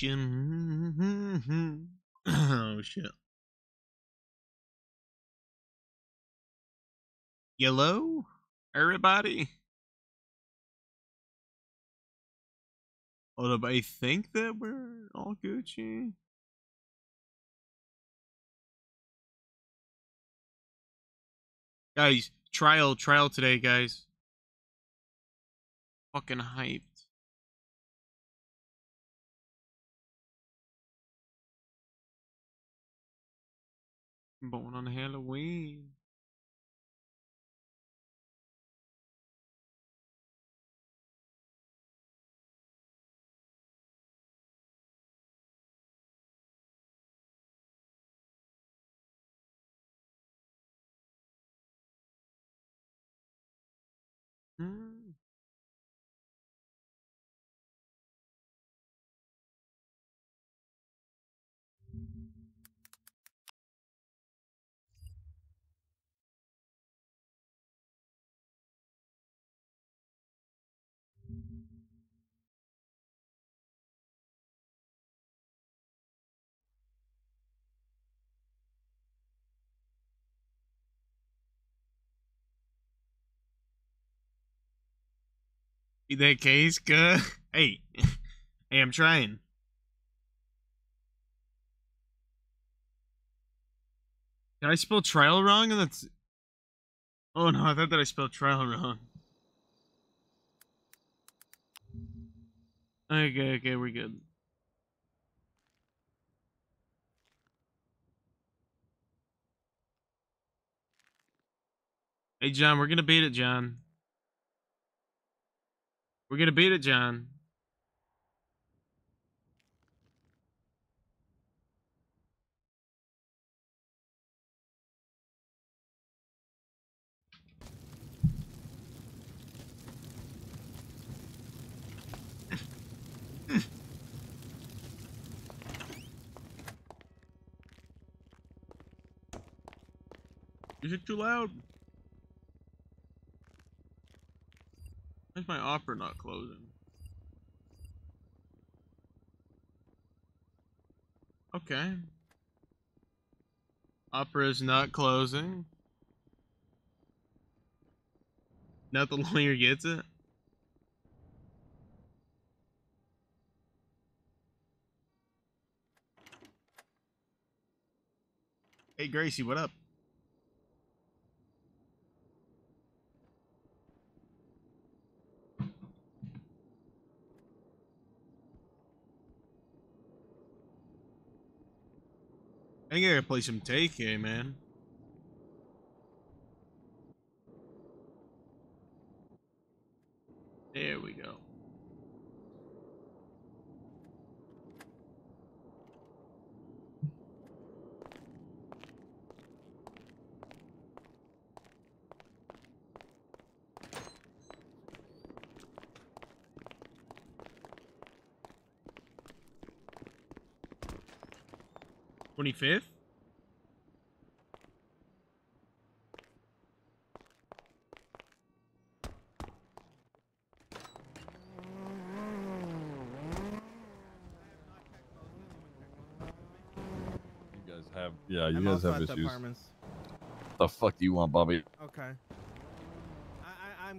Jim. oh shit. Yellow, everybody. Oh, Up, I think that we're all Gucci. Guys, trial, trial today, guys. Fucking hyped. Born on Halloween. Mm. Be that case, good. Uh, hey, hey, I'm trying. Did I spell trial wrong? And that's. Oh no, I thought that I spelled trial wrong. Okay, okay, we're good. Hey, John, we're gonna beat it, John. We're gonna beat it, John. Is it too loud? Why's my opera not closing? Okay. Opera is not closing. Now the lawyer gets it. Hey Gracie, what up? I think I gotta play some TK, man. There we go. Twenty fifth. You guys have yeah, you I'm guys have at the issues. apartments. The fuck do you want, Bobby? Okay.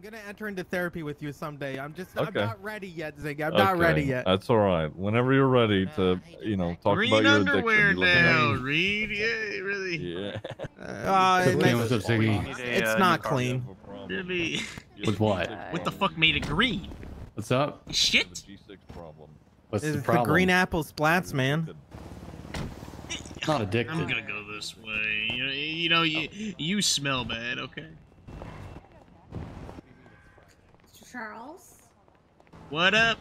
I, I, I'm gonna enter into therapy with you someday. I'm just I'm not ready yet, Ziggy. I'm not ready yet. That's all right. Whenever you're ready to, you know, talk Green about your underwear addiction, you let me now, know. Reed. Yeah, really. Yeah. Uh, it Okay, makes- what's up, Ziggy? it's not clean. Really. With what? What the fuck made it green? What's up? Shit. G6 problem. What's It's the the green apple splats, man. Not addicted. I'm gonna go this way. You know, you, know, you, you smell bad, okay? Charles? What up?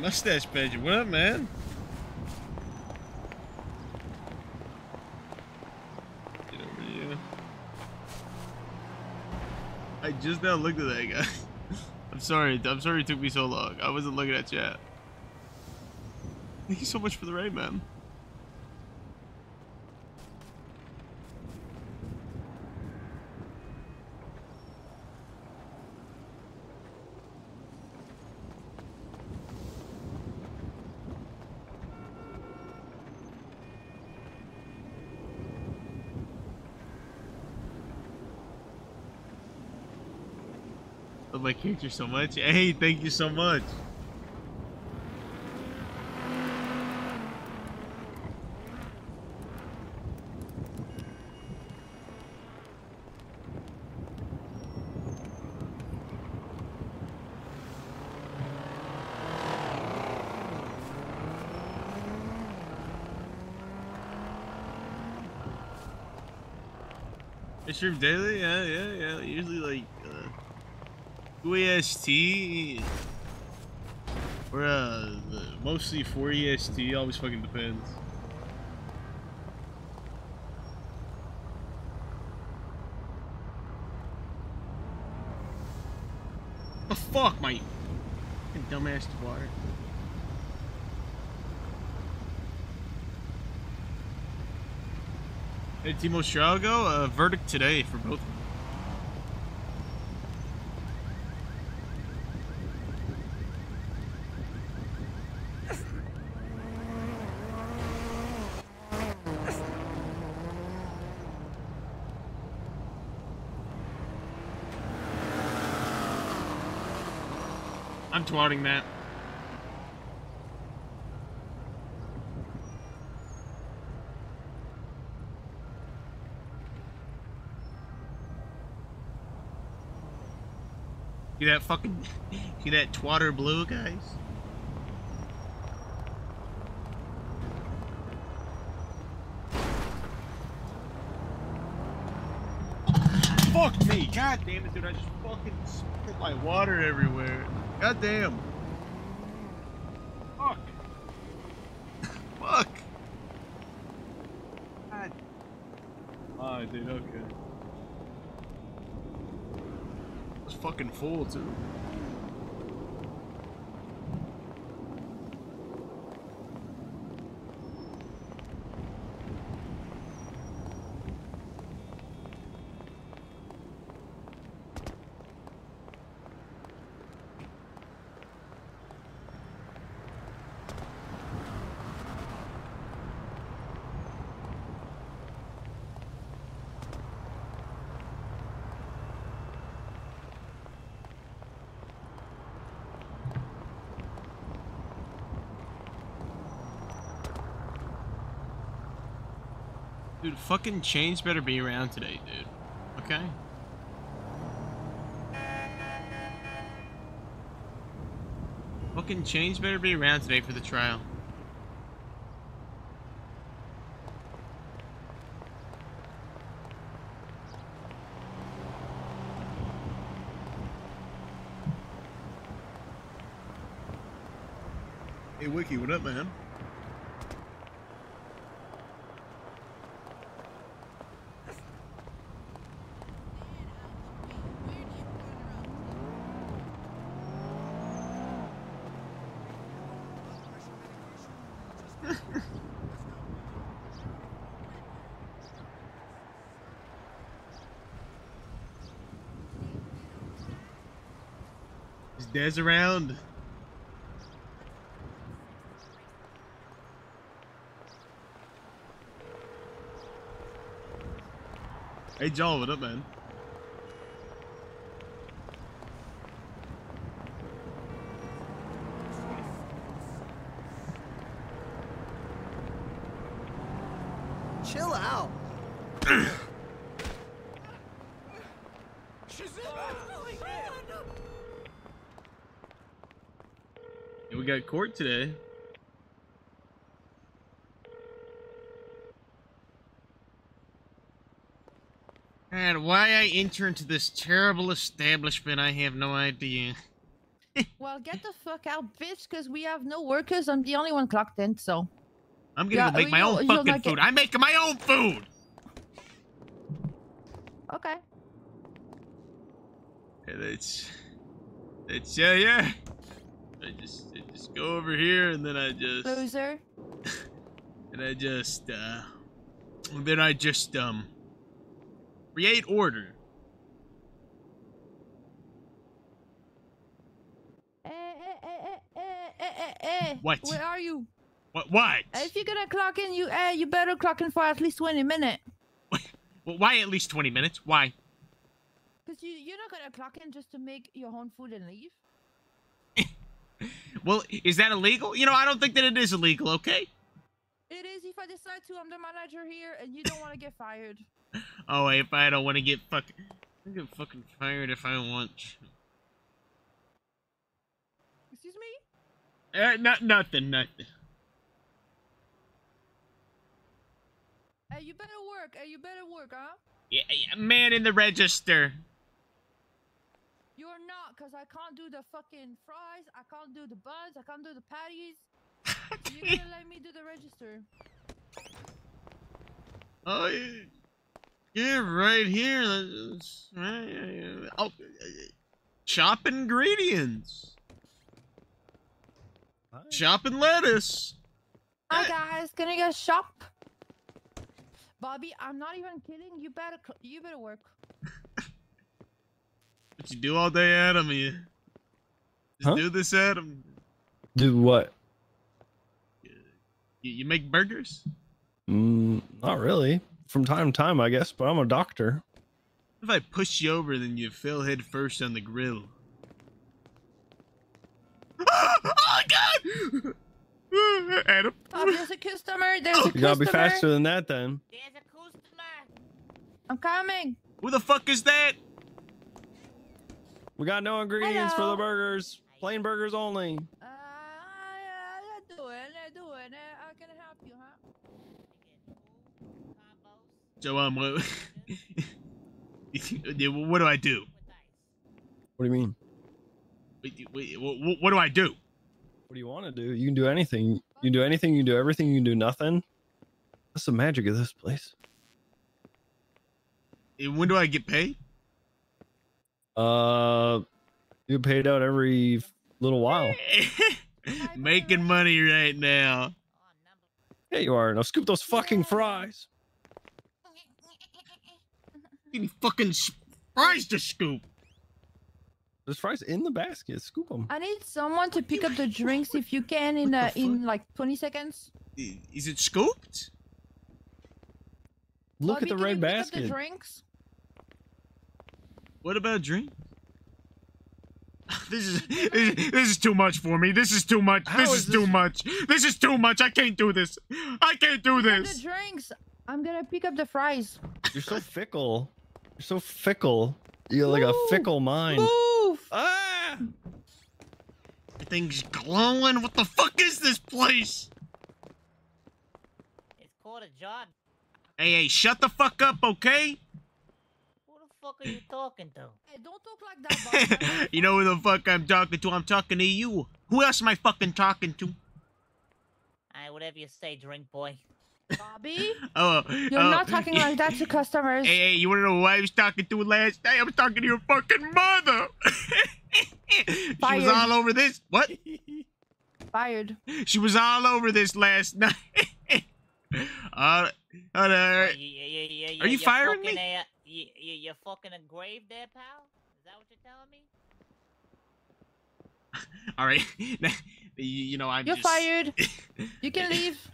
Mustache Pigeon, what up, man? Get over you. I just now looked at that guy. Sorry. I'm sorry it took me so long. I wasn't looking at chat. Thank you so much for the raid, man. My character so much. Hey, thank you so much. I stream daily? Yeah, yeah, yeah. Usually like uh, 2 AST or uh, mostly 4 EST. Always fucking depends. The fuck, my dumbass water. Hey, Timo Strago, uh, verdict today for both twatting that. See that fucking, see that twatter blue, guys? Fuck me, god damn it, dude, I just fucking spit my water everywhere. God damn. Fuck. Fuck. God. Oh, dude, okay. It's fucking full too. Fucking chains better be around today, dude. Okay? Fucking chains better be around today for the trial. Hey, Wiki, what up, man? Dez around? Hey, Joel, what up, man? Chill out. Yeah, we got court today. And why I enter into this terrible establishment, I have no idea. Well, get the fuck out, bitch, because we have no workers. I'm the only one clocked in, so. I'm gonna Yeah, go make my you- own fucking not get- food. I'm making my own food. Okay. Yeah, It's, it's yeah, yeah. I just I just go over here and then I just Loser. and I just uh and then I just um create order. Eh, eh, eh, eh, eh, eh. What? Where are you? What what? If you're gonna clock in, you eh, you better clock in for at least 20 minutes. Well, why at least 20 minutes? Why? Cause you you're not gonna clock in just to make your own food and leave. Well, is that illegal? You know, I don't think that it is illegal, okay? It is if I decide to. I'm the manager here, and you don't want to get fired. Oh, if I don't want to get fucking I get fucking fired if I want. Excuse me? Uh, not nothing, nothing. Hey, you better work. Hey, you better work, huh? Yeah, yeah, man in the register. You're not, cause I can't do the fucking fries. I can't do the buns. I can't do the patties. So you're gonna let me do the register. Oh, yeah, yeah right here. That's- right, yeah, yeah. Oh, chop ingredients. Chopping lettuce. Hi guys, can you go shop? Bobby, I'm not even kidding. You better, you better work. What you do all day, Adam? You just Huh? do this, Adam. Do what? You, you make burgers? Mm, not really. From time to time, I guess, but I'm a doctor. If I push you over, then you fell head first on the grill. oh God! Adam. Oh, there's a customer. There's a You gotta be faster than that, then. There's a customer. I'm coming. Who the fuck is that? We got no ingredients for the burgers. Plain burgers only. Uh, I, I do it. I do it. Uh, I can help you, huh? So um, what, what do I do? What do you mean? Wait, wait, What, what do I do? What do you want to do? You can do anything. You can do anything. You can do everything. You can do nothing. That's the magic of this place. And When do I get paid? Uh, you get paid out every little while. Making money right now. Yeah, you are. Now scoop those fucking fries. Any fucking fries to scoop. There's fries in the basket. Scoop them. I need someone to pick up the drinks if you can in uh, in like 20 seconds. Is it scooped? Look Bobby, at the red you pick up basket. the drinks. What about drink? This is, this is too much for me. This is too much. How this is is, too much. This is too much. I can't do this. I can't do Pick up the this. drinks. I'm gonna pick up the fries. You're so fickle. You're so fickle. You're like a fickle mind. Move! Ah! Everything's glowing. What the fuck is this place? It's called a John. Hey, hey, shut the fuck up, okay? Who the fuck are you talking to? Hey, don't talk like that, Bobby. you know who the fuck I'm talking to? I'm talking to you. Who else am I fucking talking to? Alright, whatever you say, drink boy. Bobby, Oh, you're oh, not talking like that to customers. Hey, hey, you wanna know who I was talking to last night? I was talking to your fucking mother. she was all over this. What? Fired. She was all over this last night. uh, uh, Are you firing fucking me? A, you, you, you're fucking a grave there, pal? Is that what you're telling me? all right. you, you know, I'm You're just... fired. You can leave.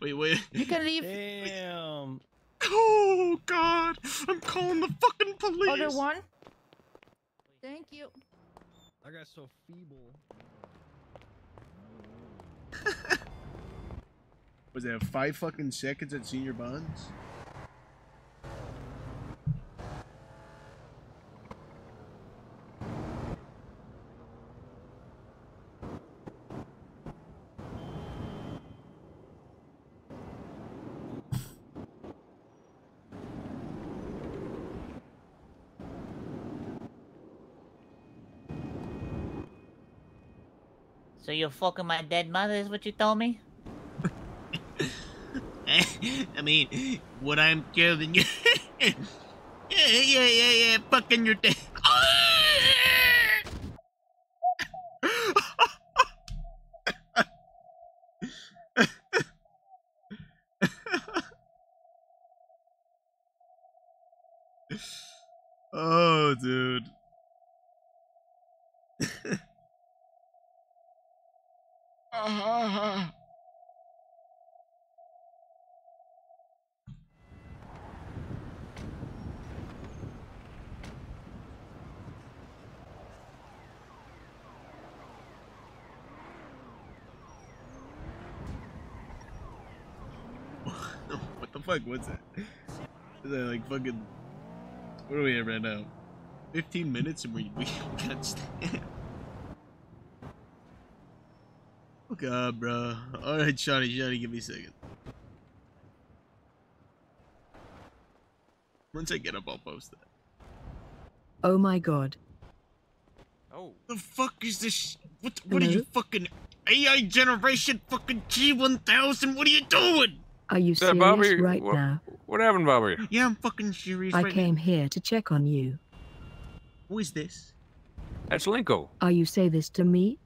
Wait, wait. You can leave. Damn. Oh God! I'm calling the fucking police. Other one. Thank you. I got so feeble. Was that five fucking seconds at senior bonds? You're fucking my dead mother, is what you told me? I mean, what I'm telling you. yeah, yeah, yeah, yeah. Fucking your dad. Oh, dude. what the fuck was that? Is that like fucking? What are we at right now? 15 minutes and we, we got stabbed. Oh god, bro. Alright, Shotty, Shotty, give me a second. Once I get up, I'll post that. Oh my god. Oh. The fuck is this? What, what are you fucking AI generation fucking G1000? What are you doing? Are you serious Bobby? right What- now? What happened, Bobby? Yeah, I'm fucking serious I right came now. here to check on you. Who is this? That's Linko. Are you say this to me?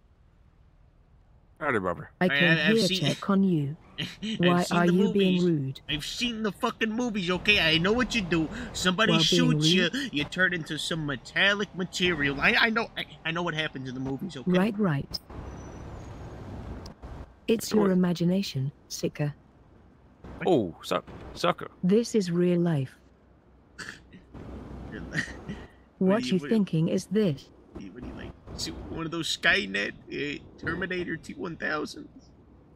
Howdy, Bobby. I I- came I've here to check on you. Why are the you being rude? I've seen the fucking movies, okay? I know what you do. Somebody While shoots you, you turn into some metallic material. I, I know I, I know what happens in the movies, okay? Right, right. It's your imagination, Sicker. Oh, suck, sucker. This is real life. What you you- what do you- thinking is this? what do you like? One of those Skynet uh, Terminator T1000s?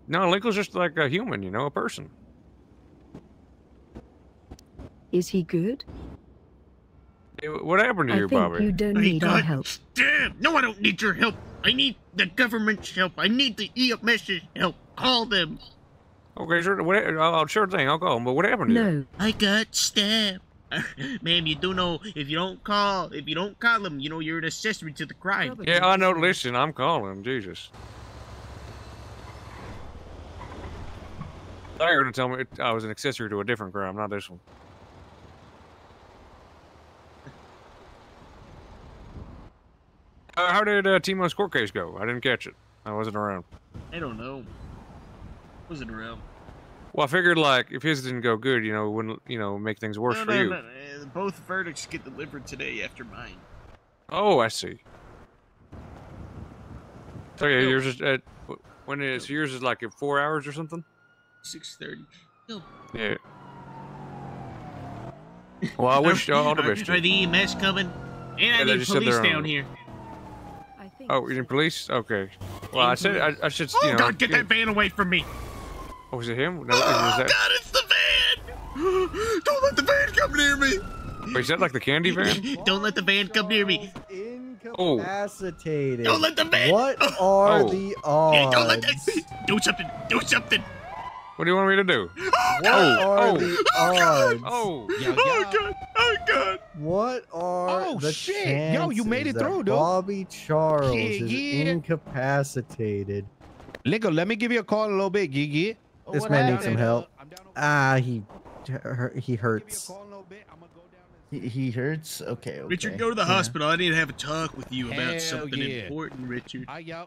No, Lincoln's just like a human, you know, a person. Is he good? Hey, What happened to I you, think Bobby? you don't I need our help. stabbed. No, I don't need your help. I need the government's help. I need the EMS's help. Call them. Okay, sure. What, I'll, sure thing. I'll call him. But what happened to you? No, I got stabbed. Ma'am, you do know if you don't call, if you don't call them, you know you're an accessory to the crime. Yeah, I know. Listen, I'm calling. Jesus. I thought you were going to tell me I was an accessory to a different crime, not this one. Uh, how did uh, Timo's court case go? I didn't catch it. I wasn't around. I don't know. Wasn't around. Well, I figured like if his didn't go good, you know, it wouldn't you know make things worse no, for no, you. no, no, uh, Both verdicts get delivered today after mine. Oh, I see. So yeah, No. yours is at wh- when is yours is like at four hours or something. Six thirty. No. Yeah. Well, I wish you all the Are, best. are the EMS coming? And Yeah, I need police down on- here. I think Oh, you're in police? Okay. Well, I said I, I should. Oh you know, God, get that van away from me! Oh, was it him? No, Oh was that? God, it's the van! Don't let the van come near me! Wait, is that like the candy van? Don't let the van come near me! Oh. Incapacitated. Don't let the van- What oh. are Oh. the Hey, odds? don't let that. Do something! Do something! What do you want me to do? Oh, what Oh, are oh. oh. the odds? Oh, Oh God! Oh God! What are Oh, the shit. Yo, you made it through, dude. Bobby Charles Yeah, is incapacitated. Lingo, let me give you a call a little bit, Gigi. This man needs some help. Ah, he he hurts. He, he hurts. Okay, okay. Richard, go to the yeah. hospital. I need to have a talk with you about Hell something yeah. important, Richard. I yo.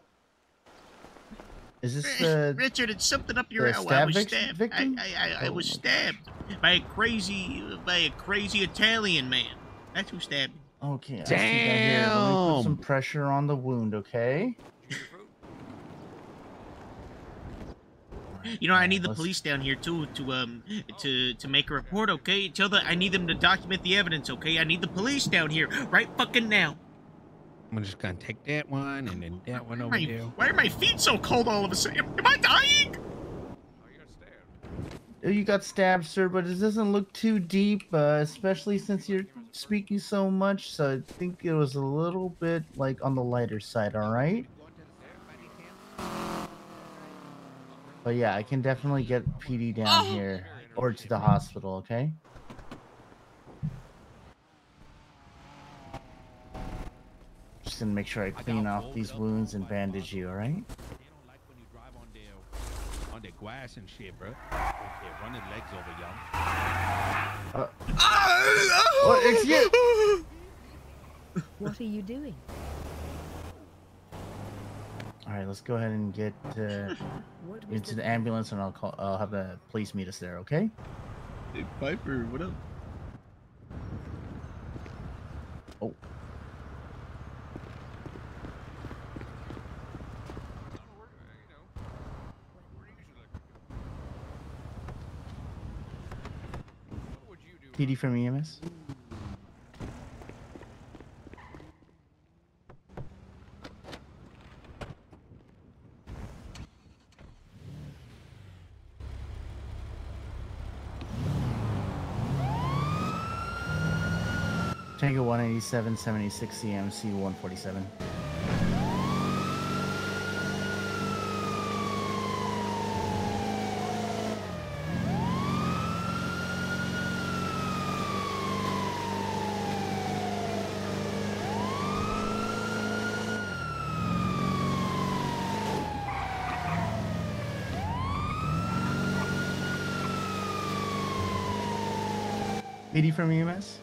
Is this the? Richard, it's something up your the alley. I was stabbed. victim? I, I, I, I Oh was stabbed by a crazy, by a crazy Italian man. That's who stabbed me. Okay. I see that here. Let me put some pressure on the wound. Okay. You know, I need the police down here too to um to to make a report. Okay, tell the I need them to document the evidence. Okay, I need the police down here right fucking now. I'm just gonna take that one and then that one over My, there. why are my feet so cold all of a sudden? Am I dying? Oh, You got stabbed, sir, but it doesn't look too deep, uh, especially since you're speaking so much. So I think it was a little bit like on the lighter side. All right. But yeah, I can definitely get PD down oh. here or to the hospital. Okay. Just gonna make sure I clean off these wounds and bandage you. All right. They don't like when you drive on their grass and shit, bro. Okay, run their legs over, y'all. Uh, oh, what? Excuse. What are you doing? All right, let's go ahead and get uh, into the ambulance, and I'll call. I'll have the police meet us there. Okay. Hey, Piper, what up? Oh. PD from EMS. 187, 76 CMC 147. PD from EMS.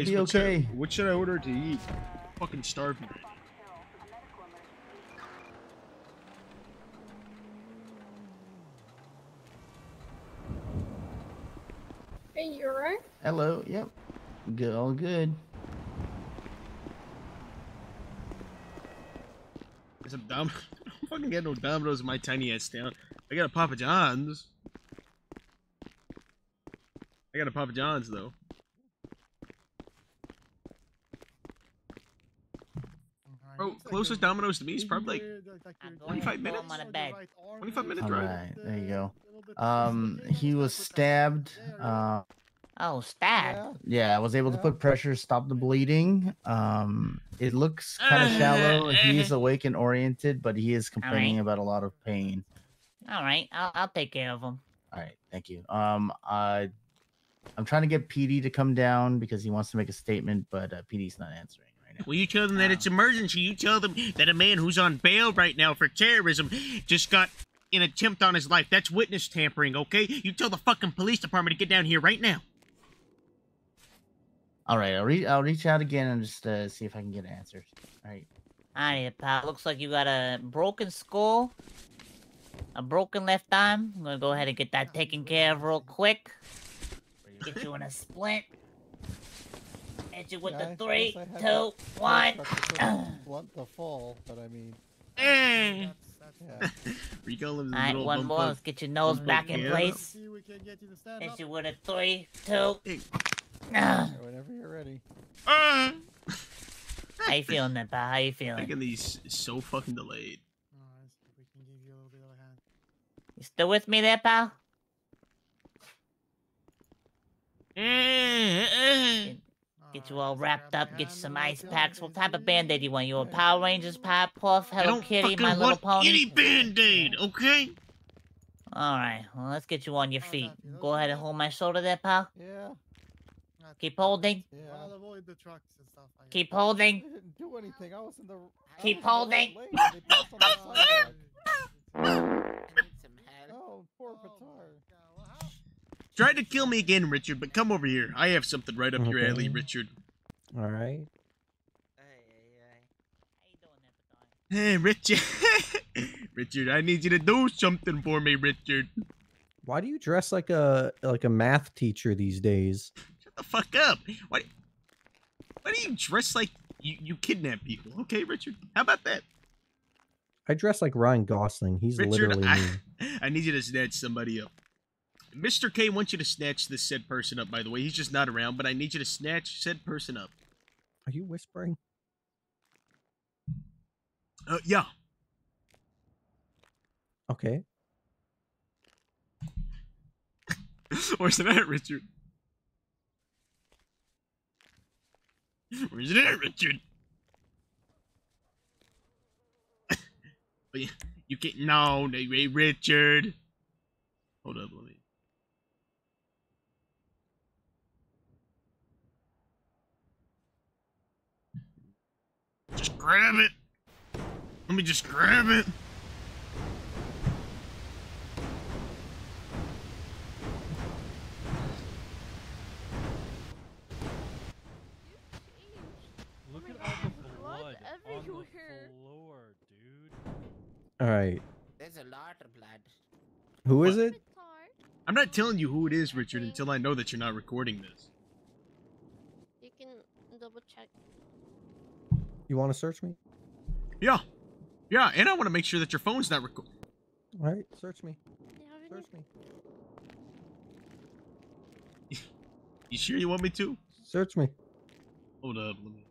Guys, be what should- okay. what should I order to eat? fucking starving. Hey, you alright? Hello. Yep. Good. All good. There's some dom- I don't fucking get no Domino's in my tiny ass town. I got a Papa John's. I got a Papa John's though. Bro, closest Domino's to me is probably like 25 minutes. 25 minute All drive. right. There you go. Um, he was stabbed. Uh, oh, stabbed. yeah, I was able to put pressure, stop the bleeding. Um, it looks kind of shallow. He's awake and oriented, but he is complaining about a lot of pain. All right, I'll, I'll take care of him. All right, thank you. Um, I, I'm trying to get PD to come down because he wants to make a statement, but uh, PD's not answering. Well, you tell them that it's emergency. You tell them that a man who's on bail right now for terrorism just got an attempt on his life. That's witness tampering, okay? You tell the fucking police department to get down here right now. All right, I'll reach. I'll reach out again and just uh, see if I can get answers. All right. Alright, pal. Looks like you got a broken skull, a broken left arm. I'm gonna go ahead and get that taken care of real quick. Get you in a splint. Hit you with the three, two, one. blunt the fall, but I mean. Eh. Yeah. Rico lives in the Alright, middle one of more. bump Let's get your nose back in yeah. place. Hit you with a three, two. Whenever you're ready. Ah. How you feeling, then, pal? How you feeling? Making these so fucking delayed. You still with me there, pal? Eh, Get you all wrapped up, get you some ice packs. What type of band-aid you want? You want Power Rangers, Powerpuff, I Hello don't Kitty, fucking My Little want Pony? any band-aid, okay? Alright, well, let's get you on your feet. Go ahead and hold my shoulder there, pal. Yeah. Keep holding. Yeah. I'll avoid the trucks and stuff. I Keep holding. I didn't do anything. I was in the. I Keep was in the holding. lane. They passed on. Oh, poor oh, Patar. Try to kill me again, Richard, but come over here. I have something right up your alley, Richard. All right. Hey, Richard. Richard, I need you to do something for me, Richard. Why do you dress like a like a math teacher these days? Shut the fuck up. Why, why do you dress like you, you kidnap people? Okay, Richard? How about that? I dress like Ryan Gosling. He's Richard, literally I, me. I need you to snatch somebody up. Mr. K wants you to snatch this said person up, by the way. He's just not around, but I need you to snatch said person up. Are you whispering? Uh, yeah. Okay. Where's it at, Richard? Where's it at, Richard? Oh, yeah, you can't. No, Richard. Hold up, let me. Just grab it. Let me just grab it. Look at all the blood, everywhere. on dude. All right. There's a lot of blood. Who is it? I'm not telling you who it is, Richard, until I know that you're not recording this. You want to search me? Yeah. Yeah, and I want to make sure that your phone's not recording. All right, search me. Search me. You sure you want me to? Search me. Hold up, let me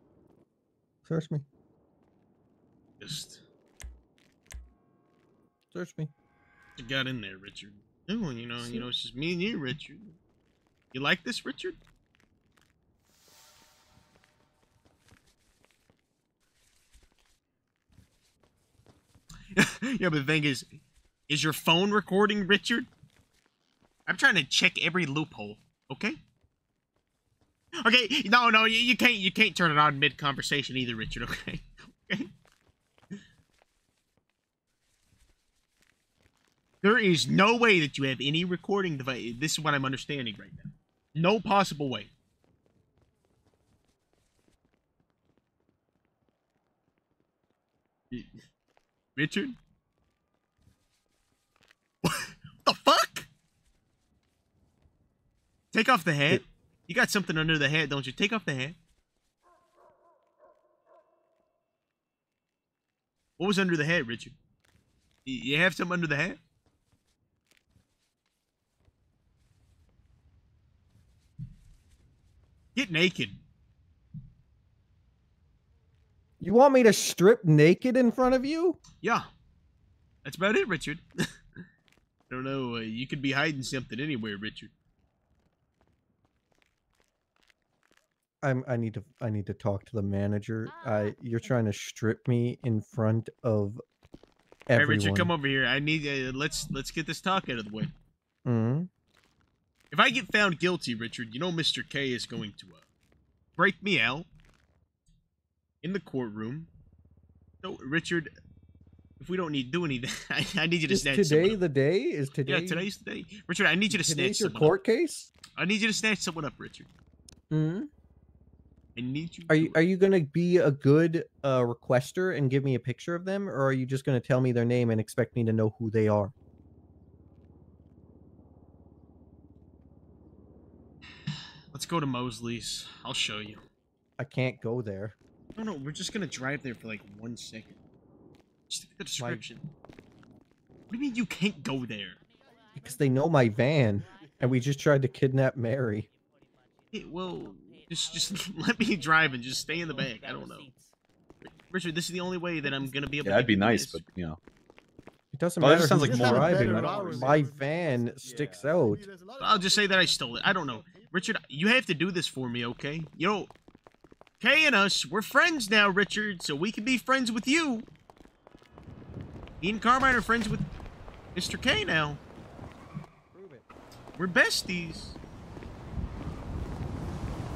Search me. just Search me. you got in there, Richard. No, you know, you know, it's just me and you, Richard. You like this, Richard? yeah, but the thing is, is your phone recording, Richard? I'm trying to check every loophole. Okay. Okay. No, no, you, you can't. You can't turn it on mid conversation either, Richard. Okay. Okay. There is no way that you have any recording device. This is what I'm understanding right now. No possible way. Richard? What the fuck? Take off the hat. You got something under the hat, don't you? Take off the hat. What was under the hat, Richard? You have something under the hat? Get naked. You want me to strip naked in front of you? Yeah. That's about it, Richard. I don't know. Uh, you could be hiding something anywhere, Richard. I'm. I need to. I need to talk to the manager. I. You're trying to strip me in front of Hey. Richard, come over here. I need. Uh, let's let's get this talk out of the way. Mhm. If I get found guilty, Richard, you know Mr. K is going to uh, break me out in the courtroom. So, Richard, if we don't need to do anything, I, I need you to Is snatch today up. the day? Is today? Yeah, today's the day. Richard, I need you to snatch your someone up. court case? I need you to snatch someone up, Richard. Hmm. I need you. Are you are you gonna be a good uh, requester and give me a picture of them, or are you just gonna tell me their name and expect me to know who they are? Let's go to Mosley's. I'll show you. I can't go there. No, no, we're just gonna drive there for like one second. Just look at the description. What do you mean you can't go there? Because they know my van, and we just tried to kidnap Mary. Yeah, well, just just let me drive and just stay in the back. I don't know. Richard, this is the only way that I'm gonna be able. Yeah, to that'd be nice, this. but you know. It doesn't oh, Well, matter just sounds like more- driving. My van sticks out. I'll just say that I stole it. I don't know. Richard, you have to do this for me, okay? You know, Kay and us, we're friends now, Richard, so we can be friends with you. Me and Carmine are friends with Mr. K now. Prove it. We're besties.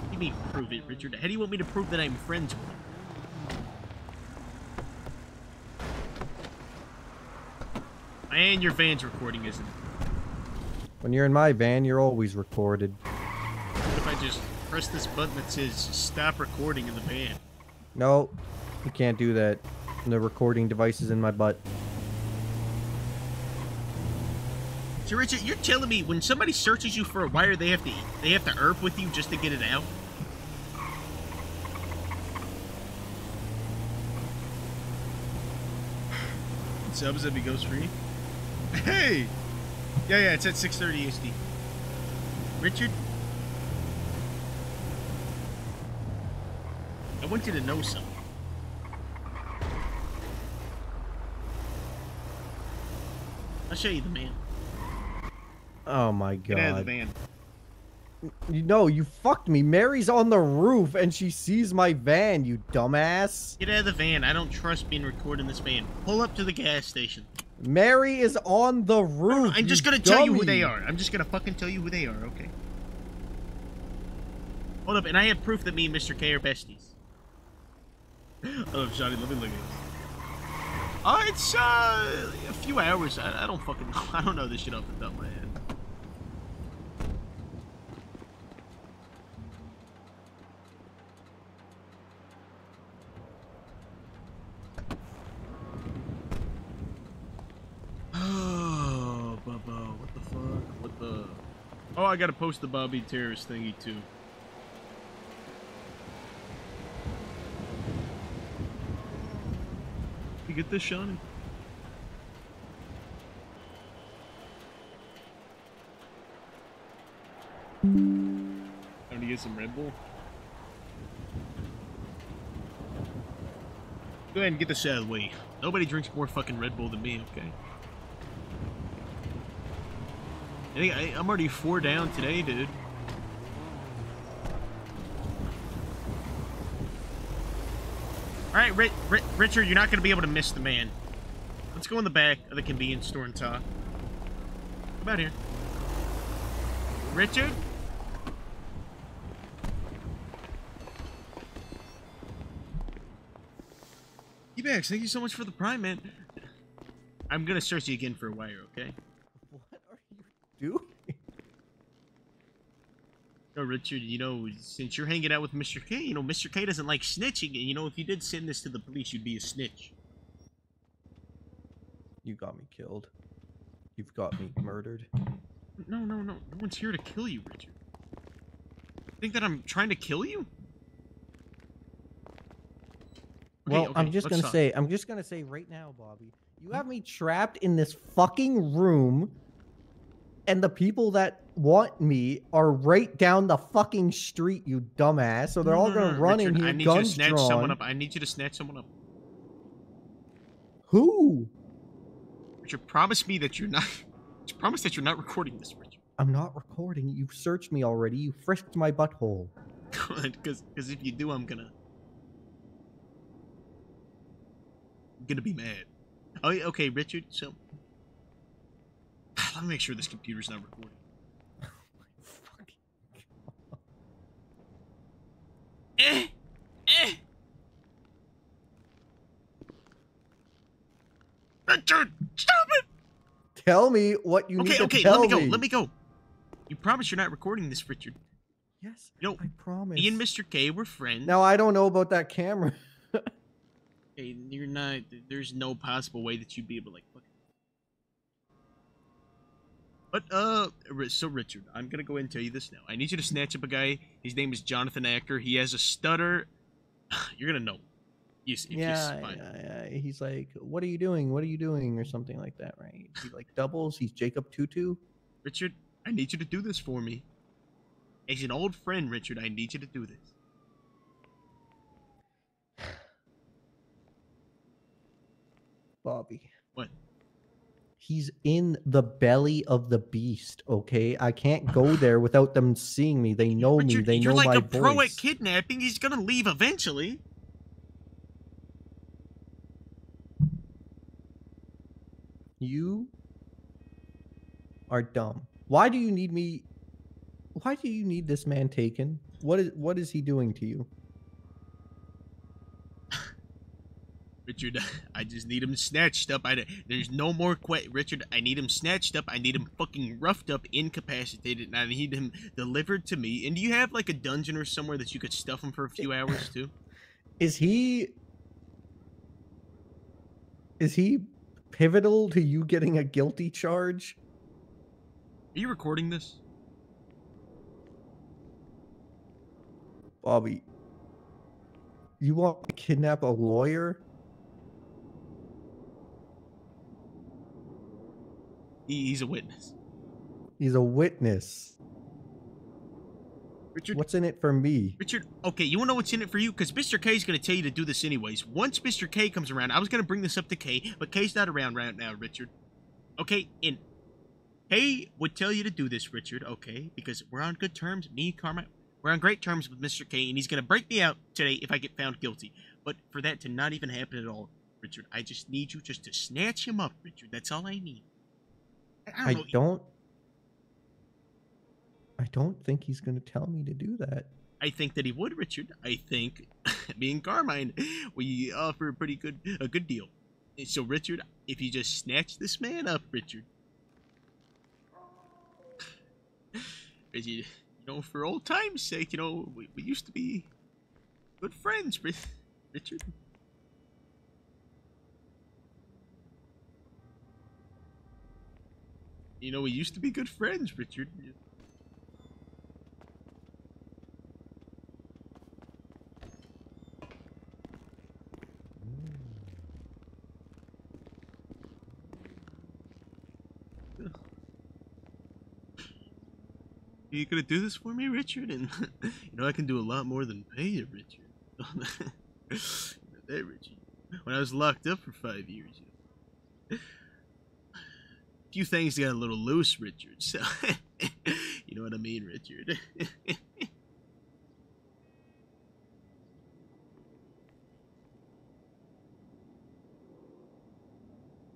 What do you mean prove it, Richard? How do you want me to prove that I'm friends with him? And your van's recording, isn't it? When you're in my van, you're always recorded. What if I just press this button that says stop recording in the van? No, you can't do that. The recording device is in my butt. So Richard, you're telling me when somebody searches you for a wire, they have to they have to erp with you just to get it out? Subs if it goes free. Hey, yeah, yeah, it's at 6:30 USD. Richard, I want you to know something. I'll show you the man. Oh my god. Get out of the god. van. You know, you fucked me. Mary's on the roof and she sees my van, you dumbass. Get out of the van. I don't trust being recorded in this van. Pull up to the gas station. Mary is on the roof. I'm just gonna tell you who they are. I'm just gonna fucking tell you who they are, okay? Hold up, and I have proof that me and Mr. K are besties. I love Shiny. Let me look at it. Uh, it's uh, a few hours. I, I don't fucking know. I don't know this shit off the top of my head. Oh, Bubba, what the fuck? What the... Oh, I gotta post the Bobby Terrorist thingy, too. Get this, Shawnee? Time to get some Red Bull. Go ahead and get this out of the way. Nobody drinks more fucking Red Bull than me, okay? I think I, I'm already four down today, dude. All right, Ri Ri Richard, you're not going to be able to miss the man. Let's go in the back of the convenience store and talk. Come out here. Richard? E-Bags, thank you so much for the prime, man. I'm going to search you again for a wire, okay? What are you do? No, Richard, you know, since you're hanging out with Mr. K, you know, Mr. K doesn't like snitching, and you know, if you did send this to the police, you'd be a snitch. You got me killed. You've got me murdered. No, no, no. No one's here to kill you, Richard. Think that I'm trying to kill you? Okay, Well, okay, I'm just gonna say, I'm just gonna say right now, Bobby, you have me trapped in this fucking room, and the people that want me are right down the fucking street, you dumbass. So they're all gonna run Richard, in here, I need you to guns snatch drawn. someone up. I need you to snatch someone up. Who? Richard, promise me that you're not. Promise that you're not recording this, Richard. I'm not recording. You've searched me already. You frisked my butthole. Good, because because if you do, I'm gonna. I'm gonna be mad. Oh, yeah, okay, Richard. So, let me make sure this computer's not recording. Oh my fucking god. Eh, eh. Richard, stop it! Tell me what you need okay, to okay, tell let me go. me. Let me go. You promise you're not recording this, Richard? Yes, you know, I promise. Me and Mr. K were friends. Now I don't know about that camera. Hey, you're not. There's no possible way that you'd be able to like. But uh, so Richard, I'm gonna go ahead and tell you this now. I need you to snatch up a guy. His name is Jonathan Actor. He has a stutter. You're gonna know. Yes, if you yeah, yeah, yeah, he's like, "What are you doing? What are you doing?" or something like that, right? He like doubles. He's Jacob Tutu. Richard, I need you to do this for me. As an old friend, Richard, I need you to do this. Bobby. He's in the belly of the beast. Okay, I can't go there without them seeing me. They know me. They you're like a pro at kidnapping. He's gonna leave eventually. You are dumb. Why do you need me? Why do you need this man taken? What is what is he doing to you? Richard, I just need him snatched up. I, there's no more que- Richard, I need him snatched up. I need him fucking roughed up, incapacitated, and I need him delivered to me. And do you have like a dungeon or somewhere that you could stuff him for a few hours too? Is he? Is he pivotal to you getting a guilty charge? Are you recording this? Bobby, you want to kidnap a lawyer? He, he's a witness. He's a witness. Richard, What's in it for me? Richard, okay, you wanna know what's in it for you? Because Mr. K is gonna tell you to do this anyways. Once Mr. K comes around, I was gonna bring this up to K, but K's not around right now, Richard. Okay, and K would tell you to do this, Richard, okay? Because we're on good terms. Me, Karma, we're on great terms with Mr. K, and he's gonna break me out today if I get found guilty. But for that to not even happen at all, Richard, I just need you just to snatch him up, Richard. That's all I need. I, I don't know. don't. I don't think he's going to tell me to do that. I think that he would, Richard. I think me and Carmine, we offer a pretty good a good deal. So, Richard, if you just snatch this man up, Richard, Richard, you know, for old time's sake, you know, we, we used to be good friends, Richard. You know, we used to be good friends, Richard. Are you gonna do this for me, Richard? And you know, I can do a lot more than pay you, Richard. there, Richard. When I was locked up for five years, you know few things got a little loose, Richard. So you know what I mean, Richard.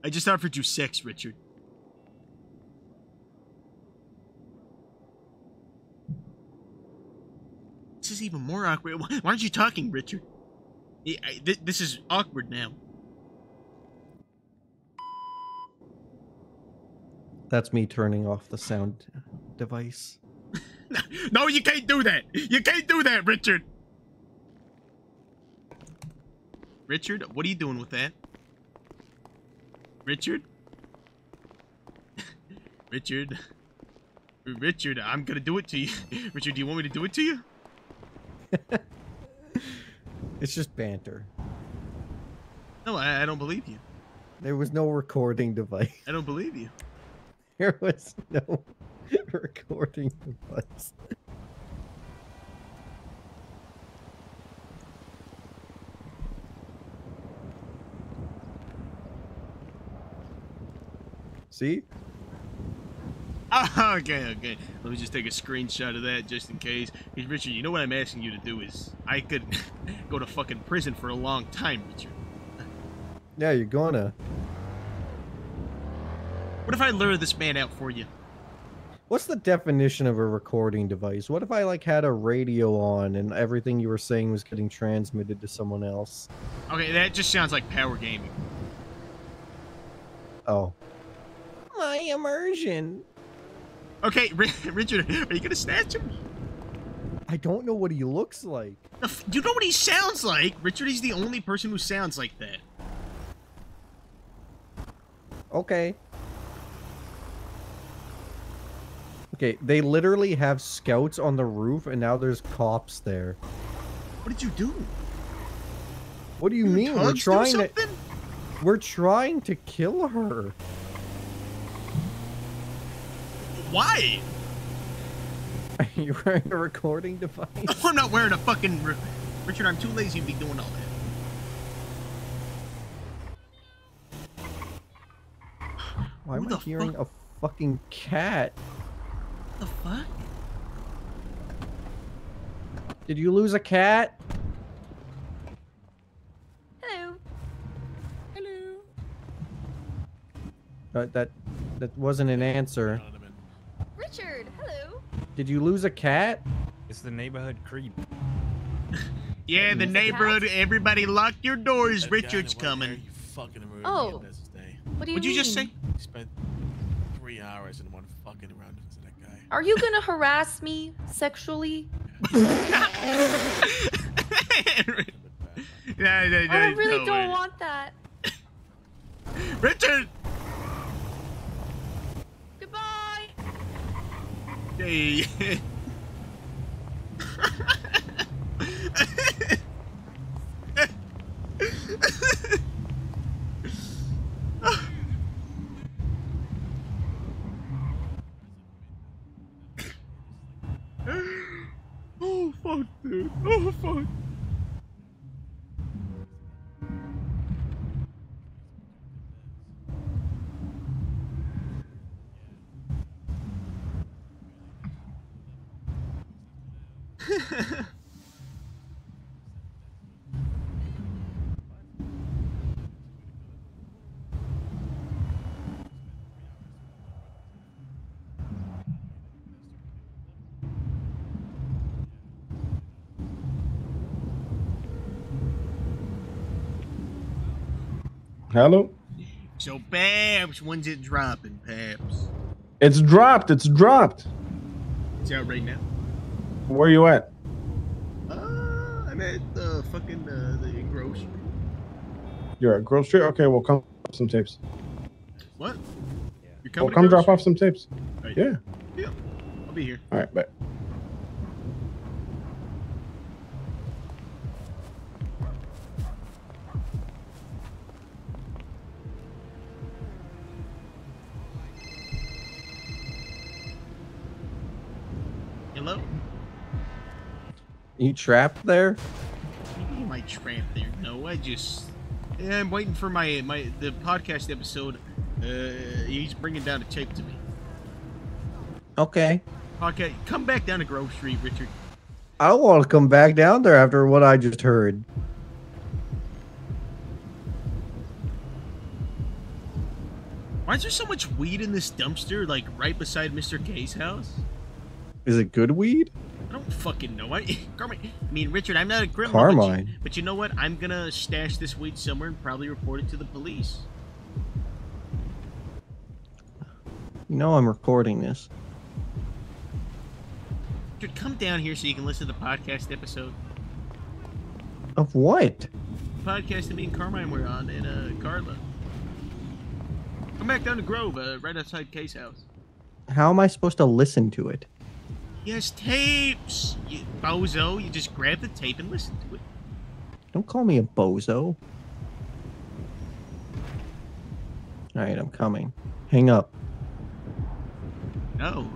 I just offered you sex, Richard. This is even more awkward. Why aren't you talking, Richard? This is awkward now. That's me turning off the sound device. No, you can't do that. You can't do that, Richard. Richard, what are you doing with that? Richard? Richard? Richard, I'm gonna do it to you. Richard, do you want me to do it to you? It's just banter. No, I, I don't believe you. There was no recording device. I don't believe you. There was no recording device. See? Oh, okay, okay. Let me just take a screenshot of that just in case. Hey, Richard, you know what I'm asking you to do is I could go to fucking prison for a long time, Richard. Yeah, you're gonna. What if I lure this man out for you? What's the definition of a recording device? What if I like had a radio on and everything you were saying was getting transmitted to someone else? Okay, that just sounds like power gaming. Oh. My immersion. Okay, Richard, are you gonna snatch him? I don't know what he looks like. The You know what he sounds like? Richard, he's the only person who sounds like that. Okay. Okay, they literally have scouts on the roof and now there's cops there. What did you do? What do you You mean? We're trying to? We're trying to kill her. Why? Are you wearing a recording device? I'm not wearing a fucking. Richard, I'm too lazy to be doing all that. Why am I hearing a fucking cat? What the fuck? Did you lose a cat? Hello. Hello. Uh, that that wasn't an answer. Richard, hello. Did you lose a cat? It's the neighborhood creep. Yeah, the neighborhood. Everybody lock your doors. Richard's coming. Fucking emergency Oh. unnecessary. What do you What'd you just say? Spent three hours in one fucking round to that guy. Are you gonna harass me sexually? no, no, I really no, don't wait. want that. Richard. Goodbye. Hey. oh fuck, dude. Oh fuck. Hello? So Babs, when's it dropping, Babs? It's dropped. It's dropped. It's out right now. Where you at? Uh, I'm at the fucking uh, the grocery. You're at grocery? Okay, we'll come off some tapes. What? You're We'll to come drop off some tapes. Right. Yeah. Yeah. I'll be here. All right, bet. You trapped there? You might tramp there. No, I just. Yeah, I'm waiting for my my the podcast episode. Uh, he's bringing down a tape to me. Okay. Okay, come back down to Grove Street, Richard. I want to come back down there after what I just heard. Why is there so much weed in this dumpster, like right beside Mr. K's house? Is it good weed? I don't fucking know. I, Carmine, I mean, Richard, I'm not a criminal. but you- Carmine. But you know what? I'm gonna stash this weed somewhere and probably report it to the police. You know I'm recording this. Richard, come down here so you can listen to the podcast episode. Of what? podcast that me and Carmine were on in uh, Carla. Come back down to Grove, uh, right outside K's house. How am I supposed to listen to it? Has tapes, you bozo. You just grab the tape and listen to it. Don't call me a bozo. Alright, I'm coming. Hang up. No.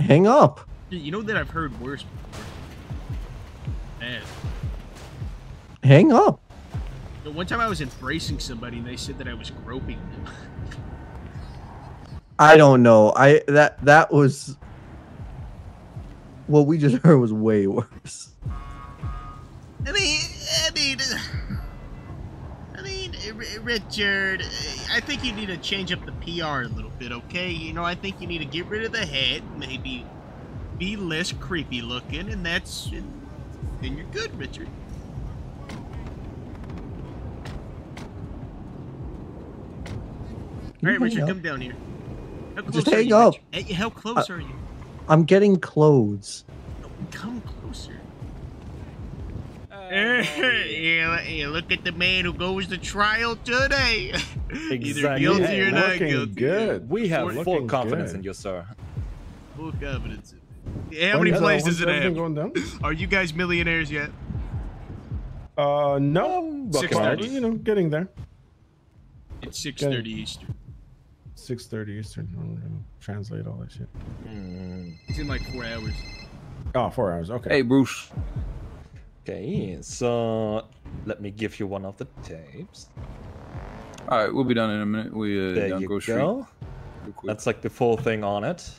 Hang up! You know that I've heard worse before. Man. Hang up! The one time I was embracing somebody and they said that I was groping them. I don't know. I that that was what we just heard was way worse. I mean, I mean, I mean, Richard, I think you need to change up the PR a little bit, okay? You know, I think you need to get rid of the head, maybe be less creepy looking, and that's, then you're good, Richard. All right, Richard, come down here. How Just close are hang you, up. Richard? How close Uh, are you? I'm getting clothes. Come closer. yeah, yeah, look at the man who goes to trial today. Either Exactly. guilty Hey, or not looking guilty. good. We have Full- full confidence good. in you, sir. Full confidence. Yeah, how When many is- plays does it everything have? going down? Are you guys millionaires yet? Uh, no. Six Well, thirty. You know, getting there. It's six thirty Eastern. Six thirty Eastern. I'm gonna translate all that shit. It's in like four hours. Oh, four hours. Okay. Hey, Bruce. Okay, so let me give you one of the tapes. All right, we'll be done in a minute. We uh, There down you Grove Street. go. That's like the full thing on it.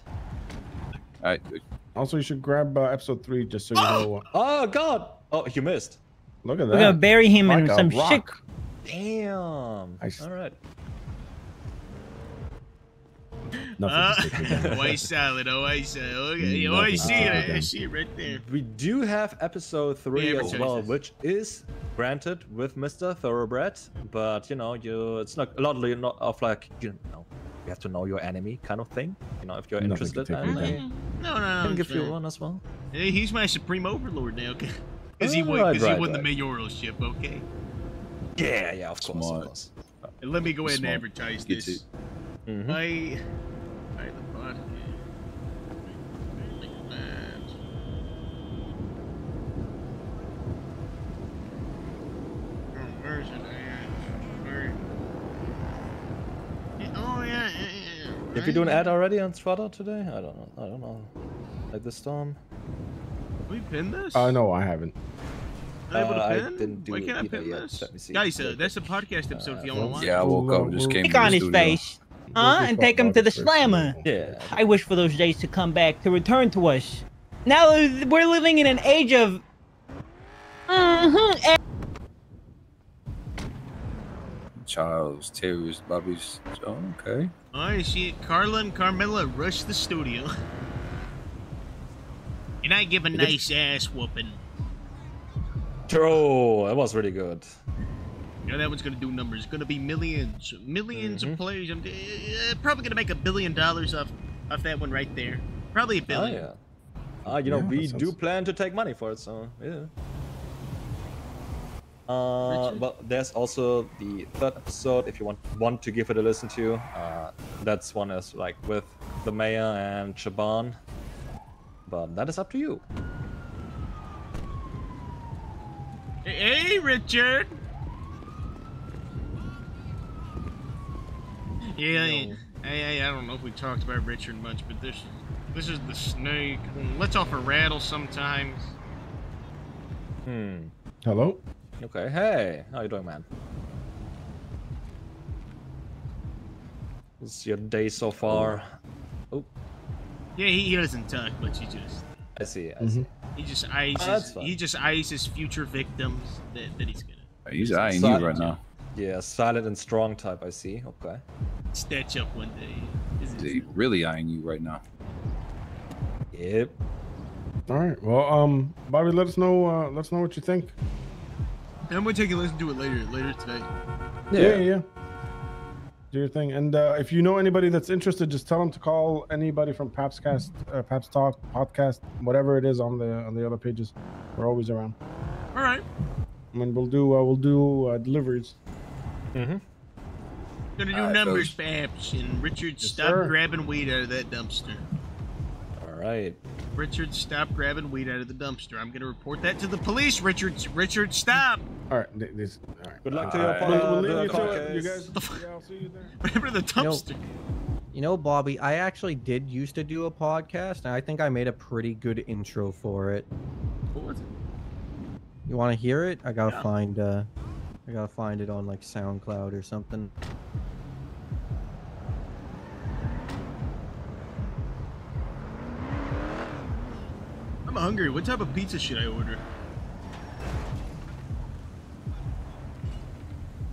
All right. Also, you should grab uh, episode three just so you know. Uh, Oh God! Oh, you missed. look at that. We're gonna bury him in Like a some shit. Damn. I- All right. Nothing Uh, to stick with white salad. Oh, I see. Okay. Oh, I Nothing see it. I, with I them. see it right there. We do have episode three Yeah, as advertise well, this. which is granted with Mr. Thoroughbred, but you know, you it's not a lot of, not of like you know, you have to know your enemy kind of thing. You know, if you're Nothing interested, to and with I that. No, no, no. can it's give you one as well. Hey, he's my supreme overlord now, okay? Because he Oh, won, right, 'cause right, he won right. the mayoralship, okay? Yeah, yeah, of course, Smart. of course. Let me go ahead Smart. and advertise Get this. Mhm. I, I the podcast. Oh, where's it at? Yeah, Oh yeah, yeah, yeah, yeah. Did we do an ad already on Strata today? I don't know. I don't know. Like this storm. We pin this? Uh, no, I haven't. Able to Uh, I pin? didn't do Why it can't I either pin yet. this? Let me see. Guys, uh, that's a podcast episode if you want to watch. Yeah, I woke up, just came Stick to the on his face. Huh? And take him to the slammer. Yeah. I wish for those days to come back, to return to us. Now we're living in an age of. Mhm, Charles, Terry's, Bobby's. Oh, okay. I see it. Carla and Carmela rush the studio. and I give a nice ass whooping. True. That was really good. You know that one's gonna do numbers. It's gonna be millions, 1000000s of plays. I'm uh, probably gonna make a billion dollars off off that one right there. Probably a Oh billion. yeah. Ah, you know, Yeah, we that do plan to take money for it, so yeah. Uh, Richard? well, there's also the third episode. If you want want to give it a listen to, uh, that's one is like with the mayor and Shaban. But that is up to you. Hey, hey, Richard. Yeah, I, I, I don't know if we talked about Richard much, but this this is the snake. Let's offer rattle sometimes. Hmm. Hello. Okay. Hey, how you doing, man? What's your day so far? Oh, Yeah, he, he doesn't talk, but he just I see. I Mhm. see. he just eyes Oh, his, he just eyes his future victims that, that he's gonna He's eyeing you right now. Yeah, silent and strong type. I see. Okay. stitch up one day. Is He's really eyeing you right now. Yep. All right. Well, um, Bobby, let us know. Uh, let us know what you think. I'm gonna take a listen to it later, later today. Yeah, yeah. yeah. Do your thing, and uh, if you know anybody that's interested, just tell them to call anybody from Papscast, uh, Paps Talk podcast, whatever it is on the on the other pages. We're always around. All right, I mean, we'll do uh, we'll do uh, deliveries. Mm-hmm. gonna do All right, numbers, fellas. Paps, and Richard, Yes, stop sir. grabbing weed out of that dumpster. All right. Richard, stop grabbing weed out of the dumpster. I'm gonna report that to the police. Richard, Richard, stop. All right. th- This. All right. Good luck to your We'll, uh, we'll leave you to it. You case. guys. Yeah, I'll see you there. Remember the You know- dumpster. You know, Bobby, I actually did used to do a podcast, and I think I made a pretty good intro for it. What was it? You want to hear it? I gotta Yeah. find. uh I gotta find it on like SoundCloud or something. I'm hungry. What type of pizza should I order?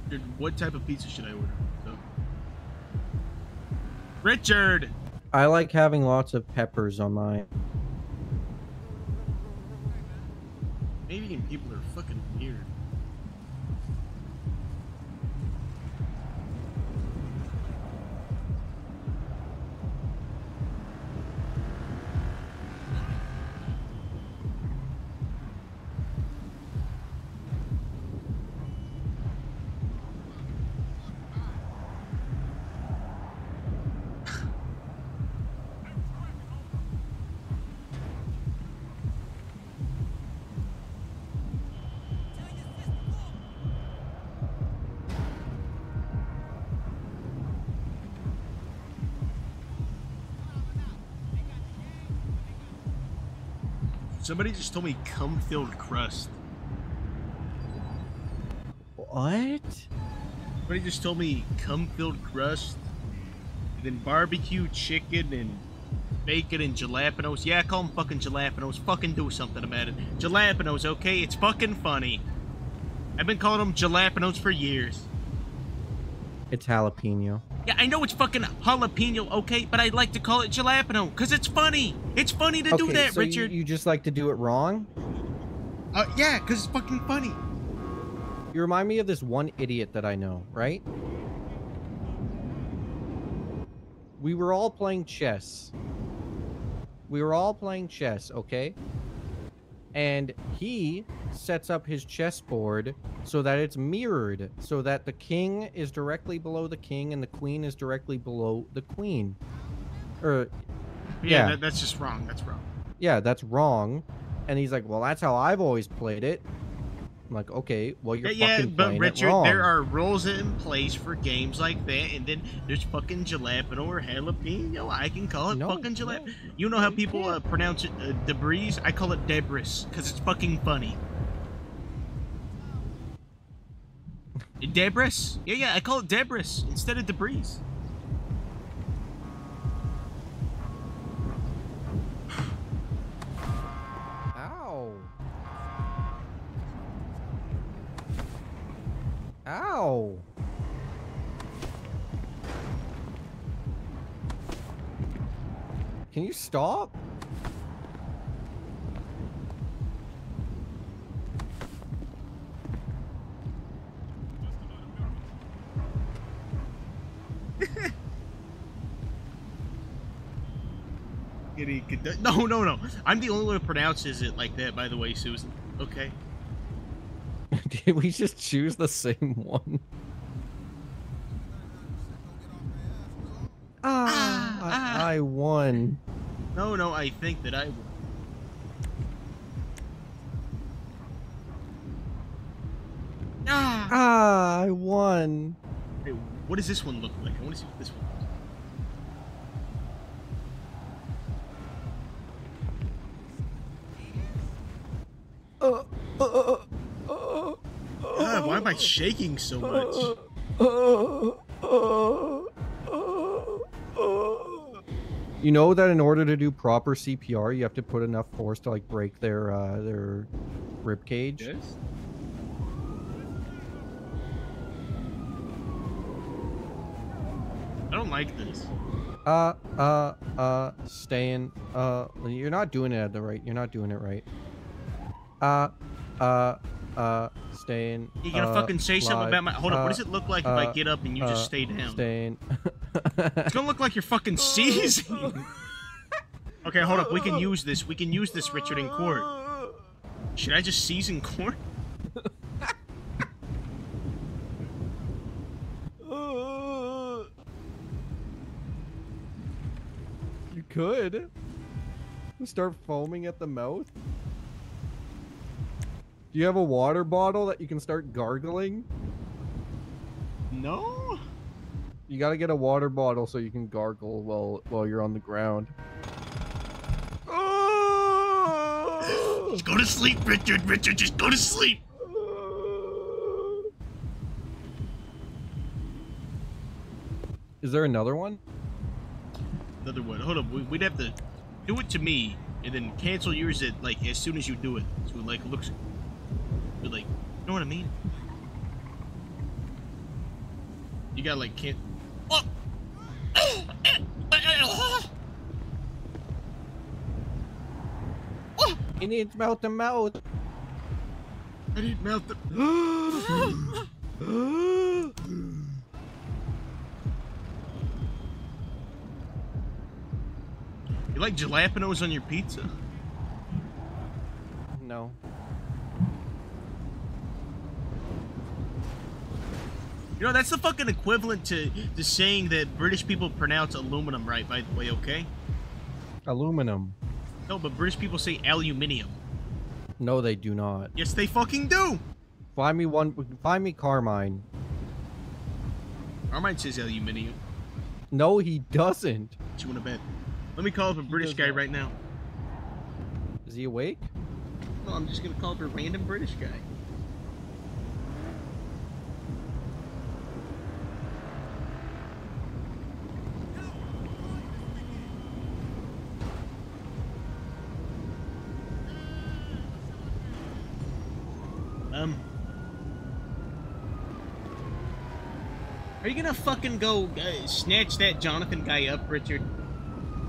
Dude, what type of pizza should I order? So- Richard. I like having lots of peppers on mine. Canadian people are fucking Somebody just told me cum-filled crust. What? Somebody just told me cum-filled crust, and then barbecue chicken and bacon and jalapenos. Yeah, call them fucking jalapenos. Fucking do something about it. Jalapenos, okay? It's fucking funny. I've been calling them jalapenos for years. It's jalapeno. Yeah, I know it's fucking jalapeno, okay? But I like to call it jalapeno because it's funny. It's funny to do Okay, that, so you- Richard. You, just like to do it wrong? Uh, yeah, because it's fucking funny. You remind me of this one idiot that I know, right? We were all playing chess. We were all playing chess, okay? And he sets up his chessboard so that it's mirrored, so that the king is directly below the king and the queen is directly below the queen. Or, Yeah, yeah, That, that's just wrong. That's wrong. yeah, that's wrong. And he's like, well, that's how I've always played it. I'm like, okay, well, you're yeah, yeah, but playing Richard, it wrong. there are rules in place for games like that, and then there's fucking jalapeno or jalapeno. I can call it No, fucking jalapeno. You know how people uh, pronounce it uh, debris? I call it debris because it's fucking funny. Debris? Yeah, yeah, I call it debris instead of debris. Ow. Can you stop? No, no, no. I'm the only one who pronounces it like that, by the way, Susan. Okay. Did we just choose the same one? Ah, I, I won. No, no, I think that I will. Ah! Ah, I won. Hey, what does this one look like? I want to see what this one looks Uh, God, why am I shaking so much? You know that in order to do proper CPR, you have to put enough force to like break their uh, their rib cage. Yes. I don't like this. Uh, uh, uh, staying. Uh, you're not doing it at the right. You're not doing it right. Uh, uh, uh, staying. You gonna uh, fucking say something about my? Hold up. What does uh, it look like if uh, I get up and you just uh, stay down? Staying. It's gonna look like you're fucking seizing. okay, hold up. We can use this. We can use this, Richard, in court. Should I just seize in court? You could. Start foaming at the mouth. Do you have a water bottle that you can start gargling? No. You gotta get a water bottle so you can gargle while while you're on the ground. Just go to sleep, Richard. Richard, just go to sleep. Is there another one? Another one. Hold up. we- We'd have to do it to me and then cancel yours at like as soon as you do it. So it like looks, but like, you know what I mean? You gotta like can't. Oh! It needs mouth to mouth. I need mouth to. You like jalapenos on your pizza? No. You know, that's the fucking equivalent to, to saying that British people pronounce aluminum right, by the way, okay? Aluminum. No, but British people say aluminium. No, they do not. Yes, they fucking do! Find me one. Find me Carmine. Carmine says aluminium. No, he doesn't. What you wanna bet? Let me call up a British guy not. right now. Is he awake? No, I'm just gonna call up a random British guy. Um. Are you gonna fucking go uh, snatch that Jonathan guy up, Richard?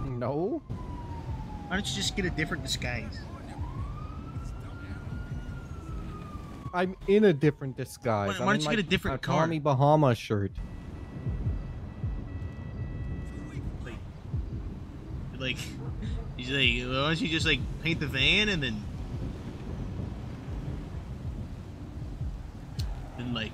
No. Why don't you just get a different disguise? I'm in a different disguise. Why- why don't you my- get a different uh, car? Tommy Bahama shirt. Like, he's like, why don't you just like paint the van and then, then like,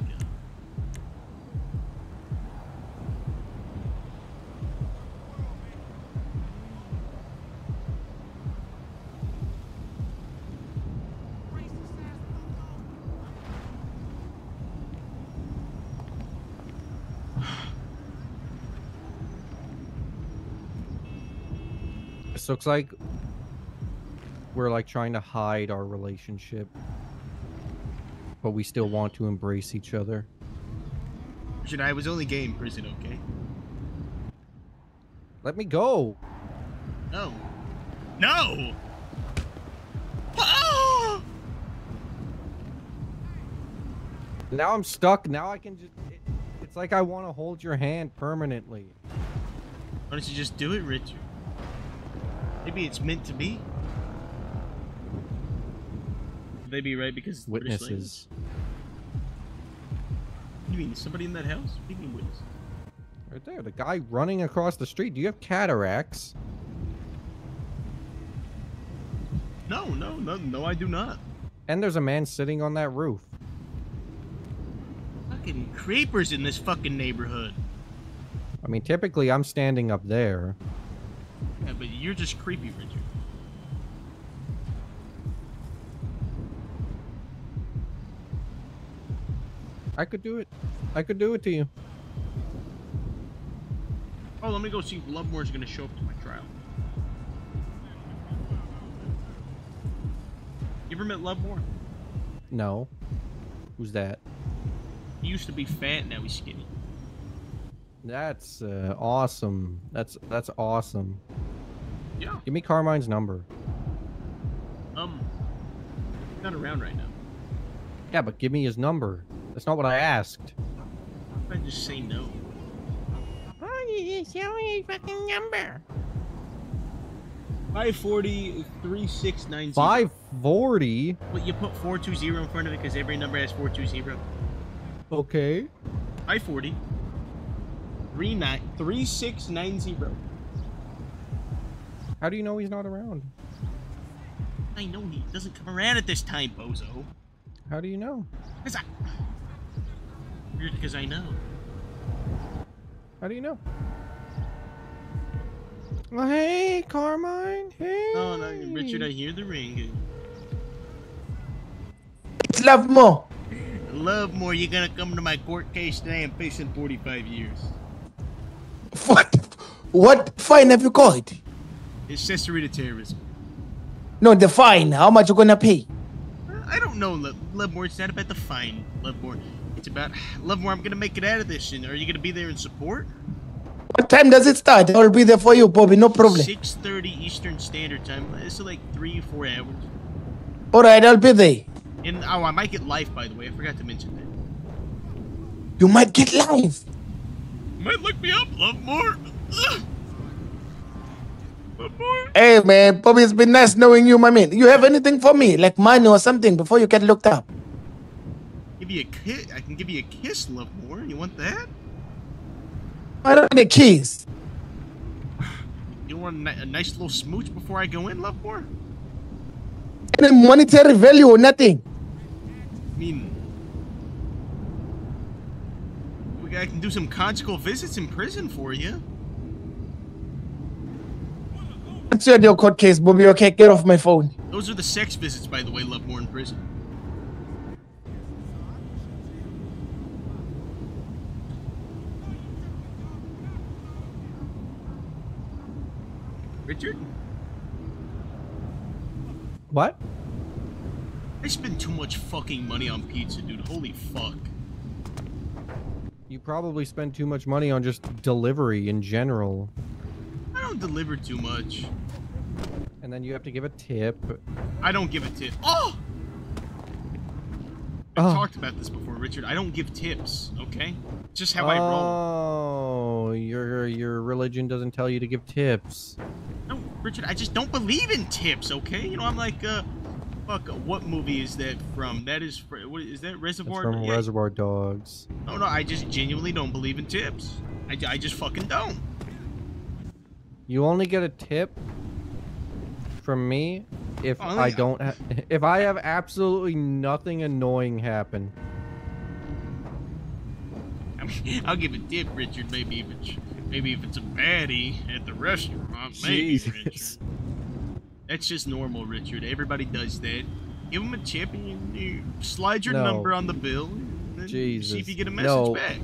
uh, This looks like we're like trying to hide our relationship, but we still want to embrace each other. Richard, I was only gay in prison, okay? Let me go. No. No! Ah! Now I'm stuck. Now I can just. It, it's like I want to hold your hand permanently. Why don't you just do it, Richard? Maybe it's meant to be. Maybe right because it's the British. Witnesses. You mean? Somebody in that house? What do you mean witness? Right there, the guy running across the street. Do you have cataracts? No, no, no, no, I do not. And there's a man sitting on that roof. Fucking creepers in this fucking neighborhood. I mean, typically I'm standing up there. Yeah, but you're just creepy, Richard. I could do it. I could do it to you. Oh, let me go see if Lovemore's gonna show up to my trial. You ever met Lovemore? No. Who's that? He used to be fat, now he's skinny. That's uh, awesome. That's that's awesome. Yeah. Give me Carmine's number. Um, not around right now. Yeah, but give me his number. That's not what I asked. I just say no. Why did you tell me his fucking number? 540 3690. 540. Well, you put 420 in front of it because every number has 420. Okay. 540 39 3690. How do you know he's not around? I know he doesn't come around at this time, bozo. How do you know? Because I. Weird because I know. How do you know? Oh, hey, Carmine. Hey. Oh, no, Richard, I hear the ring. Lovemore. Love more, you're gonna come to my court case today and facing 45 years. What? What fine have you got? Accessory to terrorism. No, the fine. How much you gonna pay? Uh, I don't know, Lo- Lovemore. It's not about the fine, Lovemore. It's about Lovemore. I'm gonna make it out of this, and are you gonna be there in support? What time does it start? I will be there for you, Bobby. No problem. 6:30 Eastern Standard Time. It's like three, four hours. All right, I'll be there. And oh, I might get life, by the way. I forgot to mention that. You might get live. Might look me up, Lovemore. Ugh. Lovemore. Hey, man, Bobby, it's been nice knowing you, my man. You have anything for me, like money or something, before you get looked up? Give you a kiss. I can give you a kiss, Lovemore. You want that? I don't need a kiss. You want a, nice little smooch before I go in, Lovemore? Any monetary value or nothing. I mean, we I can do some conjugal visits in prison for you. What's your deal court case, Bobby? Okay, get off my phone. Those are the sex visits, by the way, Lovemore in prison. Richard, What? I spend too much fucking money on pizza, dude. Holy fuck. You probably spend too much money on just delivery in general. I don't deliver too much. And then you have to give a tip. I don't give a tip. Oh! I've Oh. talked about this before, Richard. I don't give tips, okay? Just how I roll. Oh, your your religion doesn't tell you to give tips. No, Richard, I just don't believe in tips, okay? You know, I'm like, uh, fuck, uh, what movie is that from? That is, fr- what is that, It's Reservoir? from yeah. Reservoir Dogs. No, no, I just genuinely don't believe in tips. I, I just fucking don't. You only get a tip from me if Oh, I don't ha- if I have absolutely nothing annoying happen. I mean, I'll give a tip, Richard, maybe if it's, maybe if it's a baddie at the restaurant, maybe, Jesus. Richard. That's just normal, Richard. Everybody does that. Give them a tip and you, you slide your No. number on the bill. And Jesus. See if you get a message no. back.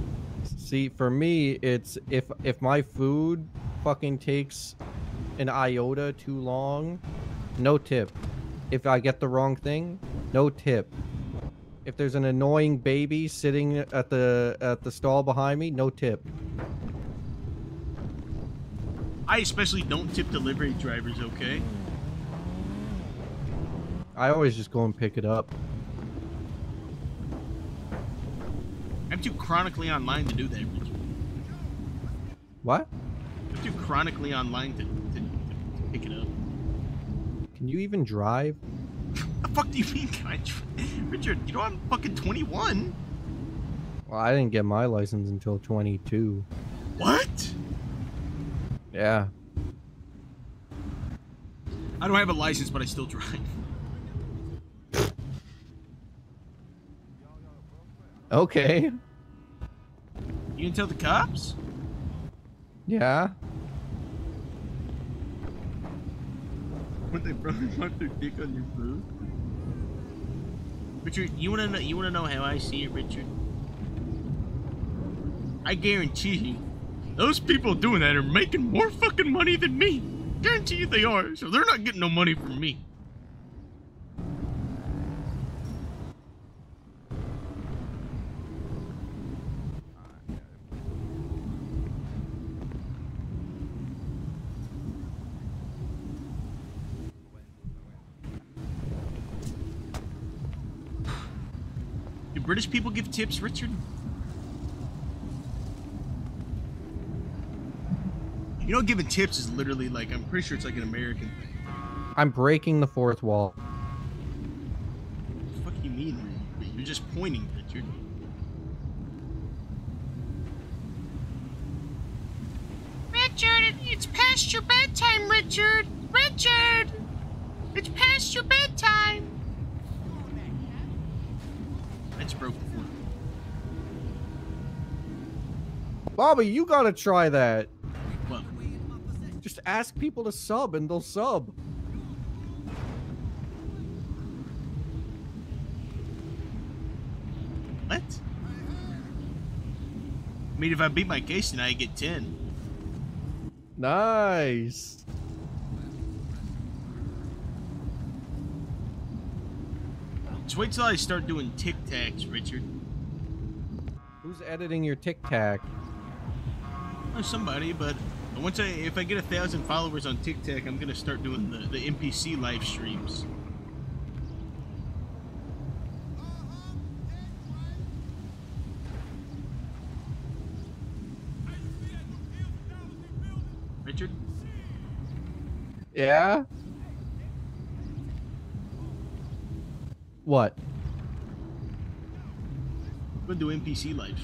See, for me, it's if if my food fucking takes an iota too long, no tip. If I get the wrong thing, no tip. If there's an annoying baby sitting at the at the stall behind me, no tip. I especially don't tip delivery drivers, okay? I always just go and pick it up. I'm too chronically online to do that, Richard. What? I'm too chronically online to, to, to pick it up. Can you even drive? The fuck do you mean, can I Richard, you know I'm fucking 21. Well, I didn't get my license until 22. What? Yeah. I don't have a license, but I still drive. Okay. You can tell the cops? Yeah. What they probably want their dick on your food? Richard, you wanna know you wanna know how I see it, Richard? I guarantee you, those people doing that are making more fucking money than me. Guarantee you they are, so they're not getting no money from me. British people give tips, Richard? You know, giving tips is literally like I'm pretty sure it's like an American thing. I'm breaking the fourth wall. What the fuck you mean? You're just pointing, Richard. Richard, it's past your bedtime, Richard. Richard, it's past your bedtime. That's broke before. Bobby, you gotta try that. What? Just ask people to sub and they'll sub. What? I mean, if I beat my case tonight, I get 10. Nice. Just wait till I start doing tic tacs, Richard. Who's editing your Tic Tac? Oh, somebody, but once I, if I get a thousand followers on tic tac, I'm gonna start doing the, the NPC live streams. Richard? Yeah? What? I'm gonna do NPC stream.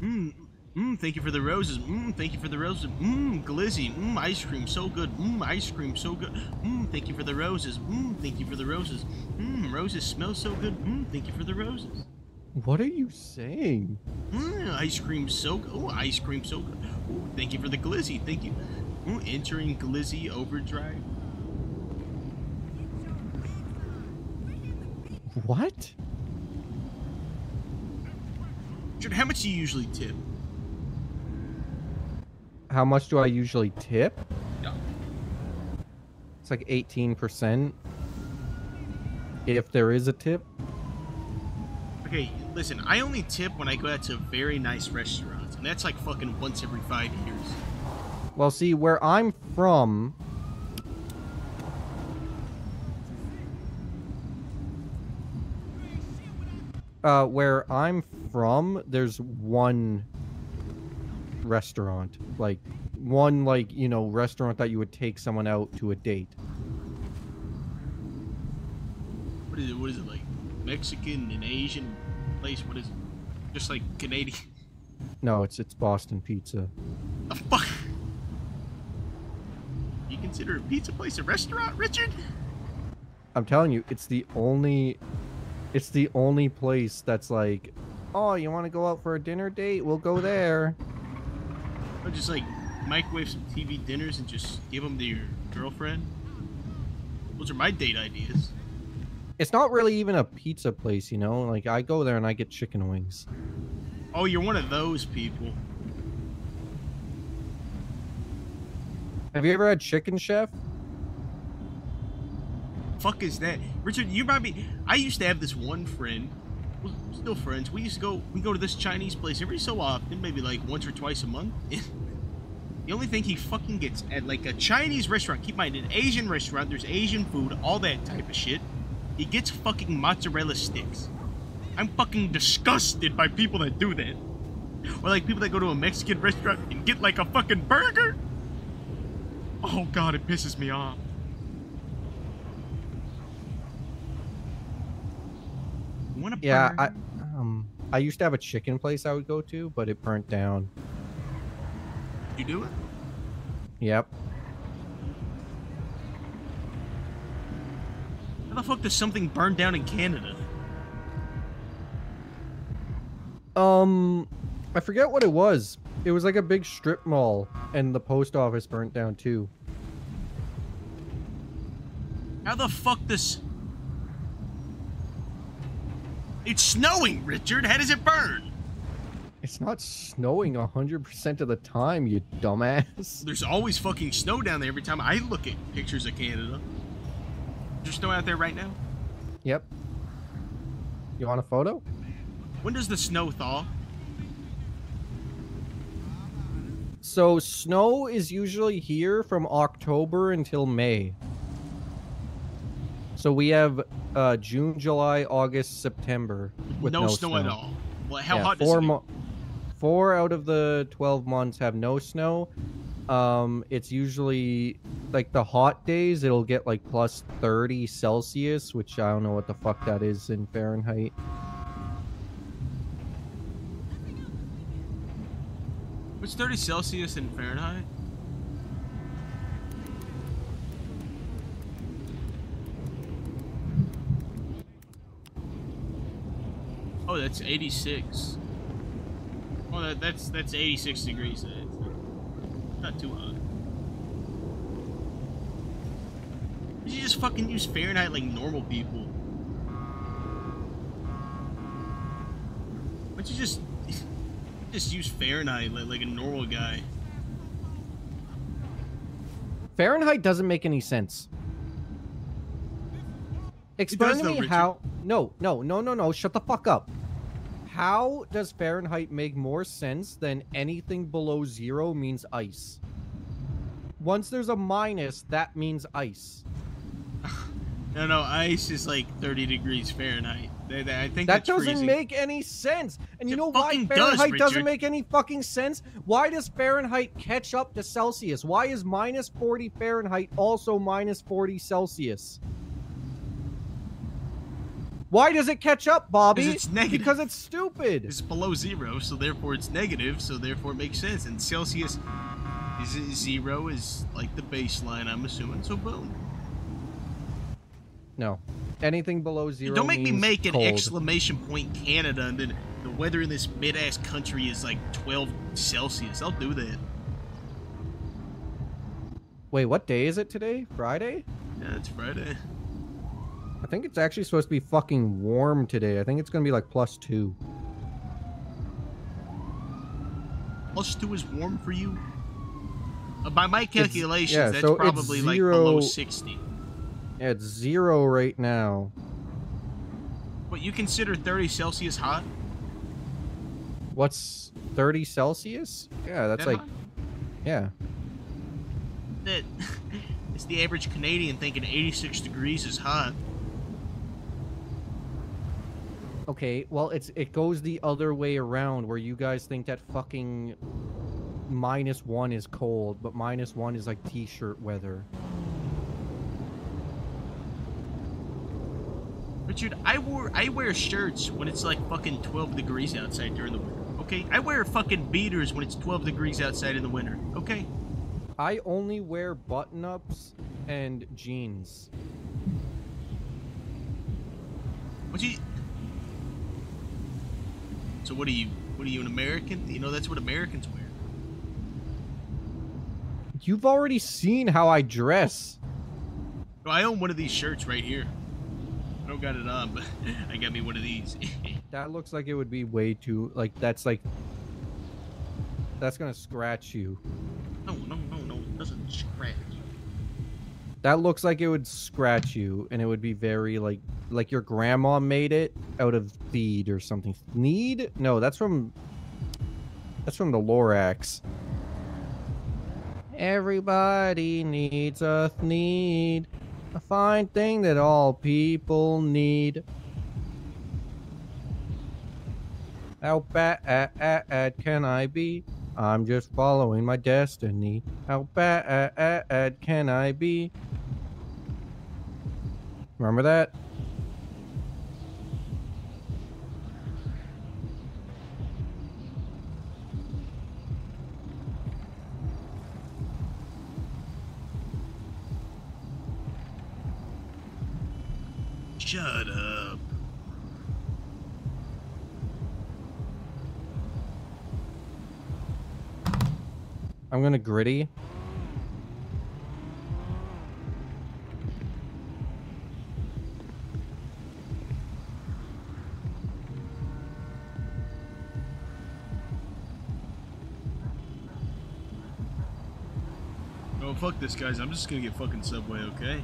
Mmm, mmm, thank you for the roses. Mmm, thank you for the roses. Mmm, glizzy. Mmm, ice cream, so good. Mmm, ice cream, so good. Mmm, thank you for the roses. Mmm, thank you for the roses. Mmm, roses smell so good. Mmm, thank you for the roses. What are you saying? Mmm, ice cream so good. Oh, ice cream so good. Ooh, thank you for the glizzy. Thank you. Ooh, entering glizzy overdrive. What? Richard, how much do you usually tip? How much do I usually tip? Yeah. It's like 18%. If there is a tip. Okay, listen, I only tip when I go out to very nice restaurants, and that's like fucking once every five years. Well, see, where I'm from, uh, where I'm from, there's one restaurant, like one like you know restaurant that you would take someone out to a date. What is it? What is it like? Mexican and Asian place? What is it? Just like Canadian? No, it's it's Boston Pizza. The fuck? You consider a pizza place a restaurant, Richard? I'm telling you, it's the only, it's the only place that's like, oh, you want to go out for a dinner date? We'll go there. Or just like microwave some TV dinners and just give them to your girlfriend? Those are my date ideas. It's not really even a pizza place, you know. Like I go there and I get chicken wings. Oh, you're one of those people. Have you ever had Chicken Chef? Fuck is that, Richard? You probably. I used to have this one friend. Still friends. We used to go. We go to this Chinese place every so often, maybe like once or twice a month. the only thing he fucking gets at like a Chinese restaurant. Keep in mind, an Asian restaurant. There's Asian food, all that type of shit. He gets fucking mozzarella sticks. I'm fucking disgusted by people that do that. Or like people that go to a Mexican restaurant and get like a fucking burger. Oh god, it pisses me off. Want a Yeah, I um I used to have a chicken place I would go to, but it burnt down. You do it? Yep. How the fuck does something burn down in Canada? Um, I forget what it was. It was like a big strip mall, and the post office burnt down too. How the fuck does... It's snowing, Richard! How does it burn? It's not snowing hundred percent of the time, you dumbass. There's always fucking snow down there every time I look at pictures of Canada. There's snow out there right now? Yep. You want a photo? When does the snow thaw? So snow is usually here from October until May. So we have uh, June, July, August, September with no, no, snow, at all. Well, how hot does four it get? mo- Four out of the twelve months have no snow. Um, it's usually like the hot days. It'll get like plus thirty Celsius, which I don't know what the fuck that is in Fahrenheit. What's 30 Celsius in Fahrenheit? Oh, that's 86. Oh, that, that's that's 86 degrees. That's not too hot. Did You just fucking use Fahrenheit like normal people. Why don't you just just use Fahrenheit like, like a normal guy? Fahrenheit doesn't make any sense. Explain to me Richard. how. No, no, no, no, no. Shut the fuck up. How does Fahrenheit make more sense than anything below zero means ice? Once there's a minus, that means ice. No, no, ice is like 30 degrees Fahrenheit. That, that- I think That doesn't freezing. make any sense. And you know why fucking does, Fahrenheit doesn't make any fucking sense? Why does Fahrenheit catch up to Celsius? Why is minus 40 Fahrenheit also minus 40 Celsius? Why does it catch up, Bobby? Because it's negative. Because it's stupid. It's below zero, so therefore it's negative, so therefore it makes sense. And Celsius is zero is like the baseline, I'm assuming. So boom. No. Anything below zero. Don't make me make an cold. exclamation point Canada and then the weather in this mid ass country is like 12 Celsius. I'll do that. Wait, what day is it today? Friday? Yeah, it's Friday. I think it's actually supposed to be fucking warm today. I think it's gonna be like plus two. Plus two is warm for you? Uh, by my calculations, yeah, that's so probably like below 60. Yeah, it's zero right now. But you consider 30 Celsius hot? What's 30 Celsius? Yeah, that's That like. hot? Yeah. That it's the average Canadian thinking 86 degrees is hot. Okay, well, it's it goes the other way around where you guys think that fucking minus one is cold, but minus one is like t-shirt weather. Richard, I wore I wear shirts when it's like fucking 12 degrees outside during the winter. Okay, I wear fucking beaters when it's 12 degrees outside in the winter. Okay, I only wear button-ups and jeans. what you? So what are you? What are you an American? You know that's what Americans wear. You've already seen how I dress. I own one of these shirts right here. I don't got it on, but I got me one of these. That looks like it would be way too like that's like that's gonna scratch you. no, no, no, no, it doesn't scratch. That looks like it would scratch you, and it would be very like like your grandma made it out of feed or something. Need? No, that's from that's from the Lorax. Everybody needs a need, a fine thing that all people need. How bad can I be? I'm just following my destiny. How bad can I be? Remember that? Shut up. I'm gonna gritty. Oh fuck this, guys. I'm just gonna get fucking Subway, okay?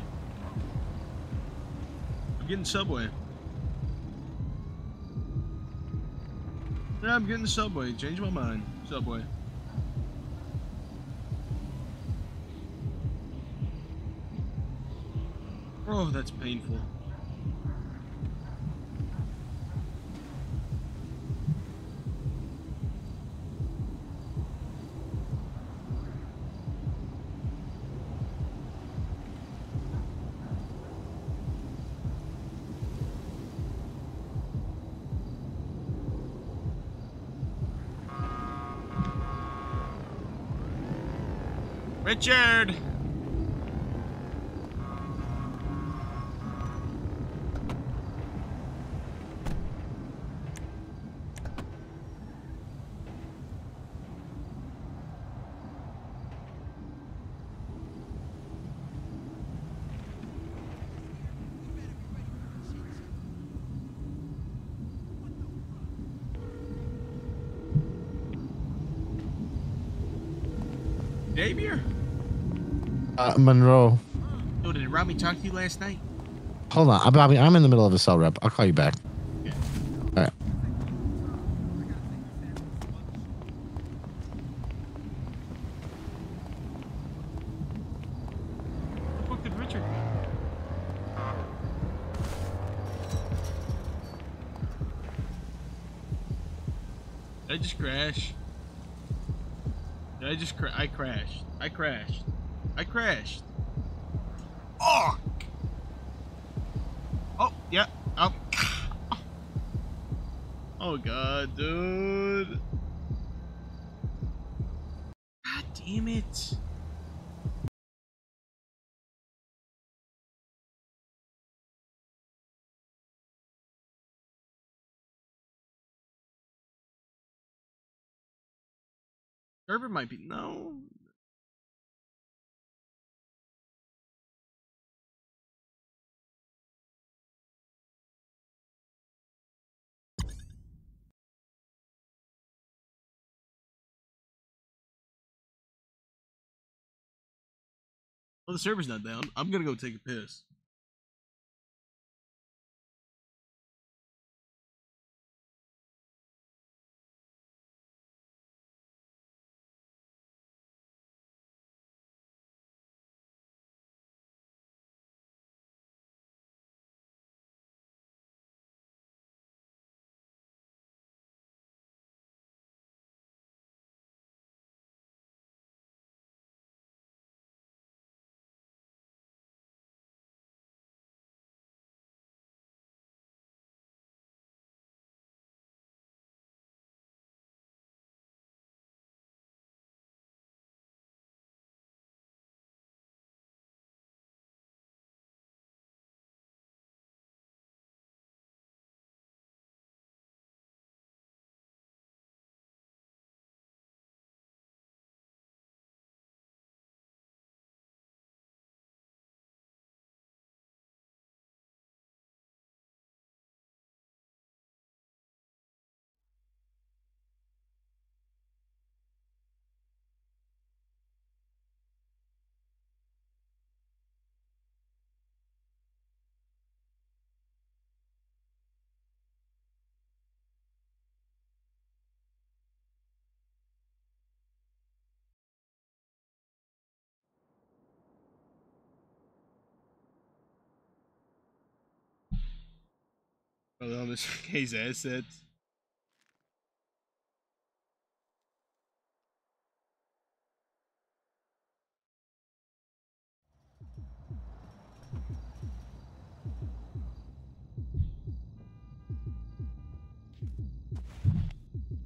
I'm getting Subway. Yeah, I'm getting Subway. Change my mind. Subway. Oh, that's painful. Richard! Monroe. Oh, did Robbie talk to you last night? Hold on, Bobby. I'm in the middle of a cell rep. I'll call you back. All right. The fuck did Richard? Did I just crash? Did I just cra- I crashed. I crashed. I crashed. Oh! Oh, yeah. Oh. Oh god, dude. God damn it. Server might be no. Well, the server's not down. I'm gonna go take a piss. Oh, on this case assets.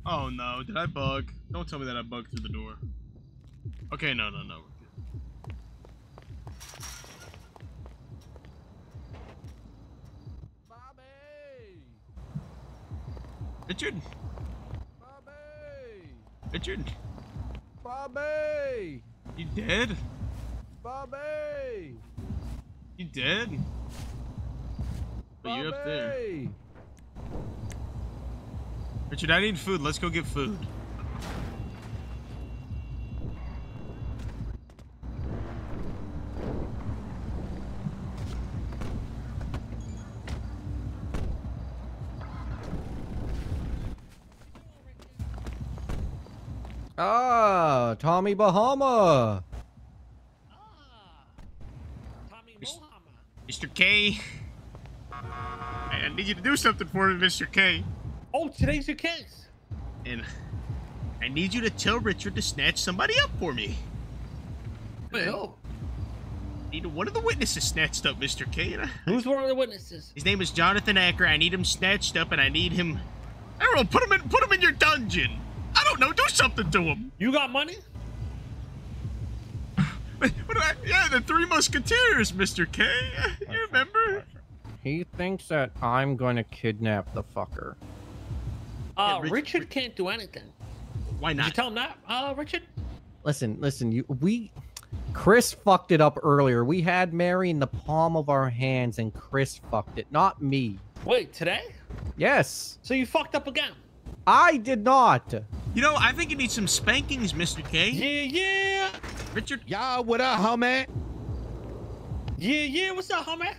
Oh no, did I bug? Don't tell me that I bugged through the door. Okay, no, no, no. Richard? Bobby. Richard? Bobby! You dead? Bobby! You dead? But you're up there. Richard, I need food. Let's go get food. Ah, Tommy Bahama. Is Mr. K. I need you to do something for me, Mr. K. Oh, today's your case. And I need you to tell Richard to snatch somebody up for me. Well, I need one of the witnesses snatched up, Mr. K. And I, who's one of the witnesses? his name is Jonathan Acker. I need him snatched up, and I need him. I don't know. Put him in. Put him in your dungeon. I don't know. Do something to him. You got money? What do I, yeah, the Three Musketeers, Mr. K. You remember? He thinks that I'm going to kidnap the fucker. Uh, Richard, can't do anything. Why Did you not? tell him that, uh, Richard? Listen, listen, you we Chris fucked it up earlier. We had Mary in the palm of our hands and Chris fucked it, not me. Wait, today? Yes. So you fucked up again? I did not. You know, I think you need some spankings, Mr. K. Yeah, yeah. Richard. Y'all, what up, homie? Yeah, yeah. What's up, homie?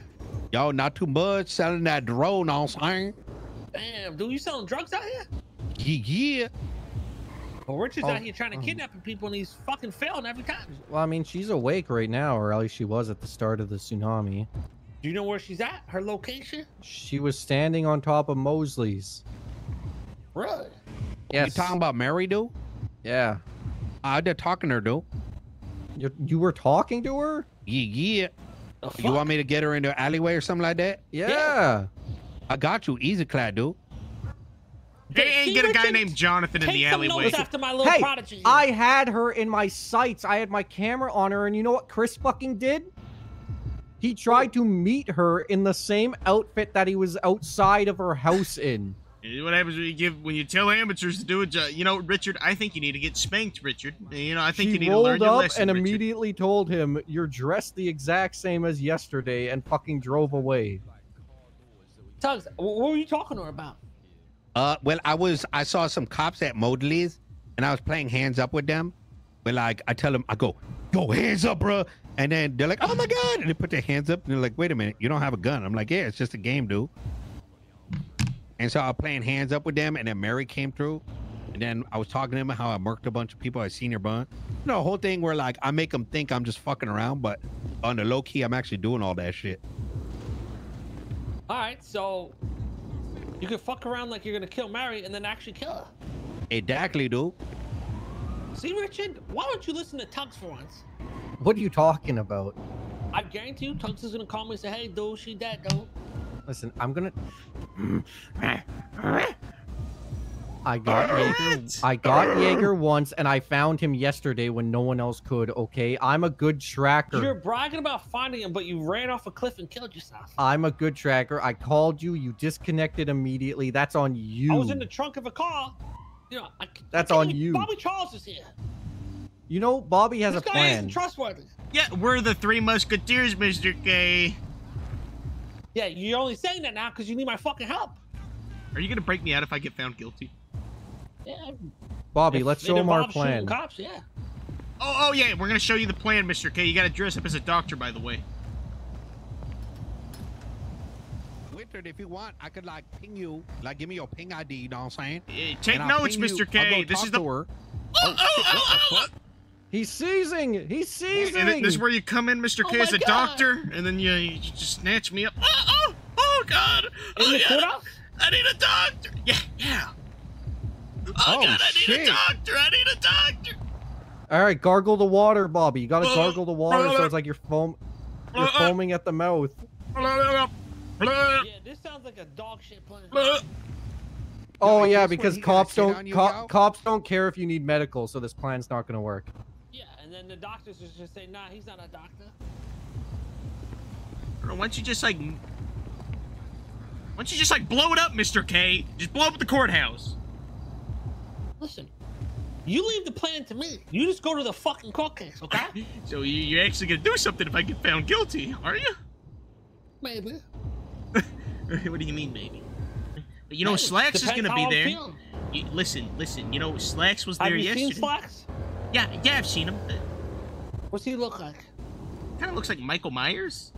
Y'all not too much selling that drone on saying? Damn, dude, you selling drugs out here? Yeah, yeah. Well, Richard's Oh, out here trying to um. oh. kidnap people, and he's fucking failing every time. Well, I mean, she's awake right now, or at least she was at the start of the tsunami. Do you know where she's at? Her location? She was standing on top of Mosley's. Really? Yes. You talking about Mary, dude? Yeah. I did talking to her, dude. You, you were talking to her? Yeah, yeah. You want me to get her into an alleyway or something like that? Yeah. I got you. Easy clad, dude. They ain't get a guy named Jonathan in the alleyway. hey, I had her in my sights. I had my camera on her, and you know what Chris fucking did? He tried to meet her in the same outfit that he was outside of her house in. You What happens when you give when you tell amateurs to do it? You know, Richard. I think you need to get spanked, Richard. You know, I think she you need to learn rolled your up lesson. and Richard. immediately told him, "You're dressed the exact same as yesterday," and fucking drove away. Tugs, what were you talking to her about? Uh, well, I was I saw some cops at Mosley's, and I was playing hands up with them. But like, I tell them, I go, go hands up, bro. And then they're like, oh my god, and they put their hands up, and they're like, wait a minute, you don't have a gun. I'm like, yeah, it's just a game, dude. And so I was playing hands up with them, and then Mary came through, and then I was talking to them how I murked a bunch of people at Señor Bun. You know, whole thing where like I make them think I'm just fucking around, but on the low key, I'm actually doing all that shit. All right, so you can fuck around like you're gonna kill Mary and then actually kill her. Exactly, dude. See, Richard, why don't you listen to Tugs for once? What are you talking about? I guarantee you, Tugs is gonna call me and say, "Hey, dude, she dead, dude." Listen, I'm gonna. I got Jaeger. I got Jaeger once, and I found him yesterday when no one else could. Okay, I'm a good tracker. You're bragging about finding him, but you ran off a cliff and killed yourself. I'm a good tracker. I called you. You disconnected immediately. That's on you. I was in the trunk of a car. You know, I, That's I on you. Bobby Charles is here. You know, Bobby has this a guy plan. isn't trustworthy. Yeah, we're the Three Musketeers, Mr. K. Yeah, you're only saying that now because you need my fucking help. Are you gonna break me out if I get found guilty? Yeah. Bobby, If let's show him our involves shooting plan. Cops, yeah. Oh, oh yeah, we're gonna show you the plan, Mr. K. You gotta dress up as a doctor, by the way. Richard, if you want, I could like ping you, like give me your ping ID. You know what I'm saying? take And I'll notes, Mr. K. I'll go This is the- to her. Oh, oh, oh, oh, He's seizing. He's seizing. And then this is where you come in, Mr. Oh K, my as a God. doctor, and then you, you just snatch me up. Oh, oh, oh God! Oh, the yeah. I need a doctor. Yeah, yeah. Oh, Oh, God, I need shit. a doctor. I need a doctor. All right, gargle the water, Bobby. You gotta Uh, gargle the water so uh, it's like you're foam. You're uh, uh. foaming at the mouth. Yeah, this sounds like a dog shit plan. Oh is yeah, because cops don't on co- yo? cops don't care if you need medical, so this plan's not gonna work. Then the doctors just just say, "Nah, he's not a doctor." Why don't you just like, why don't you just like blow it up, Mr. K? Just blow up the courthouse. Listen, you leave the plan to me. You just go to the fucking court case, okay? So you, you're actually gonna do something if I get found guilty, are you? Maybe. what do you mean, maybe? But you know, Hey, Slacks is gonna be there. You, listen, listen. You know, Slacks was Have there you yesterday. seen Slacks? Yeah, yeah, I've seen him. What's he look like? kind of looks like Michael Myers.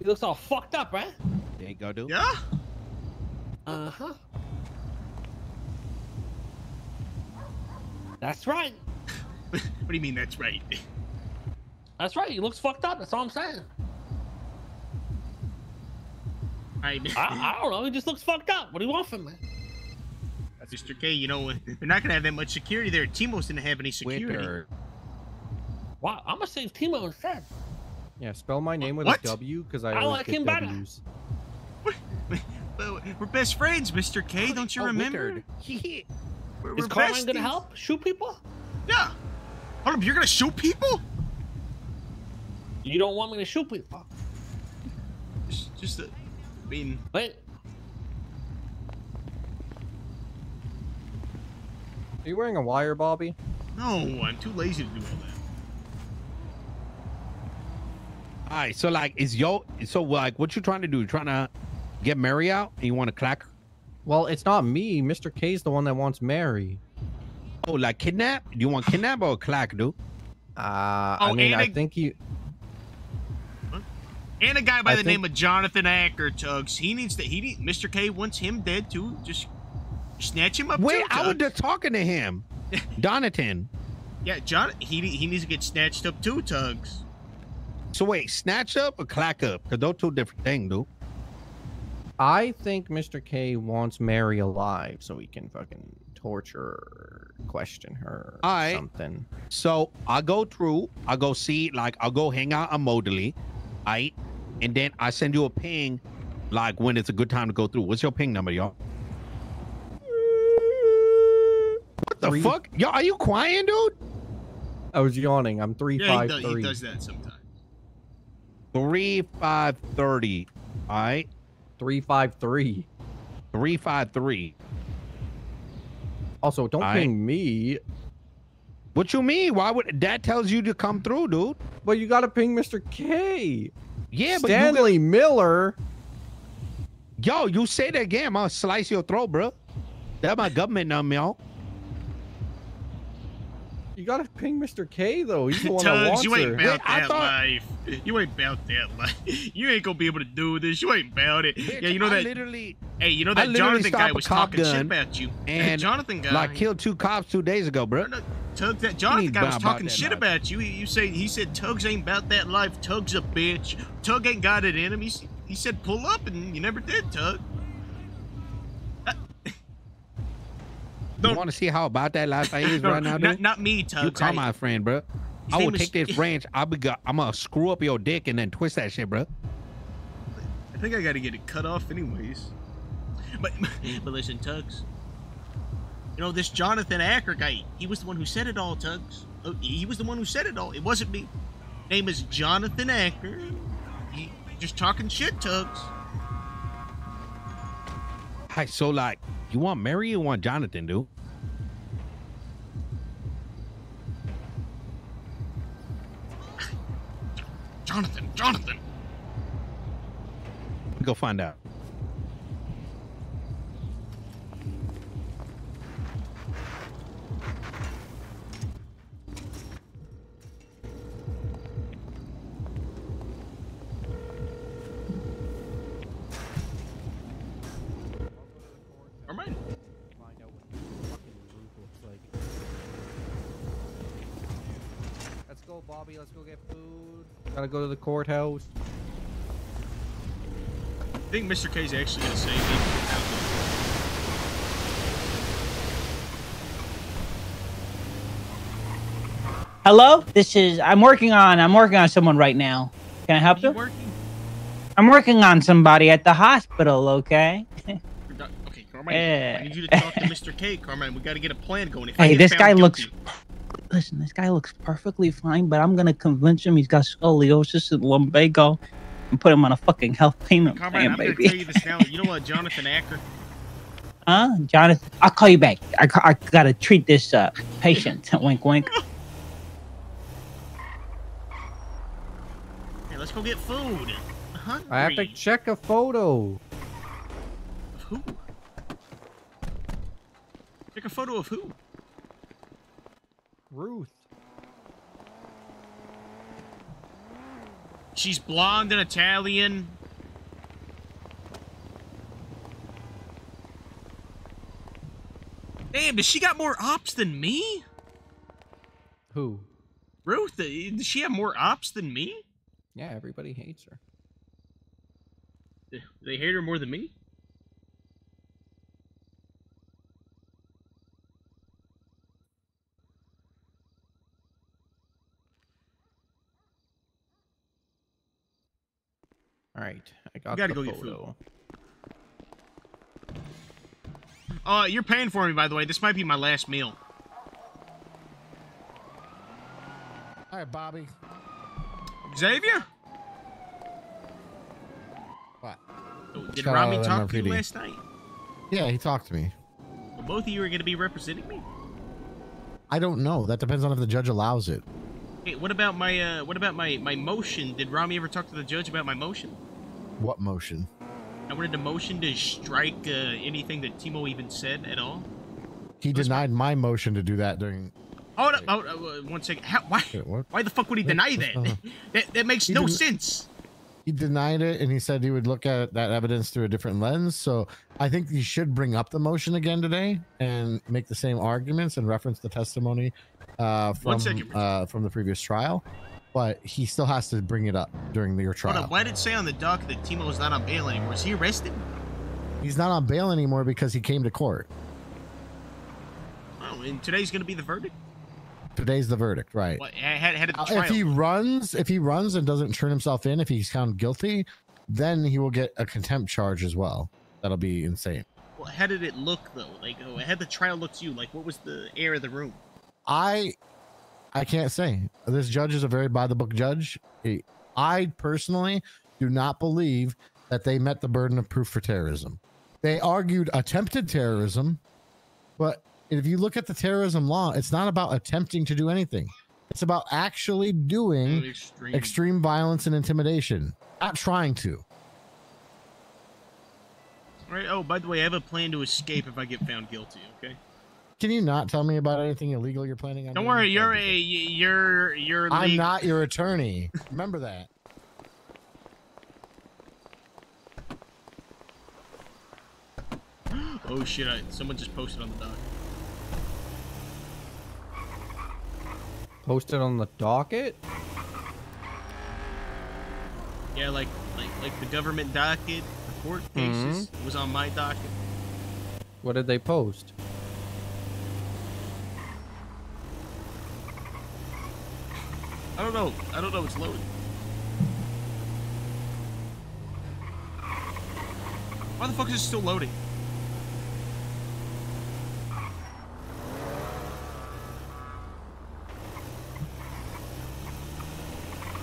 He looks all fucked up, right? There you go, dude. Yeah. Uh huh. That's right. what do you mean? That's right. That's right. He looks fucked up. That's all I'm saying. I, I, I don't know. He just looks fucked up. What do you want from me? Mr. K, you know, they're not gonna have that much security there. Timo's didn't have any security. Wow, I'm gonna save Timo instead. Yeah, spell my name with What? a W because I, I always like get him better. W's. Well, We're best friends, Mr. K. Don't you Oh, remember? We're, Is we're Carmine gonna help shoot people? Yeah. Hold up, you're gonna shoot people? You don't want me to shoot people? Just, just, uh, I mean, Wait, Are you wearing a wire, Bobby? no, I'm too lazy to do all that. All right, so like, is yo, so like, what you trying to do? You trying to get Mary out, and you want to clack her? Well, it's not me. Mr. K's the one that wants Mary. Oh, like kidnap? Do you want kidnap or clack, dude? Uh, I Oh, mean, and I I- think you. And a guy by I the think- name of Jonathan Acker, Tugs. He needs to. He need, Mr. K wants him dead too. Just snatch him up. Wait, too, I was just talking to him, Donatan. Yeah, John. He he needs to get snatched up too, Tugs. So wait, snatch up or clack up? Because those two different things, dude. I think Mr. K wants Mary alive so he can fucking torture her, question her, or Alright. something. So I go through, I go see, like I'll go hang out on Mosley's, right? And then I send you a ping, like when it's a good time to go through. What's your ping number, y'all? What the Three- fuck? Y'all, are you quiet, dude? I was yawning. I'm three Yeah, he five does, he does that sometimes. Three five thirty. All right. Three five three. Three five three. Also, don't Alright. ping me. What you mean? Why would that tells you to come through, dude? But you gotta ping Mr. K. Yeah, but Stanley Miller. Yo, you say that again, gonna slice your throat, bro. That my government number, yo. You gotta ping Mr. K though. He's the one that Tugs, wants you ain't her. about that life. You ain't about that life. You ain't gonna be able to do this. You ain't about it. yeah, you know I that. literally, hey, you know that Jonathan guy was talking shit about you. That and Jonathan guy. like killed two cops two days ago, bro. Tug, that Jonathan guy was talking shit life. about you. He, you say he said Tugs ain't about that life. Tugs a bitch. Tug ain't got it in him. He, he said pull up, and you never did, Tug. You want to see how about that life I is right now, not, dude? not me, You Tugs. call I- my friend, bro. I will take this branch. I'll be. I'm gonna screw up your dick and then twist that shit, bro. I think I got to get it cut off anyways. But but listen, Tugs. You know this Jonathan Acker guy. He was the one who said it all, Tugs. Oh, He was the one who said it all. It wasn't me. Name is Jonathan Acker. He just talking shit, Tugs. Hi, so like, you want Mary you want Jonathan, dude? Jonathan, Jonathan. Go find out. Bobby. Let's go get food. Gotta go to the courthouse. I think Mr. K's actually gonna save me. Hello? This is I'm working on I'm working on someone right now. Can I help you? I'm working on somebody at the hospital, okay? Okay, Carmine. Yeah. I need you to talk to Mr. K, Carmine. We got to get a plan going. If Hey, this guy guilty- looks Listen, this guy looks perfectly fine, but I'm gonna convince him he's got scoliosis and lumbago and put him on a fucking health payment Carmine, plan, I'm gonna baby. tell you this now. You know what, Jonathan Acker? Huh? Jonathan, I'll call you back. I, I gotta treat this uh, patient. wink, wink. Hey, let's go get food. I'm I have to check a photo. Of who? Take a photo of who? Ruth. She's blonde and Italian. Damn, does she got more ops than me? Who? Ruth, uh, does she have more ops than me? Yeah, everybody hates her. They- They hate her more than me? All right, I got gotta the go get food. photo. Uh, you're paying for me, by the way. This might be my last meal. All right, Bobby. Xavier? What? Oh, Did Shout Rami out to talk to you last night? Yeah, he talked to me. Well, both of you are going to be representing me? I don't know. That depends on if the judge allows it. Hey, what about my, uh, what about my, my motion? Did Rami ever talk to the judge about my motion? What motion? I wanted a motion to strike uh, anything that Timo even said at all. He denied my motion to do that during. Hold up, hold uh, one second. How, why, what? why the fuck would he deny that? that? That makes no sense. He denied it, and he said he would look at that evidence through a different lens. So I think he should bring up the motion again today and make the same arguments and reference the testimony uh, from uh, from the previous trial. But he still has to bring it up during your trial. up, why did it say on the dock that Timo's not on bail anymore? Is he arrested? He's not on bail anymore because he came to court. Oh, and today's going to be the verdict? Today's the verdict, right? What, ahead, ahead of the trial? If he runs, if he runs and doesn't turn himself in, if he's found guilty, then he will get a contempt charge as well. That'll be insane. Well, how did it look, though? Like, oh, how the trial look to you? Like, what was the air of the room? I I can't say. This judge is a very by the book judge. He- I personally do not believe that they met the burden of proof for terrorism. They argued attempted terrorism, but if you look at the terrorism law, it's not about attempting to do anything. It's about actually doing extreme. extreme violence and intimidation, not trying to. All right. Oh, by the way, I have a plan to escape if I get found guilty. Okay. Can you not tell me about anything illegal you're planning on? Don't doing? worry. You're a you're you're. I'm legal- not your attorney. Remember that. Oh shit! I, someone just posted on the dock. Posted on the docket. Yeah, like like like the government docket, the court mm-hmm. cases was on my docket. What did they post? I don't know. I don't know. It's loading. Why the fuck is it still loading?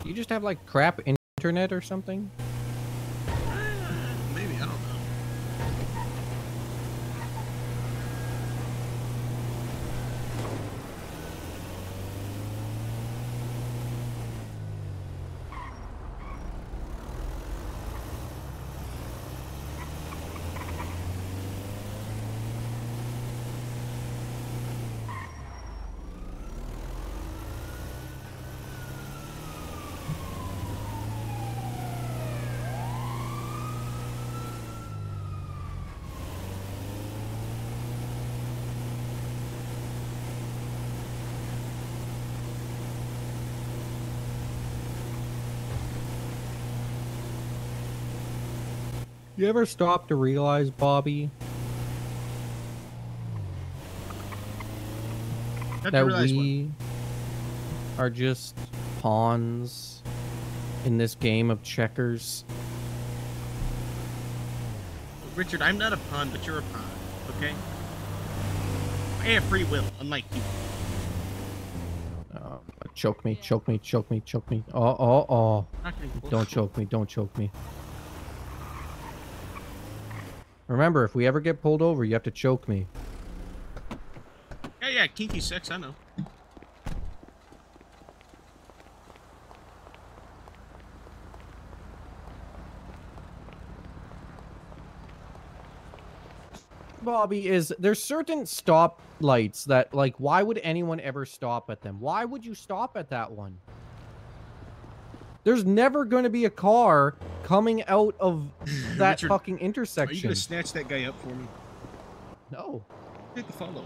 You just have like crap internet or something? Maybe I don't know. You ever stop to realize, Bobby, that we are just pawns in this game of checkers? Richard, I'm not a pawn, but you're a pawn. Okay. I have free will, unlike you. Uh, choke me, choke me, choke me, choke me. Oh, oh, oh. Not getting close. Don't choke me, don't choke me. Remember, if we ever get pulled over, you have to choke me. Yeah, yeah, kinky sex. I know. Bobby, is there's certain stop lights that like why would anyone ever stop at them? Why would you stop at that one? There's never going to be a car coming out of that Richard, fucking Are you gonna snatch that guy up for me? No. Take the follow.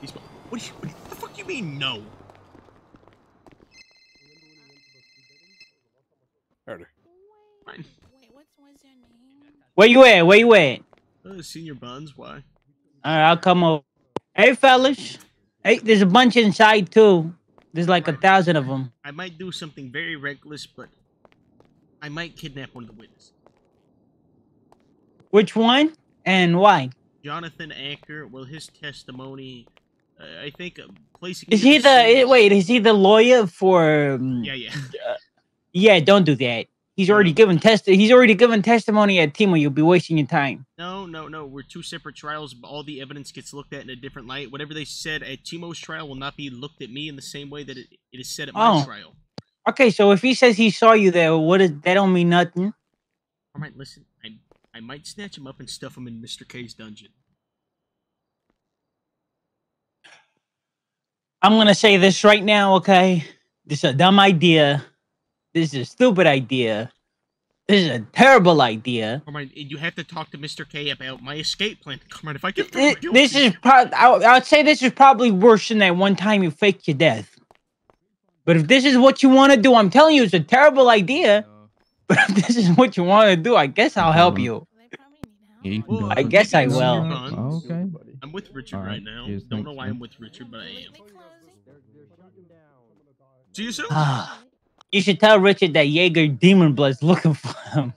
He's. What, do you, what the fuck you mean no? Harder. Fine. Wait, what's what's Where you at? Where you at? Uh, Señor Buns, why? All right, I'll come over. Hey, fellas. Hey, there's a bunch inside too. There's like a thousand of them. I might do something very reckless, but I might kidnap one of the witnesses. Which one and why? Jonathan Acker, well, his testimony, uh, I think, uh, placing. Is he the eh, wait? Is he the lawyer for? um, Yeah, yeah. Yeah, don't do that. He's already given test. He's already given testimony at Timo. You'll be wasting your time. No, no, no. We're two separate trials. but All the evidence gets looked at in a different light. Whatever they said at Timo's trial will not be looked at me in the same way that it, it is said at my Oh. trial. Okay, so if he says he saw you there, what is that? Don't mean nothing. All right, listen. I I might snatch him up and stuff him in Mr. K's dungeon. I'm gonna say this right now, okay? This is a dumb idea. This is a stupid idea. This is a terrible idea. Come on, you have to talk to Mr. K about my escape plan. Come on, if I get found Thi- guilty- This is pro- I, I would say this is probably worse than that one time you faked your death. But if this is what you want to do, I'm telling you, it's a terrible idea. But if this is what you want to do, I guess I'll help you. Well, I guess I will. Buns. okay. I'm with Richard All right, right, now. cheers, Don't know why. I'm with Richard, but I am. See you soon. You should tell Richard that Jaeger Demon Blood's looking for him.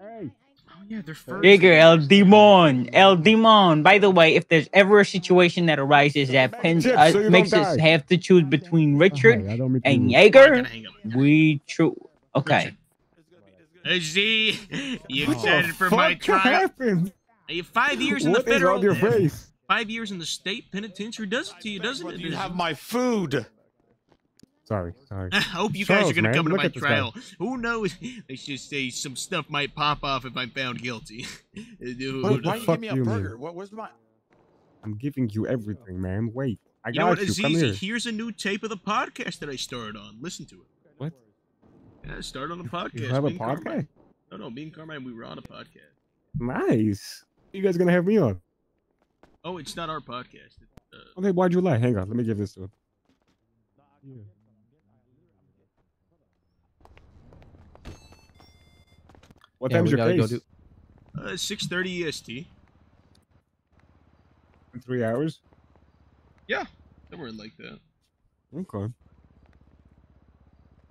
Oh yeah, they're first. Jaeger El Demon, El Demon. By the way, if there's ever a situation that arises that pins, Chip, uh, so makes us die. have to choose between Richard I don't mean to and be- Jaeger, we true. Okay. Z, you What excited the for my fuck trial? happened? Are you five years in the is federal? on your face? Five years in the state penitentiary does it to you, doesn't it? You have my food. Sorry, sorry. I hope you guys are gonna come to my at this guy. trial. Who knows? Let's just say some stuff might pop off if I'm found guilty. Dude. What the Why you give me a you mean? burger? What, where's my? I'm giving you everything, man. Wait, I You know got what, you. Come Aziz? here. Here's a new tape of the podcast that I started on. Listen to it. What? Yeah, I started on a podcast. You have a Me and Carmine. podcast? No, no, me and Carmine, we were on a podcast. Nice. You guys gonna have me on? Oh, it's not our podcast. It's, uh, Okay, why'd you lie? Hang on, let me give this to him. What Yeah, time's we your gotta go uh, 6:30 EST. In three hours. Yeah, somewhere like that. Okay.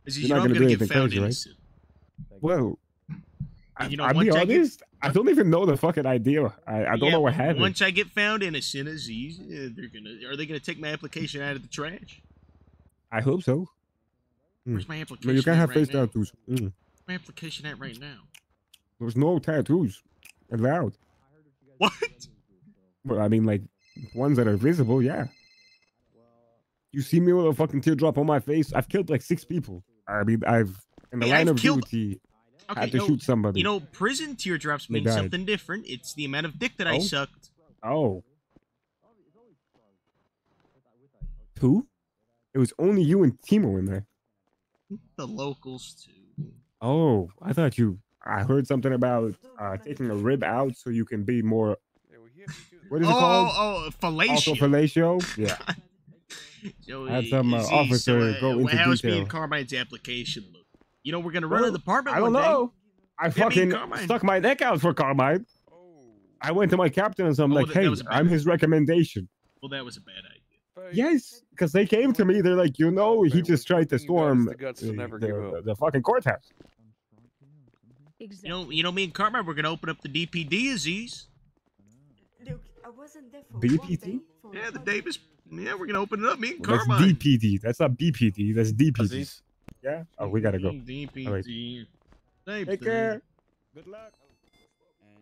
Aziz, You're you not gonna gonna do get anything found crazy, right? innocent. Well, I, You know, I'll be once I get- I don't even know the fucking idea. I, I don't Yeah, know what happened. Once I get found innocent, Aziz, they're gonna are they gonna take my application out of the trash? I hope so. Hmm. Where's my application? No, you can't at have right face now? tattoos. Mm. My application at right now. There's no tattoos allowed. What? But I mean, like ones that are visible, yeah. You see me with a fucking teardrop on my face? I've killed like six people. I mean, I've in the Hey, line I've of killed- duty Okay, had to no, shoot somebody. You know, prison teardrops mean something different. It's the amount of dick that I Oh? sucked. Oh. Two? It was only you and Timo in there. The locals too. Oh, I thought you. I heard something about uh, taking a rib out so you can be more. What is it oh, called? oh, oh, fellatio. Also fellatio. Yeah. So, I had some, uh, officer so, go into how's me detail. and Carmine's application look? You know, we're gonna run Well, an apartment I don't one day. know. I Yeah, fucking stuck my neck out for Carmine. I went to my captain and I'm Oh, like, that- that hey, was a bad I'm his recommendation. Well, that was a bad idea. Yes, because they came to me. They're like, you know, he just tried to storm the the, the- the fucking courthouse. You know, you know, me and Carmine, we're gonna open up the DPD, Aziz. Look, I wasn't there for BPT? Yeah, the Davis. Yeah, we're gonna open it up. Me and Well, that's DPD. That's not BPD. That's DPD. Aziz? Yeah. Oh, we gotta go. Mm, DPD. All right. Same Take thing. care. And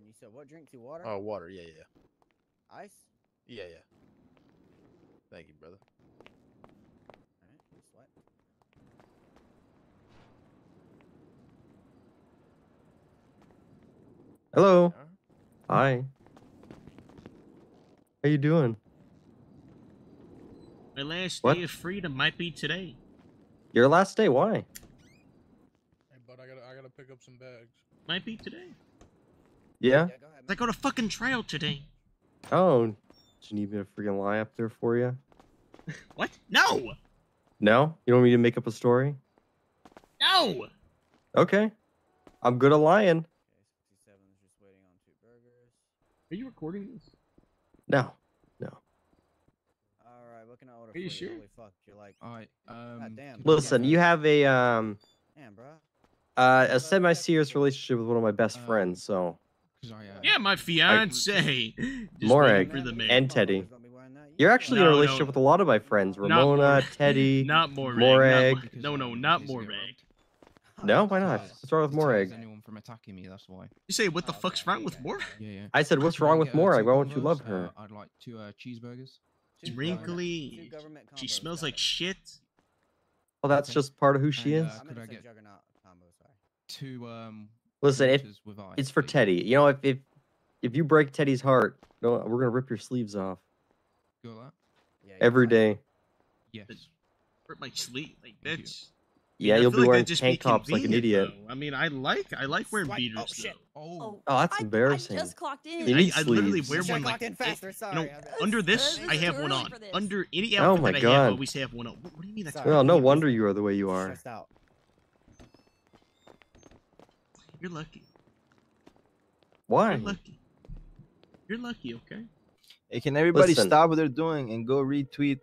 you said what drink to water? Oh, water. Yeah, yeah. Ice? Yeah, yeah. Thank you, brother. Alright, no sweat. Hello. Hi. How you doing? My last What? day of freedom might be today. Your last day? Why? Hey, bud, I gotta, I gotta pick up some bags. Might be today. Yeah. yeah go ahead, I go to fucking trial today. Oh, do you need me to freaking lie up there for you? What? No. No. You don't want me to make up a story? No. Okay. I'm good at lying. Are you recording this? No. No. All right, what can I order Are for you you? sure? Holy fuck, you're like. All right. Um, God damn. Listen, you have a um Damn, bro. uh, a semi-serious relationship with one of my best friends, so Yeah, my fiance. Just Morag for the and Teddy. You're actually in No, a no. relationship with a lot of my friends. Not Ramona, Morag. Teddy, Not Morag. Morag. Not, no, no, not Morag. No, why not? What's wrong with Morag? Anyone from attacking me. That's why. You say what the fuck's wrong with Morag? Yeah, yeah. I said, what's I wrong with get, uh, Morag? two Why won't you combos? love her? Uh, I'd like two uh, cheeseburgers. She's wrinkly. She smells like shit. Well, that's just part of who she And, is. uh, could I get two um? Listen, if with ice, it's for please? Teddy, you know, if if if you break Teddy's heart, no, we're gonna rip your sleeves off Got that? Yeah, every day. Yes. Hurt my sleep, like bitch. Yeah, you'll be like wearing just tank tops like an idiot. though. I mean, I like I like wearing beaters. though. Oh, Oh, that's embarrassing. just clocked in. You need I, I literally wear one clocked like in faster, it- sorry. You know, under this This I have one on. Under any Oh outfit my that I have, God. I always have one on. What, what do you mean that's Well, no wonder you are the way you are. Stressed out. You're lucky. Why? You're lucky. You're lucky, okay? Hey, can everybody Listen. stop what they're doing and go retweet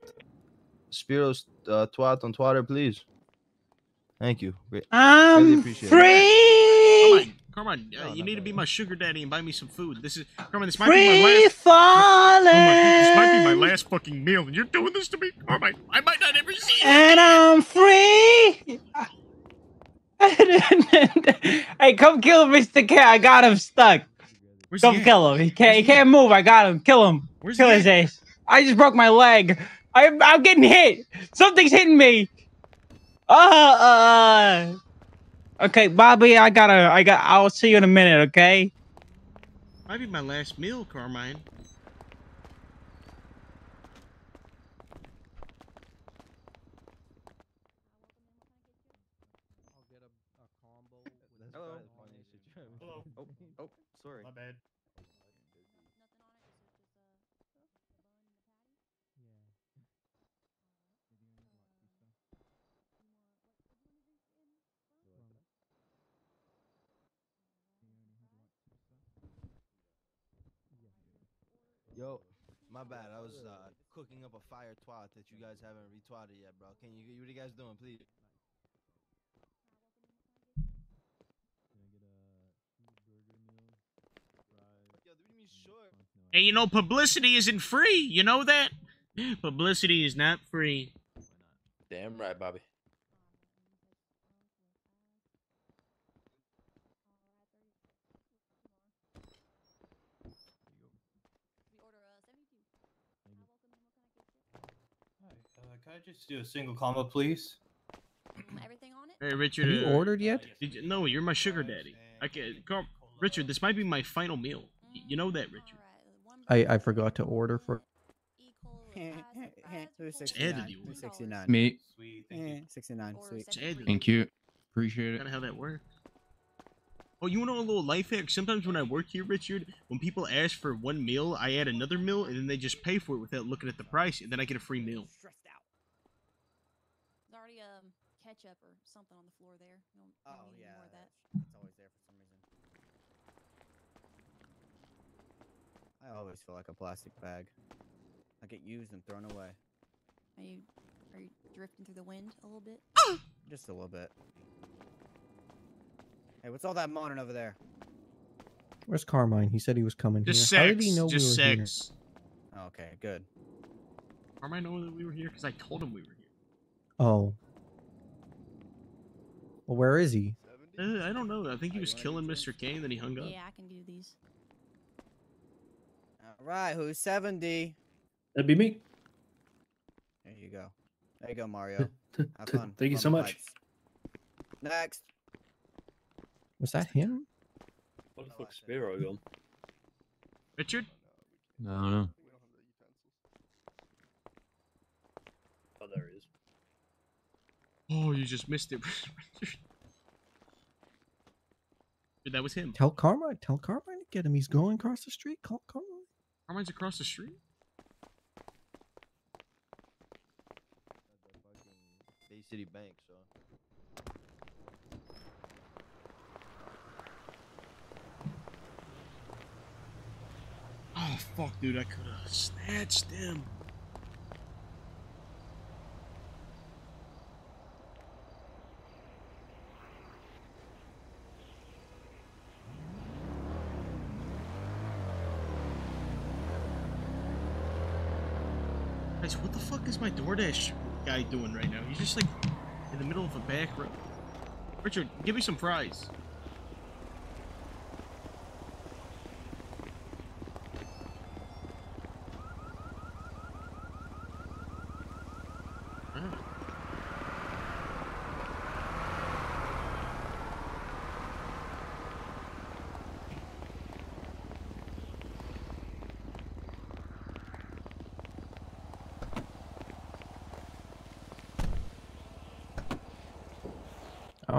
Spiro's uh, twat on Twitter, please? Thank you. Great. I'm appreciate it. free. Carmine, uh, you need to be my sugar daddy and buy me some food. This is Carmine. This might be my Free last. falling. Oh my God, this might be my last fucking meal, and you're doing this to me, Carmine. I might not ever see you. And I'm free. hey, come kill Mr. Cat. I got him stuck. Where's come he at? kill him. He can't. He can't move. I got him. Kill him. Where's kill he his at? ass. I just broke my leg. I'm. I'm getting hit. Something's hitting me. Uh. uh Okay, Bobby. I gotta. I got. I'll see you in a minute. Okay. Might be my last meal, Carmine. Yo, my bad. I was uh, cooking up a fire twat that you guys haven't retweeted yet, bro. Can you? What are you guys doing, please? Hey, you know, publicity isn't free. You know that? Publicity is not free. Damn right, Bobby. Uh, can I just do a single combo, please? Everything on it? Hey, Richard. Have you uh, ordered yet? Did you, no, you're my sugar daddy. I can, Carl, Richard. This might be my final meal. You know that, Richard. I I forgot to order for. Who's It's added 69? you. Who's 69? Me. Eh, 69. Sweet. It's added. Thank you. Appreciate it. Kind of how that works. Oh, you know a little life hack? Sometimes when I work here, Richard, when people ask for one meal, I add another meal, and then they just pay for it without looking at the price, and then I get a free meal. There's already ketchup or something on the floor there. You don't, you Oh don't need yeah, any more of that. It's always there for some reason. I always feel like a plastic bag. I get used and thrown away. Are you are you drifting through the wind a little bit? Just a little bit. Hey, what's all that moaning over there? Where's Carmine? He said he was coming Just here. How did he know just we were here? sex. Okay, good. Carmine know that we were here? Because I told him we were here. Oh. Well, where is he? Uh, I don't know. I think he was killing Mr. Kane, then he hung up. Yeah, I can do these. All right, who's 70? That'd be me. There you go. There you go, Mario. Have fun. Thank you so much. pipes. Next. Was that him? What the fuck, Spiro gone? Richard? No, no. Oh, there he is. Oh, you just missed it. Richard. that was him. Tell Carmine. Tell Carmine to get him. He's going across the street. Call Carmine. Carmine's across the street. Bay City Bank, so. Oh, fuck, dude, I could have snatched him. Guys, what the fuck is my DoorDash guy doing right now? He's just like in the middle of a back road. Richard, give me some fries.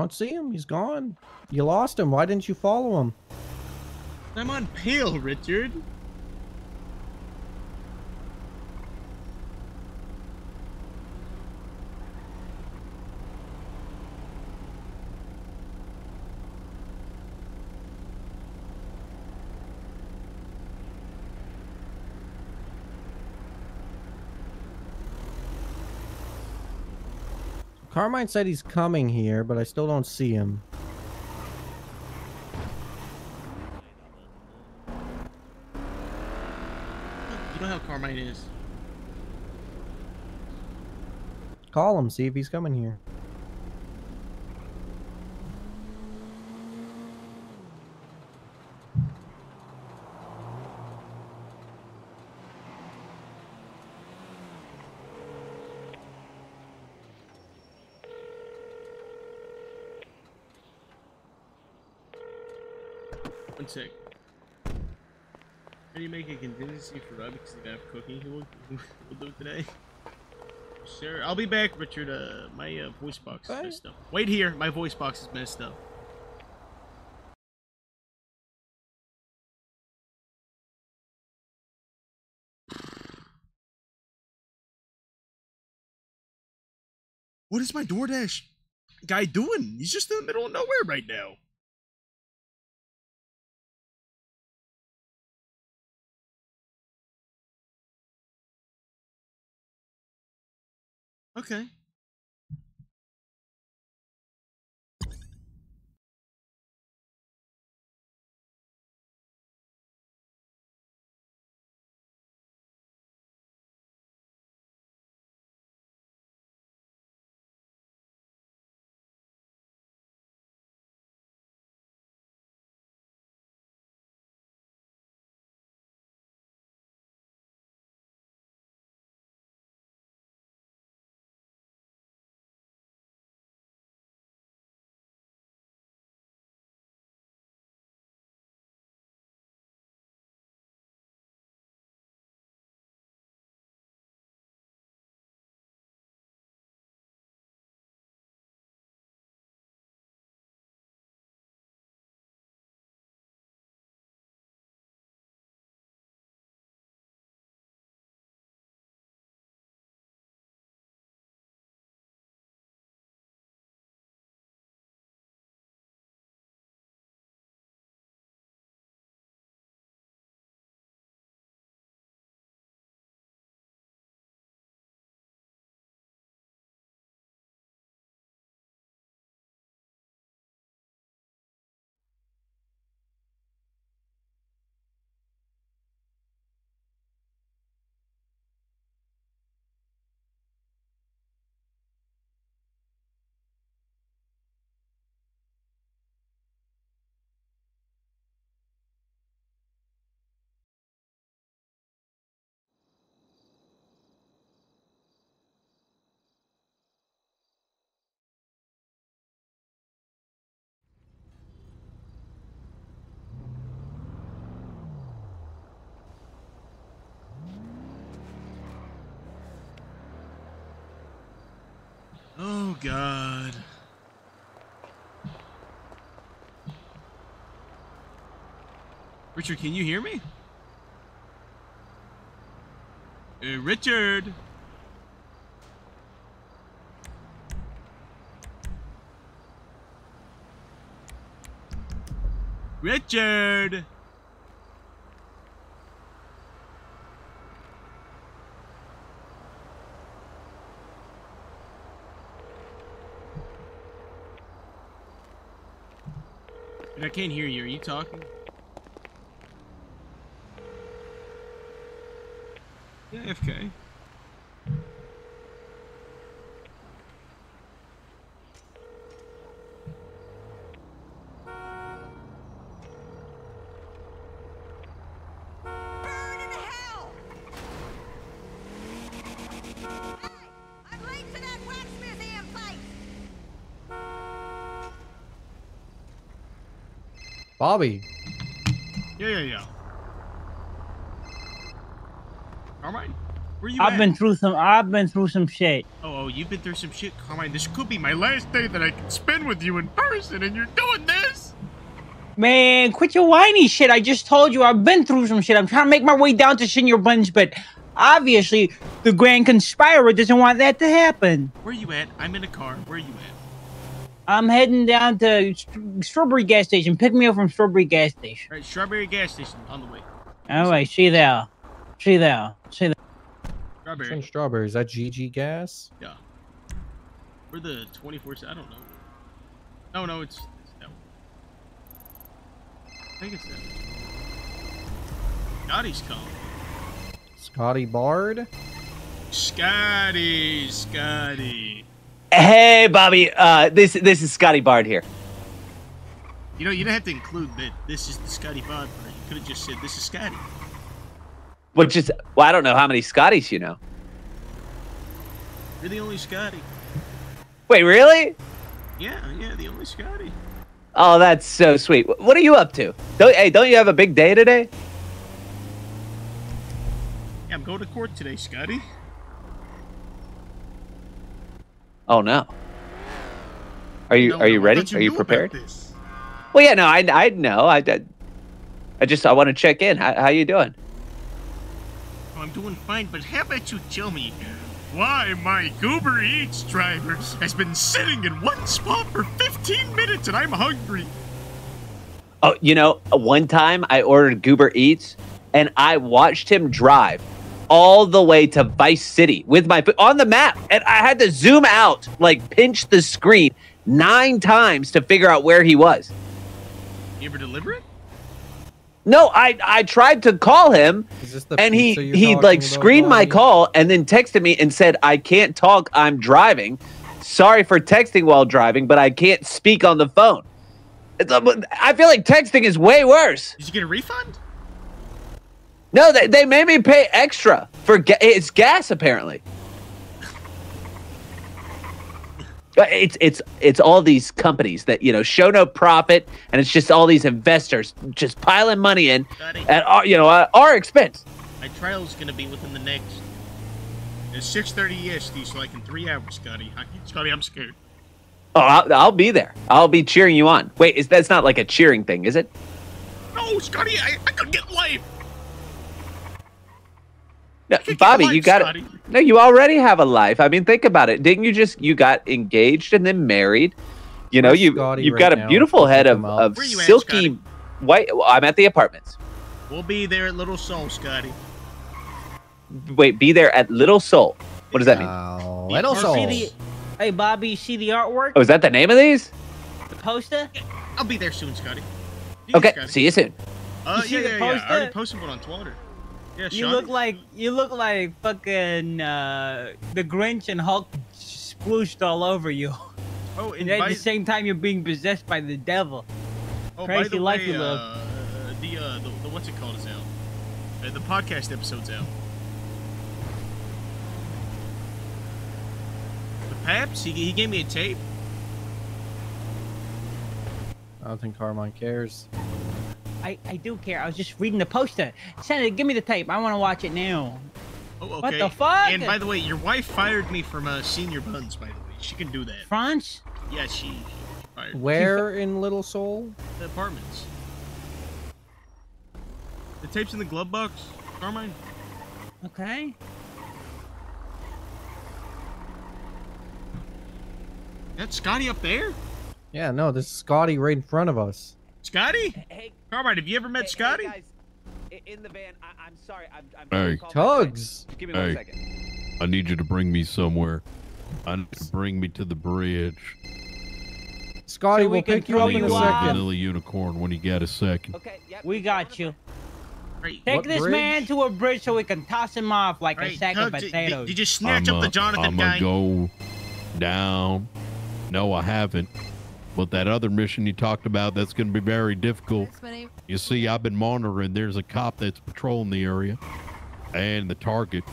Don't see him. He's gone. You lost him. Why didn't you follow him? I'm on pale, Richard. Carmine said he's coming here, but I still don't see him. You know how Carmine is. Call him, see if he's coming here. One sec. How do you make a contingency for Robbie because he have cooking? We'll, we'll do it today. Sure. I'll be back, Richard. Uh, my uh, voice box is messed up. Wait here. My voice box is messed up. What is my DoorDash guy doing? He's just in the middle of nowhere right now. Okay. God. Richard, can you hear me? Uh, Richard. Richard. I can't hear you. Are you talking? Yeah, FK. Bobby. Yeah, yeah, yeah. Carmine, where you I've at? been through some. I've been through some shit. Oh, oh, you've been through some shit, Carmine. This could be my last day that I can spend with you in person, and you're doing this. Man, quit your whiny shit. I just told you I've been through some shit. I'm trying to make my way down to Señor Buns, but obviously the Grand Conspirer doesn't want that to happen. Where you at? I'm in a car. Where you at? I'm heading down to St- Strawberry gas station. Pick me up from Strawberry gas station. Right, Strawberry gas station on the way. All right, see you there. See you there. See you there. Strawberry. Some strawberries. Is that GG gas? Yeah. We're the 24. I don't know. No, no, it's, it's that one. I think it's that. one. Scotty's calling. Scotty Bard. Scotty, Scotty. Hey, Bobby. Uh, this this is Scotty Bard here. You know, you don't have to include that this is the Scotty Bard part. You could have just said this is Scotty. Which is well, I don't know how many Scotties you know. You're the only Scotty. Wait, really? Yeah, yeah, the only Scotty. Oh, that's so sweet. What are you up to? Don't hey, don't you have a big day today? Yeah, I'm going to court today, Scotty. Oh no. Are you No, are you no, ready? you are you prepared? Well, yeah, no, I I know. I I, I just I want to check in. How how you doing? Oh, I'm doing fine, but how about you tell me why my Uber Eats driver has been sitting in one spot for 15 minutes and I'm hungry? Oh, you know, one time I ordered Goober Eats and I watched him drive all the way to Vice City with my on the map and I had to zoom out, like pinch the screen 9 times to figure out where he was. You ever deliver it? No, I I tried to call him Is this the and he he like screened my call and then texted me and said I can't talk, I'm driving. Sorry for texting while driving, but I can't speak on the phone. It's, I feel like texting is way worse. Did you get a refund? No, they, they made me pay extra for ga- it's gas apparently. It's it's it's all these companies that you know show no profit, and it's just all these investors just piling money in at our you know our expense. My trial is gonna be within the next. It's 6:30 EST, so like in three hours, Scotty. I, Scotty, I'm scared. Oh, I'll, I'll be there. I'll be cheering you on. Wait, is that's not like a cheering thing, is it? No, Scotty, I, I could get life. No, get Bobby, life, you got it. No, you already have a life. I mean, think about it. Didn't you just you got engaged and then married? You know, Where's you Scotty you've right got a beautiful Looking head of, of Where you at, silky white. well, I'm at the apartments. We'll be there at Little Seoul, Scotty. Wait, be there at Little Seoul. What does that mean? Oh, Little Seoul. See the, hey, Bobby, see the artwork? Oh, is that the name of these? The poster? I'll be there soon, Scotty. See you, Okay, Scotty. see you soon. Uh, You yeah, yeah, yeah. I already poster? posted one on Twitter. Yeah, You look like you look like fucking uh, the Grinch and Hulk splooshed all over you. Oh, and And at the same time, you're being possessed by the devil. oh, crazy by the life way, you live. Uh, the, uh, the the what's it called is out. Uh, the podcast episode's out. The Paps, he, he gave me a tape. I don't think Carmine cares. I, I do care. I was just reading the poster. Senator, give me the tape. I want to watch it now. Oh, okay. What the fuck? And by the way, your wife fired me from uh, Señor Buns. By the way, she can do that. France? Yeah, she, she fired me. Where in Little Seoul? The apartments. The tape's in the glove box, Carmine. Okay. That's Scotty up there. Yeah, no, this is Scotty right in front of us. Scotty? Hey, Carmine, have you ever met Scotty? in the van. I, I'm sorry. I'm, I'm Hey. Tugs. Give me Hey. one second. I need you to bring me somewhere. I need to bring me to the bridge. Scotty, So we we'll can pick you throw up in a you second. off. Vanilla unicorn when you got a second. Okay, We got you. Right. Take What this man to a bridge so we can toss him off like a Right, sack of Tug, did- potatoes. Did you snatch I'm up the a- Jonathan I'm guy? gonna go down. No, I haven't. But that other mission you talked about, that's going to be very difficult. You see, I've been monitoring. There's a cop that's patrolling the area, and the target,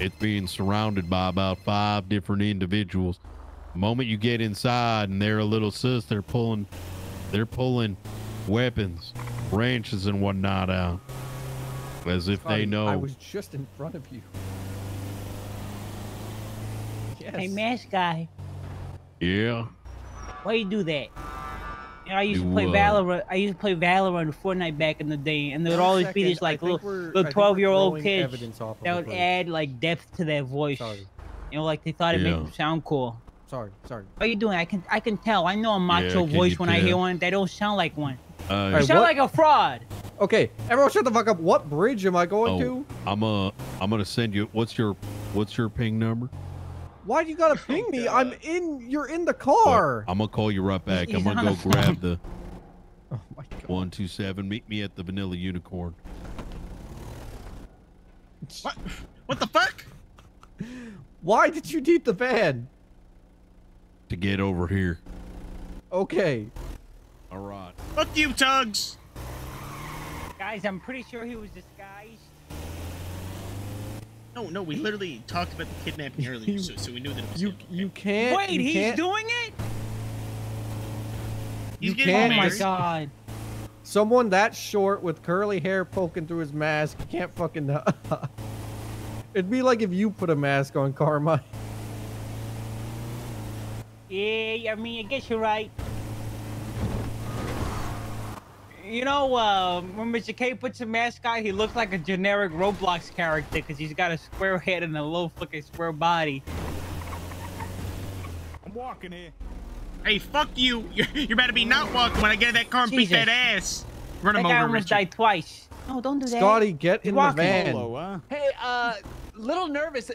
it's being surrounded by about five different individuals. The moment you get inside, and they're a little sus, they're pulling, they're pulling weapons, wrenches, and whatnot out, as if Scotty, they know. I was just in front of you. Hey, mask guy, Yeah. Why you do that? You know, I used to play what? Valorant. I used to play Valorant or Fortnite back in the day, and there would always be Second, these like little, little twelve-year-old throwing kids evidence of that would place. add like depth to their voice. You know, like they thought it made them sound cool. Sorry, sorry. What are you doing? I can I can tell. I know a macho can voice you when I hear one. They don't sound like one. Uh, They sound like a fraud. Okay, everyone, shut the fuck up. What bridge am I going Oh, to? I'm uh I'm gonna send you. What's your What's your ping number? Why do you gotta ping me? I'm in. You're in the car. I'm gonna call you right back. He's I'm gonna on go the grab phone. the. Oh one two seven. Meet me at the Vanilla Unicorn. What? What the fuck? Why did you need the van? to get over here. Okay. All right. Fuck you, Tugs. Guys, I'm pretty sure he was disguised. No, no, we literally talked about the kidnapping earlier, so, so we knew that it was You him. you can't. Wait, you he's can't, doing it? He's You getting can't. Oh my married. god. Someone that short with curly hair poking through his mask can't fucking. It'd be like if you put a mask on Carmine. Yeah, I mean, I guess you're right. You know, uh, when Mr. K puts a mask on, he looks like a generic Roblox character because he's got a square head and a little fucking square body. I'm walking here. Hey, fuck you. You're, you're about to be not walking when I get in that car and beat that ass. Run that him guy over, almost Richard. died twice. No, don't do that. Scotty, get He's in the walking. van. Hey, uh, little nervous.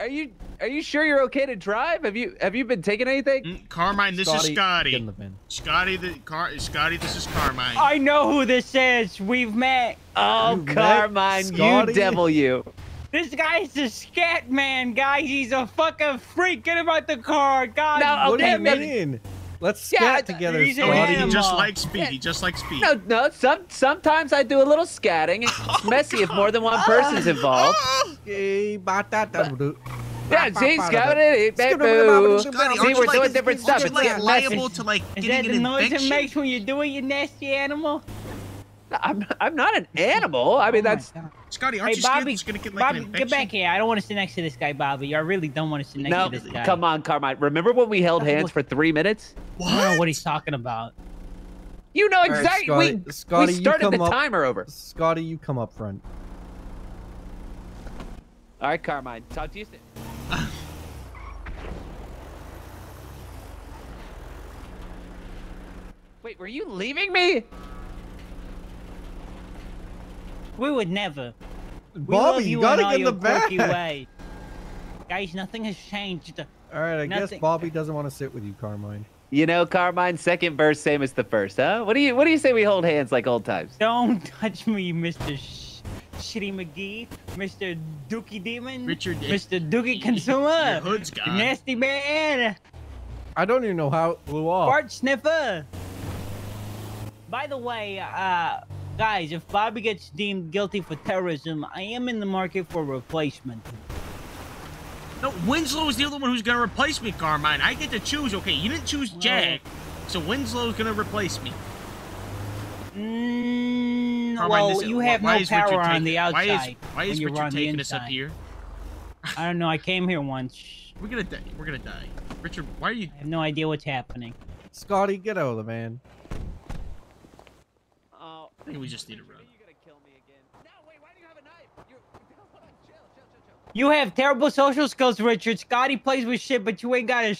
Are you are you sure you're okay to drive? Have you have you been taking anything? Mm, Carmine, this Scotty, is Scotty. get in the van. Scotty, the car. Scotty, this is Carmine. I know who this is. We've met. Oh, You met Carmine, you devil, you. This guy's a scat man, guys. He's a fucking freak. Get him out the car, guys. No, What do okay, you but- mean? Let's scat I- together, he's Oh, he- Scotty. he animal. just likes speed. He just likes speed. No, no. Some sometimes I do a little scatting. It's oh, messy if more than one person's involved. Yeah, see, Scotty, Scotty, boo. aren't See, you we're like- doing different stuff. aren't It's you, like getting messy. liable to like Is getting that the an noise it makes when you do it, you nasty animal? I'm I'm not an animal. I mean, Oh that's Scotty, aren't Hey, you scared Bobby, it's gonna get like Bobby, an infection? get back here. I don't want to sit next to this guy, Bobby. I really don't want to sit next no. to this guy. Come on, Carmine. Remember when we held hands for three minutes? I don't know what he's talking about. You know right, exactly. Scotty- we Scotty, we you started the up- timer over. Scotty, you come up front. All right, Carmine. Talk to you soon. Wait, were you leaving me? We would never. We Bobby, love you you gotta in get in the back. way. Guys, nothing has changed. All right, I guess Bobby doesn't want to sit with you, Carmine. You know, Carmine, second verse, same as the first, huh? What do you What do you say we hold hands like old times? Don't touch me, Mr. Sh- Shitty McGee, Mr. Dookie Demon, Richard, Mr. Dookie Consumer, Your hood's you gone. nasty man, I don't even know how it blew off. fart sniffer. By the way, uh, guys, if Bobby gets deemed guilty for terrorism, I am in the market for replacement. No, Winslow is the other one who's gonna replace me, Carmine. I get to choose. Okay, you didn't choose Jack, so Winslow's gonna replace me. Mm, Carmine, well, this- you have why no is power on taking- the why is- outside. Why is when you're Richard on the taking us up inside. here? I don't know. I came here once. We're gonna die. We're gonna die. Richard, why are you? I have no idea what's happening. Scotty, get out of the van. I think we just need to run. you're gonna kill me again. No, wait. Why do you have terrible social skills, Richard. Scotty plays with shit, but you ain't gotta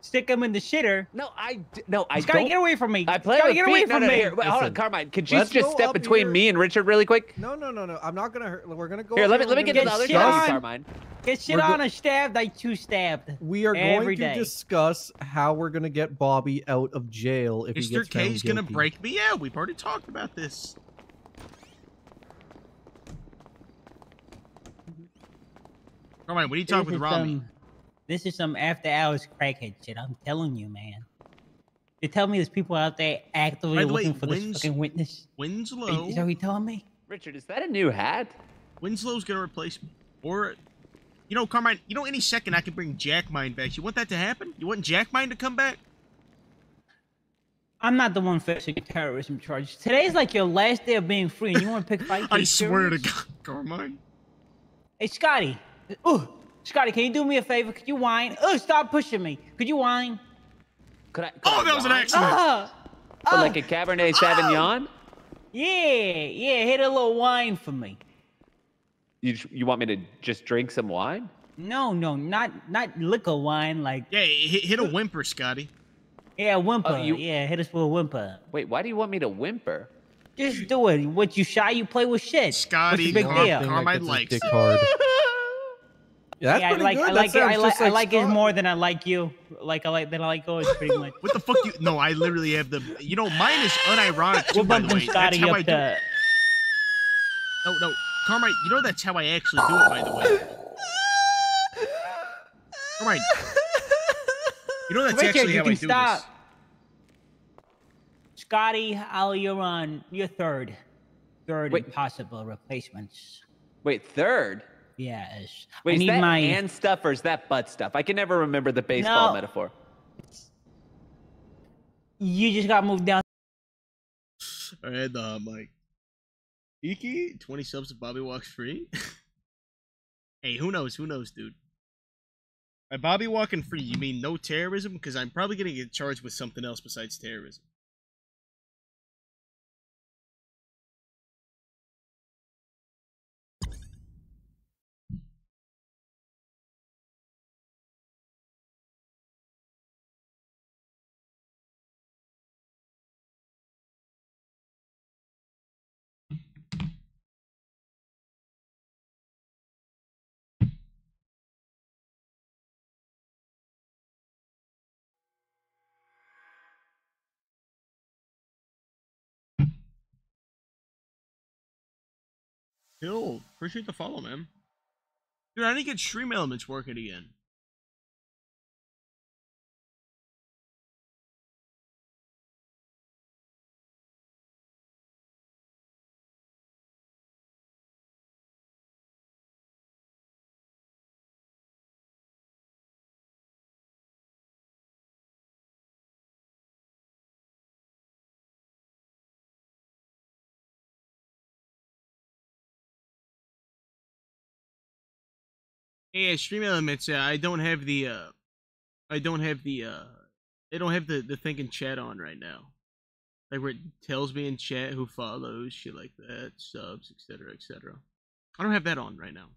stick him in the shitter. No, I d- no, I Scotty, don't. get away from me. I play Scotty, with get away no, from no, me. Here, wait, hold on, Carmine. Could you let's just step between here. me and Richard really quick? No, no, no, no. I'm not gonna hurt. We're gonna go. Here, let me let me we're get to the other side of you, Sean. Carmine. Get shit on a stabbed, I two stabbed. We are every going to day. discuss how we're gonna get Bobby out of jail if he Mr. gets found K's gonna break me out. We've already talked about this. Carmine, what are you talking This with is Rami? some- This is some after hours crackhead shit. I'm telling you, man. They tell me there's people out there actively By the way, looking for this fucking witness. Winslow. Is that what you telling me? Richard, is that a new hat? Winslow's gonna replace me. Or, you know, Carmine, you know, any second I can bring Jack Mine back. You want that to happen? You want Jack Mine to come back? I'm not the one facing a terrorism charge. Today's like your last day of being free, and you want to pick fights? I you swear to? God, Carmine. Hey, Scotty. Ooh, Scotty, can you do me a favor? Could you whine? Oh, stop pushing me. Could you whine? Could I? Could Oh, I that was an accident. Ah, For like a Cabernet Sauvignon? yeah, yeah. Hit a little wine for me. You you want me to just drink some wine? No, no, not not liquor wine. Like Yeah, hit, hit a whimper, Scotty. yeah, whimper. Oh, you- Yeah, hit us with a whimper. Wait, why do you want me to whimper? Just do it. What you shy? You play with shit. Scotty, big Car- deal? Carmine likes Dick hard. Yeah, that's yeah, I like good. I That like it. I like just I like like it more than I like you. Like I like than I like yours pretty much. What the fuck you? No, I literally have the. You know, mine is unironic too. We're by the bumping way, that's Scotty how up I do. to. No, no, Carmine. You know that's how I actually do it. By the way, Carmine. You know that's Richard, actually you how can I do stop. this. Scotty, Al, you're on your third, third Wait. and possible replacements. Wait, third? Yes. Wait, I is need that my. hand stuff or is that butt stuff? I can never remember the baseball No. metaphor. You just got moved down. All right, uh, Mike. Iki, twenty subs if Bobby walks free. hey, who knows? Who knows, dude? By Bobby walking free, you mean no terrorism? Because I'm probably gonna get charged with something else besides terrorism. Hill, appreciate the follow, man. Dude, I need to get StreamElements working again. Yeah, StreamElements. Uh, I don't have the. uh I don't have the. uh They don't have the the thing in chat on right now. Like where it tells me in chat who follows, shit like that, subs, etc., etc. I don't have that on right now.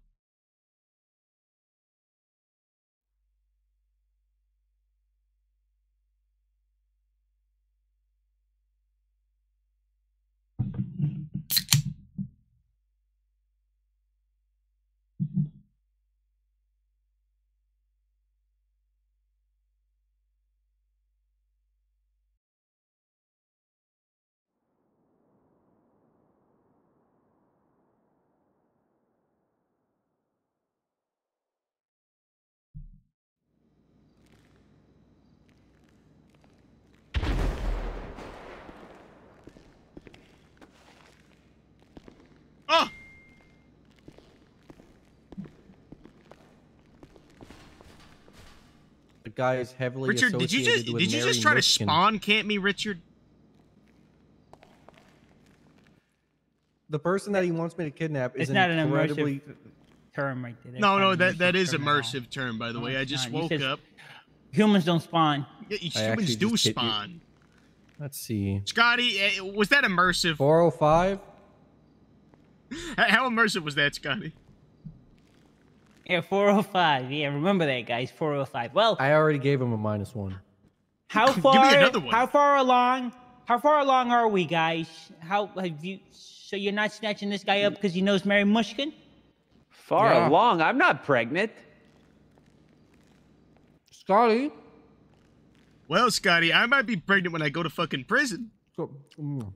Guy is heavily Richard, did you just did you Mary just try to Mishkin. spawn camp me, Richard? The person that he wants me to kidnap is It's not an incredibly. immersive term right there. That's No, no, an that that immersive term at all. immersive term, by the No, way. I just not. Woke said up. Humans don't spawn. Yeah, humans do just hit you. spawn. Let's see. Scotty, eh, was that immersive? 405. How immersive was that, Scotty? Yeah, 405. Yeah, remember that, guys. 405. Well, I already gave him a minus one. how me far? another one. How far along? How far along are we, guys? How have you? So you're not snatching this guy up because he knows Mary Mushkin? Far Yeah. along. I'm not pregnant. Scotty. Well, Scotty, I might be pregnant when I go to fucking prison. mm.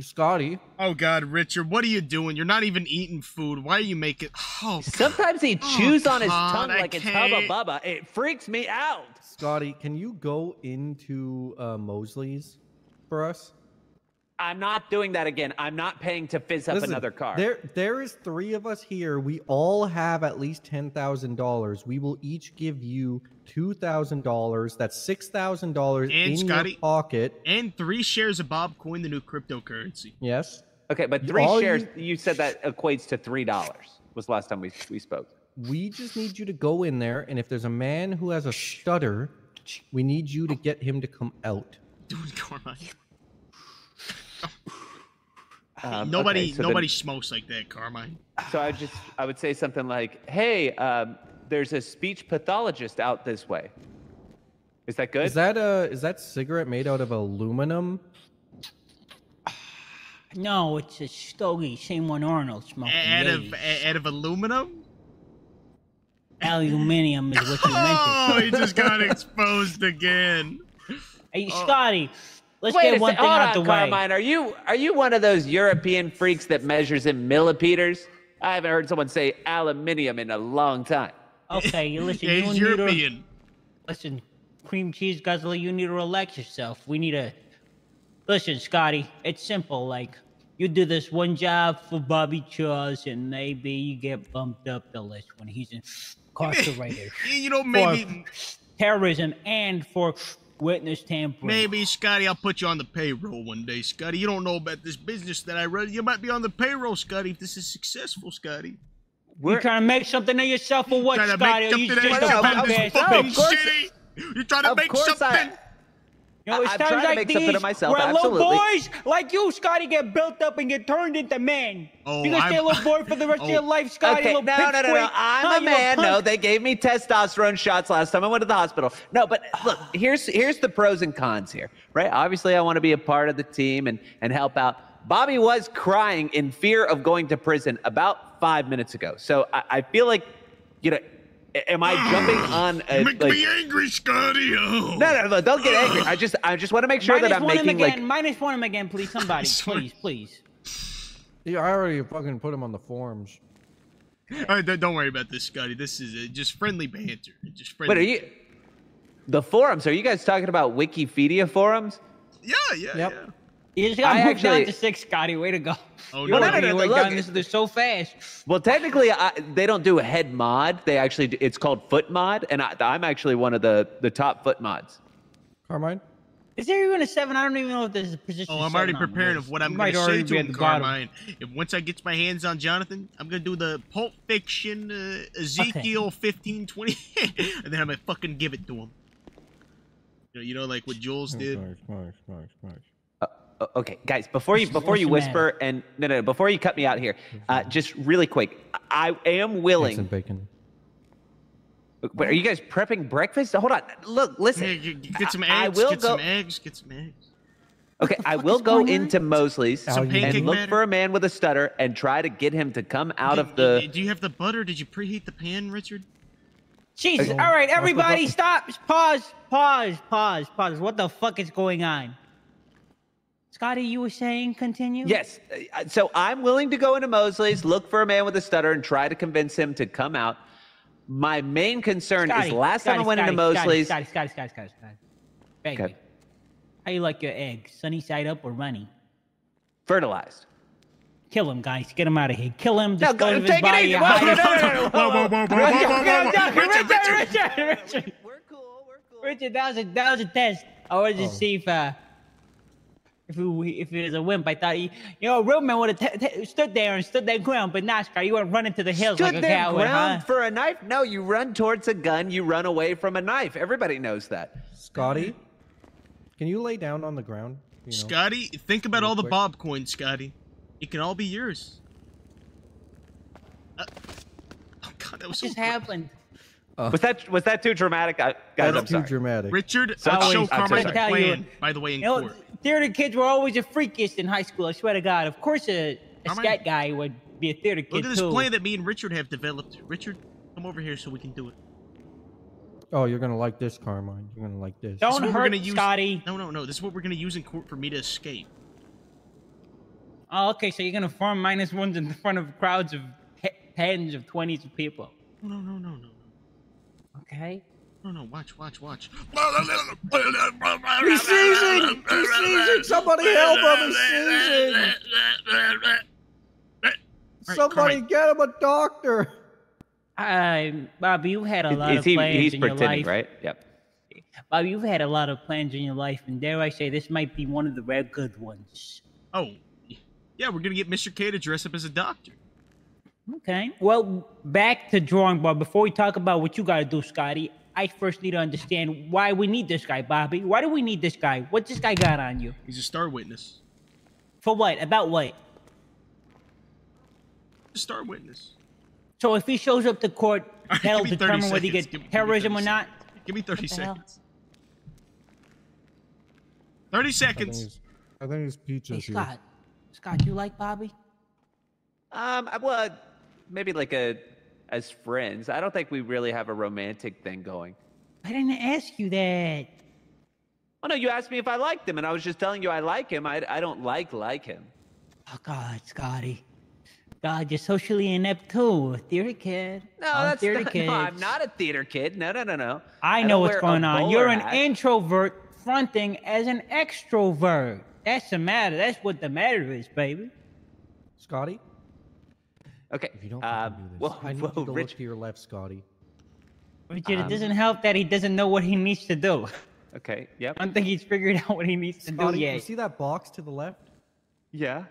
Scotty. Oh God, Richard, what are you doing? You're not even eating food. Why are you making? Oh, Sometimes he Oh, chews on his God, tongue I like it's Hubba can't. Bubba. It freaks me out. Scotty, can you go into uh, Mosley's for us? I'm not doing that again. I'm not paying to fizz up Listen, another car. There, there is three of us here. We all have at least ten thousand dollars. We will each give you two thousand dollars. That's six thousand dollars in Scotty- your pocket. and three shares of Bob Coin, the new cryptocurrency. Yes. Okay, but three all shares. you- You... said that equates to three dollars. Was the last time we we spoke. We just need you to go in there, and if there's a man who has a stutter, we need you to get him to come out. Doing Carmine. Um, nobody, okay, so then- nobody smokes like that, Carmine. So I just I would say something like, "Hey, um, there's a speech pathologist out this way." Is that good? Is that a is that cigarette made out of aluminum? No, it's a stogie, same one Arnold smoked. in Out the of out of aluminum. Aluminium is what you meant. Oh, he just got exposed again. Hey, Scotty, let's Wait get a one sec- thing hold out on, the way. Carmine. Are you are you one of those European freaks that measures in millimeters? I haven't heard someone say aluminium in a long time. Okay, you listen. Yeah, you he's need to- European. listen, cream cheese guzzler, you need to relax yourself. We need to listen, Scotty. It's simple. Like you do this one job for Bobby Charles, and maybe you get bumped up the list when he's incarcerated. You know, maybe for terrorism and for witness tampering. maybe Scotty, I'll put you on the payroll one day, Scotty. You don't know about this business that I run. You might be on the payroll, Scotty, if this is successful, Scotty. you trying to make something of yourself or what, Scotty? make you something just out a of punk this fucking Of course- shitty. You're trying to make course I- something. You know, it's I'm times trying to like make these something of myself, where absolutely. little boys like you, Scotty, get built up and get turned into men. Oh, you gonna stay a I'm- little boy for the rest of your Oh. life, Scotty. okay, little no, no, no, no. I'm Huh, a you man. No, they gave me testosterone shots last time I went to the hospital. No, but look, here's here's the pros and cons here, right? Obviously, I want to be a part of the team and and help out. Bobby was crying in fear of going to prison about five minutes ago. So I, I feel like, you know, a- am I jumping on a Make like? me angry, Scotty. Oh. No, no, no, don't get angry. I just I just want to make sure Minus that I'm one him making again. like Minus one him again, please. Somebody, please, please. Yeah, I already fucking put him on the forums. All right, don't don't worry about this, Scotty. This is uh, just friendly banter. Just friendly. Wait, are you the forums? Are you guys talking about Wikipedia forums? Yeah, yeah, Yep. yeah. You just got I moved down to six, Scotty. Way to go. Oh, you no, were no, no, you no, look, down this, this so fast. Well, technically, I, they don't do a head mod. They actually do, it's called foot mod, and I, I'm actually one of the the top foot mods. Carmine? Is there even a seven? I don't even know if there's a position. Oh, I'm already on the preparing list. of what I'm going to say to him, the bottom. Carmine. If once I get my hands on Jonathan, I'm going to do the Pulp Fiction uh, Ezekiel 1520, and then I'm going to fucking give it to him. You know, you know, like what Jules did. O- Okay, guys, before you before you whisper and no no before you cut me out here, uh, just really quick, I am willing. and bacon. Wait, are you guys prepping breakfast? Hold on, look, listen. Yeah, you- you get some eggs. I will get go. some eggs. Get some eggs. Okay, I will go into Mosley's Some and look batter? for a man with a stutter and try to get him to come out Do- of the. Do, do you have the butter? Did you preheat the pan, Richard? Jesus! All right, everybody, stop! Pause! Pause! Pause! Pause! What the fuck is going on? Scotty, you were saying continue? Yes. uh, So I'm willing to go into Mosley's, look for a man with a stutter, and try to convince him to come out. My main concern Scotty, is last Scotty, time I went Scotty, into Mosley's. Scotty, Scotty, Scotty, Scotty, Scotty. Baby, Okay. how you like your eggs? Sunny side up or runny? Fertilized. Kill him, guys. Get him out of here. Kill him. No, Dispose go- of his take it body. easy. and Whoa, hide no, it. no, no, no, no. Whoa, whoa, whoa, whoa, I'm whoa, whoa, joking, whoa, I'm whoa. joking. Richard, Richard, Richard, Richard. We're cool. We're cool. Richard, that was a that was a test. I wanted to Oh. see if uh if he if he was a wimp. I thought he, you know, a real man would have t- t- stood there and stood their ground, but not Scott. You went running to the hills Stood like a their coward, ground huh? for a knife? No, you run towards a gun, you run away from a knife. Everybody knows that. Scotty? Can you lay down on the ground? You know? Scotty, think about real all the. Bob coins, Scotty. It can all be yours. Uh, oh God, that was so What just quick. happened? Was that was that too dramatic? I, guys, That's I'm too sorry. dramatic. Richard, So- I'll show I'm so Carmine the sorry. Plan, by the way, in You know, court. Theater kids were always the freakiest in high school. I swear to God. Of course, a, a Carmine? scat guy would be a theater kid Look at this too. plan that me and Richard have developed. Richard, come over here so we can do it. Oh, you're gonna like this, Carmine. You're gonna like this. This Don't is what hurt use. Scotty. No, no, no. This is what we're gonna use in court for me to escape. Oh, okay, so you're gonna form minus ones in front of crowds of tens of twenties of people. No, no, no, no, Okay. No, no. Watch, watch, watch. He's seizing! He's seizing! Somebody help him! He's seizing! Somebody get him a doctor! Uh, Bobby, you've had a lot Is of he, plans in your pretending, life. right? Yep. Bobby, you've had a lot of plans in your life, and dare I say, this might be one of the rare good ones. Oh, yeah. We're gonna get Mr. K to dress up as a doctor. Okay. Well, back to drawing board. Before we talk about what you got to do, Scotty, I first need to understand why we need this guy, Bobby. Why do we need this guy? What this guy got on you? He's a star witness. For what? About what? A star witness. So if he shows up to court, right, that'll give me 30 determine whether he seconds. gets Give- give terrorism 30 or not. Give me 30 What the hell? seconds. 30 seconds. I think it's pizza's Hey, here. Scott. Scott, you like Bobby? Um, I- well, maybe like a as friends. I don't think we really have a romantic thing going. I didn't ask you that. Oh no, you asked me if I liked him, and I was just telling you I like him. I, I don't like like him. Oh God, Scotty. God, you're socially inept too. A theater kid. No, All that's theater not, kids. no, I'm not a theater kid. No, no, no, no. I don't know what's going on. You're an hat. introvert fronting as an extrovert. That's the matter. That's what the matter is, baby. Scotty? Okay. If you don't fucking do this, well, I need well, you to Rich, look to your left, Scotty. Richard, Um, it doesn't help that he doesn't know what he needs to do. Okay. Yep. I don't think he's figured out what he needs to Scotty, do you see that box to the left? Yeah.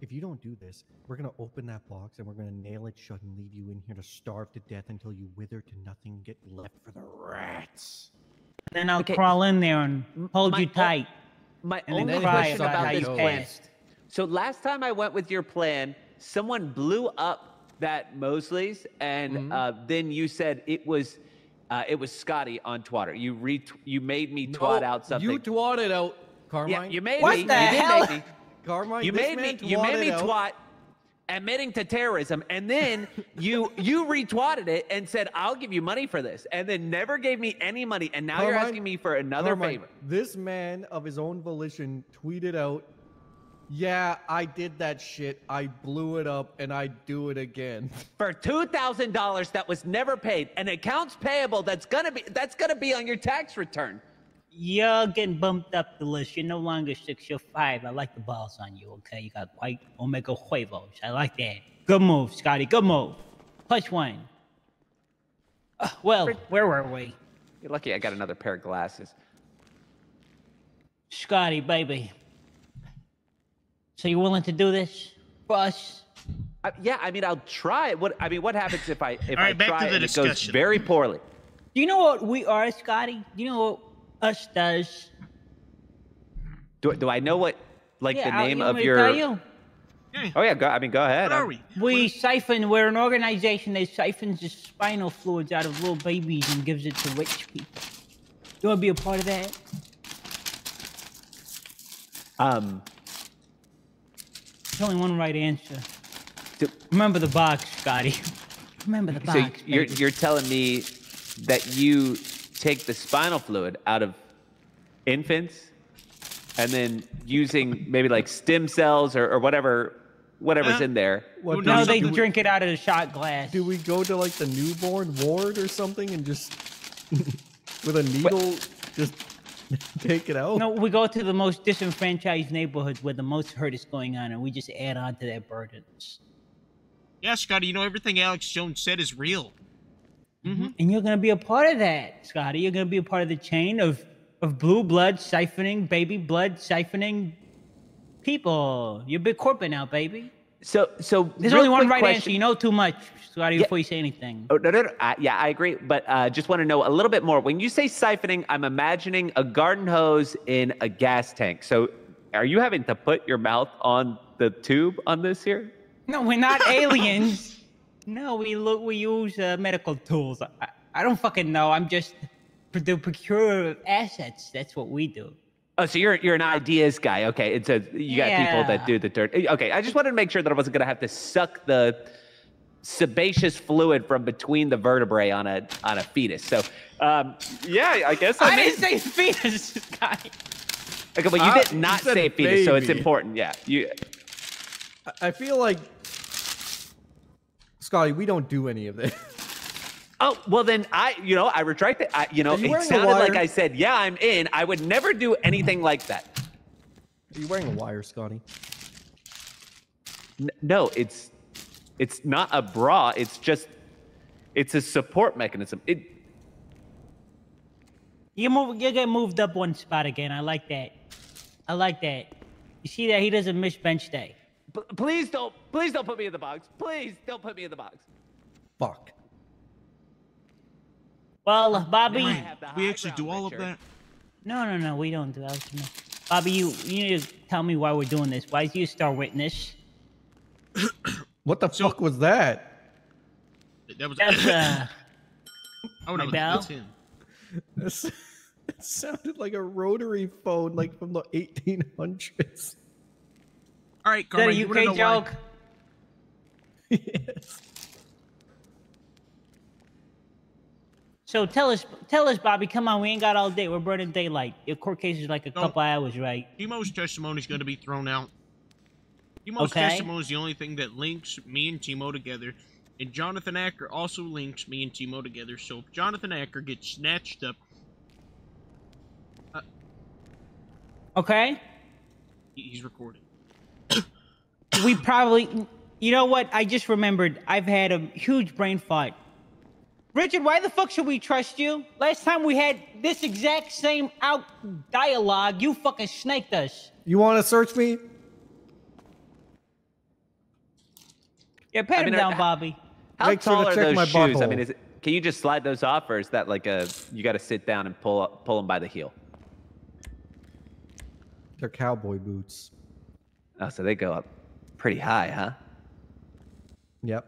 If you don't do this, we're gonna open that box and we're gonna nail it shut and leave you in here to starve to death until you wither to nothing and get left for the rats. Then I'll Okay. crawl in there and hold my you tight. My And only cry question about about this you plan. So last time I went with your plan, someone blew up that Mosley's, and Mm-hmm. uh, then you said it was uh, it was Scotty on Twitter. You re you made me twat out something. You twatted out, Carmine. yeah, you made What me. the you hell? make me. Carmine, You made me. You made me twatted out. twat. Admitting to terrorism, and then you you retweeted it and said, "I'll give you money for this," and then never gave me any money, and now you're asking me for another Carmine, favor. This man of his own volition tweeted out, "Yeah, I did that shit. I blew it up, and I do it again." for two thousand dollars that was never paid, an accounts payable that's gonna be that's gonna be on your tax return. You're getting bumped up the list. You're no longer six, you're five. I like the balls on you, okay? You got white Omega Huevos. I like that. Good move, Scotty. Good move. Plus one. Uh, well, where were we? You're lucky I got another pair of glasses. Scotty, baby. So you willing to do this for us? Uh, yeah, I mean, I'll try. it. What I mean, what happens if I if All I try to the and it goes very poorly? Do you know what we are, Scotty? Do you know what us does? Do, do I know what like yeah, the I'll- name you of your? tell you? Oh yeah, go, I mean, go ahead. What are I'm- we? We siphon. We're an organization that siphons the spinal fluids out of little babies and gives it to rich people. You want to be a part of that? Um, There's only one right answer. Do- Remember the box, Scotty. Remember the box. so you're baby. you're telling me that you take the spinal fluid out of infants and then using maybe like stem cells or, or whatever whatever's Uh, in there. What, no, they we- drink it out of the shot glass. Do we go to like the newborn ward or something and just with a needle just take it out? No, we go to the most disenfranchised neighborhoods where the most hurt is going on, and we just add on to their burdens. Yeah, Scotty, you know everything Alex Jones said is real. Mm-hmm. Mm-hmm. And you're gonna be a part of that, Scotty. You're gonna be a part of the chain of of blue blood siphoning, baby blood siphoning people. You're a big corporate now, baby. So so There's only one right question- answer. You know too much, Scotty, Yeah. before you say anything. Oh, no, no, no. Uh, yeah, I agree. But uh, just want to know a little bit more. When you say siphoning, I'm imagining a garden hose in a gas tank. So are you having to put your mouth on the tube on this here? No, we're not aliens. no, we look. We use uh, medical tools. I, I don't fucking know. I'm just the procurer of assets. That's what we do. Oh, so you're you're an ideas guy. Okay, it's a you got people that do the dirt. Okay, I just wanted to make sure that I wasn't gonna have to suck the sebaceous fluid from between the vertebrae on a on a fetus. So, um, yeah, I guess I'm I in. didn't say fetus, guy. Okay, but you Uh, did not said say fetus, so it's important. Yeah, you. I- I feel like Scotty, we don't do any of this. Oh well, then I, you know, I retract it. I, you know, you it sounded like? I said, yeah, I'm in. I would never do anything like that. Are you wearing a wire, Scotty? N- No, it's it's not a bra. It's just it's a support mechanism. It You move. You get moved up one spot again. I like that. I like that. You see that he doesn't miss bench day. p- please don't please don't put me in the box. Please don't put me in the box. Fuck. Well, Bobby. We actually do all of that? No, no, no. We don't do that. Bobby, you you need to tell me why we're doing this. Why is you a star witness? What the fuck was that? That was. That's uh. oh my no, bell? that's him. This, it sounded like a rotary phone, like from the 1800s. All right, Is that Carmen, a you wanna UK why? joke? yes. So tell us, tell us, Bobby. Come on, we ain't got all day. We're burning daylight. Your court case is like a couple hours, right? Timo's testimony is going to be thrown out. Timo's Okay. testimony is the only thing that links me and Timo together. And Jonathan Acker also links me and Timo together. So if Jonathan Acker gets snatched up, uh, Okay. he's recorded. we probably you know what i just remembered i've had a huge brain fart richard why the fuck should we trust you last time we had this exact same out dialogue you fucking snaked us You want to search me? yeah pat I him down are- bobby How Make sure to tall are check those my shoes? I mean, is it, can you just slide those off, or is that like a you got to sit down and pull up, pull them by the heel? They're cowboy boots. Oh, so they go up pretty high, huh? Yep.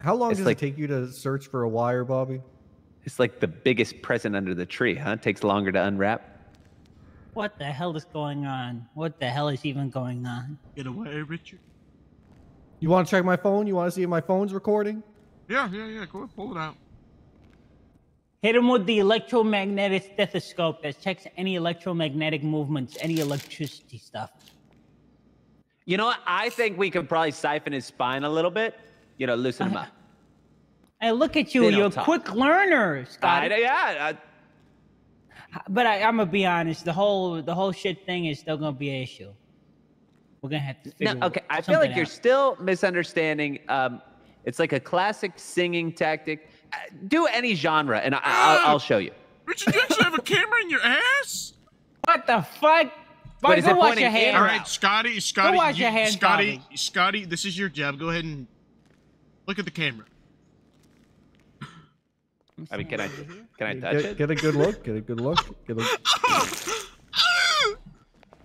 How long It's does like- it take you to search for a wire, Bobby? It's like the biggest present under the tree, huh? It takes longer to unwrap. what the hell is going on what the hell is even going on Get away, Richard. You want to check my phone? You want to see if my phone's recording? Yeah, yeah, yeah. Go ahead, pull it out. hit him with the electromagnetic stethoscope that checks any electromagnetic movements any electricity stuff You know what? I think we could probably siphon his spine a little bit. You know, loosen him up. Hey, look at you. They You're a talk. quick learner, Scotty. I, yeah, But I, I'm gonna be honest. The whole the whole shit thing is still gonna be an issue. We're gonna have to figure. No, okay. I feel like something you're still misunderstanding. Um, it's like a classic singing tactic. Uh, Do any genre, and I, I'll, I'll show you. Richard, you actually have a camera in your ass? What the fuck? But is go it wash pointing your hands. or All out? right, Scotty, Scotty, wash you- your hands, Scotty, Bobby. Scotty, this is your job. Go ahead and look at the camera. I mean, can I can I touch Get, it? get a good look. Get a good look. Get a...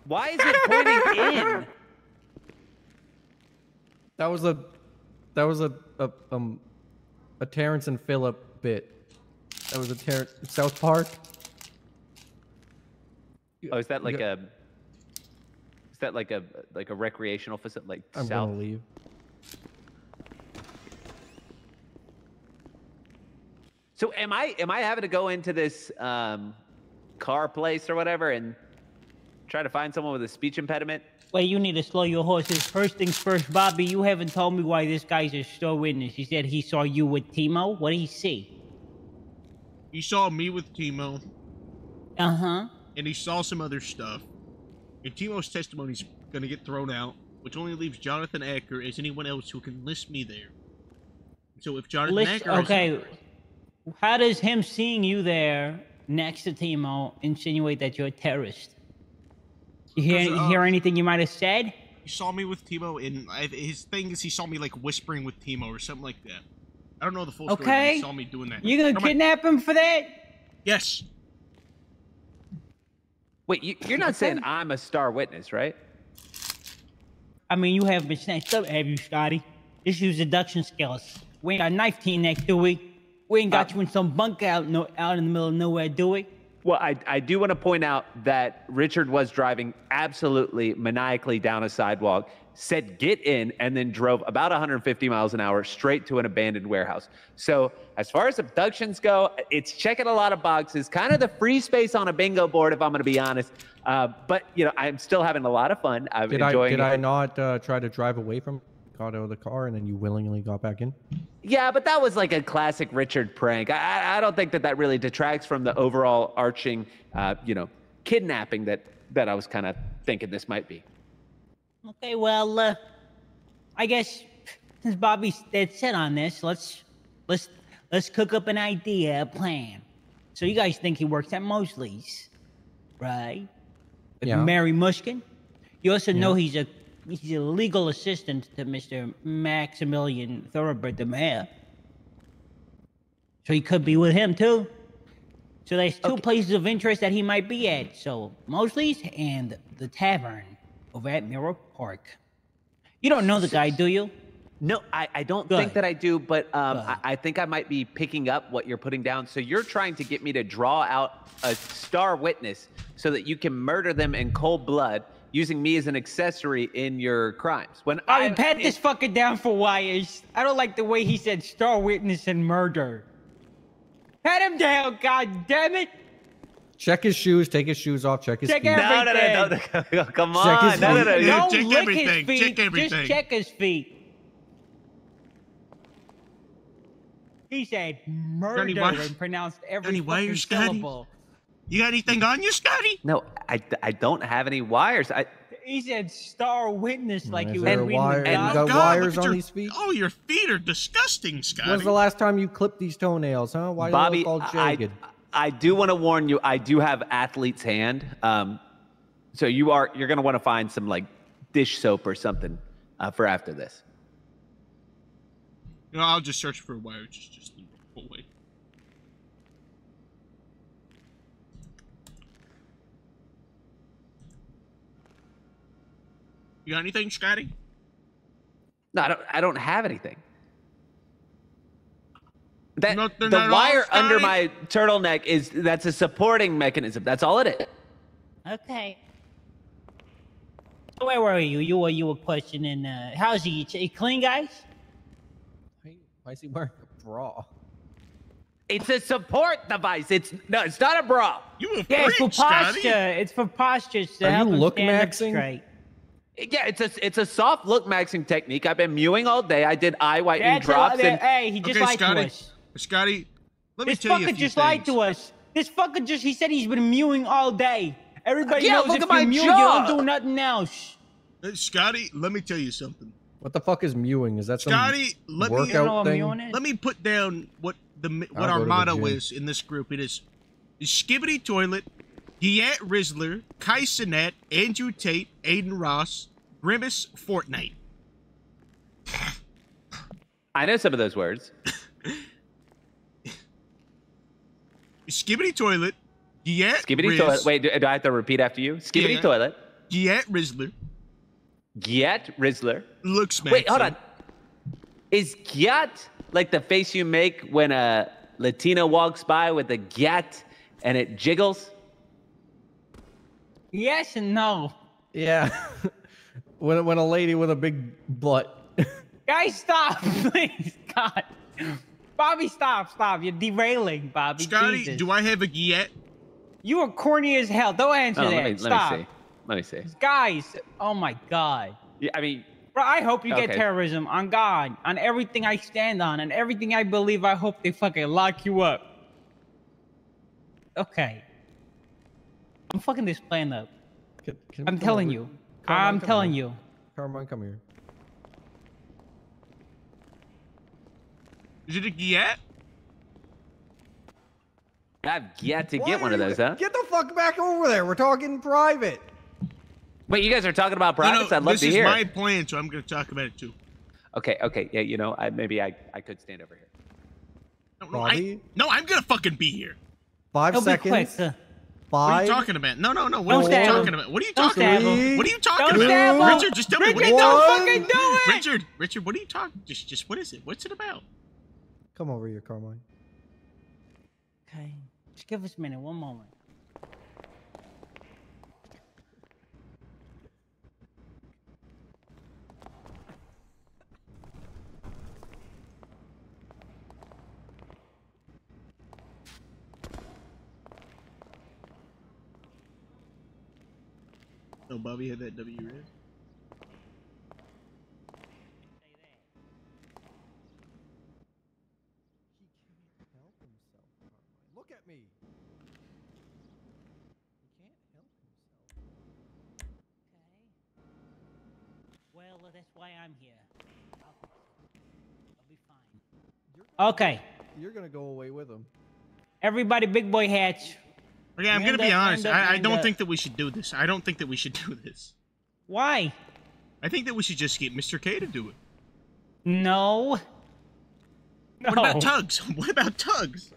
Why is it pointing in? That was a that was a, a um a Terrance and Phillip bit. That was a Terrance South Park. Oh, is that like Yeah. a? Is that like a like a recreational facility, like I'm south? gonna leave. So am I am I having to go into this um, car place or whatever and try to find someone with a speech impediment? Wait, you need to slow your horses. First things first, Bobby. You haven't told me why this guy's a store witness. He said he saw you with Timo. What did he see? He saw me with Timo, Uh huh. and he saw some other stuff. And Timo's testimony's gonna get thrown out, which only leaves Jonathan Acker as anyone else who can list me there. So if Jonathan List, Acker is- okay. How does him seeing you there next to Timo insinuate that you're a terrorist? You hear, Because, you uh, hear anything you might have said? he saw me with Timo, and his thing is he saw me like whispering with Timo or something like that. I don't know the full story. Okay. He saw me doing that. You gonna Come on. kidnap him for that? Yes. Wait, you, you're not saying I'm a star witness, right? I mean, you haven't been snatched up, have you, Scotty? Just use deduction skills. We ain't got a knife to your neck, do we? We ain't got Uh, you in some bunker out no out in the middle of nowhere, do we? Well, I, I do want to point out that Richard was driving absolutely maniacally down a sidewalk, said get in, and then drove about 150 miles an hour straight to an abandoned warehouse. So, as far as abductions go, it's checking a lot of boxes, kind of the free space on a bingo board, if I'm going to be honest. Uh, but, you know, I'm still having a lot of fun. I'm Did I did it. I not uh, try to drive away from? Got out of the car and then you willingly got back in. Yeah, but that was like a classic Richard prank. I, I- I don't think that that really detracts from the overall arching, uh, you know, kidnapping that that I was kind of thinking this might be. Okay, well, uh, I guess since Bobby's dead set on this, let's let's let's cook up an idea, a plan. So you guys think he works at Mosley's, right? With Yeah. Mary Mushkin. You also know he's a he's a legal assistant to Mr. Maximilian Thoroughbred the mayor. So he could be with him too. So there's two places of interest that he might be at. So Mosley's and the tavern over at Mirror Park. You don't know the guy, do you? No, I, I don't Good. think that I do, but um, I, I think I might be picking up what you're putting down. So you're trying to get me to draw out a star witness so that you can murder them in cold blood using me as an accessory in your crimes. When I I pat this fucker down for wires. I don't like the way he said star witness and murder. Pat him down, god damn it! Check his shoes. Take his shoes off. Check his Check feet. everything. no, no, no, no, come Check on. his No, no, no, no. Don't check lick everything, his check feet. everything. Just check his feet. He said murder why- and pronounced every Johnny, why are you fucking Scotty? syllable. You got anything on you, Scotty? No, I, I don't have any wires. I, He said star witness like Is he was there a reading wire- the you gospel. got God, wires on your- these feet? Oh, your feet are disgusting, Scotty. When's the last time you clipped these toenails, huh? Why do Bobby, they look all I, jagged? I do want to warn you. I do have athlete's hand. Um, so you are you're gonna want to find some like dish soap or something uh, for after this. You know, I'll just search for a wire. Just, just leave it. Go away. You got anything, Scotty? No, I don't. I don't have anything. That No, they're the not all, wire under my turtleneck is that's a supporting mechanism. That's all it is. Okay. Where were you? You were you were questioning. Uh, how's he? he clean, guys? Why is he wearing a bra? It's a support device. It's no, it's not a bra. You a Yeah, it's for freak, Scotty. posture. It's for posture. To Are help you look stand maxing? straight. Yeah, it's a it's a soft look maxing technique. I've been mewing all day. I did eye whitening That's a, drops and hey, he just okay, lied Scotty. to us. Scotty, let me tell you a fucker few just lied to us. This fucker just, he said he's been mewing all day. Everybody Yeah, knows look if at my you mew, you don't do nothing else. Hey, Scotty, let me tell you something. What the fuck is mewing? Is that some Scotty, let me workout what thing? let me put down what the what I'll our go the motto is in this group. It is, is Skibidi Toilet, Giat Rizzler, Kai Cenat, Andrew Tate, Adin Ross, Grimace Fortnite. I know some of those words. Skibidi Toilet, Giat Skibidi Riz, toilet. Wait, do, do I have to repeat after you? Skibidi Yeah. toilet. Giat Rizzler, Get Rizzler. looks man. Wait, hold on. Is Gyat like the face you make when a Latina walks by with a Gyat and it jiggles? Yes and no. Yeah. when when a lady with a big butt. Guys, stop, please. God. Bobby, stop, stop. You're derailing, Bobby. Scotty, Jesus. do I have a Giat? You are corny as hell. Don't answer Oh, that. let me, let me see. Let me see. Guys, oh my God. Yeah, I mean, Bro, I hope you get terrorism on God, on everything I stand on, and everything I believe. I hope they fucking lock you up. Okay. I'm fucking this plan up. Can- can I'm telling over- you. Come on, I'm telling here. you. Carmine, come here. Is it a Giat? I've yet to get one of those, huh? Get the fuck back over there. We're talking private. Wait, you guys are talking about No, no, privates? I'd love to hear. this is my plan, so I'm going to talk about it too. Okay, okay, yeah, you know, I, maybe I, I could stand over here. No, no, I, no I'm going to fucking be here. Five He'll be quick. seconds. Uh, What are you talking about? No, no, no. What are you talking about? What are you talking about? What are you talking about? Richard, just tell me. What Richard, you don't talking fucking do it. Richard, Richard, what are you talking? Just, just what is it? What's it about? Come over here, Carmine. Okay. Just give us a minute. One moment. Oh, Bobby had that W red. Look at me. Well, uh, that's why I'm here. I'll be fine. Okay, You're gonna go away with him. everybody, big boy hats. Okay, I'm gonna be up, honest. up, I, I don't up. think that we should do this. I don't think that we should do this. Why? I think that we should just get Mr. K to do it. No. What about tugs? What about tugs?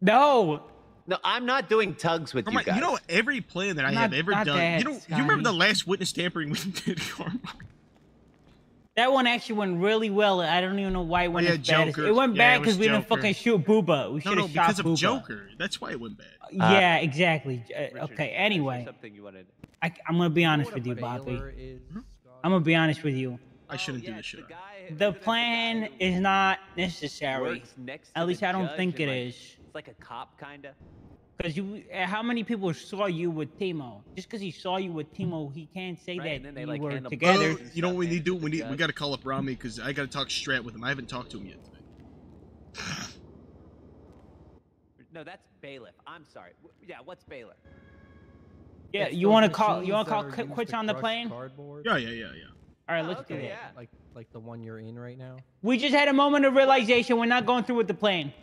No. No, I'm not doing tugs with Come you guys. you know every plan that I Not- have ever not done. that, you know, you remember the last witness tampering we did, Carmine? That one actually went really well. I don't even know why it went yeah, as bad. as- Joker. It went Yeah, bad because we didn't Joker. fucking shoot Booba. We No, should no, have shot because of Booba. Joker. That's why it went bad. yeah, exactly. Uh, okay. Anyway, Something you wanted. I, I'm gonna be honest with you, Bobby. I'm gonna be honest with you. I shouldn't do this shit. The plan is not necessary. Works next to At least I don't think it and, like, is. It's like a cop, kinda. Because you, uh, how many people saw you with Timo? Just because he saw you with Timo, he can't say Right, and that then they, you like, were together. Well, you know what we need to do? We need we got to call up Rami because I got to talk strat with him. I haven't talked to him yet. No, that's bailiff. I'm sorry. Yeah, what's bailiff? yeah, It's you want to call? You want to call are qu- used quits on the plane? Cardboard. Yeah, yeah, yeah, yeah. All right, let's do okay, that. yeah. Like like the one you're in right now. We just had a moment of realization. We're not going through with the plane.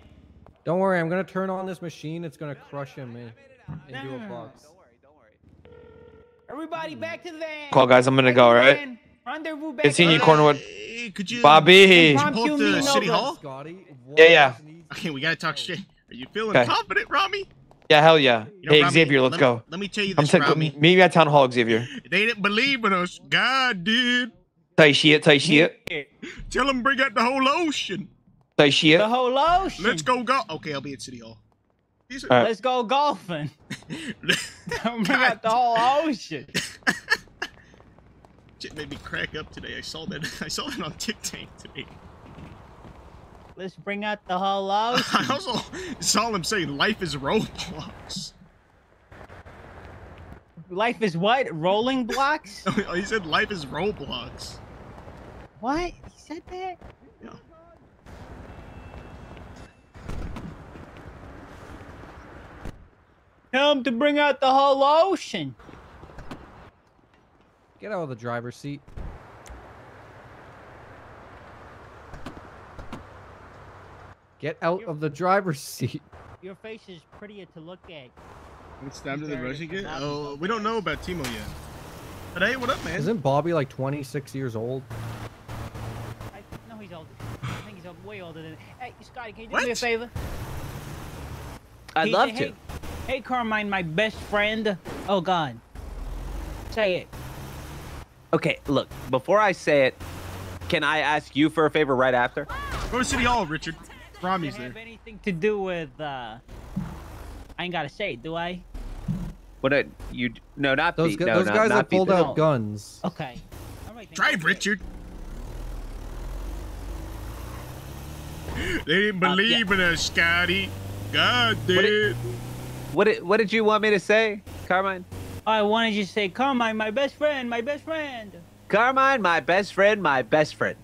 Don't worry, I'm gonna turn on this machine. It's gonna crush him eh, in, into a box. Don't worry, don't worry. Everybody, back to the van. Call, guys. I'm gonna go. All right. Van. Rendezvous back. Good seeing you, to the. Cornwood. Hey, could you, Bobby. Could you Impromptu pull up to meeting City. Hall? Scotty, Yeah, yeah. Okay, we got to talk straight. Are you feeling Okay. confident, Rami? Yeah, hell yeah. You know, hey, Rami, Xavier, let's let go. Me, let me tell you I'm this, taking Rami. meet me at town hall, Xavier. They didn't believe in us. God did. Tay shit, tay shit, Tell them bring out the whole ocean. Tay shit. The whole ocean. Let's go go. Okay, I'll be at City Hall. These are- All uh, right. Let's go golfing. Bring out the whole ocean. Shit made me crack up today. I saw that. I saw that on TikTok today. Let's bring out the whole ocean. I also saw him say life is Roblox. Life is what? Rolling blocks? Oh, he said life is Roblox. what? He said that? Tell him to bring out the whole ocean. Get out of the driver's seat. Get out of the driver's seat. Your face is prettier to look at. It's time to the Very rushing it. Oh, we don't know about Timo yet. But hey, what up, man? Isn't Bobby like 26 years old? I, no, he's older. I think he's way older than. Hey, Scotty, can you do me a What? favor? I'd Can love say, to. Hey, hey, Carmine, my best friend. Oh God. Say it. Okay, look. Before I say it, can I ask you for a favor right after? Go to City Hall, Richard. Rami's Does it there. have anything to do with? uh I ain't gotta say it, do I? What a, you? No, not Those, the, gu- no, those not, guys not that the- pulled out guns. Okay. All right. Drive, go for it. Richard. They didn't Uh, yeah. believe in us, Scotty. God What did. Did, what did what did you want me to say, Carmine? I wanted you to say, Carmine, my best friend, my best friend. Carmine, my best friend, my best friend.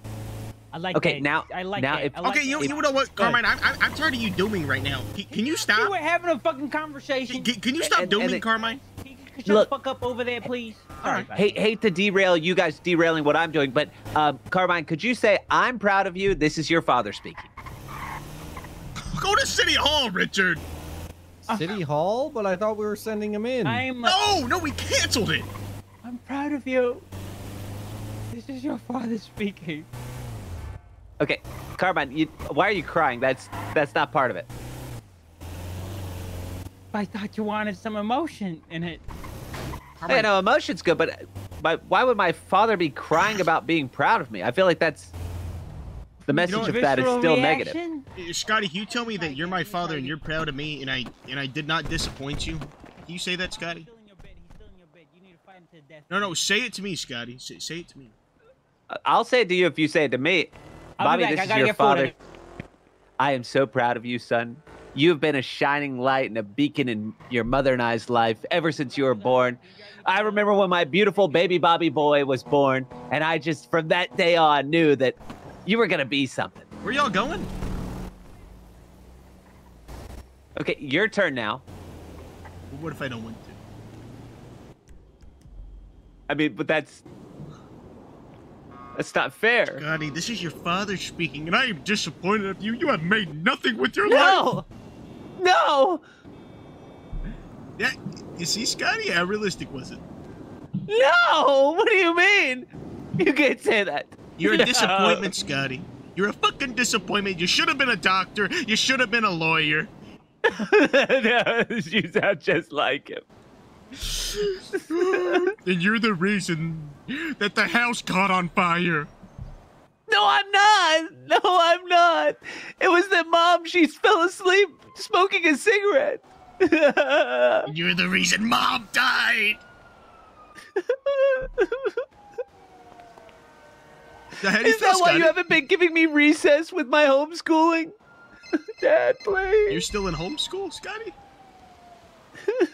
I like Okay, that. now- I like now that. if- I like Okay, you, that. you know what, Carmine? I'm, I'm, I'm tired of you dooming right now. Can, can you We stop? were having a fucking conversation. Can, can you stop And- and it- Carmine? Can you shut the Look. fuck up over there, please? All right. Hate hate to derail you guys derailing what I'm doing, but um, Carmine, could you say I'm proud of you? This is your father speaking. Go to City Hall, Richard. City Hall? But I thought we were sending him in. I'm. Uh, no, no, we canceled it. I'm proud of you. This is your father speaking. Okay, Carmine, you, why are you crying? That's that's not part of it. I thought you wanted some emotion in it. Hey, no, emotion's good, but but why would my father be crying about being proud of me? I feel like that's the message know, of that is still negative. reaction? Uh, Scotty, you tell me that you're my father and you're proud of me, and I and I did not disappoint you? Can you say that, Scotty? Still in your bed. He's still in your bed. You need to fight him to death. No, no, say it to me, Scotty. Say, say it to me. I'll say it to you if you say it to me. I'll Bobby, this I is your get food. father. I am so proud of you, son. You've been a shining light and a beacon in your mother and I's life ever since you were born. I remember when my beautiful baby Bobby boy was born, and I just from that day on knew that you were gonna be something. Where y'all going? Okay, your turn now. What if I don't want to? I mean, but that's that's not fair. Scotty, this is your father speaking, and I am disappointed of you. You have made nothing with your life. No, no, Yeah, you see, Scotty, how realistic was it? no. What do you mean? You can't say that. You're a disappointment, Scotty. You're a fucking disappointment. You should have been a doctor. You should have been a lawyer. no, you sound just like him. and you're the reason that the house caught on fire. No, I'm not. No, I'm not. It was that mom. She fell asleep smoking a cigarette. You're the reason mom died. So how do you Is that why you haven't been giving me recess with my homeschooling? Dad, please. You're still in homeschool, Scotty?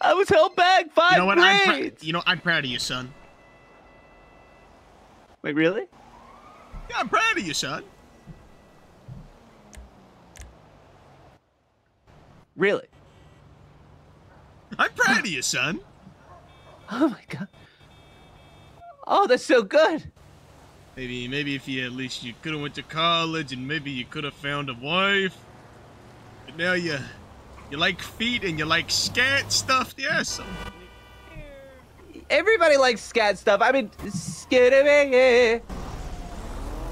I was held back five You know what? I'm grades. you know I'm proud of you, son. Wait, really? Yeah, I'm proud of you, son. Really? I'm proud of you, son. Oh my god. Oh, that's so good. Maybe, maybe if you at least you could have went to college and maybe you could have found a wife. But now you, you like feet and you like scat stuff. Yeah, so Everybody likes scat stuff. I mean, scared of skitty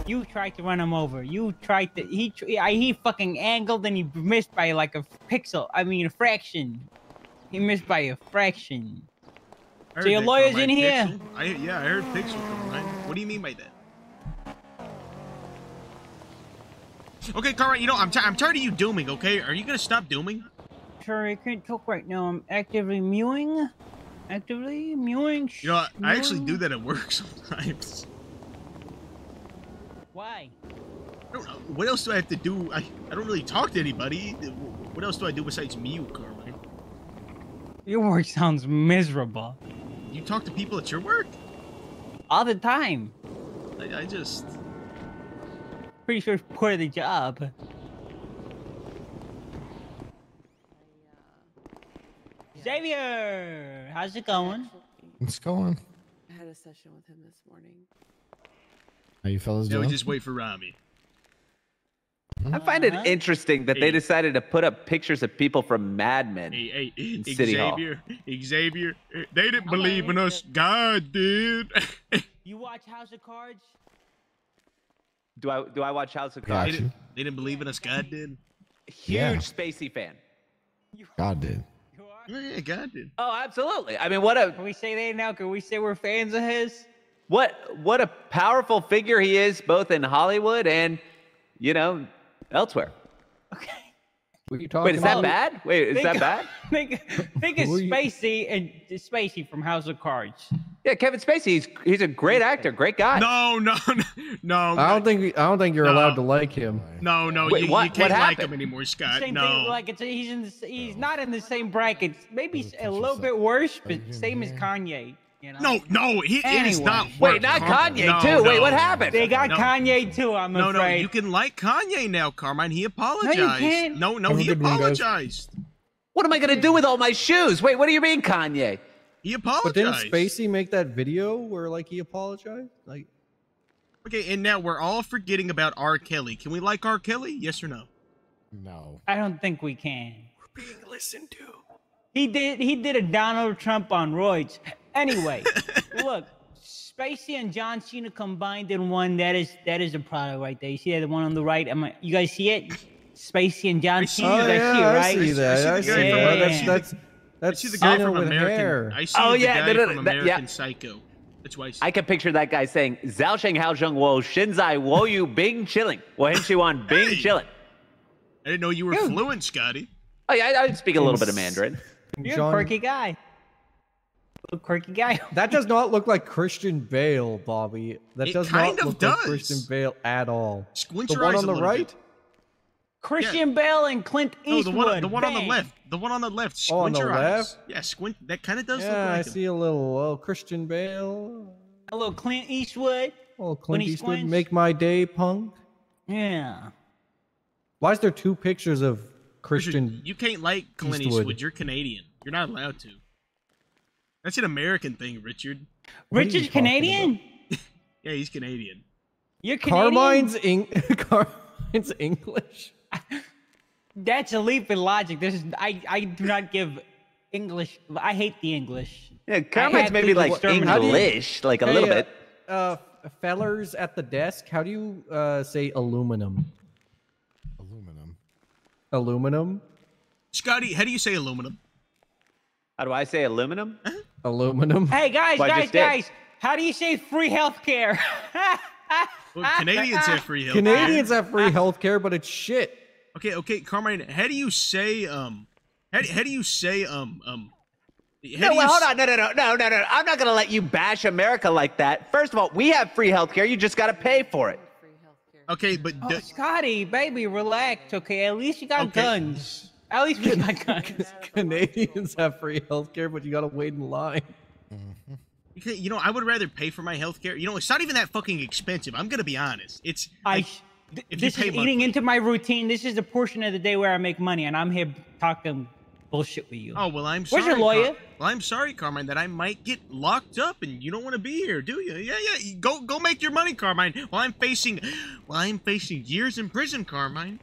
You tried to run him over. You tried to. He I- he fucking angled and he missed by like a pixel. I mean a fraction. He missed by a fraction. So your lawyer's Carmine in here. I, yeah, I heard pixel. Carmine. What do you mean by that? Okay, Carmine, you know, I'm, I'm tired of you dooming, okay? Are you gonna stop dooming? Sorry, I can't talk right now. I'm actively mewing. Actively mewing. You know, I, I actually do that at work sometimes. Why? I don't know. What else do I have to do? I, I don't really talk to anybody. What else do I do besides mew, Carmine? Your work sounds miserable. You talk to people at your work? All the time. I, I just... Pretty sure it's part of the job. Xavier, how's it going? It's going. I had a session with him this morning. How you fellas Now we just wait for Rami. I find it interesting that they decided to put up pictures of people from Mad Men Hey, hey, in City Hall. Xavier, Xavier, eh, they didn't believe in us. God did. You watch House of Cards? Do I do I watch House of they, Cards? didn't, they didn't believe in us. God did. Huge Yeah. Spacey fan. God did. Oh, yeah, God did. Oh, absolutely. I mean, what a Can we say that now? Can we say we're fans of his? what what a powerful figure he is, both in Hollywood and you know elsewhere. Okay. What are you talking Wait, is that bad? Wait, is Think- that bad? think think of Who are you- Spacey and Spacey from House of Cards. Yeah, Kevin Spacey. He's he's a great actor, great guy. No, no, no, no. I don't think I don't think you're No. allowed to like him. No, no, Wait, you, what- you can't what like happened? him anymore, Scott. Same no. thing. Like it's he's in. The, he's not in the same bracket. Maybe a little bit worse, but same as Kanye. You know? no, no, he, it is Anyway. not. Wait, not Kanye No, too. Wait, what happened? They got No. Kanye too. I'm No, no, afraid. you can like Kanye now, Carmine. He apologized. No, you can't. No, no, he good one, apologized. What am I gonna do with all my shoes? Wait, what do you mean, Kanye? He apologized. But didn't. Spacey make that video where like he apologized? Like Okay, and now we're all forgetting about R. Kelly. Can we like R. Kelly? Yes or no? No. I don't think we can. We're being listened to. He did. He did a Donald Trump on roids. Anyway, look, Spacey and John Cena combined in one. That is that is a product right there. You see that the one on the right? Am I, you guys see it? Spacey and John Cena. Oh you guys yeah, see it, I see that. I I see see the guy that. from- That's I see that's I see the guy Cena from with American. hair. I see Oh, the yeah, guy no, no, from that- yeah. Psycho. That's why I see. I can picture that guy saying Zhao Sheng Hao Zheng Wo Shinzai Wo Yu Bing Chilling. Wen Shi Wan Bing Hey. Chilling. I didn't know you were fluent, Scotty. Oh yeah, I, I speak a little bit of Mandarin. You're John- a quirky guy. A quirky guy. That does not look like Christian Bale, Bobby. That It does kind not of look does. like Christian Bale at all. Squint the your one eyes on the right? bit. Christian Bale and Clint Eastwood. No, Eastwood. the one, the one on the left. The one on the left. Oh, on the your eyes. left? Yeah, squint. That kind of does yeah, look I like him. see a little oh, Christian Bale. Hello, Clint Eastwood. Oh, When Clint Eastwood, squints. make my day, punk. Yeah. Why is there two pictures of Richard, Christian? You can't like Clint Eastwood. Eastwood. You're Canadian. You're not allowed to. That's an American thing, Richard. What Richard's Canadian. Yeah, he's Canadian. You're Canadian. Carmine's Eng- Carmine's English. That's a leap in logic. This is I. I do not give English. I hate the English. Yeah, I Carmine's had maybe like exterminate- How do you- English, like a Hey, little uh, bit. Uh, f- fellers at the desk, how do you uh, say aluminum? Aluminum. Aluminum. Scotty, how do you say aluminum? How do I say aluminum? Aluminum. Hey guys, Well, guys, guys! How do you say free healthcare? Well, Canadians have free health. Canadians have free healthcare, but it's shit. Okay, okay, Carmine. How do you say um? How, do- how do you say um um? how No, do well, hold on. No, no, no, no, no, no. I'm not gonna let you bash America like that. First of all, we have free healthcare. You just gotta pay for it. Okay, but oh, Scotty, baby, relax. Okay, at least you got Okay. guns. At least we got guns. Canadians have free healthcare, but you gotta wait in line. you can- you know, I would rather pay for my health care. You know, it's not even that fucking expensive. I'm gonna be honest. It's I. like, th- if this is monthly. eating into my routine. This is the portion of the day where I make money, and I'm here talking bullshit with you. Oh well, I'm sorry. Where's your lawyer? Car- well, I'm sorry, Carmine, that I might get locked up, and you don't want to be here, do you? Yeah, yeah. Go, go, make your money, Carmine. While I'm facing, while I'm facing years in prison, Carmine.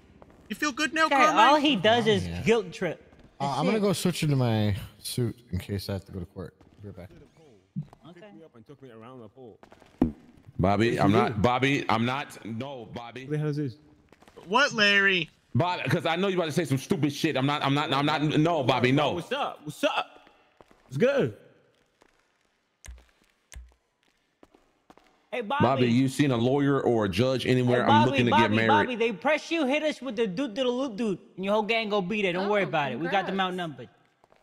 You feel good now, Okay, Carmine? all he does is guilt trip. Uh, I'm gonna go switch into my suit in case I have to go to court. Be right back. Bobby, I'm not. Bobby, I'm not. No, Bobby. What the hell is this? What, Larry? Bobby, because I know you're about to say some stupid shit. I'm not. I'm not. I'm not. No, Bobby, no. What's up? What's up? It's good. Hey, Bobby. Bobby, you seen a lawyer or a judge Hey, anywhere? Bobby, I'm looking to Bobby, get married. Bobby, they press you, hit us with the doot to the loot dude, and your whole gang go beat it. Don't oh, worry about it. We got them outnumbered.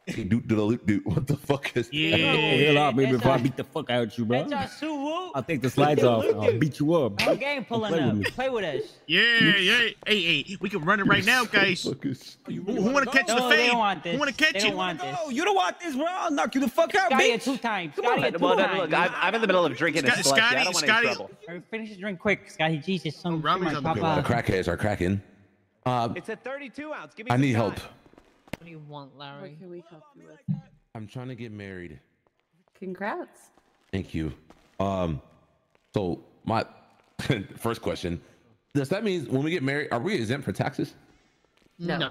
Hey, dude, dude, dude, what the fuck is? Get the hell out, baby, before I beat the fuck out you, bro. That's our Suwoo. I'll take the slides off. I'll beat you up. Our gang Don't pulling play up. me. Play with us. Yeah, yeah. Hey, hey, we can run it right now, guys. who who want to catch the they fade? don't want this. Who want to catch it? don't want this. Oh, you don't want this, bro. I'll knock you the fuck out, Scotty bitch. had two times. Come on. two Well, times. look, I'm, I'm in the middle of drinking a Scotty- I Scotty- don't want Scotty- any trouble. Finish this drink quick, Scotty. Jesus, some Rami's might on the pop bill. out. The crackheads are cracking. Uh, It's a 32 ounce. Give me I some need time. help. What do you want, Larry? What can we help you with? I'm trying to get married. Congrats. Thank you. Um, so my first question: Does that mean when we get married, are we exempt for taxes? No. no.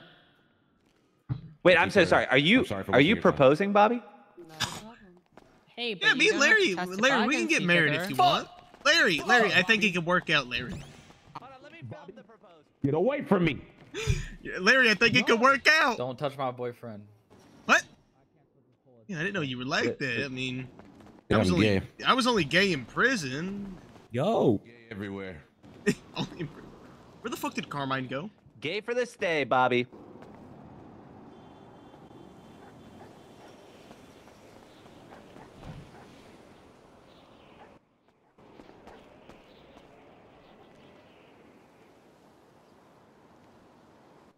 Wait, I'm so sorry. Are you sorry are you your time. proposing, Bobby? Hey, but Yeah, me and don't have Larry. Larry, we can get married other. if you want. Larry, Larry, I think it can work out, Larry. Get away from me! Yeah, Larry, I think it could work out. Don't touch my boyfriend. What? Yeah, I didn't know you were like that. I mean, I was I'm only gay. I was only gay in prison. Yo. Gay everywhere. Only in pri- Where the fuck did Carmine go? Gay for this day, Bobby.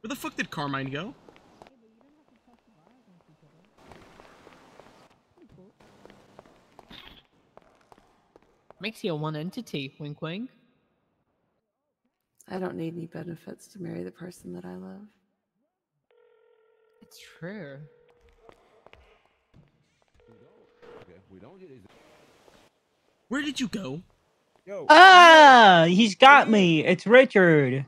Where the fuck did Carmine go? Makes you a one entity. Wink, wink. I don't need any benefits to marry the person that I love. It's true. Where did you go? Ah, he's got me. It's Richard.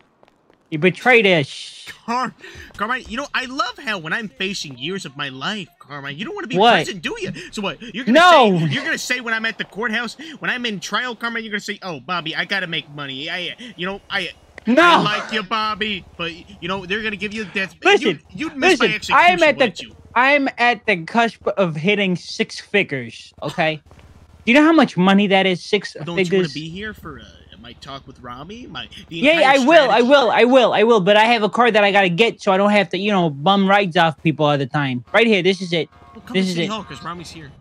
You betrayed us. Car- Carmine, you know, I love how when I'm facing years of my life, Carmine, you don't want to be What? in prison, do you? So what? You're gonna No. say you're gonna say when I'm at the courthouse, when I'm in trial, Carmine, you're gonna say, "Oh, Bobby, I gotta make money. I, you know, I." No. I like you, Bobby, but you know they're gonna give you the death. Listen, you'd, you'd miss my listen. execution, I'm at the you? I'm at the cusp of hitting six figures. Okay. Do you know how much money that is? Six Don't you want to be here for uh, my talk with Rami? My the Yeah, I will, I will, I will, I will. But I have a car that I gotta get, so I don't have to, you know, bum rides off people all the time. Right here, this is it. Well, This is it. Because Rami's here.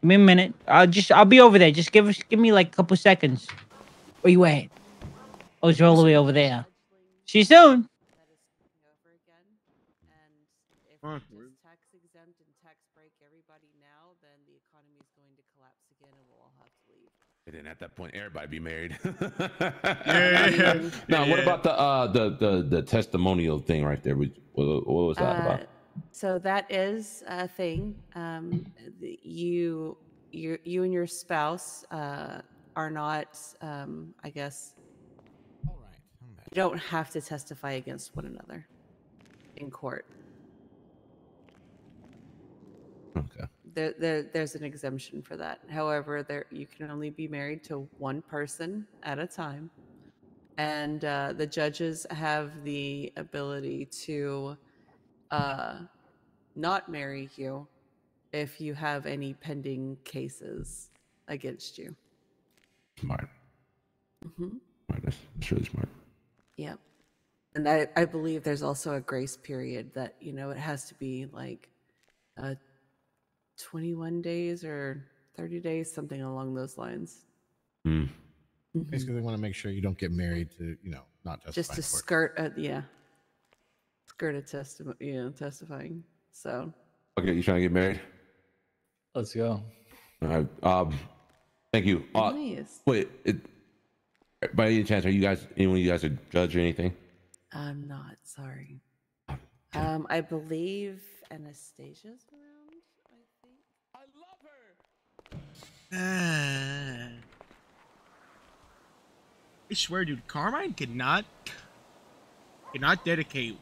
Give me a minute. I'll just, I'll be over there. Just give us, give me like a couple seconds. Where you at? Oh, it's all the way over there. See you soon. If it's tax exempt and tax break everybody now, then the economy is going to collapse again and we'll all have to leave. And then at that point, everybody be married. Yeah. Now, what Yeah. about the uh the the the testimonial thing right there? What, what what was that about? Uh, So that is a thing. Um, you, you, you and your spouse uh, are not, um, I guess. All right, You don't have to testify against one another in court. Okay. There, there, there's an exemption for that. However, there you can only be married to one person at a time, and uh, the judges have the ability to uh, not marry you if you have any pending cases against you. Smart. Mm-hmm. Smart. That's, that's really smart. Yep. And I, I believe there's also a grace period that, you know, it has to be like uh, 21 days or 30 days, something along those lines. Hmm. Basically, they want to make sure you don't get married to, you know, not testify Just to court. skirt, a, yeah, skirt a testimony, you know, testifying. So, Okay, you trying to get married? Let's go. All right. Um, thank you. Uh, Nice. Wait, it, by any chance, are you guys anyone of you guys a judge or anything? I'm not sorry. Um, I believe Anastasia's around. I think. I swear, dude, Carmine cannot cannot dedicate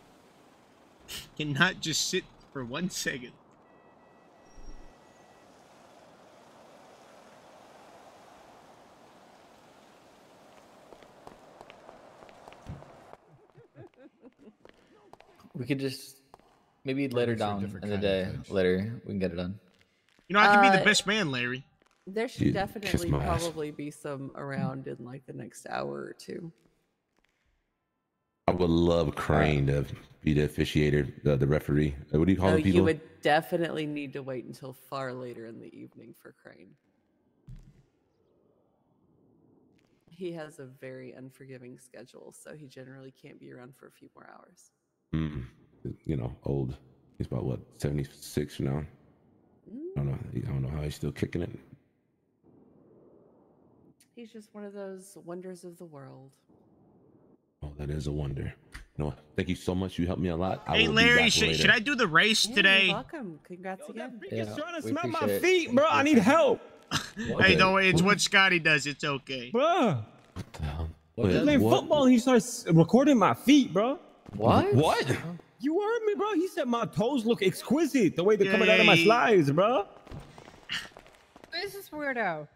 cannot just sit for one second. We could just maybe later These down in the day. Later, we can get it done. You know, I can be the Uh, best man, Larry. There should kiss definitely my ass. probably be some around in like the next hour or two. I would love Crane to be the officiator, the, the referee. Uh, What do you call No, the people? you would definitely need to wait until far later in the evening for Crane. He has a very unforgiving schedule, so he generally can't be around for a few more hours. Mm, you know, old. He's about what, seventy six now. I don't know. I don't know how he's still kicking it. He's just one of those wonders of the world. Oh, that is a wonder. You know, thank you so much. You helped me a lot. I Hey, Larry, back should, should I do the race Yeah, today? You're welcome. Congrats again. Yeah, trying to we smell my appreciate it. feet, bro. I need help, Hey, don't worry, it's what Scotty does. It's okay. bro. What the hell? What Wait, does- Playing what? football, and he starts recording my feet, bro. What? What? You heard me, bro. He said my toes look exquisite the way they're Yeah, coming out of my slides, bro. This is weirdo?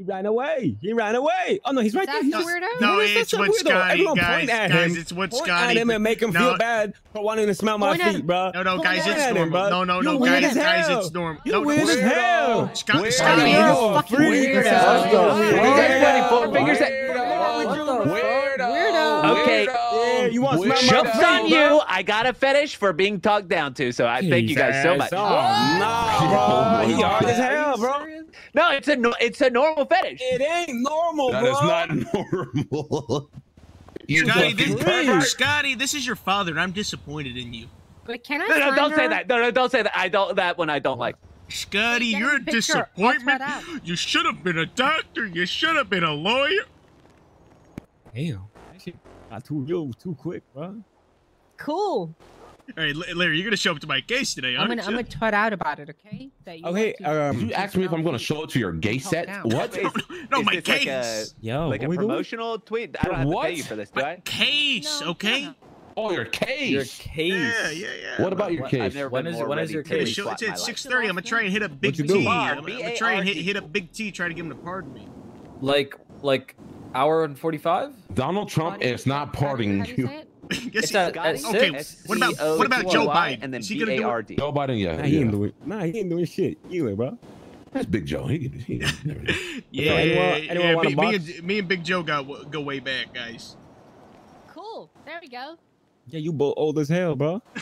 He ran away. He ran away. Oh no, he's right that there. He's the just, weirdo? No, What is it's what weirdo? Scotty, Everyone guys, point at guys, him. it's what point Scotty- at him and make him No. feel bad for wanting to smell my Point feet, bro. No, no, Point guys, it's him, normal. bro. No, no, no, guys, guys, it's normal. You No, weird as weirdo. hell. Scott- Weirdo. Scotty, You're you're a fucking freak. weirdo. Let's go. Weirdo. You guys Weirdo. fingers. Weirdo. Okay. Yeah, you want to smell my Jokes feet, on bro? you. I got a fetish for being talked down to, so I thank you guys so much. Oh, nah, oh, bro. He hard as hell, bro. No, it's a no, it's a normal fetish. It ain't normal, That bro. is not normal. You Scotty, this. Scotty, this is your father, and I'm disappointed in you. But can I No, no, don't say that. No, no, don't say that. I don't. That one I don't like. Scotty, you're a a picture. Disappointment. try it out. You should have been a doctor. You should have been a lawyer. Damn. That shit got too real too quick, bro. Cool. All right, Larry, you're gonna show up to my case today, I'm gonna, you? I'm gonna tut out about it, okay? That you Okay, want to- um, You asked me if I'm going to show it to your gay Talk set. down. What? no, Is my this like a- case. Yo, like a what we doing? promotional tweet. I don't have to What? pay you for this, do I? Case, No, okay? no. Oh, your case. Your case. Yeah, yeah, yeah. What about your case? I've never When been is- more when is ready your case? show, it's at six thirty. I'm gonna try and hit up Big you T. doing? I'm, I'm gonna try and hit, hit up Big T. Try to get him to pardon me. Like like hour and forty five. Donald Trump is not How do pardoning say you. it? Guess It's he- at, at Scotty? Okay, six. what about what about Joe Biden? And then Is he gonna do it? B-A-R-D. Joe Biden, yeah. Nah, he ain't yeah. doing. Nah, he ain't doing shit either, bro. That's Big Joe. He, can- he, Yeah, anyone- anyone yeah. Me, me, and, me and Big Joe got go way back, guys. Cool. There we go. Yeah, you both old as hell, bro.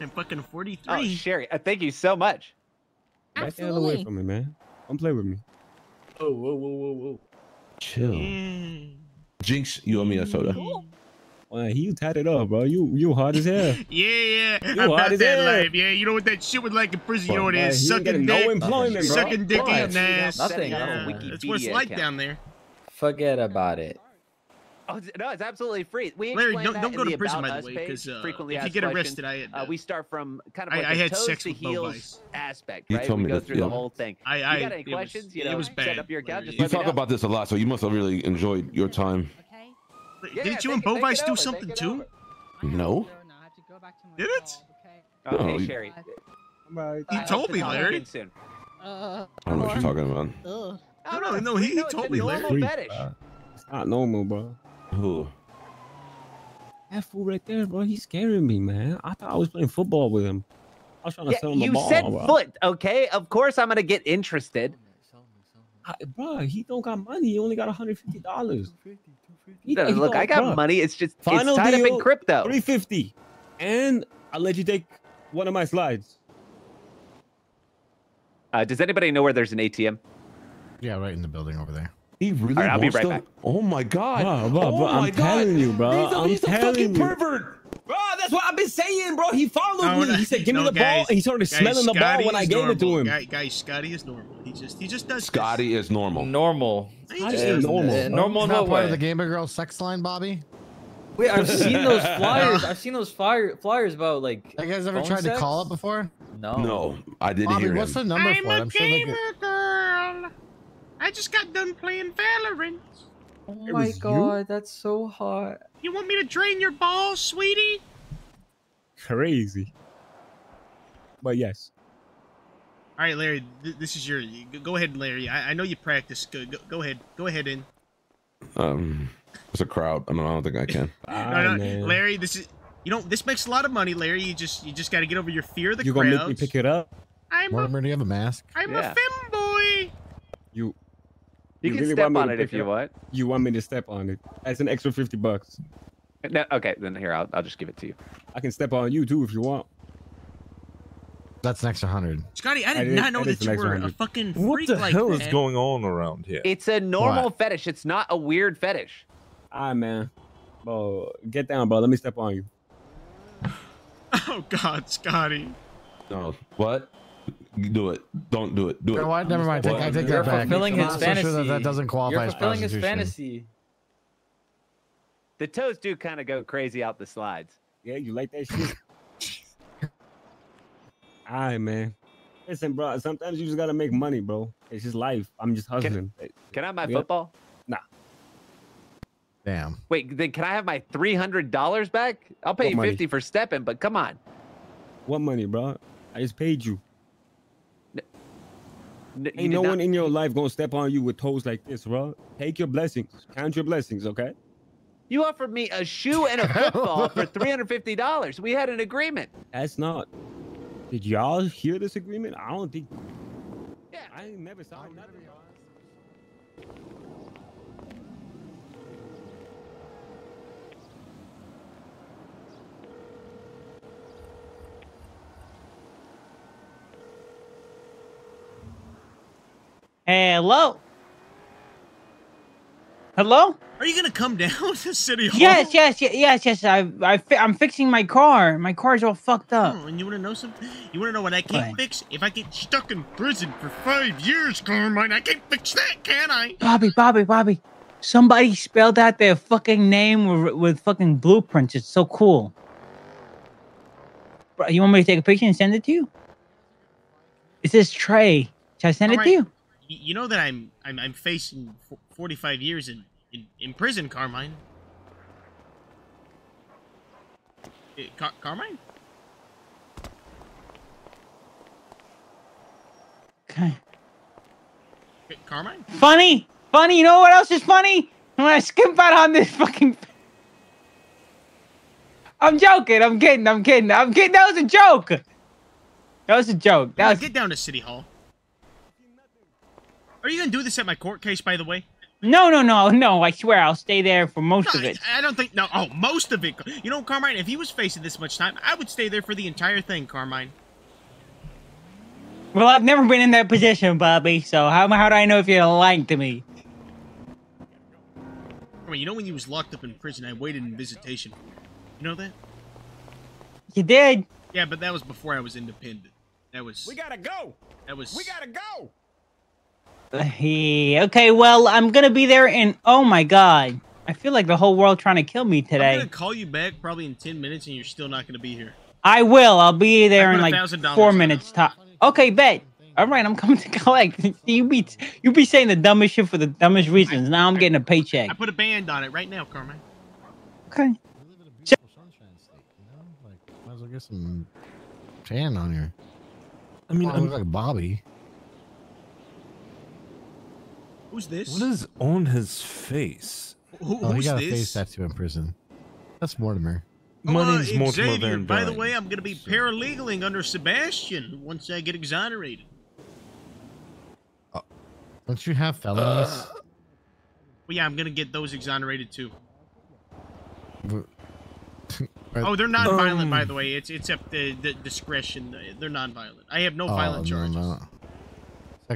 And fucking forty Oh, three. Sherry, uh, thank you so much. Back the other way Absolutely. from me, man. Don't play with me. Oh whoa whoa whoa whoa. Chill. yeah. Jinx, you owe me a soda. Well, he tatted up, bro. You you hard as hell. Yeah, yeah. You I'm hard as that hell. life. Yeah, you know what that shit was like in prison. You know what it Boy, is? he ain't Sucking getting no dick. employment, bro. Sucking dick Boy. eating ass. Nothing. Yeah, That's what it's like account. down there. Forget about it. Oh, no, it's absolutely free. We Larry, don't- don't go to prison, by the way, because uh, frequently if you get questions. arrested, I had, uh, we start from kind of I- like I the had toes sex to with Bo heels Vice. aspect, You right? told we me go that, through yeah. the whole thing. I- you I- got any it was- questions? you it know, was set bad, up your account. Just You talk about this a lot, so you must have really enjoyed your time. Yeah, Didn't you and it- Bo Vice do something too? No. Did it? Okay, No, hey, you- Sherry. He told me, Larry. Uh, I don't know what you're talking about. ugh. No, no, no. He, he No, it's told me, Larry. It's not normal, bro. Who? That fool right there, bro. He's scaring me, man. I thought I was playing football with him. I was trying to Yeah, sell him a you ball, said bro. foot, okay? Of course I'm gonna get interested. I, bro, he don't got money. He only got $150. He, No, he look, I got bruh. money. It's just Final it's tied up in crypto. 350 And I'll let you take one of my slides. Uh, does anybody know where there's an ATM? Yeah, right in the building over there. He really All right, I'll be wants right to- back. Oh my god. Bro, bro, oh bro, my I'm god. telling you, bro. He's a, I'm he's a fucking you. pervert. Bro, that's what I've been saying, bro. He followed No, me. no, He said, "Give me no, the ball," and he started guys, smelling the ball when I is gave it to him. Guy, guys, Scotty is normal. He just he just does. Scotty is normal. Normal. He I just am does normal. this. Normal not part of the Gamer Girl sex line, Bobby. Wait, I've seen those flyers. I've seen those flyer flyers about like. You guys ever tried sex? to call it before? No. No, I didn't Bobby, hear what's the number I'm for it? a I'm sure gamer could. girl. I just got done playing Valorant. Oh It my was you? god, that's so hot. You want me to drain your balls, sweetie? Crazy. But yes, All right, Larry. Th- this is your. Go ahead, Larry. I, I know you practice. Go, go, go ahead. Go ahead in. Um, it's a crowd. I don't, I don't think I can. No, no. Larry. This is. You know, this makes a lot of money, Larry. You just, you just got to get over your fear of the you gonna make me pick it up? I'm a, Mortimer, do you have a mask? I'm Yeah. a femboy. You. You, can really step want me on to it if you up? want. You want me to step on it? That's an extra fifty bucks. No, okay, then here I'll, I'll just give it to you. I can step on you too if you want. That's an extra hundred. Scotty, I I did did- not know I did that you were extra a fucking freak What freak the like hell that. is going on around here? It's a normal What? fetish. It's not a weird fetish. Ah man, bro, get down, bro. Let me step on you. Oh God, Scotty. No. What? Do it. Don't do it. Do You it. know what? Never mind. Take, I take You're that back. fulfilling I'm his not so fantasy. sure that that doesn't qualify You're as fulfilling his fantasy. The toes do kind of go crazy out the slides. Yeah, you like that shit? Alright, man. Listen, bro. Sometimes you just gotta make money, bro. It's just life. I'm just hustling. Can I have my Yeah. football? Nah. Damn. Wait, then can I have my three hundred dollars back? I'll pay What you money? fifty for stepping, but come on. What money, bro? I just paid you. N- you Ain't no not- one in your life gonna step on you with toes like this, bro. Take your blessings. Count your blessings, okay? You offered me a shoe and a football for three hundred fifty dollars. We had an agreement. That's not. Did y'all hear this agreement? I don't think. Yeah. I never saw nothing. Hello. Hello. Are you gonna come down to City Hall? Yes, yes, yes, yes, yes. I, I, fi- I'm fixing my car. My car's all fucked up. Oh, and you want to know something? You want to know what I can't What? fix? If I get stuck in prison for five years, Carmine, I can't fix that, can I? Bobby, Bobby, Bobby. Somebody spelled out their fucking name with, with fucking blueprints. It's so cool. Bro, you want me to take a picture and send it to you? It says Trey. Should I send it to you? You know that I'm I'm, I'm facing 45 years in, in, in prison, Carmine. Eh, Car- Carmine? Okay. Eh, Carmine? Funny, funny. You know what else is funny? When I skip out on this fucking. I'm joking. I'm kidding. I'm kidding. I'm kidding. That was a joke. That was a joke. That was. get down to City Hall. Are you gonna do this at my court case, by the way? No, no, no, no. I swear I'll stay there for most of it. I don't think. No. Oh, most of it. You know, Carmine. If he was facing this much time, I would stay there for the entire thing, Carmine. Well, I've never been in that position, Bobby. So how how do I know if you're lying to me? Come on, you know when you was locked up in prison, I waited in visitation. You know that? You did. Yeah, but that was before I was independent. That was. We gotta go. That was. We gotta go. Hey, okay, well, I'm gonna be there in. Oh my god. I feel like the whole world trying to kill me today. I'm gonna call you back probably in ten minutes, and you're still not gonna be here. I will. I'll be there in like four minutes top. Okay, bet. All right, I'm coming to collect. you be you be saying the dumbest shit for the dumbest reasons. Now I'm getting a paycheck. I put a band on it right now, Carmen. Okay. Might as well get some tan on here. I mean, I look like Bobby. Who's this? What is on his face? Who, oh, he who's got a this? face tattoo in prison. That's Mortimer. My Uh, name's Mortimer Xavier. Van By the way, I'm gonna be paralegaling under Sebastian once I get exonerated. Don't you have felonies? Well, yeah, I'm gonna get those exonerated too. Oh, they're non-violent, Um, by the way. It's it's up the, the discretion. They're non-violent. I have no Oh, violent no, charges. no. Second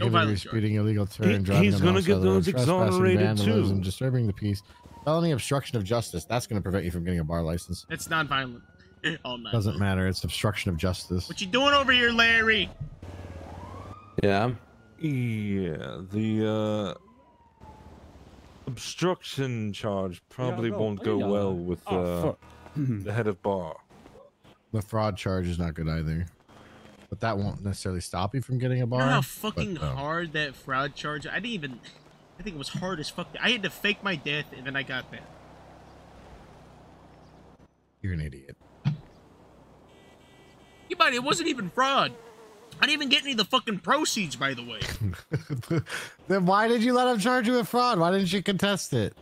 degree speeding, illegal turn, He- driving he's gonna get of the road, those trespassing, exonerated, vandalism, too. disturbing the peace, felony obstruction of justice. That's going to prevent you from getting a bar license. It's non-violent. All night. Doesn't matter. It's obstruction of justice. What you doing over here, Larry? Yeah. Yeah, the uh obstruction charge probably no, won't go know. well with Oh, uh fuck. the head of bar. The fraud charge is not good either. But that won't necessarily stop you from getting a bar. You know how but, fucking uh, hard that fraud charge? I didn't even. I think it was hard as fuck. I had to fake my death, and then I got that. You're an idiot. You might. It wasn't even fraud. I didn't even get any of the fucking proceeds, by the way. then why did you let him charge you with fraud? Why didn't you contest it?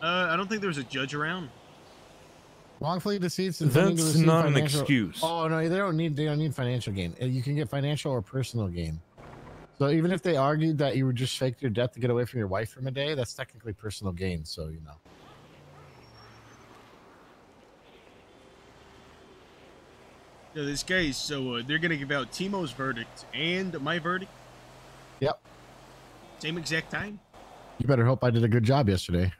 Uh, I don't think there was a judge around. Wrongfully deceased intending to That's receive not an financial- excuse. Oh no, they don't need they don't need financial gain. Uh, You can get financial or personal gain. So even if they argued that you were just faked your death to get away from your wife from a day, that's technically personal gain. So you know. Yeah, this case. So uh, they're gonna give out Timo's verdict and my verdict. Yep. Same exact time. You better hope I did a good job yesterday.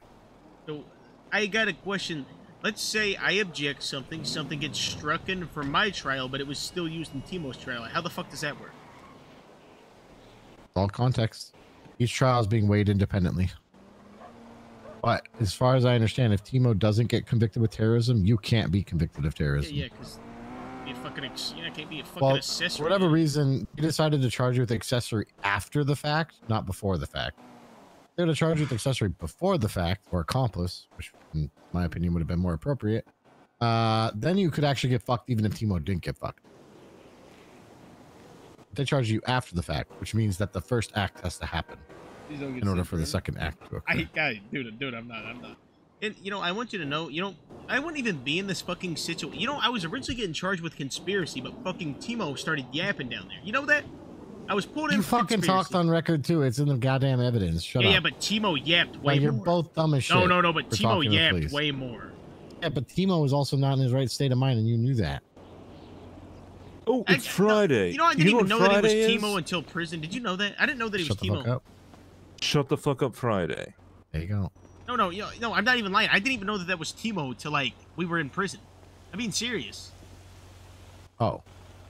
So I got a question. Let's say I object something, something gets struck in for my trial, but it was still used in Timo's trial. How the fuck does that work? All context. Each trial is being weighed independently. But as far as I understand, if Timo doesn't get convicted with terrorism, you can't be convicted of terrorism. yeah, because be a fucking ex- you know, can't be a fucking Well, accessory. for whatever reason, he decided to charge you with accessory after the fact, not before the fact. They're to charge you with accessory before the fact or accomplice, which in my opinion would have been more appropriate. Uh, then you could actually get fucked even if Timo didn't get fucked. They charge you after the fact, which means that the first act has to happen Please don't get in order for the second act to occur. I, guy, dude, dude, I'm not, I'm not. And you know, I want you to know, you know, I wouldn't even be in this fucking situation. You know, I was originally getting charged with conspiracy, but fucking Timo started yapping down there. You know that? I was pulled in You fucking conspiracy. talked on record too. It's in the goddamn evidence. Shut yeah, up. yeah, but Timo yapped Now, way you're more. both dumb as shit. No, no, no, but for Timo talking to the yapped way more. Yeah, but Timo was also not in his right state of mind, and you knew that. Oh, it's Friday. You know, I didn't even what know that it was Friday is? Timo until prison. Did you know that? I didn't know that it Shut was the Timo. fuck up. Shut the fuck up Friday. There you go. No, no, yo- no, I'm not even lying. I didn't even know that that was Timo till like we were in prison. I'm being serious. Oh.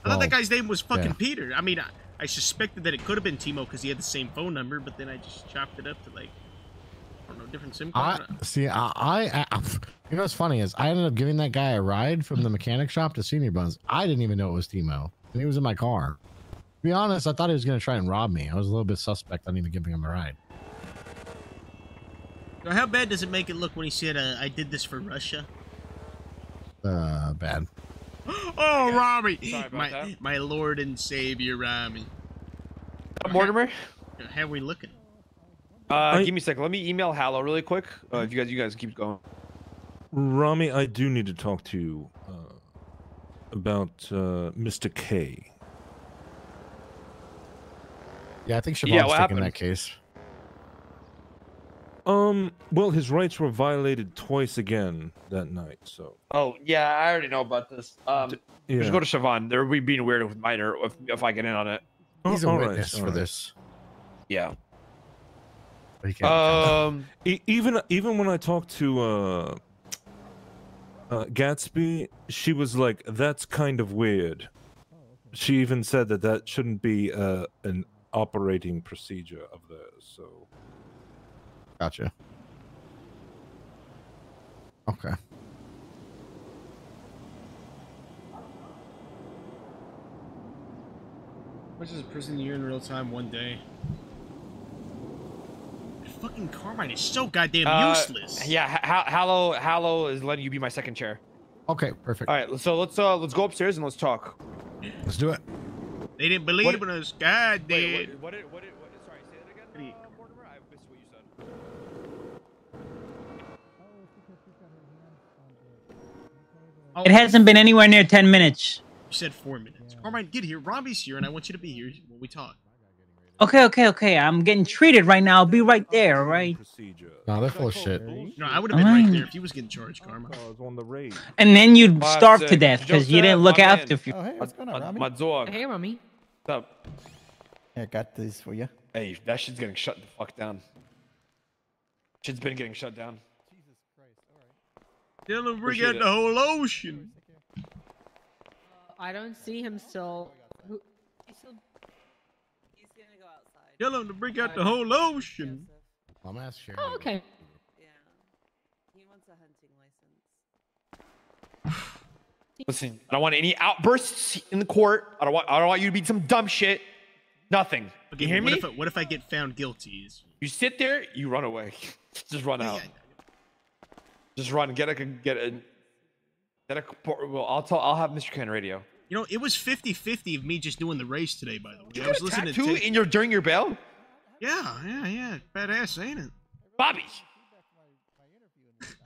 I thought that guy's name was fucking yeah. Peter. I mean, I, I suspected that it could have been Timo because he had the same phone number, but then I just chopped it up to like, I don't know, different SIM I card. see. I, I, I, you know what's funny is I ended up giving that guy a ride from the mechanic shop to Señor Buns. I didn't even know it was Timo, and he was in my car. To be honest, I thought he was gonna try and rob me. I was a little bit suspect on even giving him a ride. So how bad does it make it look when he said, uh, "I did this for Russia"? Uh, bad. Oh, Rami, Sorry about my that. my Lord and Savior, Rami. Uh, Mortimer, How are we looking? uh, give me a second. Let me email Hallow really quick. Uh, if you guys, you guys keep going. Rami, I do need to talk to you uh, about uh, Mr. K. Yeah, I think Yeah, Siobhan's what taking that happened? case. Um, well, his rights were violated twice again that night, so. Oh yeah, I already know about this. Um, yeah. just go to Siobhan. They're we being weird with minor if if I get in on it. He's a witness all for right. this. Yeah. Um, e- even even when I talked to uh, uh, Gatsby, she was like, "That's kind of weird." She even said that that shouldn't be uh, an operating procedure of theirs. So, Gotcha. Okay. Which is a prison year in real time one day. Fucking Carmine is so goddamn Uh, useless. Yeah, Ha- Ha- Hallow Hallow is letting you be my second chair. Okay, perfect. All right, so let's uh let's go upstairs and let's talk. Let's do it. They didn't believe in us. God did. What what what, sorry, say that again? Uh, Mortimer, I missed what you said. It hasn't been anywhere near 10 minutes. You said four minutes. Carmine, get here. Robbie's here, and I want you to be here when we talk. Okay, okay, okay. I'm getting treated right now. I'll be right there, all right? No, they're full of shit. No, I would have been right Fine. there if he was getting charged, Carmine. on the raid. And then you'd Boss, starve uh, to death because you didn't look after man. you. Oh, hey, what's going on, My, Rami? my dog. Hey, Rami. What's up? Yeah, I got this for you. Hey, that shit's getting shut the fuck down. Shit's been getting shut down. Tell him bring Appreciate out it. the whole ocean. Uh, I don't see him still. Who? Tell him to bring out the whole ocean. I'm asking. Oh, okay. Yeah. He wants a hunting license. Listen, I don't want any outbursts in the court. I don't want I don't want you to be some dumb shit. Nothing. Okay, you hear what me? If I, what if I get found guilty? You sit there, you run away. Just run out. Just run. Get a get a get a. Well, I'll tell. I'll have Mr. Ken radio. You know, it was 50-50 of me just doing the race today, by the way. You I was listening to in your during your bail, Yeah, yeah, yeah. Badass, ain't it? Bobby.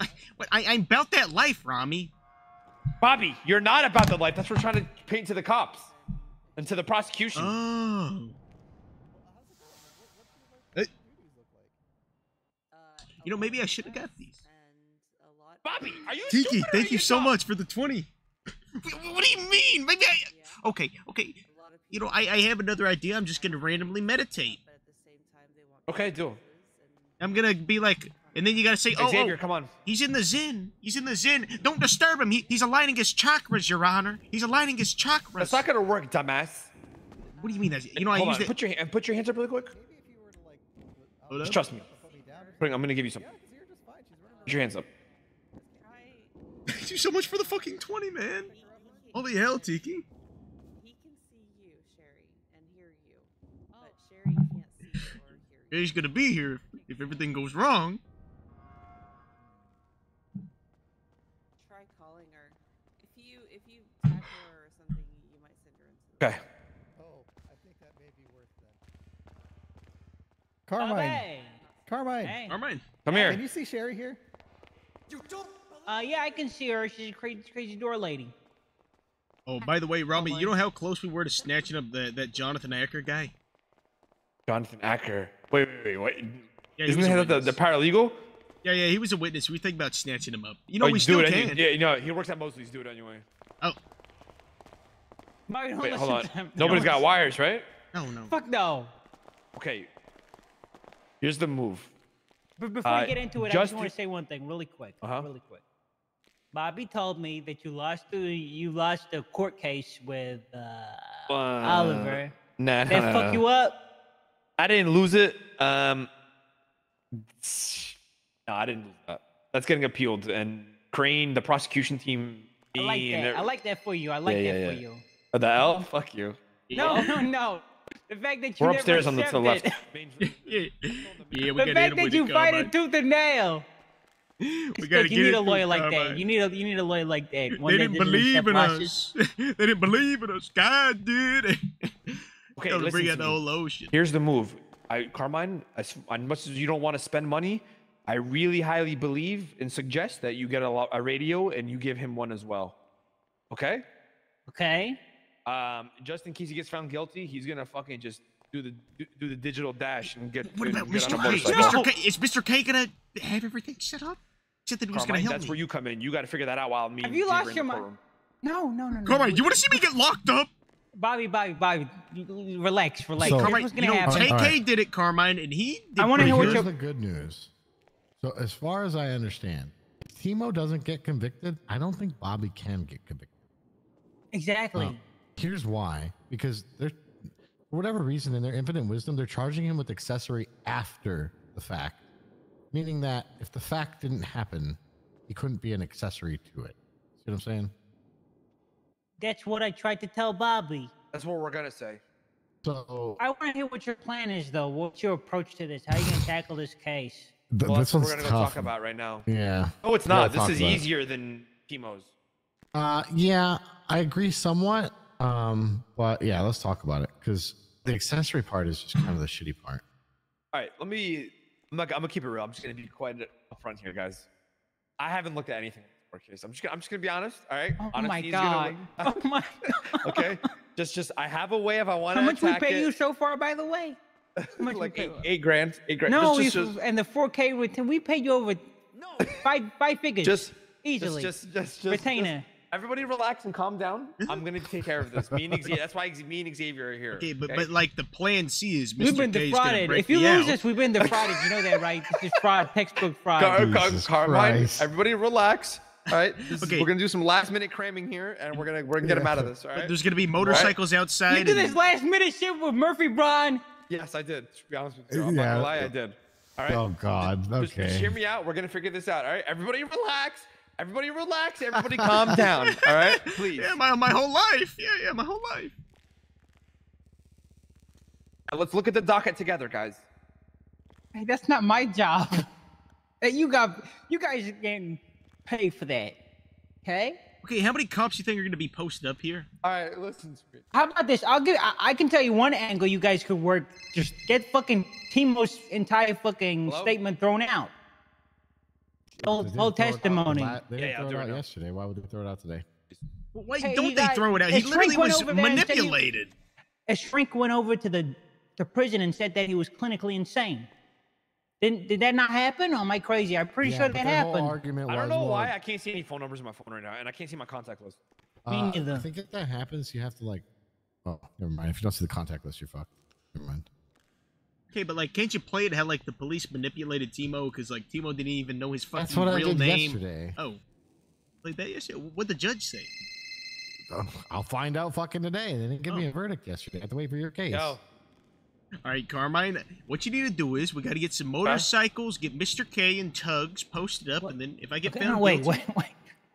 But I, I'm about that life, Rami. Bobby, you're not about the life. That's what we're trying to paint to the cops and to the prosecution. Oh. You know, maybe I should have got these. Bobby, are you Tiki, thank are you so much for the 20. what do you mean? Maybe I... Okay, okay. You know, I, I have another idea. I'm just going to randomly meditate. Okay, do. I'm going to be like... And then you got to say, oh, Xavier, oh, come on. He's in the Zen. He's in the Zen. Don't disturb him. He, he's aligning his chakras, Your Honor. He's aligning his chakras. That's not gonna work, dumbass. What do you mean? That's, you know, I Hold used on. it... Put your hand. Put your hands up really quick. Hold Just up. trust me. I'm gonna give you some. Put your hands up. Thank you so much for the fucking 20, man. Holy hell, Tiki. He's gonna be here if everything goes wrong. Try calling her. If you if you tag her or something, you might send her into. Okay. Oh, I think that may be worth that. Carmine. Hey. Carmine. Hey. Carmine. Come here. Can you see Sherry here? Uh, yeah, I can see her. She's a crazy, crazy door lady. Oh, by the way, Robbie, you know how close we were to snatching up the, that Jonathan Acker guy? Jonathan Acker. Wait, wait, wait, wait. Yeah, Isn't was a that the, the witness. paralegal? Yeah, yeah, he was a witness. We think about snatching him up. You know, Oh, we do still it can. anyway. Yeah, you know, he works at Mosley's. Do it anyway. Oh. Marvin, don't Wait, hold on. to him. Nobody's Don't got wires, right? No, no. Fuck no. Okay. Here's the move. But before Uh, we get into it, I just just want to- to say one thing really quick. Uh-huh. Really quick. Bobby told me that you lost the you lost the court case with uh, Uh, Oliver. Nah, They nah, nah, fuck nah. you up. I didn't lose it. Um, no, I didn't lose that. That's getting appealed, and Crane, the prosecution team, I like that. their- I like that for you. I like Yeah, that yeah, for yeah. you. Oh, the L? Fuck you. No, no, no. The fact that you We're upstairs on the, to the left. yeah, yeah, we the fact that you fight it. it tooth and nail. We gotta you get need a lawyer like that. Carmine. You need a you need a lawyer like that. One They didn't doesn't believe in us. they didn't believe in us. God did. Okay, listen bring to out the whole ocean. Here's the move. I, Carmine, as, as much as you don't want to spend money, I really highly believe and suggest that you get a, a radio and you give him one as well. Okay? Okay. Um, just in case he gets found guilty, he's gonna fucking just do the do, do the digital dash and get. What about get Mr. on a K? Is. Mr. K? Is Mr. K gonna have everything set up? He said that he was gonna help that's me. where you come in. You got to figure that out while me. Have and you lost your mind? courtroom. No, no, no, no. Carmine, you want to see me get locked up? Bobby, Bobby, Bobby, l- l- relax, relax. So- Carmine, what's you gonna know, happen. KK All right. did it, Carmine, and he. Did I wanna pretty hear what good. Here's your- the good news. So as far as I understand, if Timo doesn't get convicted, I don't think Bobby can get convicted. Exactly. Here's why. Because they're for whatever reason, in their infinite wisdom, they're charging him with accessory after the fact. Meaning that if the fact didn't happen, he couldn't be an accessory to it. See what I'm saying? That's what I tried to tell Bobby. That's what we're gonna say. So I want to hear what your plan is, though. What's your approach to this? How are you gonna tackle this case? th- Well, this that's what one's we're gonna tough. go talk about right now. Yeah. Oh, it's not. This is about it. easier than Timo's. Uh, yeah, I agree somewhat. Um, but yeah, let's talk about it because the accessory part is just kind of the shitty part. All right, let me. I'm, not, I'm gonna keep it real. I'm just gonna be quite upfront here, guys. I haven't looked at anything court case. I'm just. Gonna, I'm just gonna be honest. All right. Oh Honesty my god. Gonna, Oh my. okay. Just, just. I have a way if I want to How much we pay it. you so far, by the way? How much like eight, pay? eight grand. Eight grand. No, just, just, and the 4K retain. We paid you over no five five figures. just easily. Just, just, just, just retainer. Just- everybody relax and calm down. I'm gonna take care of this. Me and Xavier. That's why me and Xavier are here. Okay, but but like the plan C is Mr. We've been K is gonna defrauded. break If you lose out. this, we've been defrauded. You know that, right? This is fraud, textbook fraud. Car- Car- Jesus Carmine, Christ. everybody relax. All right. This is- we're gonna do some last minute cramming here, and we're gonna we're gonna get him out of this. All right. But there's gonna be motorcycles outside. You did and- this last minute shit with Murphy Braun. Yes, I did. To be honest with you, I'm not Yeah. gonna lie, I did. All right. Oh God. Just, just Okay. hear me out. We're gonna figure this out. All right. Everybody relax. Everybody relax. Everybody calm down. All right. Please. Yeah, my my whole life. Yeah, yeah, my whole life. Now Let's look at the docket together, guys. Hey, that's not my job. Hey, you got you guys are getting paid for that. Okay? Okay, how many cops you think are gonna be posted up here? All right. Listen to me. How about this? I'll give I, I can tell you one angle you guys could work. Just get fucking Timo's entire fucking Hello? statement thrown out. Whole, They didn't whole throw out testimony. They Yeah, didn't yeah, throw it do it out yesterday. Why would they throw it out today? Well, why Hey, don't they got- throw it out? He literally was over there and said he- manipulated. A shrink went over to the to prison and said that he was clinically insane. Did, did that not happen? Or am I crazy? I'm pretty Yeah, sure that happened. argument I don't know more- why I can't see any phone numbers in my phone right now, and I can't see my contact list. Me Uh, neither. I think if that happens, you have to like. Oh, never mind. If you don't see the contact list, you're fucked. Never mind. Okay, but like, can't you play it how like the police manipulated Timo because like Timo didn't even know his fucking That's what I real did name. yesterday. Oh, like that yesterday. What'd the judge say? Oh, I'll find out fucking today. They didn't give me oh. a verdict yesterday. I have to wait for your case. Yo, All right, Carmine. What you need to do is we got to get some motorcycles, get Mr. K and Tugs posted up, and then if I get Okay, found no, wait, guilty, wait, wait,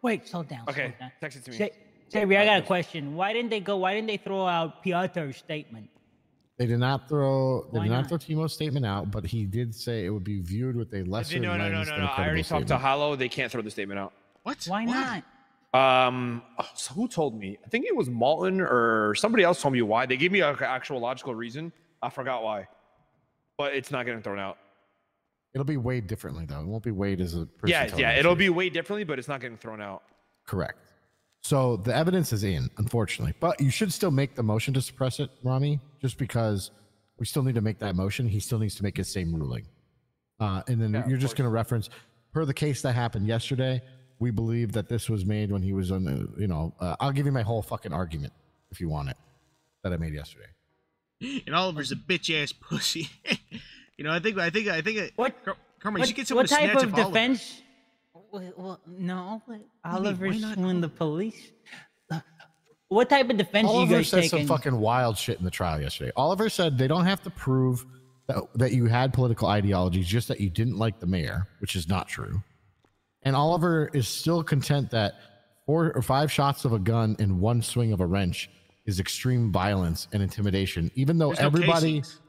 wait. Slow down. Okay, slow down. text it to me. Sa- Xavier, I got a question. Why didn't they go? Why didn't they throw out Piotr's statement? They did not throw. They Why did not, not? throw Timo's statement out, but he did say it would be viewed with a lesser no, no, no, lens no, no. a I already credible talked to statement. Hollow. They can't throw the statement out. what? Why not? Um, oh, so who told me? I think it was Malton or somebody else told me why. They gave me an actual logical reason. I forgot why, but it's not getting thrown out. It'll be weighed differently though. It won't be weighed as a person. Yeah, yeah, it'll be weighed differently, but it's not getting thrown out. correct. So the evidence is in, unfortunately, but you should still make the motion to suppress it, Rami, just because we still need to make that motion. He still needs to make his same ruling, uh, and then Yeah, you're just going to reference per the case that happened yesterday. We believe that this was made when he was on the, you know, uh, I'll give you my whole fucking argument if you want it that I made yesterday. and Oliver's a bitch ass pussy. you know, I think, I think, I think. It, What? Car- Carmine, you What, should get someone what to type snatch of up Oliver. Defense? Well, well, no, but do you mean, Oliver's why not suing the police. Uh, What type of defense are you Oliver guys said taking? some fucking wild shit in the trial yesterday. Oliver said they don't have to prove that, that you had political ideologies, just that you didn't like the mayor, which is not true. And Oliver is still content that four or five shots of a gun and one swing of a wrench is extreme violence and intimidation, even though There's everybody. casings.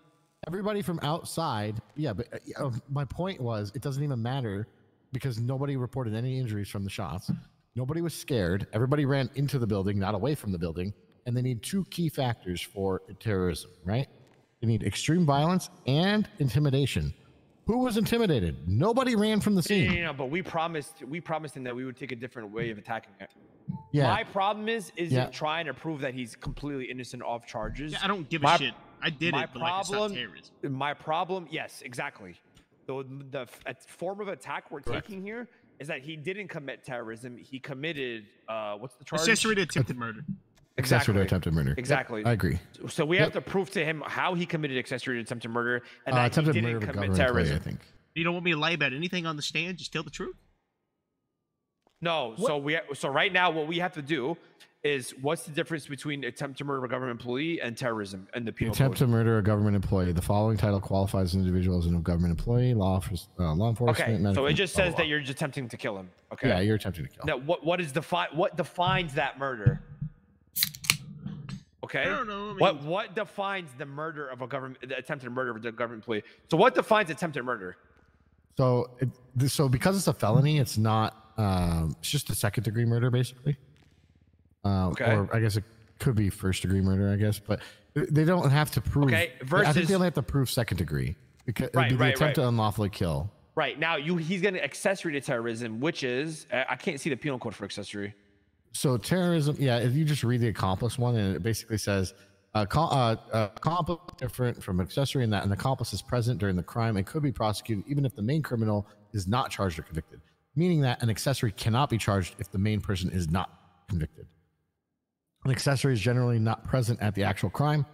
Everybody from outside, yeah, but uh, my point was it doesn't even matter because nobody reported any injuries from the shots. Nobody was scared. Everybody ran into the building, not away from the building. And they need two key factors for terrorism, right? They need extreme violence and intimidation. Who was intimidated? Nobody ran from the No, no, scene. no, no, but we promised we promised him that we would take a different way of attacking it. Yeah. My problem is is Yeah. trying to prove that he's completely innocent of charges. Yeah, I don't give a shit. I did my it, but like, it's not problem, terrorism. my problem, yes, exactly. The the form of attack we're Correct. taking here is that he didn't commit terrorism. He committed uh, what's the charge? Accessory to attempted murder. Accessory to attempted murder. Yep, Exactly. I agree. So we Yep. have to prove to him how he committed accessory to attempted murder and Uh, that he didn't commit government employee, terrorism. I think. You don't want me to lie about anything on the stand? Just tell the truth. No. So we so right now what we have to do is what's the difference between attempt to murder a government employee and terrorism and the The penal attempt code? to murder a government employee. The following title qualifies an individual as a government employee, law, uh, law enforcement. Okay, so it just says blah, that you're just attempting to kill him. Okay. Yeah, you're attempting to kill. Now, what what is defi- what defines that murder? Okay. I don't know, I what what defines the murder of a government the attempted murder of a government employee? So what defines attempted murder? So, it, so because it's a felony, it's not. Um, it's just a second degree murder, basically. Uh, Okay. Or I guess it could be first degree murder. I guess, but they don't have to prove. Okay, I think they only have to prove second degree because Right, the right, attempt right. to unlawfully kill. Right now, you he's going to accessory to terrorism, which is I can't see the penal code for accessory. So terrorism, yeah. If you just read the accomplice one, and it basically says, uh, uh, uh, accomplice different from accessory in that an accomplice is present during the crime and could be prosecuted even if the main criminal is not charged or convicted. Meaning that an accessory cannot be charged if the main person is not convicted. An accessory is generally not present at the actual crime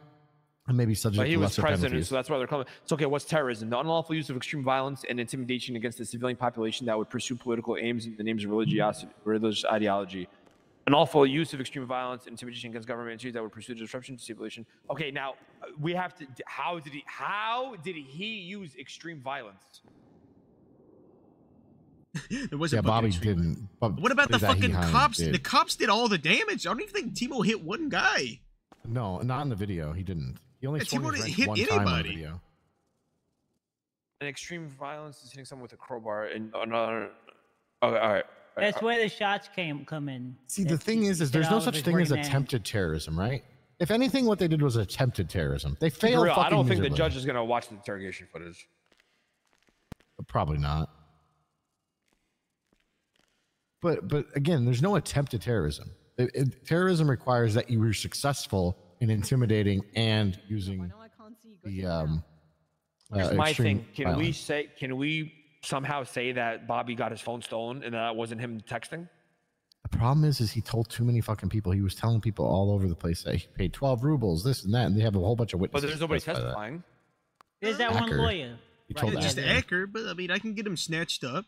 and may be subject But he to was lesser present, penalties. so that's why they're calling. So okay, what's terrorism? The unlawful use of extreme violence and intimidation against the civilian population that would pursue political aims in the names of religiosity, religious ideology. An unlawful use of extreme violence and intimidation against government entities that would pursue disruption to civilization. Okay, now we have to. How did he? How did he use extreme violence? There was yeah, a Bobby didn't. but What about the fucking cops? did. The cops did all the damage. I don't even think Timo hit one guy. No, not in the video. He didn't. He only Yeah, Timo didn't hit one time on the anybody. video. And extreme violence is hitting someone with a crowbar and another. Okay, all right. That's where the shots came come in. See, the That's- thing is, is there's no such thing as right man. attempted terrorism, right? If anything, what they did was attempted terrorism. They failed. real, I don't think the judge is gonna watch the interrogation footage. Probably not. But but again, there's no attempt at terrorism. It- it- terrorism requires that you were successful in intimidating and using the um. uh, Here's my thing. Can we say? Can we somehow say that Bobby got his phone stolen and that wasn't him texting? The problem is, is he told too many fucking people. He was telling people all over the place that he paid 12 rubles, this and that, and they have a whole bunch of witnesses. But there's nobody to that. testifying. There's that one Acker. lawyer. He told Yeah, just Acker. Acker, but I mean, I can get him snatched up.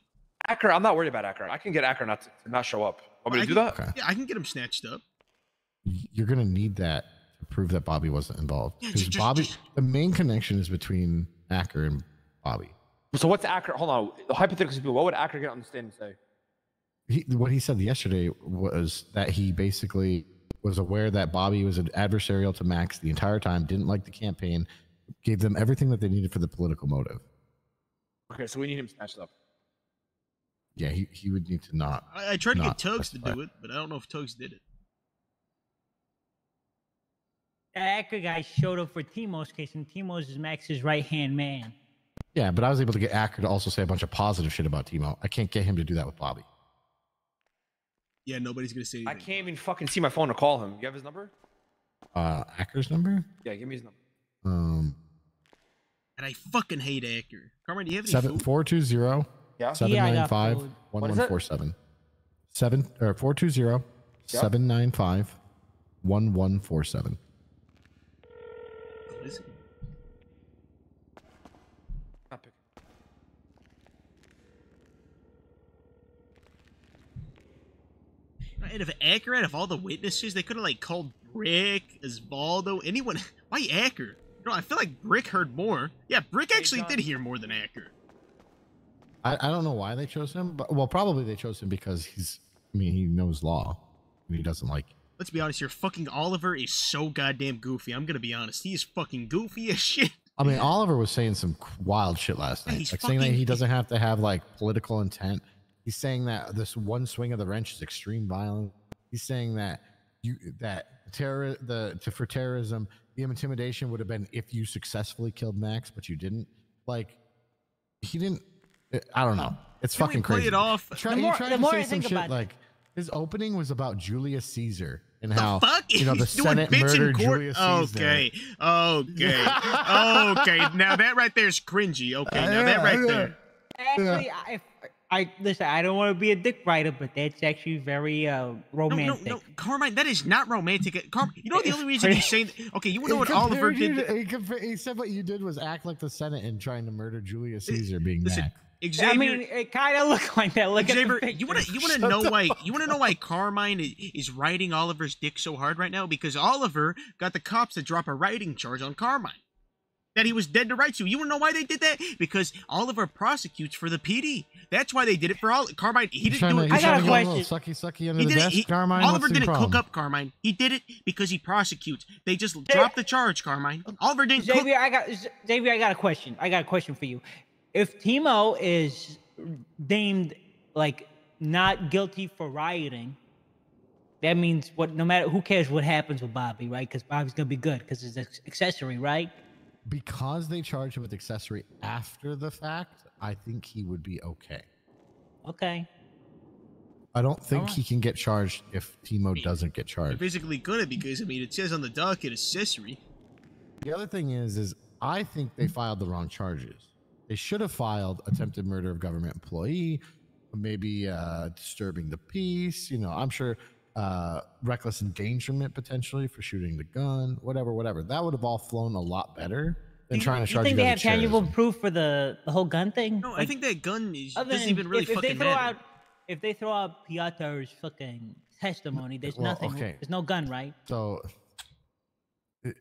Acker, I'm not worried about Acker. I can get Acker not to, to not show up. Want me to I do can- that? Yeah, I can get him snatched up. You're gonna need that to prove that Bobby wasn't involved. Yeah, Because ju- just- Bobby, just- the main connection is between Acker and Bobby. So what's Acker? Hold on. Hypothetically speaking, what would Acker get on the stand and say? He, what he said yesterday was that he basically was aware that Bobby was an adversarial to Max the entire time, didn't like the campaign, gave them everything that they needed for the political motive. Okay, so we need him snatched up. Yeah, he, he would need to not. I, I tried to get not Tugs to do it, but I don't know if Tugs did it. That Acker guy showed up for Timo's case, and Timo's is Max's right hand man. Yeah, but I was able to get Acker to also say a bunch of positive shit about Timo. I can't get him to do that with Bobby. Yeah, nobody's gonna say I can't even fucking see my phone to call him. You have his number? Uh, Acker's number? Yeah, give me his number. Um, And I fucking hate Acker. Carmen, do you have any seven food? four two zero Yeah? seven Yeah, I nine got five food. one What is one it? four seven. Seven or four two zero Yep. seven nine five one one four seven. What is it? Not pick- And if Acker out of all the witnesses, they could have like called Brick, Osvaldo, anyone. Why Acker? No, I feel like Brick heard more. Yeah, Brick actually did hear more than Acker. I, I don't know why they chose him, but well, probably they chose him because he's. I mean, he knows law, and he doesn't like. Let's be honest here. Fucking Oliver is so goddamn goofy. I'm gonna be honest. He is fucking goofy as shit. I mean, Oliver was saying some wild shit last night, he's like saying that he doesn't have to have like political intent. He's saying that this one swing of the wrench is extreme violence. He's saying that you that terror the to, for terrorism the intimidation would have been if you successfully killed Max, but you didn't. Like he didn't. I don't know. It's Can we fucking play crazy. it off? He tried, The he more- tried the to more say I some think shit about it- like his opening was about Julius Caesar and The how fuck? you know the He's Senate bits murdered court? Julius Caesar. Okay, okay, okay. Now that right there is cringy. Okay, now that right there. Actually, I- I listen. I don't want to be a dick writer, but that's actually very uh romantic. No, no, no, Carmine, that is not romantic. Carmine, you know the only reason he's saying. Okay, you know what He Oliver did? to- he, compa- he said what you did was act like the Senate in trying to murder Julius Caesar being listen, Mac. Xavier, I mean, it kind of looked like that. Look Xavier, at the you want to you want to know why you want to know why Carmine i- is riding Oliver's dick so hard right now? Because Oliver got the cops to drop a writing charge on Carmine that he was dead to rights to. You want to know why they did that? Because Oliver prosecutes for the PD. That's why they did it for all Carmine. He didn't do to, it. you trying to get a little sucky sucky under He the did it- desk, he- Carmine? Oliver didn't cook up Carmine. He did it because he prosecutes. They just dropped the charge, Carmine. Oliver didn't cook. Xavier, I got Xavier. I got a question. I got a question for you. If Timo is deemed like not guilty for rioting, that means what? No matter who cares what happens with Bobby, right? Because Bobby's gonna be good because it's ex- accessory, right? Because they charged him with accessory after the fact, I think he would be okay. Okay. I don't think Alright. he can get charged if Timo doesn't get You're charged. basically gonna because I mean it says on the docket accessory. The other thing is, is I think they filed the wrong charges. They should have filed attempted murder of government employee, maybe uh, disturbing the peace. You know, I'm sure uh, reckless endangerment potentially for shooting the gun, whatever, whatever. That would have all flown a lot better than trying to you charge think you they have tangible terrorism. proof for the the whole gun thing? No, I think that gun is other doesn't than even really if, if they throw matter. out if they throw out Piotr's fucking testimony, there's Well, nothing. okay. There's no gun, right? So, it-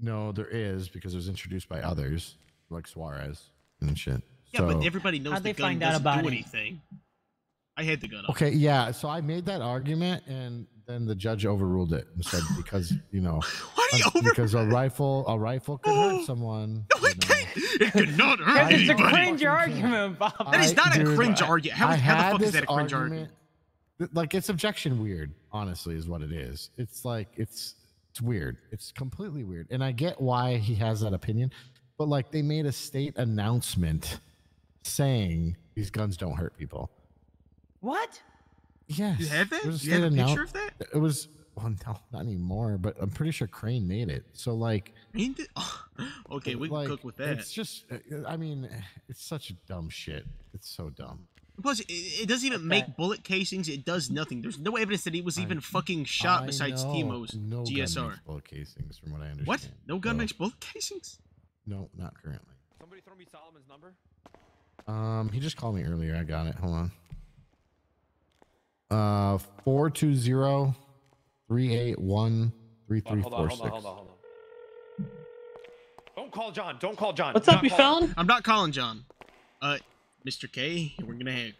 no, there is because it was introduced by others like Suarez and shit. Yeah, but everybody knows How'd the they gun find out doesn't about do it? anything. I had the gun. Up. Okay, yeah. So I made that argument, and then the judge overruled it and said because you know because a rifle a rifle could hurt oh. someone. No, it can't. It could not hurt That's just a anybody. cringe argument, Bob. That is I- not a dude, cringe argument. How, how the fuck is that a cringe argument? Th- Like it's objection weird, honestly, is what it is. It's like it's it's weird. It's completely weird, and I get why he has that opinion, but like they made a state announcement saying these guns don't hurt people. What? Yes. You have that? There You have a state picture annou- of that? It was well, no, not anymore. But I'm pretty sure Crane made it. So like, Ain't it? okay, we can like, cook with that. It's just, uh, I mean, it's such dumb shit. It's so dumb. Plus, it, it doesn't even make bullet casings. It does nothing. There's no evidence that he was even fucking shot I besides know Timo's no gun GSR. makes bullet casings, from what I understand. What? No gun So- makes bullet casings? No, not currently. Somebody throw me Solomon's number. Um, he just called me earlier. I got it. Hold on. Uh, four two zero three eight one three three Hold on, hold on, hold on. Don't call John. Don't call John. What's Do up, not you call felon? I'm not calling John. Uh, Mr. K, we're gonna have.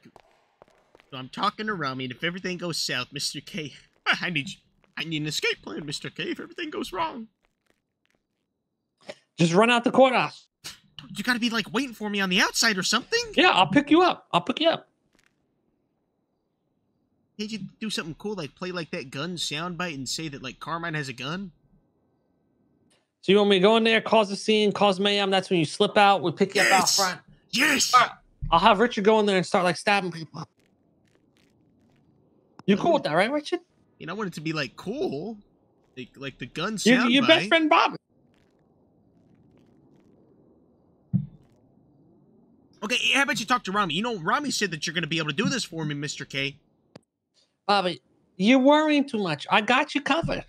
So I'm talking to Rami, and if everything goes south, Mr. K, I need, I need an escape plan, Mr. K. If everything goes wrong, Just run out the courthouse. you gotta be like waiting for me on the outside or something. Yeah, I'll pick you up. I'll pick you up. Can't you do something cool like play like that gun soundbite and say that like Carmine has a gun? So you want me to go in there, cause a scene, cause mayhem? That's when you slip out. We pick you up out front. Yes. Right. I'll have Richard go in there and start like stabbing people. You cool with that, right, Richard? You know, I want it to be like cool, like like the gun Your, soundbite. your best friend Bobby. Okay, eh, how about you talk to Rami? You know, Rami said that you're gonna be able to do this for me, Mr. K. Bobby, you're worrying too much. I got you covered.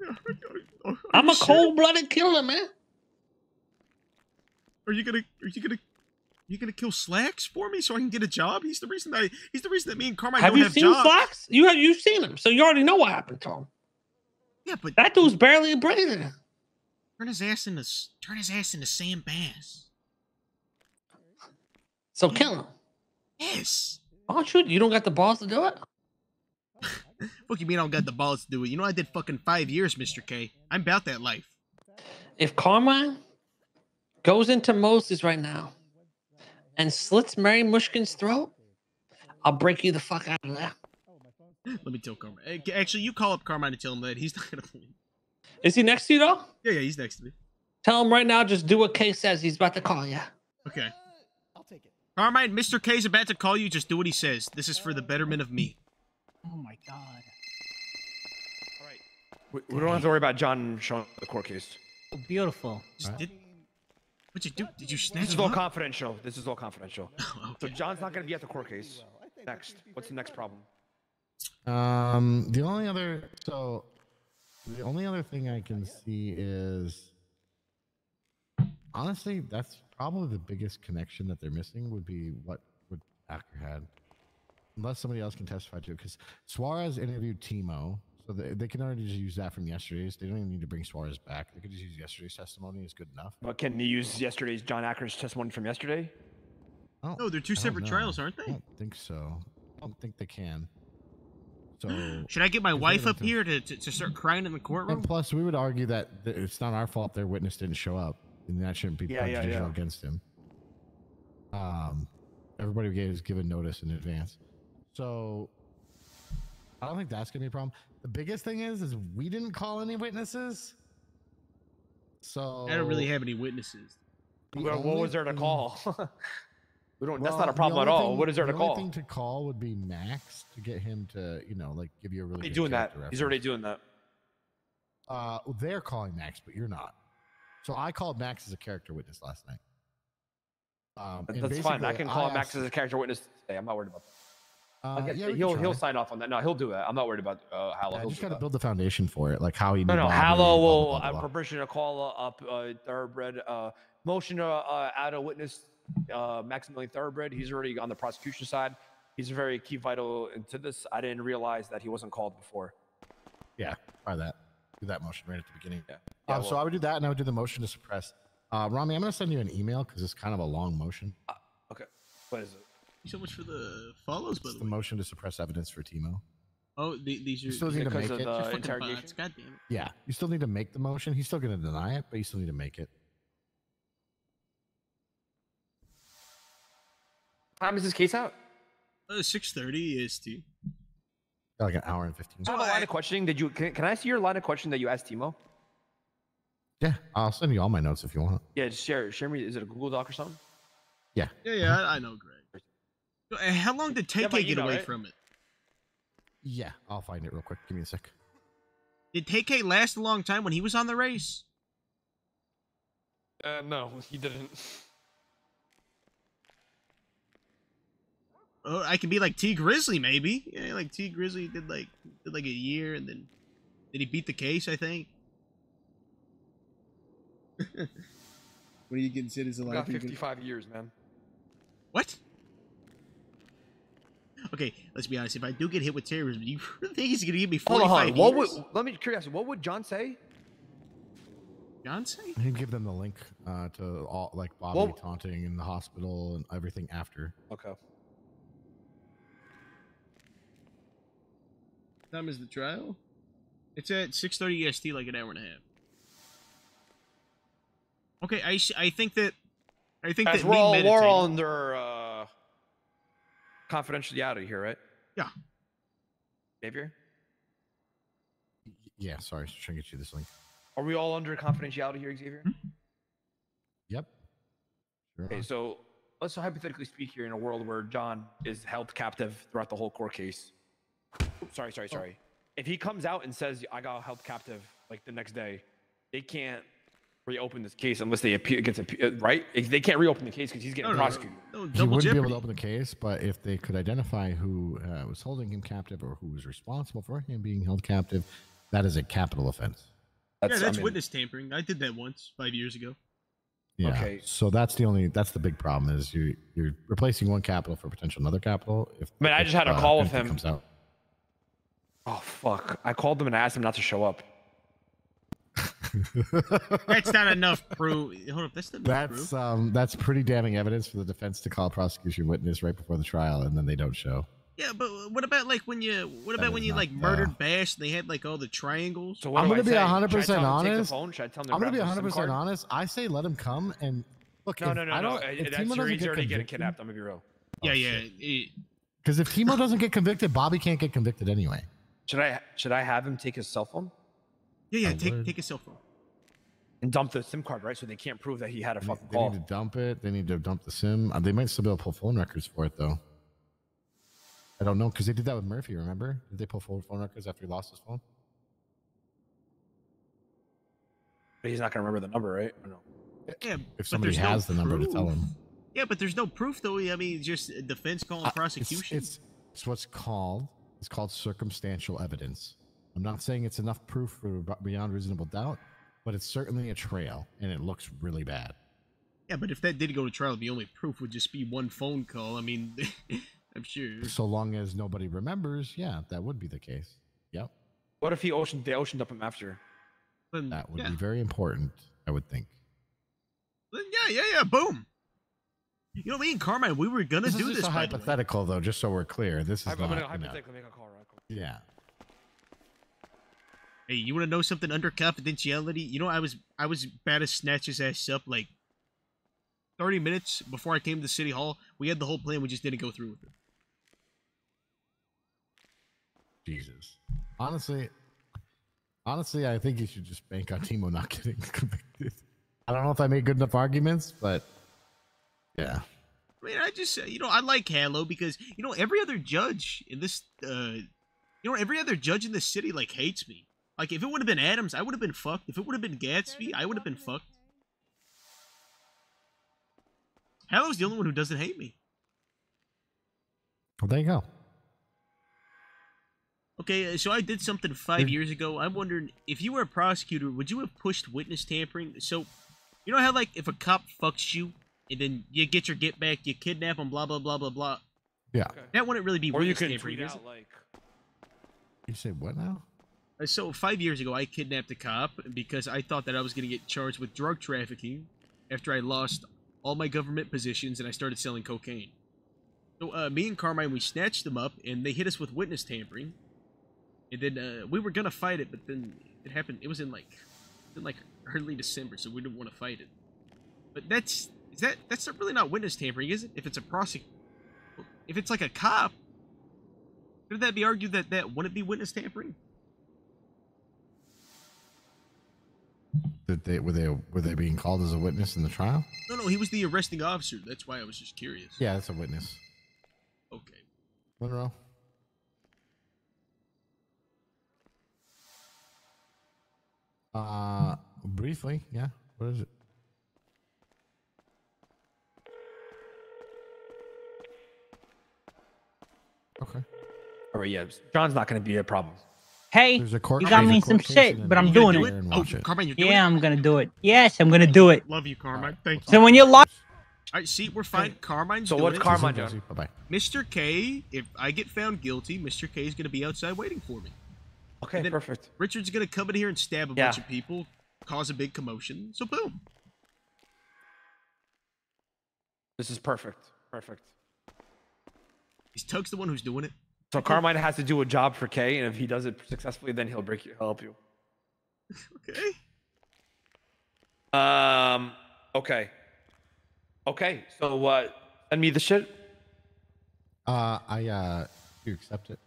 I'm a cold-blooded killer, man. Are you gonna are you gonna you gonna kill Slacks for me so I can get a job? He's the reason that I, he's the reason that me and Carmine have don't you have seen jobs. Slacks? You have you've seen him, so you already know what happened to him. Yeah, but that dude's barely breathing. Turn his ass into s- turn his ass into Sam Bass. So kill him. Yes. Why don't you? You don't got the balls to do it. Fuck you mean I don't got the balls to do it? You know I did fucking five years, Mr. K. I'm about that life. If Carmine goes into Moses right now and slits Mary Mushkin's throat, I'll break you the fuck out of there. Let me tell Carmine. Actually, you call up Carmine and tell him that he's not gonna believe. Is he next to you though? Yeah, yeah, he's next to me. Tell him right now. Just do what K says. He's about to call you. Okay. I'll take it. Carmine, Mr. K's about to call you. Just do what he says. This is for the betterment of me. Oh my god. We, we don't have to worry about John showing up at the court case. Oh, beautiful. Just did- What'd you do? Did you snatch This is all up? confidential. This is all confidential. So John's not going to be at the court case. Next. What's the next problem? Um, the only other so the only other thing I can see is honestly that's probably the biggest connection that they're missing would be what would Acker had, unless somebody else can testify to it. Because Suarez interviewed Timo, so they, they can already just use that from yesterday's. They don't even need to bring Suarez back. They could just use yesterday's testimony. It's good enough. But can they use yesterday's John Acker's testimony from yesterday? I don't- No, they're two I separate know. trials, aren't they? I don't think so. I don't think they can. So Should I get my wife up to- here to, to, to start crying in the courtroom? And plus, we would argue that it's not our fault their witness didn't show up, and that shouldn't be Yeah, yeah, prejudicial yeah. against him. Um, everybody gave is given notice in advance, so I don't think that's gonna be a problem. The biggest thing is, is we didn't call any witnesses, so I don't really have any witnesses. The Well, what only was there to call? we don't. that's not a problem at all. thing- what is there the to only call? thing to call would be Max to get him to, you know, like give you a really. He's doing that. character He's already doing that. Uh, they're calling Max, but you're not. So I called Max as a character witness last night. Um, and That's fine. I can call I Max asked- as a character witness today. I'm not worried about that. Uh, yeah, he'll he'll sign off on that. No, he'll do that. I'm not worried about uh, Hallow. Yeah, he'll just got to build the foundation for it, like how he. No, no. Hallow will blah, blah, uh, blah. permission to call up uh, Thoroughbred. Uh, motion to uh, add a witness, uh, Maximilian Thoroughbred. He's already on the prosecution side. He's very key vital into this. I didn't realize that he wasn't called before. Yeah, try that. Do that motion right at the beginning. Yeah. Um, Yeah, so I would do that, and I would do the motion to suppress. Uh, Rami, I'm going to send you an email because it's kind of a long motion. Okay. What is it? Thank you so much for the follows, by It's the the way. motion to suppress evidence for Timo. Oh, the, these are You still need to Because make of it. the They're interrogation? God damn it. Yeah, you still need to make the motion. He's still going to deny it, but you still need to make it. Time is this case out? Uh, 6:30 EST. Got like an hour and fifteen. Do you have a line of questioning? Did you? Can, can I see your line of questioning that you asked Timo? Yeah, I'll send you all my notes if you want. Yeah, just share share me. Is it a Google Doc or something? Yeah. Yeah, yeah, I, I know, Greg. How long did Yeah, Take but you get know, away right? from it? Yeah, I'll find it real quick. Give me a sec. Did Take last a long time when he was on the race? Uh, no, he didn't. Oh, I could be like T Grizzly, maybe. Yeah, like T Grizzly did like did like a year, and then did he beat the case? I think. What do you consider as a I lot got of people? 55 years, man. What? Okay, let's be honest. If I do get hit with terrorism, do you really think he's gonna give me Hold on, forty-five hold on. What years? would? Let me curiosity. What would John say? John say? I can give them the link uh, to all like Bobby Well- taunting in the hospital and everything after. Okay. Time is the trial? It's at six thirty EST, like an hour and a half. Okay, I sh- I think that I think Guys, that we're me all, we're all under uh, confidentiality here, right? Yeah. Xavier, Yeah, sorry, just trying to get you this link. are we all under confidentiality here, Xavier? Yep. Sure Okay, so let's hypothetically speak here in a world where John is held captive throughout the whole court case. Oops, sorry, sorry, sorry. If he comes out and says I got held captive like the next day, they can't reopen this case unless they appeal against appeal, right? They can't reopen the case because he's getting No, no, no. prosecuted. No, he wouldn't be able to open the case, but if they could identify who uh, was holding him captive or who was responsible for him being held captive, that is a capital offense. yeah, that's witness tampering. I did that once five years ago. Yeah. Okay. So that's the only that's the big problem is you you're replacing one capital for potential another capital. If Man, I if, just had a uh, call with him. Comes out. Oh fuck! I called them and asked them not to show up. That's not enough proof. Hold up, that's not That's proof. um that's pretty damning evidence for the defense to call a prosecution witness right before the trial and then they don't show. Yeah, but what about like when you what about when you not, like uh, murdered Bash and they had like all the triangles? So I'm gonna be hundred Should I percent tell them to take the honest. I tell them to I'm gonna be hundred percent honest. I say let him come and look. No, if no, no, I don't, uh, if That's Timo you're, doesn't he's get already getting kidnapped. I'm gonna be real. yeah, yeah. because if Timo doesn't get convicted, Bobby can't get convicted anyway. Should I should I have him take his cell phone yeah, yeah. I Take would. take a cell phone. And dump the SIM card, right? So they can't prove that he had a They, fucking they call. They need to dump it. They need to dump the sim. Uh, they might still be able to pull phone records for it though. I don't know because they did that with Murphy. Remember? Did they pull phone phone records after he lost his phone? But he's not gonna remember the number, right? Or no? Yeah, but If somebody there's no has the number to tell proof. them. Yeah, but there's no proof though. I mean, just defense calling Uh, prosecution. It's, it's what's called it's called circumstantial evidence. I'm not saying it's enough proof for beyond reasonable doubt, but it's certainly a trail, and it looks really bad. Yeah, but if that did go to trial, the only proof would just be one phone call. I mean, I'm sure. So long as nobody remembers, yeah, that would be the case. Yep, What if he oceaned they oceaned up him after? Then, that would yeah. be very important. I would think. Then yeah, yeah, yeah. Boom. You know, me and Carmine, we were gonna This do is this. just a by the way. hypothetical, though, just so we're clear. This is I'm not. gonna you hypothetically make a call, right? yeah. Hey, you want to know something under confidentiality? You know, I was I was bad to snatch his ass up like 30 minutes before I came to the City Hall. We had the whole plan, we just didn't go through with it. Jesus. Honestly, honestly, I think you should just bank on Timo not getting convicted. I don't know if I made good enough arguments, but yeah. I mean, I just, you know, I like Halo because, you know, every other judge in this, uh, you know, every other judge in this city, like, hates me. Like, if it would have been Adams, I would have been fucked. If it would have been Gatsby, I would have been fucked. Halo's the only one who doesn't hate me. Well, there you go. Okay, uh, so I did something five years ago. I'm wondering if you were a prosecutor, would you have pushed witness tampering? So, you know how like if a cop fucks you and then you get your get back, you kidnap him, blah blah blah blah blah. Yeah. That wouldn't really be Or you witness can tampering, tweet out like You say what now? So five years ago, I kidnapped a cop because I thought that I was going to get charged with drug trafficking after I lost all my government positions and I started selling cocaine. So uh, me and Carmine, we snatched them up and they hit us with witness tampering. And then uh, we were gonna fight it, but then it happened. It was in like, in like early December, so we didn't want to fight it. But that's is that that's really not witness tampering, is it? If it's a prosec, if it's like a cop, could that be argued that that wouldn't be witness tampering? Did they were they were they being called as a witness in the trial? No, no, he was the arresting officer. That's why I was just curious. Yeah, that's a witness. Okay. Monroe. Uh, briefly, yeah. What is it? Okay. All right, yeah. John's not going to be a problem. Hey, court- you got me some shit, but I'm doing can it. do Oh, it. Carmine, you're doing Yeah, it. I'm gonna do it. Yes, I'm gonna do it. Love you, Carmine. Thank you. So when you're locked, All right, see, we're fine. Carmine's So doing what's it. Carmine doing? Bye bye. Mr. K, if I get found guilty, Mr. K is going to be outside waiting for me. Okay, perfect. Richard's going to come in here and stab a Yeah. bunch of people, cause a big commotion. So boom. This is perfect. Perfect. Is Tug's the one who's doing it? So Carmine has to do a job for Kay, and if he does it successfully, then he'll break you. He'll help you. Okay. Um. Okay. Okay. So uh, send me the shit. Uh, I uh, you accept it?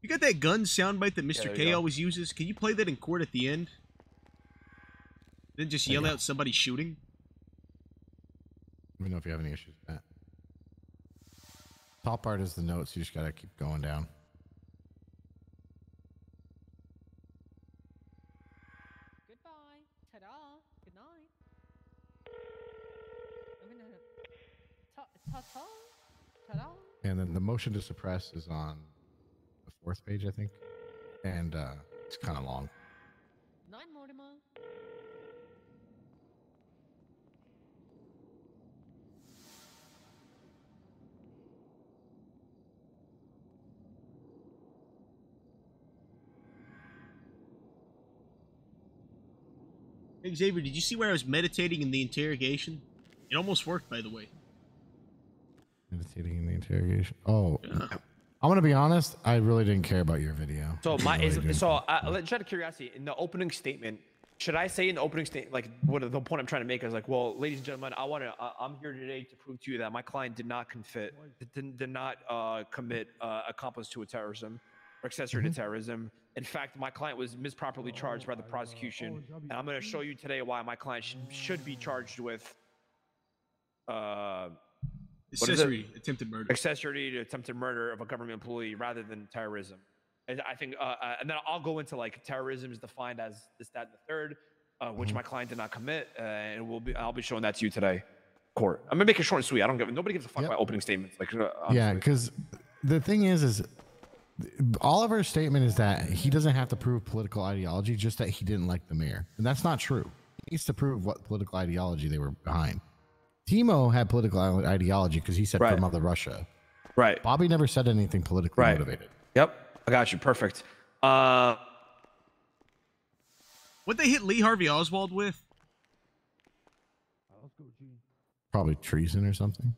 You got that gun soundbite that Mr. there you K always uses? Can you play that in court at the end? Then just There you yell out somebody shooting? Let me know if you have any issues with that. Top part is the notes. You just gotta keep going down. Goodbye. Ta-da. Good night. I'm gonna ta ta ta ta-da. And then the motion to suppress is on the fourth page, I think. And uh, it's kind of long. Night, Mortimer. Hey, Xavier, did you see where I was meditating in the interrogation? It almost worked, by the way. Meditating in the interrogation. Oh, I'm gonna be honest. I really didn't care about your video. So my really is, so uh, let- just out of curiosity, in the opening statement, should I say in the opening statement, like what the point I'm trying to make is like, well, ladies and gentlemen, I want to, uh, I'm here today to prove to you that my client did not confit, did, did not uh, commit uh, accomplice to a terrorism or accessory to terrorism. In fact, my client was misproperly charged by the prosecution, and I'm going to show you today why my client should, should be charged with. Uh, what is it? Accessory attempted murder. accessory to attempted murder of a government employee rather than terrorism. And I think, uh, uh, and then I'll go into like terrorism is defined as this, that, and the third. uh, which Mm-hmm. my client did not commit, uh, and we'll be I'll be showing that to you today, court. I'm gonna make it short and sweet. I don't give nobody gives a fuck about opening statements. Like, uh, Yeah, because the thing is, is Oliver's statement is that he doesn't have to prove political ideology, just that he didn't like the mayor, and that's not true. He needs to prove what political ideology they were behind. Timo had political ideology because he said Right. for Mother Russia. Right. Bobby never said anything politically Right. motivated. Yep, I got you. Perfect. Uh, What they hit Lee Harvey Oswald with? Probably treason or something.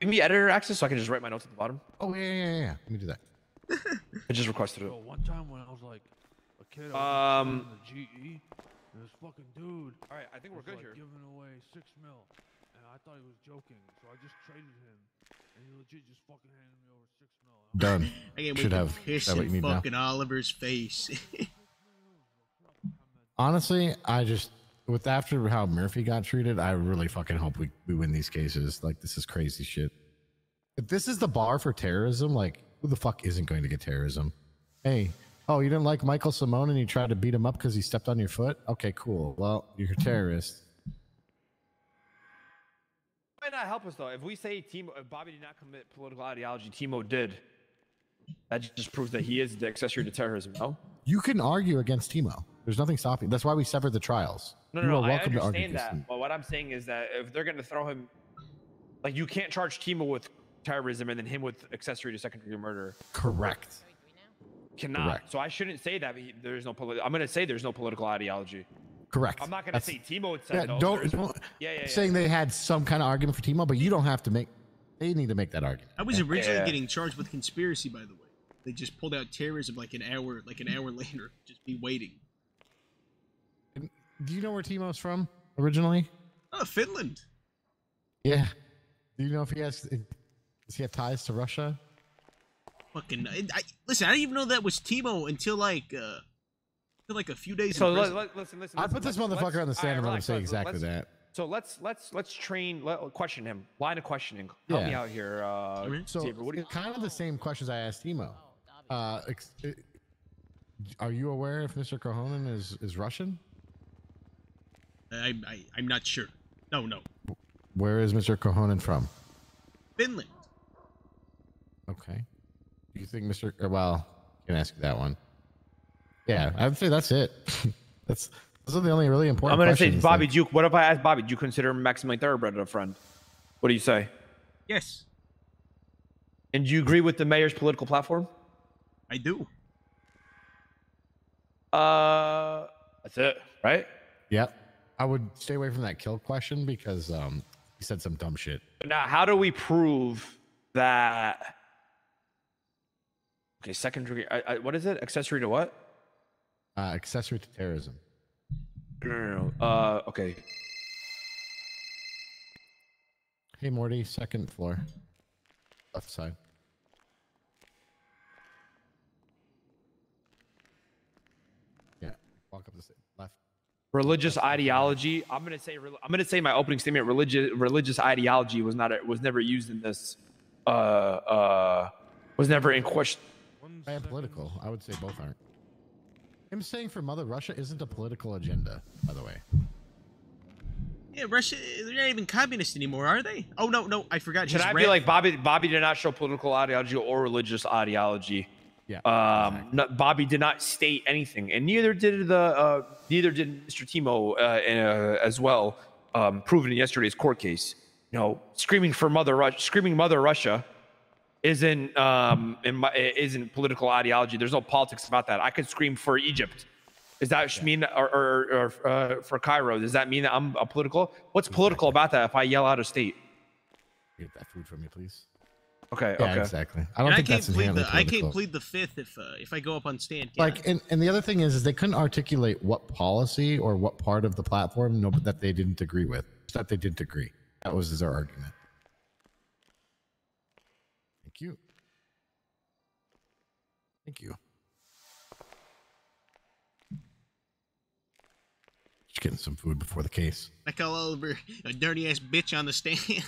give me editor access so I can just write my notes at the bottom. Oh yeah, yeah, yeah. yeah. Let me do that. I just requested it. One time when I was like a kid, I was Um, in the GE, and this fucking dude. All right, I think we're was, good like, here. Giving away six mil, and I thought he was joking, so I just traded him, and he legit just fucking handed me over six mil. Done. I can't Should have. piss Is that what you in need now? Oliver's face. Honestly, I just with after how Murphy got treated, I really fucking hope we, we win these cases. Like this is crazy shit. If this is the bar for terrorism, like who the fuck isn't going to get terrorism? Hey, oh, you didn't like Michael Simone and you tried to beat him up because he stepped on your foot? Okay, cool. Well, you're a terrorist. might not help us though. If we say Timo, if Bobby did not commit political ideology, Timo did. That just proves that he is the accessory to terrorism. No. You can argue against Timo. There's nothing stopping. That's why we severed the trials. No, you no, are no. I welcome to argue understand that. But what I'm saying is that if they're going to throw him, like you can't charge Timo with terrorism and then him with accessory to second degree murder. Correct. Cannot. Correct. So I shouldn't say that he, there's no political. I'm going to say there's no political ideology. Correct. I'm not going to say Timo would say Yeah, no. don't, don't Yeah, yeah, yeah. saying they had some kind of argument for Timo, but you don't have to make. They need to make that argument. I was originally Yeah. getting charged with conspiracy, by the way. They just pulled out terrorism like an hour, like an hour later. Just be waiting. Do you know where Timo's from originally? Oh, Finland. Yeah. Do you know if he has? Does he have ties to Russia? Fucking. I, I, listen, I didn't even know that was Timo until like, uh, until like a few days. So let, let, listen, listen. I listen, put this motherfucker on the stand all and let him relax, say exactly let's- that. So let's let's let's train. Let question him. Line of questioning. Help me out here, uh, So Xavier. What do you? kind of the same questions I asked Timo. Uh, ex- are you aware if Mr. Kohonen is is Russian? I, I, I'm not sure. No, no. Where is Mr. Kohonen from? Finland. Okay. Do you think Mr. Or, well, I can ask you that one. Yeah, I would say that's it. that's those are the only really important. I'm gonna say, Bobby that- Duke. What if I ask Bobby? Do you consider Maximilian Thoroughbred a friend? What do you say? Yes, And do you agree with the mayor's political platform? I do. Uh, that's it, right? Yeah. I would stay away from that kill question because um he said some dumb shit. Now, how do we prove that? Okay, second degree. I, I, what is it? Accessory to what? Uh, accessory to terrorism. No, no, no. Uh, okay. Hey Morty, second floor, left side. Yeah, walk up the left. religious ideology. I'm gonna say I'm gonna say my opening statement. Religious religious ideology was not a, was never used in this. Uh, uh, was never in question. And political. I would say both aren't. Him saying for Mother Russia isn't a political agenda, by the way. Yeah, Russia. They're not even communist anymore, are they? Oh no, no, I forgot. Should he's I red. be like Bobby? Bobby did not show political ideology or religious ideology. Yeah. Um, no- Bobby did not state anything, and neither did the uh, neither did Mr. Timo uh, uh, as well. Um, proven in yesterday's court case. You know, screaming for mother Russia, screaming mother Russia, isn't um in my, isn't political ideology. There's no politics about that. I could scream for Egypt. Does that sh mean or or, or uh, for Cairo? Does that mean that I'm a political? What's political about that? If I yell out of state? Get that food from me, please. Okay. Yeah, okay. exactly. I don't And think can't that's plead the, I can't plead the fifth if uh, if I go up on stand. can I? Like, and, and the other thing is, is they couldn't articulate what policy or what part of the platform no, that they didn't agree with. That they didn't agree. That was their argument. Thank you. Thank you. Just getting some food before the case. I call Oliver a dirty ass bitch on the stand.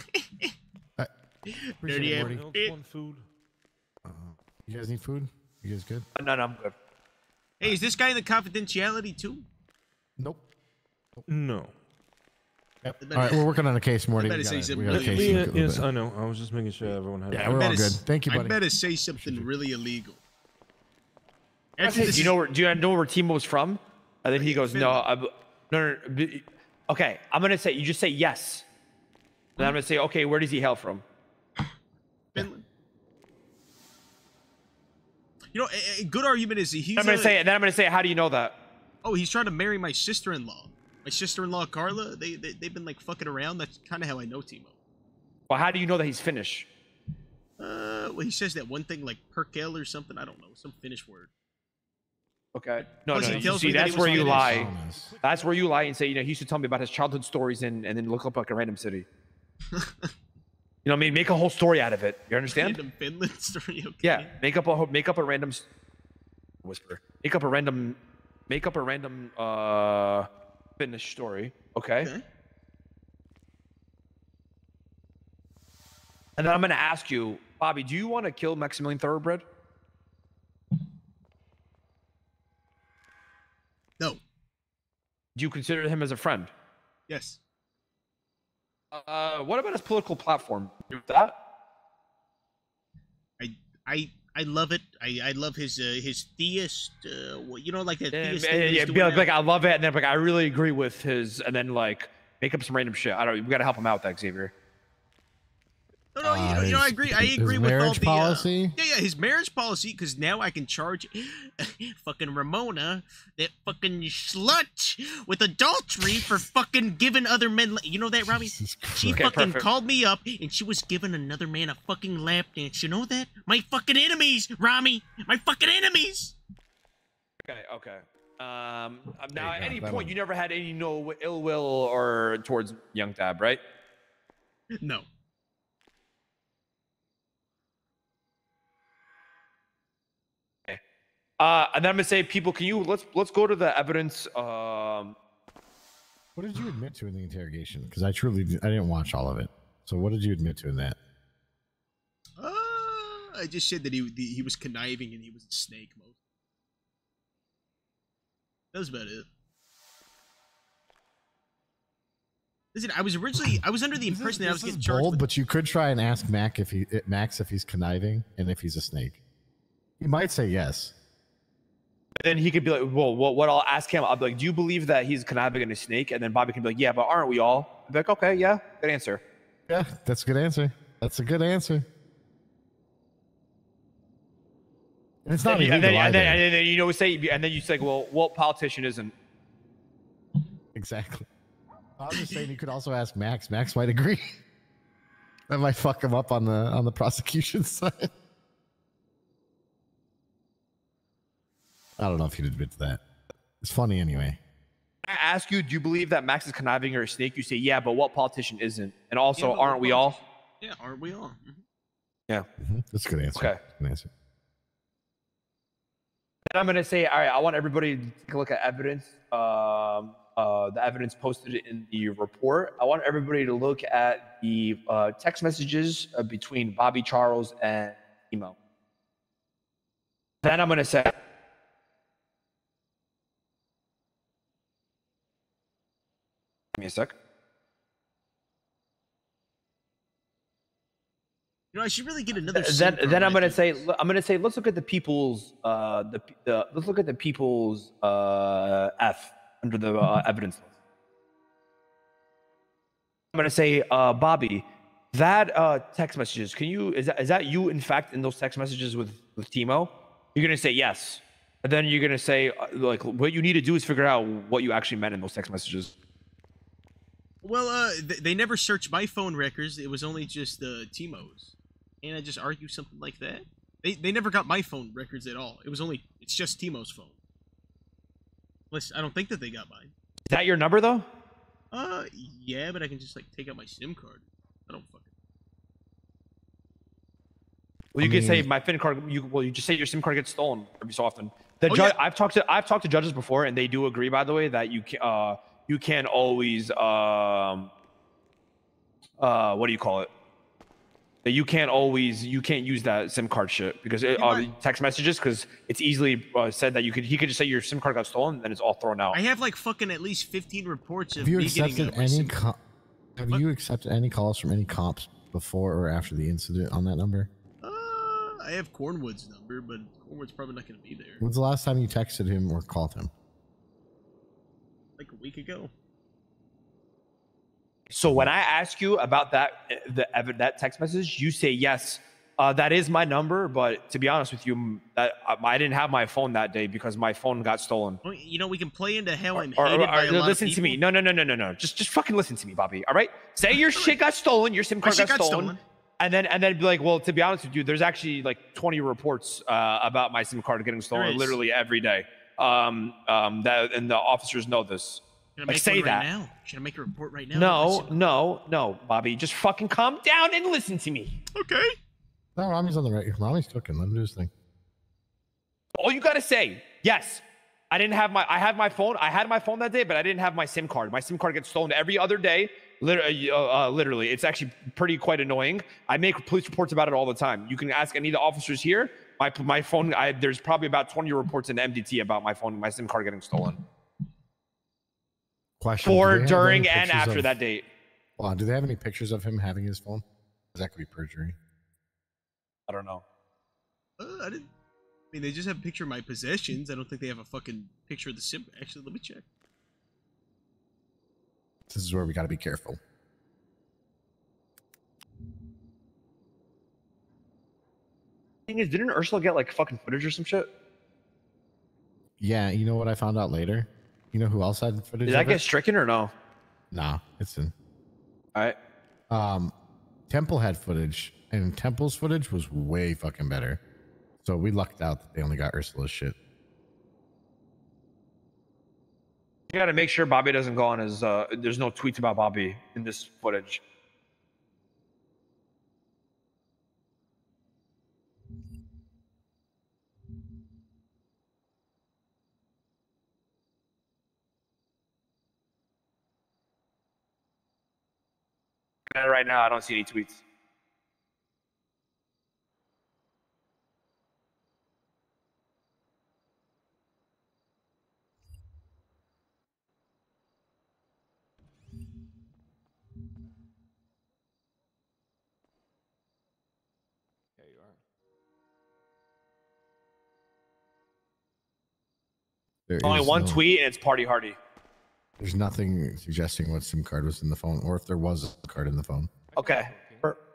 Appreciate dirty ass bitch. food. Uh-huh. You guys need food? You guys good? No, no, I'm good. Hey, is this guy in the confidentiality too? Nope. No. All right, we're working on a case, Morty. better We say got a- something we got a really case. Yes, I know. I was just making sure everyone had. Yeah, it. we're all good. Thank you, buddy. I better say something really illegal. After do you know where? Do you know where Timo was from? And then he goes, "No, I'm, no, no, no, Okay, I'm gonna say you just say yes. Then I'm gonna say, okay, where does he hail from? Finland. You know, a, a good argument is he's. I'm gonna uh, say, and then I'm gonna say, how do you know that? Oh, he's trying to marry my sister-in-law. My sister-in-law Carla. They, they they've been like fucking around. That's kind of how I know Timo. Well, how do you know that he's Finnish? Uh, well, he says that one thing like Perkel or something. I don't know, some Finnish word. Okay. No, Plus, no. he You see, me that that's where you Finnish. lie. That's where you lie and say, you know, he used to tell me about his childhood stories and, and then look up like a random city. you know what I mean? Make a whole story out of it. You understand? Random Finland story. Okay. Yeah. Make up a whole- make up a random whisper. Make up a random make up a random uh Finnish story. Okay. And then I'm gonna ask you, Bobby, do you want to kill Maximilian Thoroughbred? No. Do you consider him as a friend? Yes. Uh, what about his political platform? That? I I I love it. I I love his uh, his theist. Uh, you know, like that Yeah, theist. yeah, yeah, be like, like, I love it, and then like I really agree with his, and then like make up some random shit. I don't. We gotta help him out with that, Xavier. No, no, you, know, Uh, you know, I agree. I his agree with all marriage the uh, yeah, yeah, his marriage policy. Because now I can charge fucking Ramona, that fucking slut, with adultery for fucking giving other men. You know that, Robbie? She Okay, fucking perfect. called me up and she was giving another man a fucking lap dance. You know that? My fucking enemies, Rami. My fucking enemies. Okay, okay. Um, now at any that point one. you never had any no ill will or towards Young Tab, right? No. Uh, and then I'm gonna say, people, can you let's let's go to the evidence. Um, What did you admit to in the interrogation? Because I truly I didn't watch all of it. So what did you admit to in that? Uh, I just said that he he was conniving and he was a snake. Most. That was about it. Listen, I was originally I was under the impression that I was This getting charged. bold, with- but you could try and ask Mac if he Max if he's conniving and if he's a snake. He might say yes. Then he could be like, well, what, what I'll ask him, I'll be like, do you believe that he's conniving and a snake? And then Bobby can be like, yeah, but aren't we all? I'll be like, okay, yeah, good answer. Yeah, that's a good answer. That's a good answer. And it's not and, illegal and then, and, then, and then you know say, and then you say, well, what politician isn't? Exactly. I was just saying you could also ask Max. Max might agree. that might fuck him up on the on the prosecution side. I don't know if you'd admit to that. It's funny anyway. I ask you, do you believe that Max is conniving or a snake? You say, yeah, but what politician isn't? And also, Yeah, aren't we all? Yeah, aren't we all? Mhm. Yeah. That's a good answer. Okay. Good answer. And I'm gonna say, all right, I want everybody to take a look at evidence. Um, uh, the evidence posted in the report. I want everybody to look at the uh, text messages uh, between Bobby Charles and Timo. Then I'm gonna say, give me a sec. You know, I should really get another. then then I'm gonna say I'm gonna say let's look at the people's uh the, the let's look at the people's uh F under the uh, evidence list. I'm gonna say uh Bobby, that uh text messages. Can you is that is that you in fact in those text messages with with Timo? You're gonna say yes, and then you're gonna say uh, like what you need to do is figure out what you actually meant in those text messages. Well, uh, th- they never searched my phone records. It was only just uh, Timo's. And I just argue something like that. They they never got my phone records at all. It was only it's just Timo's phone. Listen, I don't think that they got mine. Is that your number though? Uh, yeah, but I can just like take out my SIM card. I don't fucking. Well, you I can say my FIN card. You well, you just say your SIM card gets stolen every so often. The Oh, judge, yeah. I've talked to I've talked to judges before, and they do agree, by the way, that you can uh you can't always um uh what do you call it? that you can't always you can't use that SIM card shit because it, uh, text messages because it's easily uh, said that you could he could just say your SIM card got stolen and then it's all thrown out. I have like fucking at least 15 reports of Have you me getting accepted any? SIM Co- have you accepted any calls from any cops before or after the incident on that number? Uh, I have Cornwood's number, but Cornwood's probably not going to be there. When's the last time you texted him or called him? Like a week ago. So when I ask you about that uh, the that text message, you say yes. Uh, that is my number, but to be honest with you, that uh, I didn't have my phone that day because my phone got stolen. Well, You know, we can play into how I'm Or, hated or- by a or lot listen of to me. No, no, no, no, no, no. Just just fucking listen to me, Bobby. All right. Say your shit got stolen. Your SIM card got, got stolen. stolen. And then and then be like, well, to be honest with you, there's actually like 20 reports uh, about my SIM card getting stolen literally every day. Um, um, that and the officers know this. Should I Like, make say right that. now? Should I make a report right now? No, no, no, Bobby. Just fucking calm down and listen to me. Okay. No, Rami's on the right. Rami's cooking. Let him do his thing. All you gotta say, yes. I didn't have my. I had my phone. I had my phone that day, but I didn't have my SIM card. My SIM card gets stolen every other day. Literally, uh, uh, literally, it's actually pretty quite annoying. I make police reports about it all the time. You can ask any of the officers here. My my phone. I, there's probably about 20 reports in MDT about my phone, my SIM card getting stolen. Question: For, during, and after of- that date. Wow, do they have any pictures of him having his phone? 'Cause That could be perjury. I don't know. Uh, I didn't. I mean, they just have a picture of my possessions. I don't think they have a fucking picture of the sim. Actually, let me check. This is where we got to be careful. Thing is, didn't Ursula get like fucking footage or some shit? Yeah, you know what I found out later? You know who else had footage? Did that of get it? stricken or no? Nah, it's in. All right. Um, Temple had footage, and Temple's footage was way fucking better. So we lucked out that they only got Ursula's shit. You gotta make sure Bobby doesn't go on his. Uh, there's no tweets about Bobby in this footage. And Right now, I don't see any tweets. There Only one no- tweet, and it's Party Hardy. There's nothing suggesting what SIM card was in the phone, or if there was a card in the phone. Okay.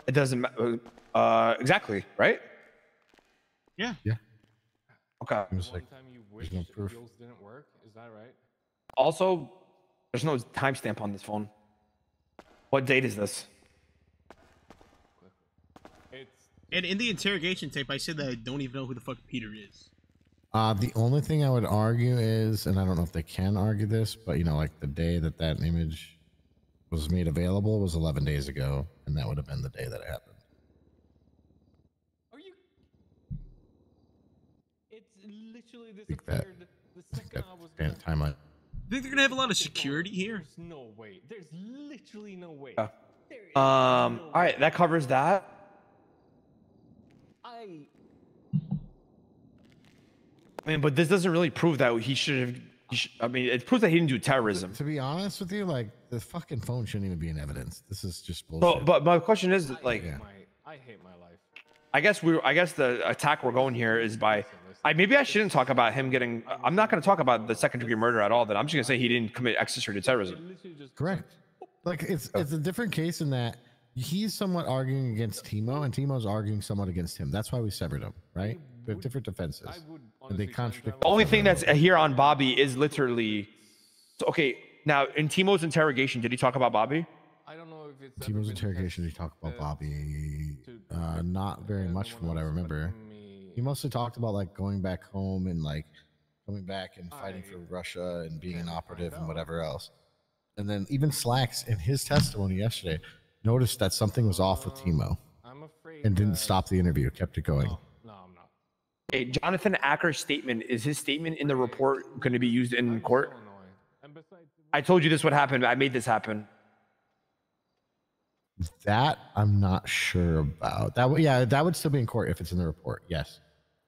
It doesn't matter. Uh, exactly. Right. Yeah. Yeah. Okay. Seems like there's no proof. didn't work. Is that right? Also, there's no timestamp on this phone. What date is this? And in the interrogation tape, I said that I don't even know who the fuck Peter is. Uh, the only thing I would argue is, and I don't know if they can argue this, but you know, like the day that that image was made available was 11 days ago, and that would have been the day that it happened. Are you? It's literally I think that, I think that span- timeline. Think they're gonna have a lot of security here? There's no way. There's literally no way. Um. All right. That covers that. I I mean, but this doesn't really prove that he should have. He should, I mean, it proves that he didn't do terrorism. To be honest with you, like the fucking phone shouldn't even be in evidence. This is just bullshit. But but my question is like, I hate my life. I guess we I guess the attack we're going here is by. I maybe I shouldn't talk about him getting. I'm not going to talk about the second degree murder at all. Then I'm just going to say he didn't commit accessory to terrorism. Correct. Like it's it's a different case in that he's somewhat arguing against Timo, and Timo's arguing somewhat against him. That's why we severed him, right? We have different defenses, and they contradict. The only thing that's here on Bobby is literally. so, Okay, now in Timo's interrogation, did he talk about Bobby? I don't know if it's Timo's interrogation. Did he talked about Bobby, uh, not very much from what I remember. He mostly talked about like going back home and like coming back and fighting for Russia and being an operative and whatever else. And then even Slacks in his testimony yesterday noticed that something was off with Timo I'm afraid and didn't stop the interview, kept it going. Okay, Jonathan Acker's statement is his statement in the report going to be used in court? I told you this would happen. I made this happen. That I'm not sure about. That would yeah, that would still be in court if it's in the report. Yes,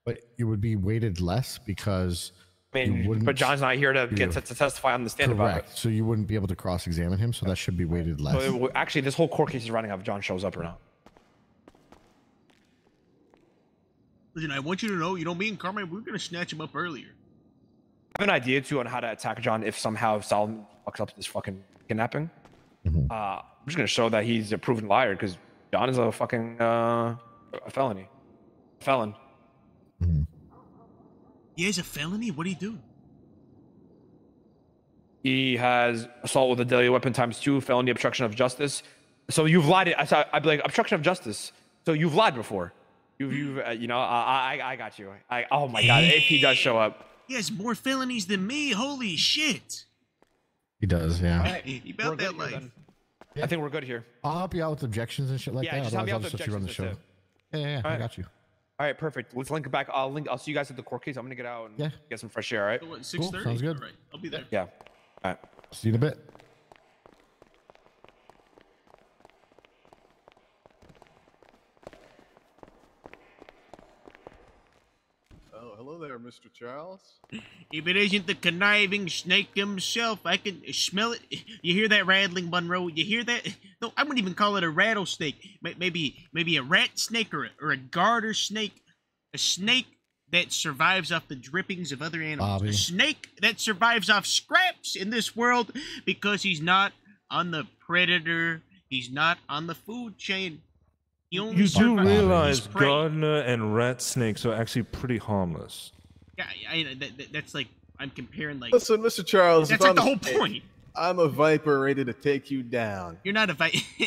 but it would be weighted less because I mean, but John's not here to get you- to testify on the stand about it. correct. So you wouldn't be able to cross-examine him. So that should be weighted less. So it actually, this whole court case is running out if John shows up or not. Listen, I want you to know, you know, me and Carmine, we are gonna snatch him up earlier. I have an idea too on how to attack John if somehow Solomon fucks up this fucking kidnapping. Mm-hmm. Uh, I'm just gonna show that he's a proven liar because John is a fucking uh, a felony, felon. He has a felony. What do he do? He has assault with a deadly weapon times two, felony obstruction of justice. So you've lied. I saw. I'd be like obstruction of justice. So you've lied before. You've, you've uh, you know, I, I, I got you. I, oh my god, if he does show up, He has more felonies than me. Holy shit! he does. Yeah. He about that life. I think we're good here. I'll help you out with objections and shit like Yeah, that. just help me I'll out just with let you run the show. objections, Yeah, yeah, yeah, I Alright. got you. All right, perfect. Let's link it back. I'll link. I'll see you guys at the court case. I'm gonna get out and Yeah. get some fresh air. All right. So what, Cool, 6:30? sounds good. All right, I'll be there. Yeah. All right. See you in a bit. Oh, hello there, Mr. Charles. If it isn't the conniving snake himself, I can smell it. You hear that rattling, Monroe? You hear that? No, I wouldn't even call it a rattlesnake. Maybe, maybe a rat snake or a, or a garter snake. A snake that survives off the drippings of other animals. Bobby. A snake that survives off scraps in this world because he's not on the predator. He's not on the food chain. He only You do realize he's prey. gardener and rat snakes are actually pretty harmless. Yeah, I, that, that- that's like I'm comparing like. Listen, Mr. Charles. That's if like the I'm whole point. I'm a viper ready to take you down. You're not a, vi-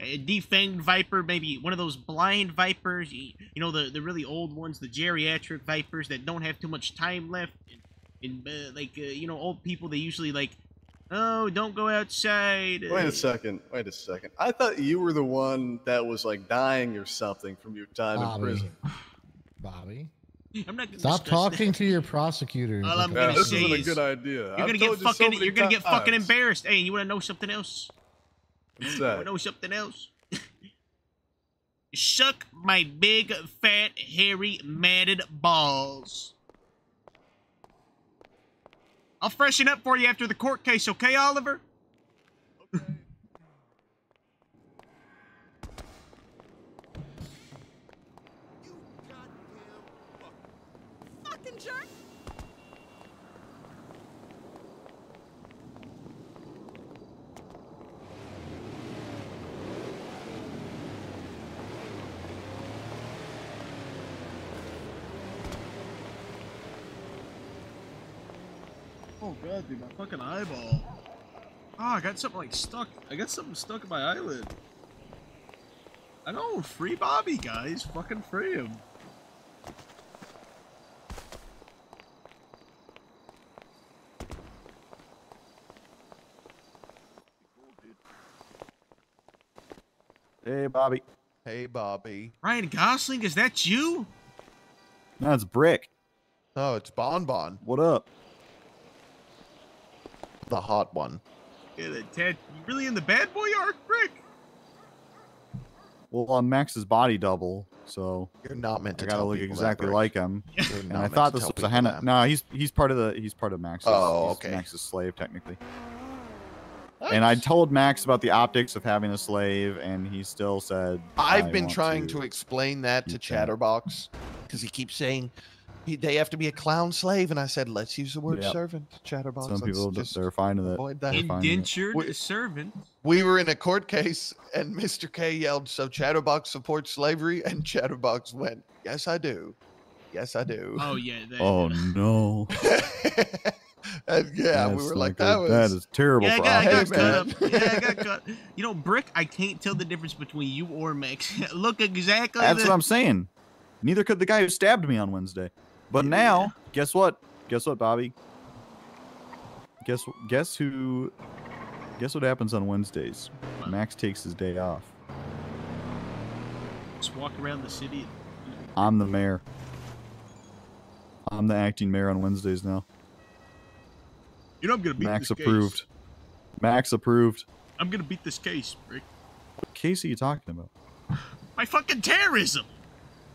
a defanged viper, maybe one of those blind vipers. You, you know the the really old ones, the geriatric vipers that don't have too much time left. And, and uh, like uh, you know, old people they usually like, oh, don't go outside. Wait a second. Wait a second. I thought you were the one that was like dying or something from your time Bobby. in prison. Bobby. I'm not gonna Stop discuss that. talking to your prosecutors. All I'm gonna this say isn't a good idea. You're I've gonna told get you so fucking. many you're gonna get fucking times. embarrassed. Hey, you wanna know something else? What's that? You wanna know something else? Suck my big, fat, hairy, matted balls. I'll freshen up for you after the court case, okay, Oliver? Fucking Oh god, dude, my fucking eyeball. Oh, I got something like stuck. I got something stuck in my eyelid. I know, free Bobby, guys. Fucking free him. Hey, Bobby. Hey, Bobby. Ryan Gosling, is that you? No, it's Brick. Oh, it's Bon Bon, What up? The hot one. Yeah, that Ted, you really in the bad boy arc, Brick? Well, I'm Max's body double, so You're not meant to I gotta tell look people that, exactly like him. You're and not I thought this was a people henna. No, he's he's part of the he's part of Max's. Oh, he's okay. Max's slave technically. And I told Max about the optics of having a slave, and he still said, I've "I been want trying to explain that to. Chatterbox because he keeps saying he, they have to be a clown slave, and I said, let's use the word Yep. servant. Chatterbox. Some let's people just they're fine with it. avoid that. They're fine with it. Indentured servant. We were in a court case, and Mr. K yelled, "So Chatterbox supports slavery?" And Chatterbox went, "Yes, I do. Yes, I do." Oh yeah. That, Oh no! and yeah, we That's were not like, "That good. was that is terrible." Yeah, I got, I got optics, cut up. Yeah, I got cut. You know, Brick, I can't tell the difference between you or Max. Look exactly. That's the... what I'm saying. Neither could the guy who stabbed me on Wednesday. But now, guess what? Guess what, Bobby? Guess guess who? Guess what happens on Wednesdays? Max takes his day off. Just walk around the city. I'm the mayor. I'm the acting mayor on Wednesdays now. You know I'm gonna beat Max this case. approved. Max approved. I'm gonna beat this case, Brick. What case are you talking about? My fucking terrorism.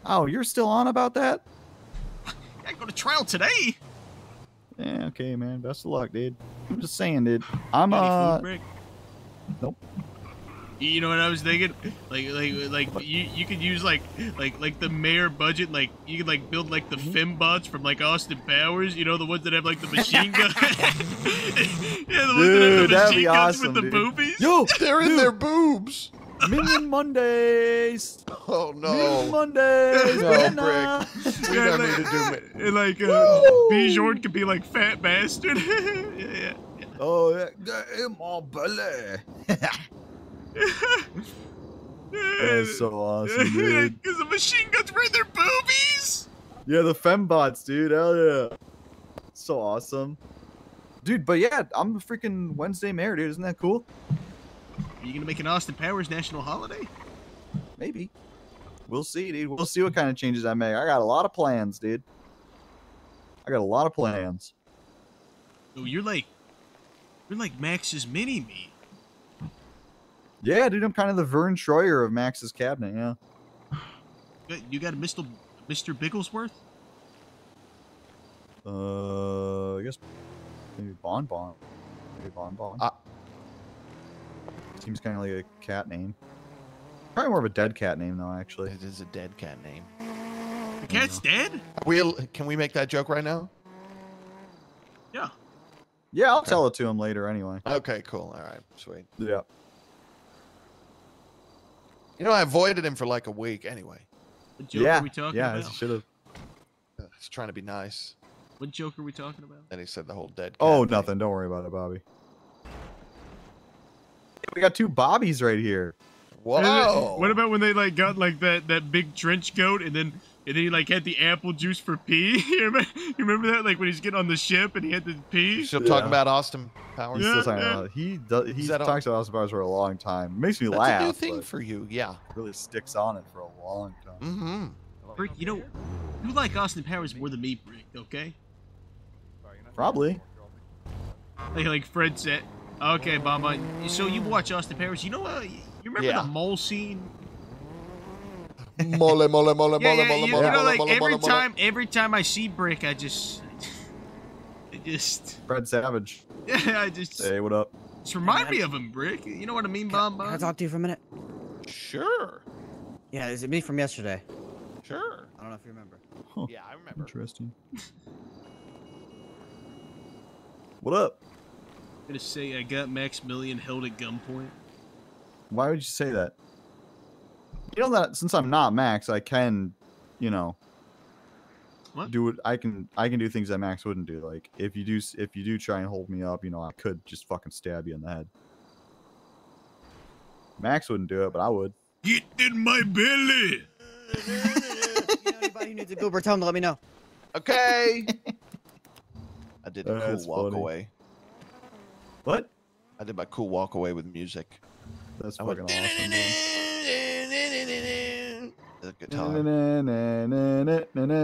Oh, you're still on about that? I go to trial today. Yeah, okay, man. Best of luck, dude. I'm just saying, dude. I'm Got uh. food, Nope. You know what I was thinking? Like, like, like you, you could use like, like, like the mayor budget. Like, you could like build like the Mm-hmm. fembots from like Austin Powers. You know, the ones that have like the machine gun. yeah, the ones that have the machine guns awesome, with the dude. boobies. Yo, They're in dude, their boobs. Minion Mondays. Oh no. Minion. Mondays. No. Brick. We Yeah, don't like- need to do it. Like, uh, Bjorn could be like fat bastard. yeah, yeah. Oh, yeah. That in my belly. That's so awesome, dude. Because the machine guns were in their boobies. Yeah, the fembots, dude. Hell yeah. So awesome. Dude, but yeah, I'm a freaking Wednesday mayor, dude. Isn't that cool? Are you gonna make an Austin Powers national holiday? Maybe. We'll see, dude. We'll see what kind of changes I make. I got a lot of plans, dude. I got a lot of plans. Oh, you're like, you're like Max's mini me. Yeah, dude, I'm kind of the Vern Troyer of Max's cabinet, yeah. You got- You got a Mr. Mr. Bigglesworth? Uh, I guess maybe Bon Bon. Maybe Bon Bon. Uh, Seems kind of like a cat name. Probably more of a dead cat name, though, actually. It is a dead cat name. The cat's dead? We'll, can we make that joke right now? Yeah. Yeah, I'll tell it to him later anyway. Okay, cool. All right, sweet. Yeah. You know, I avoided him for like a week anyway. What joke yeah, are we talking yeah, about? should have. He's trying to be nice. What joke are we talking about? Then he said the whole dead. Oh, thing. nothing. Don't worry about it, Bobby. We got two Bobbies right here. And then- Whoa! What about when they like got like that that big trench coat and then and then he like had the apple juice for pee? you, remember, you remember that? Like when he's getting on the ship and he had the pee. Still talking Yeah. about Austin Powers. He's Yeah, still talking yeah. about. He does. He Is that about Austin Powers for a long time. It makes me That's laugh. a new thing for you. Yeah. really sticks on it for a long time. Mm-hmm. Brick, you know, you like Austin Powers more than me, Brick. Okay. Probably. Like like Fred said. Okay, Bamba. So you watch Austin Powers? You know, uh, you remember Yeah. the mole scene? Mole, mole, mole, Yeah, mole, yeah, mole, you, mole, you know, mole, like mole, every mole, mole. time, every time I see Brick, I just, I just, Fred Savage. yeah, I just, Hey, what up? just remind me of him, Brick. You know what I mean, Bomb Can I Bomb? talk to you for a minute? Sure. Yeah, is it me from yesterday? Sure. I don't know if you remember. Huh. Yeah, I remember. Interesting. what up? I'm gonna say I got Maximilian held at gunpoint. Why would you say that? You know that since I'm not Max, I can, you know, What? do it. I can I can do things that Max wouldn't do. Like if you do if you do try and hold me up, you know, I could just fucking stab you in the head. Max wouldn't do it, but I would. Get in my belly. If you know anybody who needs a goober, tell them to let me know. Okay. I did a That's cool walk funny. away. What? I did my cool walk away with music. That's I fucking went, awesome. The dude. guitar.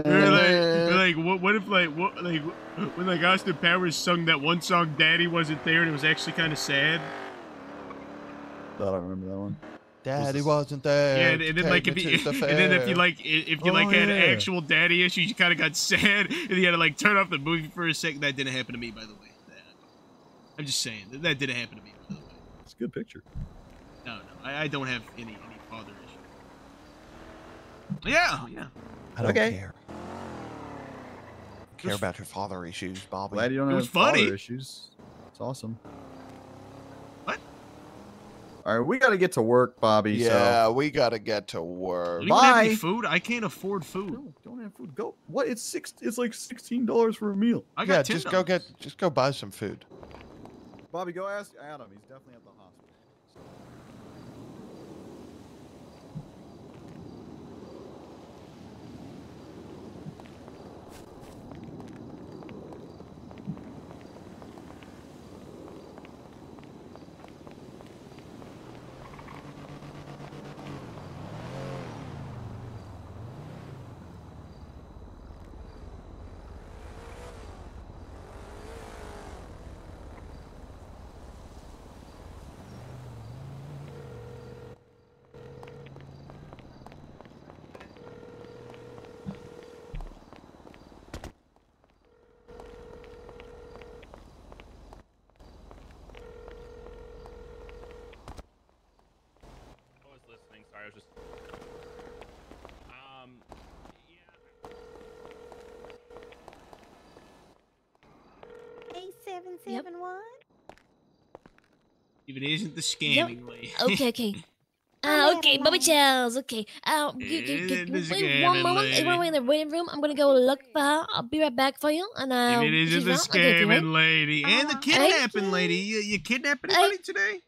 Or like, or like, what, what if like, what, like, when like Austin Powers sung that one song, "Daddy wasn't there," and it was actually kind of sad. I don't remember that one. Daddy this? wasn't there. Yeah, and, and then like if you, the and then if you like, if you Oh, like had yeah. actual daddy issues, you kind of got sad, and you had to like turn off the movie for a second. That didn't happen to me, by the way. I'm just saying that, that didn't happen to me. By the way. It's a good picture. No, no, I, I don't have any any father issues. Yeah, yeah. I don't Okay. care. Care about your father issues, Bobby. Glad you don't It have was funny. father issues. It's awesome. What? All right, we got to get to work, Bobby. Yeah, So. we gotta get to work. You don't have any Bye. food? I can't afford food. No, don't have food. Go. What? It's six. It's like sixteen dollars for a meal. I yeah, got just $10. go get, just go buy some food. Bobby, go ask Adam. He's definitely at the. Seven seven one. If it isn't the scamming lady. Okay, okay. Uh, okay, Bobby Charles. Okay. Uh, you, you, Is you, wait one moment. lady? One in the waiting room. I'm gonna go look for her. I'll be right back for you. And uh, if it isn't the around, I'll get scamming lady and the kidnapping lady, you, you kidnap anybody today?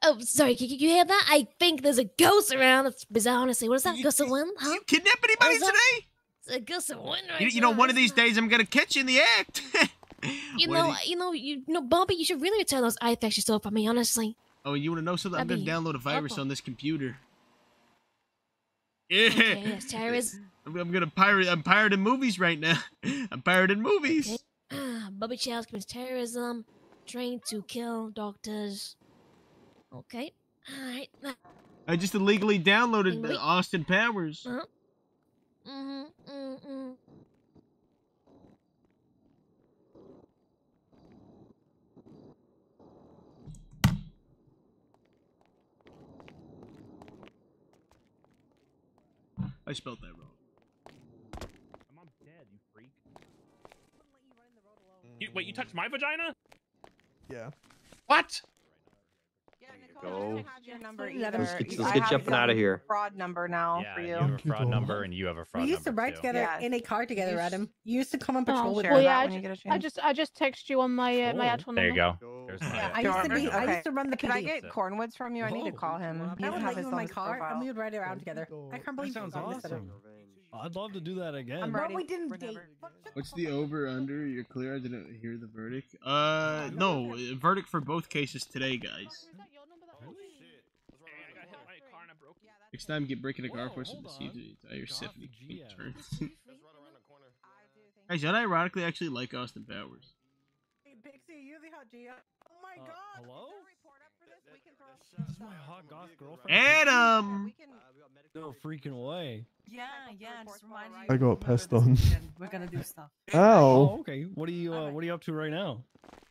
Oh, sorry. Can you hear that? I think there's a ghost around. That's bizarre, honestly. What is that? Ghost of wind? Huh? You kidnap anybody today? It's a ghost of wind right You, you know, one of these days I'm gonna catch you in the act. You know, do you know, you know, Bobby. You should really return those artifacts you stole from me. Honestly. Oh, you want to know something? I'm gonna download a virus helpful. on this computer. Yeah. Okay, yes, terrorists. I'm, I'm gonna pirate. I'm pirating movies right now. I'm pirating movies. Ah, Bobby Charles commits terrorism, trained to kill doctors. Okay. All right. I just illegally downloaded uh, Austin Powers. Uh-huh. Mm-hmm. Mm-hmm. I spelled that wrong. You, wait, you touched my vagina? Yeah. What? Go. Your number Let's either. get- I let's get have jumping out of here. Fraud number now Yeah, for you you. have a fraud number and you have a fraud We used to ride too. together Yeah. in a car together, Used- Adam. You used to come on patrol Oh, with share me. that yeah, I, when you get a I chance. just I just text you on my uh, my actual There you number. go. There's my. Yeah, I used to be. I used to run the Can I PD. get Cornwoods from you? I need to call him. I would have his you in my car, and we would ride around together. I can't believe That you sounds got this awesome. I'd love to do that again. I'm But ready. we didn't Whenever. date. What's the over under? You're clear. I didn't hear the verdict. Uh, no verdict for both cases today, guys. Next time, get breaking a car for some see the entire 70 feet turn. Guys, you know, I ironically actually like Austin Powers. Hey, Pixie, you the hot Gia. Oh my god. Hello? This is my hot goth girlfriend. Adam! No freaking way. Yeah, yeah. Just remind you. I got pissed on. We're gonna do stuff. Oh, Ow. okay. What are you uh, What are you up to right now?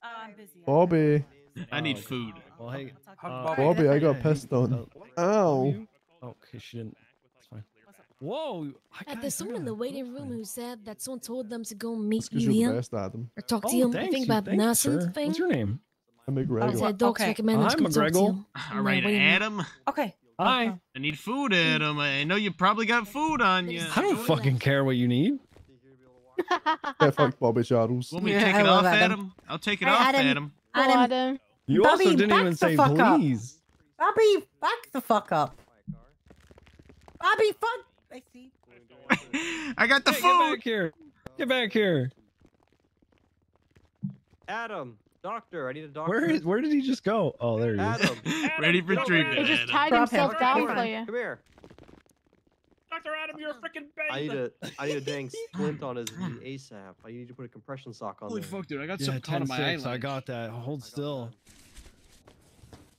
Uh, I'm busy. Bobby. I need food. Well, hey. Uh, Bobby, I got hey, pissed on. uh, Ow. You- Okay, she didn't. That's fine. Whoa. I Uh, there's someone in the waiting room who said that someone told them to go meet Because you the here best, Adam. or talk to Oh, you. I thanks, think about thanks, nursing sir. thing. What's your name? I'm I McGregor. said docs Okay. recommended to Hi, come talk to McGregor. All right. Adam. Okay. Hi. I need food, Adam. I know you probably got food on you. I don't fucking care what you need. Get fucked, Bobby Charles. Want me to Yeah, take it off, Adam. Adam? I'll take it Hey, off, Adam. Adam. Adam, Adam. You Bobby, also didn't even say fuck up. please. Bobby, back the fuck up. Bobby, fuck. I see. I got the Hey, food. Get back here. Get back here. Adam, doctor, I need a doctor. Where is? Where did he just go? Oh, there he is. Adam, Ready for treatment, He just tied Drop him. himself down Come for you. come here. Dr. Adam, you're a freaking I need a I need a dang splint on his knee ASAP. I need to put a compression sock on Holy there. fuck, dude! I got Yeah, some caught 10 on my 6. I got that. Hold still.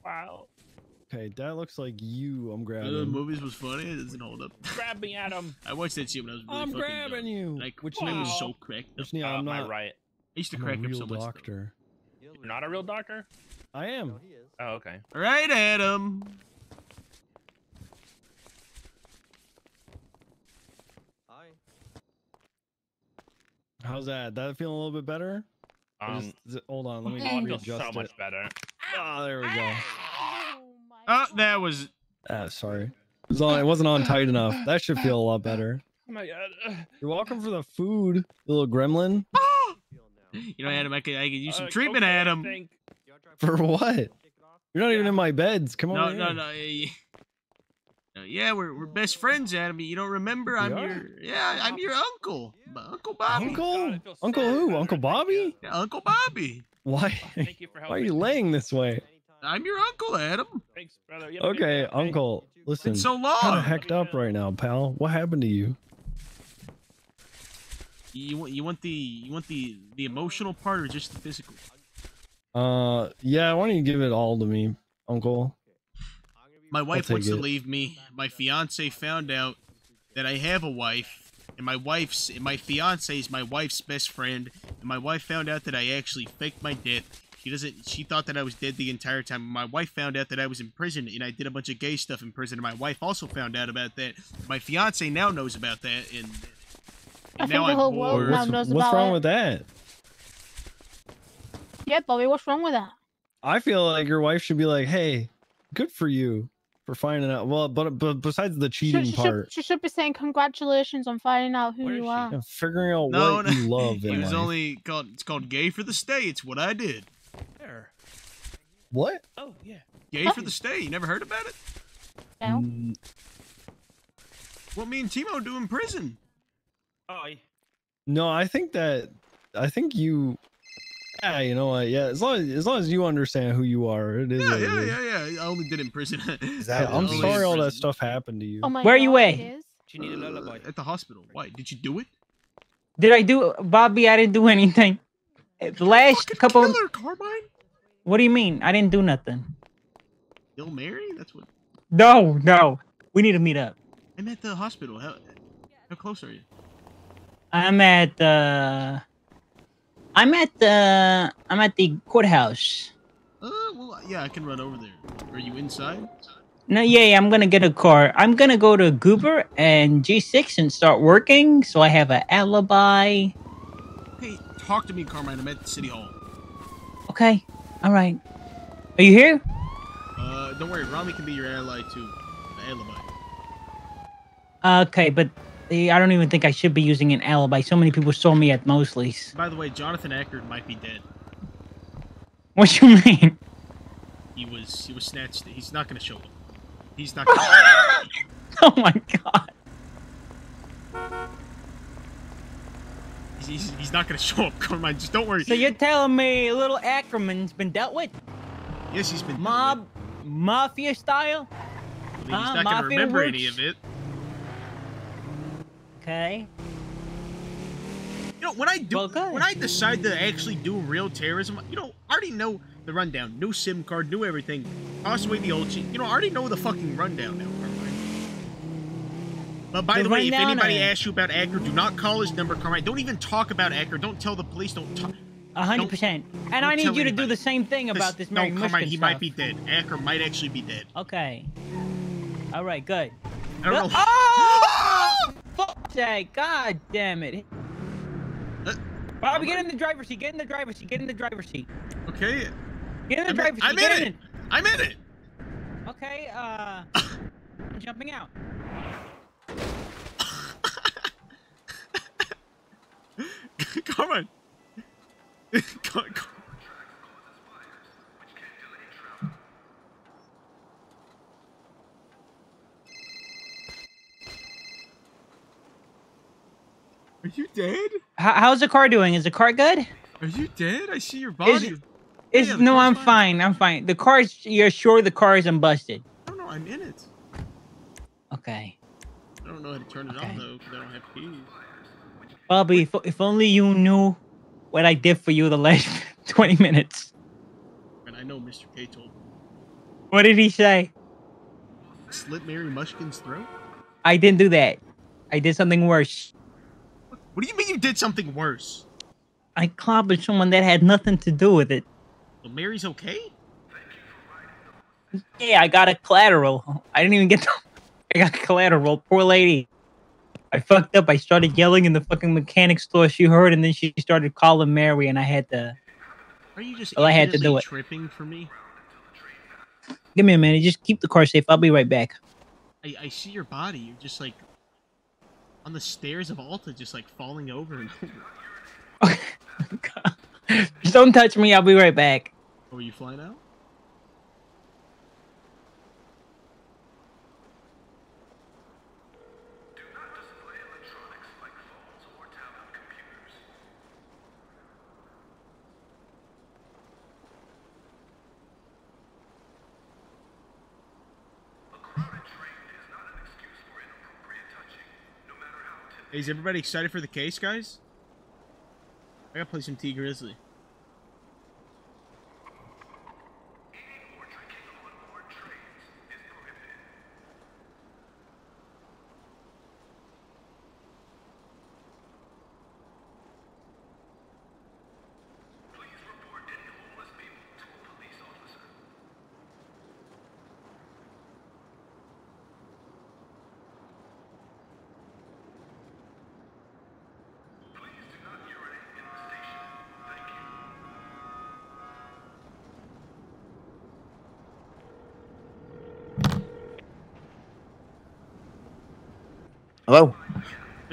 Wow. Okay, that looks like you. I'm Uh, the movies was funny. It doesn't hold up. Grab me, Adam. I watched that shit when I was really I'm fucking grabbing young. you. Like, Which I was so cracked up. Which means Uh, I'm not. right? I used to I'm crack up so much. stuff. doctor. You're not a real doctor? I am. Oh, okay. All right, Adam. Hi. How's that? That feeling a little bit better? Um, just- it- hold on, let me oh, I feel readjust so it. much better. Oh, there we go. Oh, that was. Ah, sorry. It, was on, it wasn't on tight enough. That should feel a lot better. Oh my god. You're welcome for the food, little gremlin. You know, Adam, I could, I could use some Uh, treatment, okay, Adam. For what? You're not even in my beds. Come No, on. no, no. no, Yeah, we're, we're best friends, Adam. You don't remember? I'm are? your yeah, I'm your uncle, B- Uncle Bobby. Uncle? Uncle who? Uncle Bobby? Yeah, Uncle Bobby. Why? Thank you for Why are you laying this way? I'm your uncle, Adam. Thanks, brother. You have a good Okay, day, Uncle. Listen. so long. Kind long. of hecked up right now, pal. What happened to you? You want you want the you want the the emotional part or just the physical? Uh, yeah. Why don't you give it all to me, Uncle? My wife take wants to leave me. My fiance found out that I have a wife, and my wife's and my fiance is my wife's best friend. And my wife found out that I actually faked my death. She doesn't. She thought that I was dead the entire time. My wife found out that I was in prison, and I did a bunch of gay stuff in prison. And my wife also found out about that. My fiance now knows about that, and, I and think now the I'm whole world bored. now What's, knows what's about wrong it. with that? Yeah, Bobby, what's wrong with that? I feel like your wife should be like, "Hey, good for you for finding out." Well, but but besides the cheating she, should, part, she should be saying congratulations on finding out who you are. and figuring out No, what no. you love it in was life. only called. It's called gay for the stay. It's what I did. There. What? Oh yeah. Gay for the stay. You never heard about it? No. Mm, What me and Timo do in prison? Oh, No, I think that I think you. Yeah, you know what? Yeah, as long as, as long as you understand who you are, it is. Yeah, yeah, is. yeah, yeah. I only did it in prison. Yeah, I'm sorry all that stuff happened to you. Oh my Where God, you at? it is? She needed a lullaby. At the hospital. Why? Did you do it? Did I do, Bobby? I didn't do anything. Uh, The last couple. Killer Carmine? What do you mean? I didn't do nothing. Kill Mary? That's what. No, no. We need to meet up. I'm at the hospital. How, how close are you? I'm at the. I'm at the. I'm at the courthouse. Uh, well, yeah, I can run over there. Are you inside? No, yeah, yeah, I'm gonna get a car. I'm gonna go to Goober and G6 and start working, so I have an alibi. Talk to me, Carmine. I'm at City Hall. Okay, all right. Are you here? Uh, don't worry. Rami can be your ally too. Alibi. Okay, but I don't even think I should be using an alibi. So many people saw me at Mosley's. By the way, Jonathan Ackard might be dead. What you mean? He was he was snatched. He's not gonna show up. He's not. Gonna oh my god. He's, he's, he's not gonna show up. Carmine, just don't worry. So you're telling me little Ackerman's been dealt with? Yes, he's been mob, mafia style. I mean, he's Huh? not gonna Mafia remember any of it. Okay. You know, when I do, when I decide to actually do real terrorism, you know, I already know the rundown. New SIM card, new everything. Toss away the old shit. You know, I already know the fucking rundown now, Carmine. But by The the, way, if anybody asks you about Acker, do not call his number, Carmine. Don't even talk about Acker. Don't tell the police. Don't talk. A hundred percent. And I need you to do the same thing about this no, Mary Carmine, Mushkin he stuff. might be dead. Acker might actually be dead. Okay. All right. Good. I don't know. Oh! Fuck's sake! God damn it! Uh, Bobby, get in the driver's seat. Get in the driver's seat. Get in the driver's seat. Okay. Get in the I'm in- driver's seat. I'm get in it. I'm in it. Okay. Uh, I'm jumping out. Carmine. Car- Car- Are you dead? How, how's the car doing? Is the car good? Are you dead? I see your Is, body. is Yeah, the no, I'm fine. I'm fine. The car's. You're sure the car isn't busted? I don't know. I'm in it. Okay. I don't know how to turn it on though, because I don't have keys. Bobby, if, if only you knew what I did for you the last 20 minutes. And I know Mr. K told me. What did he say? Slit Mary Mushkin's throat? I didn't do that. I did something worse. What do you mean you did something worse? I clobbered someone that had nothing to do with it. Well, Mary's okay? Yeah, I got a collateral. I didn't even get the. I got collateral. Poor lady. I fucked up. I started yelling in the fucking mechanic store. She heard, and then she started calling Mary, and I had to. Are you just Well, I had to do it. tripping for me? Give me a minute. Just keep the car safe. I'll be right back. I, I see your body. You're just like on the stairs of Alta, just like falling over and over. Oh, just don't touch me. I'll be right back. Oh, are you flying out? Is everybody excited for the case, guys? I gotta play some Tee Grizzley.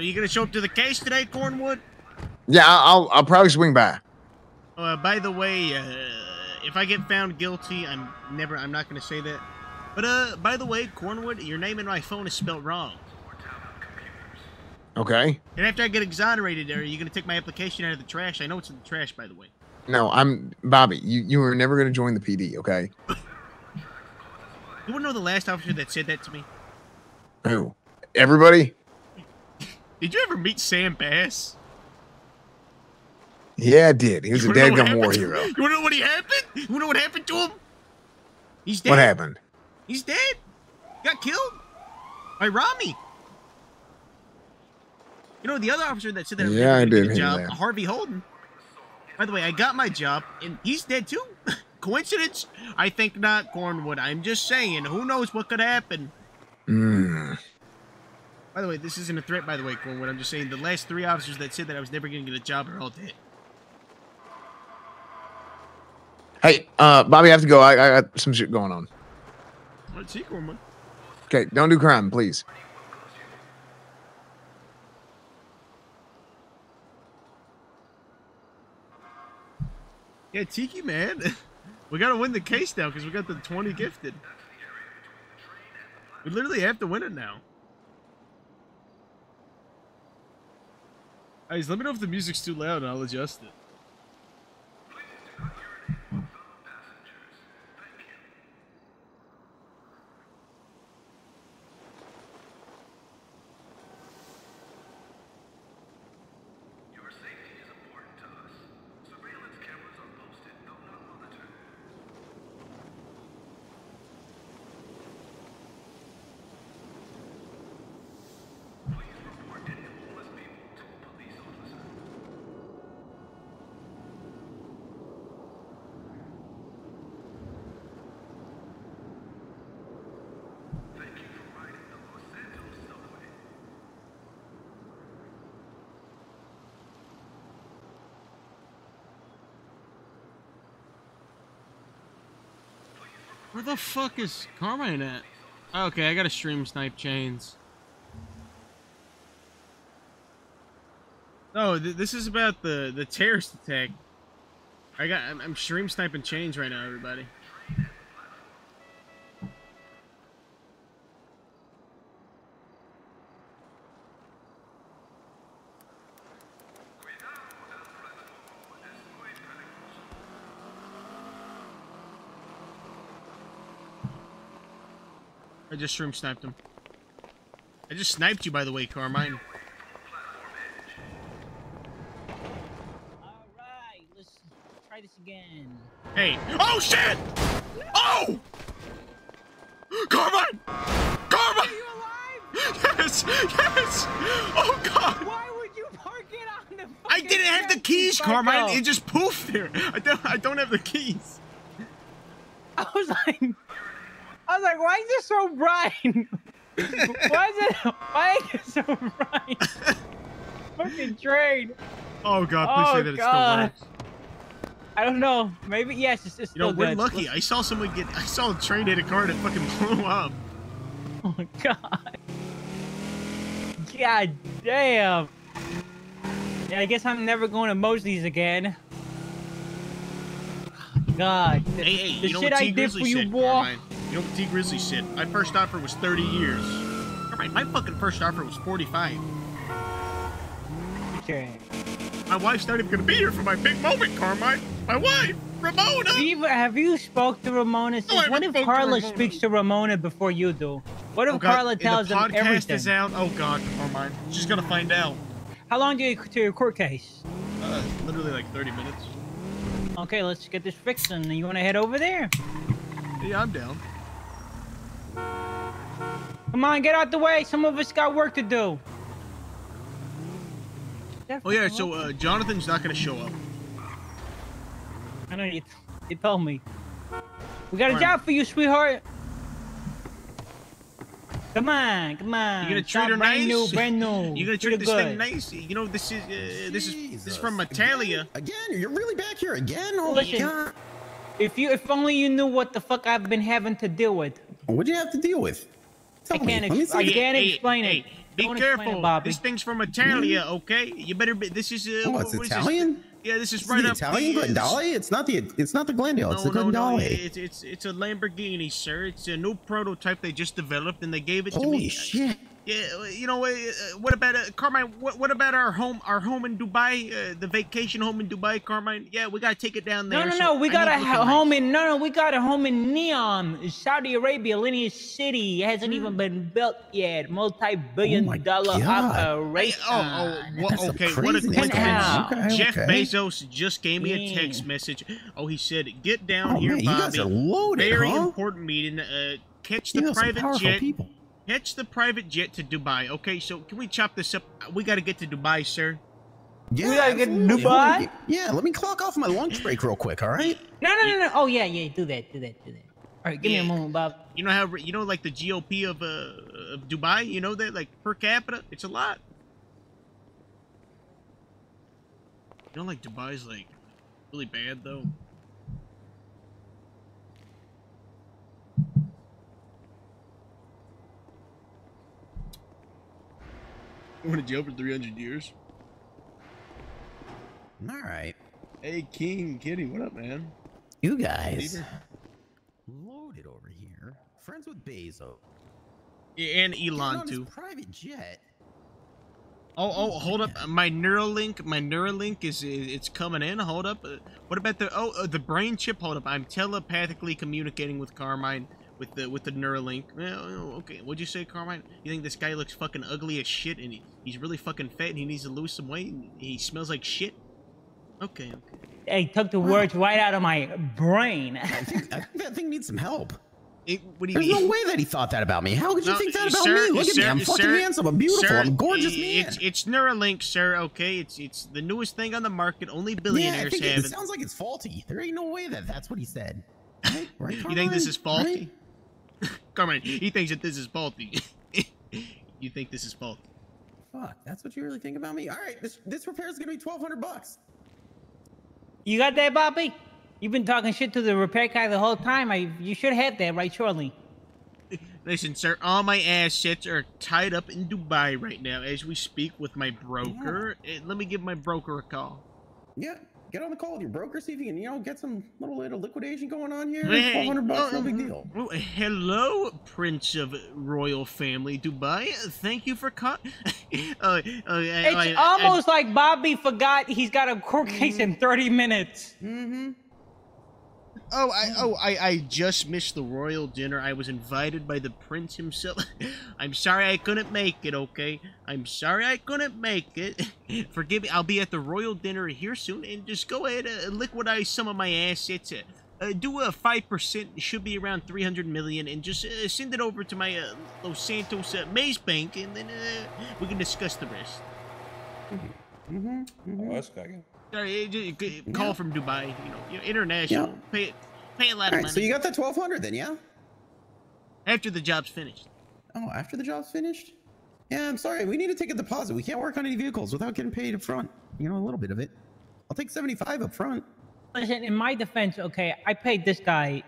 You gonna show up to the case today, Cornwood? Yeah, I'll I'll probably swing by. Uh, by the way, uh, if I get found guilty, I'm never. I'm not gonna say that. But uh, by the way, Cornwood, your name in my phone is spelled wrong. Okay. And after I get exonerated, are you gonna take my application out of the trash? I know it's in the trash, by the way. No, I'm Bobby. You you were never gonna join the PD, okay? You wanna know the last officer that said that to me? Who? Everybody? Did you ever meet Sam Bass? Yeah, I did. He was a You wanna dadgum war hero. You wanna know what he happened? You wanna know what happened to him? He's dead. What happened? He's dead. Got killed by Rami. You know the other officer that said that Yeah, I did a job, that. Harvey Holden. By the way, I got my job and he's dead too. Coincidence? I think not, Cornwood. I'm just saying. Who knows what could happen? Hmm. By the way, this isn't a threat. By the way, Cornwood. I'm just saying the last three officers that said that I was never gonna get a job are all dead. Hey, uh, Bobby, I have to go. I, I got some shit going on. Let's see, Cornwood. Okay, don't do crime, please. Yeah, Tiki man. We gotta win the case now because we got the 20 gifted. We literally have to win it now. Guys, let me know if the music's too loud and I'll adjust it. Where the fuck is Carmine at? Okay, I gotta stream snipe chains. No, th this is about the the terrorist attack. I got I'm, I'm stream sniping chains right now, everybody. Just stream sniped him. I just sniped you, by the way, Carmine. Let's try this again. Hey! Oh shit! Oh! Carmine! Carmine! Yes! Yes! Oh god! Why would you park it on the I didn't have the keys, Carmine. up. It just poofed there. I don't. I don't have the keys. I was like, I was like, why is it so bright? why is it? Why is it so bright? Fucking train. Oh god! Please oh say that it still god. works. I don't know. Maybe yes. It's, it's You know, still we're good. lucky. I saw someone get. I saw a train hit a car and it fucking blew up. Oh my god. God damn. Yeah, I guess I'm never going to Mosley's again. God. Hey, hey, the you know shit I did for you, boy. You know Tee Grizzley said? My first offer was 30 years. Alright, my fucking first offer was 45. Okay. My wife's not even gonna be here for my big moment, Carmine. My wife, Ramona. Have you, have you spoke to Ramona? Since I what if to Carla Ramona. speaks to Ramona before you do? What if Oh, Carla tells the them podcast everything? is out. Oh god, Carmine. She's gonna find out. How long do you to your court case? Uh, literally like 30 minutes. Okay, let's get this fixed, and you want to head over there? Yeah, I'm down. Come on, get out the way. Some of us got work to do. Oh yeah, so uh, Jonathan's not gonna show up. I know you. You told me. We got a Alright. job for you, sweetheart. Come on, come on. You gonna treat Stop her brand nice? new, brand new. You gonna treat her this thing nice? You know this is uh, this is this is from Italia. Again, you're really back here again? Oh Listen, my god. If you, if only you knew what the fuck I've been having to deal with. What'd you have to deal with? I Tell me. can't, Let me ex- I can't Hey, explain hey, it. Be Don't explain it, careful. Bobby. This thing's from Italia, okay? You better be. This is. Uh, Oh, it's what is this? Italian? Yeah, this is It's right the up Italian the, Glendale? It's not the it's not the Glendale. It's the no, no. It's it's it's a Lamborghini, sir. It's a new prototype they just developed, and they gave it to me. Holy shit. Yeah, you know, uh, what about uh, Carmine? What, what about our home, our home in Dubai, uh, the vacation home in Dubai, Carmine? Yeah, we gotta take it down there. No, no, so no. We I got need a to nice. home in no, no. We got a home in Neom, Saudi Arabia, Linear City. It hasn't Hmm. even been built yet. Multi-billion-dollar God. operation. Oh, oh, wha- That's some okay. What a coincidence. stuff. Okay, Jeff okay. Bezos just gave me a text message. Oh, he said, "Get down Oh, here, man, you guys Bobby. are loaded, Very huh? important meeting. Uh, catch You the know, some private powerful jet. people. Catch the private jet to Dubai. Okay, so can we chop this up? We got to get to Dubai, sir. Yeah, We gotta get to. Dubai? Hold. Yeah, let me clock off my lunch break real quick, all right? No, no, no, no. Oh yeah, yeah. Do that, do that, do that. All right, give me Yeah. a moment, Bob. You know how you know like the GOP of uh of Dubai. You know that like per capita, it's a lot. You know, like Dubai's like really bad though. Went to jail for 300 years. All right. Hey, King Kitty, what up, man? You guys. Beaver? Loaded over here. Friends with Bezos. Yeah, and Elon too. private jet. Oh, oh, hold up! My Neuralink, my Neuralink is it's coming in. Hold up. Uh, What about the oh uh, the brain chip? Hold up! I'm telepathically communicating with Carmine with the with the Neuralink. Well, oh, okay. What'd you say, Carmine? You think this guy looks fucking ugly as shit, and he, he's really fucking fat, and he needs to lose some weight, and he smells like shit? Okay, okay. Hey, took the words right out of my brain. I think, I think that thing needs some help. It, what do you There's mean? no way that he thought that about me. How could you No, think that about sir, me? Look at me. I'm fucking sir, handsome. I'm beautiful. sir, I'm gorgeous man. It's it's Neuralink, sir. Okay, it's it's the newest thing on the market. Only yeah, I billionaires think it, have it it. sounds like it's faulty. There ain't no way that that's what he said. Right? Right, You think this Carmine? is faulty? Carmine, he thinks that this is faulty. you think this is faulty? Fuck, that's what you really think about me? All right, this this repair is gonna be twelve hundred bucks. You got that, Bobby? You've been talking shit to the repair guy the whole time. I, you should have that, right, Shortly? Listen, sir, all my assets are tied up in Dubai right now as we speak with my broker. Eh, Let me give my broker a call. Yeah, get on the call with your broker, see if you can, you know, get some little bit of liquidation going on here. Hey, Twelve hundred bucks, oh, no big deal. Oh, hello, Prince of Royal Family Dubai. Thank you for calling. uh, uh, It's almost like Bobby forgot he's got a court case in 30 minutes. Mm-hmm. Oh, I oh I, I just missed the royal dinner. I was invited by the prince himself. I'm sorry I couldn't make it, okay? I'm sorry I couldn't make it. Forgive me. I'll be at the royal dinner here soon and just go ahead and liquidize some of my assets. Uh, uh, do a 5%, should be around 300 million, and just uh, send it over to my uh, Los Santos uh, Maze Bank, and then uh, we can discuss the rest. Mm-hmm. Oh, that's cracking. Sorry, uh, ju- call Yeah. from Dubai, you know, you know international. Yeah. Pay, pay a lot All of right, money. so you got that twelve hundred then, yeah? After the job's finished. Oh, after the job's finished? Yeah, I'm sorry. We need to take a deposit. We can't work on any vehicles without getting paid up front. You know, a little bit of it. I'll take 75 up front. Listen, in my defense, okay, I paid this guy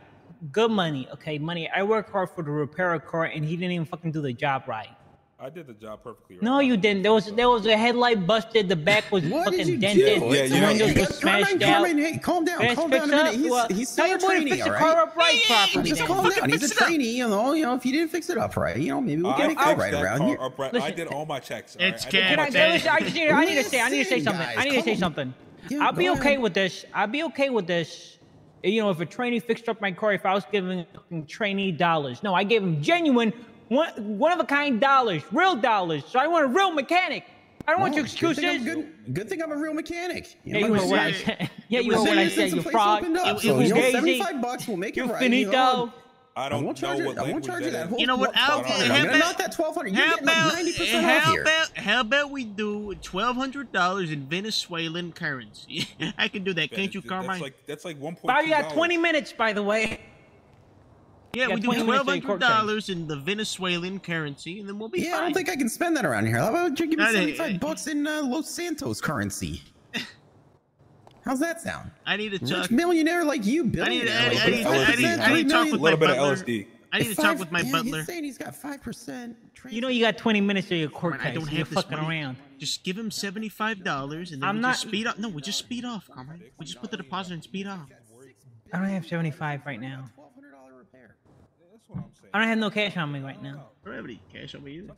good money, okay, money. I worked hard for the repair car, and he didn't even fucking do the job right. I did the job perfectly right. No, you didn't. There was there was a headlight busted. The back was What did fucking you dented. do? Yeah, you the know- windows were smashed out. Carmine, hey, calm down, Fix- calm down a minute. up? He's, Well, he's still a your boy to trainee, fix all right? car properly. Just calm down. He's a fix it up. trainee, you know. You know, if you didn't fix it up right, you know, maybe we can make it fixed right around here. up right. I did all my checks. It's all right? I Can all I, my Cat, can I. I, I need to say, I need to say something. I need to say something. I'll be okay with this. I'll be okay with this. You know, if a trainee fixed up my car, if I was giving fucking trainee dollars. No, I gave him genuine, one, one of a kind dollars, real dollars. So I want a real mechanic. I don't want Well, your good thing excuses. Good, good thing I'm a real mechanic. Yeah, you know, know what I said. Yeah, you know what I said. You place fraud. opened up, It, so, it was you know, Daisy. 75 bucks will make it You right, you know. finito. I I don't won't know charge what it. I won't language charge you that that whole. You know what? I'll, 1200. how I'm gonna about, knock that 1200. You're how getting like about, 90% how off here. about, how about we do twelve hundred dollars in Venezuelan currency? I can do that, can't you, That's Carmine? like that's like one point. Bobby, you got 20 minutes, by the way. Yeah, we got do 20 minutes twelve till your hundred court case. dollars in the Venezuelan currency, and then we'll be Yeah, I don't think I can spend that around here. How about you give me No, no, 75 uh, bucks in uh, Los Santos currency? How's that sound? I need to Rich talk. millionaire like you, I need, billionaire. I need, like, I need, what I the fuck need. I need to talk with A little my bit of butler. LSD. I need to talk with my yeah, butler. He's saying he's got five percent. You know you got 20 minutes of your court Carmine, case. I don't have You're this fucking money. around. Just give him seventy-five dollars, and then I'm we not- just speed up. No, we just speed off, Carmine. We just put the deposit and speed off. I don't have 75 right now. I don't have no cash on me right now. I don't have any cash on me either.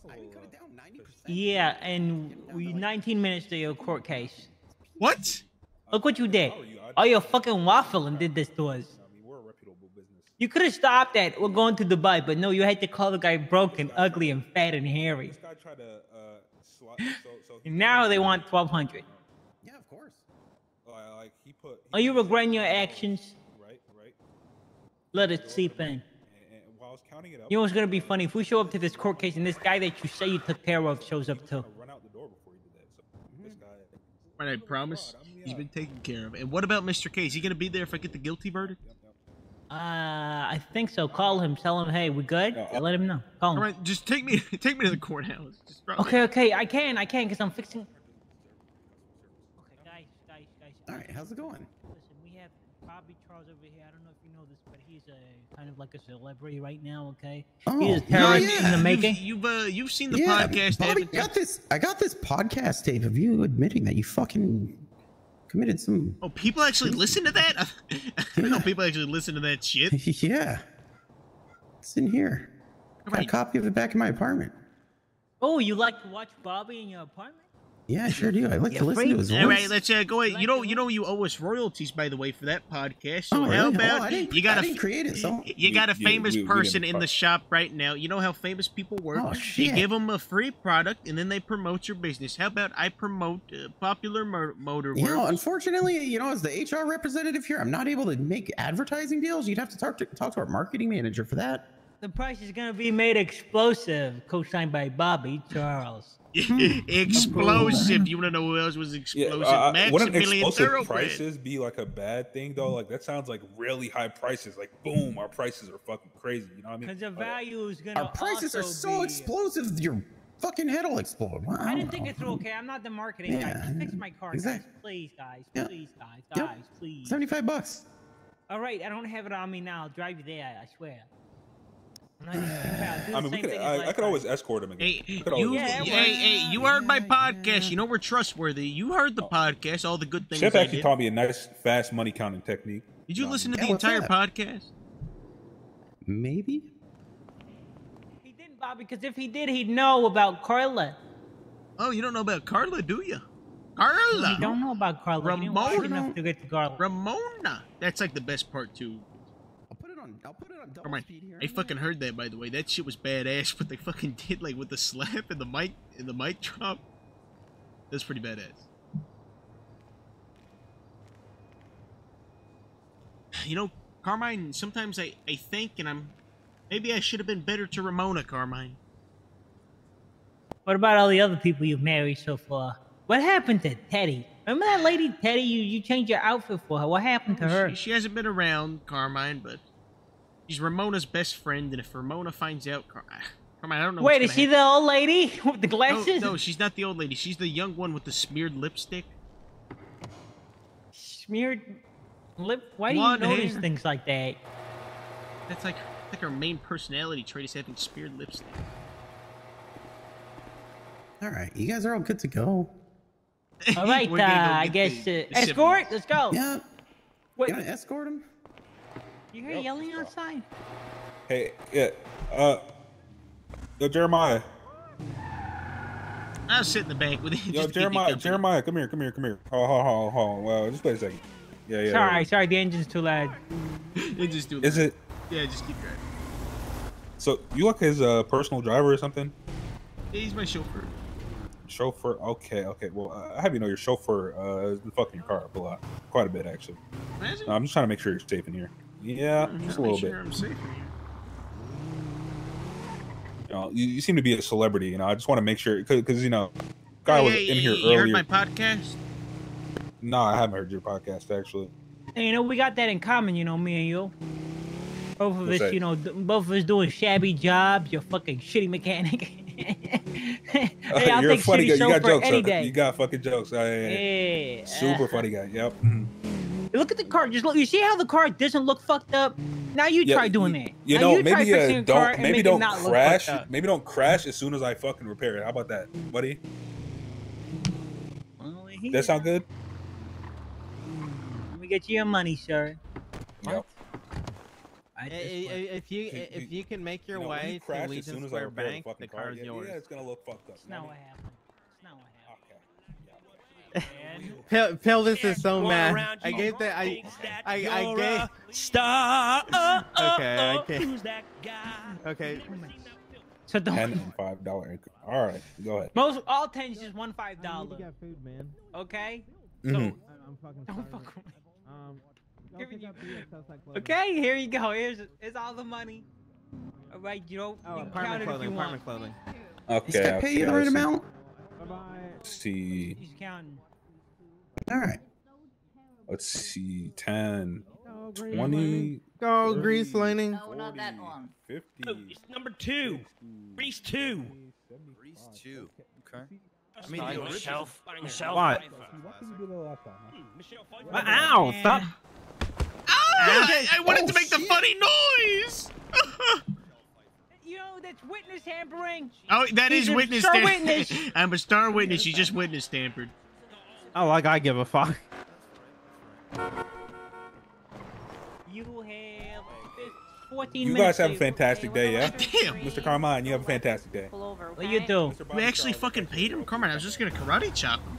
Yeah, and we 19 minutes to your court case. What? Look what you did. All your fucking waffling did this to us. You could have stopped at we're going to Dubai, but no, you had to call the guy broken, ugly, and fat and hairy. And now they want 1200. Yeah, of course. He put. Are you regretting your actions? Right, right. Let it seep in. And while I was counting it up, You know what's gonna be funny? If we show up to this court case and this guy that you say you took care of shows up too. run out the door before he did that. So this guy. Right, I promise. He's been taken care of. And what about Mr. K? Is he gonna be there if I get the guilty verdict? Uh, I think so. Call him. Tell him, hey, we good? Let him know. Call him. All right, just take me, take me to the courthouse. Just drop me Okay, okay, I can, I can, because I'm fixing. Okay, guys, guys, guys. All right, how's it going? Listen, we have Bobby Charles over here. I don't know if you know this, but he's a kind of like a celebrity right now. Okay, Oh, he's a yeah, terrorist yeah. in the making. You've uh, you've seen the yeah, podcast. Bobby, haven't I got this. I got this podcast tape of you admitting that you fucking committed some. Oh, people actually listen to that? I didn't know people actually listen to that shit. yeah, it's in here. I Got a copy of it back in my apartment. Oh, you like to watch Bobby in your apartment? Yeah, I sure do. I like You to listen to freak. his voice. All right, let's uh, go ahead. You know, you know, you owe us royalties, by the way, for that podcast. So Oh, how really? Oh, about I didn't- you got I a didn't create it, so- you got a famous we- we person in the shop right now. You know how famous people work. Oh, You give them a free product, and then they promote your business. How about I promote uh, popular mo- motor You know, unfortunately, you know, as the HR representative here, I'm not able to make advertising deals. You'd have to talk to talk to our marketing manager for that. The price is gonna be made explosive, co-signed by Bobby Charles. explosive. You want to know who else was Yeah, explosive? uh, wouldn't explosive Thoroughbred. prices be like a bad thing though? Like that sounds like really high prices. Like boom, our prices are fucking crazy. You know what I mean? Because the value is gonna. Our prices are so be- explosive, your fucking head will explode. Wow. I didn't think it's okay. I'm not the marketing guy. Just fix my car, guys. Please, guys. Yeah. Please, guys. Yep. Guys, please. Seventy-five bucks. All right, I don't have it on me now. I'll drive you there. I swear. I'm not even thinking about it. Do I mean, we could. thing as I, I could always escort him again. Hey, could you, always- Yeah, hey, hey, you heard my podcast. You know we're trustworthy. You heard the podcast, all the good things Chef actually did. taught me a nice fast money counting technique. Did you Um, listen to Yeah, the entire that? podcast? Maybe. He didn't, Bobby, because if he did, he'd know about Carla. Oh, you don't know about Carla, do you? Carla. You don't know about Carla. We didn't Ramona. enough to get to Carla. Ramona. That's like the best part too. I'll put it on. I'll put it on double Come on. speed here. I fucking heard that by the way. That shit was badass. What they fucking did, like with the slap and the mic and the mic drop. That's pretty badass. You know, Carmine. Sometimes I I think, and I'm maybe I should have been better to Ramona, Carmine. What about all the other people you've married so far? What happened to Teddy? Remember that lady Teddy? You you changed your outfit for her. What happened to her? She, she hasn't been around, Carmine, but she's Ramona's best friend, and if Ramona finds out, Car- Carmine, I don't know. Wait, what's is she gonna the old lady with the glasses? No, no, she's not the old lady. She's the young one with the smeared lipstick. Smeared lip. Why do you notice hair. things like that? That's like like her main personality trait is having smeared lipstick. All right, you guys are all good to go. All right, uh, We're gonna go I guess the- uh, the escort. Let's go. Yeah. Wait, You want to escort him? You hear yelling outside? Hey, yeah. Uh, yo, Jeremiah. I'll sit in the back with you. Yo, just to keep you Jeremiah. Jeremiah, come here, come here, come here. Hold, hold, hold, hold. Well, just wait a second. Yeah, yeah. sorry, yeah. sorry, the engine's too loud. Yeah, just do Is it? Yeah, just keep driving. So you like his uh, personal driver or something? Yeah, he's my chauffeur. Chauffeur. Okay, okay. Well, uh, I have you know your chauffeur uh, has been fucking your car up a lot, quite a bit actually. Has he? No, I'm just trying to make sure you're safe in here. Yeah, I'm just a little sure bit. I'm safe. You, know, you, you seem to be a celebrity. You know, I just want to make sure because you know, guy Hey, was hey, in here earlier. you heard my podcast? No, I haven't heard your podcast actually. And, you know, we got that in common, you know, me and you. Both of What's us, that? you know, both of us doing shabby jobs. You're fucking shitty mechanic. hey, I'll you're a funny guy. You got jokes. any day. You got fucking jokes. Yeah, yeah. Yeah. Super funny guy. Yep. Mm-hmm. Look at the car. Just look. You see how the car doesn't look fucked up? now you Yeah, try doing that. You Now know, you maybe uh, don't maybe don't crash. Maybe don't crash as soon as I fucking repair it. How about that, buddy? That sound good? Let me get you your money, sir. Yep. I I- I- If you You- if you- you can make your You know, when you way to as Legion soon as I Square repair the Bank, the car, car's yeah, yours. Yeah, it's gonna look fucked up. It's not what happened. Pel- Pelvis is so mad. I gave that. I thinks that I, I gave. a star. Okay, I can't- Who's that guy? Okay. So don't. Ten and five dollar income. All right, go ahead. Most all tens just one five dollar. food, man. Okay. Mhm. So I'm fucking don't fuck with me. Um, you- Okay, here you go. Here's here's all the money. All right, you know. Oh, you apartment clothing. Apartment want. clothing. Okay. Does that pay you the right amount? Let's see. He's counting. All right. Let's see. 10, 20, Go grease lining. No, not that one. 50. Oh, it's number two. Grease two. Grease two. Okay. I mean, yourself. Yourself. What? Michelle, Uh, Ow! Stop. I, I wanted Oh, to make the funny noise. You know that's witness tampering. oh, that He's is a witness. star witness. I'm a star witness. You just witness tampered. Oh, like I give a fuck. You have 14 You guys have a fantastic day, yeah? Damn. Mr. Carmine, you have a fantastic day. What you do? We actually fucking paid him. Carmine, I was just gonna karate chop him.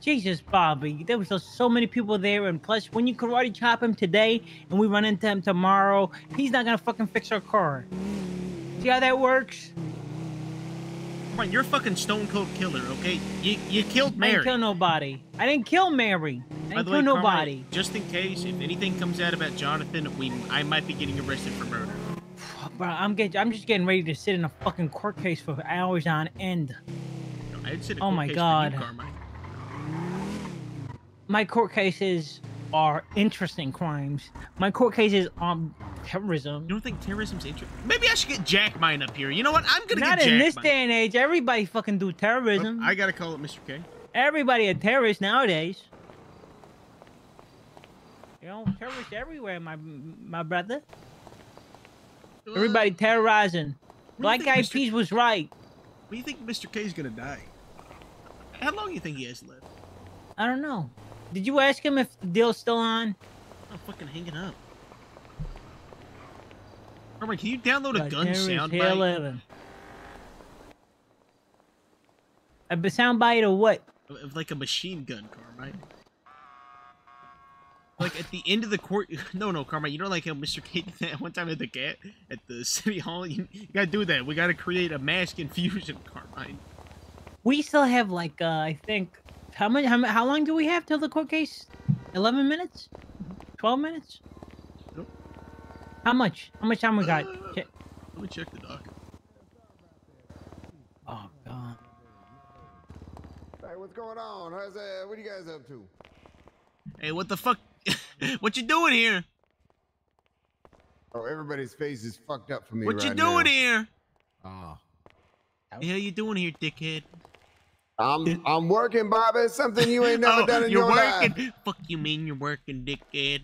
Jesus, Bobby, there was so many people there, and plus, when you karate chop him today, and we run into him tomorrow, he's not gonna fucking fix our car. See how that works? Carmine, you're a fucking stone cold killer. Okay, you you killed Mary. I didn't kill nobody. I didn't kill Mary. I didn't kill way, Carmine, nobody. just in case, if anything comes out about Jonathan, we I might be getting arrested for murder. Bro, I'm getting, I'm just getting ready to sit in a fucking court case for hours on end. A Oh my case you, God. Carmine. My court cases are interesting crimes. My court case is on terrorism. You don't think terrorism's interesting? Maybe I should get Jack Mine up here. You know what? I'm gonna Not get in this Mine. day and age. Everybody fucking do terrorism. I gotta call it Mr. K. Everybody a terrorist nowadays. You know, terrorists everywhere, my my brother. Everybody terrorizing. Black think Eyed Mr. Peas was right. When do you think Mr. K is gonna die? How long do you think he has left? I don't know. Did you ask him if the deal's still on? I'm fucking hanging up. Carmine, can you download a gun terrorist sound hell bite? heaven. A b- sound or what? Of- of like a machine gun, Carmine? Like at the end of the court, no, no, Carmine. You know, like how Mr. K did that one time at the cat at the city hall. You, you gotta do that. We gotta create a mass confusion, Carmine. We still have like uh, I think how much how, how long do we have till the court case? Eleven minutes? Twelve minutes? Nope. How much? How much time we got? Che- Let me check the docket. Oh god. Hey, what's going on? How's uh, what are you guys up to? Hey, what the fuck? what you doing here? Oh, everybody's face is fucked up for me What right you doing now. here? Oh. The hell you doing here, dickhead? I'm I'm working, Bobby. It's something you ain't never Oh, done in you're your working. life. Fuck you mean you're working, dickhead?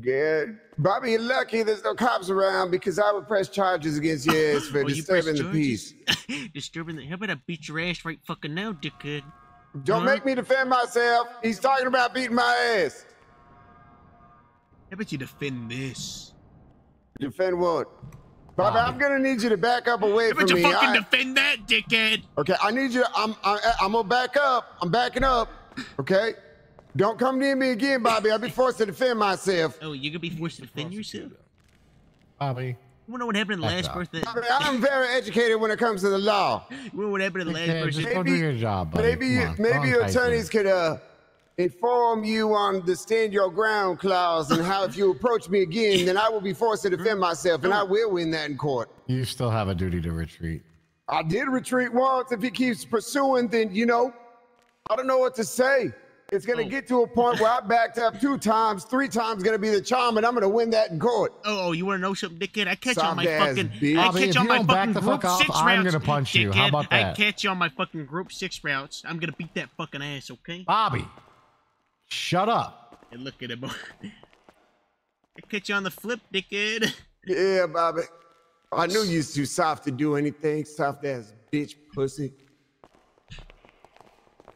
Yeah, Bobby, you're lucky there's no cops around because I would press charges against your ass for Oh, disturbing the peace. Disturbing the. How about I beat your ass right fucking now, dickhead? Don't Huh? make me defend myself. He's talking about beating my ass. How about you defend this? Defend what? Bobby, I'm gonna need you to back up away How from about you fucking I- defend that, dickhead? Okay, I need you. To, I'm, I'm I'm gonna back up. I'm backing up. Okay. Don't come near me again, Bobby. I'll be forced to defend myself. Oh, you're gonna be forced to defend yourself? Bobby. You wanna know what happened in the last up. birthday? Bobby, I'm very educated when it comes to the law. You wanna know what happened in the last birthday? just go do your job, buddy. Maybe on, maybe your Tyson. attorneys could uh inform you on the stand your ground clause and how if you approach me again, then I will be forced to defend myself, and I will win that in court. You still have a duty to retreat. I did retreat once. If he keeps pursuing, then you know, I don't know what to say. It's gonna get to a point where I backed up two times, three times gonna be the charm, and I'm gonna win that in court. Oh, oh, you wanna know something, dickhead? I catch you on my fucking. bitch. I catch if on you my don't back fucking the group fuck off, six I'm routes. gonna punch you. How dickhead. about I catch you on my fucking group six routes. I'm gonna beat that fucking ass, okay? Bobby, shut up. And look at him. I catch you on the flip, dickhead. Yeah, Bobby. I knew you was too soft to do anything. Soft ass bitch pussy.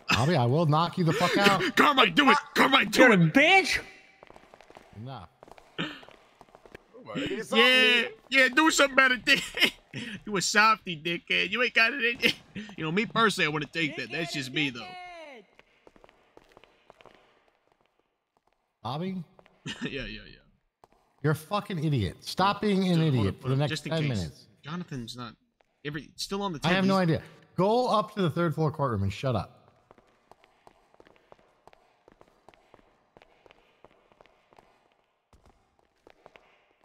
Bobby, I will knock you the fuck out. Carmine, do it. Carmine, do You're it. a bitch. Nah. Yeah, yeah, do something about it, dick. you a softy, dickhead. You ain't got it in you. You know, me personally, I want to take that. That's just me, though. Bobby, yeah, yeah, yeah. you're a fucking idiot. Stop being an Hold idiot up, for the uh, next just 10 case. minutes. Jonathan's not every still on the I have no idea. Go up to the third floor courtroom and shut up.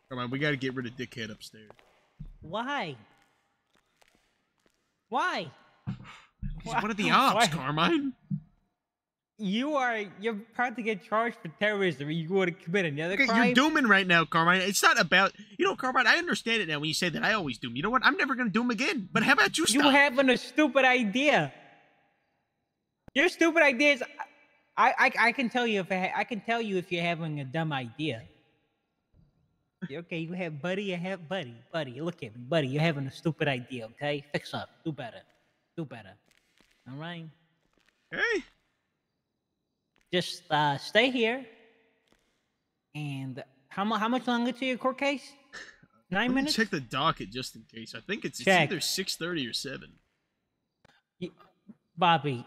Come on, we got to get rid of dickhead upstairs. Why? Why? He's one of the ops, Why? Carmine. You are you're about to get charged for terrorism. You want to commit another Okay, crime? you're dooming right now, Carmine. It's not about you know, Carmine. I understand it now when you say that. I always doom. You know what? I'm never gonna doom again. But how about you Stop? You having a stupid idea. Your stupid ideas. I I, I can tell you if I, ha- I can tell you if you're having a dumb idea. Okay, you have buddy. You have buddy. Buddy, look at me, buddy. You're having a stupid idea. Okay, fix up. Do better. Do better. All right. Hey. Just uh, stay here. And how much? How much longer to your court case? Nine Let minutes. check the docket just in case. I think it's, it's Check. either six thirty or seven. Bobby,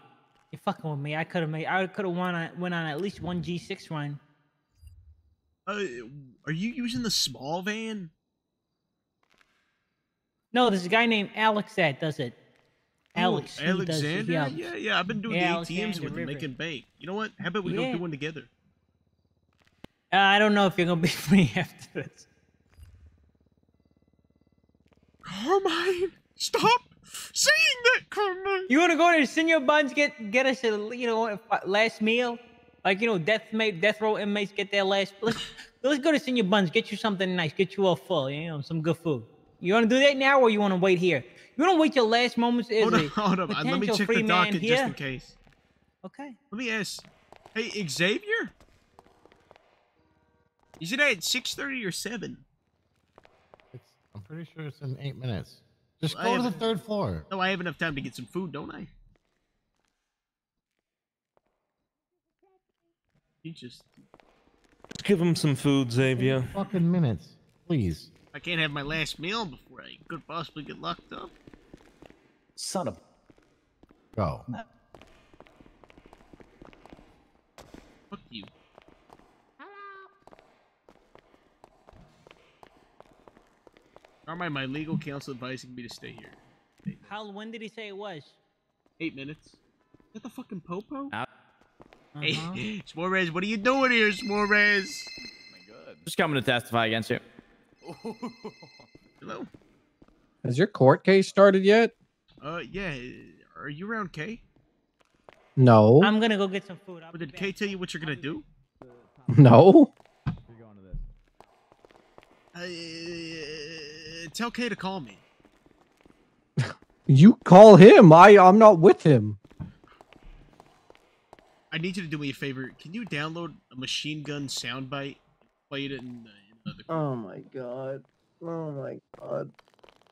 you're fucking with me. I could have made. I could have won. On, went on at least one G six run. Uh, are you using the small van? No, there's a guy named Alex that does it. Alex. Oh, he does. Alexander. Yeah. Yeah, yeah. I've been doing Yeah, the ATMs Alexander with him, River. making bank. You know what? How about we go do one together? Uh, I don't know if you're gonna be free after this. Carmine, stop saying that, Carmine. You wanna go to Señor Buns get get us a you know last meal, like you know death mate death row inmates get their last. Let's let's go to Señor Buns get you something nice, get you all full, you know some good food. You wanna do that now or you wanna wait here? You don't wait your last moments as Hold a on, hold on. Let me check the man docket here? just in case. Okay. Let me ask. Hey, Xavier. Is it at six thirty or seven? I'm pretty sure it's in eight minutes. Just I go to the third floor. No, I have enough time to get some food, don't I? You just. Give him some food, Xavier. Fucking minutes, please. I can't have my last meal before I could possibly get locked up. Son of. Go. Fuck you. Carmine, my legal counsel advising me to stay here. How when did he say it was? Eight minutes. Is that the fucking popo? Uh-huh. Hey, Suarez, what are you doing here, Suarez? Just coming to testify against you. Hello. Has your court case started yet? Uh, yeah. Are you around Kay? No. I'm gonna go get some food. I'll But be did Kay tell you what you're gonna do? No. Uh, tell Kay to call me. You call him. I I'm not with him. I need you to do me a favor. Can you download a machine gun soundbite? Play it in, uh, in another. Oh my god. Oh my god.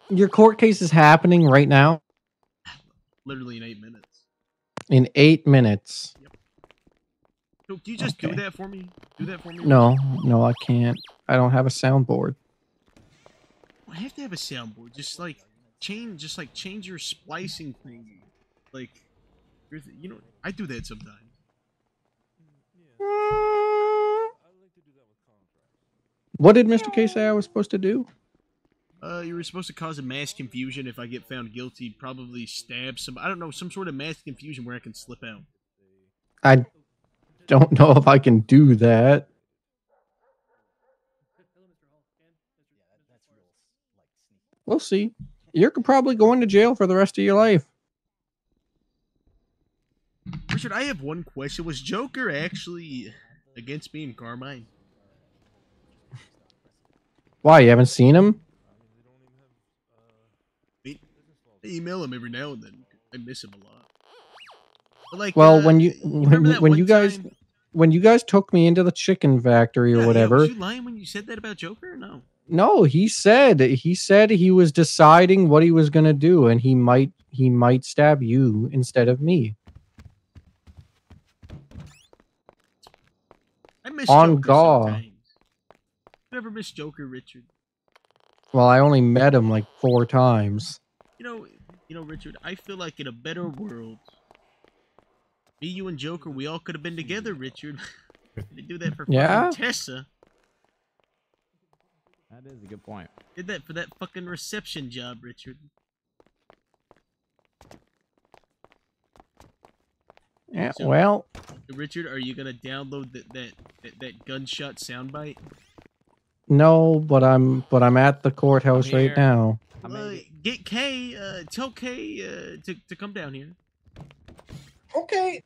Your court case is happening right now Literally in eight minutes. in eight minutes. So, can you just do that for me? Do that for me. No, no, I can't. I don't have a soundboard. I have to have a soundboard. Just like change, just like change your splicing thing. Like, you know, I do that sometimes. What did Mr. K say I was supposed to do? Uh, you were supposed to cause a mass confusion. If I get found guilty, probably stab some. I don't know, some sort of mass confusion where I can slip out. I don't know if I can do that. We'll see. You're probably going to jail for the rest of your life. Richard, I have one question. Was Joker actually against me and Carmine? Why? You haven't seen him? I email him every now and then. I miss him a lot. But like, Well, uh, when you when, when you guys time- when you guys took me into the chicken factory or Yeah, yeah, whatever. was you lying when you said that about Joker? or No. No, he said he said he was deciding what he was gonna do, and he might he might stab you instead of me. I miss On Joker God. sometimes. Never miss Joker, Richard. Well, I only met him like four times. You know, you know, Richard. I feel like in a better world, me, you, and Joker, we all could have been together, Richard. they do that for fucking Yeah? Tessa. That is a good point. Did that for that fucking reception job, Richard. Yeah, So- well, Richard, are you gonna download that that that, that gunshot soundbite? no, but I'm but I'm at the courthouse I'm right here. now. Uh, get Kay. Uh, tell Kay uh, to to come down here. Okay.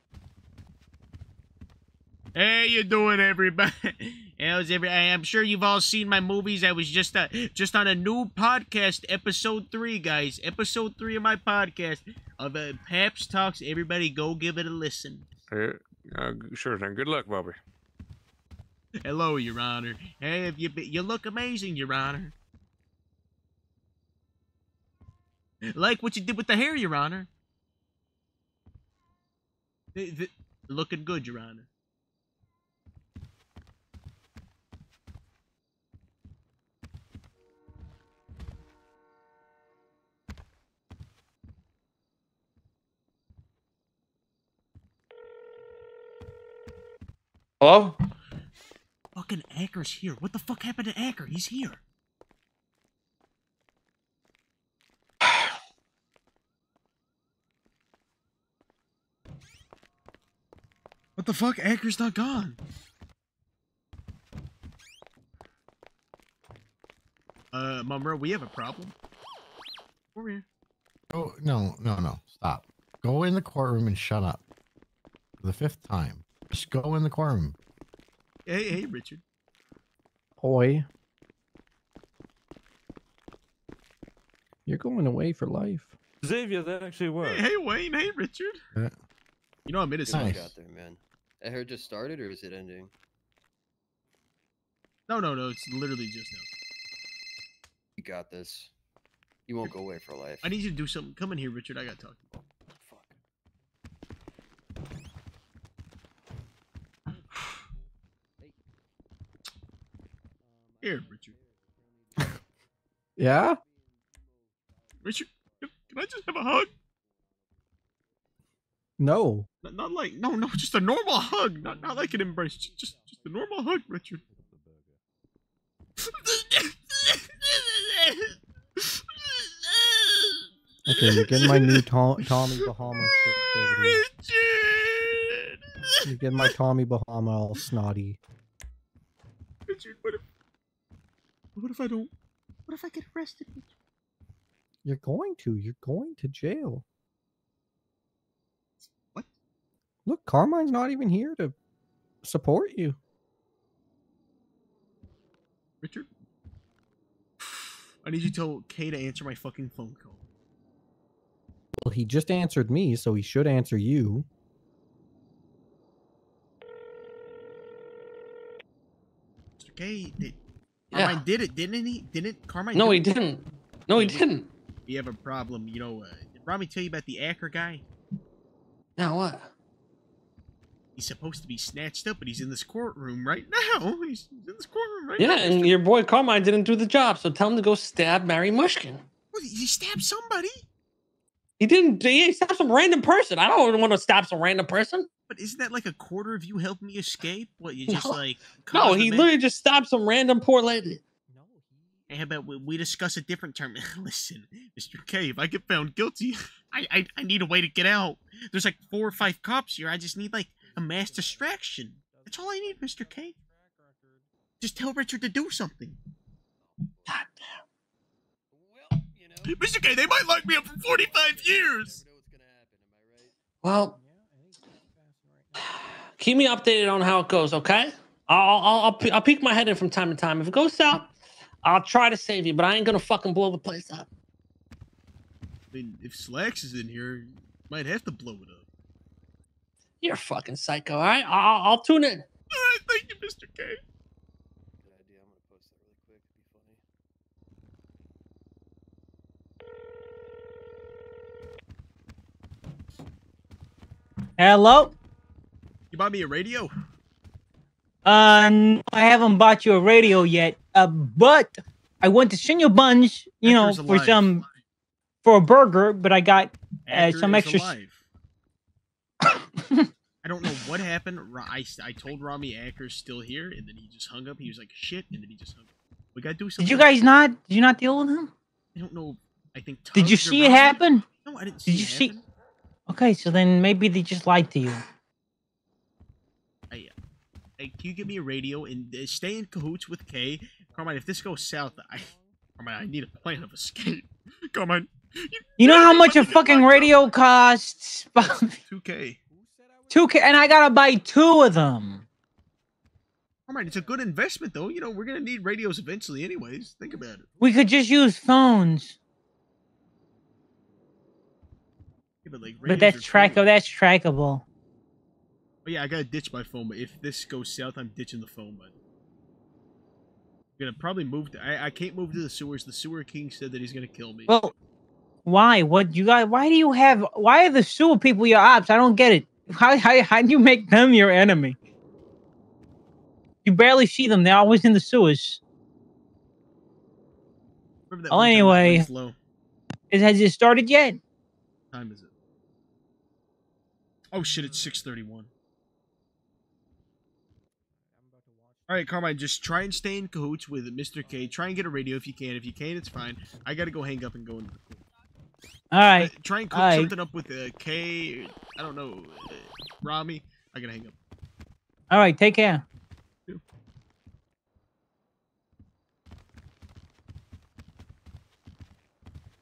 Hey, you doing, everybody? How's every? I'm sure you've all seen my movies. I was just uh, just on a new podcast, episode three, guys. Episode three of my podcast of uh, Paps Talks. Everybody, go give it a listen. Uh, uh, sure thing. Good luck, Bobby. Hello, Your Honor. Hey, if you be- you look amazing, Your Honor. Like what you did with the hair, Your Honor. Th- th- looking good, Your Honor. Hello? Fucking Acker's here. What the fuck happened to Acker? He's here. What the fuck? Acker's not gone. Uh, Mumra, we have a problem. Over here. Oh no, no, no! Stop. Go in the courtroom and shut up. For the fifth time. Just go in the courtroom. Hey, hey, Richard. Boy. You're going away for life. Xavier, that actually worked. Hey, hey, Wayne. Hey, Richard. Yeah. You know I'm innocent. What you got there, man? That heard just started, or is it ending? No, no, no. It's literally just now. You got this. You won't go away for life. I need you to do something. Come in here, Richard. I gotta talk to you. Oh, here, Richard. Yeah? Richard, can can I just have a hug? No. Not, not like no, no, just a normal hug. Not not like an embrace. Just just, just a normal hug, Richard. Okay, you're getting my new Tom- Tommy Bahama here. You're getting my Tommy Bahama all snotty. Richard, what if what if I don't? What if I get arrested? You're going to. You're going to jail. What? Look, Carmine's not even here to support you. Richard, I need you to tell Kay to answer my fucking phone call. Well, he just answered me, so he should answer you. Mr. Kay, did Yeah. Carmine did it, didn't he? Didn't Carmine? No, do he didn't. No, he didn't. We have a problem. You know, uh, did Rami tell you about the Acker guy? Now what? He's supposed to be snatched up, but he's in this courtroom right now. He's in this courtroom right Yeah, now. and your boy Carmine didn't do the job, so tell him to go stab Mary Mushkin. What, he stabbed somebody? He didn't. He stabbed some random person. I don't want to stab some random person. But isn't that like a quarter of you helped me escape? What you just No. like? No, he literally just stabbed some random poor lady. No. Hey, how about we, we discuss a different term? Listen, Mr. K, if I get found guilty, I, I I need a way to get out. There's like four or five cops here. I just need like a mass distraction. That's all I need, Mr. K. Just tell Richard to do something. Mr. K, they might lock me up for 45 years. Well, keep me updated on how it goes, okay? I'll I'll I'll, pe- I'll peek my head in from time to time. If it goes south, I'll try to save you, but I ain't gonna fucking blow the place up. I mean, if Slacks is in here, you might have to blow it up. You're a fucking psycho. All right, I'll, I'll tune in. All right, Thank you, Mr. K. Hello? You bought me a radio? Uh, no, I haven't bought you a radio yet. Uh, but I went to Señor Buns, you know, for alive. some for a burger, but I got uh, some extra. alive. I don't know what happened. I, I, told Rami Acker's still here, and then he just hung up. He was like, shit, and then he just hung up. We gotta do something. Did you guys not? Did you not deal with him? I don't know. I think. Did you see it happen? No, I didn't see Did you see? Okay, so then maybe they just lied to you. Hey, hey, can you give me a radio and uh, stay in cahoots with Kay? Carmine, if this goes south, I, Carmine, I need a plan of escape. Carmine, You know how much a fucking radio costs? 2K. 2K, and I gotta buy two of them. All right, it's a good investment, though. You know, we're gonna need radios eventually, anyways. Think about it. We could just use phones. Yeah, but, like, But that's are track that's trackable. Oh, yeah, I gotta ditch my phone, but if this goes south, I'm ditching the phone, but. I'm gonna probably move to. I, I can't move to the sewers. The sewer king said that he's gonna kill me. Well, why? What you got? Why do you have? Why are the sewer people your ops? I don't get it. How how how do you make them your enemy? You barely see them. They're always in the sewers. Well, one time that anyway, Blaze Low? it has it started yet? time is it? Oh shit! It's six thirty-one. All right, Carmine, just try and stay in cahoots with Mr. K. Try and get a radio if you can. If you can't, it's fine. I gotta go hang up and go into the pool. All right. Uh, try and cook all right. something up with uh, K. I don't know, uh, Rami. I gotta hang up. All right. Take care.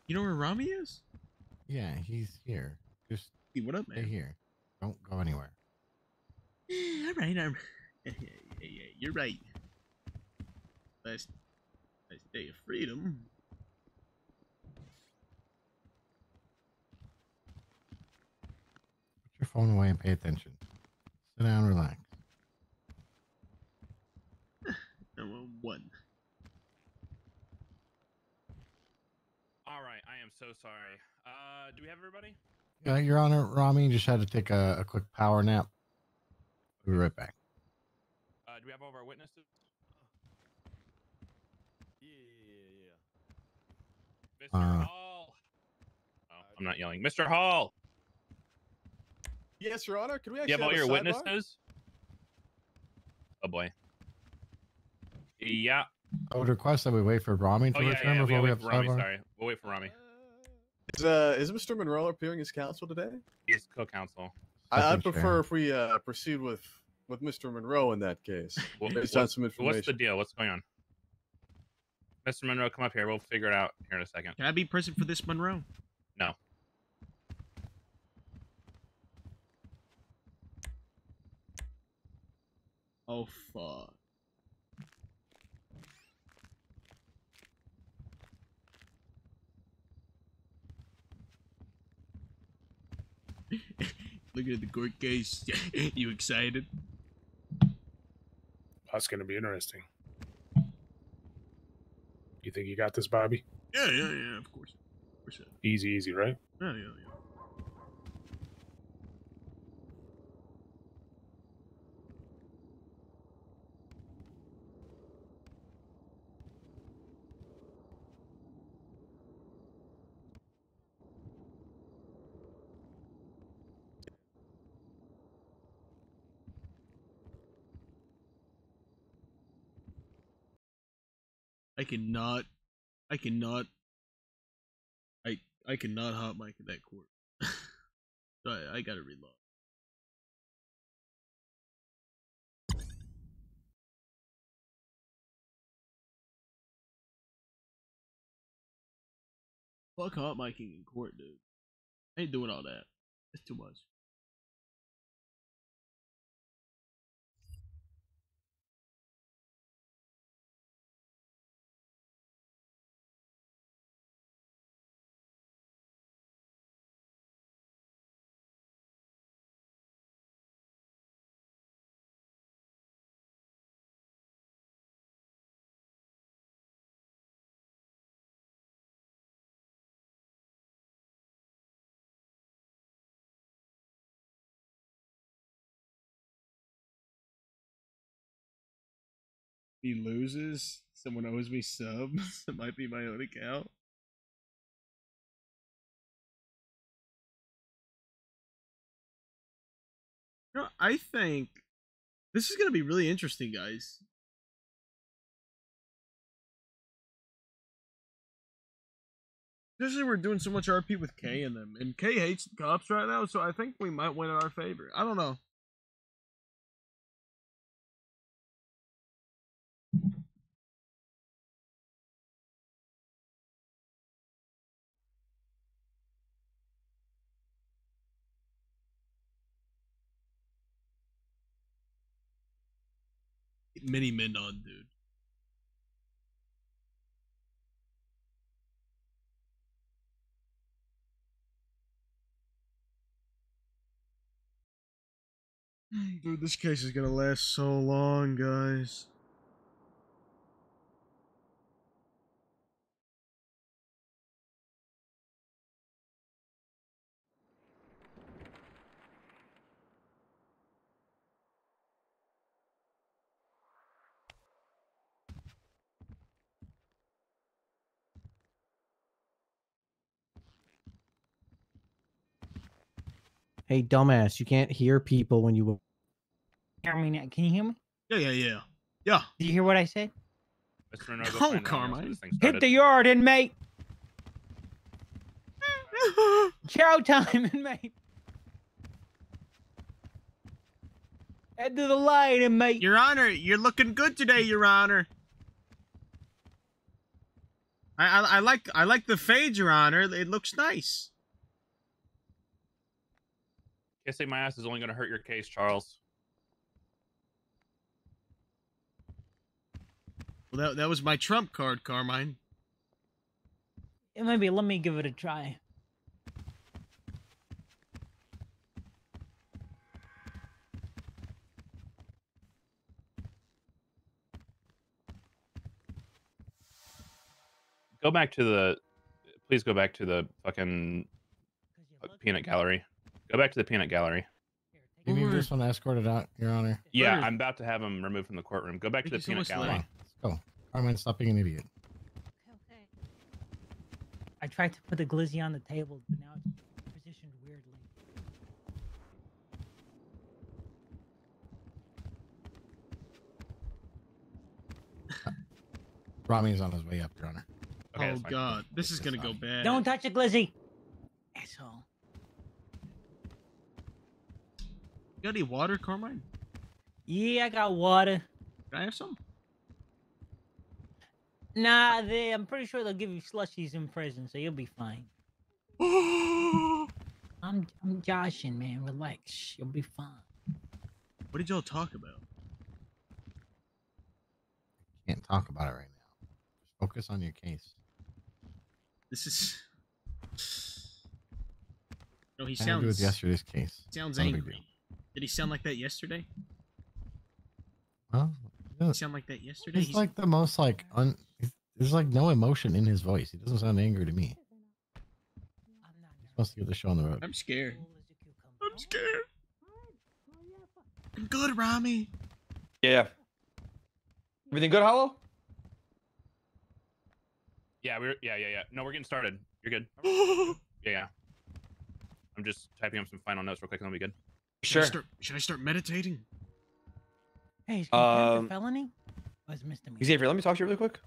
You know where Rami is? Yeah, he's here. Just Hey, what up, stay man? here. Don't go anywhere. Eh, all right, I'm. Yeah, yeah, yeah, you're right. Last, last day of freedom. Put your phone away and pay attention. Sit down, relax. Well, one. All right, I am so sorry. Uh, do we have everybody? Yeah, Your Honor, Rami just had to take a, a quick power nap. We'll be right back. Uh, do we have all of our witnesses? Yeah, yeah, yeah. Mr. Uh, Hall. Oh, I'm not yelling. Mr. Hall. Yes, Your Honor. Can we Do actually you have all have your a sidebar? witnesses? Oh boy. Yeah. I would request that we wait for Rami to Oh yeah, return yeah. before We we have Rami. sidebar. Sorry, we'll wait for Rami. Is uh is Mr. Monroe appearing as counsel today? He's co-counsel. I, I Second prefer chair. if we uh proceed with with Mr. Monroe in that case. What- based on what- some What's the deal? What's going on? Mr. Monroe, come up here. We'll figure it out here in a second. Can I be present for this, Monroe? No. Oh fuck. Looking at the court case. you excited? That's going to be interesting. You think you got this, Bobby? Yeah, yeah, yeah. Of course. Of course. Easy, easy, right? Yeah, yeah, yeah. I cannot. I cannot. I I cannot hot mic in that court. so I, I gotta reload. Fuck hot micing in court, dude. I ain't doing all that. It's too much. He loses, someone owes me subs. It might be my own account. You know, I think this is gonna be really interesting, guys. Especially we're doing so much RP with K in them, and K hates the cops right now, so I think we might win in our favor. I don't know. Mini Mindon, dude. Dude, this case is gonna last so long, guys. Hey, dumbass, you can't hear people when you. Hear me now? Can you hear me? Yeah, yeah, yeah. Yeah. Did you hear what I said? Mr. Monroe, Oh, find Romeo so Carmine. Hit the yard, inmate. Chow time, inmate. Head to the light, inmate. Your Honor, you're looking good today, Your Honor. I, I I like I like the fade, Your Honor. It looks nice. Kissing my ass is only going to hurt your case, Charles. Well, that that was my trump card, Carmine. Maybe let me give it a try. Go back to the. Please go back to the fucking peanut gallery. Go back to the peanut gallery. You need this one escorted out, Your Honor. Yeah, I'm about to have him removed from the courtroom. Go back to the Thank you so peanut gallery. Let's go. Carmine, stop being an idiot. Okay, okay. I tried to put the glizzy on the table, but now it's positioned weirdly. Rami's on his way up, Your Honor. Okay, oh that's fine. God, this is gonna go bad. Don't touch the glizzy. Asshole. You got any water, Carmine? Yeah, I got water. Can I have some? Nah, they, I'm pretty sure they'll give you slushies in prison, so you'll be fine. I'm I'm joshing, man. Relax. You'll be fine. What did y'all talk about? Can't talk about it right now. Just focus on your case. This is. No, he Had to do with sounds. yesterday's case. Sounds Not a big angry. Did he sound like that yesterday? Well, Did he sound like that yesterday? he's like the most like un. There's like no emotion in his voice. He doesn't sound angry to me. He's supposed to get the show on the road. I'm scared. I'm scared. I'm good, Rami. Yeah. Everything good, Hollow? Yeah, we're yeah yeah yeah. No, we're getting started. You're good. yeah yeah. I'm just typing up some final notes real quick, and then we good. Should I start, should I start meditating? Hey, is contempt Um, a felony? Or is misdemeanor? Xavier, let me talk to you really quick.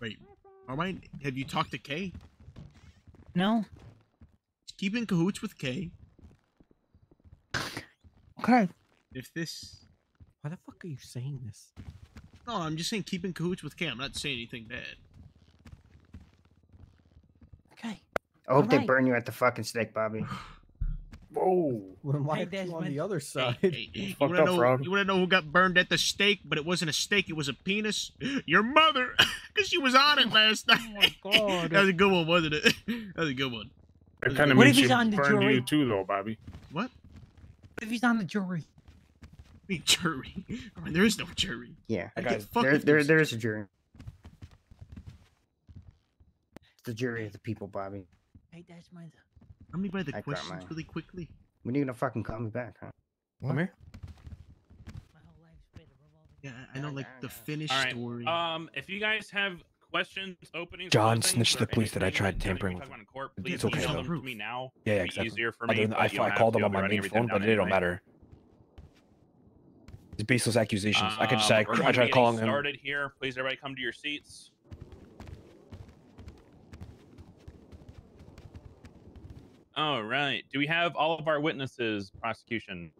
Wait, Carmine, have you talked to Kay? No. Keep in cahoots with Kay. Okay. If this. Why the fuck are you saying this? No, I'm just saying keep in cahoots with Kay. I'm not saying anything bad. Okay. I hope they Alright. burn you at the fucking stake, Bobby. Whoa. Well, why Hey, you on the other side? You wanna, know, you wanna know who got burned at the stake, but it wasn't a stake, it was a penis? Your mother! Because she was on it last oh night. Oh my god. that was a good one, wasn't it? that was a good one. That kind of What means if he's she on the burned jury? you too, though, Bobby. What? What if he's on the jury? Be jury. I mean, there is no jury. Yeah, I'd guys, there, there, there's- there is a jury. It's the jury of the people, Bobby. Hey, Desmond. Run me by the I got questions really quickly. When are you gonna fucking call me back, huh? Come here. Yeah, I know, like the finished All right. story. Um, if you guys have questions, openings, John closings, snitched to the police that I tried tampering with about in court, It's okay, though. them to me now. Yeah, yeah, exactly. Easier for me. than- but I, you I called them on my main phone, but it don't matter. It's baseless accusations. I could just say I, Um, I gonna be tried getting calling him. Started here. Please, everybody, come to your seats. All right. Do we have all of our witnesses? Prosecution.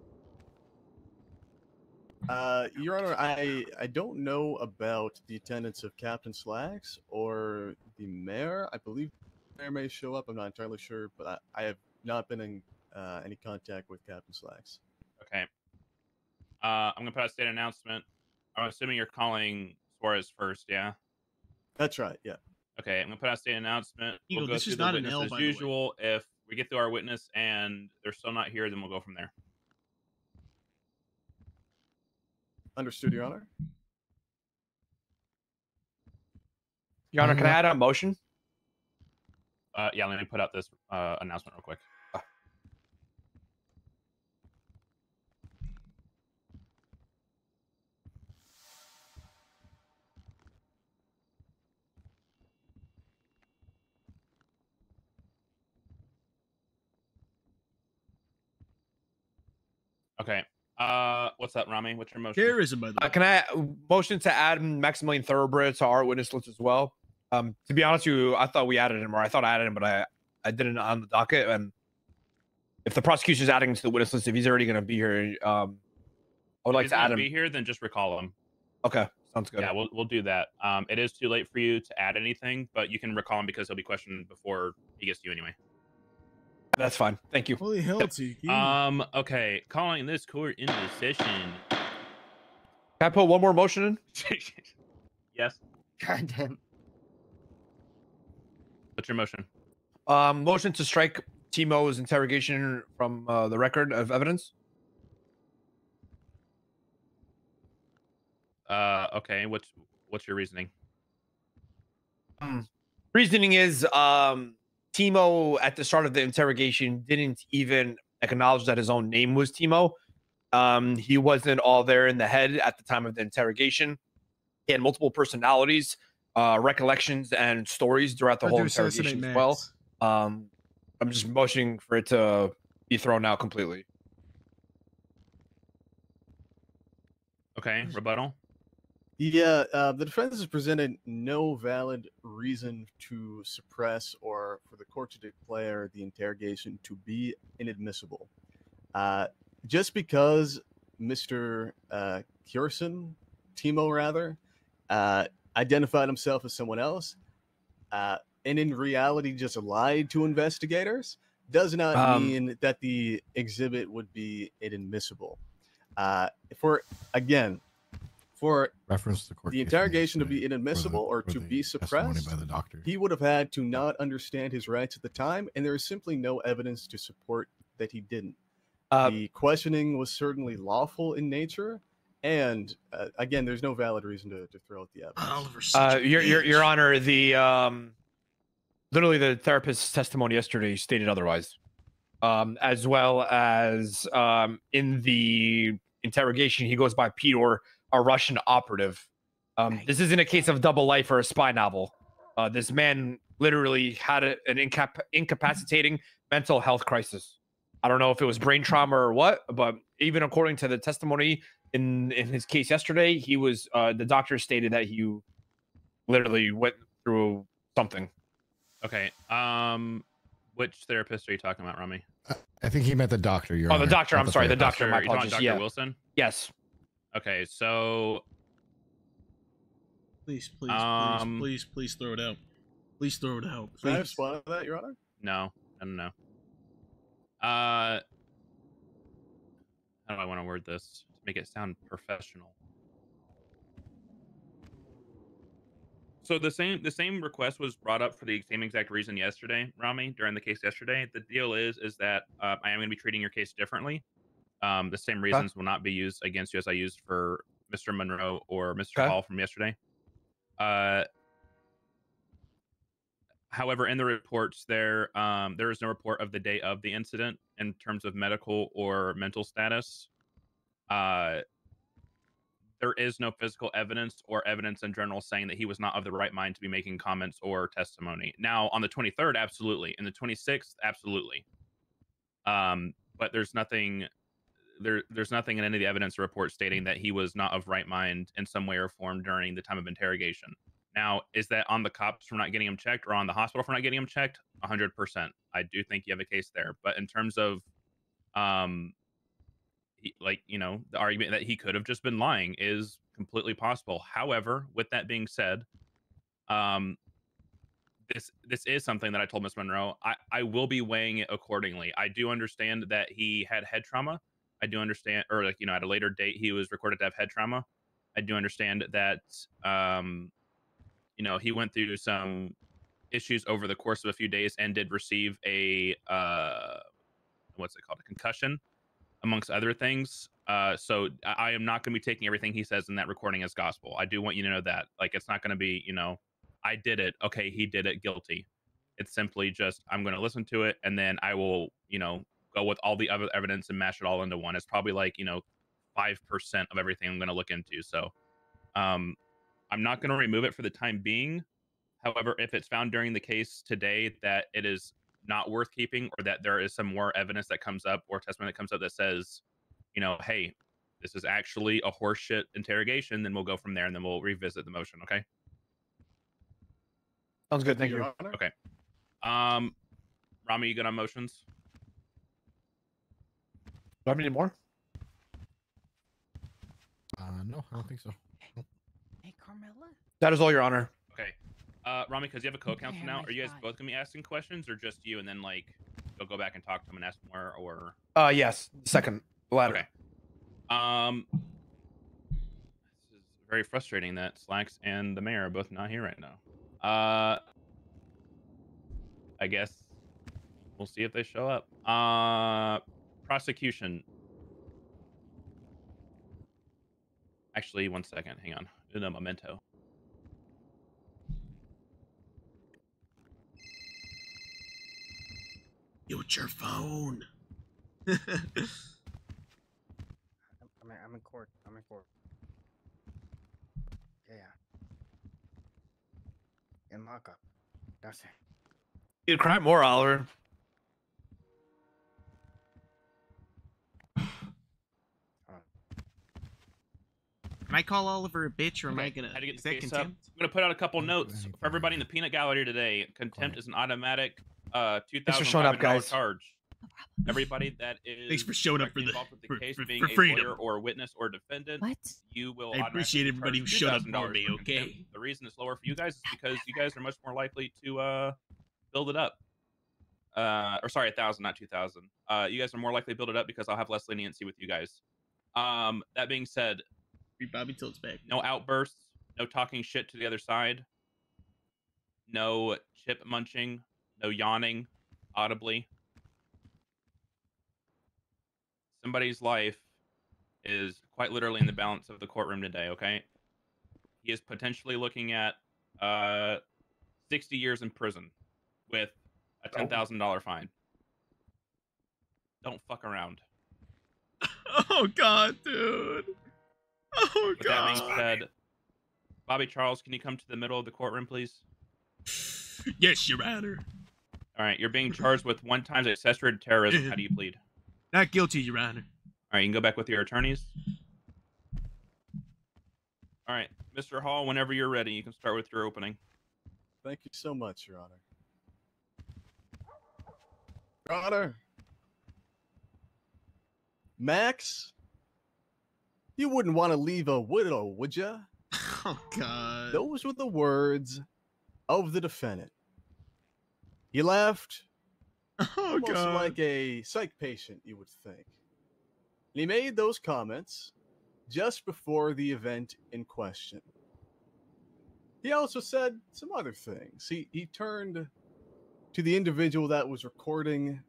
Uh, Your Honor, I I don't know about the attendance of Captain Slacks or the mayor. I believe the mayor may show up. I'm not entirely sure, but I, I have not been in uh, any contact with Captain Slacks. Okay. Uh, I'm gonna put out a state announcement. I'm assuming you're calling Suarez first, yeah? That's right. Yeah. Okay, I'm gonna put out a state announcement. Eagle, we'll go this through is the not an witness L, as by the way. usual. If we get through our witness and they're still not here, then we'll go from there. Understood, Your Honor. Your Honor, can I add a motion? Uh, yeah, let me put out this uh, announcement real quick. Okay. Uh, what's that, Rami? What's your motion? Terrorism, by the way. Uh, can I motion to add Maximilian Thoroughbred to our witness list as well? Um, to be honest with you, I thought we added him, or I thought I added him, but I I didn't on the docket. And if the prosecution's adding him to the witness list, if he's already going to be here, um, I would like he's to gonna add him. Be here, then just recall him. Okay, sounds good. Yeah, we'll we'll do that. Um, it is too late for you to add anything, but you can recall him because he'll be questioned before he gets to you anyway. That's fine. Thank you. Holy hell, Tiki. Um, okay, calling this court into session. Can I put one more motion in? Yes. God damn. What's your motion? Um, motion to strike Timo's interrogation from uh, the record of evidence. Uh, okay. What's what's your reasoning? Reasoning is um, Timo at the start of the interrogation didn't even acknowledge that his own name was Timo. Um, he wasn't all there in the head at the time of the interrogation. He had multiple personalities, uh, recollections, and stories throughout the Tried whole interrogation as well. Um, I'm just motioning for it to be thrown out completely. Okay, rebuttal. Yeah, uh, the defense has presented no valid reason to suppress or for the court to declare the interrogation to be inadmissible. Uh, just because Mr. Uh, Timo rather, uh, identified himself as someone else, uh, and in reality just lied to investigators, does not Um, mean that the exhibit would be inadmissible. Uh, for again, for Reference to court the interrogation to be for the- inadmissible or to be suppressed, by the doctor. he would have had to not understand his rights at the time, and there is simply no evidence to support that he didn't. Uh, the questioning was certainly lawful in nature, and uh, again, there's no valid reason to, to throw out the evidence. Uh, your, your, your Honor, the um, literally the therapist's testimony yesterday stated otherwise, um, as well as um, in the interrogation, he goes by Peter, a Russian operative. Um, this isn't a case of double life or a spy novel. Uh, this man literally had a, an incap- incapacitating mental health crisis. I don't know if it was brain trauma or what, but even according to the testimony in in his case yesterday, he was uh, the doctor stated that he literally went through something. Okay. Um, which therapist are you talking about, Rami? I think he meant the doctor. Your Oh, the doctor. I'm sorry, the therapist. doctor. My apologies. Dr. Yeah. Wilson. Yes. Okay, so Please, please, Um, please, please, please throw it out. Please throw it out. Can I Please. respond to that, Your Honor? no, no, no, no. Uh, how do I want to word this to make it sound professional? So the same the same request was brought up for the same exact reason yesterday, Rami, during the case yesterday. The deal is is that uh, I am going to be treating your case differently. Um, the same reasons will not be used against you as I used for Mr. Monroe or Mr. Okay. Hall from yesterday. Uh, however, in the reports, there um, there is no report of the day of the incident in terms of medical or mental status. uh, there is no physical evidence or evidence in general saying that he was not of the right mind to be making comments or testimony. Now, on the 23rd, absolutely. In the 26th, absolutely. Um, but there's nothing there there's nothing in any of the evidence or reports stating that he was not of right mind in some way or form during the time of interrogation. Now, is that on the cops for not getting him checked or on the hospital for not getting him checked? 100%. I do think you have a case there. But in terms of um like you know the argument that he could have just been lying is completely possible however with that being said um this this is something that i told miss monroe i i will be weighing it accordingly i do understand that he had head trauma i do understand or like you know at a later date he was recorded to have head trauma i do understand that um you know he went through some issues over the course of a few days and did receive a uh what's it called a concussion amongst other things. Uh, so I I am not going to be taking everything he says in that recording as gospel. I do want you to know that. Like, it's not going to be, you know, I did it. Okay, he did it. Guilty. It's simply just I'm going to listen to it and then I will, you know, go with all the other evidence and mash it all into one. It's probably like you know, five percent of everything I'm going to look into. So, um, I'm not going to remove it for the time being. However, if it's found during the case today that it is not worth keeping or that there is some more evidence that comes up or testimony that comes up that says, you know, hey, this is actually a horseshit interrogation, then we'll go from there and then we'll revisit the motion, okay? Sounds good. Thank you. Your Honor. Okay. Um Rami, you good on motions? Do I need more? Uh, no, I don't think so. Hey, Carmela. That is all, Your Honor. Okay. Uh Rami, because you have a co-counsel now, are you guys God. both gonna be asking questions or just you and then like you'll go back and talk to him and ask more or Uh, yes. Second, the latter. Okay. Um, this is very frustrating that Slacks and the mayor are both not here right now. Uh, I guess we'll see if they show up. Uh, prosecution. Actually, one second. Hang on. In a memento. Yo, it's your phone. I'm, I'm, I'm in court. I'm in court. Yeah. yeah. In lockup. That's it. You'd cry more, Oliver. Can I call Oliver a bitch, or am I gonna? How to get is the that case up. I'm gonna put out a couple notes for everybody in the peanut gallery today. Contempt is an automatic uh two Thanks for thousand showing five up, hundred dollar guys. charge. Everybody that is Thanks for showing up for the- involved with the for- case for- being for a freedom. lawyer or witness or defendant. What? You will. I appreciate everybody charge who showed up $2,000 for me, okay? contempt. The reason it's lower for you guys is because you guys are much more likely to uh build it up. Uh, or sorry, a thousand, not two thousand. Uh, you guys are more likely to build it up because I'll have less leniency with you guys. Um, that being said, Bobby tilts back. no outbursts, no talking shit to the other side, no chip munching, no yawning audibly. Somebody's life is quite literally in the balance of the courtroom today, okay? He is potentially looking at uh 60 years in prison with a $10,000 fine. Don't fuck around. Oh God, dude. Oh With that being God. said, Bobby Charles, can you come to the middle of the courtroom, please? Yes, Your Honor. All right, you're being charged with one times accessory to terrorism. How do you plead? Not guilty, Your Honor. All right, you can go back with your attorneys. All right, Mr. Hall, whenever you're ready, you can start with your opening. Thank you so much, Your Honor. Your Honor. Max, you wouldn't want to leave a widow, would you? Oh God. Those were the words of the defendant. He left Oh almost God. like a psych patient, you would think. And he made those comments just before the event in question. He also said some other things. He he turned to the individual that was recording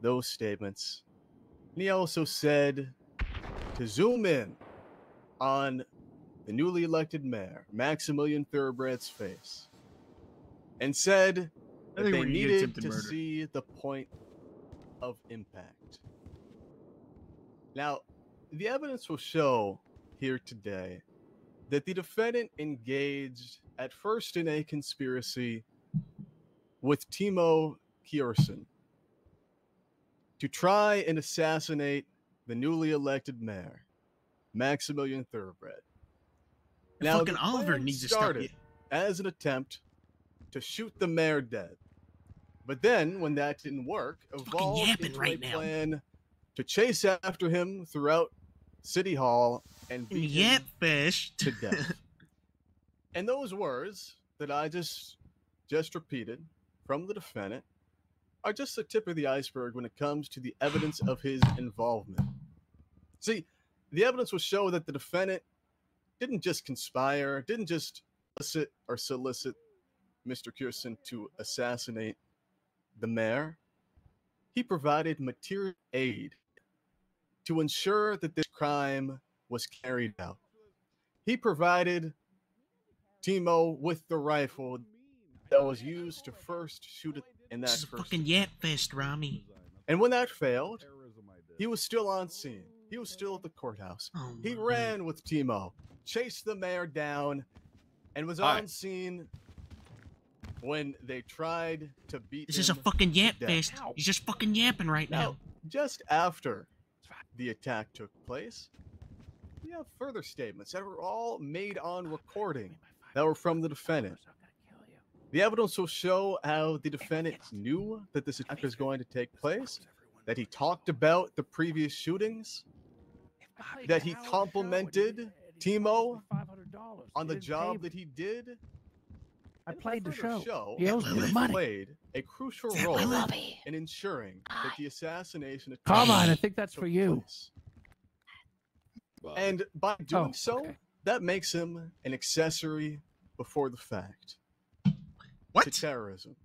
those statements. And he also said to zoom in on the newly elected mayor, Maximilian Thoroughbred's face, and said that they needed to see the point of impact. Now, the evidence will show here today that the defendant engaged at first in a conspiracy with Timo Kierson to try and assassinate the newly elected mayor, Maximilian Thoroughbred. And Now, fucking Oliver needs to started it. as an attempt to shoot the mayor dead. But then, when that didn't work, evolved into right a now. plan to chase after him throughout City Hall and beat him fish. to death. and those words that I just just repeated from the defendant are just the tip of the iceberg when it comes to the evidence of his involvement. See, the evidence will show that the defendant didn't just conspire, didn't just solicit or solicit Mr. Kirsten to assassinate the mayor. He provided material aid to ensure that this crime was carried out. He provided Timo with the rifle that was used to first shoot it in that This is first fucking yap fest, Rami. and when that failed, he was still on scene. He was still at the courthouse. Oh he ran with Timo, chased the mayor down, and was Hi. on scene when they tried to beat This is a him fucking to yap fest. He's just fucking yapping right now. Now, just after the attack took place, we have further statements that were all made on recording that were from the defendant. The evidence will show how the defendant knew that this attack was going to take place, that he talked about the previous shootings, that he complimented Timo on the job that he did. I played the further show. He owes me money. played a crucial Is role in ensuring that the assassination attempt Come on, I think that's for you. place. And by oh, doing Oh, so, that makes him an accessory before the fact. What? To terrorism.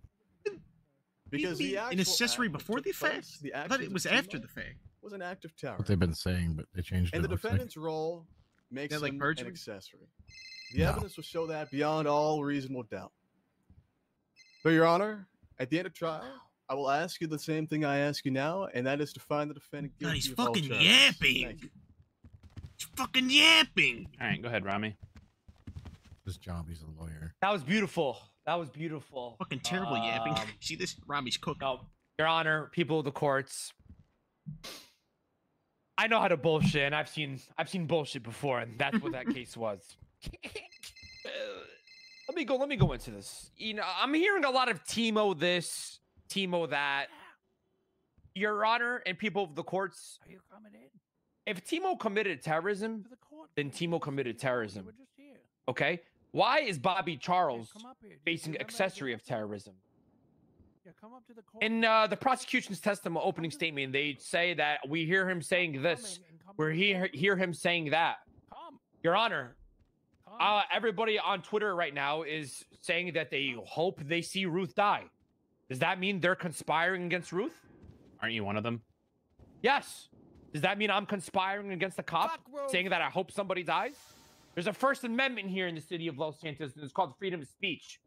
Because Be- the an accessory before took the fact? place, the I thought it was after the fact. Was an act of terror. What they've been saying, but they changed And it. the looks like. defendant's role makes Yeah, like him an accessory. The No. evidence will show that beyond all reasonable doubt. But, Your Honor, at the end of trial, I will ask you the same thing I ask you now, and that is to find the defendant God, guilty he's of all fucking charges. yapping. Thank you. He's fucking yapping. All right, go ahead, Rami. His job, he's a lawyer. That was beautiful. That was beautiful. Fucking terrible yapping. Um, See this? Rami's cooking. No, Your Honor, people of the courts. I know how to bullshit, and I've seen I've seen bullshit before, and that's what that case was. Uh, let me go. Let me go into this. You know, I'm hearing a lot of Timo this, Timo that. Your Honor, and people of the courts. Are you coming in? If Timo committed terrorism, the court. then Timo committed terrorism. We're just here. Okay. Why is Bobby Charles come up here. Did facing accessory of terrorism? Yeah, come up to the court. In uh, the prosecution's testimony opening statement, they say that we hear him saying this, we hear hear him saying that. Come. Your Honor, uh, everybody on Twitter right now is saying that they hope they see Ruth die. Does that mean they're conspiring against Ruth? Aren't you one of them? Yes. Does that mean I'm conspiring against the cop, saying that I hope somebody dies? There's a First Amendment here in the city of Los Santos, and it's called freedom of speech.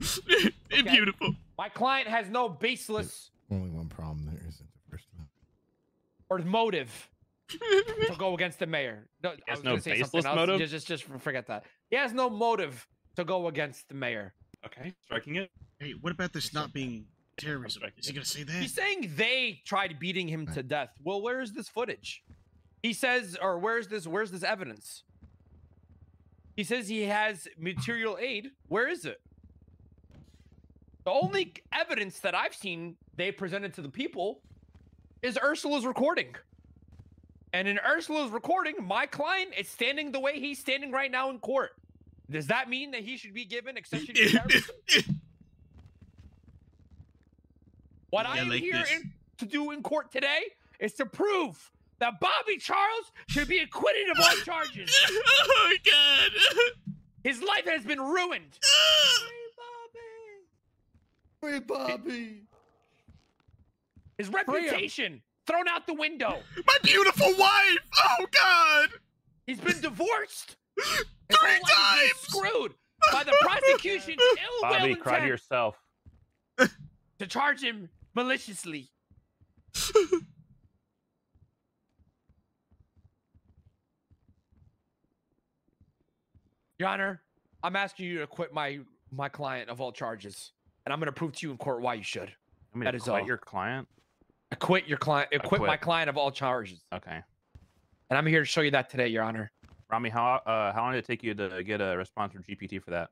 Okay? Beautiful. My client has no baseless Only one problem there isn't the first one. or motive to go against the mayor. No, I has was no gonna say something baseless else. motive? Just, just, just forget that. He has no motive to go against the mayor. Okay, striking it. Hey, what about this not being terrorism? Is he gonna say that? He's saying they tried beating him to death. Well, where is this footage? He says, or where's this? Where's this evidence? He says he has material aid. Where is it? The only evidence that I've seen they presented to the people is Ursula's recording. And in Ursula's recording, my client is standing the way he's standing right now in court. Does that mean that he should be given accession? What I am like here in, to do in court today is to prove that Bobby Charles should be acquitted of all charges. oh my god. His life has been ruined. Free Bobby. Free Bobby. His reputation thrown out the window. My beautiful wife. Oh god. He's been divorced. Three whole life has been times! Screwed by the prosecution's ill will Bobby, cry to yourself. to charge him maliciously. Your Honor, I'm asking you to acquit my my client of all charges, and I'm going to prove to you in court why you should. I mean, that is acquit all. your client. Acquit your client. Acquit, my client of all charges. Okay. And I'm here to show you that today, Your Honor. Rami, how uh, how long did it take you to get a response from GPT for that?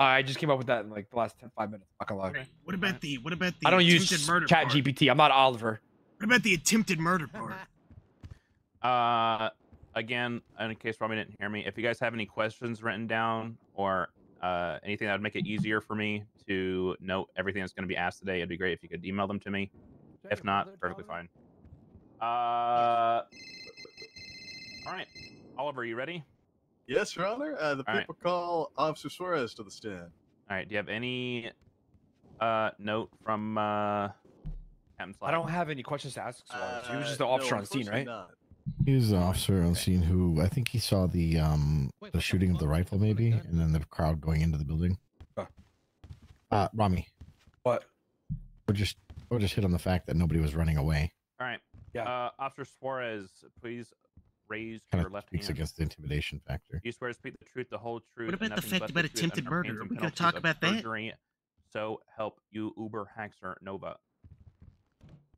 I just came up with that in like the last 10, five minutes. Not gonna lie. What about the what about the I don't attempted use murder Chat part? GPT. I'm not Oliver. What about the attempted murder part? Uh, again, in case Rami didn't hear me, if you guys have any questions written down or uh, anything that would make it easier for me to note everything that's going to be asked today, it'd be great if you could email them to me. If not, perfectly fine. Uh, all right, Oliver, you ready? Yes, Your Honor. Uh, the All right. people call Officer Suarez to the stand. All right, do you have any uh note from uh Captain I don't have any questions to ask. So he was just the Uh, officer no, on scene, right? unfortunately He was the officer on scene who I think he saw the um the shooting of the rifle maybe, and then the crowd going into the building. Uh, Rami. What? We're just we're just hit on the fact that nobody was running away. All right. Yeah. Uh, Officer Suarez, please raise Kind your of left speaks hand. against the intimidation factor. You swear to speak the truth, the whole truth. What and about the fact about the attempted murder? pains Are we gonna talk of about that? perjury. So help you, Uber Haxer Nova.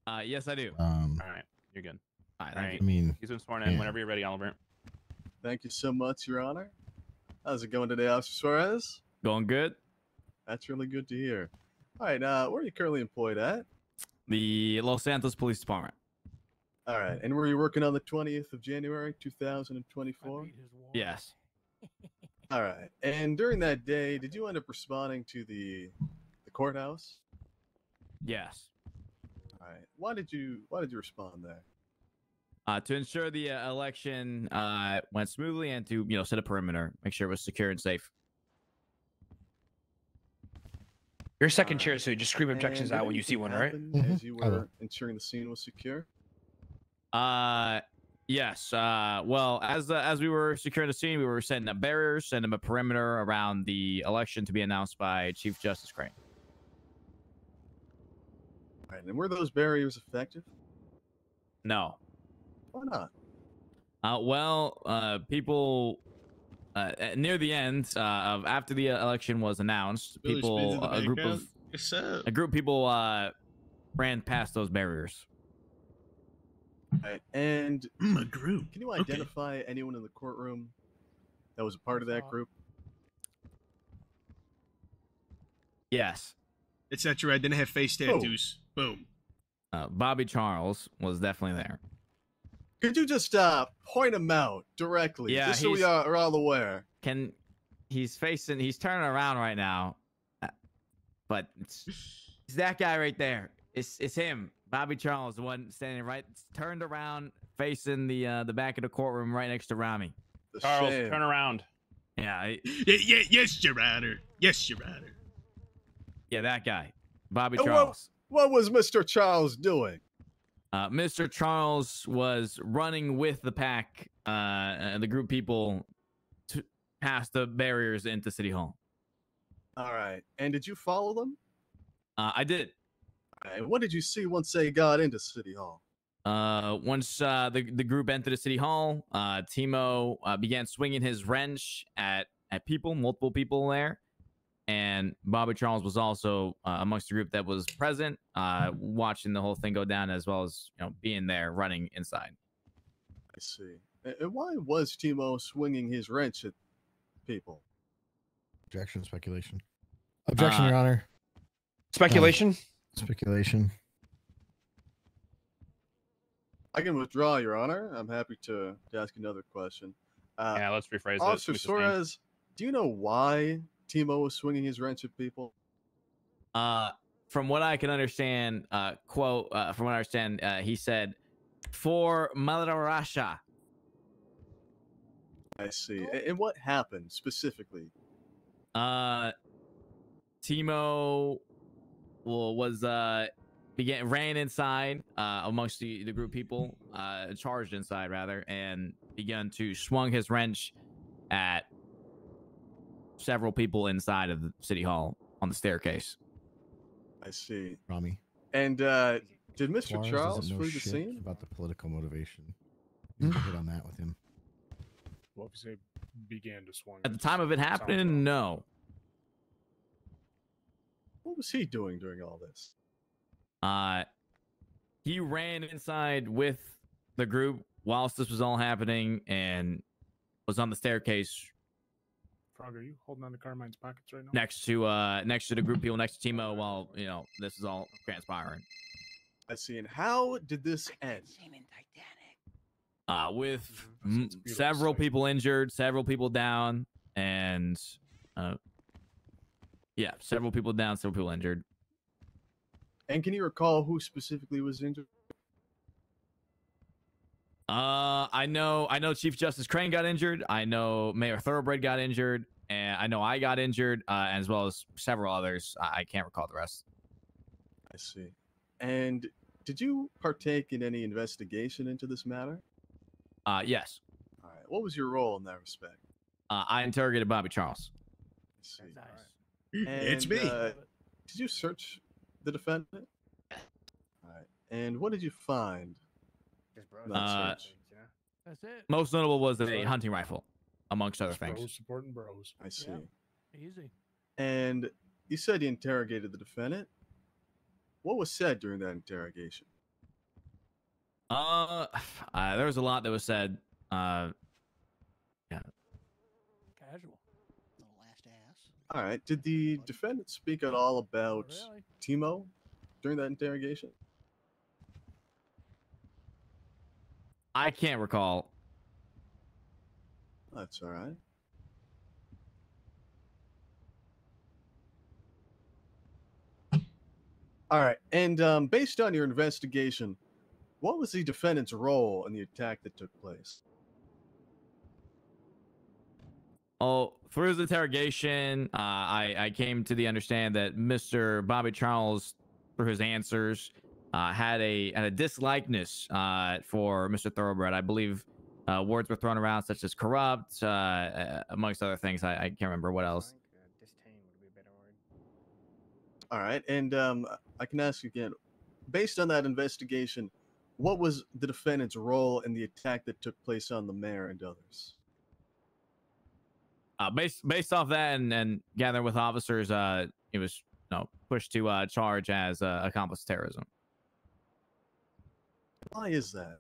Uh, yes, I do. Um, All right, you're good. All right, All right. I mean, he's been sworn in. yeah. Whenever you're ready, Oliver. Thank you so much, Your Honor. How's it going today, Officer Suarez? Going good. That's really good to hear. All right, uh, where are you currently employed at? The Los Santos Police Department. All right, and were you working on the 20th of January, 2024? Yes. All right, and during that day, did you end up responding to the the courthouse? Yes. All right, why did you why did you respond there? Uh, to ensure the uh, election uh, went smoothly and to you know set a perimeter, make sure it was secure and safe. You're second chair, so you just scream objections And out when you see one, right? As you were ensuring the scene was secure. Uh, yes. Uh, well, as uh, as we were securing the scene, we were setting up barriers, setting up a perimeter around the election to be announced by Chief Justice Crane. All right, and were those barriers effective? No. Why not? Uh, well, uh, people uh, near the end uh, of after the election was announced, Billy people a group background. of What's a group of people uh, ran past those barriers. All right, and Mm, a group. Can you Okay. identify anyone in the courtroom that was a part of that group? Yes. It's not true. I didn't have face Oh. tattoos. Boom. Uh, Bobby Charles was definitely there. Could you just uh, point him out directly, Yeah, just so we are, are all aware? Can he's facing? He's turning around right now, uh, but it's, it's that guy right there. It's it's him, Bobby Charles, the one standing right, turned around, facing the uh, the back of the courtroom, right next to Rami. The Charles, shame. turn around. Yeah, I- Yeah, yeah, yes, Your Honor. Yes, Your Honor. yeah, that guy, Bobby And Charles. What, what was Mr. Charles doing? Uh, Mr. Charles was running with the pack, uh, and the group people, to past the barriers into City Hall. All right, and did you follow them? Uh, I did. Right, what did you see once they got into City Hall? Uh, once uh, the the group entered the city hall, uh, Timo uh, began swinging his wrench at at people, multiple people there, and Bobby Charles was also uh, amongst the group that was present, uh, watching the whole thing go down, as well as you know being there, running inside. I see. And why was Timo swinging his wrench at people? Objection, speculation. Objection, Uh, Your Honor. Speculation. Speculation. I can withdraw, Your Honor. I'm happy to, to ask another question. Uh, yeah, let's rephrase Officer it. Suarez. Suarez, do you know why Timo was swinging his wrench at people? Uh, from what I can understand, uh, quote, uh, from what I understand, uh, he said, "For Mother Russia." I see. And what happened specifically? Uh, Timo well, was uh began ran inside uh amongst the, the group people uh charged inside rather and began to swung his wrench at several people inside of the city hall on the staircase. I see. Rami. And uh, did Mr. Suarez Charles doesn't flee the scene? about the political motivation. You can hit on that with him. Well, if you say began to swing. At the time of it happening, no. What was he doing during all this? Uh, he ran inside with the group whilst this was all happening and was on the staircase Frog, are you holding on to Carmine's pockets right now? next to uh next to the group people next to Timo while you know this is all transpiring. I see. And how did this end? Uh, with Mm-hmm. m- several people injured, several people down, and uh, yeah, several people down, several people injured. And can you recall who specifically was injured? Uh, I know, I know Chief Justice Crane got injured. I know Mayor Thoroughbred got injured, and I know I got injured, uh, as well as several others. I, I can't recall the rest. I see. And did you partake in any investigation into this matter? Uh, yes. All right. What was your role in that respect? Uh, I interrogated Bobby Charles. I see. It's And, me. uh, did you search the defendant? All right. And what did you find? In that Uh, search? That's it. Most notable was a hunting rifle, amongst other Bros things. supporting bros. I see. Easy. And you said you interrogated the defendant. What was said during that interrogation? Uh, uh, there was a lot that was said. Uh, yeah. Casual. All right. Did the defendant speak at all about Really? Timo during that interrogation? I can't recall. That's all right. All right. And um, based on your investigation, what was the defendant's role in the attack that took place? Oh, through his interrogation, uh, I I came to the understand that Mr. Bobby Charles, through his answers, uh, had a had a dislikeness uh, for Mr. Thoroughbred. I believe uh, words were thrown around such as corrupt, uh, uh, amongst other things. I, I can't remember what else. All right. And um, I can ask you again, based on that investigation, what was the defendant's role in the attack that took place on the mayor and others? Uh, based based off that and, and gathering with officers, uh, it was you know, pushed to uh, charge as uh, accomplice terrorism. Why is that?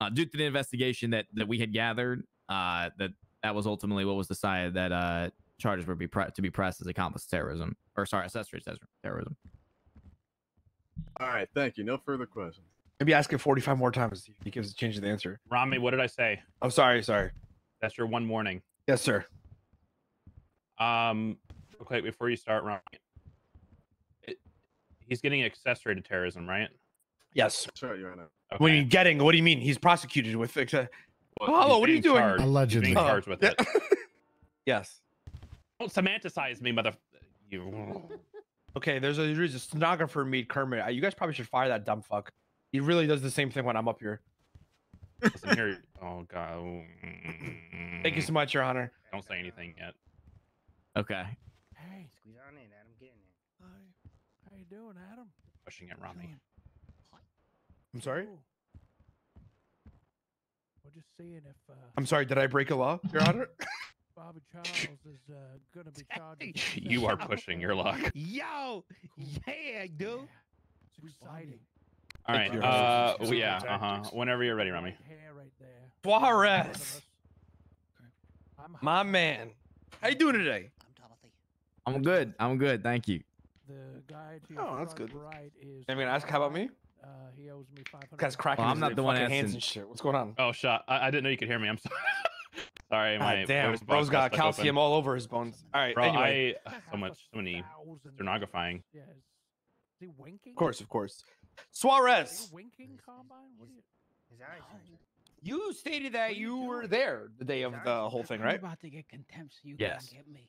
uh, due to the investigation that that we had gathered, uh, that that was ultimately what was decided that uh, charges were be pre- to be pressed as accomplice to terrorism, or sorry, accessory terrorism. All right. Thank you. No further questions. Maybe ask it 45 more times. He gives a change of the answer. Rami, what did I say? I'm sorry, sorry. That's your one warning. Yes, sir. Um, okay, before you start, Rami, it, he's getting accessory to terrorism, right? Yes. That's right, Your Honor. What are you getting? What do you mean? He's prosecuted with. Uh, Well, Hello, what are you doing? charged. He's Allegedly. being charged with it. yes. Don't semanticize me, mother. You. Okay, there's a, there's a stenographer meet Kermit. You guys probably should fire that dumb fuck. He really does the same thing when I'm up here. Listen here. Oh god. Thank you so much, Your Honor. Don't say anything yet. Okay. Hey, squeeze on in, Adam. Get in there. How you doing, Adam? Pushing at Rami. I'm sorry. Cool. We're just seeing if uh, I'm sorry. Did I break a law, Your Honor? Bobby Charles is uh, gonna be charged. You are pushing your luck. Yo, yeah, dude. It's exciting. All right. Thank. Uh, well, yeah. Uh huh. Whenever you're ready, Rami. Hair right there. Suarez, my man. How you doing today? I'm Timothy. I'm good. I'm good. Thank you. The guy to your Oh, that's good. Right is. I'm gonna ask how about me? Uh, he owes me five hundred. Guy's cracking Well, I'm not the one fucking hands asking- and shit. What's going on? Oh, shot. I, I didn't know you could hear me. I'm sorry. sorry, God my damn, voice bro's box got got calcium open. all over his bones. All right. Bro, anyway, I so much, so many stenographing. Yeah. Is, is he winking? of course, of course. Suarez, you winking, Combine? What are you? His eyes. you stated that you were there the day of the whole thing, right? about to get contempt, so you Yes. can't get me.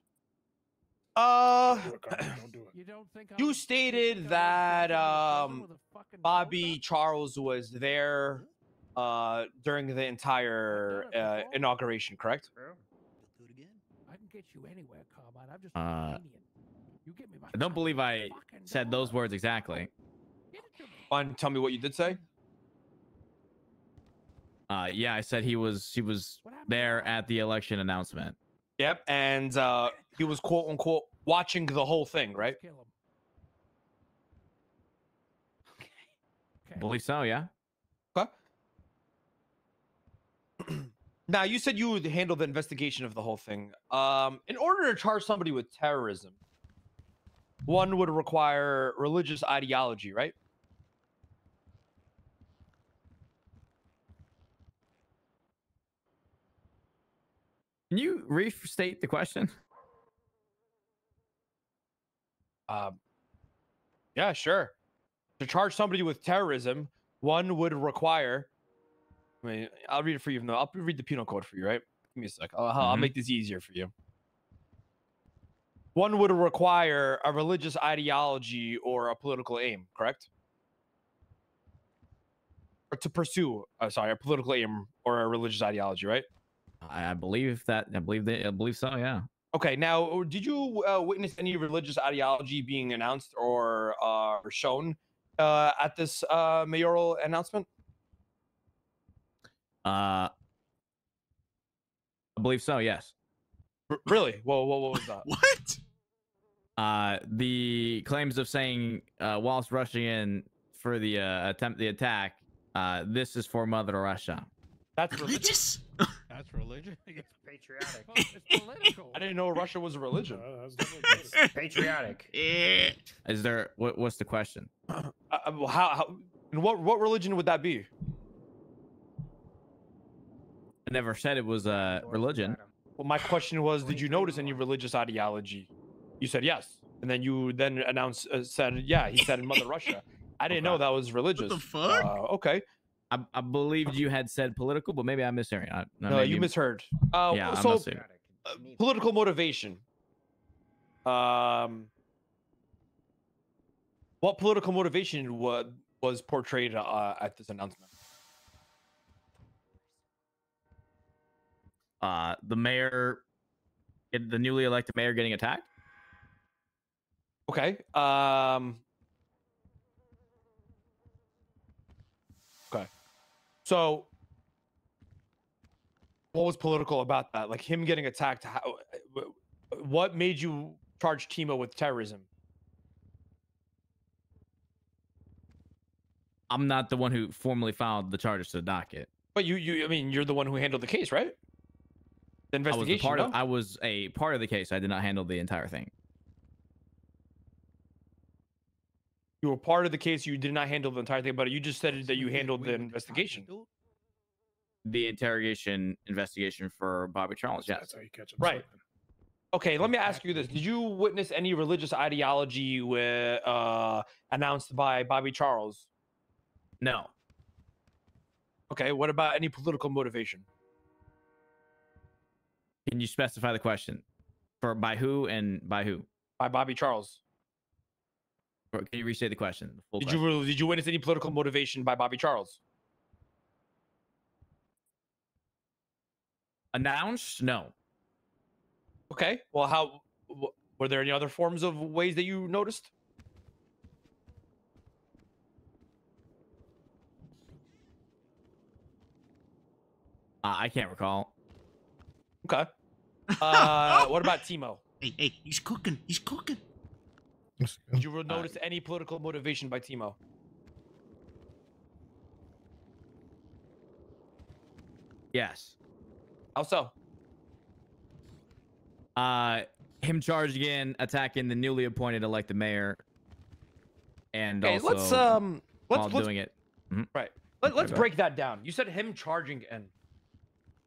Uh, Don't do it, don't do it. You don't think I'm- stated that gonna go to um prison with a fucking Bobby Charles was there uh during the entire uh, inauguration, correct? Bro. I can get you anywhere, Combine. I'm just Uh. You get me I don't believe I said those words exactly. Fine, tell me what you did say. Uh, yeah, I said he was he was there at the election announcement. Yep, and uh, he was quote unquote watching the whole thing, right? I believe so. Yeah. Okay. Now you said you would handle the investigation of the whole thing. Um, in order to charge somebody with terrorism, one would require religious ideology, right? Can you restate the question? Um, yeah, sure. To charge somebody with terrorism, one would require. I mean, I'll read it for you. No, I'll read the penal code for you, right? Give me a sec. I'll, I'll Mhm. make this easier for you. One would require a religious ideology or a political aim, correct? Or to pursue, uh, sorry, a political aim or a religious ideology, right? I, I believe that. I believe that. I believe so. Yeah. Okay, now, did you uh, witness any religious ideology being announced or uh, or shown uh, at this uh, mayoral announcement? Uh, I believe so. Yes. R- really? Whoa, whoa, what was that? what? Uh, the claims of saying uh, whilst rushing in for the uh, attempt the attack, uh, this is for Mother Russia. That's religious. That's religion. It's patriotic. it's political. I didn't know Russia was a religion. It's patriotic. Is there what, what's the question? Uh, uh, how, how and what what religion would that be? I never said it was a religion. Well, my question was, did you notice any religious ideology? You said yes, and then you then announced uh, said yeah. He said in Mother Russia. I didn't know that was religious. the fuck? Uh, okay. I, I believed you had said political, but maybe I'm mishearing. I, No, you misheard. Uh, Yeah, I'm so uh, political motivation. Um, what political motivation was was portrayed uh, at this announcement? Uh, the mayor, the newly elected mayor, getting attacked. Okay. Um. So, what was political about that? Like him getting attacked. How, what made you charge Timo with terrorism? I'm not the one who formally filed the charges to the docket. But you, you, I mean, you're the one who handled the case, right? The I was investigation. part no? of. I was a part of the case. I did not handle the entire thing. You were part of the case. You did not handle the entire thing, but you just said that you handled the investigation. The interrogation investigation for Bobby Charles. Yes. That's how you catch him. Right. Okay, let me ask you this: Did you witness any religious ideology with, uh, announced by Bobby Charles? No. Okay. What about any political motivation? Can you specify the question? For by who and by who? By Bobby Charles. Or Can you restate the question? the full Did question? you did you witness any political motivation by Bobby Charles? announced? No. Okay. Well, how were there any other forms of ways that you noticed? Uh, I can't recall. Okay. Uh, what about Timo? Hey, hey, he's cooking. He's cooking. Did you notice any political motivation by Timo? Yes. How so? Uh, him charging in, attacking the newly appointed elected mayor, and Okay, also let's um let's, while let's doing it. Mhm. right. Let, let's break that down. You said him charging in,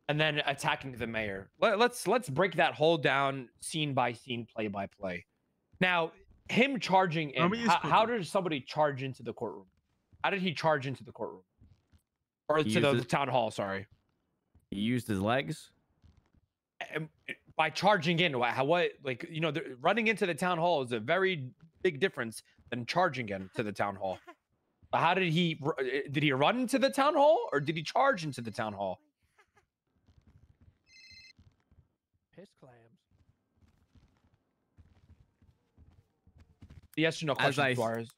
and then attacking the mayor. Let, let's let's break that whole down, scene by scene, play by play. Now, him charging in. Army How, how quicker. did somebody charge into the courtroom? How did he charge into the courtroom? Or He to the, used the his- town hall? Sorry. He used his legs. Um, by charging in how what like you know the, running into the town hall is a very big difference than charging into the town hall But how did he uh, did he run into the town hall or did he charge into the town hall Piss clams. Yes or no question I- Suarez.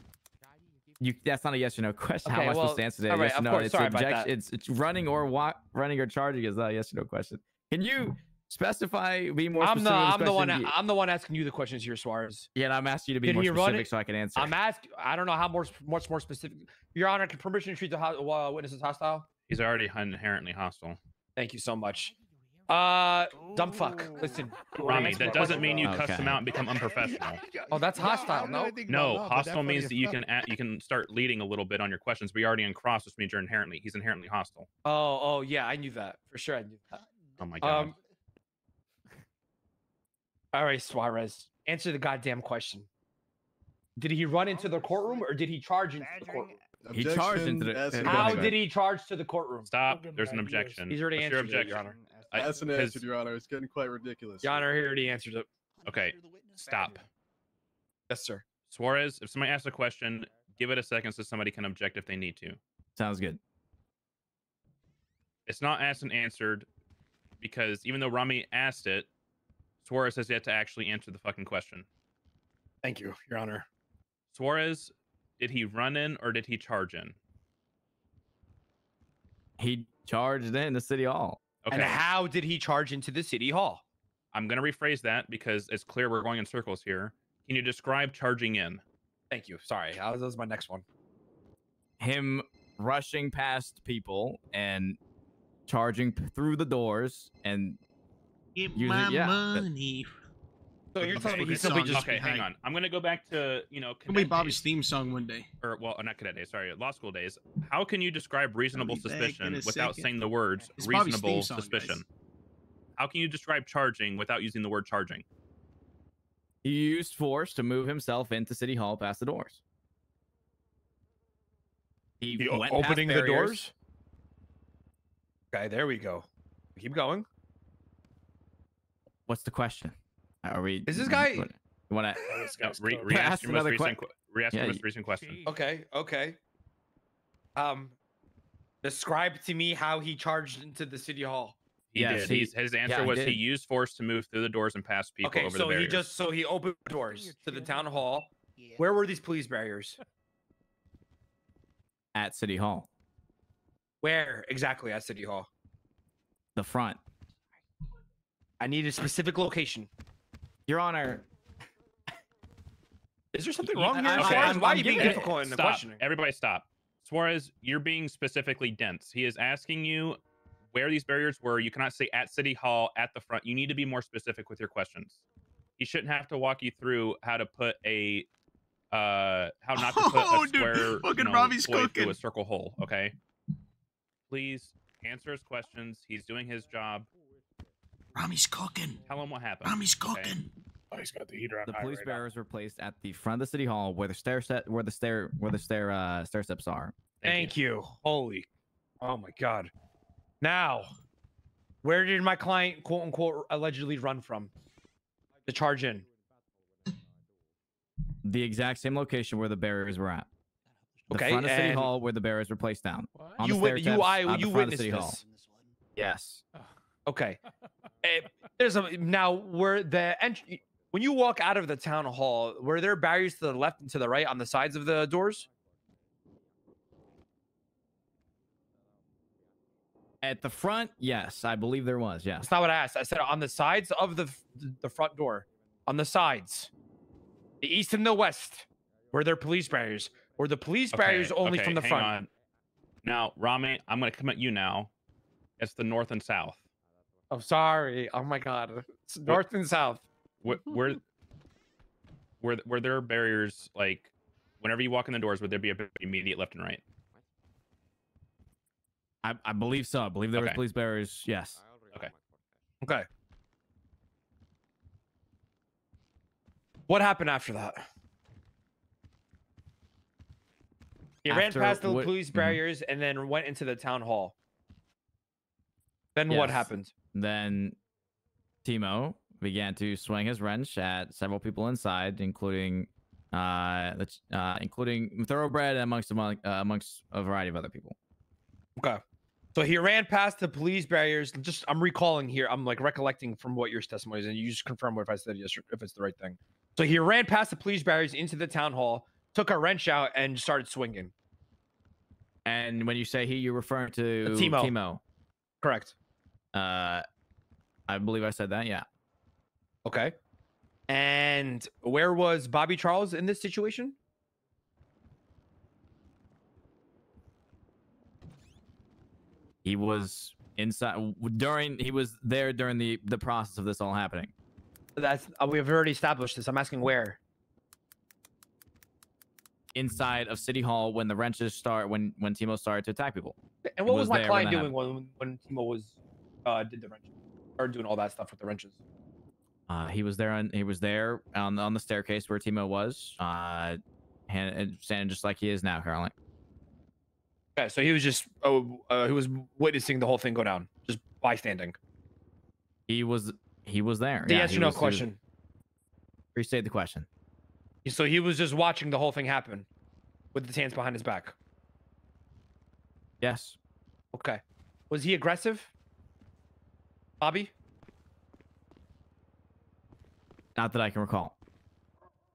You, that's not a yes or no question. How Okay, am I supposed well, to answer that? all right, yes or no? course, it's sorry objection. It's it's running or walk, running or charging is not a yes or no question. Can you specify? Be more. I'm the specific with I'm the one question? I'm the one asking you the questions here, Suarez. Yeah, and I'm asking you to be Did more specific so I can answer. I'm asking. I don't know how more much more specific. Your Honor, can permission to treat the ho- uh, witnesses hostile? He's already inherently hostile. Thank you so much. Uh, dumb fuck. Listen, Rami, that doesn't mean you cuss Okay. him out and become unprofessional. Oh, that's hostile. No. No, hostile means that you can add, you can start leading a little bit on your questions, but you're already in cross, which means you're inherently he's inherently hostile. Oh, oh yeah, I knew that for sure. I knew that. Oh my god. Um. All right, Suarez, answer the goddamn question. Did he run into the courtroom or did he charge into the courtroom? He charged into the- Objection, How did he charge to the courtroom? Stop. There's an objection. He's already What's your answered it, Your objection? Honor. I- That's an his- answer, Your Honor. It's getting quite ridiculous. Your Honor, he already answered it. Okay. Stop. Yes, sir. Suarez, if somebody asks a question, give it a second so somebody can object if they need to. Sounds good. It's not asked and answered because even though Rami asked it, Suarez has yet to actually answer the fucking question. Thank you, Your Honor. Suarez, did he run in or did he charge in? He charged in the city hall. Okay. And how did he charge into the city hall? I'm going to rephrase that because it's clear we're going in circles here. Can you describe charging in? Thank you. Sorry, that was, that was my next one. Him rushing past people and charging through the doors and Get using my yeah. that- money. So you're telling me Okay, he simply just okay, hang on. I'm going to go back to, you know, It'll be Bobby's days, theme song one day. or well, uh, not cadet days, sorry, law school days. How can you describe reasonable be back in suspicion without second. saying the words It's reasonable theme song, guys. suspicion? How can you describe charging without using the word charging? He used force to move himself into city hall past the doors. He, He o- went past opening the doors? Okay, there we go. Keep going. What's the question? Are we? Is this guy- You want to? No, re- Ask re-ask your most another recent, que- que- re-ask your most recent question. Okay, okay. Um, describe to me how he charged into the city hall. He Yes, did. he- He's, his answer yeah, was he did. used force to move through the doors and past people okay, over so the he just so he opened doors to the town hall. Where were these police barriers? At city hall, Where exactly at city hall? the front. I need a specific location. Your Honor, Is there something wrong here? I- Suarez? I'm- Why are I'm you being difficult in the stop. questioning? Everybody stop. Suarez, you're being specifically dense. He is asking you where these barriers were. You cannot say at City Hall at the front. You need to be more specific with your questions. He shouldn't have to walk you through how to put a uh how not to put Oh, a dude, square you fucking know, Robbie's toy through cooking. a circle hole, okay? Please answer his questions. He's doing his job. Rami's cooking. Tell him what happened. Rami's okay? cooking. Oh, he's got the heater on the police right now. barriers were placed at the front of the city hall, where the stair set, where the stair, where the stair, uh, stair steps are. Thank you. Holy. Oh my god. Now, where did my client quote unquote allegedly run from? The charge in. The exact same location where the barriers were at. The Okay, front of city hall, where the barriers were placed down. On You the you- steps I- at the you front of the witnessed city hall. this. Yes. Okay. Eh, there's a now where the entry when you walk out of the town hall, were there barriers to the left and to the right on the sides of the doors? At the front, yes, I believe there was. Yeah, That's not what I asked. I said on the sides of the the front door. On the sides. The east and the west. Were there police barriers? Were the police Okay, barriers only okay, from the hang front? on. Now, Rami, I'm going to come at you now. It's the north and south. Oh, sorry. Oh my god. It's north and south. Where, where, were were there barriers like whenever you walk in the doors? Would there be a immediate left and right? I, I believe so. I believe there was Okay. police barriers. Yes. Okay. Okay. What happened after that? He ran past the what- police mhm. barriers and then went into the town hall. Then what happened? Then Timo began to swing his wrench at several people inside, including uh, uh including Thoroughbred amongst among, uh, amongst a variety of other people. Okay. So he ran past the police barriers. Just I'm recalling here. I'm like recollecting from what your testimony is, and you just confirm what if I said yes or if it's the right thing. So he ran past the police barriers into the town hall took a wrench out and started swinging. And when you say he, you're referring to Timo. Timo. Correct. Uh, I believe I said that. Yeah. Okay. And where was Bobby Charles in this situation? He was inside during. He was there during the the process of this all happening. That's uh, we've already established this. I'm asking where. Inside of City Hall when the wrenches start when when Timo started to attack people. And what was, my there when client doing when when Timo was uh did the wrenches or doing all that stuff with the wrenches? Uh, he was there on he was there on on the staircase where Timo was, uh, and standing just like he is now currently. Okay, so he was just oh uh, he was witnessing the whole thing go down, just bystanding. He was he was there. The yeah, yes he or no was- he was- question. Restate the question. So he was just watching the whole thing happen, with his hands behind his back. Yes. Okay. Was he aggressive? Bobby? Not that I can recall.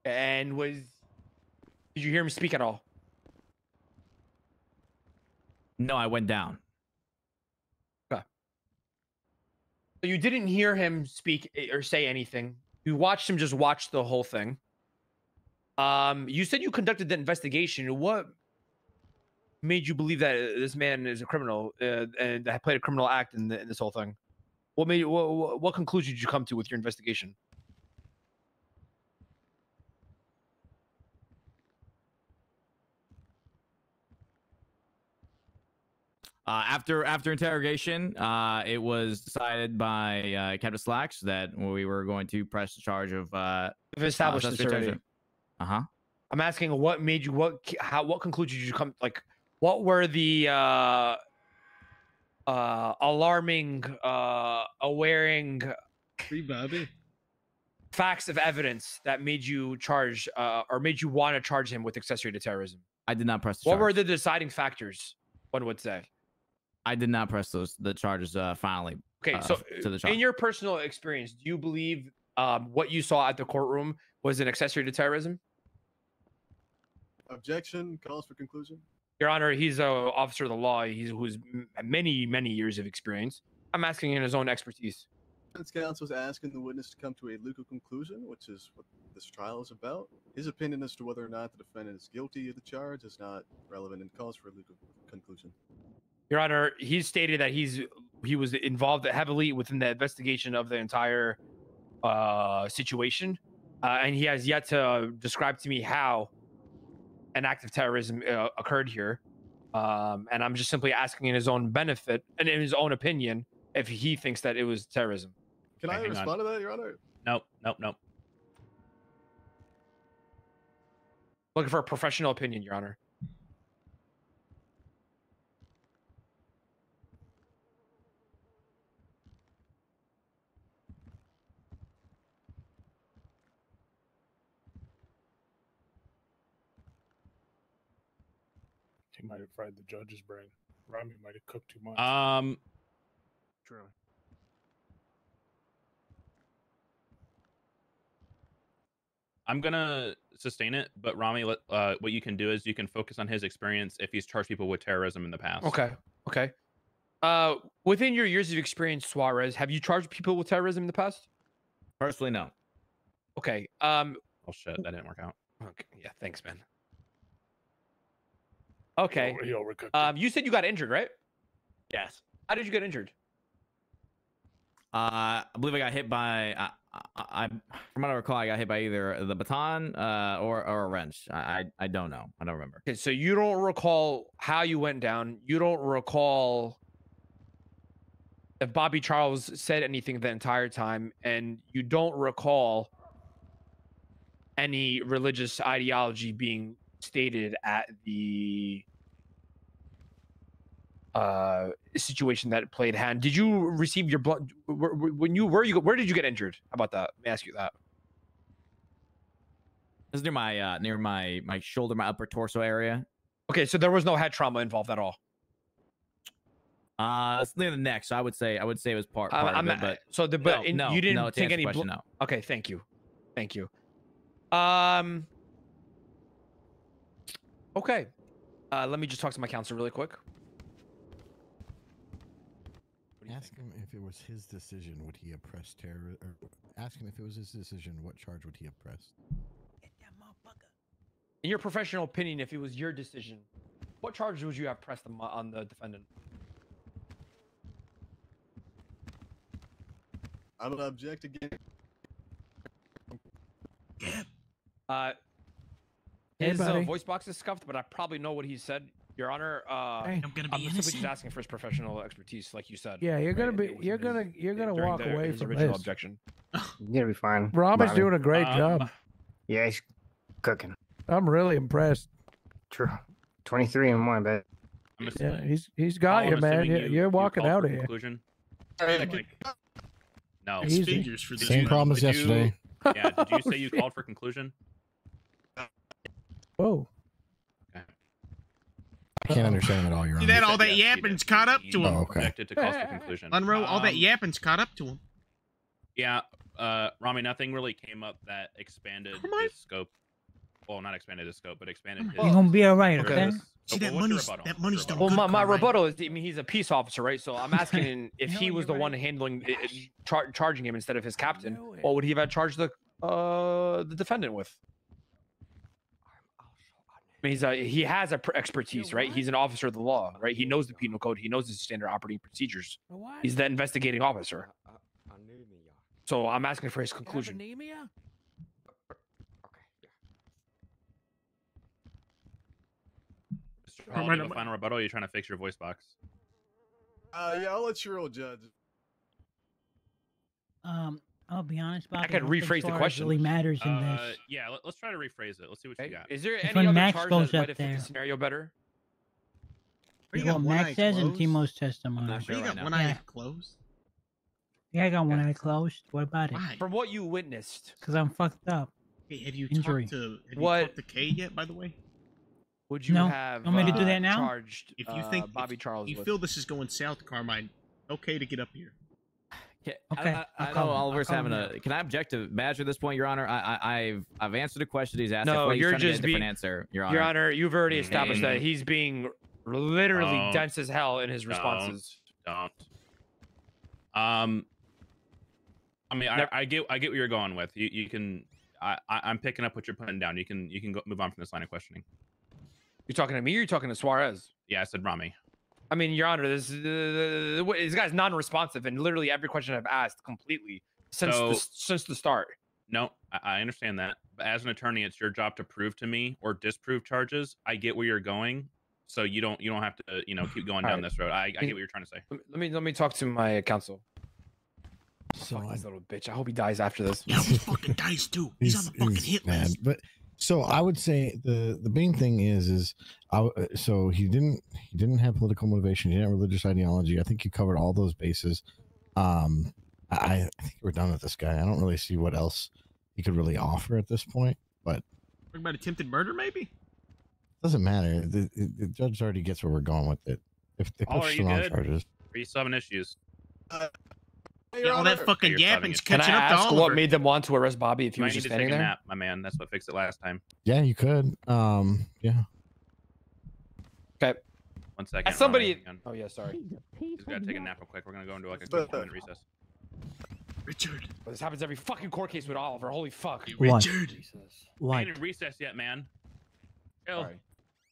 And was did you hear him speak at all? No, I went down. Okay. So you didn't hear him speak eh, or say anything. You watched him just watch the whole thing. Um, you said you conducted the investigation. What made you believe that uh, this man is a criminal uh, and that played a criminal act in, the, in this whole thing? What made what, what, conclusion did you come to with your investigation? Uh, after after interrogation, uh, it was decided by uh, Captain Slacks that we were going to press the charge of. Uh, We've established this already. Uh huh. I'm asking what made you what how what conclusion did you come like what were the uh alarming uh awaring Free Bobby. facts of evidence that made you charge uh or made you want to charge him with accessory to terrorism? I did not press. The What charge. were the deciding factors? One would say. I did not press those the charges. Uh, finally. Okay, uh, so to the charge. in your personal experience, do you believe um what you saw at the courtroom was an accessory to terrorism? Objection calls for conclusion. Your Honor, he's a officer of the law. He's who's many many years of experience. I'm asking in his own expertise. Defense counsel is asking the witness to come to a legal conclusion, which is what this trial is about. His opinion as to whether or not the defendant is guilty of the charge is not relevant and calls for a legal conclusion. Your Honor, he's stated that he's he was involved heavily within the investigation of the entire uh, situation, uh, and he has yet to describe to me how an act of terrorism uh, occurred here. Um, and I'm just simply asking in his own benefit and in his own opinion if he thinks that it was terrorism. Can Okay, I hang on. respond to that, Your Honor? Nope, nope, nope. Looking for a professional opinion, Your Honor. He might have fried the judge's brain. Rami might have cooked too much. Um, True. I'm gonna sustain it, but Rami, let- uh, what you can do is you can focus on his experience if he's charged people with terrorism in the past. Okay. Okay. Uh, within your years of experience, Suarez, have you charged people with terrorism in the past? Personally, no. Okay. Um. Oh shit, that didn't work out. Okay. Yeah. Thanks, man. Okay. He overcooked. Um. You said you got injured, right? Yes. How did you get injured? Uh, I believe I got hit by. I, I, I, from what I recall, I got hit by either the baton uh, or or a wrench. I, I I don't know. I don't remember. Okay. So you don't recall how you went down. You don't recall if Bobby Charles said anything the entire time, and you don't recall any religious ideology being stated at the uh situation that played hand. Did you receive your blood wh- wh- when you where you where did you get injured? How about that? Let me ask you that. It's near my uh, near my my shoulder, my upper torso area. okay so there was no head trauma involved at all? Uh, it's near the neck, so I would say I would say it was part, I'm- part I'm of it, not- but so the but no, in- no, you didn't no, take any question, no. okay thank you. Thank you. Um Okay. Uh, let me just talk to my counsel really quick. Ask him if it was his decision, would he have pressed terror? Or ask him if it was his decision, what charge would he have pressed? In your professional opinion, if it was your decision, what charge would you have pressed on, on the defendant? I'm gonna object again. Uh, Hey, his uh, voice box is scuffed, but I probably know what he said. Your Honor, uh, Hey. I'm gonna I'm be simply just asking for his professional expertise, like you said. Yeah, you're gonna right? be. You're his- gonna. You're gonna walk the- away his from original this. objection. You're gonna be fine. Rob is doing a great Um, job. Yeah, he's cooking. I'm really impressed. True. 23 and one, but I'm Yeah, he's he's got Paul, you, man. You, you- you're walking called out for of here. Conclusion. Like, No. Easy. figures for this. Same one. problem as Did you- yesterday. Yeah. Did you Oh, say you called for conclusion? Whoa. I can't understand it all, Your See Honor. that? All that Yes, yapping's caught up to him. Oh, okay. Objected to calls for conclusion. Monroe, all that Um, yapping's caught up to him. Yeah, uh, Rami, nothing really came up that expanded Come his scope. Well, not expanded his scope, but expanded his. You're gonna be all right, his okay? scope. See, that what's money's- that money's your done Well, my, my rebuttal is, I mean, he's a peace officer, right? So I'm asking if Hell, he was you're the one handling, uh, char- charging him instead of his captain, what would he have had charged the uh the defendant with? I mean, he's a, he has a pr- expertise, right? He's an officer of the law, right? He knows the penal code. He knows the standard operating procedures. What? He's the investigating officer. So I'm asking for his conclusion. anemia? Mr. Paul, do you have a final rebuttal? You're trying to fix your voice box? Uh, yeah, I'll let you roll, Judge. Um, I'll be honest, Bobby. I could rephrase the question. Really matters in Uh, this. yeah, let, us try to rephrase it. Let's see what you got. Is there any when other Max charge goes that might up have fit the scenario better? You well, got one Max says in? Timo's testimony. sure You right got now. one Yeah. eye closed. Yeah, I got one eye closed. What about it? Why? From what you witnessed, Because I'm fucked up. Hey, have you Injury. talked to have What- you talked to K yet? By the way, would you No. have Want me to do uh, that now? charged if you uh, think Bobby if Charles you with? feel this is going south, Carmine, okay to get up here. Yeah, Okay, I, I, I'll I call know him. Oliver's call having him a. Can I object to Badger at this point, Your Honor? I, I, I've I've answered a question he's asked. No, feel you're trying to get just a being- answer, Your Honor. Your Honor, you've already established that Mhm. he's being literally Don't. dense as hell in his Don't. responses. Don't. Um, I mean, I, I get I get what you're going with. You you can. I, I I'm picking up what you're putting down. You can you can go, move on from this line of questioning. You're talking to me or you're talking to Suarez? Yeah, I said Rami. I mean, Your Honor, this uh, this guy's non-responsive, and literally every question I've asked completely since the, since the start. No, I, I understand that. But as an attorney, it's your job to prove to me or disprove charges. I get where you're going, so you don't you don't have to uh, you know keep going down Alright. this road. I, I get what you're trying to say. Let me- Let me talk to my counsel. So Fuck I- this little bitch. I hope he dies after this. Yeah, he fucking dies too. He's, on the fucking he's hit mad. list. But so I would say the the main thing is is I w- uh, so he didn't he didn't have political motivation. He didn't have religious ideology. I think you covered all those bases. Um, I, I think we're done with this guy. I don't really see what else he could really offer at this point. But Talking about attempted murder, maybe. doesn't matter. The, the, the judge already gets where we're going with it. If they Paul, push are you wrong good? charges, Are you still having issues? Yeah, all that fucking You're starting yapping's it. Can I catching up to ask Oliver. what made them want to arrest Bobby if he You was just standing there? nap, my man. That's what fixed it last time. yeah, you could. Um, yeah. Okay. One second. As somebody. Rami, hang on. Oh yeah, sorry. He's got to take a nap real quick. We're gonna go into like a But- quick minute recess. Richard, This happens every fucking court case with Oliver. Holy fuck. What? Richard, What? Ain't in recess yet, man. Chill. Sorry.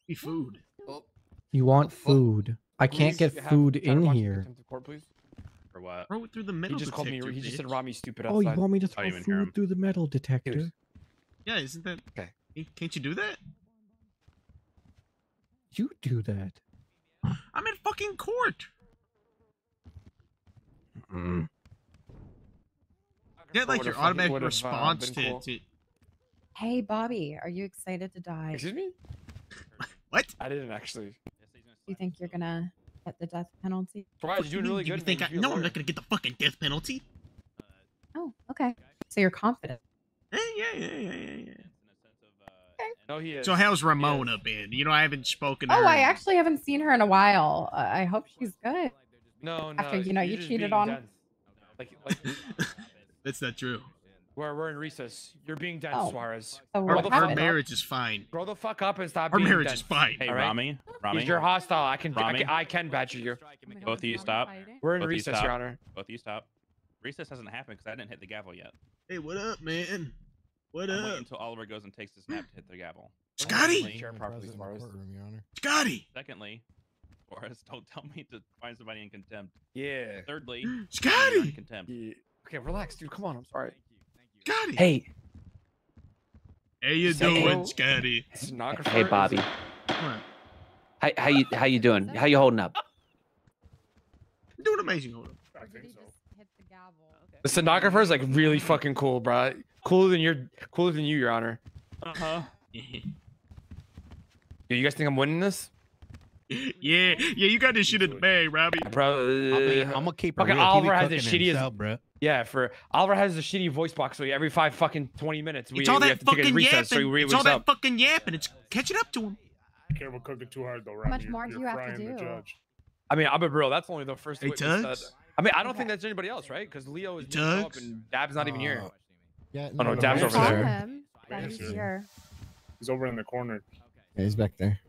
be food. You want food? I can't Please get have food in here. contempt of Court, please. For what? Throw it through the He metal just called me. detector, He just said bitch. Rami stupid Oh, you want me to throw didn't even food him. through the metal detector? Yeah, isn't that Okay. Can't you do that? You do that. I'm in fucking court. Mm. Get like your automatic would've, uh, response to, cool. to Hey, Bobby, are you excited to die? Excuse me? what? I didn't actually. You think you're gonna get the death penalty? Suarez, What you're doing do you good. You think. I, You should no, I'm not gonna get the fucking death penalty. Oh, okay. So you're confident. Eh, yeah, yeah, yeah, yeah, yeah. No, he is. So how's He Ramona is. been? You know, I haven't spoken to Oh, her. I actually haven't seen her in a while. Uh, I hope she's good. No, no. After, you know, you're you just cheated on- dense. Like, like That's not true. We're, we're in recess. You're being dense, Oh. Suarez. So Our, our marriage is fine. Grow the fuck up and stop Our being marriage dense. is fine. Hey, All right? Rami, Rami, He's your hostile. I can, I can, I can badger you. both of you stop. We're in Both of you recess. Your Honor. Both of you stop. Recess hasn't happened because I didn't hit the gavel yet. Hey, what up, man? What I'm waiting up? until Oliver goes and takes his nap to hit the gavel. Scotty? Chair properly, Suarez. Scotty! Secondly, Suarez, don't tell me to find somebody in contempt. Yeah. Thirdly, Scotty! in contempt. Yeah. Okay, relax, dude. Come on. I'm sorry. Scotty! Hey. How you Say doing, hello. Scotty? Hey, Bobby. How, how you how you doing? How you holding up? Doing amazing. Hold on. I think so. The stenographer is like really fucking cool, bro. Cooler than your, cooler than you, Your Honor. Uh huh. Yo, you guys think I'm winning this? yeah, yeah, you got this shit in the bag, Robbie. Bro, mean, I'ma keep it fucking real. Oliver has the cooking shittiest. himself, bro. Yeah, for Oliver has a shitty voice box. So every five fucking twenty minutes, we, It's all we that have to take a fucking recess. So he yapping. really It's all wakes that up. fucking yapping. It's catching up to him. Be careful cooking too hard though, Robbie. much You're- more do you're you have to do? judge. I mean, I'll be real. That's only the first Hey, witness Tugs? that- I mean, I don't think that's anybody else, right? Because Leo is didn't up and Dab's not even here. Uh, Yeah, Oh no, no, Dab's over there. him. that he's Answer. here. He's over in the corner. Yeah, he's back there.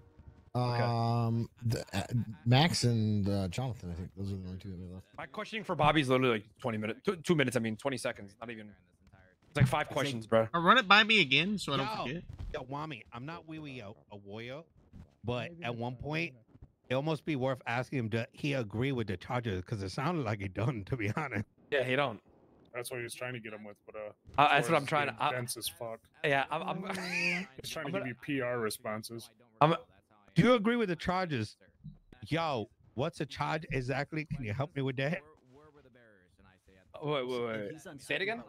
Um, the, uh, Max and uh, Jonathan, I think those are the only two that we left. My questioning for Bobby's literally like twenty minutes, two, two minutes. I mean, twenty seconds. Not even. It's like five questions, bro. Or run it by me again so I don't Yo, forget. yo, Wami, I'm not wee wee a, a warrior, but at one point, it almost be worth asking him to he agree with the charges because it sounded like he done, to be honest. Yeah, he don't. That's what he was trying to get him with, but uh. Uh, that's what I'm trying to- being I- Dense as fuck. Yeah, I'm. I'm He's trying I'm to gonna- give you PR responses. I'm Do you agree with the charges? Yo, what's a charge exactly? Can you help me with that? wait, wait, wait. Say it again.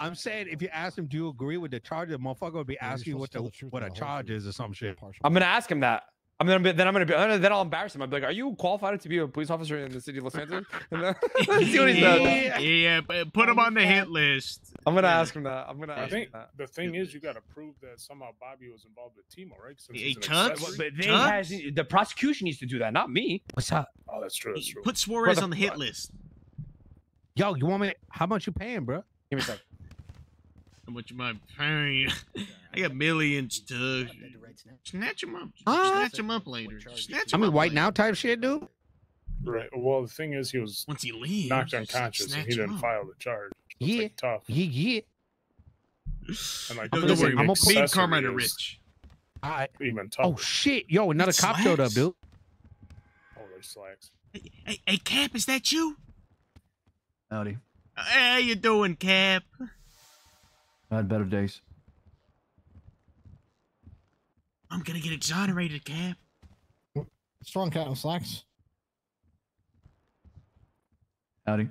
I'm saying if you ask him, do you agree with the charge? The motherfucker would be asking you what the the what a charge is or some shit. I'm gonna ask him that. I'm gonna then I'm gonna be then I'll embarrass him. I'll be like, "Are you qualified to be a police officer in the city of Los Angeles?" And then, let's see what he says. yeah, yeah, but put him on the hit list. I'm gonna Yeah. ask him that. I'm gonna I ask think him that. the thing is, you got to prove that somehow Bobby was involved with Timo, right? Since Hey, he's an Tugs? accessory. But they Tugs? has the prosecution needs to do that, not me. What's up? Oh, that's true. That's true. Put Suarez Brother, on the hit fuck. list. Yo, you want me? How much you paying, bro? Give me a sec. How much am I paying? I got millions, to Snatch him up. Huh? Snatch him up later. Snatch I him mean, white later. now type shit, dude. Right. Well, the thing is, he was Once he leaves, knocked unconscious, and he didn't up. file the charge. So it's, Yeah. like, tough. Yeah, yeah. And like, Don't proving worry, I'm gonna me and accessory Carmine are is rich. All right. Even oh, tougher. Oh shit, yo, another It cop showed up, dude. Oh, there's slacks. Hey, hey, hey, Cap, is that you? Howdy. How you doing, Cap? I had better days. I'm gonna get exonerated, Cap. Strong cat and slacks. Howdy.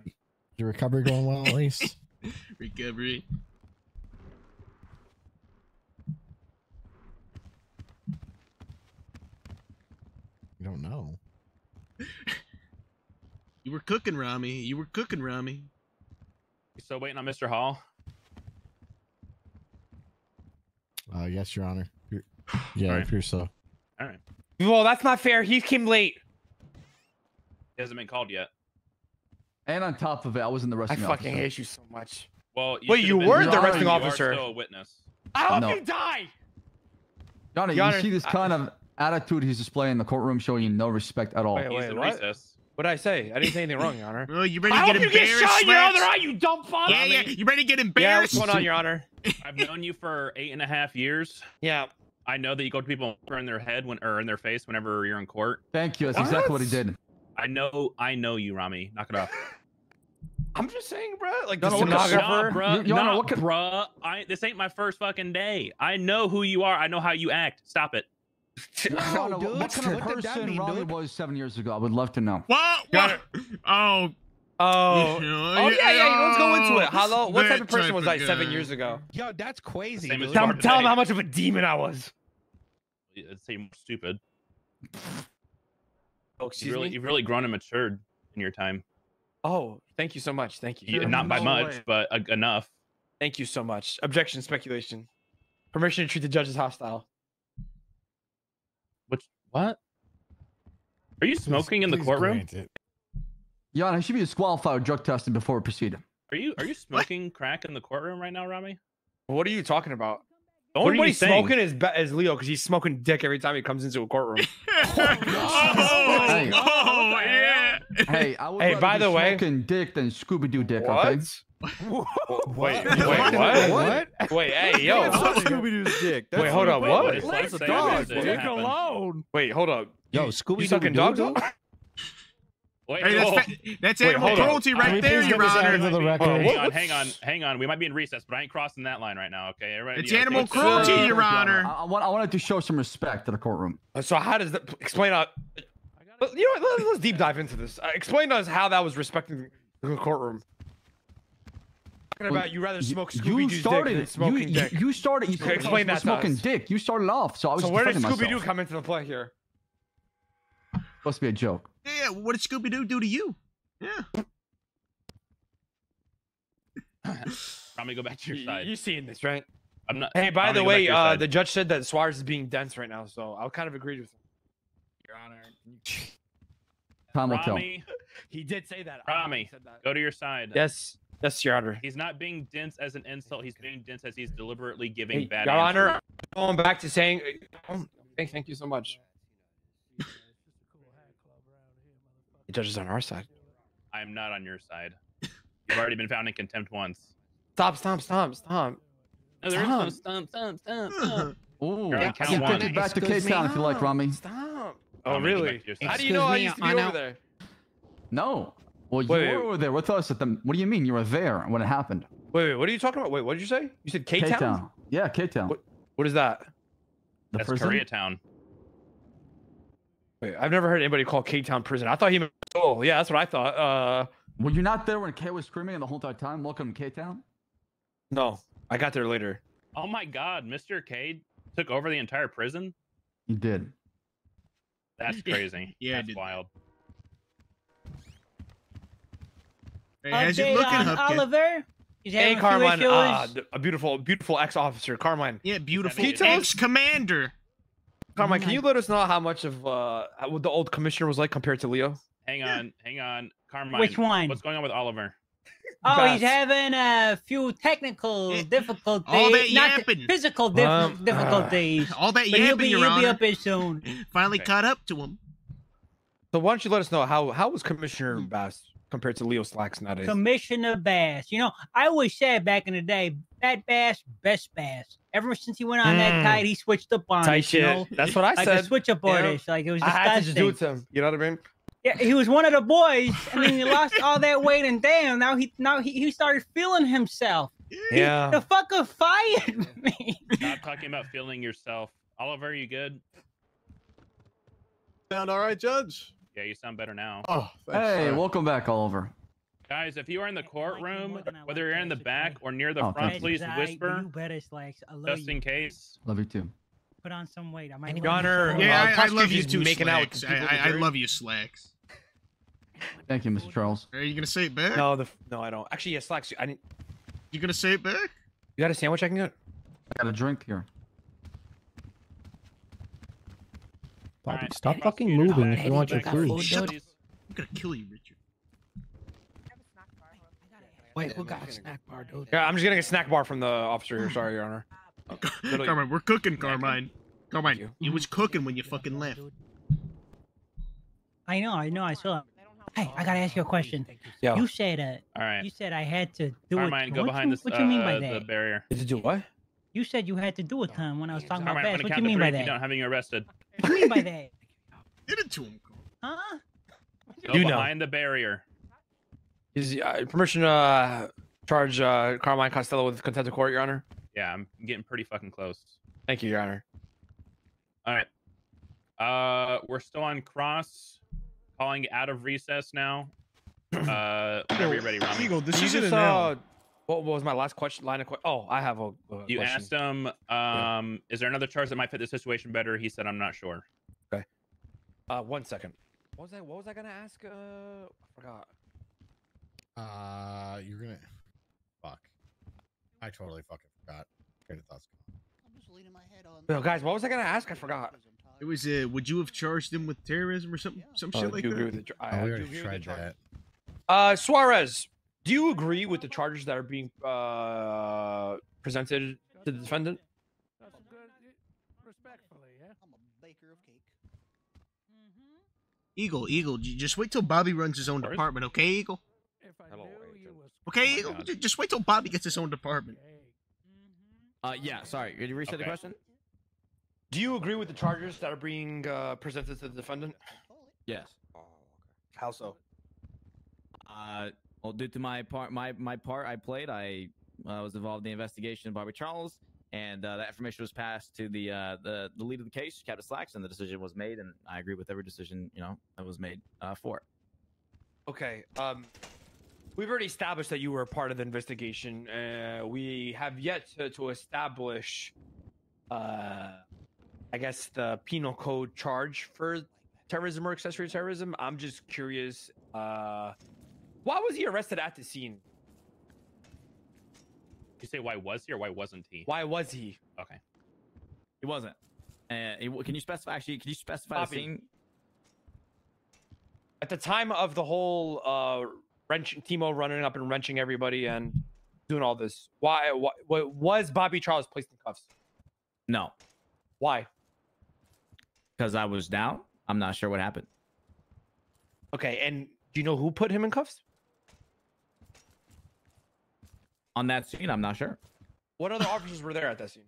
Your recovery going well at least. Recovery. You don't know. You were cooking, Rami. You were cooking, Rami. You still waiting on Mr. Hall? Uh, yes, Your Honor. You're- yeah, Alright. it appears so. All right. Well, that's not fair. He came late. He hasn't been called yet. And on top of it, I was in the rest. I arresting fucking officer. hate you so much. Well, wait, you were the you are- arresting you are officer. still a witness. I hope No. you die. Johnny, Your you Honor, see this I- kind of attitude he's displaying in the courtroom showing you no respect at all. Wait, He's wait, in what? recess. What did I say? I didn't say anything wrong, Your Honor. Oh, you ready I to hope get you get embarrassed? shot in your Slacks? other eye, you dumb fuck. Yeah, yeah. You ready to get Yeah, what's embarrassed? going on, Your Honor? I've known you for eight and a half years. Yeah. I know that you go to people in their head when or in their face whenever you're in court. Thank you. That's exactly what he did. I know, I know you, Rami. Knock it off. I'm just saying, bro. Like No, the no, what the- stenographer. Nah, bruh. You- Your Honor, nah, what could- bruh. I, this ain't my first fucking day. I know who you are. I know how you act. Stop it. Your Honor, dude, what kind of what person mean, Raleigh dude? was seven years ago? I would love to know. What? What? Oh. Oh. Oh yeah, yeah, yeah. Let's go into it. Hello. What type of person was I seven years ago? Yo, that's crazy. Same as dude. you Tell, tell him today. how much of a demon I was. It seems stupid. Oh, You've excuse really, me. you've really grown and matured in your time. Oh, thank you so much. Thank you. You- not by No much, way. but uh, enough. Thank you so much. Objection, speculation. Permission to treat the judge as hostile. Which what? Are you smoking in the courtroom? grant it. Your Honor, he should be disqualified with drug testing before we proceed. Are you are you smoking crack in the courtroom right now, Rami? What are you talking about? The What only are one you he's saying? smoking is is Leo because he's smoking dick every time he comes into a courtroom. Oh, hey. Oh, oh, yeah. Hey, I would Hey, by be the way- smoking dick than Scooby Doo dick. What? Okay. Wait, wait, what? What? Wait, hey, yo. Scooby Doo's dick. Wait, hold up, what? Wait, wait, wait, dog. wait, Dick happened? alone. Wait, hold up. Yo, You- Scooby you sucking dogs? Doo-doo? Wait, Hey, that's, whoa. fa- that's Wait, animal hold on. cruelty Can right we there, please Your get this Honor. added to the record? Hang on, hang on, hang on. We might be in recess, but I ain't crossing that line right now. Okay, everybody. It's you okay? animal Let's, cruelty, uh, Your Honor. I, I, want, I wanted to show some respect to the courtroom. So how does that explain? Uh, you know what? Let's, let's deep dive into this. Uh, explain to us how that was respecting the courtroom. Talking about you rather smoke Scooby you Doo's dick started than smoking you, dick. You started. You Okay, started explain with that to smoking us. dick. You started off, so I was So where did Scooby Doo come into the play here? Supposed to be a joke. Yeah, what did Scooby Doo do to you? Yeah. Rami, go back to your You, side. you seeing this, right? I'm not. Hey, by the way, uh, the judge said that Suarez is being dense right now, so I kind of agreed with him. Your Honor. Time will tell. Rami, He did say that. Rami, go to your side. Yes, yes, Your Honor. He's not being dense as an insult. He's being dense as he's deliberately giving Hey, bad Your answers. Honor, going back to saying, uh, oh, thank, thank you so much. The judge is on our side. I am not on your side. You've already been found in contempt once. Stop, stop, stop, stop. No, there is no Stop. stump, stump, stump, stump. Ooh, You're on I count can one. take it back to Excuse K Town me. if you like, Rami. Stop. Oh, Rami, go really? back to your How do side. you know I Excuse me, used to be on over out- there? No. Well, you Wait, were there with us at the. What do you mean you were there when it happened? Wait, wait, what are you talking about? Wait, what did you say? You said K Town? K-Town. Yeah, K Town. What, what is that? The That's prison. Koreatown. Wait, I've never heard anybody call K Town prison. I thought he meant. Oh, yeah, that's what I thought. Uh, Were you not there when K was screaming the whole entire time? Welcome to K Town. no, I got there later. Oh my God, Mr. K took over the entire prison. He did. That's crazy. Yeah, That's did. wild. Hey, how's it Update looking, on Hupkin? Oliver. He's Hey, having a few Carmine, uh, a beautiful, beautiful ex-officer, Carmine. Yeah, beautiful. Can you Ex-commander. Carmine, can you let us know how much of uh what the old commissioner was like compared to Leo? Hang on, hang on, Carmine. Which one? What's going on with Oliver? Oh, he's having a few technical difficulties. all that not. Physical dif- Um, difficulties. All that but he'll yapping, be, Your he'll be up here soon. Finally Okay. caught up to him. So why don't you let us know how how was Commissioner Bass compared to Leo Slacks nowadays? Commissioner Bass. You know, I always said back in the day, that Bass, best Bass. Ever since he went on that Mm. kite, he switched up on Tight us, you shit. know? That's what I like said. a switch up you know? Like it was I had to just do it to him. You know what I mean? Yeah, he was one of the boys, and then he lost all that weight, and damn, now he now he, he started feeling himself. Yeah. The fucker fired me. Stop talking about feeling yourself. Oliver, you good? Sound all right, Judge? Yeah, you sound better now. Oh, thanks. Hey, sir. welcome back, Oliver. Guys, if you are in the courtroom, whether you're in the back or near the Oh, front, thank please whisper You better slacks. I love just in case. Love you too. Put on some weight. I might Your Honor, need Yeah, Uh, I, I love you too, making out with Slacks. the I, people in the I, I love you, Slacks. Thank you, Mr. Charles. Are you gonna say it back? No, the no, I don't. Actually, yeah, Slacks. I didn't. You gonna say it back? You got a sandwich I can get? I got a drink here. Bobby, Alright, stop prosecutor, fucking moving if you want your food. food, Shut please. I'm gonna kill you, Richard. Wait, who got a snack bar, dude? Yeah, I'm just getting a snack bar from the officer here. Sorry, Your Honor. Literally- Carmine, we're cooking, Carmine. Carmine, you. you was cooking when you fucking left. I know, I know, I saw. Hey, I gotta ask you a question. Yeah. You said uh, All right. you said I had to do Carmine, it. go what behind you, this, What do you mean by uh, that? the barrier. Did you do what? You said you had to do a to him when I was talking about Carmine, I'm bass. gonna What do you mean by if you that? don't having you arrested. What do you mean by that? Get it to him. Huh? Go You know. behind the barrier. Is uh, permission to uh, charge uh, Carmine Costello with contempt of court, Your Honor? Yeah, I'm getting pretty fucking close. Thank you, Your Honor. All right. Uh, we're still on cross, calling out of recess now. Uh, whenever you're ready, Rami. Eagle, this Can you isn't just, an L. what was my last question? Line of question? Oh, I have a. a You question. asked him, um, is there another charge that might fit the situation better? He said, I'm not sure. Okay. Uh, one second. What was I? What was I gonna ask? Uh, I forgot. Uh, you're gonna. Fuck. I totally fucking forgot. Train of thoughts. I'm just leaning my head on. No, guys, what was I gonna ask? I forgot. It was, uh, would you have charged him with terrorism or something, some Oh, shit like that? with the? char- Oh, I, I we do already agree with tried that. Uh, Suarez, Do you agree with the charges that are being uh, presented to the defendant? That's good. Respectfully, yeah. I'm a baker of cake. Eagle, Eagle, just wait till Bobby runs his own department, okay, Eagle? Okay, Eagle, j- just wait till Bobby gets his own department. Uh, yeah. Sorry. Could you reset the question? Do you agree with the charges that are being uh, presented to the defendant? Yes. How so? Uh, well, due to my part, my my part I played, I uh, was involved in the investigation of Bobby Charles, and uh, that information was passed to the uh, the the lead of the case, Captain Slacks, and the decision was made, and I agree with every decision you know that was made uh, for it. Okay. Um, we've already established that you were a part of the investigation. Uh, we have yet to, to establish, uh, I guess, the penal code charge for terrorism or accessory terrorism. I'm just curious. Why was he arrested at the scene? Did you say why was he or why wasn't he? Why was he? Okay. He wasn't. Uh, he- can you specify? Actually, can you specify Bobby. the scene? At the time of the whole uh, wrench, Timo running up and wrenching everybody and doing all this, why, why, why was Bobby Charles placed in cuffs? No, Why? because I was down. I'm not sure what happened. Okay, and do you know who put him in cuffs? On that scene, I'm not sure. What other officers were there at that scene?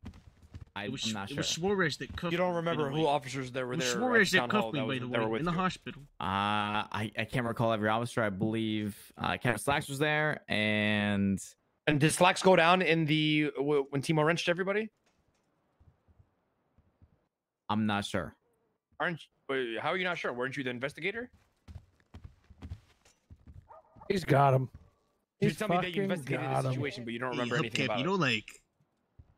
I, It was, I'm not sure. it was Suarez that cuffed You don't me, remember who way. officers there were It was there? at Suarez that town cuffed me, that by the were way, in the you? hospital. Uh, I, I can't recall every officer. I believe uh, Captain Slacks was there, and And did Slacks go down in the when Timo wrenched everybody? I'm not sure. Aren't wait, how are you not sure? Weren't you the investigator? He's got him. You He's tell me that you investigated the the 'em. situation, but you don't Hey, remember anything Hubcap, about you it. know, like,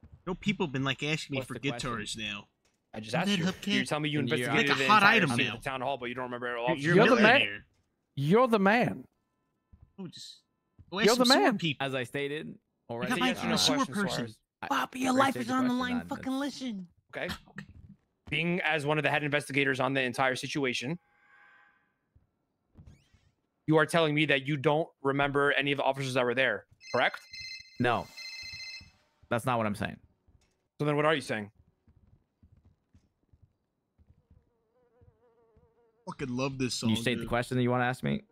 you know, people have been like asking me for the question? guitars now. I just Isn't asked that you. Hubcap? You tell me you And investigated Like a the hot entire item scene now. the town hall, but you don't remember it all You're, you're, You're the man. You're the man. Oh, just go ask You're the man. people. As I stated I already, got Say my yes or no a sewer person. Suarez. Bobby, your life is on the line. Fucking listen. Okay. Being as one of the head investigators on the entire situation, you are telling me that you don't remember any of the officers that were there, correct? No, that's not what I'm saying. So then, what are you saying? Fucking love this song. Can you state the question that you want to ask me?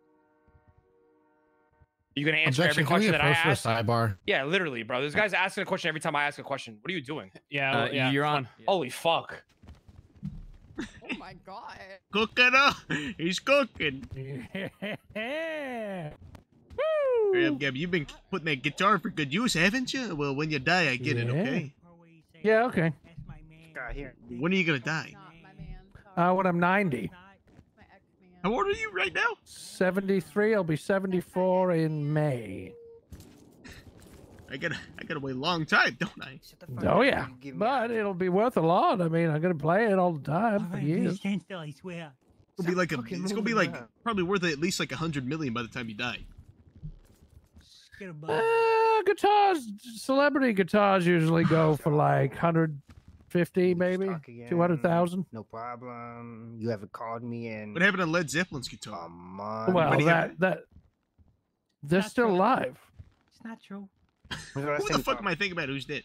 You gonna answer every Objection, can we question that I first ask? for a sidebar? Yeah, literally, bro. This guy's asking a question every time I ask a question. What are you doing? Yeah, Uh, yeah. you're come on. Holy fuck! Oh my god. Cooking up. He's cooking. Yeah. Grab, Gab, you've been putting that guitar for good use, haven't you? Well, when you die, I get it, okay? Yeah, okay. When are you gonna die? Not. Uh, when I'm 90. My ex man. How old are you right now? 73. I'll be 74 in May. I gotta, I gotta wait a long time, don't I? Oh, yeah. But it'll be worth a lot. I mean, I'm going to play it all the time for Alright, years. stand still, I swear. It'll be like a, it's gonna be like around. probably worth at least like a hundred million by the time you die. Get a. Uh, guitars, celebrity guitars usually go for like 150, maybe 200,000. No problem. You haven't called me in What happened to Led Zeppelin's a guitar? month. Well, Anybody that, that, they're Not still true. alive. It's not true. When's the Who the fuck am I thinking about? Who's dead?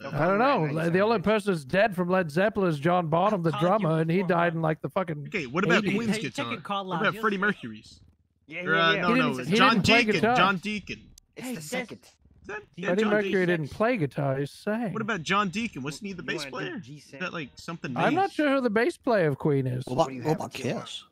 No I don't know. right The only good. person that's dead from Led Zeppelin is John Bonham, the drummer, and he died in like the fucking. Okay, what about 80s. Queen's Hey, check guitar? your call What log, about you'll Freddie. Mercury's? Yeah, Or, yeah, uh, no, He no, didn't- he John didn't play Deacon. John Deacon. It's Hey, the that's- second. That, yeah, Freddie John Mercury Deacon. didn't play guitar. He's saying. What about John Deacon? Wasn't he the bass player? Is that like something? I'm not sure who the bass player of Queen is. What about, what about Kiss?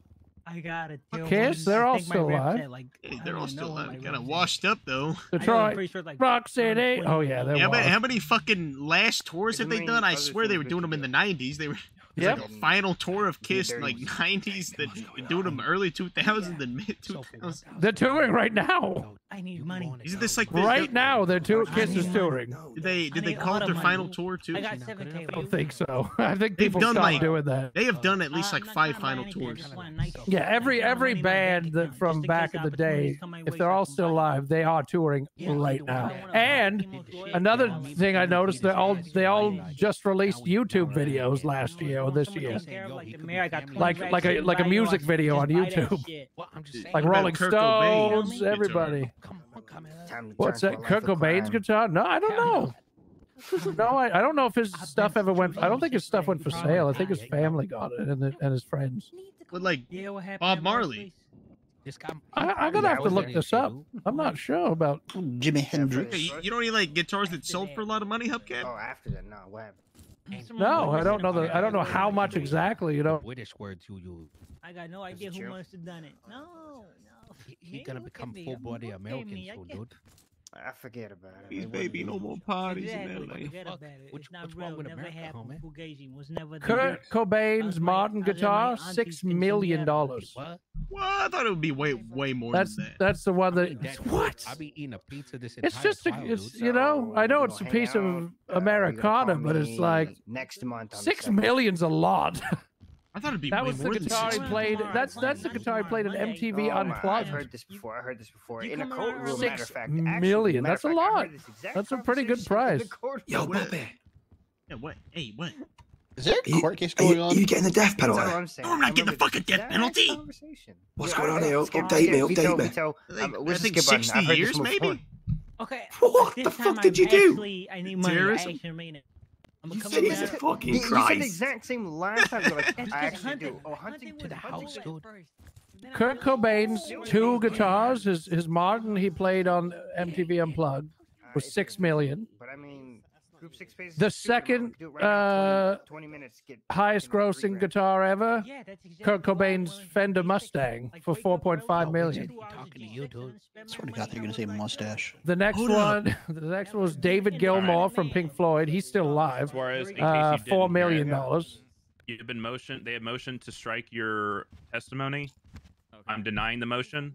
I got it. Kiss, they're all still alive. Like, Hey, they're all still alive. Kind of washed up though. I know, Detroit, pretty sure, like, Rock City. 120. Oh yeah, they're Yeah, how many, how many fucking last tours have they done? I swear they were doing them in the '90s. They were Yep. like a final tour of Kiss in like '90s. That been doing them early 2000s and mid 2000s. They're touring right now. I need money. Isn't this like the, Right now, they're touring. I Kiss need is touring. Did they did they call it their money. final tour too? I got 7K. I don't think so. I think They've people done like doing that. they have done at least Uh, like I'm five trying to buy final tours. just want a nice- Yeah, every every money in my bank band that from back case in the day, opportunities come my if they're all still alive, they are touring right now. And another thing I noticed, they all they all just released YouTube videos last year or this year, like like a like a music video on YouTube. Well, I'm just saying. Like Rolling Stones, everybody. Come on, Time to What's that? to a Kurt Cobain's guitar? No, I don't know. no, I, I don't know if his stuff ever went. I don't think his stuff went for sale. I think his family got it and, the, and his friends. With like Yeah, what happened Bob Marley. Marley's? This guy. I, I'm gonna have to look this up. I'm not sure about Jimi Hendrix. Hey, you, you don't need like guitars that sold for a lot of money, Hubcap? Oh, after that, no, what? No, I don't know the. I don't know how much exactly. You know. British words you use. I got no idea who true? must have done it. No, no. He gonna become full I'm- body look American me. I soon, get- dude. I forget about it. These baby no more parties in Exactly. LA. Forget Fuck. it. What's- not what's real. wrong with Never America, happened. homie? Fugazi was never the Kurt Cobain's modern guitar, six million dollars. What? Well, I thought it would be way, way more That's than that. that's the one that. That- What? I'll be eating a pizza this It's entire just a. trial, It's dude. you know. I know it's a piece hang of uh, Americana, but it's like next month. on the six second. million's a lot. I thought it'd be That way was the guitar he six. played. That's that's the guitar he played in MTV Oh, my- I've heard this before. I heard this before. You In a come courtroom, around matter of fact. million. That's a fact, I lot. heard this exact That's a pretty good conversation price. courtroom. Yo, What- Bobby. Yeah, what? Hey, what? Is there a court case going on? Are you getting the death That's all penalty? I'm saying. No, I'm not I getting the remember fucking death penalty. What's Yeah, going on I- here? skip- Update me, skip, update me. veto. Um, I where's the think skip 60 I've heard this years, maybe? Okay. What the fuck did you do? Actually, I need money. Terrorism? I actually mean it. I'm You gonna said come he's a fucking You, you said the exact same last time. You're like, I just actually hunting. do. Oh, hunting Hunting to the house, dude. first. Then I Kurt Cobain's two guitars, his his Martin he played on MTV Unplugged was six million. But I mean, group six pages. The is super long. second Do it right now, 20 uh, 20 minutes. Get highest grossing grand. guitar ever, Yeah, that's exactly Kurt Cobain's Fender Mustang like, for wake up early, 4.5 two million. hours Talking of to G6 you, and dude. spend Swear to my God, they're gonna say mustache. The next Hold up. one, the next one was David Gilmour from Pink Floyd. He's still alive. Suarez, in case Uh, you four didn't million hear it, dollars. You've been motion. They have motioned to strike your testimony. I'm denying the motion.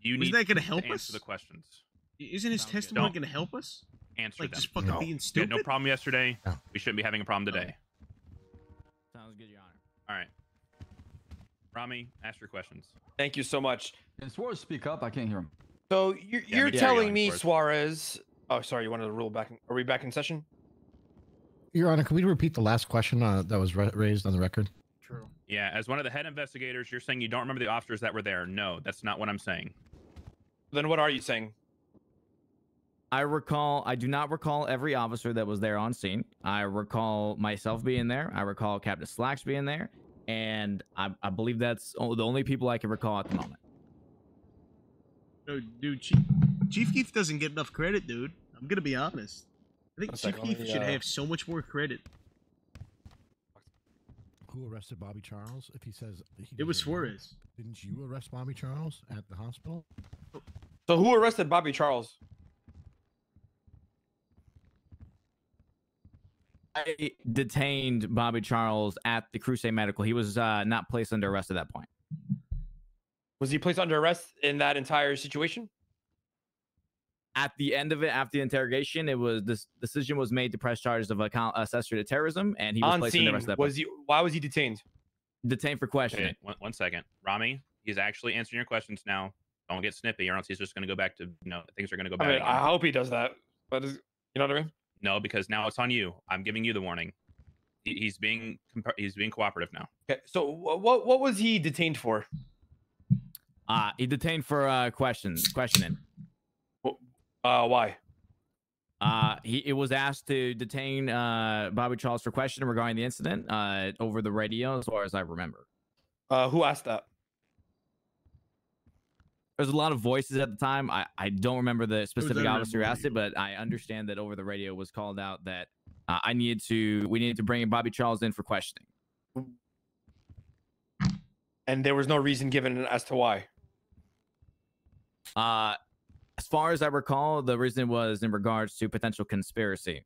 You Wasn't need that gonna to help answer us? the questions. Isn't his Sounds testimony going to help us? Answer Like them. just fucking No. being We had stupid? no problem yesterday. No. We shouldn't be having a problem today. Sounds good, Your Honor. All right. Rami, ask your questions. Thank you so much. Can Suarez speak up? I can't hear him. So you're, Yeah, you're make telling me. Suarez? Oh, sorry. You wanted to rule back? In, are we back in session? Your Honor, can we repeat the last question uh, that was raised on the record? True. Yeah, as one of the head investigators, you're saying you don't remember the officers that were there. No, that's not what I'm saying. Then what are you saying? I recall, I do not recall every officer that was there on scene. I recall myself being there. I recall Captain Slacks being there. And I, I believe that's the only people I can recall at the moment. No, dude, Chief, Chief Keef doesn't get enough credit, dude. I'm going to be honest. I think One Chief second, Keef me, should uh, have so much more credit. Who arrested Bobby Charles? If he says he It was doesn't Suarez. Didn't you arrest Bobby Charles at the hospital? So who arrested Bobby Charles? I detained Bobby Charles at the Crusade Medical. He was uh, not placed under arrest at that point. Was he placed under arrest in that entire situation? At the end of it, after the interrogation, it was this decision was made to press charges of account accessory to terrorism, and he was on placed under arrest at that Was point. he? Why was he detained? Detained for questioning. Okay, one, one second. Rami, he's actually answering your questions now. Don't get snippy, or else he's just going to go back to, you know, things are going to go I bad. mean. I hope he does that. But is, you know what I mean? No, because now it's on you. I'm giving you the warning. He's being he's being cooperative now. Okay. So what what was he detained for? Uh, he detained for uh, questions, questioning. Uh, why? Uh, he it was asked to detain uh, Bobby Charles for questioning regarding the incident uh, over the radio, as far as I remember. Uh, who asked that? There's a lot of voices at the time. I, I don't remember the specific officer who asked it, but I understand that over the radio was called out that uh, I needed to we needed to bring Bobby Charles in for questioning. And there was no reason given as to why. Uh, as far as I recall, the reason was in regards to potential conspiracy.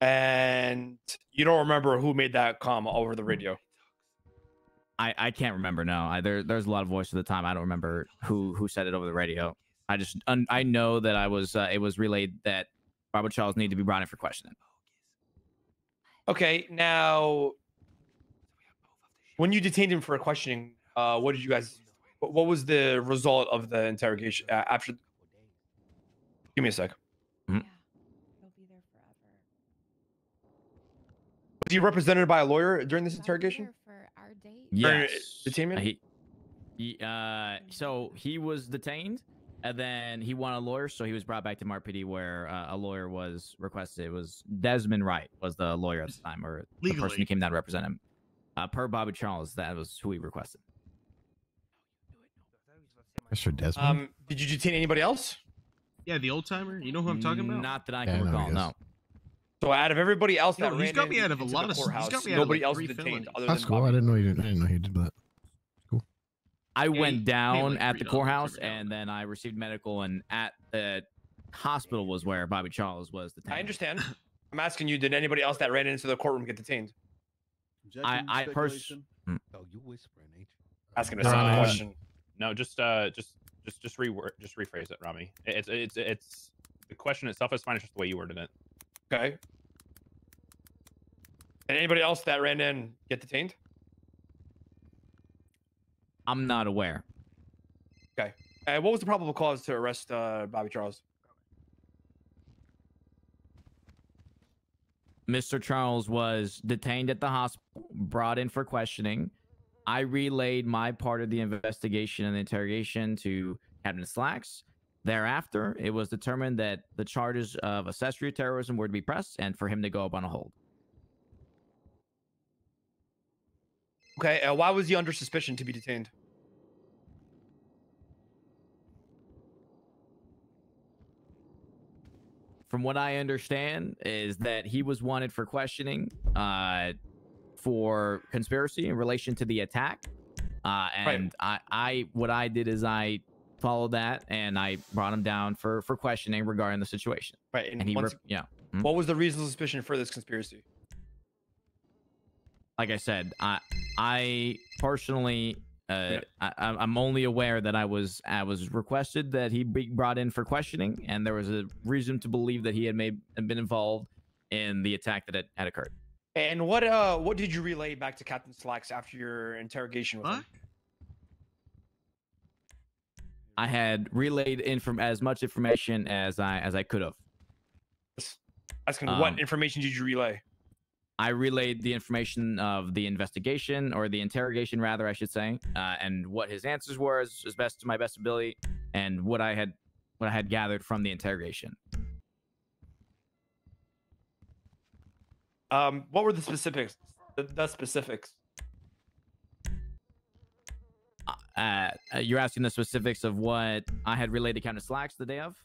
And you don't remember who made that comment over the radio. I, I can't remember. No, I, there there's a lot of voices at the time. I don't remember who who said it over the radio. I just un, I know that I was uh, it was relayed that Robert Charles needed to be brought in for questioning. Okay, now when you detained him for a questioning, uh, what did you guys? What what was the result of the interrogation uh, after? Give me a sec. Mhm. Was he represented by a lawyer during this interrogation? During Yes. detainment? He, he, uh, so he was detained, And then he wanted a lawyer, so he was brought back to MRPD where uh, a lawyer was requested. It was Desmond Wright was the lawyer at the time, or the person who came down to represent him. Uh, per Bobby Charles, that was who he requested. Mr. Desmond. Um, did you detain anybody else? Yeah, the old timer. You know who I'm talking about? Not that I can know who recall. he No. Is. So out of everybody else Yo, that he's ran got me out of a into lot the of- he's got courthouse, me out of, nobody like, else three detained other That's than cool. I didn't know you didn't. I didn't know he did that. Cool. I Yeah, went down like, at the courthouse, and and then I received medical, and at the hospital was where Bobby Charles was detained. I understand. I'm asking you, did anybody else that ran into the courtroom get detained? I, I pers- speculation? Oh, you whispering, ain't you? Asking a No, simple no, no. question. No, just uh, just just just reword, just rephrase it, Rami. It's it's it's the question itself is fine. It's just the way you worded it. Okay. Did anybody else that ran in get detained? I'm not aware. Okay. And what was the probable cause to arrest uh, Bobby Charles? Mr. Charles was detained at the hospital, brought in for questioning. I relayed my part of the investigation and the interrogation to Captain Slacks. Thereafter, it was determined that the charges of accessory terrorism were to be pressed and for him to go up on a hold. Okay. Uh, why was he under suspicion to be detained? From what I understand, is that he was wanted for questioning uh, for conspiracy in relation to the attack. Uh, and I, I, what I did is I followed that and I brought him down for for questioning regarding the situation. Right. And, And he, once- rep- yeah. Hmm? what was the reasonable suspicion for this conspiracy? like I said, I I personally uh, I, I'm I'm only aware that I was I was requested that he be brought in for questioning, and there was a reason to believe that he had made had been involved in the attack that had, had occurred. And what uh what did you relay back to Captain Slacks after your interrogation with him? I had relayed in from as much information as I as I could have. Asking Um, what information did you relay? I relayed the information of the investigation or the interrogation, rather, I should say, uh, and what his answers were as, as best to my best ability, and what I had what I had gathered from the interrogation. Um, what were the specifics? The, the specifics. Uh, you're asking the specifics of what I had relayed to Captain Slacks the day of.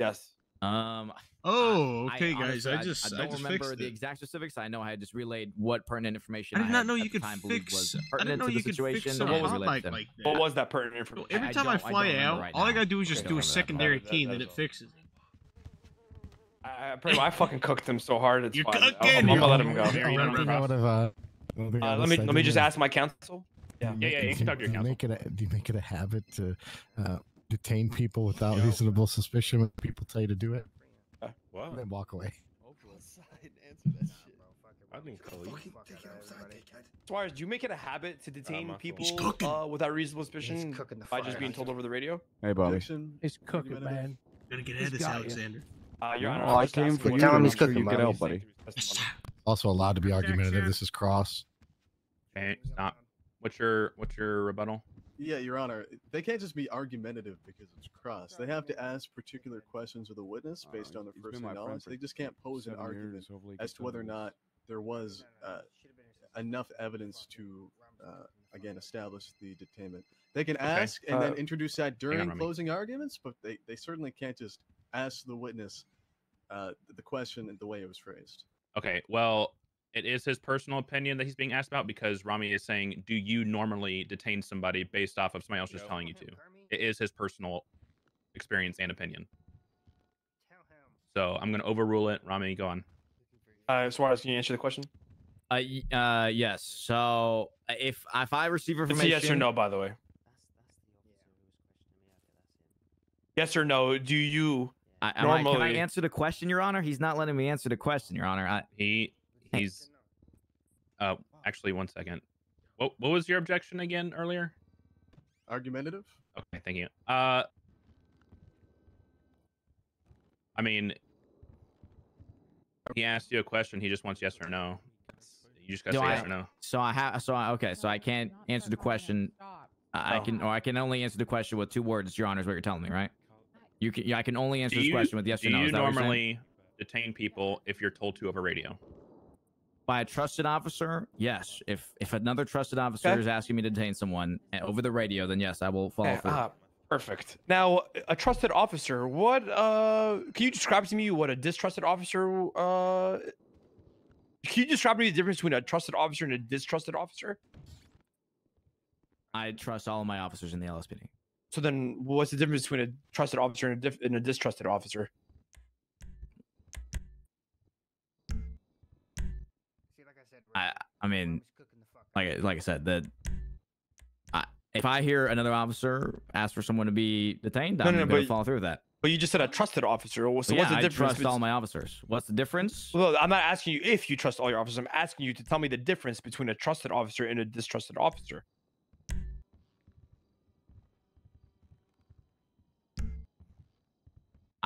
Yes. Um. Oh, I- okay, guys. honestly, I just, I, I, don't just remember fixed the it. exact specifics. I know I had just relayed what pertinent information. I did had not know at you the could time believed was fix. I pertinent didn't know to you could fix and a what was hot relayed mic to like. What was that pertinent information? Every time I, I fly don't out, right all I gotta do is just don't a remember that secondary part. key, and then it fixes it. I, I, pretty I fucking cooked him so hard. It's You're fine. I'm- cooking I'm, gonna let him go. I don't think I would have. Uh, I don't think I Uh, would've let me let me just ask my counsel. Yeah. You Yeah, yeah, make- you can talk to your do you counsel. make it a, do you make it a habit to uh, detain people without reasonable suspicion when people tell you to do it? Wow. And then walk away. I think Suarez, do you make it a habit to detain muscle. people He's cooking. uh, without reasonable suspicion cooking by just being told over the radio? Hey, Bobby. Objection. He's cooking, Argumentative. man. Gonna get He's ahead of this, got you. Alexander. Uh, Your Honor, Well, I came asking for what you Tell to him he's make sure cooking, you get Bobby. out, buddy. Also allowed to be argumentative. This is cross. Okay, stop. What's your what's your rebuttal? Yeah, Your Honor, they can't just be argumentative because it's cross. They have to ask particular questions of the witness based on their he's first knowledge. They just can't pose an argument years, hopefully he as to whether or not there was uh, enough evidence to, uh, again, establish the detainment. They can ask and then Uh, introduce that during Rami. closing arguments, but they, they certainly can't just ask the witness uh, the question and the way it was phrased. Okay, well, it is his personal opinion that he's being asked about because Rami is saying, "Do you normally detain somebody based off of somebody else just telling you to?" It is his personal experience and opinion. So I'm gonna overrule it. Rami, go on. Uh, Suarez, can you answer the question? Uh, uh, yes. So uh, if if I receive It's information, a yes or no, by the way. Yes or no? Do you I, am I, can I answer the question, Your Honor? He's not letting me answer the question, Your Honor. I, He he's uh actually one second. What what was your objection again earlier? Argumentative? Okay, thank you. Uh I mean he asked you a question, he just wants yes or no. You just gotta Do say I- yes or no. so I have. So I, okay. So I can't answer the question. I I can, or I can only answer the question with two words. Your Honor is what you're telling me, right? You can. Yeah, I can only answer Do this you, question with yes or no. you Is that what you're saying? normally detain people if you're told to over radio? By a trusted officer? Yes. If if another trusted officer Okay. is asking me to detain someone uh, over the radio, then yes, I will follow Okay, through. ah, perfect. Now, a trusted officer. What? Uh, can you describe to me what a distrusted officer? Uh, can you describe to me the difference between a trusted officer and a distrusted officer? I trust all of my officers in the LSPD. So then, what's the difference between a trusted officer and a, and a distrusted officer? I I mean, like like I said, that if I hear another officer ask for someone to be detained, No, I'm no, no, going to but- follow through with that. But you just said a trusted officer. So So what's yeah, the I difference? trust all my officers. What's the difference? Well, I'm not asking you if you trust all your officers. I'm asking you to tell me the difference between a trusted officer and a distrusted officer.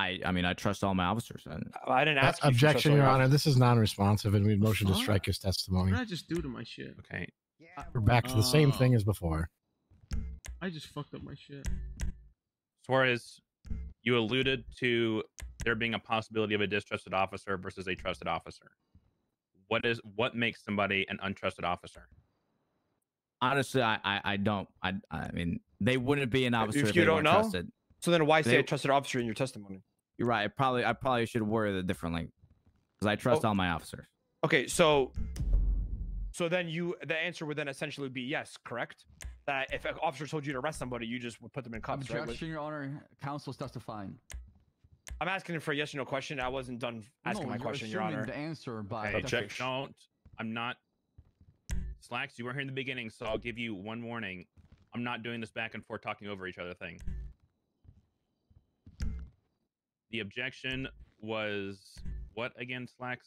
I I mean, I trust all my officers. And I didn't Uh, ask you if you Objection, all Your your Honor. This is non-responsive, and we motion to strike his testimony. What did I just do to my shit? Okay. We're back to the same Oh. thing as before. I just fucked up my shit. Suarez, you alluded to there being a possibility of a distrusted officer versus a trusted officer. What is what makes somebody an untrusted officer? honestly, I I, I don't. I I mean, they wouldn't be an officer if, If you they don't weren't know, trusted. so then why say They- a trusted officer in your testimony? You're right. I probably I probably should word it differently because I trust Oh. all my officers. Okay, so so then you the answer would then essentially be yes, correct? That if an officer told you to arrest somebody, you just would put them in cuffs, right? Objection, Your Honor. Counsel's testifying. I'm asking for a yes or no question. I wasn't done asking No, my question, Your Honor. the answer by Hey, testifying. don't. I'm not. Slacks, you weren't here in the beginning, so I'll give you one warning. I'm not doing this back and forth talking over each other thing. The objection was what again, Slacks?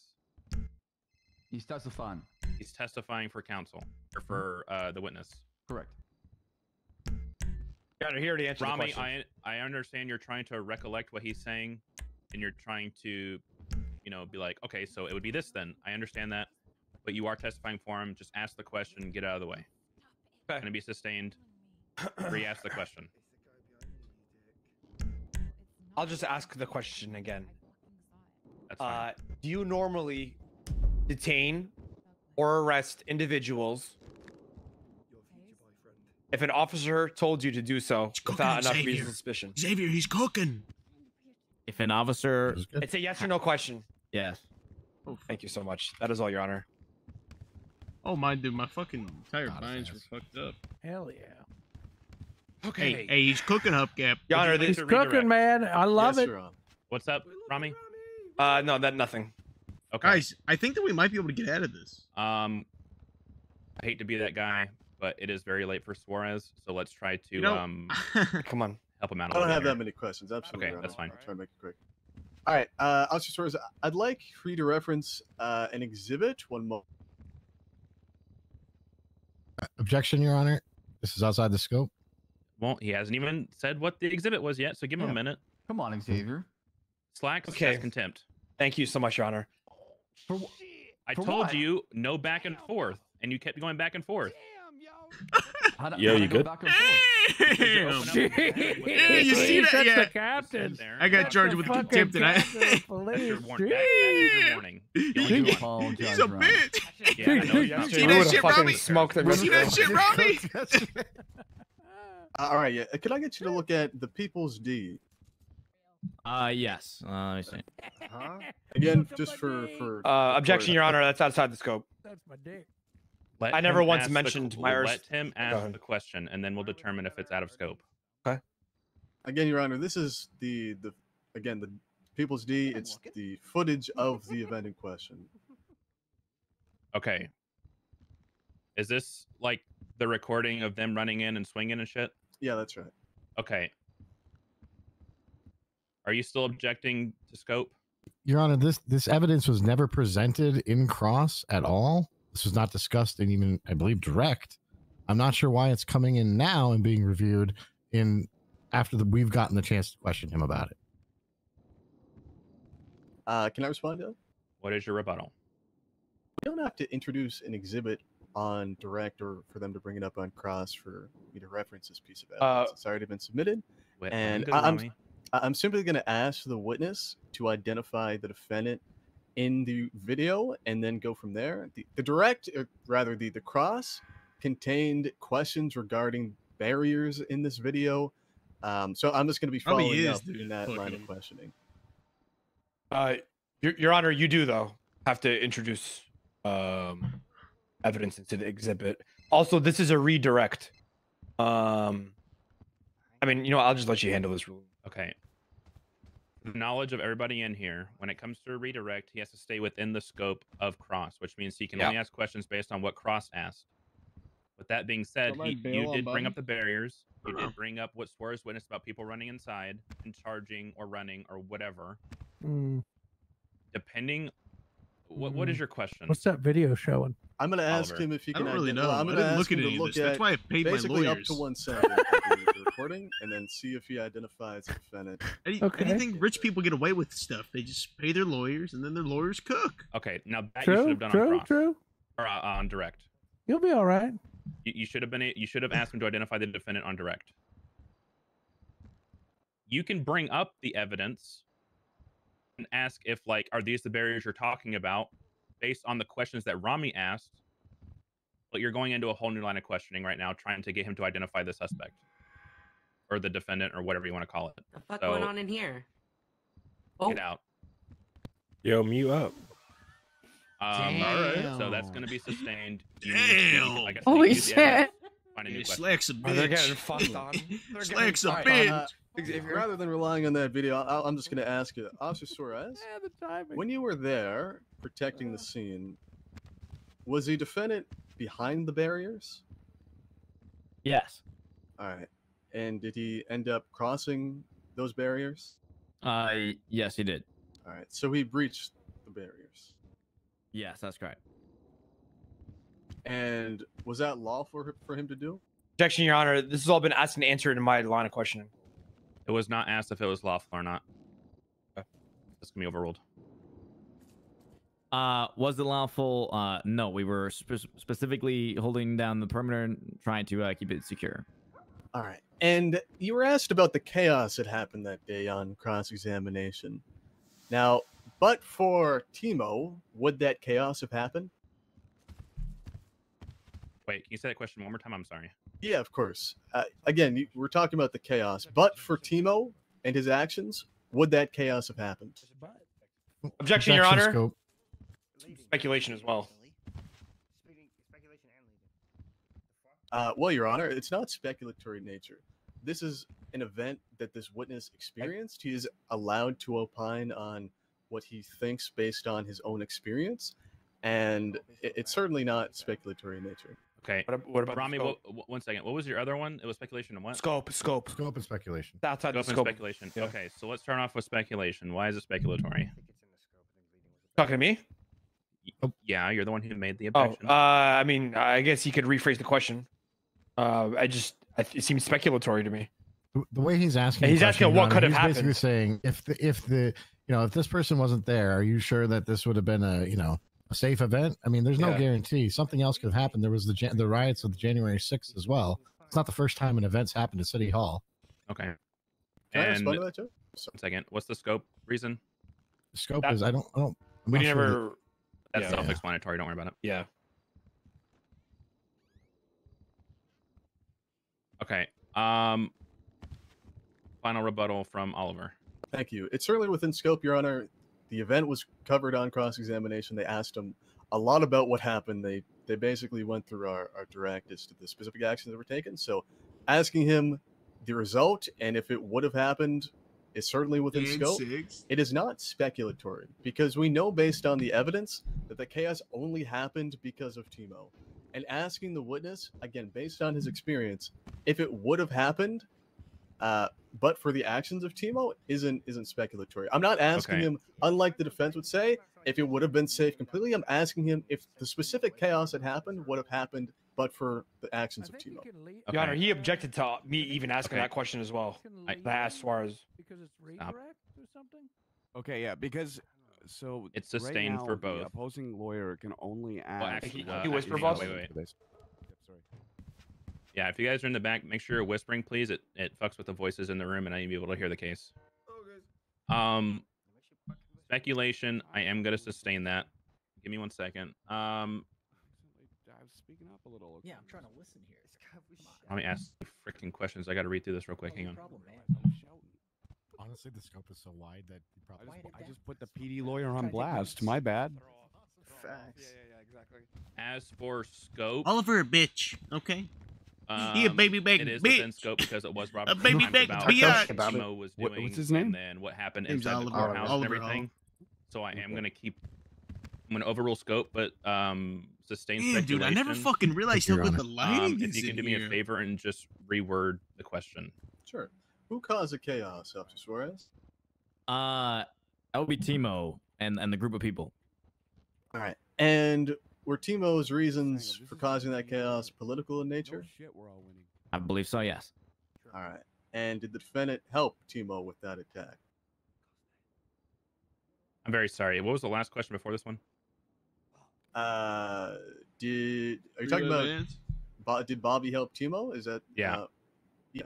He's testifying. He's testifying for counsel or for uh, the witness. Correct. Your Honor, he already answered the Rami, question. I I understand you're trying to recollect what he's saying, and you're trying to, you know, be like, okay, so it would be this then. I understand that, but you are testifying for him. Just ask the question, get out of the way. Okay. Going to be sustained. Re-ask the question. I'll just ask the question again. That's. Uh, do you normally detain or arrest individuals if an officer told you to do so without enough Xavier. reasonable suspicion? Xavier, he's cooking. If an officer, It's a yes or no question. yes, Thank you so much. That is all, Your Honor. Oh my dude, my fucking entire binds were fucked up. Hell yeah. Okay. Hey, hey, he's cooking up, Gap. Your Honor, He's this, cooking, man. I love it. What's up, Rami? uh, no, that nothing. Okay. Guys, I think that we might be able to get out of this. Um, I hate to be that guy, but it is very late for Suarez, so let's try to You know- um Come on. help him out. I a don't have bit that many questions. Absolutely. Okay, Your that's fine. I'll try to make it quick. All right, uh, Officer Suarez, I'd like for you to reference uh, an exhibit. One moment. Objection, Your Honor. This is outside the scope. Well, he hasn't even said what the exhibit was yet, so give him Yeah. a minute. Come on, Xavier. Slacks Okay. has contempt. Thank you so much, Your Honor. For, wh- I For told what? you no back and forth, and you kept going back and forth. how do- Yo, you go good? back and forth? Damn. Open up Yeah, your head with Yeah, the- you see that? That's Yeah. the captain. I got charged with contempt, and I. That's your warning. That, that is your warning. You only do one. Apologize, He's a bitch. Yeah, I know you You see that would've shit, Robbie? smoked the see that shit, Robbie? Uh, all right, yeah. Could I get you to look at the People's D uh, yes. Uh, let me see. Huh? again, just for for? Uh, objection, Your Honor. That's outside the scope. That's my dick. Let I never once ask the mentioned qu- my Let Earth- him ask the question, and then we'll determine if it's out of scope. Okay. Again, Your Honor, this is the the again the People's D. It's the footage of the event in question. Okay. Is this like the recording of them running in and swinging and shit? Yeah, that's right. Okay. Are you still objecting to scope? Your Honor, this this evidence was never presented in cross at all. This was not discussed in even, I believe, direct. I'm not sure why it's coming in now and being reviewed in after the, we've gotten the chance to question him about it. Uh, can I respond to that? What is your rebuttal? We don't have to introduce an exhibit on direct or for them to bring it up on cross for me to reference this piece of evidence. Uh, it's already been submitted. Wait, And I'm I- I'm- I- I'm simply going to ask the witness to identify the defendant in the video and then go from there. The, the direct, or rather, the, the cross contained questions regarding barriers in this video. Um, so I'm just going to be Probably following is, up dude. in that line of questioning. Uh, your, your Honor, you do though have to introduce um evidence into the exhibit. Also, this is a redirect. Um, I mean, you know, I'll just let you handle this rule. Okay. The knowledge of everybody in here, when it comes to a redirect, he has to stay within the scope of Cross, which means he can Yeah. only ask questions based on what Cross asked. With that being said, he, you on did bring Buddy? up the barriers. You did bring up what Suarez witnessed about people running inside and charging or running or whatever. Mm, Depending, what what is Mm. your question? what's that video showing? I'm going to ask Oliver. him if he I can. don't really know. well, I'm I going to didn't ask look at him to look this. That's why I paid my basically up to lawyers. one second of the, the recording, and then see if he identifies the defendant. How do you, how do you think rich people get away with stuff? They just pay their lawyers, and then their lawyers cook. Okay, now that you should True, have done true, on Cross true. or uh, on direct. You'll be all right. You, you should have been. You should have asked him to identify the defendant on direct. You can bring up the evidence and ask if, like, are these the barriers you're talking about, based on the questions that Rami asked. But you're going into a whole new line of questioning right now, trying to get him to identify the suspect or the defendant or whatever you want to call it. The fuck So, going on in here? Oh, Get out. Yo, mute up. Um, Damn. So that's going to be sustained. You need to- Damn. like Holy use the evidence, shit. Find a new question. Slack's a Oh, they're bitch. getting fucked on. They're Slack's a getting bitch. Fucked. Uh, rather than relying on that video, I- I'm just going to ask you, Officer Suarez, Yeah, the timing. when you were there protecting the scene, was the defendant behind the barriers? Yes. All right. And did he end up crossing those barriers? Uh, yes, he did. All right. So he breached the barriers. Yes, that's correct. And was that lawful for- for him to do? Objection, Your Honor. This has all been asked and answered in my line of questioning. It was not asked if it was lawful or not. This can be overruled. Uh, was it lawful? Uh, no, we were spe- specifically holding down the perimeter and trying to uh, keep it secure. All right. And you were asked about the chaos that happened that day on cross examination. Now, but for Timo, would that chaos have happened? Wait, can you say that question one more time? I'm sorry. Yeah, of course. Uh, again, you, we're talking about the chaos. But for Timo and his actions, would that chaos have happened? Objection, Your Honor. scope. Speculation as well. Uh, well, Your Honor, it's not speculatory nature. This is an event that this witness experienced. He is allowed to opine on what he thinks based on his own experience, and it, it's certainly not speculatory in nature. Okay. What, what about the Rami, what, what- one second. What was your other one? It was speculation and what? Scope, scope. Scope and speculation. Outside the Scope and scope. speculation. Yeah. Okay, so let's start off with speculation. Why is it speculatory? Talking to me? Yeah, you're the one who made the Oh, objection. uh, I mean, I guess you could rephrase the question. Uh, I just, it seems speculatory to me. The- The way he's asking, he's asking what could Honor, have he's Basically saying if the if the you know if this person wasn't there, are you sure that this would have been a you know a safe event? I mean, there's no Yeah. guarantee. Something else could have happened. There was the the riots of January 6th as well. It's not the first time an event's happened at City Hall. okay. Can I And respond to that, Joe? one second. What's the scope reason? The scope That- is I don't I don't. I'm We not sure never. That's yeah, self-explanatory. Don't worry about it. yeah. Okay. Um. Final rebuttal from Oliver. Thank you. It's certainly within scope, Your Honor. The event was covered on cross examination. They asked him a lot about what happened. They they basically went through our, our direct as to the specific actions that were taken. So asking him the result and if it would have happened is certainly within Dan scope. Six. It is not speculatory because we know based on the evidence that the chaos only happened because of Timo. And asking the witness, again, based on his experience, if it would have happened, uh, but for the actions of Timo, isn't isn't speculatory. I'm not asking Okay. him, unlike the defense would say, if it would have been safe completely. I'm asking him if the specific chaos that happened would have happened, but for the actions of Timo. Your Honor, he objected to me even asking Okay. that question as well. I- I asked Suarez. Because it's Stop. redirect or something. Okay, yeah, because so It's right sustained now, for the both. opposing lawyer can only ask. actually, what uh, He whisper is boss? wait, relevant wait. Yep, sorry. Yeah, if you guys are in the back, make sure you're whispering, please. It it fucks with the voices in the room, and I need to be able to hear the case. Um, speculation. I am gonna sustain that. Give me one second. Um, speaking up a little. Yeah, I'm trying to listen here. let me ask the freaking questions. I got to read through this real quick. Hang on. Honestly, the scope is so wide that you probably. I just, I just put the PD lawyer on blast. My bad. Facts. Yeah, yeah, exactly. As for scope, Oliver, bitch. Okay. He a um, baby back It is bitch. within scope because it was Robert. A baby Times back about bitch. what Timo was What- doing. what's his name? And then what happened Name's inside the Oliver. courthouse Oliver and Hall. everything. So I am gonna keep. I'm gonna overrule scope, but um, sustain Damn, dude, I never fucking realized how Your good the lighting Um, if you can in do me here. a favor and just reword the question. Sure. Who caused the chaos, Officer Suarez? Uh, that would be Timo and and the group of people. All right. And were Timo's reasons for causing that chaos political in nature? Shit, we're all winning. I believe so. Yes. All right. And did the defendant help Timo with that attack? I'm very sorry. What was the last question before this one? Uh, did are you talking about? Bo- did Bobby help Timo? Is that Yeah. Uh, yeah.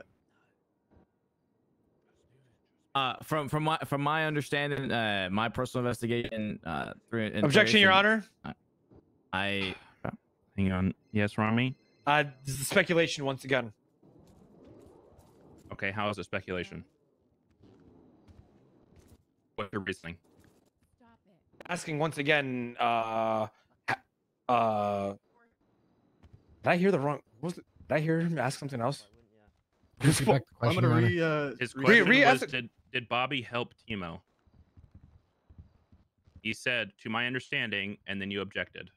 Uh, from from my from my understanding, uh, my personal investigation, uh, through Objection, Your interrogation, Honor. I Hang on. Yes, Rami. Uh, this is speculation once again. Okay, how is it speculation? What's your reasoning? Asking once again. Uh, uh, did I hear the wrong? Was it, did I hear him ask something else? Repeat I'm gonna re. Uh, His re- question re- was: ask- did, did Bobby help Timo? He said, "To my understanding," and then you objected.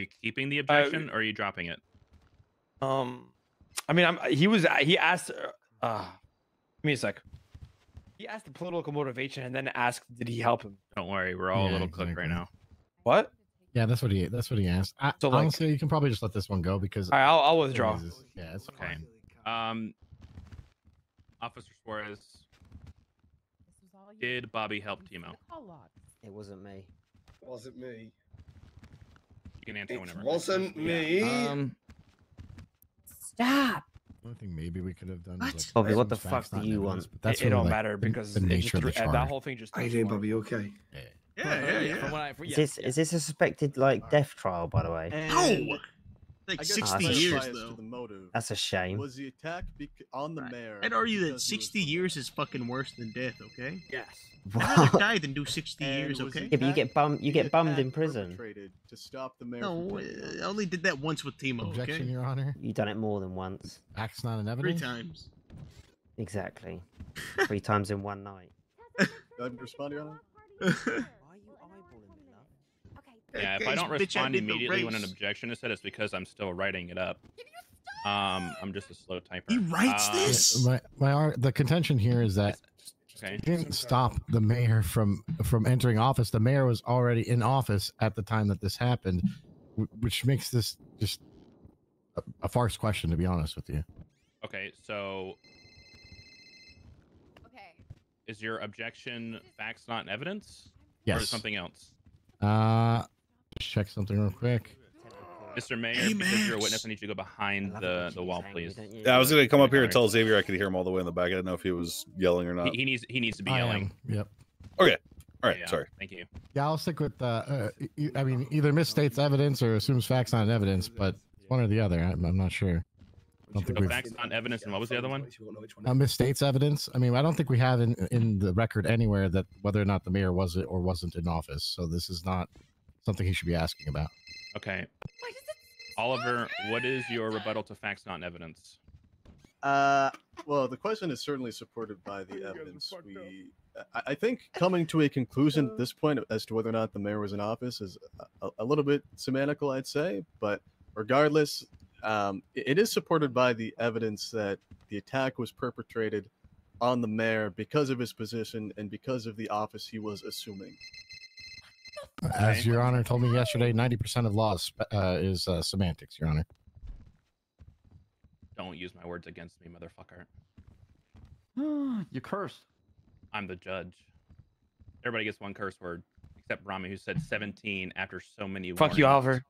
Are you keeping the objection or are you dropping it? Um, I mean, I'm. He was. He asked. Uh, uh, give me a sec. He asked the political motivation and then asked, "Did he help him?" Don't worry, we're all a Yeah, little cooked right now. What? Yeah, that's what he. That's what he asked. I, So, like- honestly, you can probably just let this one go because. All right, I'll, I'll withdraw. it is- Yeah, it's Okay. fine. Um, Officer Suarez, did Bobby help Timo? It wasn't me. It Wasn't me. You can answer It whenever. wasn't me. um Stop. One thing maybe we could have done. What? Is like, Bobby, what the facts, fuck do not you want? But that's it, it don't like, matter because the it nature just, of the uh, charge. that whole thing just. How you doing, Bobby? Okay? Yeah, yeah, From yeah. what I, Is yeah, this yeah. is this a suspected like death trial, by the way? and No! Like guess 60 to years, clarify to though. The motive That's a shame. was the attack bec- on the mayor. I'd argue that because he was 60 years is fucking worse than death, okay? Yes. I'd rather die than do 60 And years, was the okay? Yeah, but you get bummed. You get bummed in prison. To stop the mayor. No, from taking I only did that once with Timo, Objection, okay? Your Honor. You done it more than once. Acts not an Three times. Exactly. Three times in one night. Can I respond, Your Honor? Why are you eyeballing me, love? Yeah, if I don't respond immediately when an objection is said, it's because I'm still writing it up. Um, I'm just a slow typer. He writes Um, this? My my the contention here is that Okay. you didn't stop the mayor from from entering office. The mayor was already in office at the time that this happened, which makes this just a, a farce question, to be honest with you. Okay, so Okay. is your objection facts not evidence? Or Yes. is it something else? Uh, just check something real quick. Mr. Mayor, Hey, because you're a witness, I need you to go behind the, the wall, please. Yeah, I was gonna come up here and tell Xavier I could hear him all the way in the back. I didn't know if he was yelling or not. He, he needs he needs to be I yelling. am. Yep. Okay. All right. Yeah, Sorry. Thank you. Yeah, I'll stick with. Uh, uh, e- I mean, either misstates evidence or assumes facts not evidence, but one or the other. I'm, I'm not sure. I don't think So we've. facts not evidence, and what was the other one? Uh, misstates evidence. I mean, I don't think we have in in the record anywhere that whether or not the mayor was it or wasn't in office. So this is not something he should be asking about. Okay. Oliver, what is your rebuttal to facts not evidence? Uh, well, the question is certainly supported by the evidence. We, I, I think, coming to a conclusion at this point as to whether or not the mayor was in office is a, a little bit semantical, I'd say. But regardless, um, it- it is supported by the evidence that the attack was perpetrated on the mayor because of his position and because of the office he was assuming. As Your Honor told me yesterday, ninety percent of laws uh, is uh, semantics, Your Honor. Don't use my words against me, motherfucker. you cursed. I'm the judge. Everybody gets one curse word, except Rami, who said 17 after so many. Fuck you. Oliver.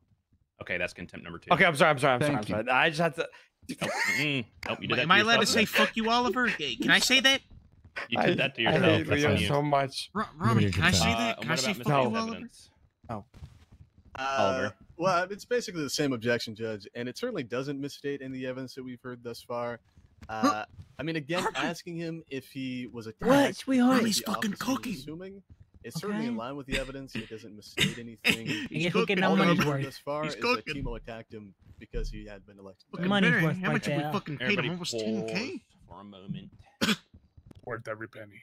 Okay, that's contempt number two. Okay, I'm sorry. I'm sorry. I'm sorry. I'm you. sorry. I just had to. Nope, mm, nope, you did that Am to I allowed to say "fuck you, Oliver"? Can I say that? You did that to I yourself. hate That's Leo so much. R- Rami, can I say Uh, that? Can I what say about "fuck Mr. Oliver"? Oh. Uh, Oliver. Well, it's basically the same objection, Judge, and it certainly doesn't misstate any of the evidence that we've heard thus far. Uh, I mean, again, asking him if he was attacked. What, sweetheart? by Rami's the fucking cooking. Assuming it's certainly in line with the evidence. It doesn't misstate anything. I guess we're getting All our that money's we've heard worth. Thus far He's is that. Timo attacked him because he had been elected. Fucking Money's better. worth How much have we fucking paid Everybody him? Almost 10k. for a moment. Worth every penny.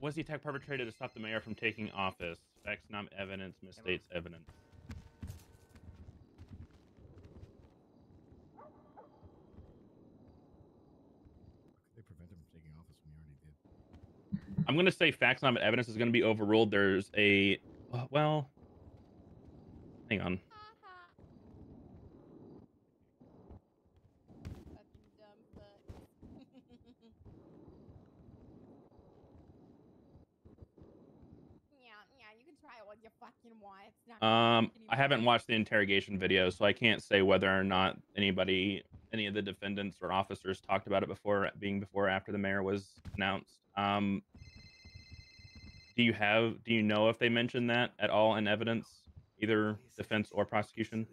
Was the attack perpetrated to stop the mayor from taking office? Facts, not evidence, misstates evidence. They prevented him from taking office when he already did. I'm gonna say facts, not evidence is gonna be overruled. There's a well, hang on. Um, I haven't watched the interrogation video, so I can't say whether or not anybody, any of the defendants or officers talked about it before being before or after the mayor was announced. Um, do you have, do you know if they mentioned that at all in evidence, either defense or prosecution?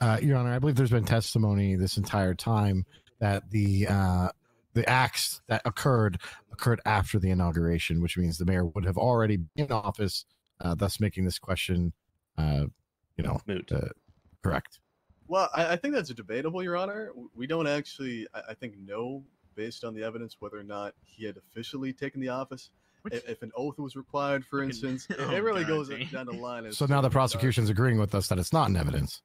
Uh, Your Honor, I believe there's been testimony this entire time that the uh, the acts that occurred occurred after the inauguration, which means the mayor would have already been in office, uh, thus making this question, uh, you know, Moot. uh, correct. Well, I, I think that's a debatable, Your Honor. We don't actually, I, I think, know based on the evidence whether or not he had officially taken the office. If, if an oath was required, for instance, it, oh, it really God, goes man. down the line. as So now the whether or prosecution's agreeing with us that it's not in evidence.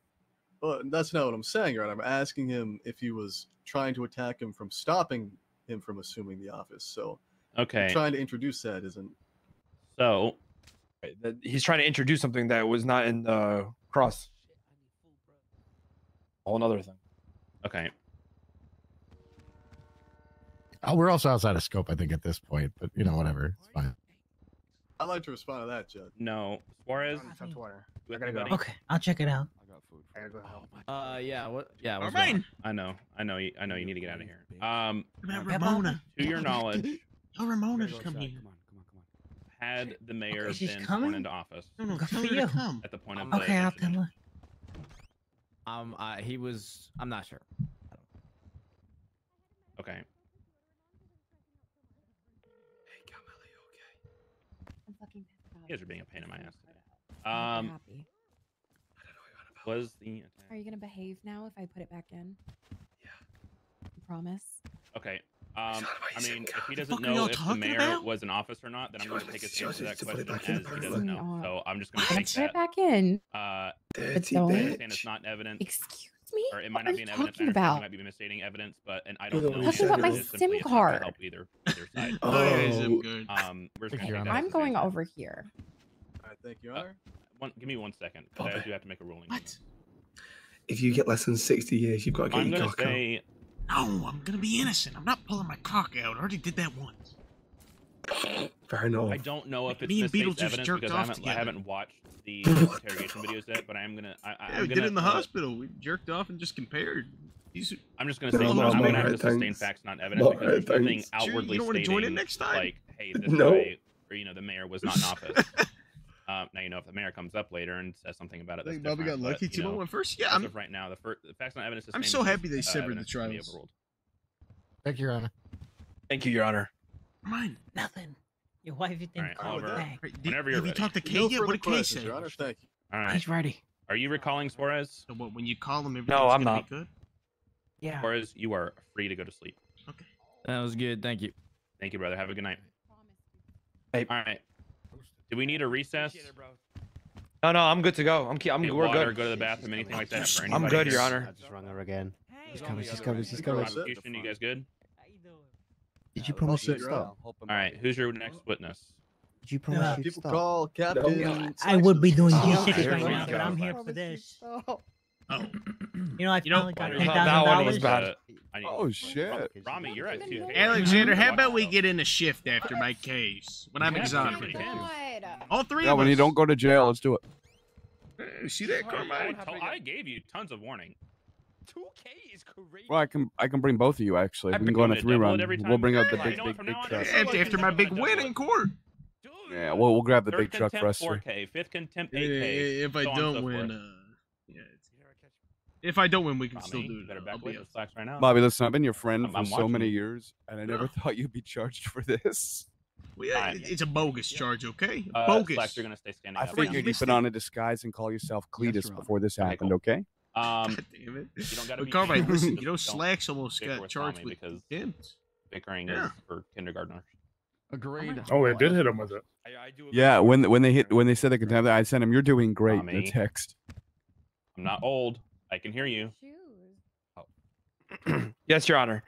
Well, that's not what I'm saying, Your Honor. I'm asking him if he was trying to attack him from stopping him from assuming the office. So Okay. trying to introduce that isn't. So, Right, that He's trying to introduce something that was not in the cross. Whole another thing. okay. Uh, we're also outside of scope, I think, at this point, but you know, whatever, it's fine. I'd like to respond to that, Judge. No, Suarez. Some water. with I gotta go. Okay, I'll check it out. I got food. I gotta go help. Uh, yeah. What? Yeah. Or what's going. I know, I know, you, I know. You need to get out of here. Um, What about Peppa? Ramona? to your knowledge, Tell Ramona to come here. Come on, come on, come on. Had the mayor Okay, she's been coming? sworn into office No, no, Good tell for her you. come. at the point of the Okay, I'll tell her. Um, uh, he was. I'm not sure. Okay. I'm fucking pissed. You guys are being a pain in my ass today. Um, happy. was the Are you gonna behave now if I put it back in? Yeah. I Promise. okay? Um, I mean, if he doesn't know if the mayor about? was in office or not, then I'm going to take his answer to that it question back as he doesn't know. So I'm just going to take that. back in. Uh, Dirty don't- saying bitch. it's not evidence, Excuse me. or it might what not are be an evidence. talking I about? You might be misstating evidence, but and I don't the know. one the who answer said to it. this, SIM simply it's not gonna card. Help either, either side. Oh, Oh. I'm. Um, we're just Thank gonna you, take Your that Honor. as I'm going over here. All right, thank you, Your Uh, One, give me one second. 'cause I do have to make a ruling. What? If you get less than 60 years, you've got to get I'm your gonna cock out. Say No, I'm gonna be innocent. I'm not pulling my cock out. I already did that once. Fair enough. I don't know if it's Me and mistakes Beetlejuice evidence jerked because I off haven't, I haven't watched the What the interrogation videos yet, but I am gonna. I, I, Yeah, we did gonna, it in the uh, hospital. We jerked off and just compared. These, I'm just gonna say I'm I'm, not gonna have to alright, sustain thanks. facts, not evidence, Not because there's alright, nothing thanks. Sure, you outwardly don't wanna join stating in next time? like, hey, this No. guy or you know the mayor was not in office. um, now you know if the mayor comes up later and says something about it. I That's think Bobby got different, but, lucky. you Timo know, went first. Yeah, as I'm, of right now, the, fir- the facts, not evidence. I'm so is, happy they uh, severed the evidence can be trials. overruled. Thank you, Your Honor. Thank you, Your Honor. mine. Nothing. Your wife, you think? Alright, called Oliver. back. Right, did- Whenever you're have you talked to Kay No yet? What did Kay say? Your Honor. Thank you. All right. He's ready. Are you recalling Suarez? So what, when you call him, everything's No, I'm gonna not. be good. Yeah. Suarez, you are free to go to sleep. Okay. That was good. Thank you. Thank you, brother. Have a good night. Hey. All right. Do we need a recess? No, no, I'm good to go. I'm. ke- I'm. Get We're water, good. Go to the bathroom, anything like that. For I'm good, here? Your Honor. I just rung her again. She's coming, she's coming, she's coming. Prosecution, you guys good? Did you promise set, you'd stop? All right. Who's your next witness? Did you promise Yeah. you'd People stop? call Captain. I would be doing Oh, these right now, but. I'm here for this. Oh. oh, You know, I You know, finally got That- ten that thousand one was dollars. bad. Uh, I need- Oh shit. Rami, you're at two. Alexander, how about we get in a shift after my case when I'm Yeah, exonerated? Everybody All three Yeah, of when us. you don't go to jail, let's do it. Uh, See that, I, Carmine? told- I gave you tons of warning. 2K is crazy. Well, I can I can bring both of you actually. I've We been can go on a three double round. We'll bring out the big you know what, big big truck. it's After, after my big win in court. Yeah, we'll we'll grab the Third big truck for us. 4K. Fifth contempt, Eh, 8K. If I so on and so don't win, uh, yeah. it's- If I don't win, we can Rami, still do you it. better back I'll away be from up. right now. Bobby, listen, I've been your friend I'm- for I'm so watching many years, and I never thought you'd be charged for this. Well, yeah, it's a bogus charge, okay? Uh, bogus. Slacks, you're gonna stay standing I up. figured you put on a disguise and call yourself Cletus before this happened. Okay. Um, Damn it. you don't gotta But be. Carmine, listen, you know, Slacks almost got charged with because contempt. bickering Yeah. is for kindergartners. Agreed. Oh, it did hit him with it. Yeah, when when they hit when they said the contempt, I sent him, "You're doing great." in The text. I'm not old. I can hear you. Oh. Yes, Your Honor.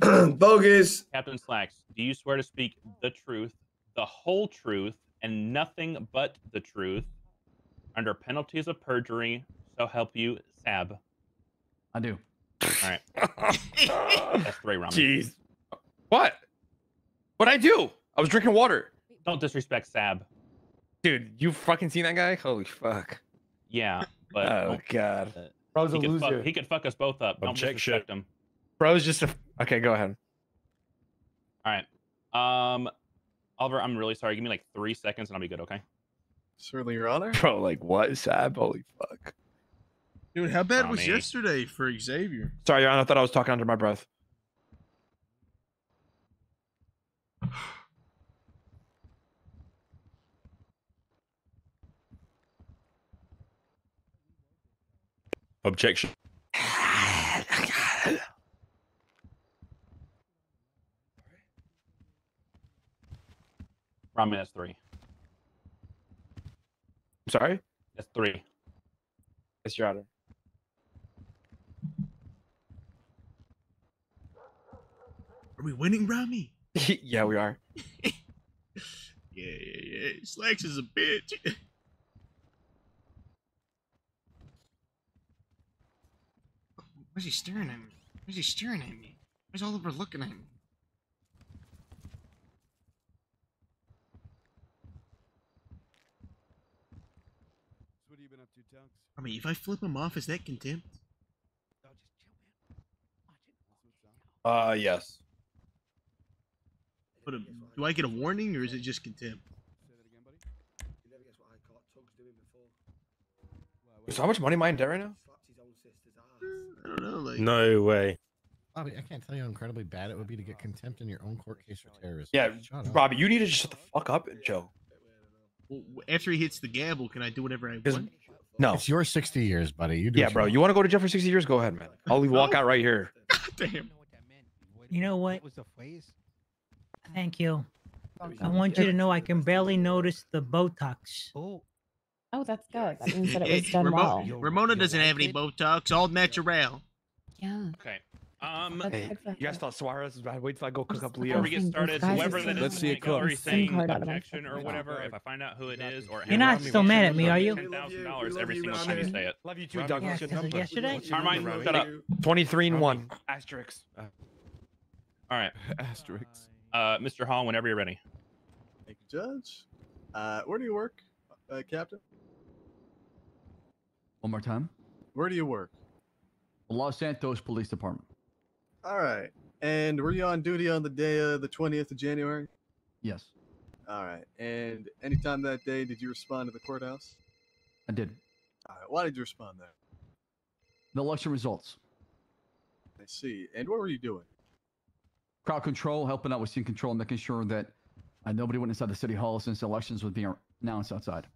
Bogus. Captain Slacks, do you swear to speak the truth, the whole truth, and nothing but the truth, under penalties of perjury? So help you, Sab. I do. All right. That's three, Rami. Jeez. What? What I do? I was drinking water. Don't disrespect Sab. Dude, you fucking seen that guy? Holy fuck. Yeah, but Oh god. Bro's he a could, fuck, he could fuck us both up. Don't Object disrespect him. Bro's just a. Okay, go ahead. All right. Um, Oliver, I'm really sorry. Give me like three seconds and I'll be good. Okay. Certainly, Your Honor. Bro, like what, Sab? Holy fuck. Dude, how bad was Tommy. yesterday for Xavier? Sorry, Your Honor. I thought I was talking under my breath. Objection. Rami, that's three. I'm sorry. That's three. Yes, Your Honor. Are we winning, Rami? yeah, we are. Yeah, yeah, yeah. Slacks is a bitch. Why's he staring at me? Why's he staring at me? Why's Oliver looking at me? What have you been up to, Tux? I mean, if I flip him off, is that contempt? Uh, yes. But um, do I get a warning or is it just contempt? So how much money am I in debt right now? I don't know. Like, No way. Bobby, I can't tell you how incredibly bad it would be to get contempt in your own court case for terrorism. Yeah, Shut up. Robbie, you need to just shut the fuck up, Joe. well, after he hits the gamble, can I do whatever I want? No. It's your 60 years, buddy. You do Yeah, bro. want. You want to go to jail for 60 years? Go ahead, man. I'll leave walk out right here. Damn. You know what? was the phrase? Thank you. Oh, I want you to know I can barely notice the Botox. Oh, Oh, that's good. That means that it was done Ramo- well. Ramona doesn't have any Botox, all natural. Yeah. Okay. Um, Hey, you guys thought Suarez is bad. Wait till I go cook up Before Before Leo. we get started, whoever that is Let's see a listening, clip. saying card out of my objection or whatever, if I find out who it is or You're not still mad at me, are you? Ten thousand dollars every single time you say it. Love you too, Rami, Doug. Yeah, what's your 'cause of number? yesterday? Carmine, shut up. 23 and 1. Asterix. All right, Asterix. uh, Mr. Hall, whenever you're ready. Thank you, Judge. Uh, where do you work, uh, Captain? One more time. Where do you work? Los Santos Police Department. All right. And were you on duty on the day of the 20th of January? Yes, All right. And anytime that day, did you respond to the courthouse? I did. All right. Why did you respond there? The election results. I see. And what were you doing? Crowd control, helping out with scene control, making sure that uh, nobody went inside the city hall since elections was being announced outside.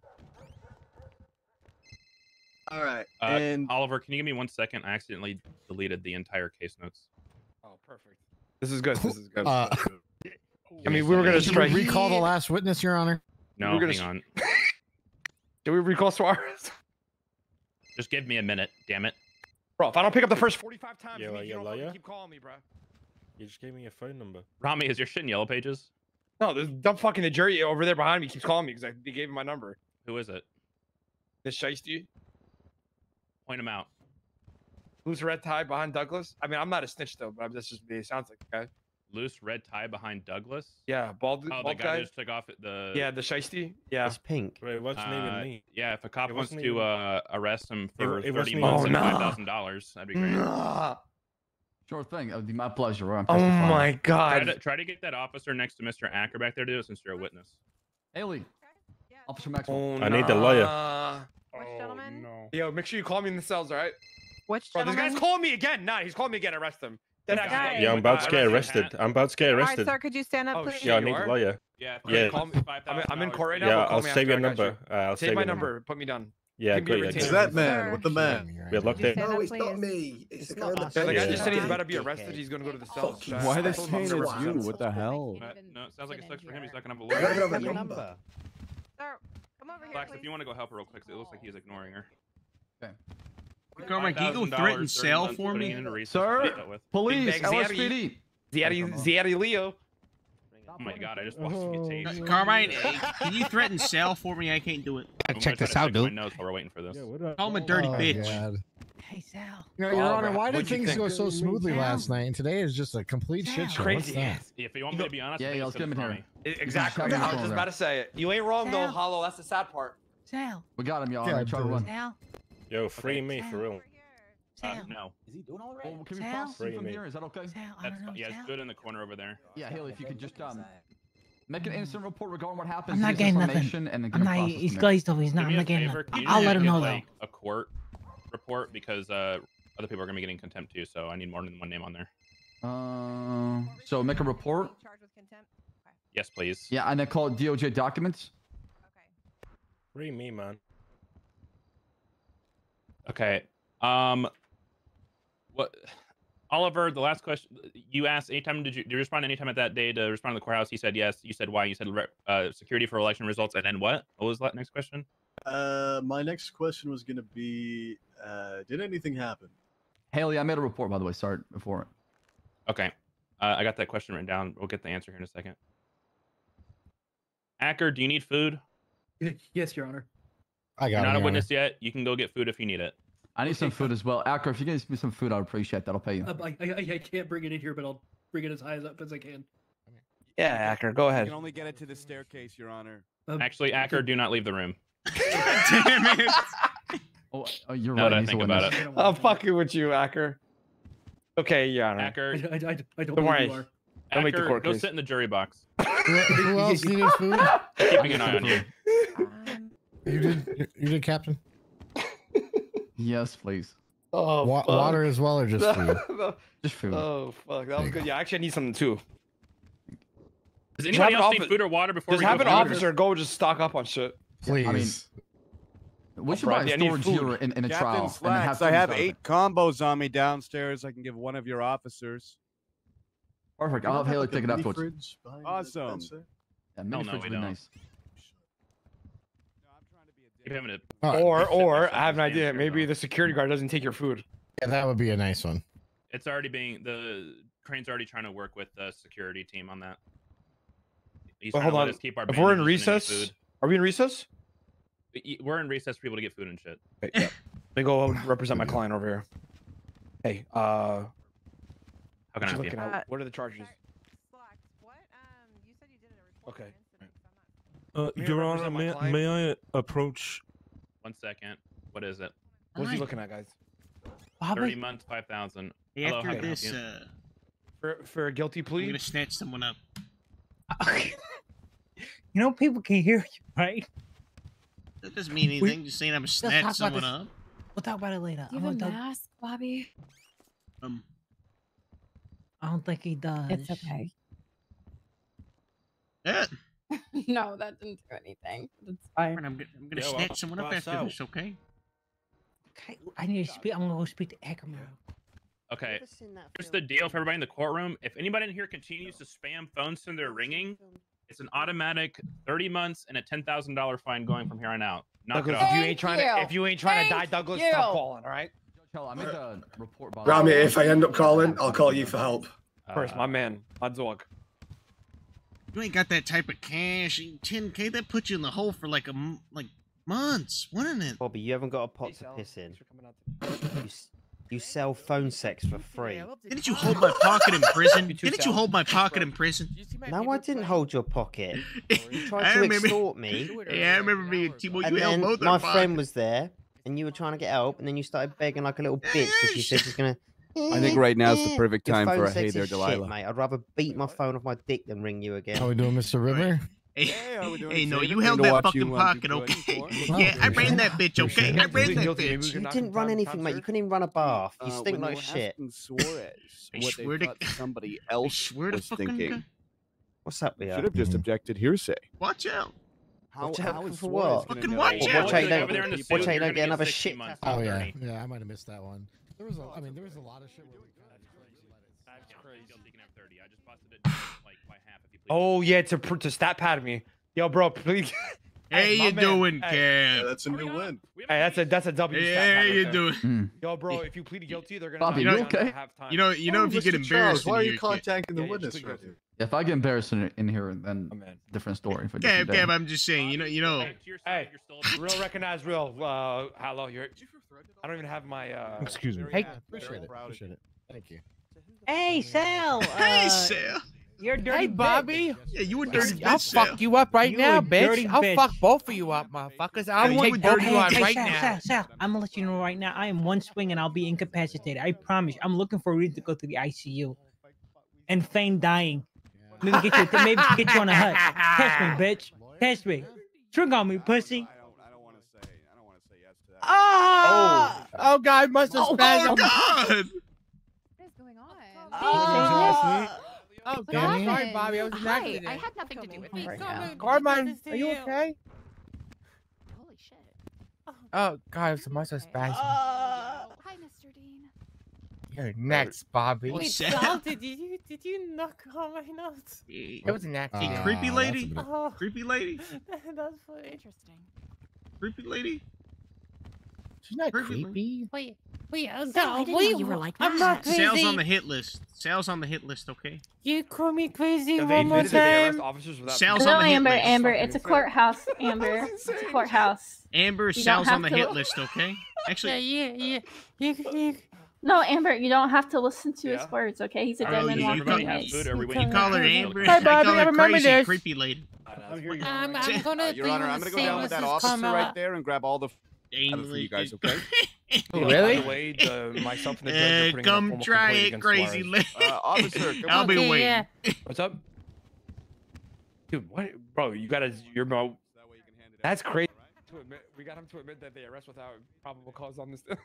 All right. Uh, and Oliver, can you give me one second? I accidentally deleted the entire case notes. Perfect. This is good. This is good. Uh, I mean, we were gonna Should we strike. recall the last witness, Your Honor. No, We're gonna hang on. Did we recall Suarez? Just give me a minute, damn it. Bro, if I don't pick up the first 45 times, Yeah, you, well, you you don't keep calling me, bro. You just gave me your phone number. Rami, is your shit in yellow pages? No, this dumb fucking the jury over there behind me keeps calling me because they gave him my number. Who is it? This shiesty. Point him out. Who's red tie behind Douglas? I mean, I'm not a snitch though, but I'm- that's just me. It sounds like okay. loose red tie behind Douglas. Yeah, bald, Oh, the guy guy. just took off the. Yeah, the shiesty. Yeah. It's pink. Wait, what's Uh, naming me? Yeah, if a cop It wants to uh, arrest him for wa- it 30 months even- and Oh, five thousand dollars, that'd be great. Nah. Sure thing. It would be my pleasure. I'm Oh testifying. my Try god. to, try to get that officer next to Mr. Acker back there to do it since you're a witness. Haley, Officer Maxwell. Oh, I need the lawyer. nah. gentlemen? No. Yo, make sure you call me in the cells, all right? Which Bro, this guy's gentleman? calling me again. Nah, he's calling me again. Arrest him. Dead This ass. guy- Yeah, I'm about to get arrested. I'm about to get All right, arrested. sir, could you stand up, Oh, please? shit. Yeah, I you need are? the lawyer. Yeah, if Yeah. Call me. I'm, I'm in court right now. Yeah, but call I'll me save after, your I got you. number. Uh, I'll Take save my your number. Put me down. Yeah, Give me a great. retainer. It's that man with the man. We locked in. No, it's not me. It's the guy with So the the guy just said he's about to be arrested. He's gonna go to the cell. Fuck you. Why are they I told him saying it's you? What the hell? Uh, no, it sounds like it sucks for him. He's not gonna have a I gotta lawyer. have a Your number. number. Sir, come over here, Flax, please. if you want to go help her real quick, it looks like he's ignoring her. Carmine, can you go threaten 30 Sal for me? it into research Sir, to get dealt with. Police, LSPD. Ziadi, Ziadi Leo. Oh my god, I just watched him get tased. Uh, Carmine, can you threaten Sal for me? I can't do it. I check this out, check My dude. notes while we're waiting for this. Call him a dirty Oh, bitch. God. Hey, Sal. You know, Your Oh, Honor, why did things go so smoothly Sal. last night? And today is just a complete shit show. Crazy. What's that? If you want me to be honest, Yeah, I think yeah, it's let's get him in here. Exactly. I was just about to say it. You ain't wrong though, Sal. Hollow. That's the sad part. Sal. We got him, y'all. Yeah, Yeah, try to dude. run. Sal. Yo, free me for real. Uh, Sal. no. Is he doing all right? Oh, can we Sal? process him Free from me. here? Is that okay? Sal, That's know. Yeah, Sal. it's good in the corner over there. Yeah, Haley, if you could just um make an instant report regarding what happened. I'm not getting nothing. And then I'm not. He's glazed over. He's not. I'm not getting. Favor, nothing. I'll just let him know like, though. A court report because uh, other people are gonna be getting contempt too, so I need more than one name on there. Uh, so make a report. Charged with contempt? Yes, please. Yeah, and then call it DOJ documents. Okay. Free me, man. Okay. Um. What? Oliver, the last question you asked. Anytime did you did you respond anytime at that day to respond to the courthouse? He said yes. You said why? You said uh, security for election results, and then what? What was that next question? Uh, my next question was gonna be, uh, did anything happen? Haley, I made a report by the way. Sorry before. Okay. Uh, I got that question written down. We'll get the answer here in a second. Acker, do you need food? Yes, Your Honor. I You're got not a witness yet. You can go get food if you need it. I need some food as well. Acker, if you can give me some food, I'd appreciate that. I'll pay you. Uh, I, I, I can't bring it in here, but I'll bring it as high as up as I can. Yeah, Acker, go ahead. You can only get it to the staircase, Your Honor. Um, Actually, Acker, do not leave the room. Damn it. Oh, oh you're Now right. that I he's a think about witness. it. I don't want I'm fucking with you, Acker. Okay, Your Honor. Acker, I, I, I, I don't Don't know worry. who you are. Don't make the Acker, court go case. sit in the jury box. Who, who else needed food? Keeping an eye on you. You did. You did, Captain. Yes, please. Oh, Wa- fuck. water as well, or just food? Just food. oh, fuck. That was good. Yeah, actually, I need something too. Does anybody have else need food or water before Just we have go an forward? officer go just stock up on shit. Please. Oh, I mean, we should bro, buy I a need storage food. here in, in a Captain trial. and then Slacks, I have eight it. combos on me downstairs. I can give one of your officers. Perfect. I'll have Haley take it afterwards. Awesome. Yeah, mini no, fridge we would be don't. nice. Keep having to- All right. Or, or I have an idea. Maybe the security guard doesn't take your food. Yeah, that would be a nice one. It's already being the crane's already trying to work with the security team on that. He's But hold to let on. us keep our If we're in bandages and any recess, food. are we in recess? We're in recess for people to get food and shit. Wait, yeah. Let me go represent my client over here. Hey, uh, How can I what help you? Uh, at? What are the charges? What? Um, you you did a report for Okay. an incident, so I'm not- Uh, May I Your Honor, may, may I approach? One second. What is it? What's he Hi. looking at, guys? Thirty months, five thousand. Hello, After can I help this, uh, For for a guilty I'm plea? gonna snatch someone up. you know people can hear you, right? That doesn't mean anything. Just saying I'm gonna snatch someone up. We'll talk about it later. Do you I have a don't, mask, Bobby? Um, I don't think he does. It's okay. yeah. no, that didn't do anything. It's fine. I'm gonna, I'm gonna Yo, snatch I'll someone up pass after out. this, okay? Okay, I need to speak. I'm gonna go speak to Ackerman. Okay. Here's the deal for everybody in the courtroom. If anybody in here continues to spam phones when they're ringing, it's an automatic 30 months and a $10,000 fine going from here on out. Knock Douglas, if you ain't trying to you. if you ain't trying to die, Thank Douglas, you. stop calling, all right? Hell, I made a report by Rami, if I end up calling, I'll call you for help. First, Uh, my man, my dog. You ain't got that type of cash. 10k that put you in the hole for like a m- like months, wouldn't it? Bobby, you haven't got a pot Hey, to piss in. thanks for coming out. You, You sell phone sex for free. Didn't you hold my pocket in prison? Didn't you hold my pocket in prison? No, I didn't hold your pocket. You tried I to remember- extort me. Yeah, I remember me and Timo. and You held then both my friend pockets. was there, and you were trying to get help, and then you started begging like a little bitch because you said she's gonna. I think right now is the eh, perfect time for a hey is there, shit, Delilah. mate. I'd rather beat my phone off my dick than ring you again. How we doing, Mr. River? Hey, are we doing hey, no, you held to that fucking pocket, okay? yeah, I ran that bitch, okay? I ran that bitch. You didn't run anything, mate. You couldn't even run a uh, bath. You Uh, stink like were shit. asking Suarez I what swear they to somebody else swear to was fucking thinking. What's up with Should have just hmm. objected hearsay. Watch out. How, Watch out how is for Suarez what? Fucking watch out. Watch out you don't, there in the watch out you don't get another shit. Oh yeah, yeah. I might have missed that one. There was, a, oh, I mean, there was a lot of shit. Where we kind of That's crazy. Guilty can have 30. I just busted it like by half if you please. Oh yeah, to to stat pad me. Yo, bro, please. Hey, my you man. doing, Hey, Yeah, that's a new win. Hey, that's a that's a W. stat Yeah, pad you there. doing? Mm. Yo, bro, if you plead guilty, they're gonna. Bobby, you you okay? You know, you know, Oh, if you Mr. get Charles, why are you Cam- contacting the Yeah, yeah, witness right here? If I get embarrassed in, in here, then Oh, man. different story for Cam, different day. Cam, I'm just saying, you know, you know. Hey, to your side, Hey, you're still real recognize real. Uh, hello, you're. I don't even have my. uh Excuse me. Hey, appreciate it. Appreciate it. Thank you. Hey, Sal. Hey, Sal. You're dirty Hey, bitch. Bobby. Yeah, you a dirty I'll bitch, Sal. fuck you up right You now, a bitch. I'll bitch. fuck both of you up, motherfuckers. I'll Hey, take both of you on hey, right Sal, now. Sal, Sal, I'm gonna let you know right now. I am one swing and I'll be incapacitated. I promise. I'm looking for a reason to go to the ICU and feign dying. Maybe get you, maybe get you on a hut. Test me, bitch. Test me. Trick on me, pussy. Ah! Oh, oh, God, must have Oh, spasmed. God. What is going on? Oh, What God, sorry. Bobby. I was an accident. I had nothing to do with it. Right Carmine, are you okay? Holy shit. Oh, God, it's a must have spasmed. Hi, Mr. Dean. You're next, Bobby. Wait, It Sal? did you did you knock on my nuts? It was an accident. Uh, creepy lady? bit- Oh, Creepy lady? that's funny. Interesting. Creepy lady? She's not Creepy. creepy. Wait, wait, Oh, Sal, I God, didn't wait, know you were like I'm not that. Sal's crazy. on the hit list. Sales on the hit list, okay? You call me crazy Yeah, one more admitted that they arrest time. officers without. Sal's on No, the hit Amber, list. Amber, it's a courthouse, Amber. It's a courthouse. Amber, You don't on the to- hit list, okay? Actually, yeah, yeah. You, you, No, Amber, you don't have to listen to Yeah. his words, okay? He's a dead you- man you walking call- anyways. food, or we you call her Amber. Hi, I Bobby, call I her remember crazy, this. creepy lady. I'm, I'm gonna Uh, Your Honor, I'm gonna go down with that officer right there and grab all the f- for you guys, okay? Oh, By really? the way, the, myself and the judge are Eh, putting in a come try it, crazy Suarez. lady. Uh, officer, come I'll on. be Okay, waiting. yeah. What's up? Dude, what? Bro, you gotta. You're bro. That's crazy. To admit, we got him to admit that they arrest without probable cause on this. I don't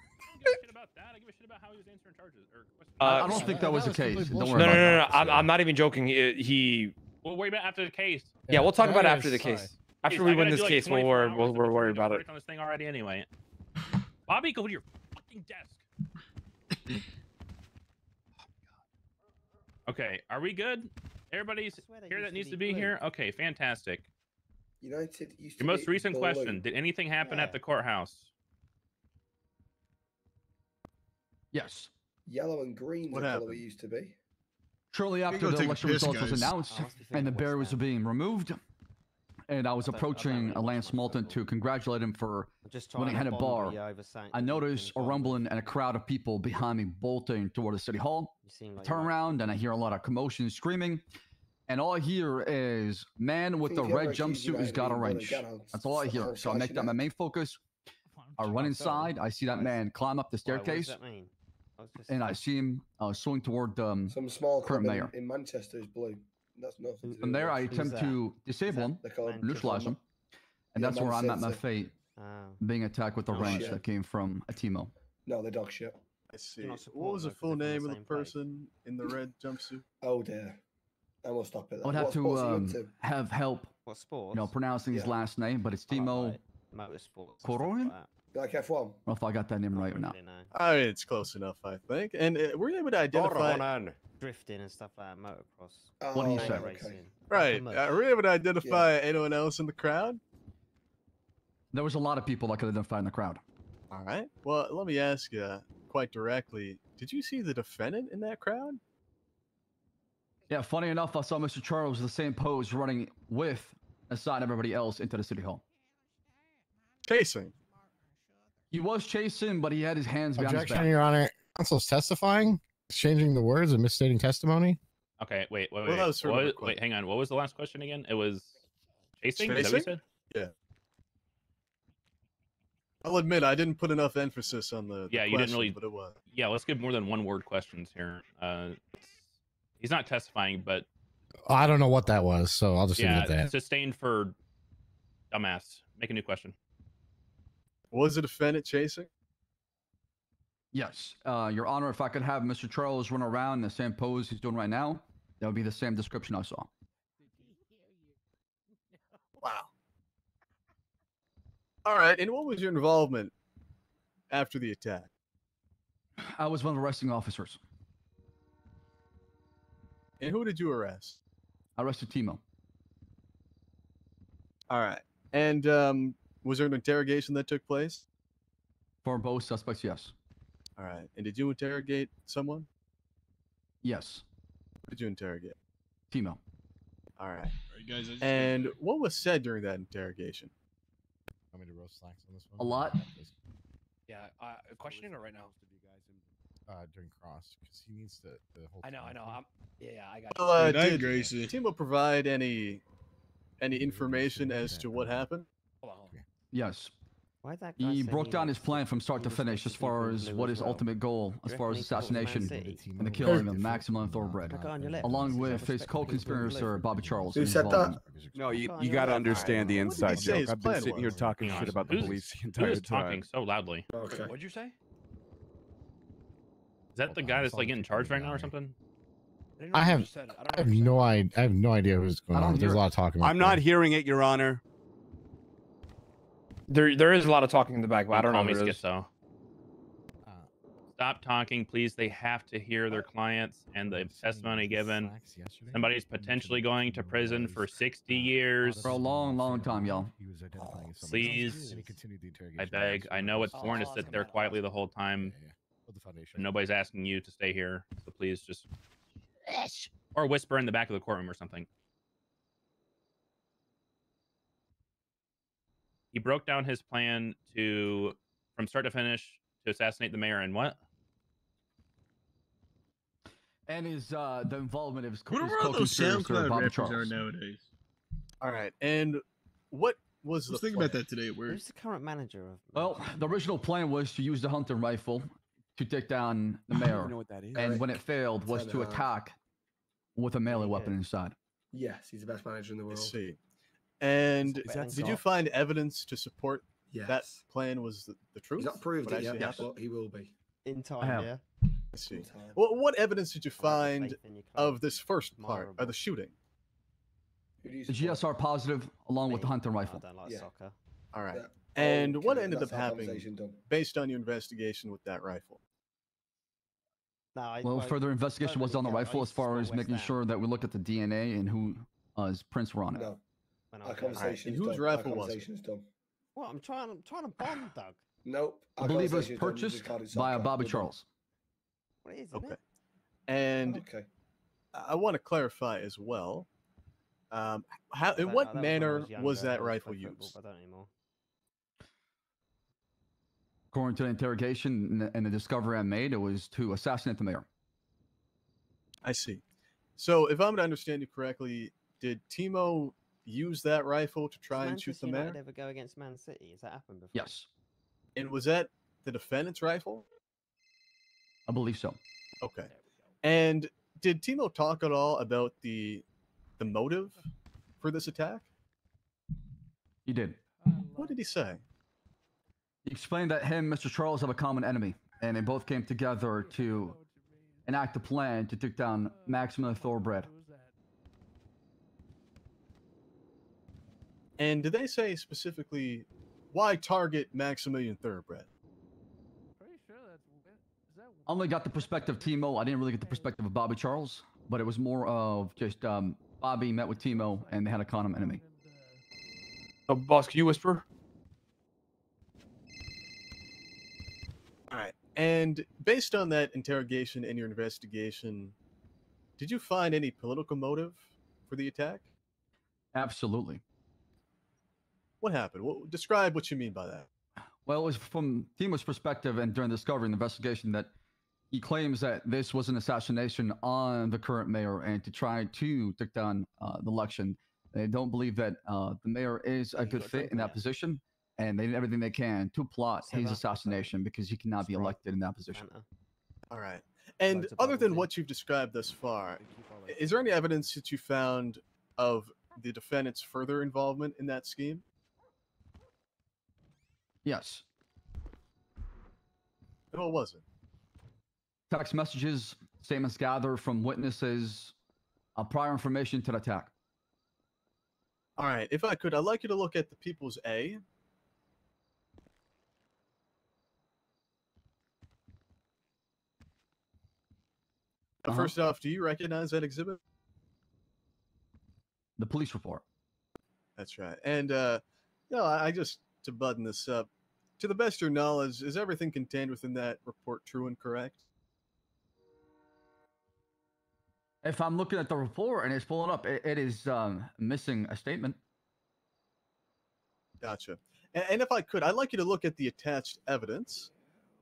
give a shit about that. I give a shit about how he was answering charges or questions. I, I Uh, don't think that was the case. Don't no, worry no, about no, no, that. no. I'm, I'm not even joking. He, he We'll worry about after the case. yeah, we'll talk about it after the fine. case. After Jeez, we win this like, case, we'll 24 worry, we'll, we'll worry about it. verdict on this thing already anyway. Bobby, go to your fucking desk. Okay, are we good? Everybody's here used that to needs be to be blue. here. Okay, fantastic. United used Your most recent question: Did anything happen Yeah. at the courthouse? Yes. Yellow and green What the colour happened? used to be. Shortly after the election piss, results was announced I must be and the what's barriers were being removed, and I was I don't- I approaching really Lance watch Moulton to congratulate him for I'm just when he trying hit a bar. you over something I you noticed a can bond with. rumbling and a crowd of people behind me bolting toward the city hall. You seem like Turn you're- around and I hear a lot of commotion, screaming, and all I hear is man with the red jumpsuit has got a wrench. That's all I hear. So I make that my main focus. I run inside. I see that man climb up the Why, what does staircase, that mean? I was just- and I see him uh, swing toward um, Some small club current in, mayor. in Manchester is blue. That's nothing. to do From there. I attempt that? to disable that him, They're called Manchester? neutralize him, and Yeah, that's where I'm at my fate, Oh. being attacked with a Oh, wrench shit. that came from a Timo. No, they're dog shit. I see. What was the full name the of the same place. person in the red jumpsuit? Oh dear. I will stop it. I would there. have to sports are you um, into? have help, What sport? you know, pronouncing his last name, but it's I like, Timo. like, motorsports. and stuff Koroyan? Like that. You like F1? I don't know if I got that name right or not. I mean, it's close enough, I think. And uh, were you able to identify? Drifting and stuff like that, motocross. What he Oh, said. okay. Right. Not Uh, were you able to identify anyone else in the crowd? There was a lot of people I could identify in the crowd. All right. Well, let me ask you quite directly. Did you see the defendant in that crowd? Yeah, funny enough, I saw Mr. Charles the same pose running with aside everybody else into the city hall. Chasing. He was chasing, but he had his hands behind his Objection, back. Your Honor. Counsel's testifying, changing the words and misstating testimony. Okay, wait, wait, wait. that was sort of a what- que- wait, hang on. What was the last question again? It was chasing. Is that what you Chasing? said? Yeah. I'll admit I didn't put enough emphasis on the, the Yeah, you didn't really. but it was. Yeah, let's give more than one word questions here. Uh, he's not testifying, but I don't know what that was, so I'll just leave it yeah, at that. sustained for dumbass. Make a new question. Was the defendant chasing? Yes, uh, Your Honor. If I could have Mr. Charles run around in the same pose he's doing right now, that would be the same description I saw. Wow. All right, and what was your involvement after the attack? I was one of the arresting officers. And who did you arrest? I arrested Timo. All right. And um, was there an interrogation that took place? For both suspects, yes. All right. And did you interrogate someone? Yes. Who did you interrogate? Timo. All right. Alright, guys, I just- And what was said during that interrogation? Want me to roast slacks on this one. A lot. Yeah, uh, questioning or right now? Uh, during cross because he needs to the whole. I know, I know. I'm, yeah, yeah, I got Well, uh, Good night, did Gracie. Timo provide any any information as to what happened? Yes. Why'd that He broke he down his plan from start to finish as supposed to be far as what his well? ultimate goal, as far as he thought it was Man assassination and the killing of Maximilian Thoroughbred, Look on your left. along with his respect for people in co-conspirator? Bobby Charles. Who said that? No, you, you got to understand the What did he inside joke. I've been sitting here talking shit about the police the entire is talking time. so loudly? Okay. What'd you say? Is that the guy that's like in charge right now or something? I have. I I have no idea. I have no idea who's going on. There's a lot of talking. I'm not hearing it, Your Honor. There, there is a lot of talking in the back, but I don't know. Call me it is. schizo. Uh, Stop talking, please. They have to hear their clients and the testimony given. Somebody's potentially going to prison for 60 years. For a long, long time, y'all. Please, I beg. I know it's sworn to sit there quietly the whole time. Nobody's asking you to stay here, so please just or whisper in the back of the courtroom or something. He broke down his plan to, from start to finish, to assassinate the mayor and what? And his uh, the involvement of his, co- What his are all those co-conspirator SoundCloud Bobby rappers are Charles. nowadays? All right. And what was I was the thinking about plan? that today at work. Who's the current manager of? Well, the original plan was to use the hunting rifle to take down the mayor, know what that is. and when it failed, was Ten to and attack with a melee weapon inside. Yes, he's the best manager in the I world. see. And Is that did you find evidence to support Yes. that plan was the, the truth? He's not proved it yet, actually happened? but he will be. In time, have. yeah. I see. Time. Well, what evidence did you find faith in your of this first part admirable. of the shooting? Who do you The? GSR positive, along with the Me. hunting I rifle. don't like Yeah. soccer. All right. Yeah. And what ended that's up happening based on your investigation with that rifle? No, I, Well, I further investigation don't was on the really care. I rifle as far as making Ham sure that we look at the DNA and who uh, his prints were on it. No, when I our conversation. Right. Whose rifle was? Done. Well, I'm trying. I'm trying to bond, Doug. Nope. I believe it was conversation is done. We purchased just can't do by a. Bobby Charles. What is Okay. it? And Okay. I want to clarify as well. Um, how, in that what was when I manner was was that rifle used? but I don't anymore. According to the interrogation and the, and the discovery I made, it was to assassinate the mayor. I see. So, if I'm to understand you correctly, did Timo use that rifle to try Does and shoot Manchester the mayor? United ever go against Man City? Has that happened before? Yes, And was that the defendant's rifle? I believe so. Okay. And did Timo talk at all about the the motive for this attack? He did. What did he say? He explained that him and Mr. Charles have a common enemy, and they both came together to enact a plan to take down uh, Maximilian Thoroughbred. And did they say specifically why target Maximilian Thoroughbred? I only got the perspective of Timo. I didn't really get the perspective of Bobby Charles, but it was more of just um, Bobby met with Timo and they had a common enemy. Oh, boss, can you whisper? All right. And based on that interrogation and your investigation, did you find any political motive for the attack? Absolutely. What happened? What, describe what you mean by that. Well, it was from Timo's perspective and during the discovery and investigation that he claims that this was an assassination on the current mayor and to try to take down uh, the election. They don't believe that uh, the mayor is a good fit in that position, and they did everything they can to plot his assassination because he cannot be elected in that position. All right. And other than what you've described thus far, is there any evidence that you found of the defendant's further involvement in that scheme? Yes. What was it? Text messages, statements gathered from witnesses, uh, prior information to the attack. All right. If I could, I'd like you to look at the People's A. Uh, Uh-huh. First off, do you recognize that exhibit? The police report. That's right. And uh no, I I just to button this up, to the best of your knowledge, is everything contained within that report true and correct? If I'm looking at the report and it's pulling up, it, it is um, missing a statement. Gotcha. And, and if I could, I'd like you to look at the attached evidence.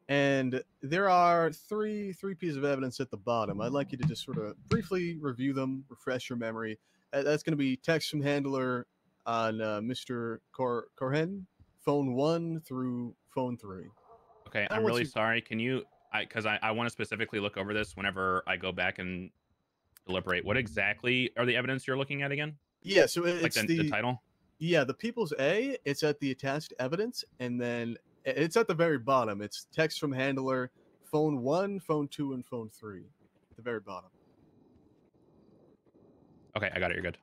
And there are three three pieces of evidence at the bottom. I'd like you to just sort of briefly review them, refresh your memory. That's going to be text from handler on uh, Mr. Cor- Corhen, phone one through phone three. Okay, I I'm really you- sorry. Can you, I because I, I want to specifically look over this whenever I go back and deliberate. What exactly are the evidence you're looking at again? Yeah, so it- Like it's the, the, the title. Yeah, the People's A, it's at the attached evidence, and then it's at the very bottom. It's text from handler, phone one, phone two, and phone three. At the very bottom. Okay, I got it. You're good.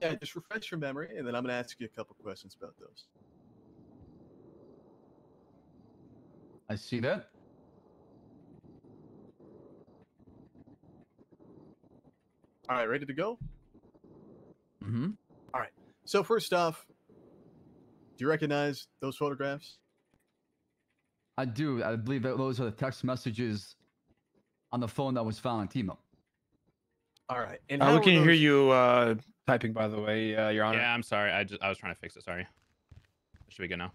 Yeah, just refresh your memory, and then I'm going to ask you a couple questions about those. I see that. All right, ready to go? Mm-hmm. All right. So first off, do you recognize those photographs? I do. I believe that those are the text messages on the phone that was found on Timo. All right. And Uh, how we were can hear you uh, typing, by the way, uh, Your Honor. Yeah, I'm sorry. I just I was trying to fix it. Sorry. Should we go now?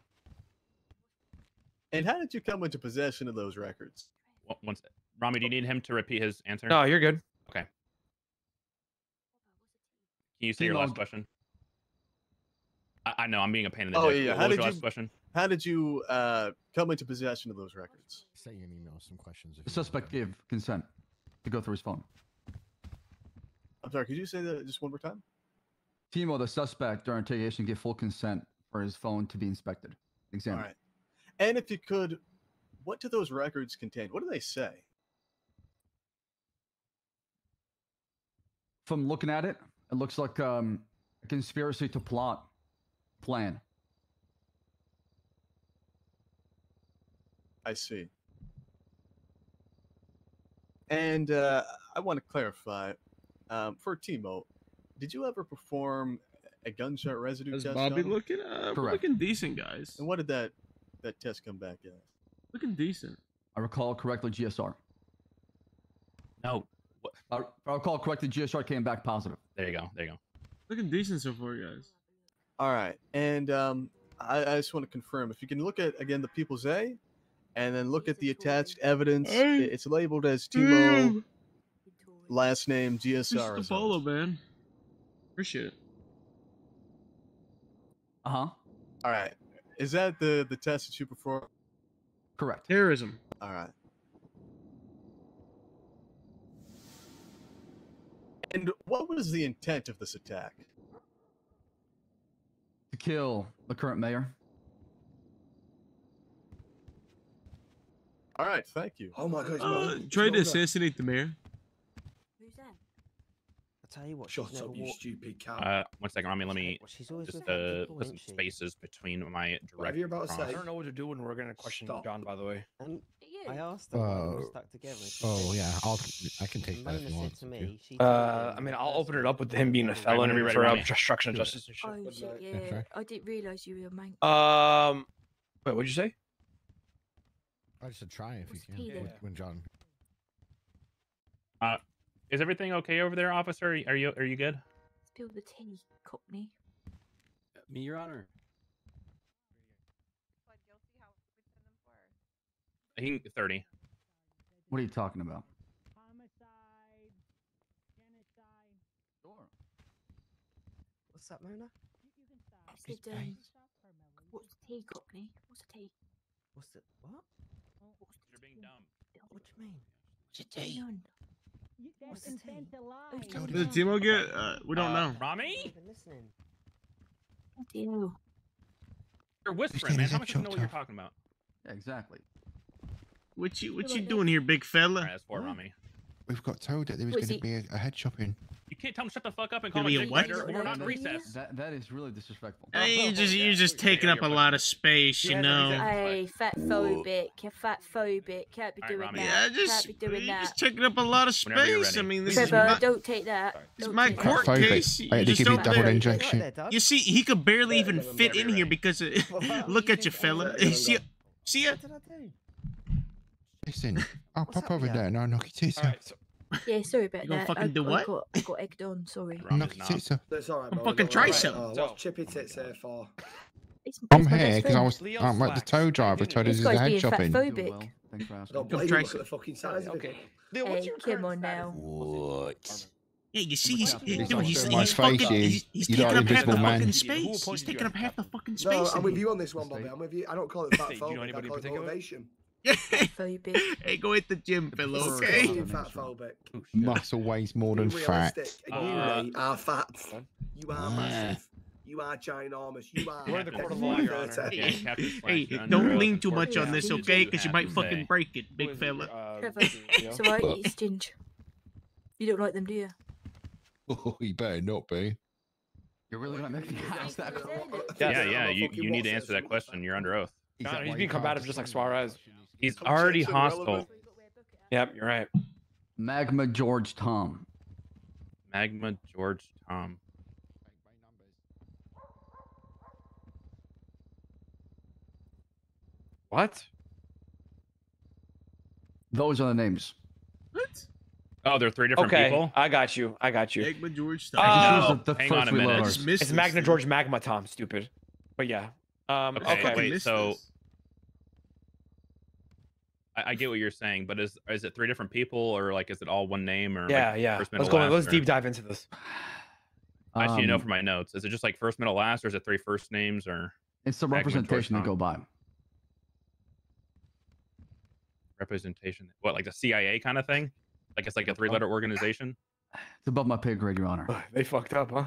And how did you come into possession of those records? One- One. Rami, do you need him to repeat his answer? No, you're good. Okay. Can you say your last d- question? I, I know I'm being a pain in the Oh dick. yeah. What How was did your you? last question? How did you uh, come into possession of those records? Say an email some questions. The suspect gave consent to go through his phone. I'm sorry. Could you say that just one more time? Timo, the suspect, during interrogation, gave full consent for his phone to be inspected, All examined. right. And if you could, what do those records contain? What do they say? From looking at it, it looks like um, a conspiracy to plot, plan. I see. And uh, I want to clarify um, for Timo, did you ever perform a gunshot residue Is test? Bobby on him? looking? Uh, we're Correct. looking decent, guys. And what did that that test come back as? Looking decent. I recall correctly, GSR. No. I, if I recall correctly, GSR came back positive. There you go. There you go. Looking decent so far, guys. All right, and um, I, I just want to confirm if you can look at again the People's A, and then look at the attached evidence. Hey. It's labeled as Timo, last name GSR. Mr. results. Polo, man. Appreciate it. Uh huh. All right, is that the the test that you performed? Correct. Terrorism. All right. And what was the intent of this attack? To kill the current mayor. All right, thank you. Oh my god. Uh, tried to assassinate the mayor. I'll tell you what. Shut she's never up, you walked- stupid cow. Uh, one second, Rami. Let me She's always just uh, people, put some spaces between my direct. You're about to say. I don't know what to do when we're gonna question Stop. John. By the way. And I asked her why they were Uh, stuck together. oh yeah, I'll I can take that if you said want. to to. me, she Uh, I mean, I'll open it up with him being a felon and you're for ready, Rami. obstruction of justice and shit. Oh shit, yeah. Okay. I didn't realise you were a man. Um, wait, what'd you say? I just said try if you can. When, when John. Uh, is everything okay over there, officer? Are you are you good? Spill the tea, Cockney. Me, Your Honor. I think thirty. What are you talking about? Homicide, genocide. What's up, Mona? I said, um, what's the tea, Cockney? What's the tea? What's the what? You're being dumb. What do you mean? What's the tea? What's the tea? Did Timo get? Uh, we don't Uh, know. Rami? listening. Ew. You're whispering, man. How much do you know what you're talking about? Yeah, exactly. What you what you doing here, big fella? Alright, that's for Rami. We've got told that there was What is going to be a, a head shopping. You can't tell him shut the fuck up and call me a a what? We're not in recess. That that is really disrespectful. Hey, you just you're just taking up a lot of space, you know. Hey, fat phobic. You're fat phobic. Can't be doing Rami. that. Yeah, just Can't be doing you're that. just taking up a lot of space. I mean, this is my, don't take that. it's my take that. court Phobic. case. Wait, You they just give you don't double let- injection. You see, he could barely even fit in here because of, look at you, fella. See, see ya. What did I do? Listen, I'll oh, What's pop over there and I'll knock your tits All off. right, so Yeah, sorry about You that. fucking I, do I what? got, I got egged on. Sorry. Knock Rami's your not. tits off. That's all right, I'm fucking don't worry. tricep. Uh, oh, So- what's Chippy Tits here for? It's, I'm it's here because I friend. was I'm like the tow driver told us This a head being shopping. fatphobic. Well. Thanks for I asking. don't Come blame you. Look at the fucking size of okay. it. Leo, Hey, what's your come on now. What? Yeah, you see, he's, Please dude, he's, he's, my fucking, he's, he's taking up half the man. fucking space. He's taking up half the captain? fucking No. I'm with you on this one, Bobby. I'm with you. I don't call it fat Hey, do you know phobic. I anybody in call it particular? motivation. Phobic. hey, go hit the gym, fella, prefer okay? color. Being fat phobic. Oh. Muscle weighs more than fat. realistic. And Uh, you, mate, are fat. You are Yeah. massive. You are ginormous. You are. We're the court of law, Your Honor. Yeah, Hey, don't lean too court. much on Yeah. this, okay? Because you might fucking say? break it, big is it? fella. Uh, Trevor, Leo? it's alright, it's Ginge. You don't like them, do you? Oh, you better not be. You're really gonna make me ask that? Yeah, yeah, you, you need to answer that question. You're under oath. Is Your that Honor, why he's you being can't combative just like? Suarez. He's already hostile. relevant. Yep, you're right. Magma George Tom. Magma George Tom. What? Those are the names. What? Oh, they're three different Okay, people. I got you. I got you. Magma George Stein. no, the hang first on a minute. I letters. just missed It's this, Magna dude. George Magma Tom. Stupid. But yeah. Um. Okay, Okay. wait, so- this. I, I get what you're saying, but is is it three different people or like is it all one name or Yeah, like, yeah. First, Let's go. last, Let's or- deep dive into this. I actually know Um, from my notes. Is it just like first, middle, last, or is it three first names or It's the representation that go by. representation? What like the CIA kind of thing? Like it's like a three letter organization. It's above my pay grade, Your Honor. They fucked up, huh?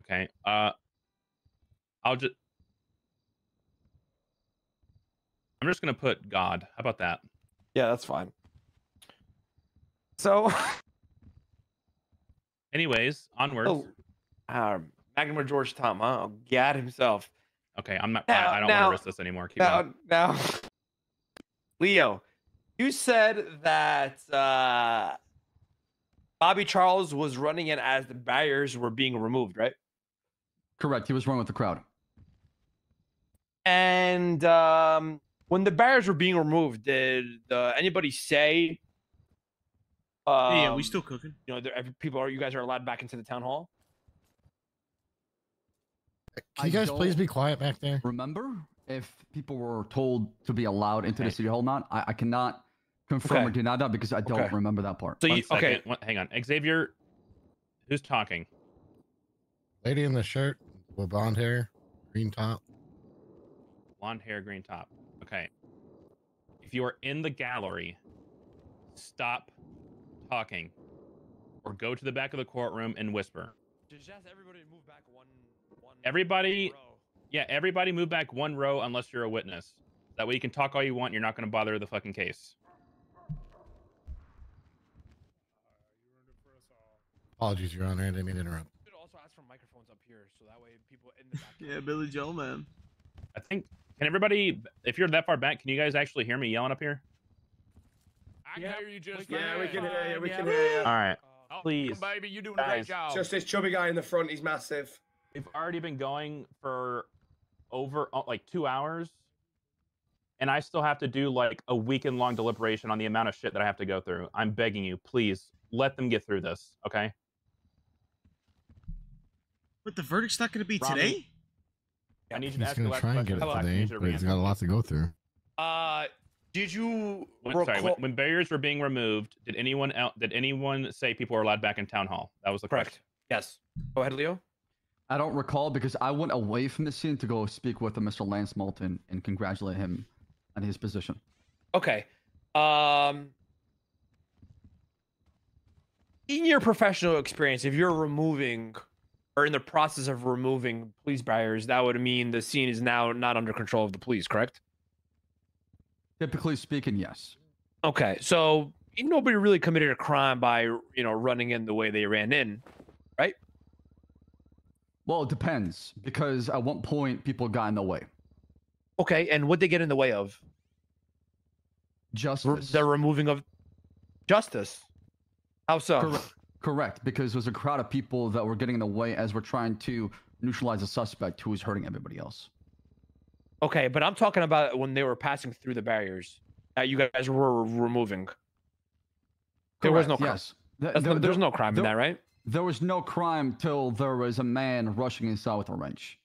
Okay. Uh, I'll just. I'm just gonna put God. How about that? Yeah, that's fine. So, Anyways, onwards. oh, um, Magma George Tom, huh? Oh, Gad himself. Okay, I'm not. Now- I, I don't want to risk this anymore. Keep now, going. now, Leo, you said that uh, Bobby Charles was running in as the barriers were being removed, right? Correct. He was running with the crowd. And um, when the barriers were being removed, did uh, anybody say? Um, yeah, we still cooking. You know, there, people are. You guys are allowed back into the town hall. Can you I guys please be quiet back there? Remember, if people were told to be allowed into the city hall, or not I, I cannot confirm or deny that because I don't Okay. remember that part. So you okay? one- hang on. Xavier, who's talking? Lady in the shirt with blonde hair, green top. Blonde hair, green top. Okay. If you are in the gallery, stop talking, or go to the back of the courtroom and whisper. Just ask everybody to move back one. one Everybody, row. yeah, everybody move back one row unless you're a witness. That way you can talk all you want. You're not going to bother the fucking case. Apologies, Your Honor. I didn't mean to interrupt. You should also ask for microphones up here, so that way people in the back. Yeah, Billy Joe, man. I think. Can everybody, if you're that far back, can you guys actually hear me yelling up here? I can hear you just Yeah, we can hear you. We Yeah. can hear you. All right, Oh, please. baby, you're doing a great Guys. job. Just this chubby guy in the front. He's massive. We've already been going for over uh, like two hours, and I still have to do like a weekend long deliberation on the amount of shit that I have to go through. I'm begging you, please let them get through this, okay? But the verdict's not going to be Rami, today. I need you to He's ask gonna try and get it Relax, I need today, but he's re-answer. got a lot to go through. Uh, Did you When, sorry, when, when barriers were being removed, did anyone out? Did anyone say people were allowed back in town hall? That was the Correct. question. Yes. Go ahead, Leo. I don't recall because I went away from the scene to go speak with Mr. Lance Moulton and congratulate him on his position. Okay. Um in your professional experience, if you're removing or in the process of removing police barriers, that would mean the scene is now not under control of the police, correct? Typically speaking, yes. Okay. So nobody really committed a crime by, you know, running in the way they ran in, right? Well, it depends because at one point people got in the way. Okay, and what they get in the way of? Justice. The removing of justice. How so? Correct. Correct, because there's a crowd of people that were getting in the way as we're trying to neutralize a suspect who was hurting everybody else. Okay, but I'm talking about when they were passing through the barriers that you guys were removing. There was no crime. yes. Th- That's there- no- there's no crime in that, right? There was no crime till there was a man rushing inside with a wrench.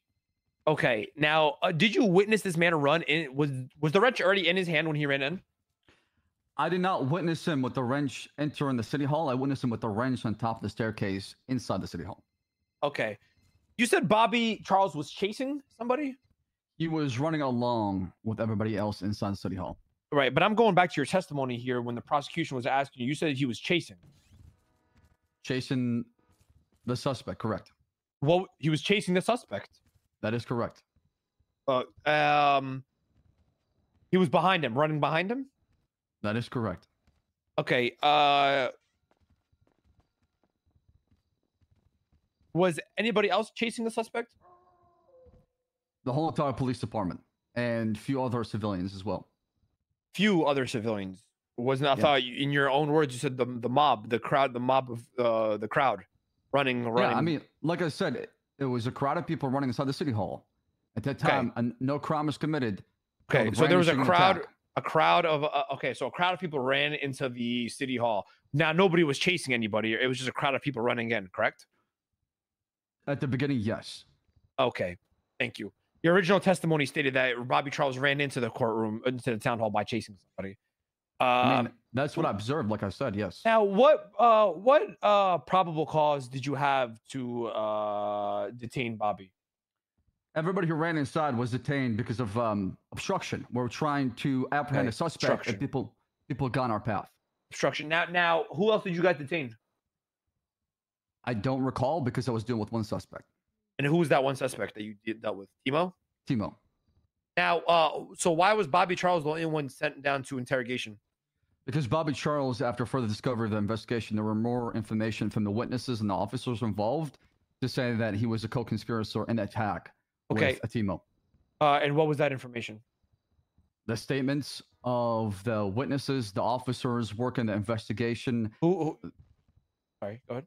Okay, now uh, did you witness this man run in? Was was the wrench already in his hand when he ran in? I did not witness him with the wrench entering the city hall. I witnessed him with the wrench on top of the staircase inside the city hall. Okay, you said Bobby Charles was chasing somebody, He was running along with everybody else inside the city hall. right? But I'm going back to your testimony here when the prosecution was asking you. You said he was chasing. Chasing the suspect, correct. Well, he was chasing the suspect. That is correct. Uh, um, he was behind him, running behind him. That is correct. Okay. Uh, was anybody else chasing the suspect? The whole entire police department and few other civilians as well. Few other civilians. Wasn't I Yeah. thought you, in your own words you said the the mob, the crowd, the mob of uh, the crowd running running. Yeah, I mean, like I said, it, it was a crowd of people running inside the city hall. At that Okay. time, and no crime was committed. okay, so there was a crowd, attack. A crowd of uh, okay, so a crowd of people ran into the city hall. Now nobody was chasing anybody. It was just a crowd of people running in. Correct? At the beginning, yes. Okay, thank you. Your original testimony stated that Bobby Charles ran into the courtroom, into the town hall by chasing somebody. Uh, I mean, that's what I observed. Like I said, yes. Now, what uh, what uh, probable cause did you have to uh, detain Bobby? Everybody who ran inside was detained because of um, obstruction. We're trying to apprehend Okay, a suspect, and people people got on our path. Obstruction. Now, now, who else did you guys detain? I don't recall because I was dealing with one suspect, And who was that one suspect that you dealt with? Timo. Timo. Now, uh, so why was Bobby Charles the only one sent down to interrogation? Because Bobby Charles, after further discovery of the investigation, there were more information from the witnesses and the officers involved to say that he was a co-conspirator in the attack Okay. with Timo. Uh, and what was that information? The statements of the witnesses, the officers working the investigation. Who? who sorry, go ahead.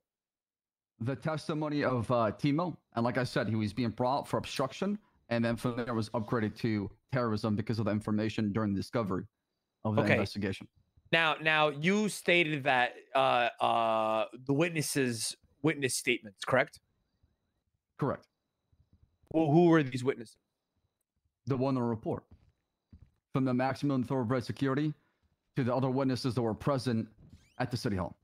The testimony of uh, Timo, and like I said, he was being brought for obstruction, and then from there was upgraded to terrorism because of the information during the discovery of the Okay. investigation. Now, now you stated that uh, uh, the witnesses witness statements, correct? Correct. Well, who were these witnesses? The one in the report. From the maximum thoroughbred security to the other witnesses that were present at the city hall.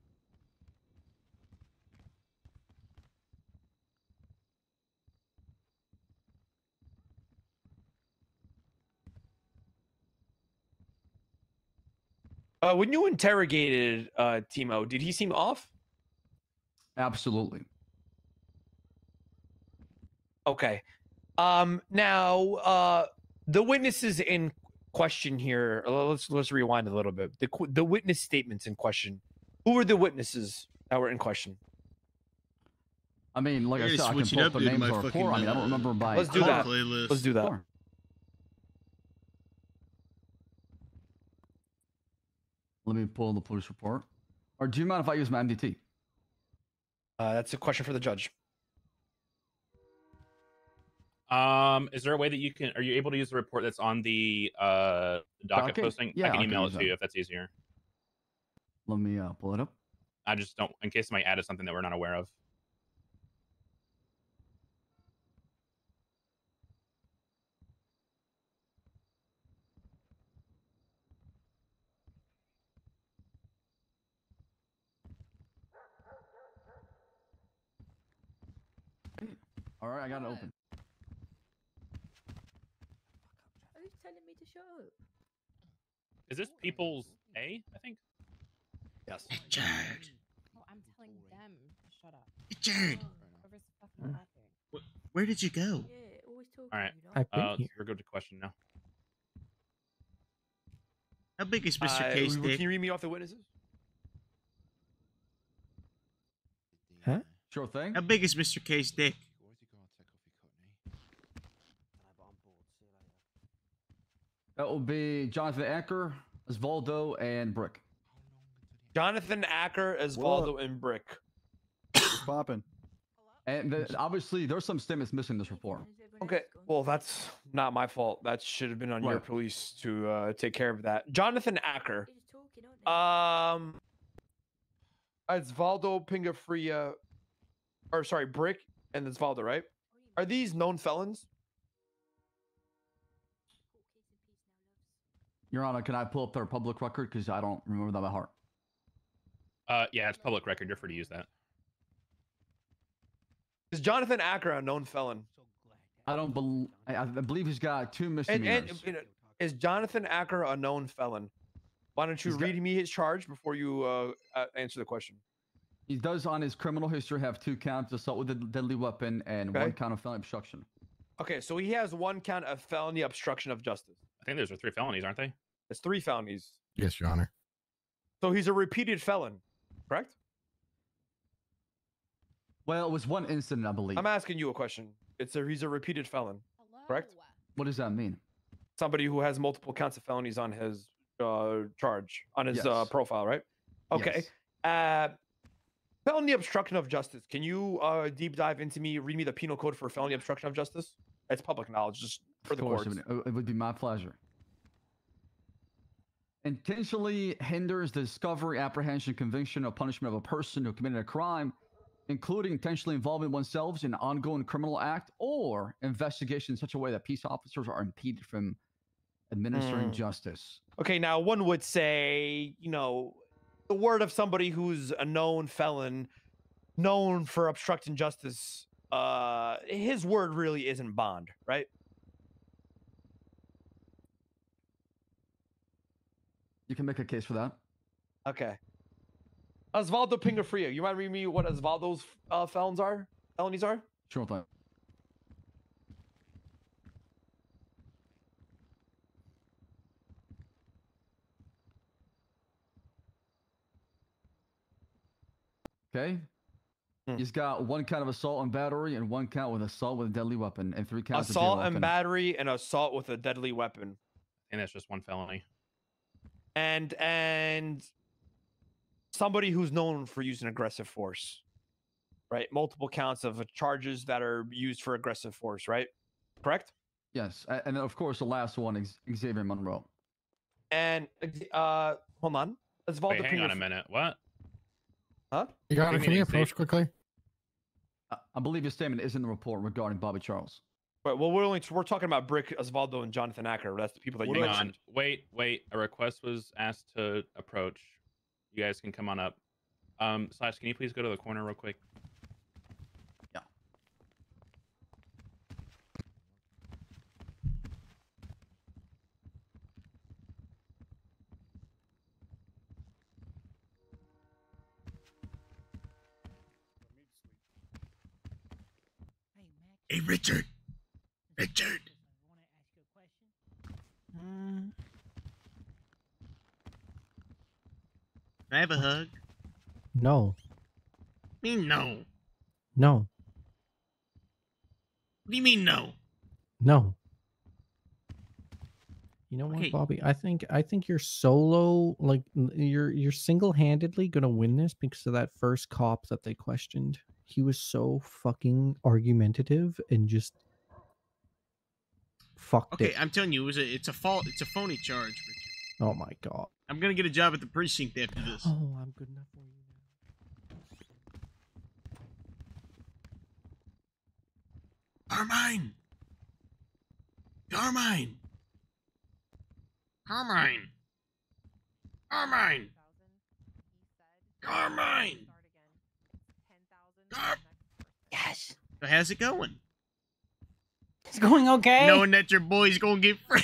Uh, when you interrogated uh, Timo, did he seem off? Absolutely. Okay. Um, now, uh, the witnesses in question here. Let's let's rewind a little bit. The the witness statements in question. Who were the witnesses that were in question? I mean, like I I said, I can pull up, up the names my of the fucking, report. I mean, I don't remember by Let's do Call that. playlist. Let's do that. Sure. Let me pull the police report. Or do you mind if I use my MDT? Uh, that's a question for the judge. Um, is there a way that you can? Are you able to use the report that's on the uh, docket, docket? posting? Yeah, I can email it to you if that's easier. Let me uh, pull it up. I just don't, in case somebody added something that we're not aware of. All right, I got it open. Telling me to shut up? Is this people's A? I think. Yes. Richard. Oh, I'm telling them to shut up. Richard. Whoever's fucking. Where did you go? Yeah, always talking. All right. I've been Uh, here. we're good to question now. How big is Mr. Uh, Case can you read me off the witnesses? Huh? Sure thing. How big is Mr. Case Dick? That will be Jonathan Acker, Osvaldo, and Brick. Jonathan Acker, Osvaldo, and Brick. What's popping? And the, obviously, there's some statements missing this report. Okay, well, that's not my fault. That should have been on your police to uh, take care of that. Jonathan Acker. Um, Osvaldo Pingafria, or sorry, Brick and Osvaldo, right? Are these known felons? Your Honor, can I pull up their public record? Because I don't remember that by heart. Uh, yeah, it's public record. You're free to use that. Is Jonathan Acker a known felon? I don't believe. I, I believe he's got two misdemeanors. and you know, is Jonathan Acker a known felon? Why don't you He's got- read me his charge before you uh, answer the question? he does, on his criminal history, have two counts: assault with a deadly weapon and one count of felony obstruction. Okay, so he has one count of felony obstruction of justice. I think those are three felonies, aren't they? It's three felonies. Yes, Your Honor. So he's a repeated felon, correct? Well, it was one incident, I believe. I'm asking you a question. It's a he's a repeated felon, correct? What does that mean? Somebody who has multiple counts of felonies on his uh, charge on his uh, profile, right? Okay. Uh, felony obstruction of justice. Can you uh, deep dive into me? Read me the penal code for felony obstruction of justice. It's public knowledge, just for Of the course, courts. it would, it would be my pleasure. Intentionally hinders the discovery, apprehension, conviction, or punishment of a person who committed a crime, including intentionally involving oneself in an ongoing criminal act or investigation in such a way that peace officers are impeded from administering Mm. justice. Okay, now one would say, you know, the word of somebody who's a known felon, known for obstructing justice, uh, his word really isn't bond, right? You can make a case for that. Okay. Osvaldo Pingafria, you mind reading me what Osvaldo's uh, felons are? Felonies are? Sure thing. Okay. Hmm. He's got one count of assault and battery and one count with assault with a deadly weapon and three counts Assault of and jaywalking. battery and assault with a deadly weapon. And that's just one felony. And and somebody who's known for using aggressive force. Right? Multiple counts of uh, charges that are used for aggressive force, right? Correct? Yes, and of course the last one is Xavier Monroe. And uh hold on. Osvaldo Wait, hang on a minute. What? Huh? You got it. can mean you approach quickly? I, I believe your statement is in the report regarding Bobby Charles. But well, we're only we're talking about Brick, Osvaldo, and Jonathan Acker. That's the people that you Hang mentioned. on. Wait, wait. A request was asked to approach. You guys can come on up. Um, Slash, can you please go to the corner real quick? Yeah. Hey, Richard. Richard. Can I have a hug? No, Me no. no, What do you mean no? no. You know what. Bobby? I think I think you're solo, like you're you're single-handedly gonna win this because of that first cop that they questioned. He was so fucking argumentative and just fucked Okay, it. I'm telling you, it was a, it's a fault. It's a phony charge. Richard. Oh my god. I'm gonna get a job at the precinct after this. Oh, I'm good enough for you Carmine. Carmine. Carmine. Carmine. Carmine. Car- Yes. So how's it going? It's going okay. Knowing that your boy's gonna get free.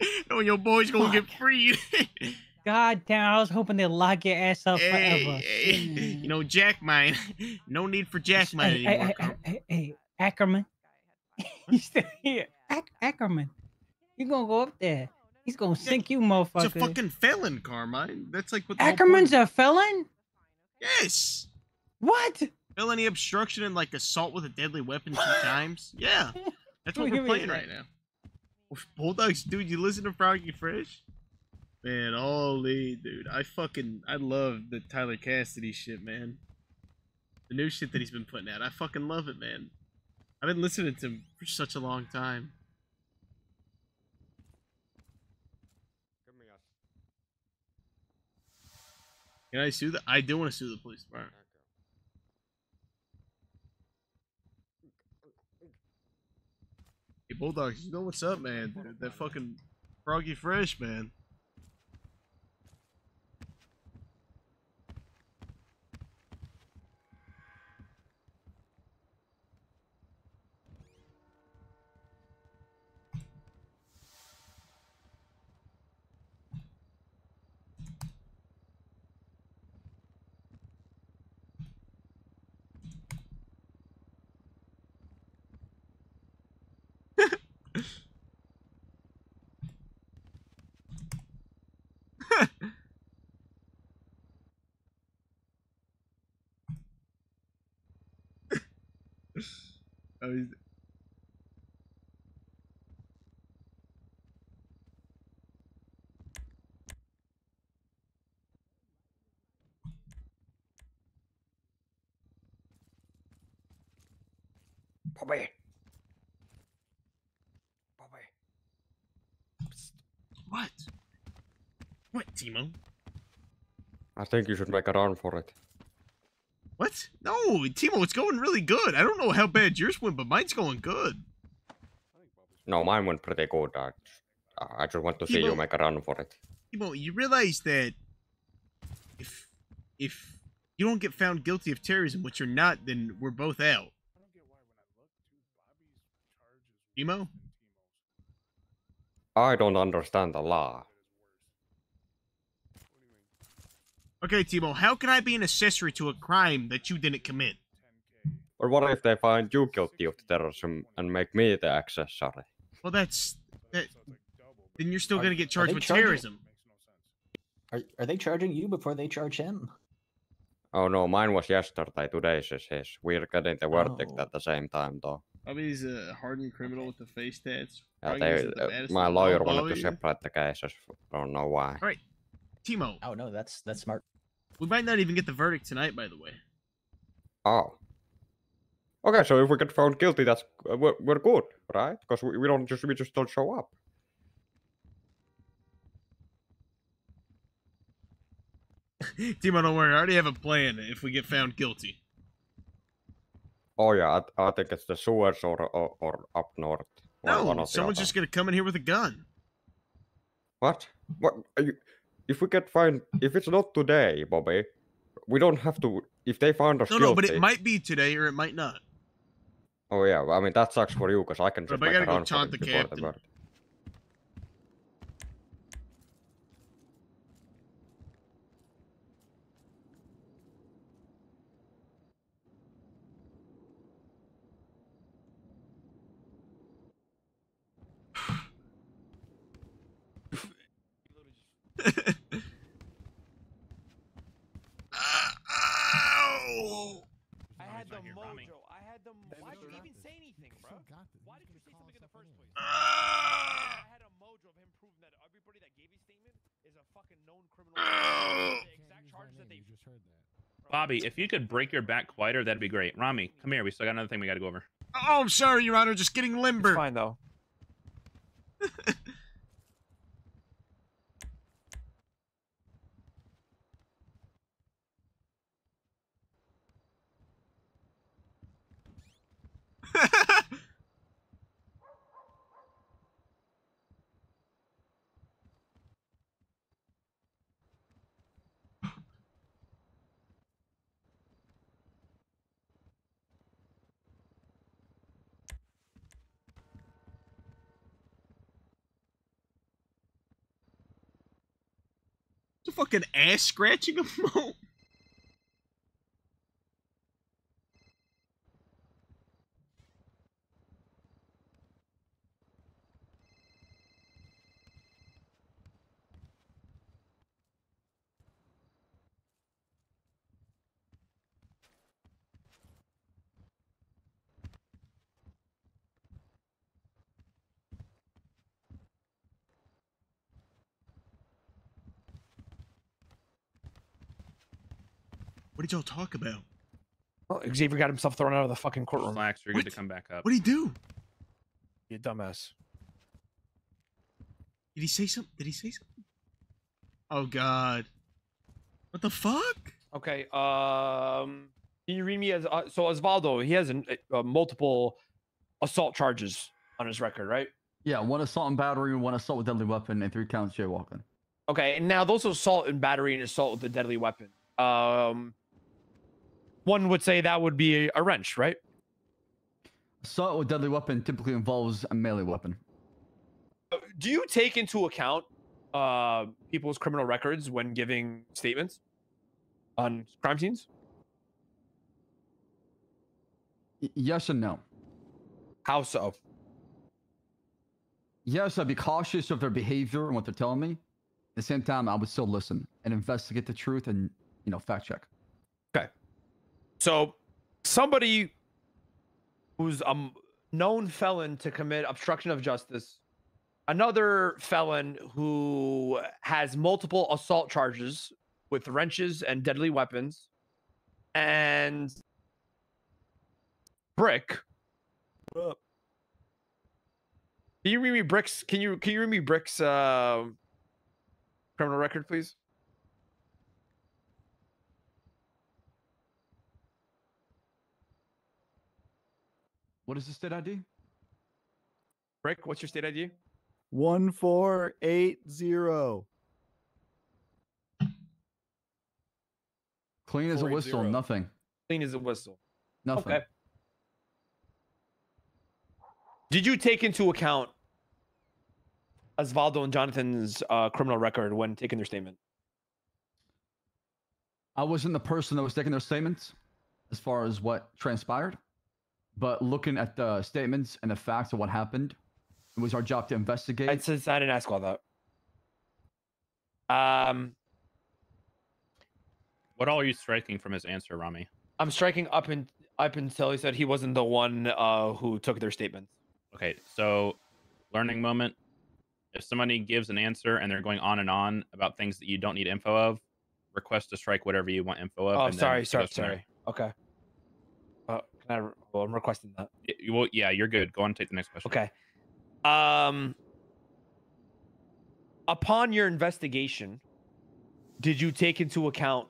Knowing your boy's gonna get freed. God damn, I was hoping they'd lock your ass up hey, forever. hey, you know, Jack mine. No need for Jack mine Hey, anymore. hey, hey, hey, Ackerman. He's still here. Ac- Ackerman. You gonna go up there. He's gonna sink you, motherfucker. It's a fucking felon, Carmine. That's like what the Ackerman's a felon? Yes. What? Felony obstruction and like assault with a deadly weapon two times. Yeah. That's what we're playing right now. Bulldogs, dude, you listen to Froggy Fresh? Man, holy dude. I fucking I love the Tyler Cassidy shit, man. The new shit that he's been putting out. I fucking love it, man. I've been listening to him for such a long time. Can I sue the I do want to sue the police department. Bulldogs, you know what's up, man? That fucking Froggy Fresh, man. Oh, he's- Bobby. What? What, Timo? I think you should make a run for it. What? No, Timo, it's going really good. I don't know how bad yours went, but mine's going good. No, mine went pretty good. I, I just want to see you Timo- make a run for it. Timo, you realize that if if you don't get found guilty of terrorism, which you're not, then we're both out. Timo? I don't understand the law. Okay, Timo, how can I be an accessory to a crime that you didn't commit? Or what if they find you guilty of terrorism and make me the accessory? Well, that's that. Then you're still Are- gonna get charged with charging- terrorism. Are, are they charging you before they charge him? Oh no, mine was yesterday. Today's is his. We're getting the verdict Oh. at the same time, though. I mean, he's a hardened criminal with the face tats. Yeah, they, the uh, my lawyer wanted Bobby. to separate the cases. I don't know why. All right, Timo. Oh no, that's that's smart. We might not even get the verdict tonight, by the way. Oh. Okay, so if we get found guilty, that's uh, we're, we're good, right? Because we, we don't just we just don't show up. Timo, don't worry. I already have a plan if we get found guilty. Oh yeah, I, I think it's the sewers or or, or up north. One No, someone's just gonna come in here with a gun. What? What? Are you... If we get find, if it's not today, Bobby, we don't have to. If they find us No, guilty. no, but it might be today or it might not. Oh yeah, well, I mean that sucks for you because I can But just I gotta go taunt the captain. Verdict. I had the mojo. I had the. Why did you even say anything, bro? Why did you say something in the first place? I had a mojo of him proving that everybody that gave a statement is a fucking known criminal. the exact charges that they. Bobby, if you could break your back quieter, that'd be great. Rami, come here. We still got another thing we got to go over. Oh, I'm sorry, Your Honor. Just getting limber. fine though. fucking ass scratching a emote. What did y'all talk about? Well, Xavier got himself thrown out of the fucking courtroom. Relax, you're good to come back up. What did he do? You dumbass. Did he say something? Did he say something? Oh God. What the fuck? Okay. Um, can you read me as uh, so Osvaldo? He has an, uh, multiple assault charges on his record, right? Yeah, one assault and battery, one assault with deadly weapon, and three counts jaywalking. Okay, and now those assault and battery and assault with a deadly weapon. Um, one would say that would be a wrench, right? Assault with deadly weapon typically involves a melee weapon. Do you take into account uh people's criminal records when giving statements on crime scenes? Y- yes and no. How so? Yes, I'd be cautious of their behavior and what they're telling me. At the same time, I would still listen and investigate the truth and you know fact check. So somebody who's a known felon to commit obstruction of justice, another felon who has multiple assault charges with wrenches and deadly weapons, and Brick. Can you read me Brick's? Can you can you read me Brick's uh, criminal record, please? What is the state ID? Brick, what's your state ID? One four eight zero. Clean as a 480. whistle, nothing. Clean as a whistle. Nothing. Okay. Did you take into account Osvaldo and Jonathan's uh, criminal record when taking their statement? I wasn't the person that was taking their statements as far as what transpired, but looking at the statements and the facts of what happened, it was our job to investigate. I, since I didn't ask all that. Um, What all are you striking from his answer, Rami? I'm striking up and up until he said he wasn't the one uh, who took their statements. Okay, so learning moment. If somebody gives an answer and they're going on and on about things that you don't need info of, request to strike whatever you want info of. Oh, and sorry, sorry, goes from there. sorry. Okay. Uh, can I? Well, I'm requesting that. Y- Well, yeah, you're good. Go on and take the next question. Okay. Um. Upon your investigation, did you take into account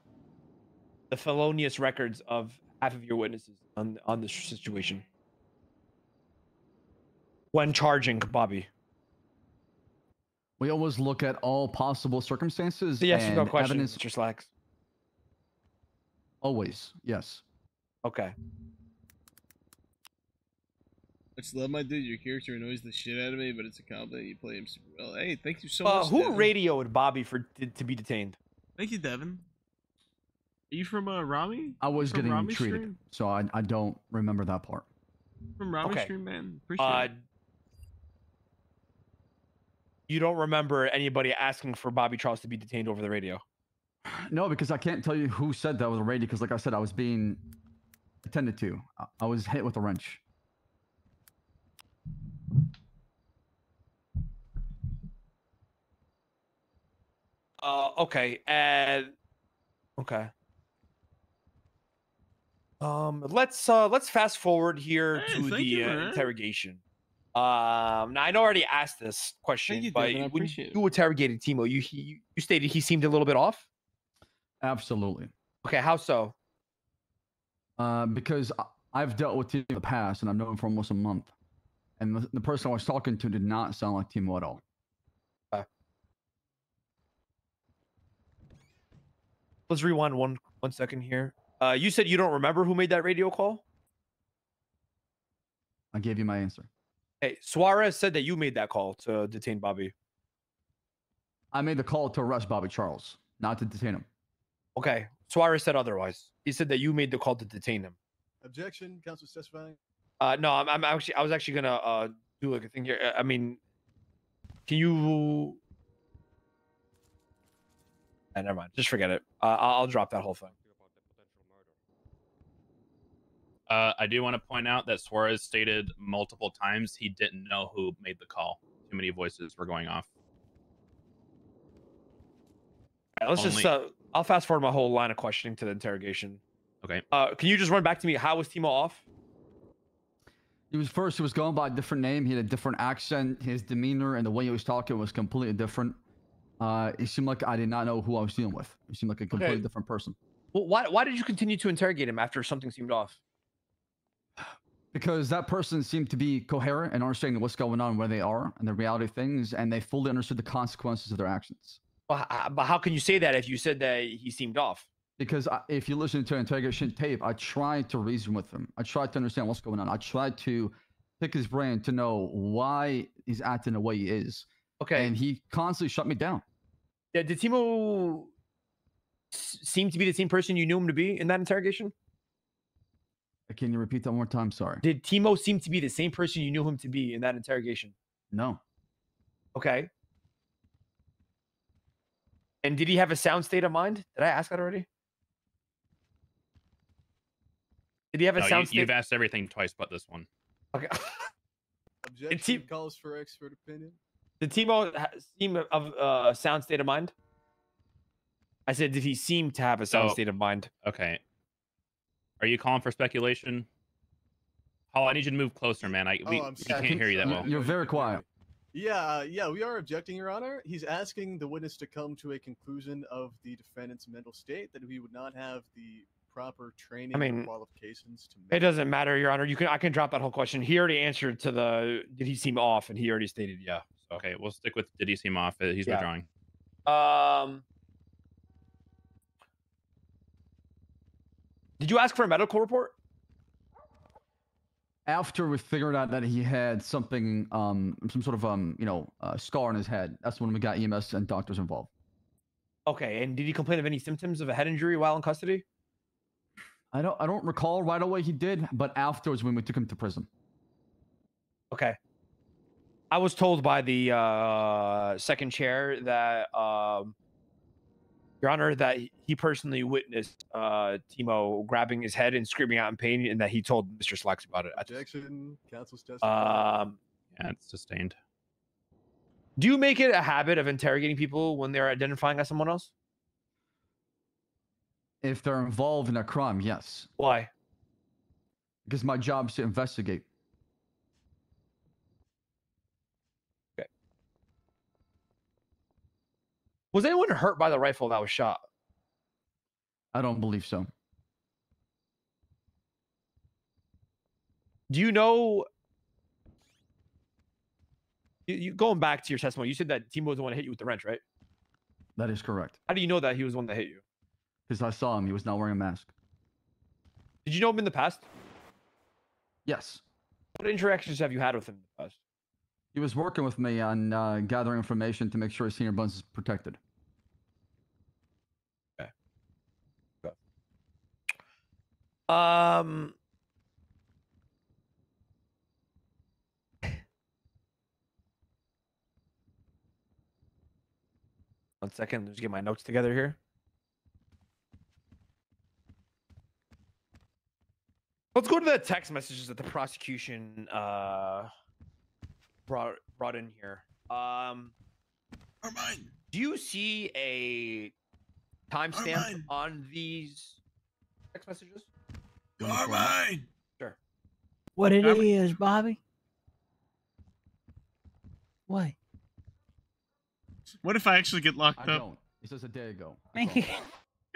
the felonious records of half of your witnesses on on this situation when charging Bobby? We always look at all possible circumstances. The yes or no and question, evidence. Mr. Slacks. Always, yes. Okay. I just love my dude. Your character annoys the shit out of me, but it's a compliment. You play him super well. Hey, thank you so uh, much. who Devin. radioed Bobby for to, to be detained? Thank you, Devin. Are you from uh, Rami? I was from getting Rami treated, stream? so I, I don't remember that part. From Rami Okay. stream, man. Appreciate Uh, it. you don't remember anybody asking for Bobby Charles to be detained over the radio? No, because I can't tell you who said that was a radio. Because, like I said, I was being attended to. I, I was hit with a wrench. Uh, okay, and okay. Um, let's uh let's fast forward here Hey, to the you, uh, interrogation. Um, now I know I already asked this question, you, but Devin, I when appreciate it. you interrogated Timo, you he, you stated he seemed a little bit off. Absolutely. Okay, how so? Uh, because I- I've dealt with Timo in the past, and I've known him for almost a month. And the, the person I was talking to did not sound like Timo at all. Let's rewind one one second here. Uh, you said you don't remember who made that radio call. I gave you my answer. Hey, Suarez said that you made that call to detain Bobby. I made the call to arrest Bobby Charles. not to detain him. Okay. Suarez said otherwise. He said that you made the call to detain him. Objection. Counsel's testifying. Uh, no, I'm, I'm actually, I was actually gonna uh do like a thing here. Uh, I mean, can you? Uh, never mind. Just forget it. Uh, I'll, I'll drop that whole thing. Uh, I do want to point out that Suarez stated multiple times he didn't know who made the call. Too many voices were going off. All right, let's just. Uh, I'll fast forward my whole line of questioning to the interrogation. Okay. Uh, can you just run back to me? How was Timo off? He was first. He was going by a different name. He had a different accent. His demeanor and the way he was talking was completely different. Uh, it seemed like I did not know who I was dealing with. It seemed like a completely different person. Well, why why did you continue to interrogate him after something seemed off? Because that person seemed to be coherent and understanding what's going on, where they are, and the reality of things, and they fully understood the consequences of their actions. Well, but how can you say that if you said that he seemed off? Because I, if you listen to an interrogation tape, I tried to reason with him. I tried to understand what's going on. I tried to pick his brain to know why he's acting the way he is. Okay. And he constantly shut me down. Yeah, did Timo seem to be the same person you knew him to be in that interrogation? Uh, can you repeat that one more time? Sorry. Did Timo seem to be the same person you knew him to be in that interrogation? No. Okay. And did he have a sound state of mind? Did I ask that already? Did he have a No, you, sound state? you've asked everything twice but this one. Okay. Objection calls for expert opinion. Did Timo ha- seem of uh, a sound state of mind? I said, did he seem to have a sound So- state of mind? Okay. Are you calling for speculation? Paul, I need you to move closer, man. I we, Oh, I'm we can't hear you that well. You're very quiet. Yeah, uh, yeah, we are objecting, Your Honor. He's asking the witness to come to a conclusion of the defendant's mental state that he would not have the proper training I mean, and qualifications to It doesn't matter, Your Honor. You can I can drop that whole question. He already answered to the did he seem off, and he already stated yeah. So. Okay, we'll stick with did he seem off? Uh, He's Yeah. withdrawing. Um. Did you ask for a medical report? After we figured out that he had something, um, some sort of, um, you know, uh, scar on his head, that's when we got EMS and doctors involved. Okay, and did he complain of any symptoms of a head injury while in custody? I don't, I don't recall right away he did, but afterwards when we took him to prison. Okay. I was told by the uh, second chair that, um, Your Honor, that he personally witnessed uh, Timo grabbing his head and screaming out in pain, and that he told Mr. Slacks about it. I just- Objection. Counsel's testifying. Um, yeah, it's sustained. Do you make it a habit of interrogating people when they're identifying as someone else? If they're involved in a crime, yes. Why? Because my job is to investigate. Was anyone hurt by the rifle that was shot? I don't believe so. Do you know? You, you going back to your testimony? You said that Timo was the one that hit you with the wrench, right? That is correct. How do you know that he was the one that hit you? Because I saw him. He was not wearing a mask. Did you know him in the past? Yes. What interactions have you had with him in the past? He was working with me on uh, gathering information to make sure Señor Buns is protected. Um. One second, let's get my notes together here. Let's go to the text messages that the prosecution uh brought brought in here. Um, Armine. do you see a timestamp on these text messages? Carmine. Sure. What it Robert- is, Bobby? What? What if I actually get locked I up? don't. It says a day ago.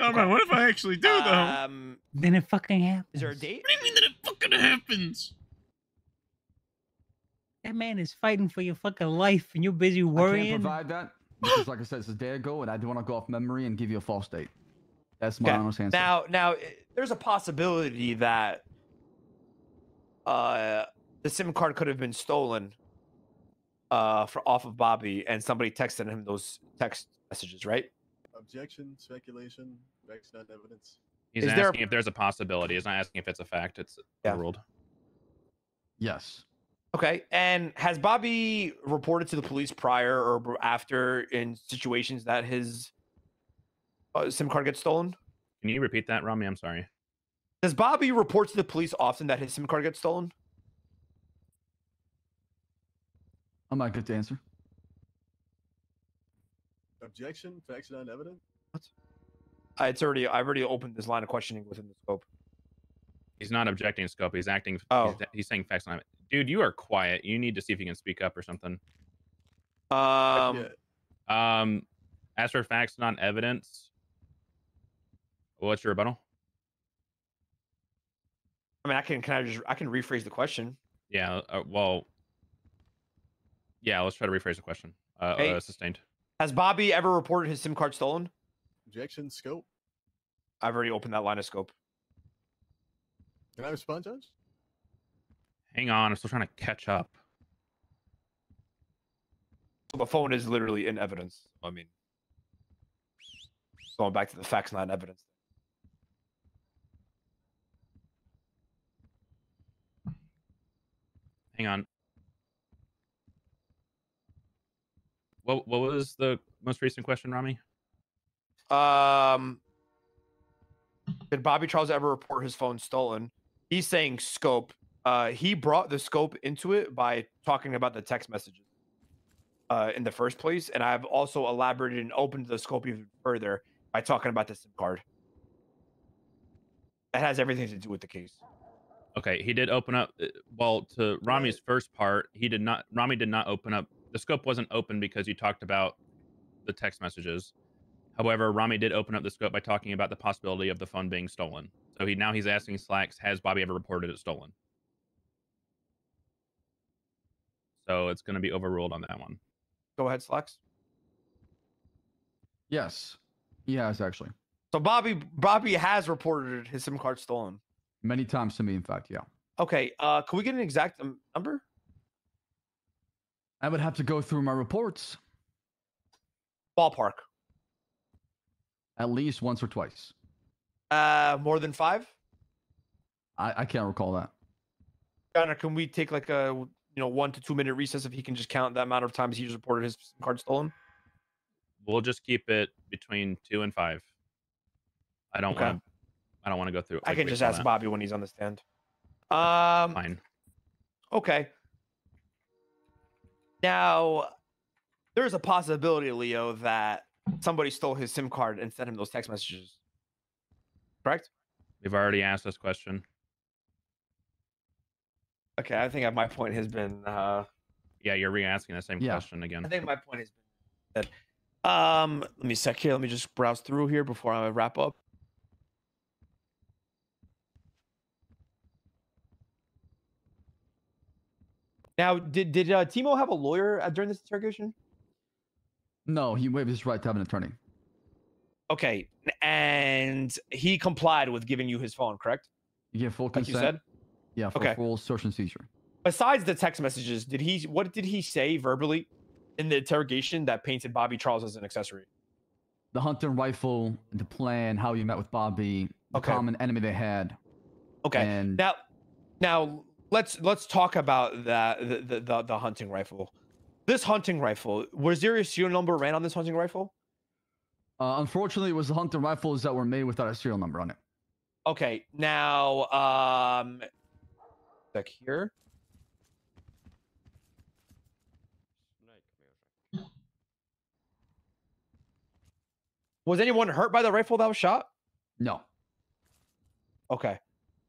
Carmine, what if I actually do though? Um, then it fucking happens. is there a date? what do you mean that it fucking happens? That man is fighting for your fucking life, and you're busy worrying. I can't worrying. provide that because, like I said, it's a day ago, and I don't want to go off memory and give you a false date. That's my Okay. honest answer. Now, now, there's a possibility that uh, the SIM card could have been stolen uh, for off of Bobby, and somebody texted him those text messages, right? Objection, speculation, facts not evidence. He's Is there- asking if there's a possibility. He's not asking if it's a fact. It's ruled. Yes. Okay. And has Bobby reported to the police prior or after in situations that his uh, SIM card gets stolen? Can you repeat that, Rami? I'm sorry. Does Bobby report to the police often that his SIM card gets stolen? I'm not good to answer. Objection, facts not evident. Uh, it's already. I've already opened this line of questioning within the scope. He's not objecting scope. He's acting. Oh. He's, he's saying facts on it. Dude, you are quiet. You need to see if you can speak up or something. Um. Um, as for facts, not evidence. What's your rebuttal? I mean, I can. Can I just? I can rephrase the question. Yeah. Uh, well. Yeah. Let's try to rephrase the question. Uh, Hey. uh, sustained. Has Bobby ever reported his SIM card stolen? Objection, scope. I've already opened that line of scope. Can I respond, Judge? Hang on. I'm still trying to catch up. The phone is literally in evidence. I mean, going back to the facts, not evidence. Hang on. What What was the most recent question, Rami? Um, did Bobby Charles ever report his phone stolen? He's saying scope. Uh, he brought the scope into it by talking about the text messages uh, in the first place, and I've also elaborated and opened the scope even further by talking about the SIM card. That has everything to do with the case. Okay, he did open up. uh, Well, to Rami's first part, he did not. Rami did not open up. The scope wasn't open because you talked about the text messages. However, Rami did open up the scope by talking about the possibility of the phone being stolen. So he now he's asking Slacks, has Bobby ever reported it stolen? So it's going to be overruled on that one. Go ahead, Slacks. Yes, he has actually So Bobby Bobby has reported his SIM card stolen. Many times to me. In fact, yeah. Okay, uh, can we get an exact um, number? I would have to go through my reports Ballpark. at least once or twice. Uh, more than five? I, I can't recall that. Connor, can we take like a you know one to two minute recess if he can just count the amount of times he's reported his SIM card stolen? We'll just keep it between two and five. I don't Okay. want to. I don't want to go through. I can just ask that. Bobby when he's on the stand. Um, Fine. Okay. Now, there's a possibility, Leo, that somebody stole his SIM card and sent him those text messages. Correct? We've already asked this question. Okay, I think my point has been. Uh, Yeah, you're re-asking the same Yeah. question again. I think my point has been said. Um, let me sec here. Let me just browse through here before I wrap up. Now, did did uh, Timo have a lawyer uh, during this interrogation? No, he waived his right to have an attorney. Okay, and he complied with giving you his phone, correct? You get full Like consent. you said. Yeah, for Okay. full search and seizure. Besides the text messages, did he? What did he say verbally in the interrogation that painted Bobby Charles as an accessory? The hunting rifle, the plan, how you met with Bobby, the Okay. common enemy they had. Okay. And now, now let's let's talk about that the, the the the hunting rifle. This hunting rifle was there a serial number ran on this hunting rifle? uh, unfortunately, it was the hunting rifles that were made without a serial number on it. Okay. Now, um, back here. Was anyone hurt by the rifle that was shot? No. Okay.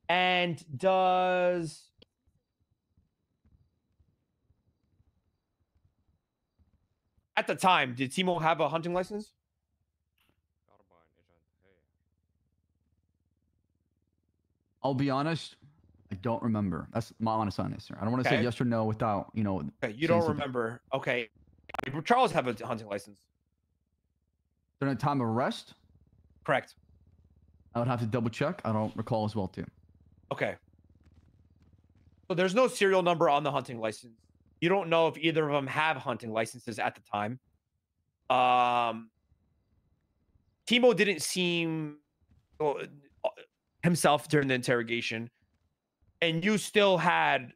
And does at the time did Timo have a hunting license? I'll be honest, I don't remember. That's my honest answer. I don't want to say yes or no without, you know. Okay, you don't remember. Okay. Did Charles have a hunting license? During the time of arrest, Correct. I would have to double check. I don't recall as well too. Okay. So there's no serial number on the hunting license. You don't know if either of them have hunting licenses at the time. Um Timo didn't seem uh, himself during the interrogation, and you still had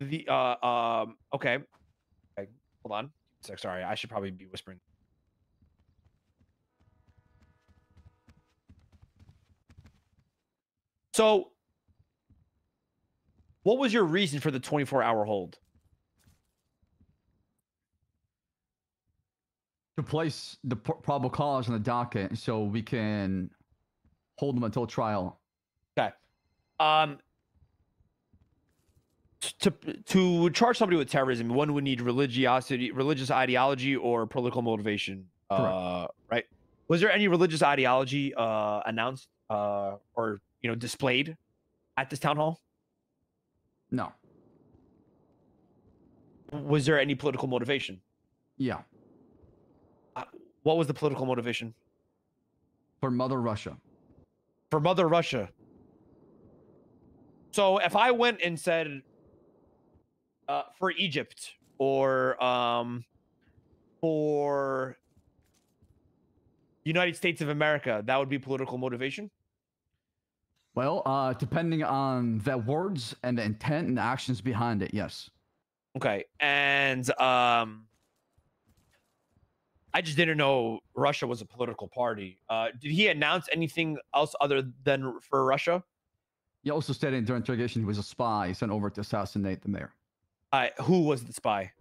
the uh um okay. okay hold on. Sorry, I should probably be whispering. So, what was your reason for the 24 hour hold? To place the probable cause on the docket so we can hold them until trial. Okay. Um, to to charge somebody with terrorism, one would need religiosity, religious ideology, or political motivation. Uh, right? Was there any religious ideology uh, announced uh, or you know displayed at this town hall? No. Was there any political motivation? Yeah. What was the political motivation? For Mother Russia. For Mother Russia. So if I went and said uh, for Egypt or um, for United States of America, that would be political motivation. Well, uh, depending on the words and the intent and the actions behind it, yes. Okay, and um, I just didn't know Russia was a political party. Uh, did he announce anything else other than for Russia? He also stated during interrogation he was a spy sent over to assassinate the mayor. Uh, who was the spy?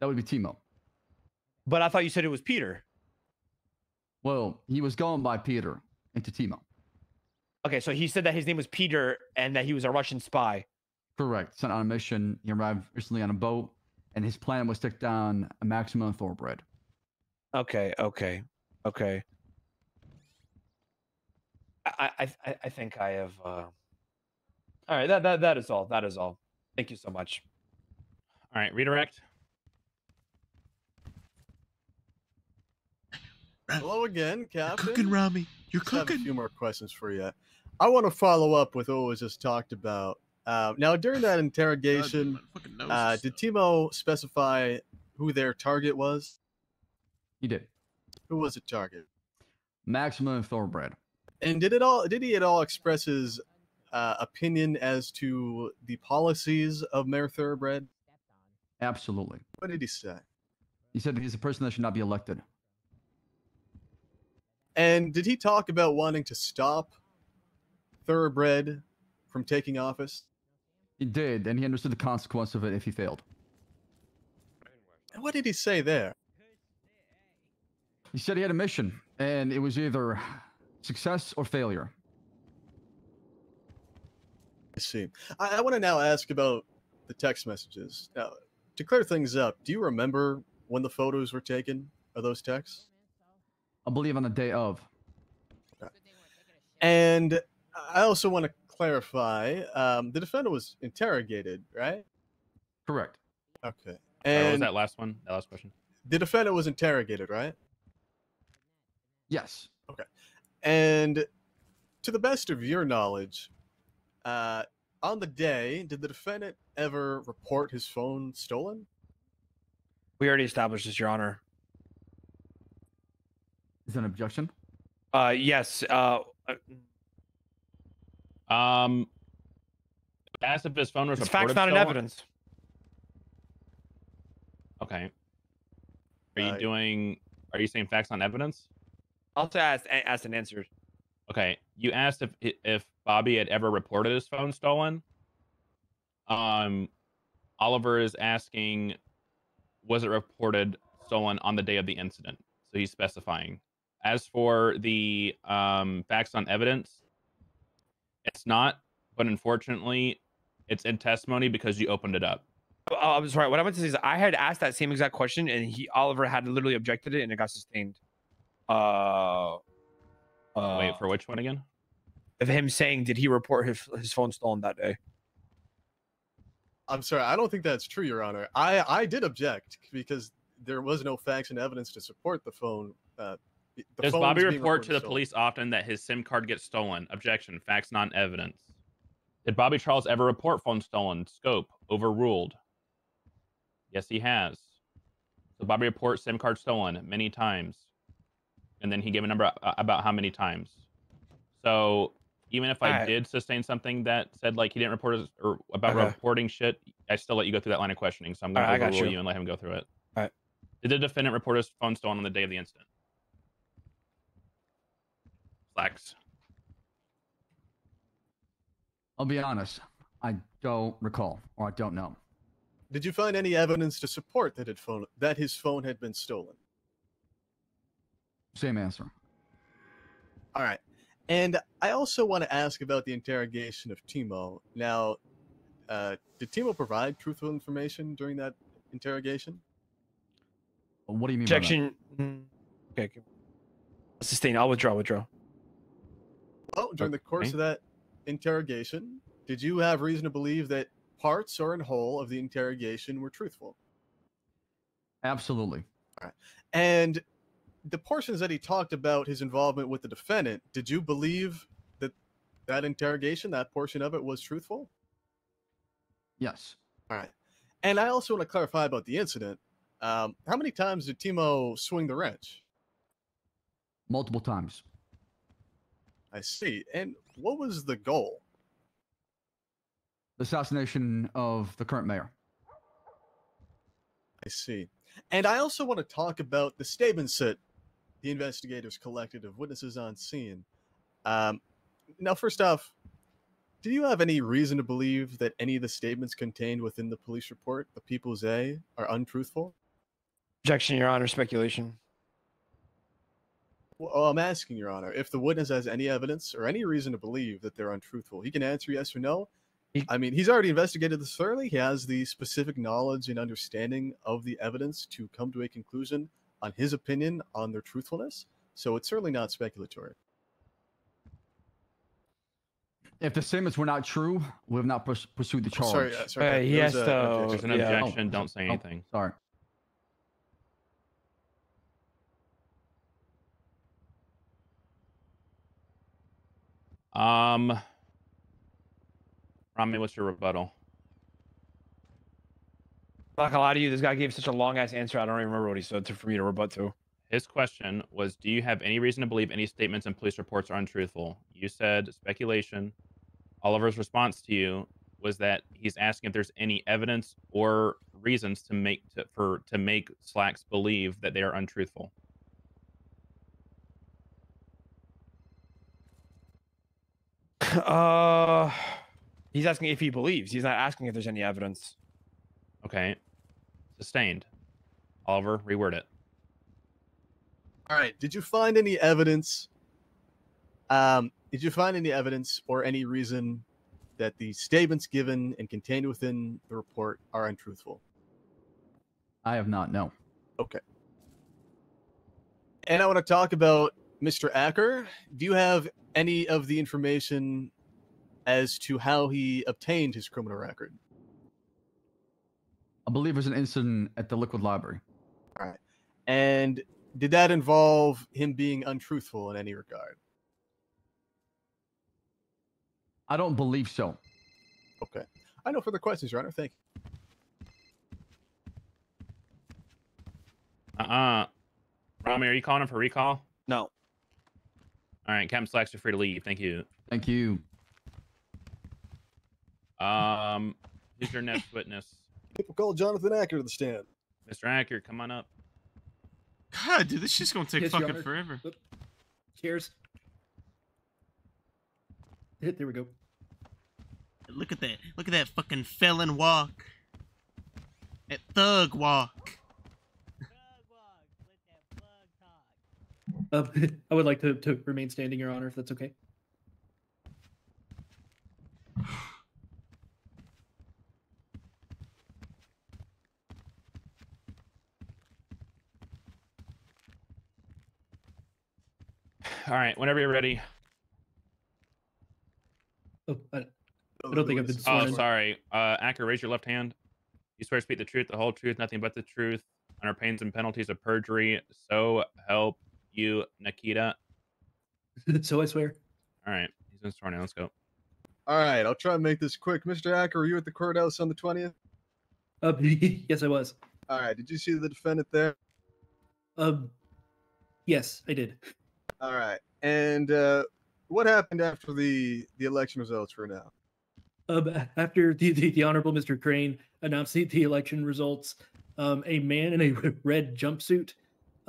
That would be Timo. But I thought you said it was Peter. Well, he was going by Peter into Timo. Okay, so he said that his name was Peter and that he was a Russian spy. Correct. Sent on a mission. He arrived recently on a boat, and his plan was to take down a maximum thoroughbred. Okay, okay, okay. I I I, I think I have. Uh... All right, that that that is all. That is all. Thank you so much. All right, redirect. Hello again, Captain. cooking, Rami. You're Just have cooking. a few more questions for you. I want to follow up with what was just talked about. Uh, now, during that interrogation, uh, did Timo specify who their target was? He did. Who was the target? Maximum thoroughbred. And did it all? Did he at all express his uh, opinion as to the policies of Mayor Thoroughbred? Absolutely. What did he say? He said he's a person that should not be elected. And did he talk about wanting to stop Thoroughbred from taking office? He did, and he understood the consequence of it if he failed. And what did he say there? He said he had a mission, and it was either success or failure. I see. I, I want to now ask about the text messages. Now, to clear things up, do you remember when the photos were taken of those texts? I believe on the day of. And I also want to clarify um, the defendant was interrogated, right? Correct. Okay. Sorry, And what was that last one? That last question. the defendant was interrogated, right? Yes. Okay. And to the best of your knowledge, uh, on the day, did the defendant ever report his phone stolen? We already established this, Your Honor. Is that an objection? Uh, yes. Uh, uh, Um, asked if his phone was it's facts reported not in evidence. Okay. Are you Uh, doing? Are you saying facts on evidence? I'll have to ask, ask and answer. Okay. You asked if if Bobby had ever reported his phone stolen. Um, Oliver is asking, was it reported stolen on the day of the incident? So he's specifying. As for the um, facts on evidence, it's not. But unfortunately, it's in testimony because you opened it up. Oh, I'm sorry. What I meant to say is I had asked that same exact question, and he Oliver had literally objected it, and it got sustained. Uh, uh Wait for which one again? of him saying, did he report his his phone stolen that day? I'm sorry, I don't think that's true, Your Honor. I I did object because there was no facts and evidence to support the phone. Uh, the Does phone Bobby report to the stolen. police often that his SIM card gets stolen? Objection. Facts, not evidence. Did Bobby Charles ever report phone stolen? Scope. Overruled. Yes, he has. So Bobby reports SIM card stolen many times. And then he gave a number uh, about how many times. So even if I Alright. did sustain something that said like he didn't report his, or about Okay. reporting shit, I still let you go through that line of questioning. So I'm going Alright, to I got overrule you. you and let him go through it. Alright. Did the defendant report his phone stolen on the day of the incident? Slacks. I'll be honest. I don't recall, or I don't know. Did you find any evidence to support that, it phone, that his phone had been stolen? Same answer. All right. And I also want to ask about the interrogation of Timo. Now, uh, did Timo provide truthful information during that interrogation? What do you mean? Objection. mm, Okay. okay. Sustain. I'll withdraw. Withdraw. Well, during the course Okay. of that interrogation, did you have reason to believe that parts or in whole of the interrogation were truthful? Absolutely. All right. And the portions that he talked about his involvement with the defendant, did you believe that that interrogation, that portion of it, was truthful? Yes. All right. And I also want to clarify about the incident. Um, how many times did Timo swing the wrench? Multiple times. I see. And what was the goal? The assassination of the current mayor. I see. And I also want to talk about the statements that the investigators collected of witnesses on scene. Um, now, first off, do you have any reason to believe that any of the statements contained within the police report, the People's A, are untruthful? Objection, Your Honor. Speculation. Well, I'm asking, Your Honor, if the witness has any evidence or any reason to believe that they're untruthful, he can answer yes or no. I mean, he's already investigated this thoroughly. He has the specific knowledge and understanding of the evidence to come to a conclusion on his opinion on their truthfulness. So it's certainly not speculatory. If the statements were not true, we have not purs- pursued the charge. Sorry, uh, sorry, Uh, Pat, he there has was a- There's an Yeah. objection. Don't say Oh, anything. sorry. Um, Rami, what's your rebuttal? Not gonna lie to you. This guy gave such a long ass answer. I don't even remember what he said to, for me to rebut to. His question was Do you have any reason to believe any statements in police reports are untruthful? You said speculation. Oliver's response to you was that he's asking if there's any evidence or reasons to make to, for to make slacks believe that they are untruthful. Uh, he's asking if he believes. He's not asking if there's any evidence. Okay. Sustained. Oliver, reword it. All right. Did you find any evidence? Um, did you find any evidence or any reason that the statements given and contained within the report are untruthful? I have not. No. Okay. And I want to talk about Mr. Acker. Do you have any of the information as to how he obtained his criminal record? I believe there's an incident at the Liquid Library. All right. And did that involve him being untruthful in any regard? I don't believe so. Okay. I know further questions, Your Honor. Thank you. Uh-uh. Rami, are you calling him for recall? No. All right, Captain Slacks, you're free to leave. Thank you. Thank you. Um, who's your next witness? People call Jonathan Acker to the stand. Mr. Acker, come on up. God, dude, this shit's gonna take Yes, fucking forever. Oop. Cheers. There we go. Look at that. Look at that fucking felon walk. That thug walk. Uh, I would like to, to remain standing, Your Honor, if that's okay. All right, whenever you're ready. Oh, I, I don't think I've been Oh, sworn in. sorry. Uh, Acker, raise your left hand. You swear to speak the truth, the whole truth, nothing but the truth, under pains and penalties of perjury. So help you, Nikita. so I swear. All right, he's been sworn in. Let's go. All right, I'll try and make this quick. Mr. Acker, were you at the courthouse on the 20th? Uh, yes, I was. All right, did you see the defendant there? Um, Yes, I did. All right. And uh, what happened after the the election results for now? Um, after the, the, the Honorable Mr. Crane announced the, election results, um, a man in a red jumpsuit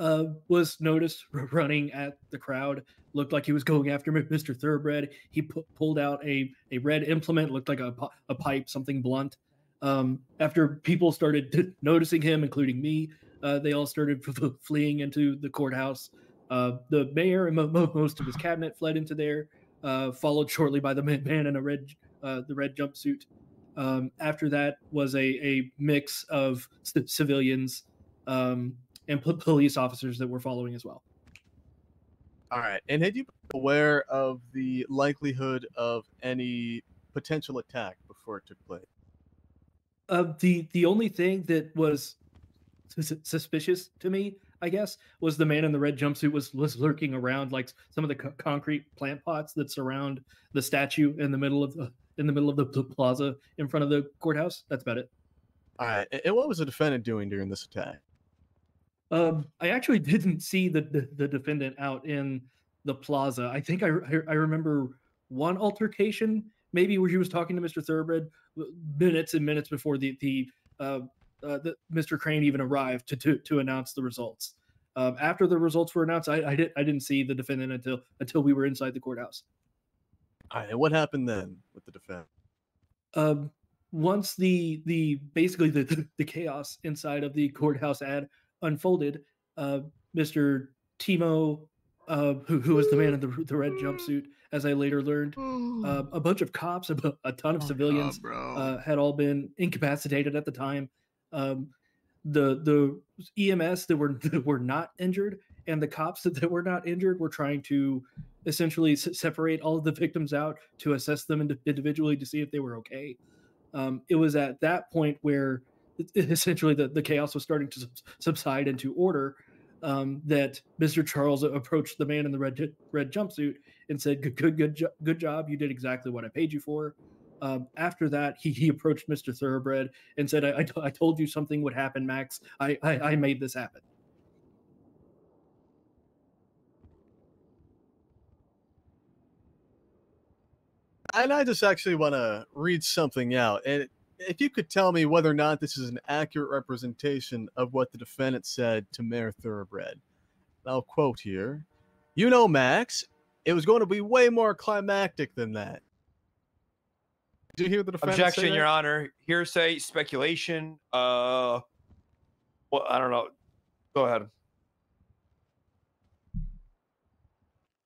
uh, was noticed running at the crowd. Looked like he was going after Mr. Thoroughbred. He pu- pulled out a, a red implement, looked like a, a pipe, something blunt. Um, after people started noticing him, including me, uh, they all started f- fleeing into the courthouse. Uh, the mayor and mo- mo- most of his cabinet fled into there, uh, followed shortly by the man, in a red uh, the red jumpsuit. Um, after that was a, a mix of c- civilians um, and po- police officers that were following as well. All right. And had you been aware of the likelihood of any potential attack before it took place? Uh, the the only thing that was sus- suspicious to me, I guess, was the man in the red jumpsuit was was lurking around like some of the co- concrete plant pots that surround the statue in the middle of the in the middle of the, the plaza in front of the courthouse. That's about it. All right. And what was the defendant doing during this attack? Um, I actually didn't see the, the the defendant out in the plaza. I think I I I remember one altercation, maybe where he was talking to Mr. Thoroughbred minutes and minutes before the the uh, uh, the, Mr. Crane even arrived to to, to announce the results. Um, after the results were announced, I, I didn't I didn't see the defendant until until we were inside the courthouse. All right. And what happened then with the defense? um, once the the basically the, the the chaos inside of the courthouse ad unfolded, uh, Mr. Timo, uh, who who was the man in the, the red jumpsuit, as I later learned, uh, a bunch of cops, a, a ton of civilians uh, had all been incapacitated at the time. Um, the the EMS that were that were not injured and the cops that, that were not injured were trying to essentially separate all of the victims out to assess them indi- individually to see if they were okay. Um, it was at that point where essentially the, the chaos was starting to subs- subside into order um, that Mr. Charles approached the man in the red red jumpsuit and said, "Good, good, good, jo- good job. You did exactly what I paid you for." Um, after that, he, he approached Mr. Thoroughbred and said, I, I, t- I told you something would happen, Max. I, I, I made this happen. And I just actually want to read something out. And if you could tell me whether or not this is an accurate representation of what the defendant said to Mayor Thoroughbred. I'll quote here You know, Max, it was going to be way more climactic than that. Did you hear the defendant say Objection. Your Honor. Hearsay, speculation. Uh, well, I don't know. Go ahead.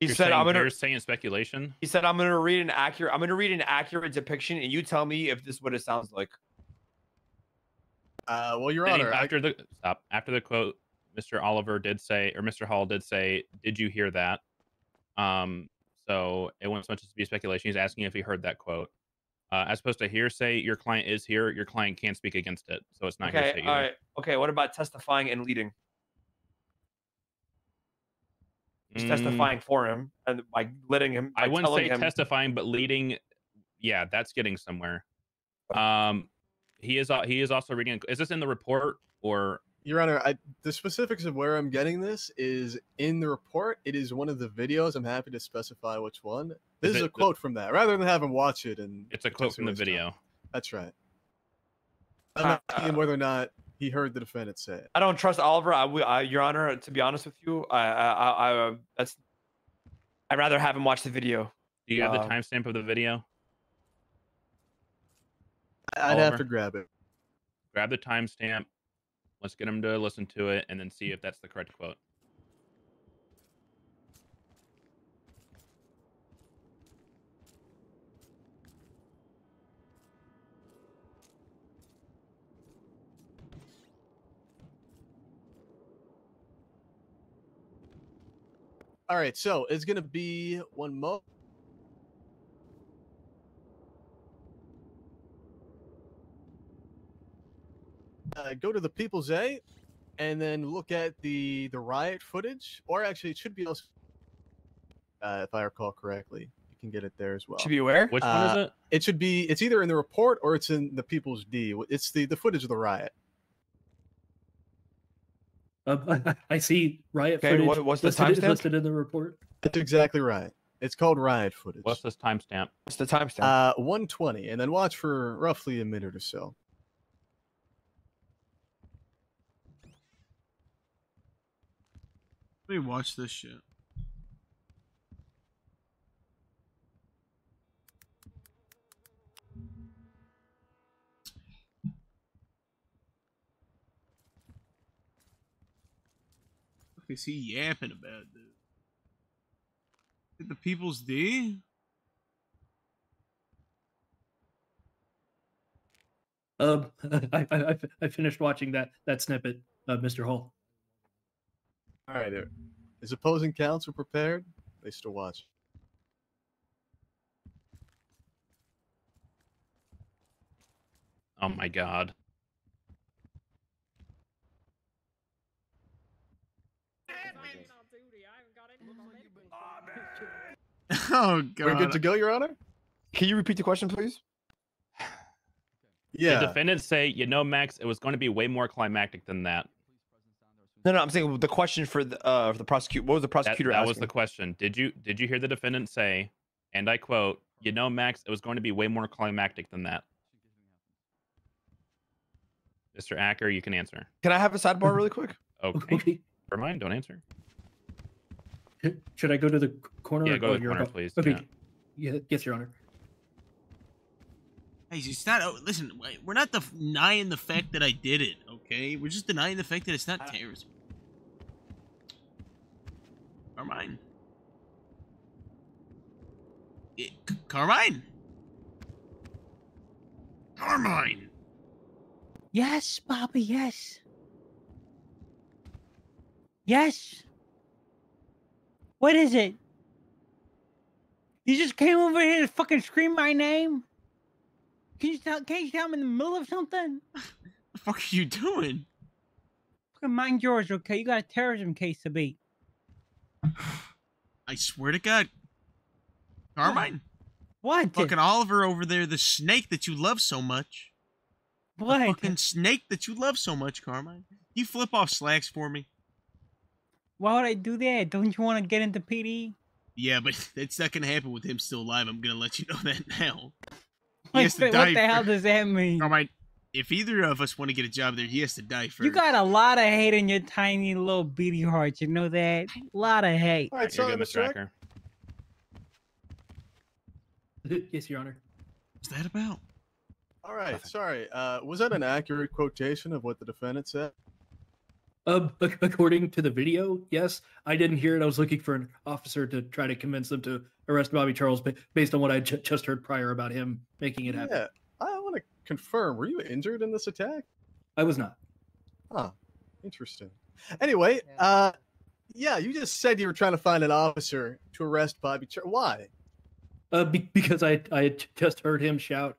He You're said, saying "I'm gonna." hearsay and speculation. He said, "I'm gonna read an accurate. I'm gonna read an accurate depiction, and you tell me if this is what it sounds like." Uh, well, Your And Honor, I- after the stop after the quote, Mr. Oliver did say, or Mr. Hall did say, "Did you hear that?" Um, so it went as much as to be speculation. He's asking if he heard that quote. Uh, as opposed to hearsay, your client is here. Your client can't speak against it, so it's not Okay. hearsay. All either. right. Okay. What about testifying and leading? Just Mm. testifying for him and by letting him. I wouldn't say him, testifying, but leading. Yeah, that's getting somewhere. Um, he is. al- He is also reading. Is this in the report or? Your Honor, I, the specifics of where I'm getting this is in the report. It is one of the videos. I'm happy to specify which one. This Is is, it a the- quote from that, rather than have him watch it. And It's a quote from the potentially waste time. video. That's right. I'm asking whether or not he heard the defendant say it. I don't trust Oliver. I, will- I, Your Honor, to be honest with you, I, I, I, I that's. I'd rather have him watch the video. Do you have the Um, timestamp of the video? I'd have to grab it. Grab the timestamp. Let's get him to listen to it and then see if that's the correct quote. All right, so it's gonna be one mo. Uh, go to the People's A, and then look at the the riot footage, or actually, it should be also, uh, if I recall correctly, you can get it there as well. Should be where? Which one is Uh, it? It should be. It's either in the report or it's in the People's D. It's the the footage of the riot. Uh, I, I see riot Okay, footage. what- what's the listed, timestamp? listed in the report. That's exactly right. It's called riot footage. What's this timestamp? What's the timestamp? Uh, 120, and then watch for roughly a minute or so. Let me watch this shit. Is he yapping about, dude? Did the people's D? Um, I, I, I- I finished watching that that snippet, uh, Mr. Hall. All right, there. Is opposing counsel prepared? They still watch. Oh my god. Oh god. We're good to go, Your Honor. Can you repeat the question, please? Yeah. The defendants say, you know, Max, it was going to be way more climactic than that. No, no, I'm saying the question for the uh for the prosecute. What was the That, prosecutor that was asking? the question. Did you did you hear the defendant say, and I quote, you know, Max, it was going to be way more climactic than that. Mr. Acker, you can answer. Can I have a sidebar really quick? Okay. Okay. Never mind, don't answer. Should I go to the corner? Yeah, or- go oh, to the you're corner, above- please. Okay. Yeah. Yeah. Yes, Your Honor. Hey, it's not. oh, Listen, we're not denying the fact that I did it. Okay, we're just denying the fact that it's not uh. terrorism. Carmine. It, Carmine. Carmine. Yes, Bobby, yes. Yes. What is it? You just came over here to fucking scream my name? Can you tell can you tell I'm in the middle of something? What the fuck are you doing? Fucking mind yours, okay? You got a terrorism case to beat. I swear to God. Carmine. What? Fucking Oliver over there, the snake that you love so much. What? The fucking snake that you love so much, Carmine. You flip off slacks for me. Why would I do that? Don't you want to get into PD? Yeah, but that's not gonna happen with him still alive. I'm gonna let you know that now. He What has to the- die the hell does that mean? Carmine, if either of us want to get a job there, he has to die first. You got a lot of hate in your tiny little beady heart. You know that? A lot of hate. All right, You're sorry, good, Mr. Mr. Acker. Acker. Yes, Your Honor. What's that about? All right, sorry. Uh, was that an accurate quotation of what the defendant said? Um, according to the video, yes, I didn't hear it. I was looking for an officer to try to convince them to arrest Bobby Charles ba- based on what I just heard prior about him making it happen. Yeah, I want to confirm. Were you injured in this attack? I was not. Huh. Interesting. Anyway, uh, yeah, you just said you were trying to find an officer to arrest Bobby. Char- Why? Uh, be- because I I had just heard him shout.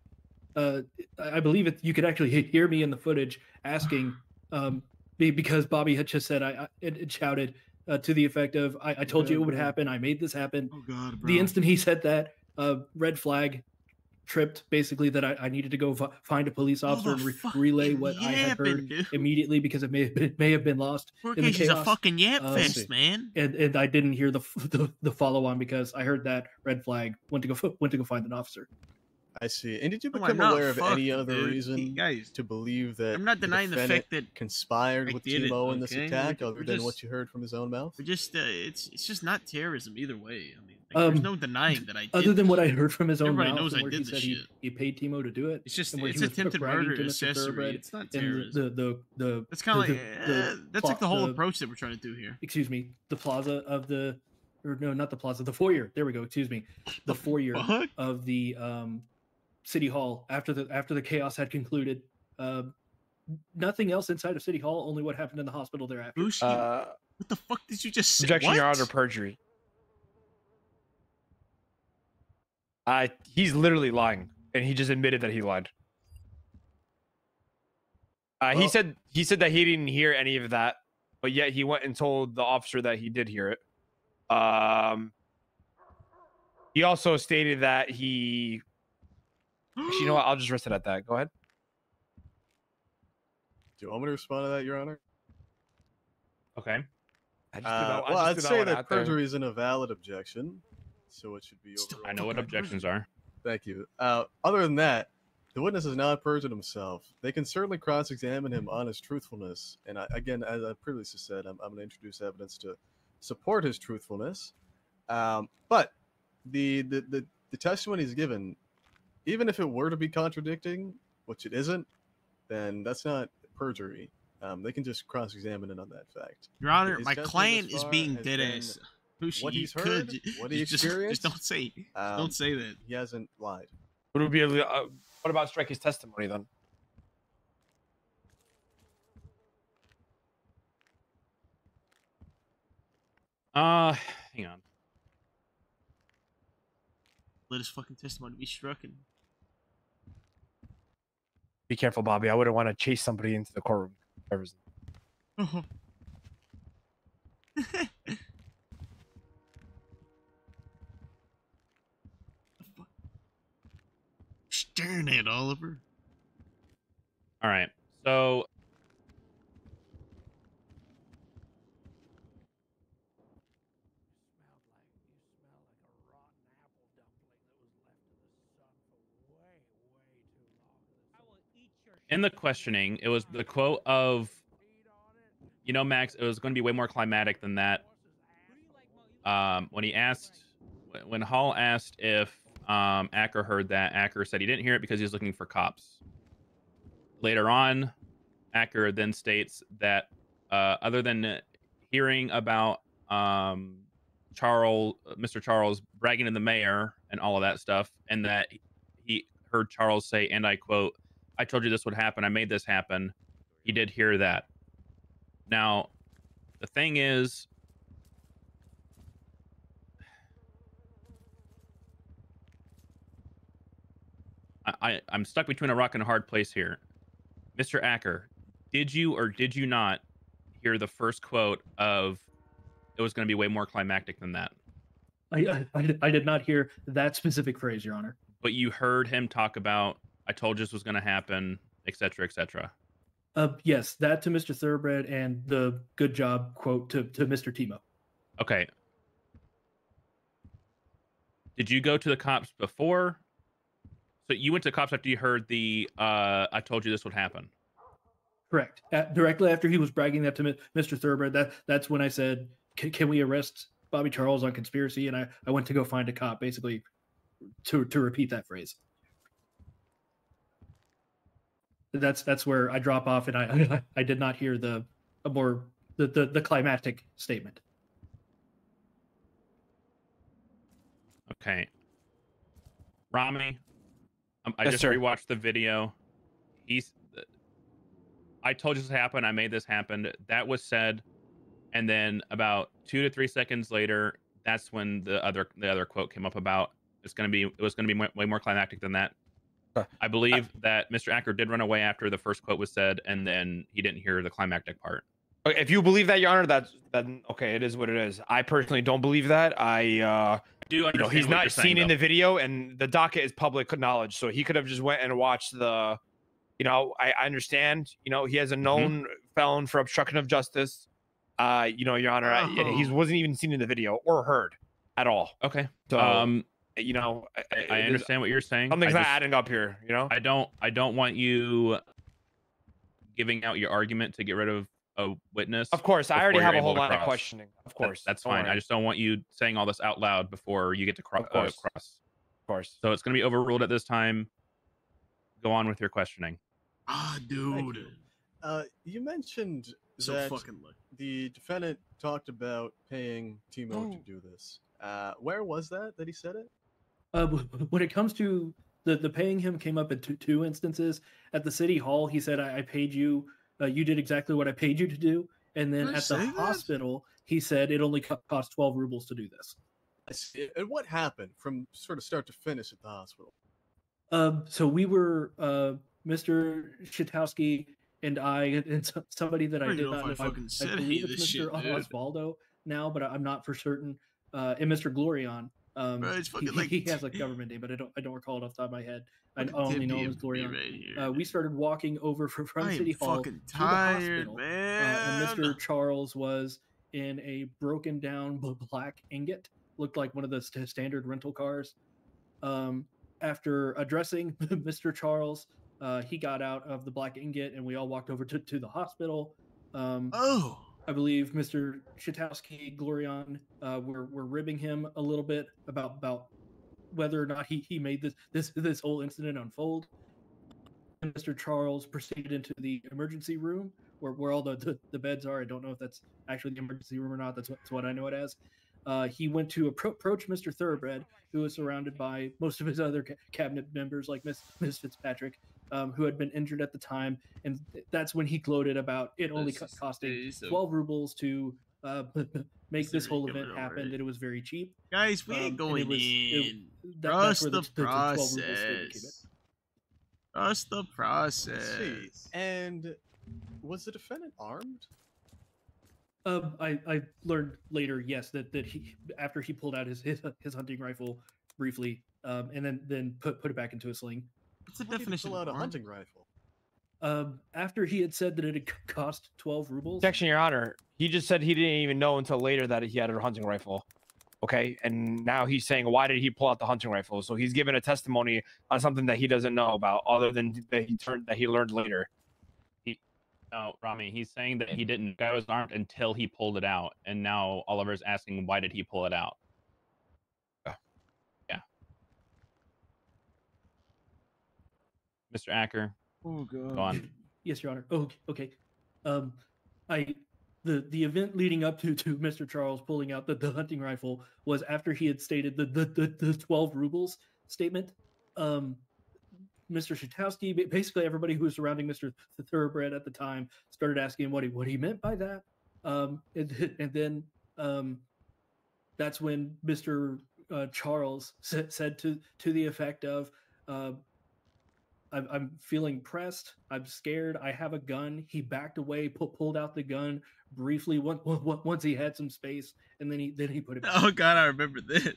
Uh, I I believe it. You could actually hear me in the footage asking, um, be- because Bobby had just said I, I it, it shouted uh, to the effect of I, I told you it would happen. I made this happen. Oh God, bro. The instant he said that, uh, red flag tripped basically that I, I needed to go fi- find a police officer and re- relay what I had heard dude. immediately because it may have been, may have been lost Poor in the kid, she's a fucking yap Uh, fest, man. and and I didn't hear the f- the, the follow on because I heard that red flag went to go f- went to go find an officer. I see. And did you No, I'm become not aware of any other dude. reason Guys, to believe that I'm not denying the defendant fact that conspired I with did it, Timo in this attack, We're- other we're than just- what you heard from his own mouth? Just uh, it's it's just not terrorism either way. I mean, like, there's Um, no denying that I did. Other than what I heard from his own Everybody mouth, knows and I where did he this said he, he paid Timo to do it. It's just it's he a was attempted murder to accessory. It's not the- terrorism. The the the That's kind of like the- eh, the that's like the whole the- approach that we're trying to do here. Excuse me, the plaza of the, or no, not the plaza, the foyer. There we go. Excuse me, the foyer fuck? of the um, city hall after the after the chaos had concluded. Uh, nothing else inside of city hall. Only what happened in the hospital thereafter. Bushi, Uh, what the fuck did you just say? objection, what? Your Honor, perjury. Uh, he's literally lying, and he just admitted that he lied. Uh, he said he said that he didn't hear any of that, but yet he went and told the officer that he did hear it. Um, he also stated that he. Actually, you know what? I'll just rest it at that. Go ahead. Do you want me to respond to that, Your Honor? Okay. I Uh, well, I'd say that perjury isn't a valid objection, so it should be overruled. I know what objections are. Thank you. Uh, other than that, the witness has not perjured himself. They can certainly cross-examine him on his truthfulness. And I, again, as I previously said, I'm, I'm going to introduce evidence to support his truthfulness. Um, but the, the the the testimony he's given, even if it were to be contradicting, which it isn't, then that's not perjury. Um, they can just cross-examine it on that fact. Your Honor, His my client is being has dead ass. Who's what you he's could- heard, what he just- just don't say- um, don't say that. He hasn't lied. Would it be? A, uh, what about strike his testimony then? Uh, hang on. Let his fucking testimony be struck and Be careful, Bobby. I wouldn't want to chase somebody into the courtroom. Whoever's- staring at Oliver. All right. So in the questioning, it was the quote of, you know, Max, it was going to be way more climatic than that. Um, when he asked, when Hall asked if um, Acker heard that, Acker said he didn't hear it because he was looking for cops. Later on, Acker then states that uh, other than hearing about um, Charles, Mr. Charles bragging to the mayor and all of that stuff, and that he heard Charles say, and I quote, I told you this would happen. I made this happen. He did hear that. Now, the thing is, I, I I'm stuck between a rock and a hard place here. Mr. Acker, did you or did you not hear the first quote of it was going to be way more climactic than that? I, I, I did- I did not hear that specific phrase, Your Honor. But you heard him talk about I told you this was going to happen, etc., etc. Uh, yes, that to Mr. Thoroughbred and the good job quote to, to Mr. Timo. Okay. Did you go to the cops before? So you went to the cops after you heard the uh I told you this would happen. Correct. At, directly after he was bragging that to Mi- Mr. Thoroughbred, that that's when I said, "Can, can we arrest Bobby Charles on conspiracy?" And I, I went to go find a cop, basically, to to repeat that phrase. That's that's where I drop off, and I I, did not hear the a more the, the the climactic statement. Okay. Rami, um, I Yes, just sir. rewatched the video. He's. I told you this happened. I made this happen. That was said, and then about two to three seconds later, that's when the other the other quote came up about it's going to be it was going to be way- way more climactic than that. I believe that Mr. Acker did run away after the first quote was said, and then he didn't hear the climactic part. Okay, If you believe that, Your Honor, that's then okay. It is what it is. I personally don't believe that. I uh, do you know he's not you're saying, seen in though. the video, and the docket is public knowledge, so he could have just went and watched the. You know, I, I understand. You know, he has a Mm-hmm. known felon for obstruction of justice. Uh, you know, Your Honor, I, he Oh. wasn't even seen in the video or heard at all. Okay. So, Um, you know, I, I understand what you're saying. Something's I not adding up here. You know, I don't. I don't want you giving out your argument to get rid of a witness. Of course, I already have a whole able to of questioning. Of That- course, that's don't fine. I just don't want you saying all this out loud before you get to cro- Of course. Uh, cross. Of course. So it's going to be overruled at this time. Go on with your questioning. Ah, dude. you. Uh, you mentioned So that fucking lucky. the defendant talked about paying Timo to Oh. do this. Uh, where was that that he said it? Uh, when it comes to the, the paying him came up in two, two instances. At the city hall, he said, I, I paid you, uh, you did exactly what I paid you to do. And then at the that? hospital, he said it only cost 12 rubles to do this. I. And what happened from sort of start to finish at the hospital? Um, so we were, uh, Mr. Shatowski and I, and somebody that I, I did know if not I know. fucking I, said I believe it's Mr. shit. Osvaldo now, but I'm not for certain. Uh, and Mr. Glorion. Um, Bro, it's he, fucking he- like- he has a government name, but I don't I don't recall it off the top of my head. I only know him DMP as Glorion. right. Uh, we started walking over from, from City Hall fucking to the hospital, man. Uh, and Mr. Charles was in a broken down black ingot, looked like one of the st- standard rental cars. Um, after addressing Mr. Charles, uh, he got out of the black ingot, and we all walked over to, to the hospital. Um, oh, I believe Mr. Chitowski, Glorion, uh, were, were ribbing him a little bit about about whether or not he, he made this this this whole incident unfold. And Mr. Charles proceeded into the emergency room where, where all the, the, the beds are. I don't know if that's actually the emergency room or not. That's what, that's what I know it as. Uh, he went to appro- approach Mr. Thoroughbred, who was surrounded by most of his other ca- cabinet members, like Miss Miss Fitzpatrick, um, who had been injured at the time, and that's when he gloated about it only co- costing twelve rubles to uh, make this whole event happen. That it was very cheap. Guys, we Um, ain't and going it was- it- in. that- that's Trust the, the- the- the 12 rubles statement came in. process. Trust the process. see. And was the defendant armed? Um, I, I learned later, yes, that, that he after he pulled out his his, his hunting rifle briefly, um, and then then put put it back into a sling. What's the Why definition of a hunting rifle? Um, after he had said that it had cost twelve rubles. Section, Your Honor. He just said he didn't even know until later that he had a hunting rifle. Okay, and now he's saying, why did he pull out the hunting rifle? So he's given a testimony on something that he doesn't know about, other than that he turned that he learned later. He, no, Rami, he's saying that he didn't. Guy was armed until he pulled it out, and now Oliver's asking why did he pull it out? Mr. Acker. Oh god. Go on. Yes, Your Honor. Oh, okay. Um, I the the event leading up to to Mr. Charles pulling out the, the hunting rifle was after he had stated the the, the, the twelve rubles statement. Um, Mr. Shatowski, basically everybody who was surrounding Mr. Th- Thoroughbred at the time started asking him what he what he meant by that. Um, and, and then um, that's when Mr. Uh, Charles said, said to to the effect of, uh, I'm, I'm feeling pressed. I'm scared. I have a gun. He backed away, pu- pulled out the gun briefly once, once he had some space, and then he then he put it. Back. Oh god, I remember this.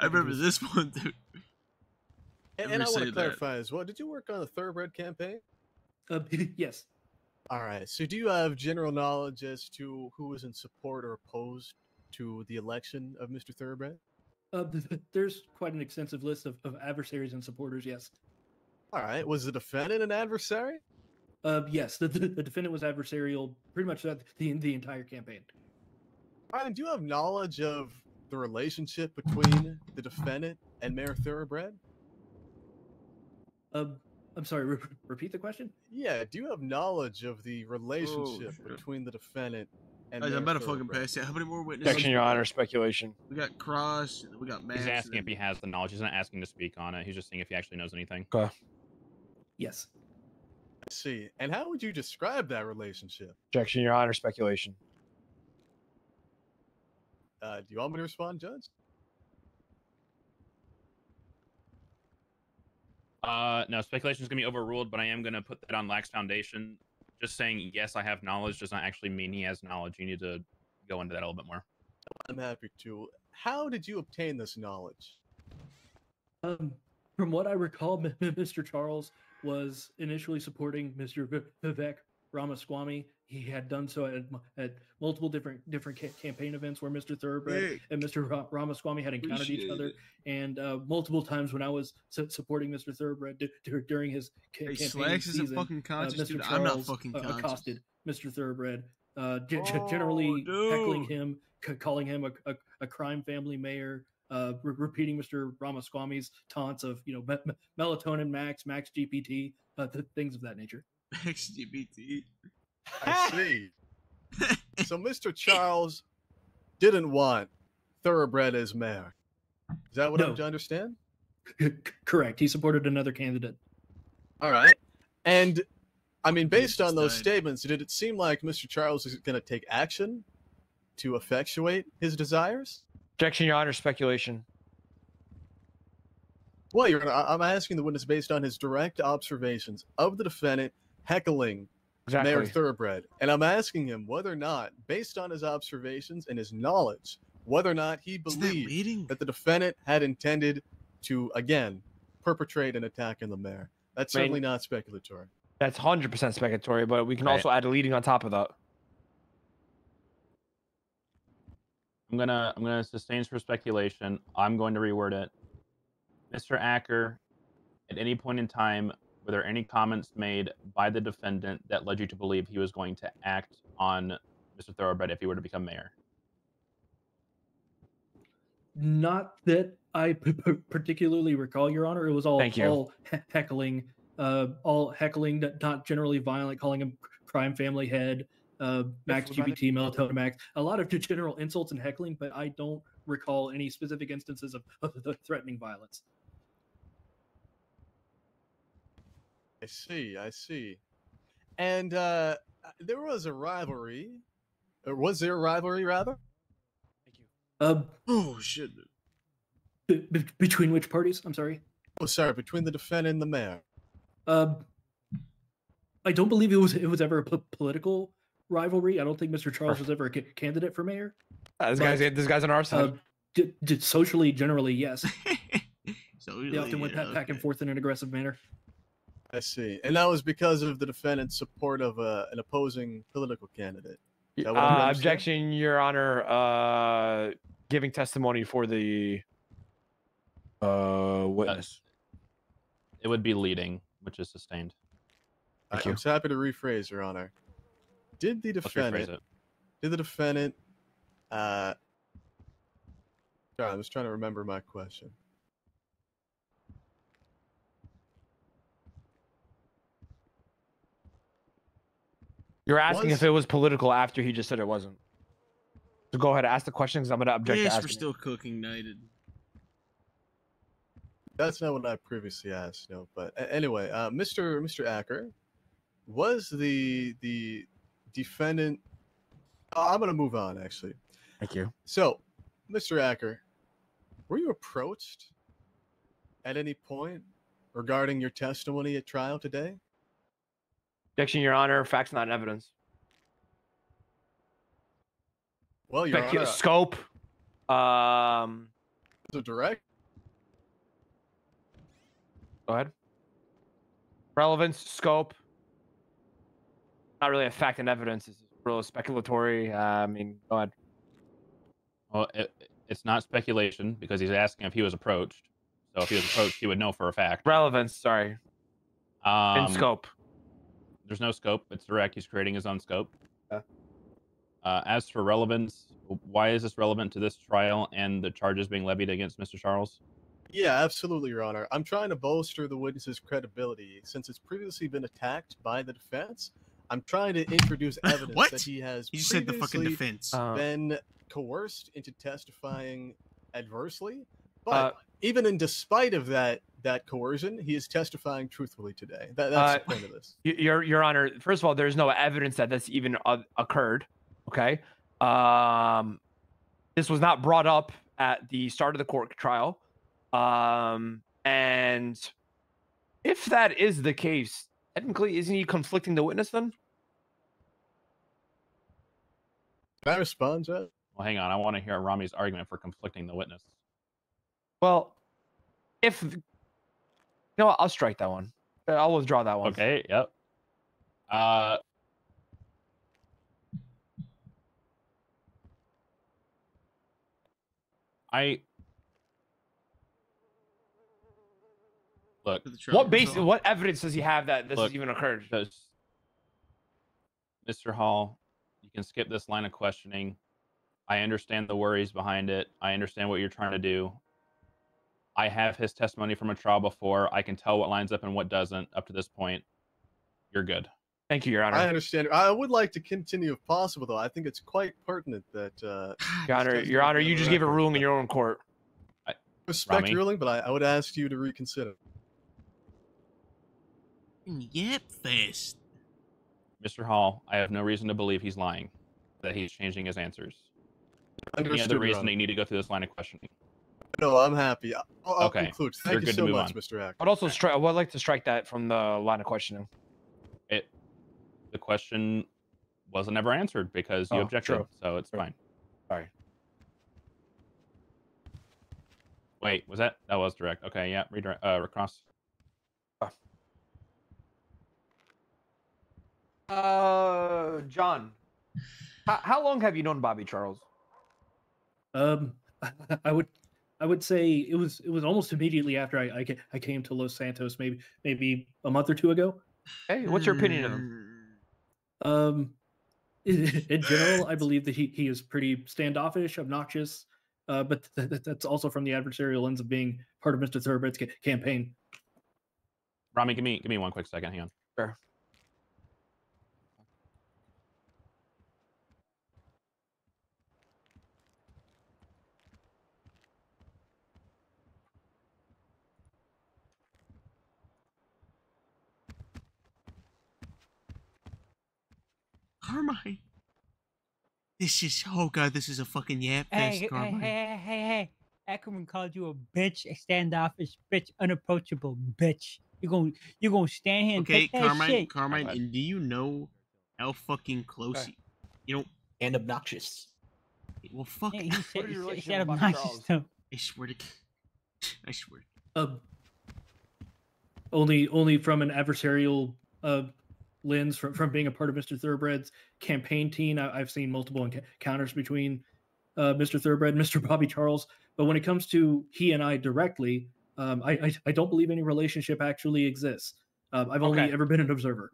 I remember this one too. And, and I want say to that. clarify as well. Did you work on the Thoroughbred campaign? Uh, yes. All right. So, do you have general knowledge as to who was in support or opposed to the election of Mr. Thoroughbred? Uh, there's quite an extensive list of, of adversaries and supporters. Yes. All right. Was the defendant an adversary? Uh, yes. The, the, the defendant was adversarial pretty much the the entire campaign. All right. Do you have knowledge of the relationship between the defendant and Mayor Thoroughbred? Um, I'm sorry. Re- repeat the question. Yeah. Do you have knowledge of the relationship shit. between the defendant and Guys, Mayor I'm about to fucking pass it. How many more witnesses? Section, Your Honor. Speculation. We got Cross. We got Max. He's and asking if he has the knowledge. He's not asking to speak on it. He's just seeing if he actually knows anything. Okay. Yes. I see. And how would you describe that relationship? Objection, Your Honor. Speculation. Uh, do you want me to respond, Judge? Uh, no, speculation is going to be overruled, but I am going to put that on lacks foundation. Just saying, yes, I have knowledge does not actually mean he has knowledge. You need to go into that a little bit more. I'm happy to. How did you obtain this knowledge? Um, from what I recall, M- M- Mr. Charles was initially supporting Mr. Vivek Ramaswamy. He had done so at, at multiple different different ca- campaign events where Mr. Thoroughbred Hey. and Mr. Ra- Ramaswamy had encountered each other. it. And uh, multiple times when I was su- supporting Mr. Thoroughbred d- dur- during his ca- Hey, campaign Slacks isn't season, fucking conscious, uh, Mr. dude. Charles I'm not fucking uh, conscious. accosted Mr. Thoroughbred, uh, ge- Oh, generally heckling him, c- calling him a, a, a crime family mayor, uh, re- repeating Mr. Ramaswamy's taunts of you know me- me- melatonin max, max GPT, uh, th- things of that nature. Max GPT. I see. so Mr. Charles didn't want Thoroughbred as mayor. Is that what I'm No. to understand? C- correct. He supported another candidate. All right. And I mean, based on those died. statements, did it seem like Mr. Charles is going to take action to effectuate his desires? Objection, Your Honor. Speculation. Well, you're, I- I'm asking the witness based on his direct observations of the defendant heckling Mayor Exactly. Thoroughbred. And I'm asking him whether or not, based on his observations and his knowledge whether or not he believed that the defendant had intended to again perpetrate an attack on the mayor. That's I mean- certainly not speculatory. That's hundred percent speculatory, but we can Right. also add a leading on top of that. I'm gonna I'm gonna sustain for speculation. I'm going to reword it. Mr. Acker, at any point in time, were there any comments made by the defendant that led you to believe he was going to act on Mr. Thoroughbred if he were to become mayor? Not that I p- p- particularly recall, Your Honor. It was all all he- heckling, uh, all heckling, not- not generally violent, calling him crime family head, uh, Max was about GPT, Melatonin Max. A lot of general insults and heckling, but I don't recall any specific instances of, of the threatening violence. I see, I see. And uh there was a rivalry. Or was there a rivalry rather? Thank Uh, oh shit. Be- be- between which parties? I'm sorry. Oh, sorry, between the defendant and the mayor. Uh, I don't believe it was it was ever a political rivalry. I don't think Mr. Charles was ever a candidate for mayor. Uh, this guy's this guy's on our side. Uh, did, did socially, generally, yes. so they often went back, back and forth in an aggressive manner. I see. And that was because of the defendant's support of uh, an opposing political candidate. Is that what I'm to Uh, objection, Your Honor. Uh, giving testimony for the uh witness. It would be leading, which is sustained. I- I'm so happy to rephrase, Your Honor. Did the defendant? it. Did the defendant? Uh, sorry, I'm just trying to remember my question. You're asking Was- if it was political after he just said it wasn't. So go ahead, ask the question because I'm gonna object to Yes, we're asking. still cooking knighted. That's not what I previously asked. No, but anyway, uh, Mr. Mr. Acker, was the the defendant? Uh, I'm gonna move on. Actually, Thank you. So, Mr. Acker, were you approached at any point regarding your testimony at trial today? Objection, Your Honor. Facts not evidence. Well, Your Specu- Honor, scope. Um. the direct. Go ahead. Relevance, scope. Not really a fact and evidence. It's real speculatory. Uh, I mean, go ahead. Well, it, it's not speculation because he's asking if he was approached. So if he was approached, he would know for a fact. Relevance, sorry. Um, In scope. There's no scope. It's direct. He's creating his own scope. Uh, as for relevance, why is this relevant to this trial and the charges being levied against Mr. Charles? Yeah, absolutely, Your Honor. I'm trying to bolster the witness's credibility since it's previously been attacked by the defense. I'm trying to introduce evidence What? that he has He said the fucking previously defense. Uh, been coerced into testifying adversely. But Uh, even in despite of that that coercion, he is testifying truthfully today. That, that's Uh, the point of this. Your Your Honor, first of all, there's no evidence that this even uh, occurred. Okay. Um, this was not brought up at the start of the court trial. Um, and if that is the case, technically, isn't he conflicting the witness then? Can I respond, Judge? Well, hang on. I want to hear Rami's argument for conflicting the witness. Well, if you know, what, I'll strike that one. Uh, I'll withdraw that one. Okay. Yep. Uh, I look. What base? What evidence does he have that this Look, has even occurred? Mr. Hall, you can skip this line of questioning. I understand the worries behind it. I understand what you're trying to do. I have his testimony from a trial before. I can tell what lines up and what doesn't up to this point. You're good. Thank you, Your Honor. I understand. I would like to continue if possible, though. I think it's quite pertinent that. Uh, Your Honor, Your Honor, you just gave a ruling in your own court. I respect Rami? your ruling, but I, I would ask you to reconsider. Yep, fast. Mr. Hall, I have no reason to believe he's lying, that he's changing his answers. Any other reason Honor. you need to go through this line of questioning? No, I'm happy. I'll, I'll Okay, conclude. you're Thank you good to so move much, on. Mr. Ack. I'd also strike. I would like to strike that from the line of questioning. It, the question wasn't ever answered because you Oh, objected, true. so it's fine. Sorry. Wait, was that that was direct? Okay, yeah, redirect. Uh, recross. Uh, John, how, how long have you known Bobby Charles? Um, I would, I would say it was it was almost immediately after I I, I came to Los Santos, maybe maybe a month or two ago. Hey, what's your opinion of him? Um, in, in general, I believe that he he is pretty standoffish, obnoxious. Uh, but th- th- that's also from the adversarial lens of being part of Mr. Thoroughbred's ca- campaign. Rami, give me give me one quick second. Hang on. Sure. Carmine. This is oh god, this is a fucking yap Hey, fest, hey, Carmine. hey, hey, hey, hey. Ackerman called you a bitch, a standoffish bitch, unapproachable bitch. You're gonna you're gonna stand here and Okay, take that Carmine, shit. Carmine, and do you know how fucking close Okay. he- you know And obnoxious. well fuck Yeah, he I said, he said, he said obnoxious Charles? stuff. swear to g- I swear. Um, only only from an adversarial uh, lens from, from being a part of Mr. Thoroughbred's campaign team. I, I've seen multiple encounters between uh, Mr. Thoroughbred and Mr. Bobby Charles. But when it comes to he and I directly, um, I, I I don't believe any relationship actually exists. Um, I've only Okay. ever been an observer.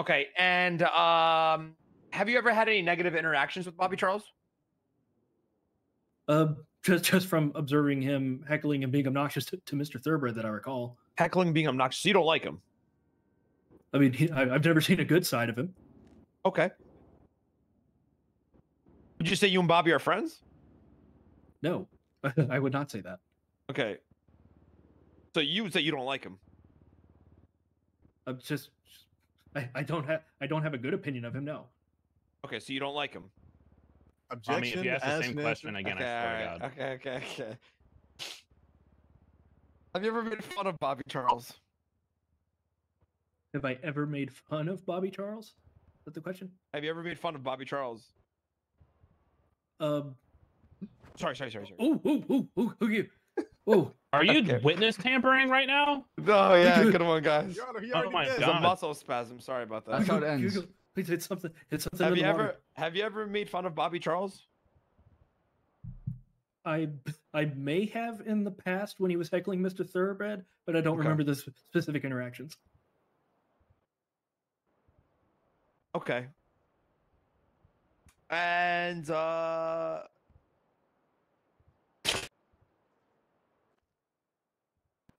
Okay, and um, have you ever had any negative interactions with Bobby Charles? Uh, just just from observing him heckling and being obnoxious to, to Mr. Thoroughbred that I recall. Heckling, being obnoxious. You don't like him. I mean, he, I, I've never seen a good side of him. Okay. Would you say you and Bobby are friends? No, I would not say that. Okay. So you would say you don't like him. I'm just, I, I don't have I don't have a good opinion of him. No. Okay, so you don't like him. Rami, if you ask the same question again, okay, I swear alright, to God. Okay, okay, okay. Have you ever made fun of Bobby Charles? Have I ever made fun of Bobby Charles? Is that the question? Have you ever made fun of Bobby Charles? Um. Sorry, sorry, sorry, sorry. Ooh, ooh, ooh, ooh, ooh, you. Whoa. Are you witness tampering right now? Oh yeah, good one, guys. Oh my It's a god. muscle spasm. Sorry about that. That's how it ends. It's, it's something. It's something. Have you ever water. have you ever made fun of Bobby Charles? I I may have in the past when he was heckling Mr. Thoroughbred, but I don't Okay. remember the specific interactions. Okay. And uh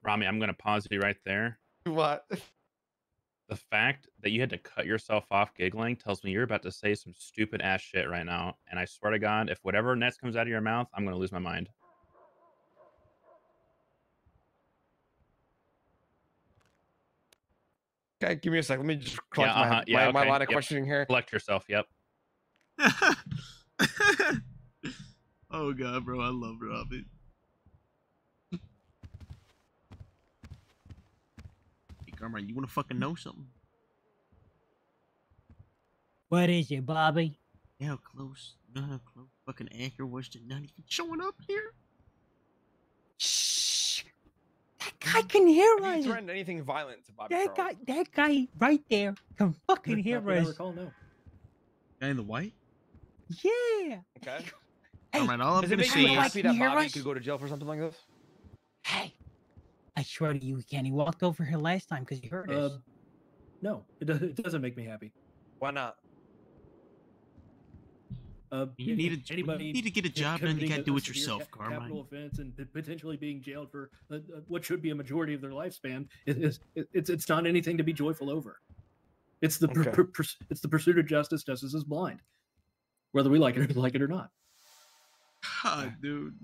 Rami, I'm gonna pause you right there. what? The fact that you had to cut yourself off giggling tells me you're about to say some stupid ass shit right now. And I swear to God, if whatever next comes out of your mouth, I'm gonna lose my mind. Okay, give me a sec. Let me just collect yeah, my, uh-huh, yeah, my, my line of yep. questioning here. Collect yourself. Yep. oh god, bro, I love Robin. Hey, Carmine, you wanna fucking know something? What is it, Bobby? You know how close, you know how close fucking Anchor was to not even showing up here? I can hear Have you us. threatened anything violent to Bobby That Charles? guy, that guy right there can fucking hear Not that I us. recall, no. Guy in the white? Yeah. Okay. Carmine, all I'm Does it gonna make say you is happy Can that Bobby us? could go to jail for something like this? Hey, I swear to you, Ken, he walked over here last time because he heard us. Uh, no, it, does, it doesn't make me happy. Why not? Uh, You need a- when you need to get a job and you committing gotta do it yourself, ca- Carmine. Capital offense and potentially being jailed for uh, uh, what should be a majority of their lifespan is, is it, it's it's not anything to be joyful over. It's the Okay. pur- purs- it's the pursuit of justice. Justice is blind, whether we like it or like it or not. God, dude.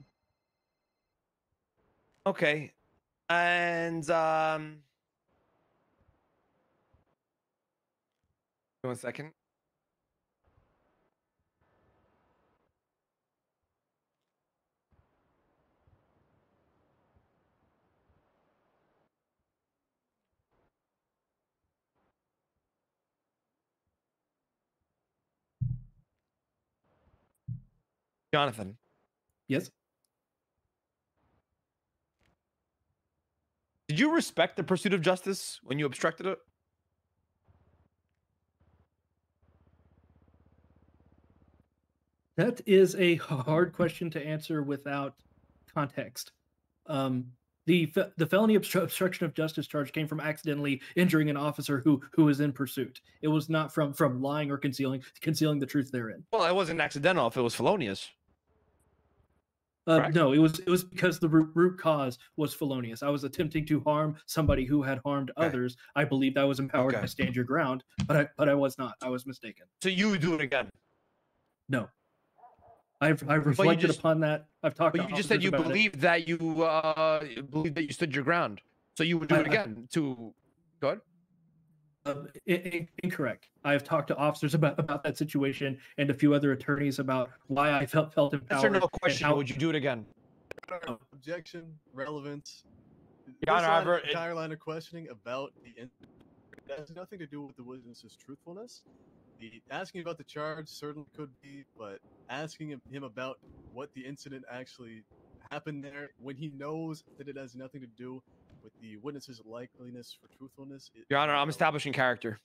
Okay. And um one second. Jonathan. Yes. Did you respect the pursuit of justice when you obstructed it? That is a hard question to answer without context. Um, the the felony obstruction of justice charge came from accidentally injuring an officer who who was in pursuit. It was not from from lying or concealing concealing the truth therein. Well, it wasn't accidental if it was felonious. Uh, no, it was it was because the root, root cause was felonious. I was attempting to harm somebody who had harmed others. I believed I was empowered Okay. to stand your ground, but I but I was not. I was mistaken. So you would do it again. No. I've I've reflected just- upon that. I've talked. But you just said you about it. that you uh believed that you stood your ground. So you would do I- it I- again to go ahead. Um, i- i- incorrect. I've talked to officers about, about that situation and a few other attorneys about why I felt felt Yes empowered. or no question, how- would you do it again? Objection, relevance. Your This Honor, line- I've heard- entire line of questioning about the incident that has nothing to do with the witness's truthfulness. The asking about the charge certainly could be, but asking him, him about what the incident actually happened there when he knows that it has nothing to do with the witness's likeliness for truthfulness. Your Honor, I'm establishing character.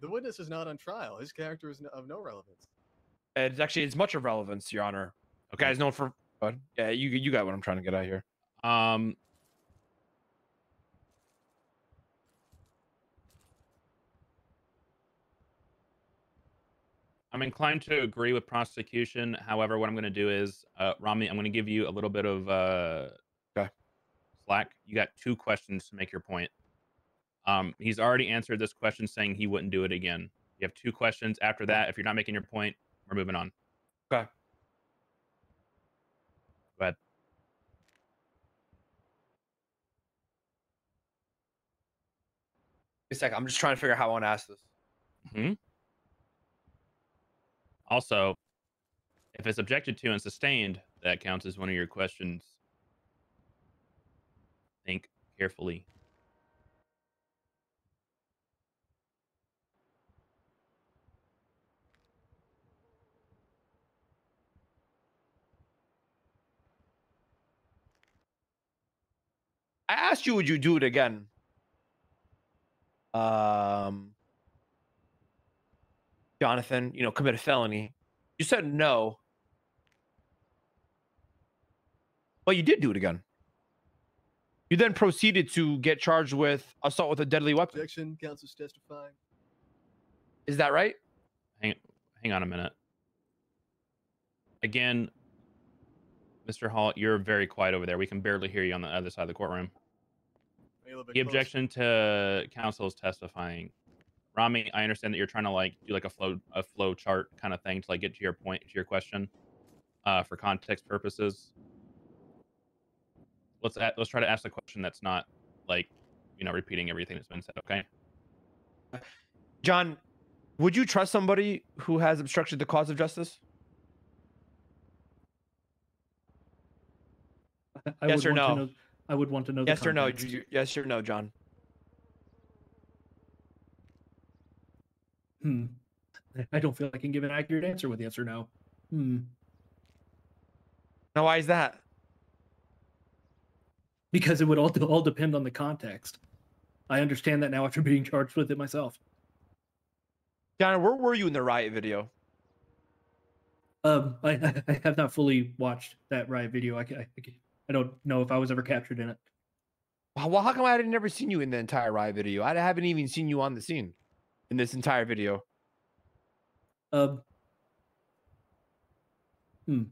The witness is not on trial. His character is of no relevance. It's actually it's much of relevance, Your Honor. Okay, is known for. Yeah, you you got what I'm trying to get out here. Um, I'm inclined to agree with prosecution. However, what I'm going to do is, uh, Rami, I'm going to give you a little bit of uh, slack. You got two questions to make your point. Um, he's already answered this question saying he wouldn't do it again. You have two questions. After that, if you're not making your point, we're moving on. Okay. Go ahead. A second, I'm just trying to figure out how I want to ask this. Hmm. Also, if it's objected to and sustained, that counts as one of your questions. Carefully. I asked you, would you do it again? Um, Jonathan, you know, commit a felony. You said no. But you did do it again. You then proceeded to get charged with assault with a deadly weapon. Objection, counsel's testifying. Is that right? Hang, hang on a minute. Again, Mr. Hall, you're very quiet over there. We can barely hear you on the other side of the courtroom. Maybe a little bit The objection to counsel's testifying. Rami, I understand that you're trying to like do like a flow a flow chart kind of thing to like get to your point to your question, uh, for context purposes. Let's a- let's try to ask the question that's not like you know repeating everything that's been said. Okay. John, would you trust somebody who has obstructed the cause of justice? I yes would or want to no? know- I would want to know. the Yes or no? Yes or no, John? Hmm. I don't feel I can give an accurate answer with yes or no. Hmm. Now, why is that? Because it would all all depend on the context. I understand that now after being charged with it myself. John, where were you in the riot video? Um, I, I have not fully watched that riot video. I, I, I don't know if I was ever captured in it. Well, well, how come I had never seen you in the entire riot video? I haven't even seen you on the scene in this entire video. Um. Hmm.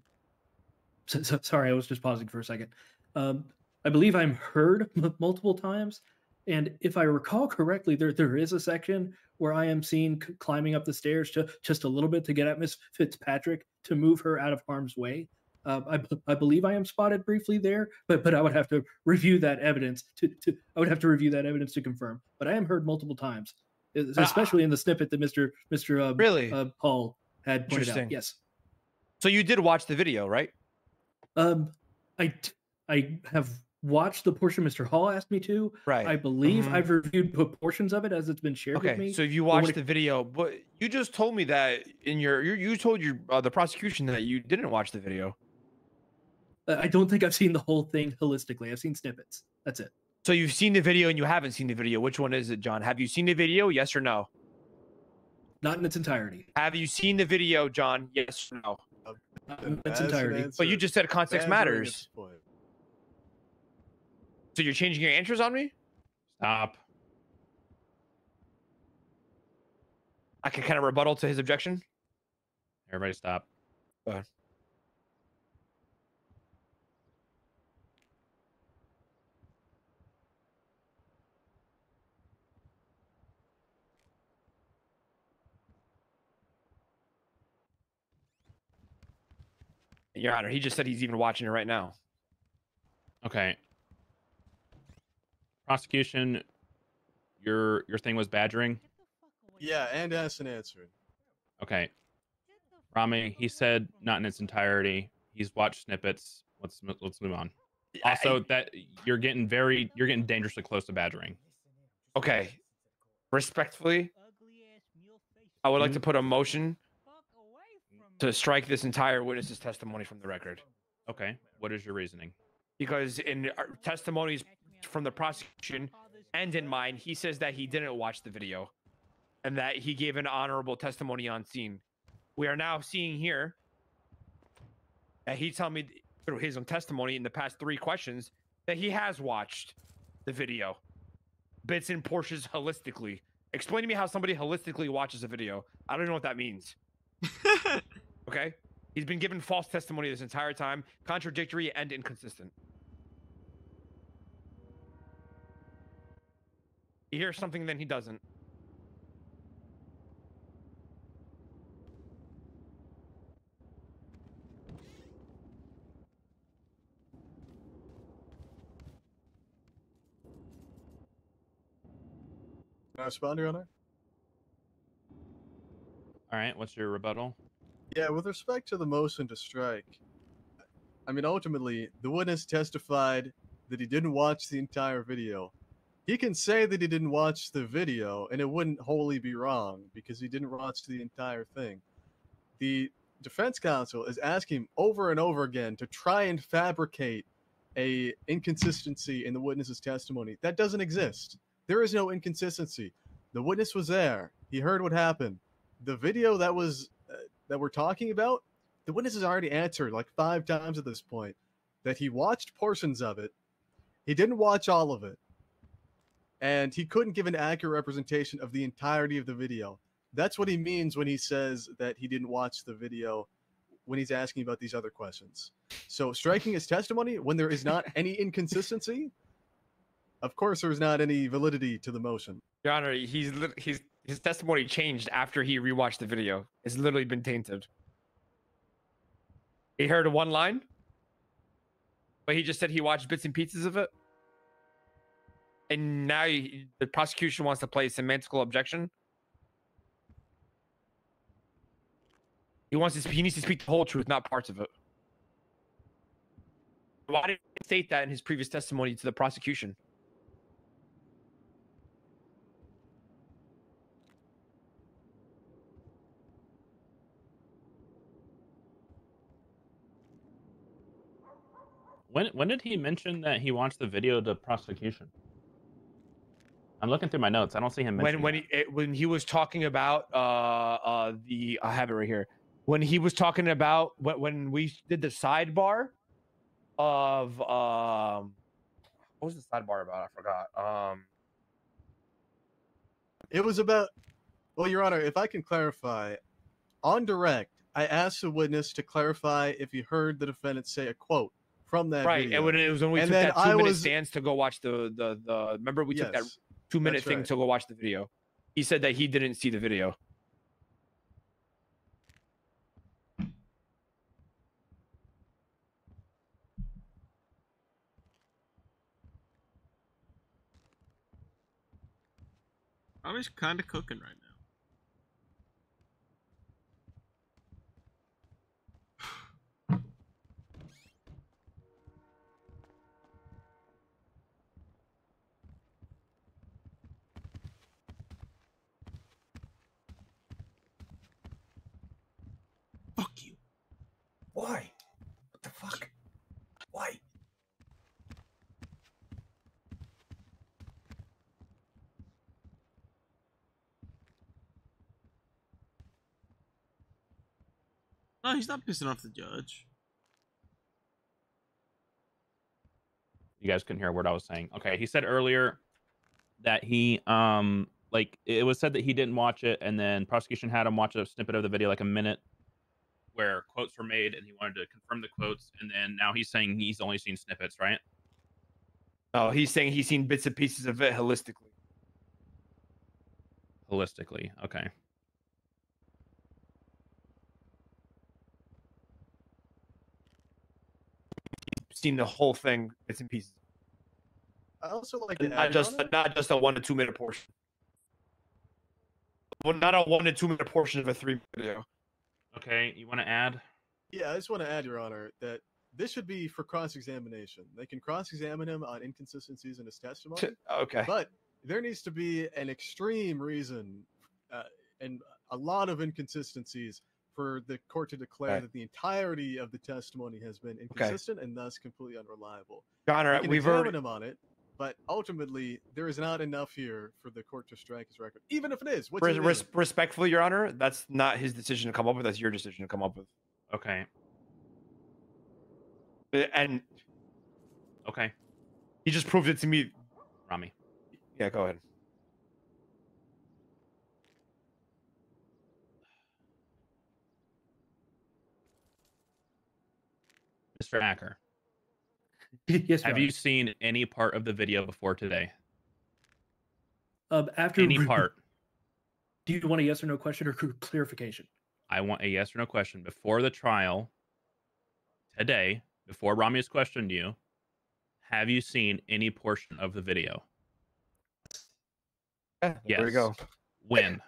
So, so, sorry, I was just pausing for a second. Um, I believe I'm heard m- multiple times, and if I recall correctly, there there is a section where I am seen c- climbing up the stairs to, just a little bit to get at Miss Fitzpatrick to move her out of harm's way. Uh, I, b- I believe I am spotted briefly there, but but I would have to review that evidence to, to I would have to review that evidence to confirm. But I am heard multiple times, es- especially in the snippet that Mister Mister uh, Really? uh, Paul had pointed out. Yes. So you did watch the video, right? Um, I I have watched the portion Mr. Hall asked me to. Right. I believe Mhm. I've reviewed p- portions of it as it's been shared with Okay, me. so if you but when watched it- the video, but you just told me that in your you, you told your uh, the prosecution that you didn't watch the video. uh, I don't think I've seen the whole thing holistically. I've seen snippets. That's it. So you've seen the video and you haven't seen the video. Which one is it, John? Have you seen the video? Yes or no? Not in its entirety. Have you seen the video, John? Yes or no? Not in its As an entirety. But you just said context Banjo matters. So you're changing your answers on me? Stop. I can kind of rebuttal to his objection. Everybody stop. Go ahead. Your Honor, he just said he's even watching it right now. Okay. Prosecution, your your thing was badgering. Yeah, and asked and answered. Okay. Rami, he said not in its entirety. He's watched snippets. Let's let's move on. Also, that you're getting very you're getting dangerously close to badgering. Okay. Respectfully, I would like to hmm? put a motion to strike this entire witness's testimony from the record. Okay. What is your reasoning? Because in our testimonies from the prosecution and in mine, he says that he didn't watch the video and that he gave an honorable testimony on scene. We are now seeing here that he told me through his own testimony in the past three questions that he has watched the video, bits and portions holistically. Explain to me how somebody holistically watches a video. I don't know what that means. okay? He's been given false testimony this entire time, contradictory and inconsistent. He hears something, then he doesn't. Can I respond, Your Honor? All right. What's your rebuttal? Yeah, with respect to the motion to strike, I mean, ultimately, the witness testified that he didn't watch the entire video. He can say that he didn't watch the video, and it wouldn't wholly be wrong because he didn't watch the entire thing. The defense counsel is asking him over and over again to try and fabricate a inconsistency in the witness's testimony. That doesn't exist. There is no inconsistency. The witness was there. He heard what happened. The video that was uh, that we're talking about, the witness has already answered like five times at this point that he watched portions of it. He didn't watch all of it. And he couldn't give an accurate representation of the entirety of the video. That's what he means when he says that he didn't watch the video when he's asking about these other questions. So, striking his testimony when there is not any inconsistency, of course, there's not any validity to the motion. Your Honor, he's he's his testimony changed after he rewatched the video. It's literally been tainted. He heard one line, but he just said he watched bits and pieces of it. And now he- the prosecution wants to play a semantical objection. He wants to. He needs to speak the whole truth, not parts of it. Why did he state that in his previous testimony to the prosecution? When when did he mention that he watched the video to prosecution? I'm looking through my notes. I don't see him when when he it, when he was talking about uh uh the I have it right here when he was talking about when when we did the sidebar of um what was the sidebar about I forgot um It was about, well, Your Honor, if I can clarify, on direct, I asked the witness to clarify if he heard the defendant say a quote from that right video. and when it was when we And took that two I minute was- stance to go watch the the the remember we took that Yes, two minute that's thing right. to go watch the video he said that he didn't see the video I'm just kind of cooking right Why? What the fuck? Why? No, he's not pissing off the judge. You guys couldn't hear what I was saying. Okay, he said earlier that he um like it was said that he didn't watch it and then prosecution had him watch a snippet of the video like a minute where quotes were made, and he wanted to confirm the quotes, and then now he's saying he's only seen snippets, right? Oh, he's saying he's seen bits and pieces of it holistically. Holistically, okay. Seen the whole thing, bits and pieces. I also like to Not add, just Your not just a one to two minute portion. Well, not a one to two minute portion of a three video. Okay, you want to add? Yeah, I just want to add, Your Honor, that this should be for cross-examination. They can cross-examine him on inconsistencies in his testimony. Okay. But there needs to be an extreme reason uh, and a lot of inconsistencies for the court to declare Okay. that the entirety of the testimony has been inconsistent and thus completely unreliable. Your Honor, we we've examine already- him on it, but ultimately there is not enough here for the court to strike his record, even if it is. What's Res- it res- respectfully, Your Honor, that's not his decision to come up with. That's your decision to come up with. Okay. And Okay. he just proved it to me. Rami. Yeah, go ahead. Mr. Acker. yes, Have you seen any part of the video before today? Um, after Any part? Do you want a yes or no question or clarification? I want a yes or no question before the trial today, before Rami has questioned you. Have you seen any portion of the video? Yeah, yes. there we go. When?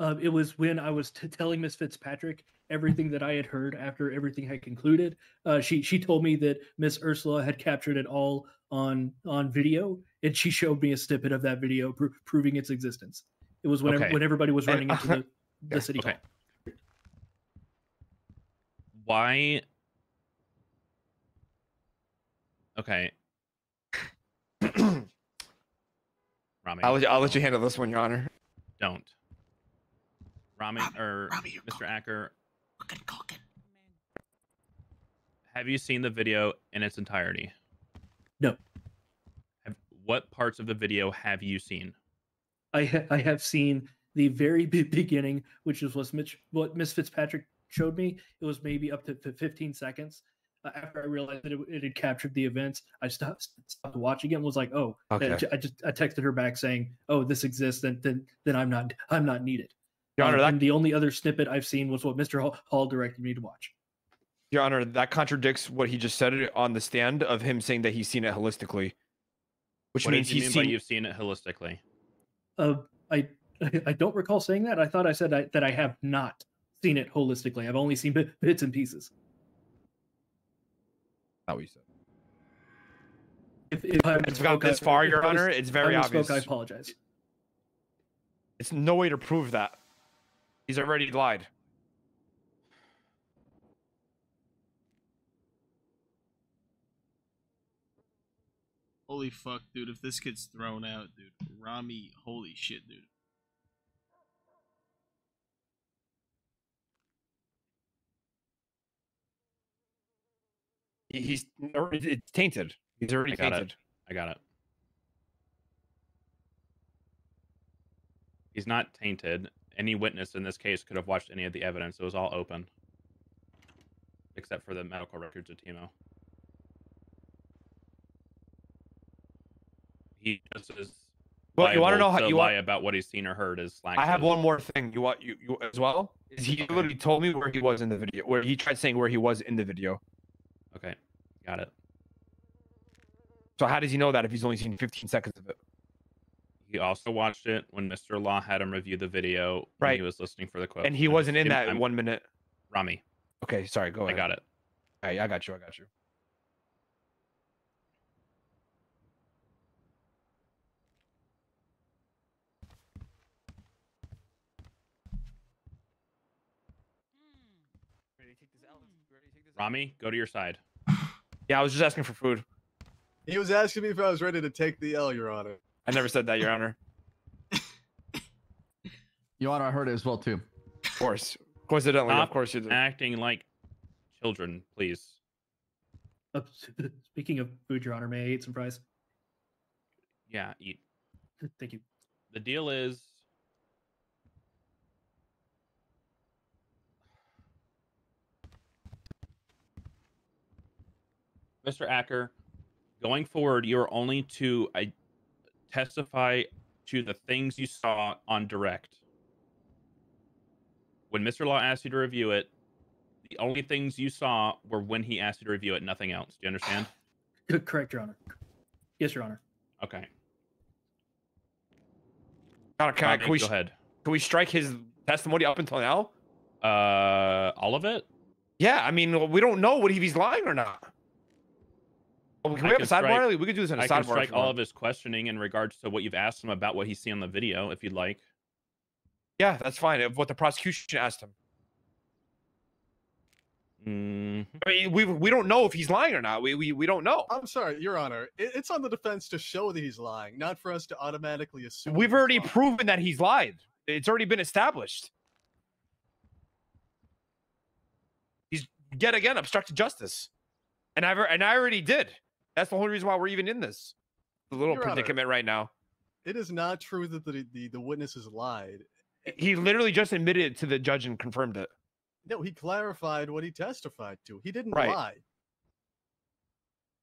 Um, it was when I was t- telling Miss Fitzpatrick everything that I had heard after everything had concluded. Uh, she she told me that Miss Ursula had captured it all on on video, and she showed me a snippet of that video pr- proving its existence. It was when Okay. when everybody was And- running into the, the city Okay. hall. Why? Okay. Rami. I'll let, you, I'll let you handle this one, Your Honor. Don't. Rami or Mr. Acker. Have you seen the video in its entirety? No. Have, what parts of the video have you seen? I ha- I have seen the very beginning, which is was Mitch, what Miss Fitzpatrick showed me. It was maybe up to fi- 15 seconds. Uh, after I realized that it, it had captured the events, I stopped stopped watching it and was like, "Oh!" I Okay. ju- I just I texted her back saying, "Oh, this exists." Then then then I'm not I'm not needed. Your Honor, Um, that- and the only other snippet I've seen was what Mr. Hall- Hall directed me to watch. Your Honor, that contradicts what he just said on the stand of him saying that he's seen it holistically, which what means he's mean by seen. you've seen it holistically? Uh, I I don't recall saying that. I thought I said I, that I have not seen it holistically. I've only seen bit, bits and pieces. Not what you said. If, if I It's gone misspoke, I- this far, if Your I Honor. It's very I misspoke, obvious. I apologize. It's no way to prove that. He's already lied. Holy fuck, dude. If this gets thrown out, dude. Rami, holy shit, dude. He's already it's tainted. He's already I got tainted. it. I got it. He's not tainted. Any witness in this case could have watched any of the evidence. It was all open, except for the medical records of Timo. He just is. Well, you wanna know how- to you lie want- about what he's seen or heard is like I have one more thing. You want you, you as well? Is he literally told me where he was in the video? Where he tried saying where he was in the video. Okay, got it. So how does he know that if he's only seen 15 seconds of it? He also watched it when Mr. Law had him review the video. When Right. He was listening for the quote. And he wasn't in that I'm- one minute. Rami. Okay, sorry. Go ahead. I got it. Hey, I got you. I got you. Rami, go to your side. Yeah, I was just asking for food. He was asking me if I was ready to take the L, Your Honor. I never said that, Your Honor. Your Honor, I heard it as well too. Of course. Coincidentally, Stop of course you do. acting like children, please. Uh, speaking of food, Your Honor, may I eat some fries? Yeah, eat. Thank you. The deal is Mr. Acker, going forward, you are only to uh, testify to the things you saw on direct. When Mr. Law asked you to review it, the only things you saw were when he asked you to review it, nothing else. Do you understand? Correct, Your Honor. Yes, Your Honor. Okay. Connor, can, I, Fine, can we go ahead. Can we strike his testimony up until now? Uh, all of it? Yeah, I mean, we don't know what if he's lying or not. Well, can I we have a can strike- We could do this in a sidebar. I can if strike you all want. of his questioning in regards to what you've asked him about what he's seen on the video, if you'd like. Yeah, that's fine. Of what the prosecution asked him. Mm. I mean, we we don't know if he's lying or not. We we, we don't know. I'm sorry, Your Honor. It, it's on the defense to show that he's lying, not for us to automatically assume. We've already proven that he's lied. It's already been established. He's yet again obstructed justice, and I've and I already did. That's the whole reason why we're even in this little Your Honor. predicament right now. It is not true that the the, the witness has lied. He literally just admitted to the judge and confirmed it. No, he clarified what he testified to. He didn't Right. lie.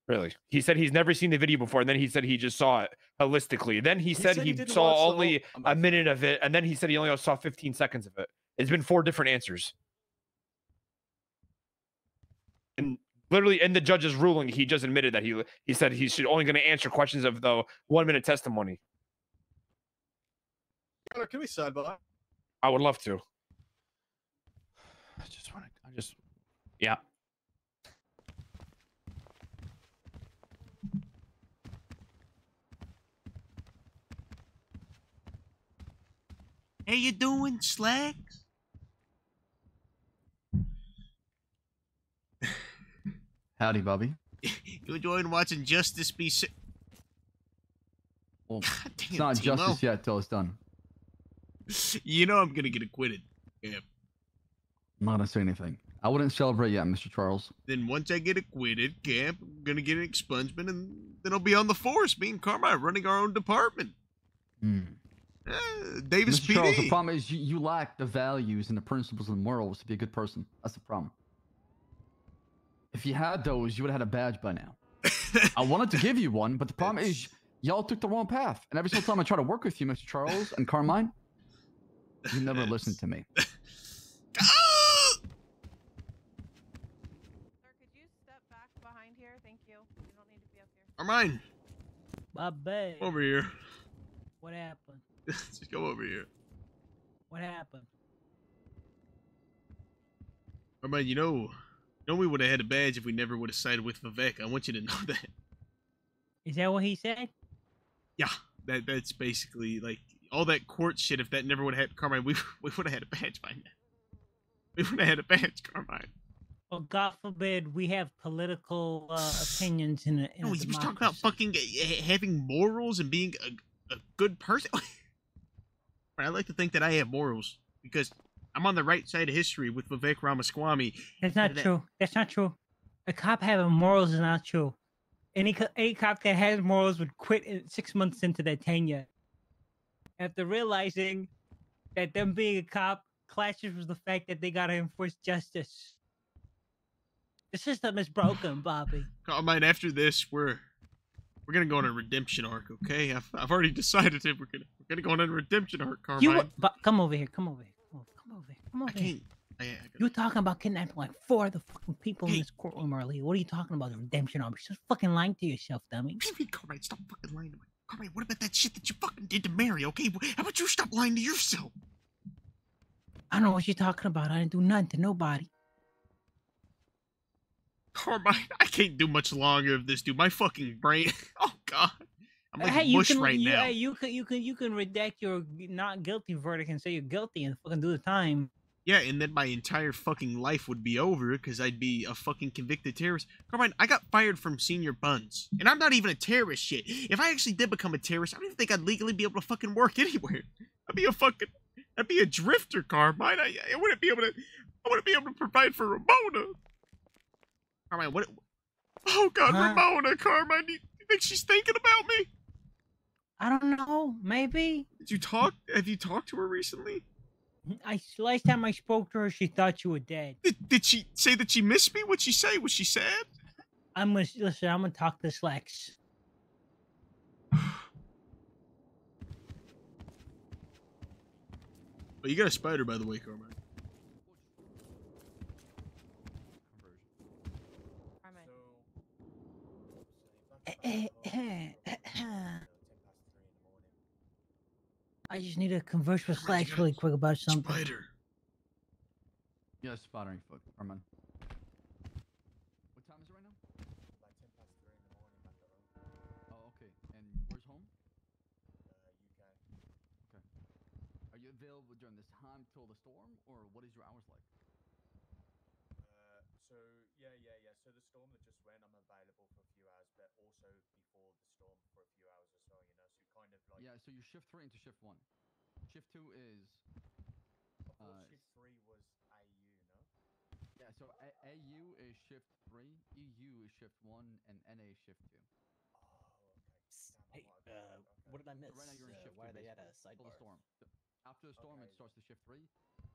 Really? He said he's never seen the video before, and then he said he just saw it holistically. Then he, said, said he, he saw the whole- only a minute of it, and then he said he only saw 15 seconds of it. It's been four different answers. And literally in the judge's ruling, he just admitted that he he said he's should only going to answer questions of the one minute testimony. Can we sidebar? I would love to. I just want to. I just. Yeah. How you doing, Slacks? Howdy, Bobby. You enjoying watching justice be si- Well, damn, it's not Timo. justice yet till it's done. You know I'm gonna get acquitted. Yeah. I'm not gonna say anything. I wouldn't celebrate yet, Mr. Charles. Then once I get acquitted, Camp, I'm gonna get an expungement, and then I'll be on the force. Me and Carmine running our own department. Hmm. Eh, Davis Mr. Charles, the problem is you, you lack the values and the principles and morals to be a good person. That's the problem. If you had those, you would have had a badge by now. I wanted to give you one, but the problem is y'all took the wrong path. And every single time I try to work with you, Mr. Charles and Carmine, you never listen to me. Carmine, My bad. over here. What happened? Just come over here. What happened? Carmine, you know, you know we would have had a badge if we never would have sided with Vivek. I want you to know that. Is that what he said? Yeah, that that's basically like all that court shit. If that never would have happened, Carmine, we we would have had a badge by now. We would have had a badge, Carmine. Well, God forbid we have political uh, opinions in a, in No, a he was talking about fucking uh, having morals and being a, a good person. I like to think that I have morals because I'm on the right side of history with Vivek Ramaswamy. That's not That- true. That's not true. A cop having morals is not true. Any any cop that has morals would quit in six months into their tenure. After realizing that them being a cop clashes with the fact that they gotta enforce justice. The system is broken, Bobby. Carmine, after this, we're we're gonna go on a redemption arc. Okay, I've, I've already decided that we're gonna we're gonna go on a redemption arc, Carmine. You, but come over here. Come over here. Come over, come over here. Come over I here. I, I You're talking about kidnapping like four of the fucking people in this courtroom earlier. What are you talking about? The redemption army? Just fucking lying to yourself, dummy. Carmine, stop fucking lying to me. Carmine, what about that shit that you fucking did to Mary? Okay, how about you stop lying to yourself? I don't know what you're talking about. I didn't do nothing to nobody. Carmine, I can't do much longer of this, dude. My fucking brain. Oh God, I'm uh, like hey, can, right you, now. hey, you can, you can, you can redact your not guilty verdict and say you're guilty and fucking do the time. Yeah, and then my entire fucking life would be over because I'd be a fucking convicted terrorist. Carmine, I got fired from Señor Buns, and I'm not even a terrorist shit. If I actually did become a terrorist, I don't even think I'd legally be able to fucking work anywhere. I'd be a fucking, I'd be a drifter, Carmine. I, I wouldn't be able to. I wouldn't be able to provide for Ramona. Carmine, what? Oh God, Huh? Ramona, Carmine. Do you, you think she's thinking about me? I don't know. Maybe. Did you talk? Have you talked to her recently? I last time I spoke to her, she thought you were dead. Did, did she say that she missed me? What'd she say? Was she sad? I'm gonna listen. I'm gonna talk to Slacks. But oh, you got a spider, by the way, Carmine. I just need to converse with Slacks really quick about something. Spider. Yes, spottering foot, Armand. What time is it right now? Oh, okay. And where's home? Okay. Are you available during this time till the storm, or what is your hours like? Uh, so yeah, yeah, yeah. So the storm that just went, I'm available for a few hours, but also before the storm for a few hours as well. You know, so kind of like Yeah, so you shift three into shift one. Shift two is. Uh, shift three was AU, no? yeah, so A- AU is shift three, EU is shift one, and NA is shift two. Hey, uh, what did I miss? So right now you're in Uh, shift why two, are they at a basically, side the storm. The- After the storm, it starts to shift three,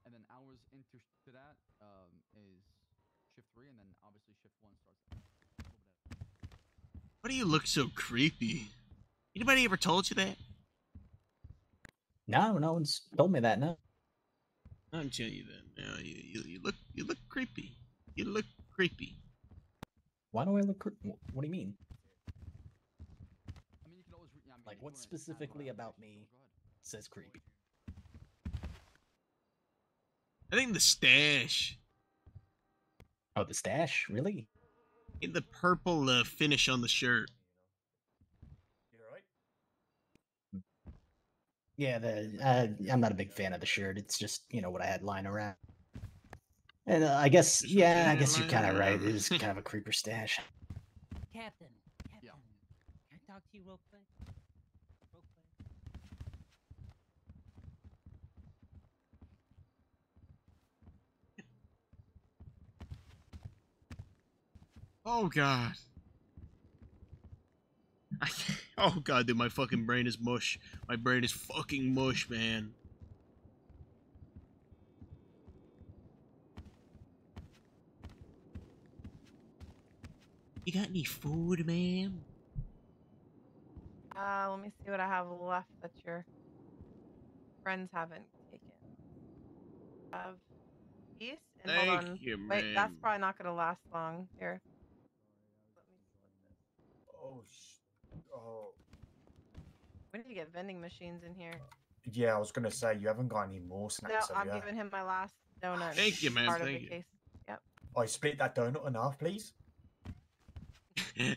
and then hours into sh- to that um, is shift three, and then obviously shift one starts. Why do you look so creepy? Anybody ever told you that? No, no one's told me that. No. I'm telling you that. No, you, you, you look you look creepy. You look creepy. Why do I look? cr- wh- What do you mean? I mean, you can always. Yeah, I mean, Like, if what specifically about me says creepy? I think the stash. Oh, the stash, really? In the purple uh, finish on the shirt. Yeah, the uh, I'm not a big fan of the shirt. It's just you know what I had lying around. And uh, I guess yeah, I guess you're kind of right. It is kind of a creeper stash. Captain, Captain, can I talk to you real quick? Real quick. Oh god. I oh god, dude, my fucking brain is mush. My brain is fucking mush, man. You got any food, ma'am? Uh, let me see what I have left that your friends haven't taken. Have peace and hold Thank on. you, Wait, that's probably not gonna last long. Here. Oh, sh- oh. We need to get vending machines in here. Yeah, I was gonna say you haven't got any more snacks, have I'm you? giving him my last donut. Thank you, man. Part of thank the you. case. Yep. I split that donut in half, please.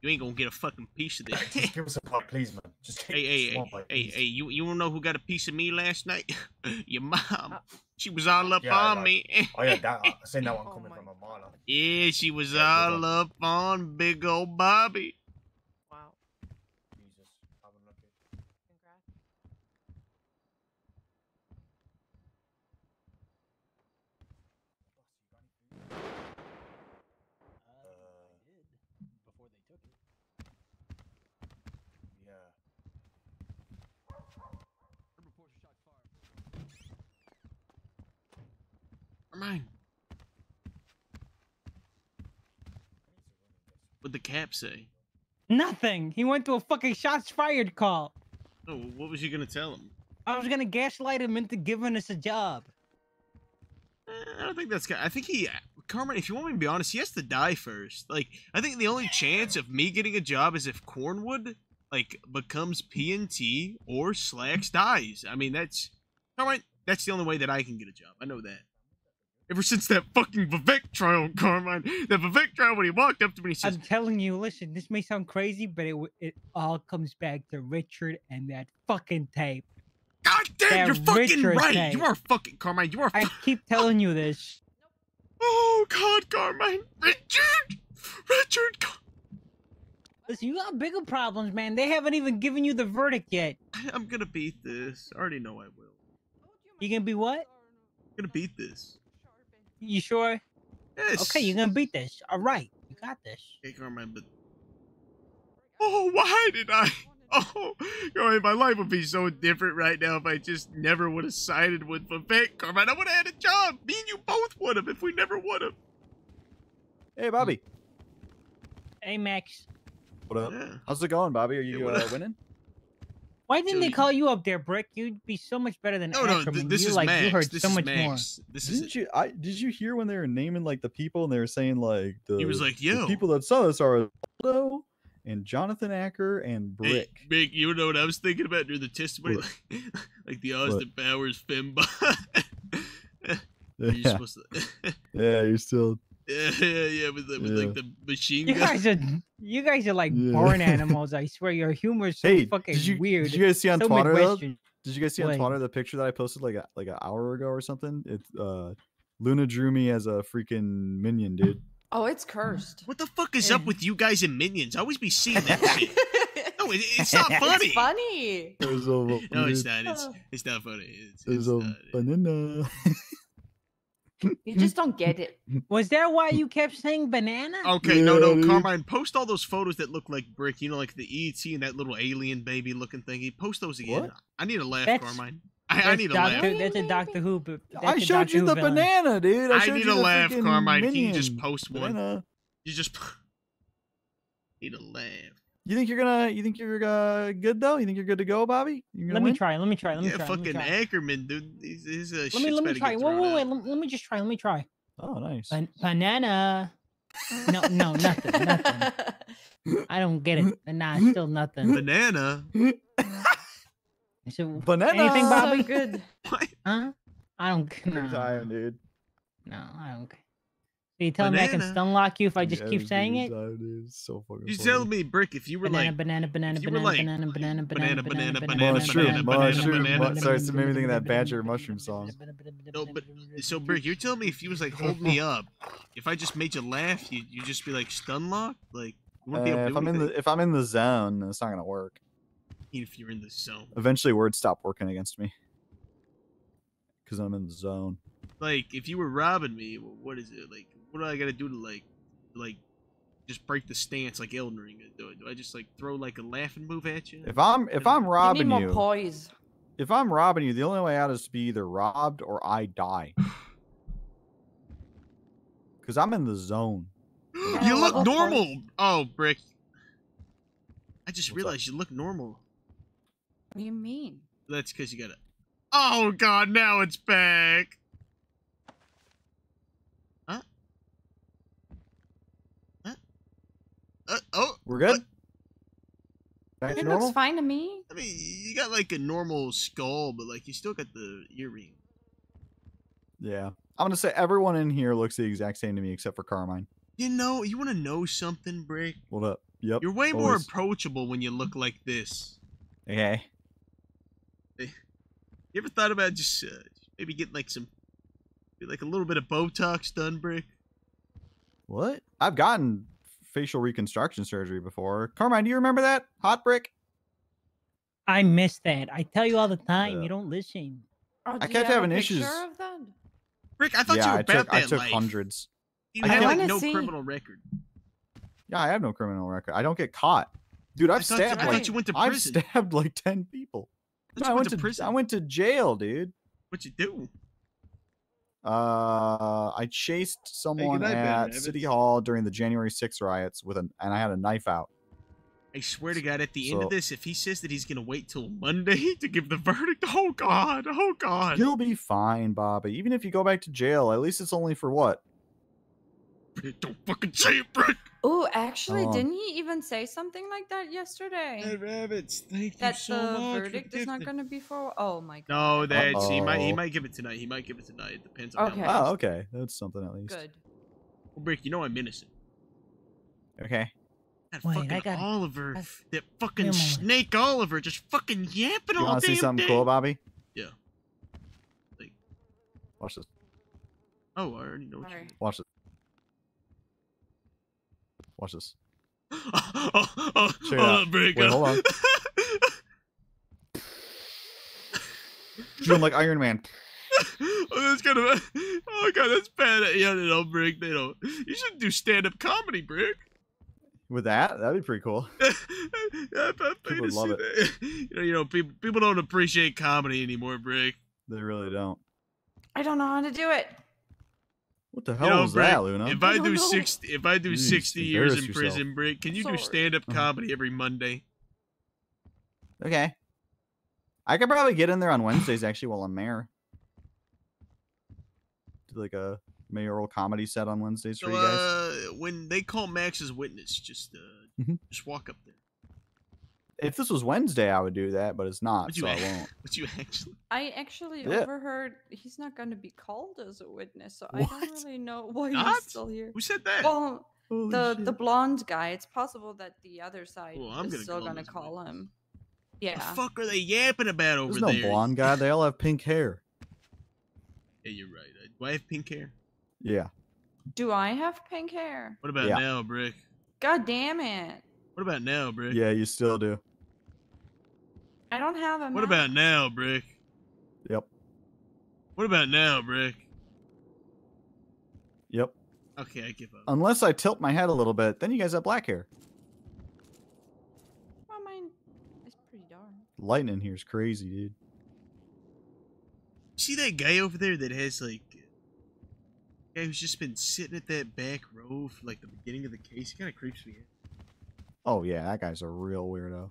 You ain't gonna get a fucking piece of this. Just give us a part, please, man. Just Hey, hey, hey, hey, hey, you you wanna know who got a piece of me last night? Your mom. Uh, she was all up Yeah, on like- me. Oh yeah, that I seen that one oh coming from a mile. Yeah, she was Yeah, all up on big old Bobby. Wow. Jesus, have a look Congrats. Uh, I did before they took it. Yeah. Mine. What'd the cap say? Nothing. He went to a fucking shots fired call. Oh, what was you gonna tell him? I was gonna gaslight him into giving us a job. Eh, I don't think that's. I think he, Carmen. If you want me to be honest, he has to die first. Like, I think the only chance of me getting a job is if Cornwood like becomes PNT or Slacks dies. I mean, that's Carmine. That's the only way that I can get a job. I know that. Ever since that fucking Vivek trial, Carmine, that Vivek trial when he walked up to me, and he says, I'm telling you, listen, this may sound crazy, but it it all comes back to Richard and that fucking tape. God damn, you're fucking right. You are fucking Carmine. You are. I keep telling you this. Oh God, Carmine, Richard, Richard. Car- Listen, you got bigger problems, man. They haven't even given you the verdict yet. I'm gonna beat this. I already know I will. You gonna be what? I'm gonna beat this. You sure? Yes. Okay, you're gonna beat this. All right, you got this. Hey, Carmine, but oh, why did I? Oh, Carmine, my life would be so different right now if I just never would have sided with Vivek. Carmine, I would have had a job. Me and you both would have if we never would have. Hey, Bobby. Hey, Max. What up? How's it going, Bobby? Are you what uh, winning? Why didn't they call you up there, Brick? You'd be so much better than No, no, th- this you is like you Max. heard This so is much Max. more. Didn't you? I did you hear when they were naming like the people and they were saying like the He was like, the "Yo." people that saw this are Aldo and Jonathan Acker and Hey, Brick. You know what I was thinking about during the testimony? Like, like the Austin Powers Fembot. You're Yeah. supposed to. yeah, you're still. Yeah, yeah, yeah, with, the, with Yeah. like the machine You gun. guys are you guys are like Yeah. barn animals. I swear, your humor is so Hey, fucking did you weird. did you guys see on so Twitter? though? Midwestern. Did you guys see on Wait. Twitter the picture that I posted like a, like an hour ago or something? It's uh, Luna drew me as a freaking minion, dude. Oh, it's cursed. What the fuck is up with you guys and minions? I always be seeing that shit. No, it, it's not funny. It's funny. There's a No, it's not. It's it's not funny. It's, There's a banana. You just don't get it. Was that why you kept saying banana? Okay, no, no, Yeah. Carmine, post all those photos that look like brick. You know, like the ET and that little alien baby looking thingy. Post those again. What? I need a laugh, That's- Carmine. I, I need a Doctor, laugh. That's a Doctor Who. but I that's a showed Doctor you Who the villain. banana, dude. I, I showed need you a the laugh, freaking Carmine. Can you just minion. post one? Banana. You just need a laugh. You think you're gonna? You think you're uh, good though? You think you're good to go, Bobby? You gonna Let me try. Let me try. Let me Yeah, try. let me fucking try. Ackerman, dude. He's, he's uh, Let me let me try. get Wait, wait, wait. Let, let me just try. Let me try. Oh, nice. Ban- banana. No, no, nothing, nothing. I don't get it. Nah, still nothing. Banana. So, Banana. Anything, So Bobby? good. Huh? I don't. Every No, time, dude. no, I don't. So you telling me I can Banana. stun lock you if I just keep Every saying it? time, dude. It's so fucking. You funny. tell me, Brick, if you were Banana, like banana, banana, if you were banana, like banana, banana, banana, banana, banana, banana, mushroom, banana, banana, mushroom. banana, mu- Sorry, it's made me think of that Badger mushroom song. No, but so Brick, you're telling me if you was like hold me up, if I just made you laugh, you you just be like stun locked, like you wouldn't be able Uh, to if do I'm in anything. the if I'm in the zone, it's not gonna work. if you're in the zone. Eventually, words stop working against me because I'm in the zone. Like if you were robbing me, wh- what is it? Like what do I gotta do to like like just break the stance like Elden Ring? Do, do I just like throw like a laughing move at you? If I'm if I'm You need robbing more you, poise. if I'm robbing you, the only way out is to be either robbed or I die. Because I'm in the zone. you look oh, normal. Oh, Brick. I just realized you look normal. What do you mean? That's because you got it. Oh God! Now it's back. Huh? Huh? Uh, oh, We're good. Back It normal. looks fine to me. I mean, you got like a normal skull, but like you still got the earring. Yeah, I'm gonna say everyone in here looks the exact same to me except for Carmine. You know, you want to know something, Brick? What up? Yep. You're way more approachable when you look like this. Okay. You ever thought about just uh, maybe getting like some, like a little bit of Botox done, Brick? What? I've gotten facial reconstruction surgery before. Carmine, do you remember that? Hot brick? I miss that. I tell you all the time. Yeah. You don't listen. Oh, I do you kept have a having issues. Rick, I thought yeah, you were I about took, I took life. hundreds. You I have like no see. criminal record. Yeah, I have no criminal record. I don't get caught. Dude, I've thought you- stabbed I like thought you went to I've stabbed like 10 people. I No, you I went went to to prison. I went to jail, dude. What you do? Uh, I chased someone night, at. City Hall during the January 6th riots with an and I had a knife out. I swear to God, at the end of this, if he says that he's gonna wait till Monday to give the verdict, oh God, oh God, You'll be fine, Bobby. Even if you go back to jail, at least it's only for what? don't fucking say it, Brick. Oh, actually, Oh. didn't he even say something like that yesterday? The rabbits, thank that the verdict is not going to be for. Oh my god. No, that's he might he might give it tonight. He might give it tonight. It depends on Okay. how Oh, okay. That's something at least. Good. Well, Brick, you know I'm innocent. Okay. That Wait, I fucking got- Oliver, I- that fucking Wait a moment. snake Oliver, just fucking yapping You all want to damn see something day. cool, Bobby? Yeah. Like, Watch this. oh, I already know what Sorry. Watch this. Watch this. you. oh, oh, oh, Check it hold out. on, Brick. Wait, hold on. Doing like Iron Man. oh, that's kind of. Oh god, that's bad. Yeah, they don't brick. They don't. You should do stand-up comedy, brick. With that, that'd be pretty cool. I, I People would love it. that. You know, you know, people people don't appreciate comedy anymore, brick. They really don't. I don't know how to do it. What the You hell know, was Brick, that, Luna? If I, I don't know. sixty, if I do Jeez, sixty years in embarrass prison, yourself. brick, can you do stand-up Uh-huh. comedy every Monday? Okay. I could probably get in there on Wednesdays actually while I'm mayor. Do like a mayoral comedy set on Wednesdays for you guys. uh, when they call Max as witness, just uh, Mhm. just walk up there. If this was Wednesday, I would do that, but it's not, Would you so I won't. Would you actually? I actually Yeah. overheard he's not going to be called as a witness, so I don't really know why Not? he's still here. Who said that? Well, Holy the the blonde guy. It's possible that the other side Well, I'm is gonna still going to as a call him. The Yeah. fuck are they yapping about over there? There's no there? blonde guy. They all have pink hair. Yeah, you're right. Uh, Do I have pink hair? Yeah. Do I have pink hair? What about Yeah. now, Brick? God damn it! What about now, Brick? Yeah, you still do. I don't have a. What about now, Brick? Yep. What about now, Brick? Yep. Okay, I give up. Unless I tilt my head a little bit, then you guys have black hair. Well, mine is pretty dark. Lighting in here is crazy, dude. See that guy over there that has like, guy who's just been sitting at that back row for like the beginning of the case. He kind of creeps me out. Oh yeah, that guy's a real weirdo.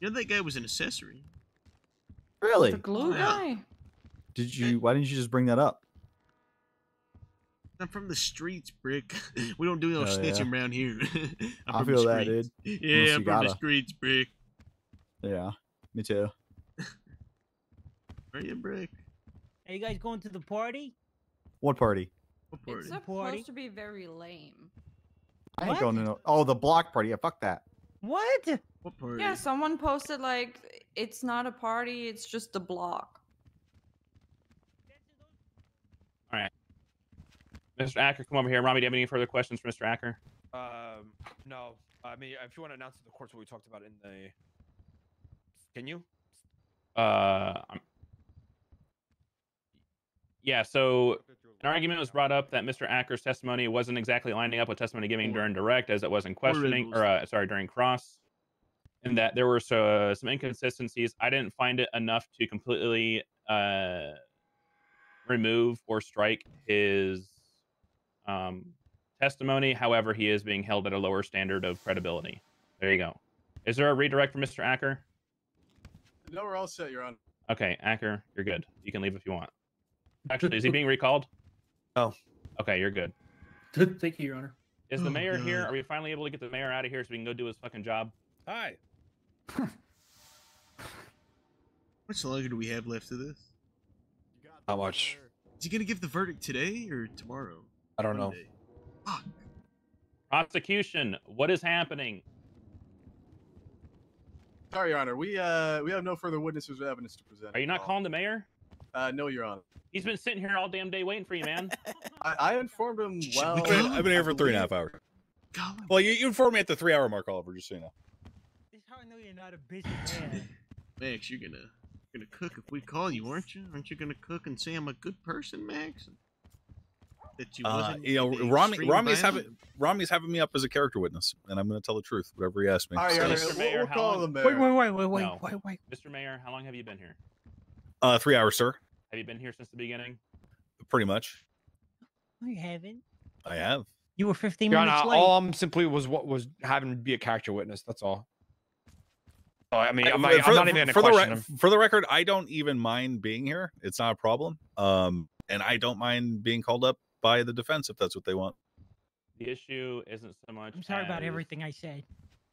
You know that guy was an accessory. Really? The glue Yeah. guy. Did you? Why didn't you just bring that up? I'm from the streets, Brick. we don't do no Oh, yeah. snitching around here. I'm I from the feel that, streets. dude. Yeah, Unless I'm from the gotta. streets, Brick. Yeah, me too. Are you, Brick? Are you guys going to the party? What party? What It's party? supposed to be very lame. I ain't What? going to. No- oh, the block party. Yeah, fuck that. What? What party? Yeah, someone posted like it's not a party, it's just a block. All right. Mr. Acker, come over here. Rami, do you have any further questions for Mr. Acker? Um, no. I mean, if you want to announce to the courts what we talked about in the, can you? Uh, I'm- yeah. So an argument was brought up that Mr. Acker's testimony wasn't exactly lining up with testimony given during direct, as it was in questioning, or uh, sorry, during cross, and that there were so, some inconsistencies. I didn't find it enough to completely uh, remove or strike his um, testimony. However, he is being held at a lower standard of credibility. There you go. Is there a redirect for Mr. Acker? No, we're all set, Your Honor. Okay, Acker, you're good. You can leave if you want. Actually, is he being recalled? Oh. Okay, you're good. Thank you, Your Honor. Is the Oh, mayor here? Are we finally able to get the mayor out of here so we can go do his fucking job? Hi. How much longer do we have left of this? How much? Is he gonna give the verdict today or tomorrow? I don't know. Monday? Prosecution, what is happening? Sorry, Your Honor. We uh we have no further witnesses or evidence to present. Are you not calling the mayor? Uh, no, Your Honor. He's been sitting here all damn day waiting for you, man. I, I informed him well. I've been, I've been here for three and a believe- half hours. Well, you, you informed me at the three hour mark, Oliver, just so you know. This how I know you're not a busy man. Max, you're gonna you're gonna cook if we call you, aren't you? Aren't you gonna cook and say I'm a good person, Max? That you Uh, wasn't. you know, into Rami, extreme Rami's violence? having Rami's having me up as a character witness, and I'm going to tell the truth, whatever he asks me. All right, So- Honor. Mr. We'll, Mayor, we'll call long- the mayor. Wait, wait, wait, wait, wait, No. wait, wait. Mr. Mayor, how long have you been here? Uh, three hours, sir. Have you been here since the beginning? Pretty much. No, you haven't. I have. You were 15 Your minutes Honor, late. all I'm simply was what was having to be a character witness. That's all. Oh, I mean, Uh, I'm, for- not, I'm for the- not even for the, re- for the record, I don't even mind being here. It's not a problem. Um, and I don't mind being called up by the defense if that's what they want. The issue isn't so much. I'm sorry about everything I said.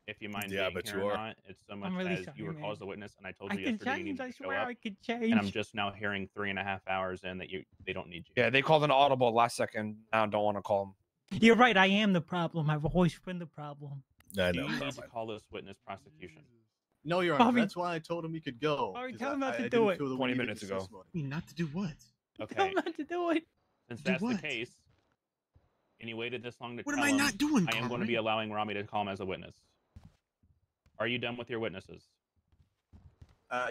If you mind Yeah, being but here you or are. not, it's so much really as sorry, you were man. called as a witness, and I told I you can yesterday you change. needed I to show swear up. I could change. And I'm just now hearing three and a half hours in that you they don't need you. Yeah, they called an audible last second. Now don't want to call them. You're right. I am the problem. I've always been the problem. I know. you need to call this witness prosecution? No, Your Honor. Bobby- That's why I told him he could go. Bobby, 'cause tell I- him not I- to I do it. feel 20 minutes ago. testimony. I mean, not to do what? Tell Okay. him not to do it. Since Do that's the case, and you waited this long to What tell am I him, not doing, I am going to be allowing Rami to call him as a witness. Are you done with your witnesses? Uh,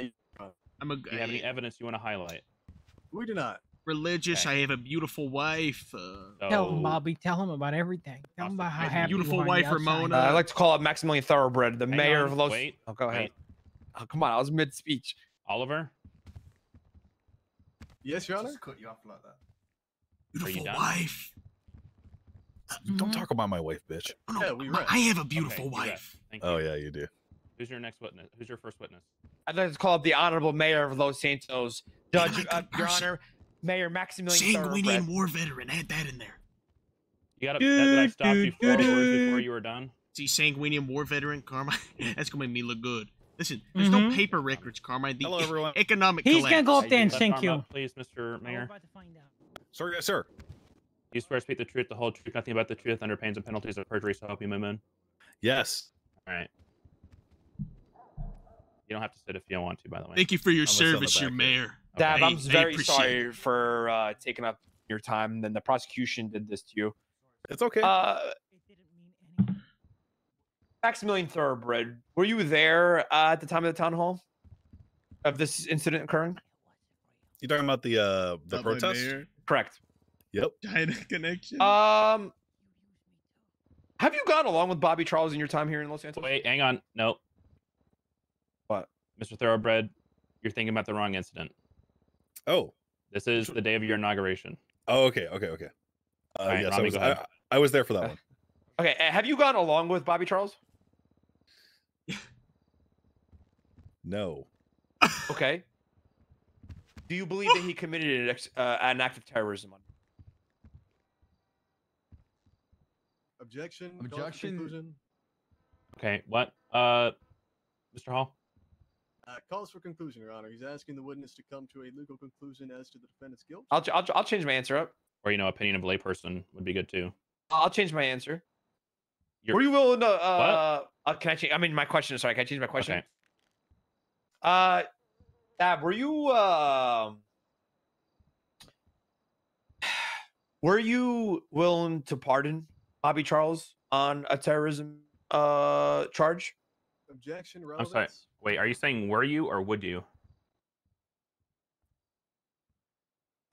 I'm a. Do you have any evidence you want to highlight? we do not. religious. I have a beautiful wife. Uh, Tell him, Bobby. Tell him about everything. Tell him about how happy beautiful are wife, the outside. Ramona. Uh, I like to call it Maximilian Thoroughbred, the Hang mayor on, of Los. wait, oh, go ahead. wait. Oh, come on, I was mid speech. Oliver, Yes, Your Honor. cut you off like that. are you Beautiful done? wife. Don't talk about my wife, bitch. Yeah, we My- I have a beautiful you rest. wife. Oh yeah, you do. Who's your next witness? Who's your first witness? I'd like to call up the honorable mayor of Los Santos, Judge, Damn, uh, Your. Honor, Mayor Maximilian Sanguinian Thoroughbred. war veteran. Add that in there. You got to. Did I stop you four do, words before you were done? See, Sanguinian war veteran, Carmine. That's gonna make me look good. Listen, there's no Mhm. paper records, Carmine. The Hello, everyone. economic He's gonna go up there and Let sink you. up, please, Mr. Mayor. Sir, yes, sir. You swear to speak the truth, the whole truth, nothing about the truth, under pains and penalties of perjury. So help you, my man. Yes. All right. You don't have to sit if you don't want to, by the way. Thank you for your I'm gonna sit on the service, your back here. mayor. Dab, I- I'm I very appreciate sorry for uh, taking up your time. Then the prosecution did this to you. It's okay. Uh, Maximilian Thoroughbred, were you there uh, at the time of the town hall of this incident occurring? You talking about the uh the Not protest? Correct. Yep. China connection. Um, have you gone along with Bobby Charles in your time here in Los Angeles? Wait, hang on. No. What? Mr. Thoroughbred, you're thinking about the wrong incident. Oh. This is the day of your inauguration. Oh, okay, okay, okay. Uh, All right, yes, I was. I, I was there for that one. Okay, have you gone along with Bobby Charles? No. Okay. Do you believe that he committed an, ex- uh, an act of terrorism? Objection. Objection. Okay, what? Uh, Mr. Hall? Uh, calls for conclusion, Your Honor. He's asking the witness to come to a legal conclusion as to the defendant's guilt. I'll, ch- I'll, ch- I'll change my answer up. Or, you know, opinion of layperson would be good too. I'll change my answer. You're- Were you willing to? Uh, uh, can I change? I mean, my question. Sorry, can I change my question? Okay. Uh, Dab, were you? Um, were you willing to pardon Bobby Charles on a terrorism uh charge? Objection. I'm sorry. Wait, are you saying were you or would you?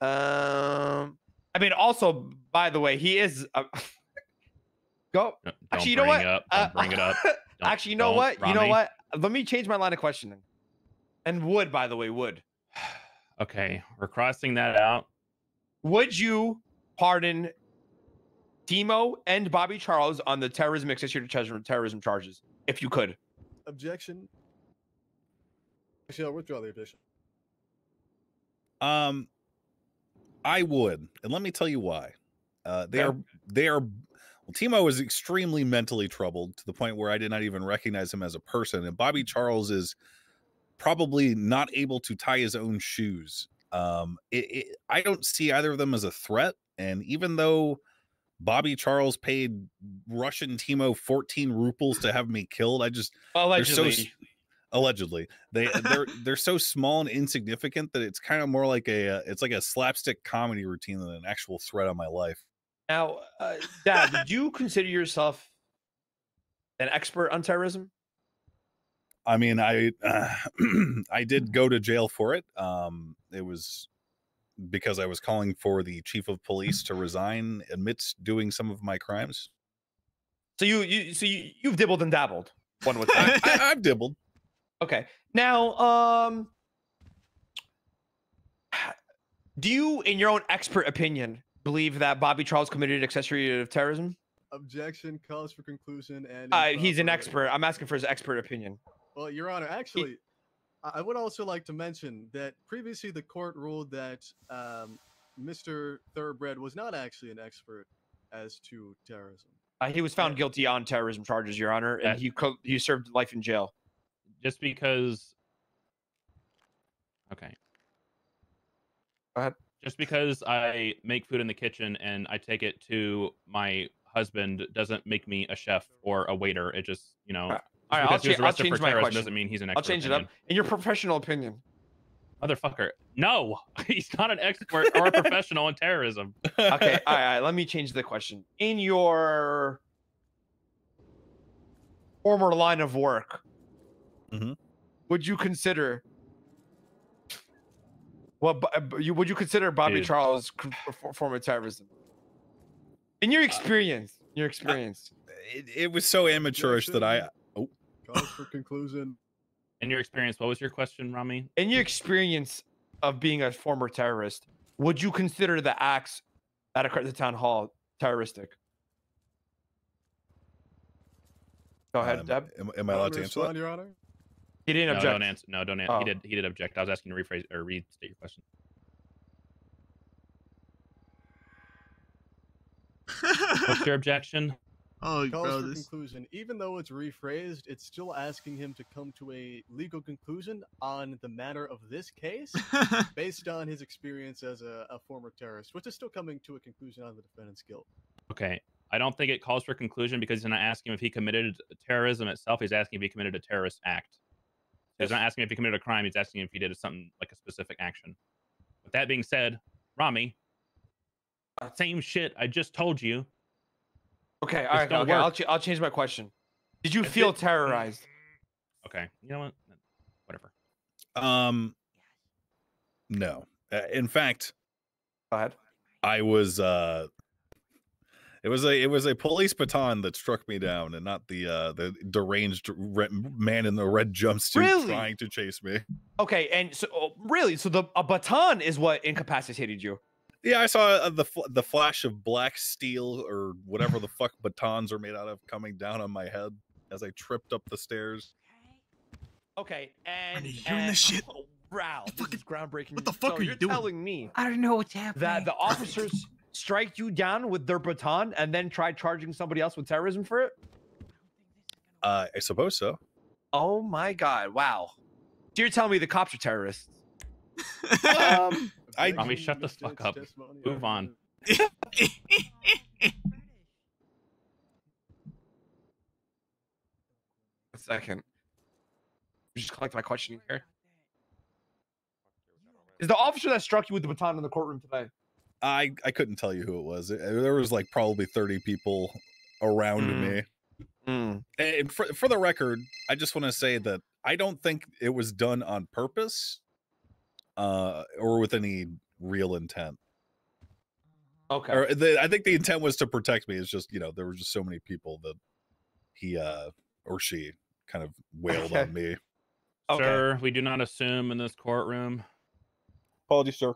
Um, I mean, also, by the way, he is. Uh, go. No, Don't Actually, you know what? up. Uh, Don't bring it up. Don't- Actually, you know don't, what? You know Rami. what? Let me change my line of questioning. And would, by the way, would Okay, we're crossing that out. would you pardon Timo and Bobby Charles on the terrorism accessory to terrorism- terrorism charges, if you could? Objection. Actually, I'll withdraw the objection. Um, I would, and let me tell you why. Uh, they Okay. are they are. Well, Timo is extremely mentally troubled to the point where I did not even recognize him as a person, and Bobby Charles is probably not able to tie his own shoes. Um, it, it, I don't see either of them as a threat, and even though Bobby Charles paid Russian Timo 14 rupees to have me killed, I just they're so s- Allegedly. they they're they're so small and insignificant that it's kind of more like a uh, it's like a slapstick comedy routine than an actual threat on my life Now, uh, Dab, did you consider yourself an expert on terrorism? i mean i uh, i did go to jail for it um it was because i was calling for the chief of police to resign amidst doing some of my crimes So you, you, so you, you've dibbled and dabbled. One would say. I, I, i've dibbled Okay. Now, um, do you, in your own expert opinion, believe that Bobby Charles committed accessory to terrorism? Objection. Calls for conclusion and. Uh, he's an expert. I'm asking for his expert opinion. Well, Your Honor, actually, I I would also like to mention that previously the court ruled that um, Mr. Thoroughbred was not actually an expert as to terrorism. Uh, he was found guilty on terrorism charges, Your Honor, and he co- he served life in jail. Just because. Okay. Go ahead. Just because I make food in the kitchen and I take it to my husband doesn't make me a chef or a waiter. It just, you know, just All right, I'll, because he was cha- I'll change my question. doesn't mean he's an expert. I'll change it up. In your professional opinion, Motherfucker. No, he's not an expert or a professional in terrorism. okay, all right, all right, let me change the question. In your former line of work, Mhm. would you consider Well, bu- uh, bu- you would you consider Bobby Dude. Charles c- a for- form of terrorism? In your experience, your experience. It, it was so amateurish that I. Oh, Cause for conclusion. In your experience, what was your question, Rami? In your experience of being a former terrorist, would you consider the acts that occurred at the town hall terroristic? Go ahead, Um, Dab. Am, am I allowed to answer that? Your Honor. He didn't no, object. don't answer. No, don't. answer. Oh. He did. He did object. I was asking to rephrase or restate your question. What's your objection? Oh, he Calls bro, for this. conclusion. Even though it's rephrased, it's still asking him to come to a legal conclusion on the matter of this case based on his experience as a, a former terrorist, which is still coming to a conclusion on the defendant's guilt. Okay. I don't think it calls for conclusion because he's not asking if he committed terrorism itself. He's asking if he committed a terrorist act. He's not asking if he committed a crime. He's asking if he did something like a specific action. With that being said, Rami, same shit I just told you. Okay, all right, okay. I'll, ch- I'll change my question. Did you If feel it- terrorized? Okay. You know what? Whatever. Um, no. Uh, in fact, go ahead. I was. uh It was a it was a police baton that struck me down, and not the uh the deranged re- man in the red jumpsuit Really? trying to chase me. Okay, and so oh, really, so the a baton is what incapacitated you. Yeah, I saw uh, the fl- the flash of black steel or whatever the fuck batons are made out of coming down on my head as I tripped up the stairs. Okay, and you and, hearing this shit? Oh, wow, this is groundbreaking. What the fuck are you you're doing? telling me I don't know what's happening. that the officers strike you down with their baton and then try charging somebody else with terrorism for it? Uh, I suppose so. Oh my god! Wow. So you're telling me the cops are terrorists? um, I Rami, shut the fuck up. Move on. A second. Just collect my questioning here. Is the officer that struck you with the baton in the courtroom today? I I couldn't tell you who it was. It- there was like probably thirty people around Mm. me. And for for the record, I just want to say that I don't think it was done on purpose, uh, or with any real intent. Okay. Or the, I think the intent was to protect me. It's just you know there were just so many people that he uh or she kind of wailed Okay. on me. Sir, we do not assume in this courtroom. Apologies, sir.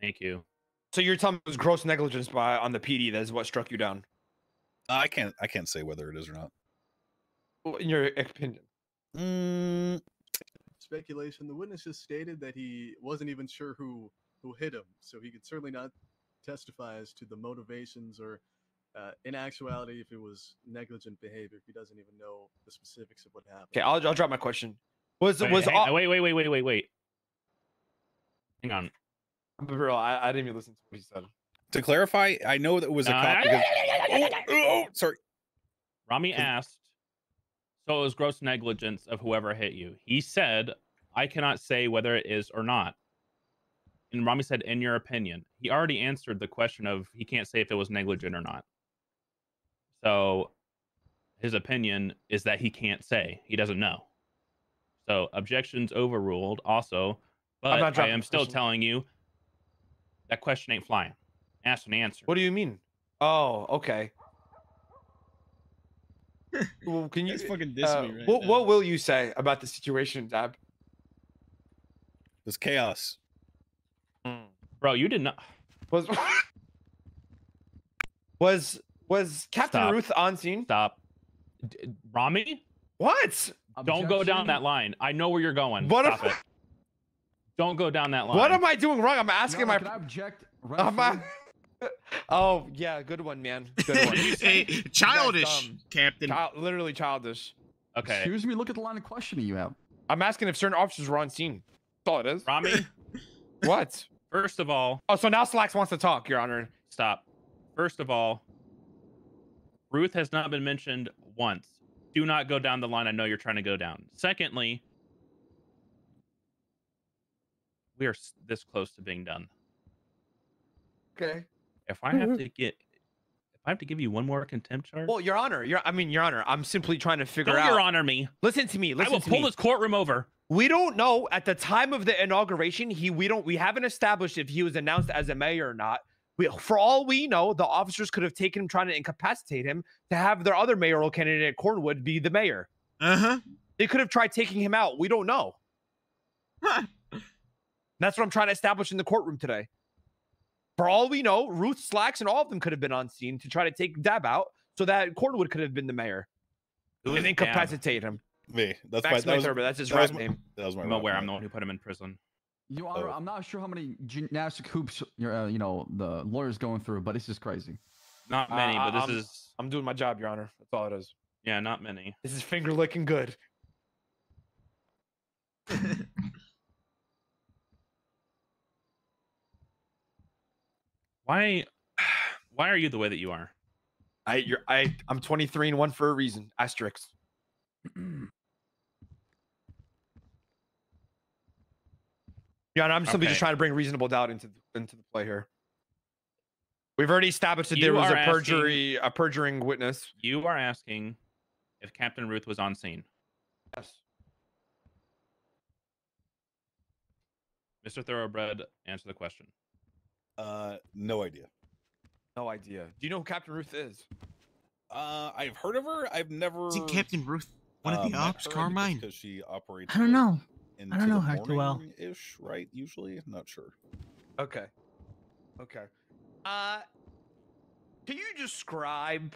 Thank you. So you're telling me it was gross negligence by on the PD that is what struck you down? I can't I can't say whether it is or not. Well, In your opinion. Mm, Speculation. The witnesses stated that he wasn't even sure who who hit him, so he could certainly not testify as to the motivations or, uh, in actuality, if it was negligent behavior. If he doesn't even know the specifics of what happened. Okay, I'll, I'll drop my question. Was Wait, was hang- all- wait, wait, wait, wait, wait, wait. Hang on. But real, I, I didn't even listen to what he said. to clarify, I know that it was a Uh, cop. Because, oh, oh, sorry. Rami asked, so it was gross negligence of whoever hit you. He said, I cannot say whether it is or not. And Rami said, in your opinion. He already answered the question of he can't say if it was negligent or not. So his opinion is that he can't say. He doesn't know. So objections overruled also. But I am still question. telling you that question ain't flying. Ask an answer. What do you mean? Oh, okay. well, can you That's fucking diss uh, me right what now. what will you say about the situation, Dab? There's chaos. Bro, you did not. Was was was Captain Stop. Ruth on scene? Stop. D- Rami? What? Don't go down that line. I know where you're going. What Stop am it. Don't go down that line. What am I doing wrong? I'm asking No, my. can I object? Am I- Oh yeah, good one, man. Good one. Hey, childish, dumb. Captain. Child, literally childish. Okay. Excuse me. Look at the line of questioning you have. I'm asking if certain officers were on scene. That's all it is. Rami, What? first of all, Oh, so now Slacks wants to talk, Your Honor. stop. First of all, Ruth has not been mentioned once. Do not go down the line I know you're trying to go down. Secondly, we are this close to being done. Okay. If I have to get if I have to give you one more contempt charge. Well, Your Honor, your I mean, Your Honor, I'm simply trying to figure Don't out. Your Honor me. Listen to me. Listen I will to pull me. this courtroom over. We don't know at the time of the inauguration. He we don't we haven't established if he was announced as a mayor or not. We, for all we know, the officers could have taken him trying to incapacitate him to have their other mayoral candidate Cornwood be the mayor. Uh huh. They could have tried taking him out. We don't know. That's what I'm trying to establish in the courtroom today. For all we know, Ruth Slacks and all of them could have been on scene to try to take Dab out so that Cornwood could have been the mayor Who and is Dab? incapacitate him. Me. That's Max my that was, Maythorpe, that's his that was rap my- name. That was my I'm aware. name. I'm the one who put him in prison. Your Honor, I'm not sure how many gymnastic hoops you're, uh, you know, the lawyer's going through, but it's just crazy. Not many, Uh, but this I'm- is I'm doing my job, Your Honor. That's all it is. yeah, not many. This is finger licking good. Why? Why are you the way that you are? I you're I I'm 23 and one for a reason. Asterix. Yeah, and I'm simply Okay. just trying to bring reasonable doubt into into the play here. We've already established that You there was a asking- perjury, a perjuring witness. You are asking if Captain Ruth was on scene. Yes. Mr. Thoroughbred, answer the question. Uh, no idea. No idea. Do you know who Captain Ruth is? Uh, I've heard of her. I've never. Is Captain Ruth? One of uh, the met ops, Carmine? Because she operates. I don't know. I don't know the her too well. Ish, right? Usually, I'm not sure. Okay. Okay. Uh can you describe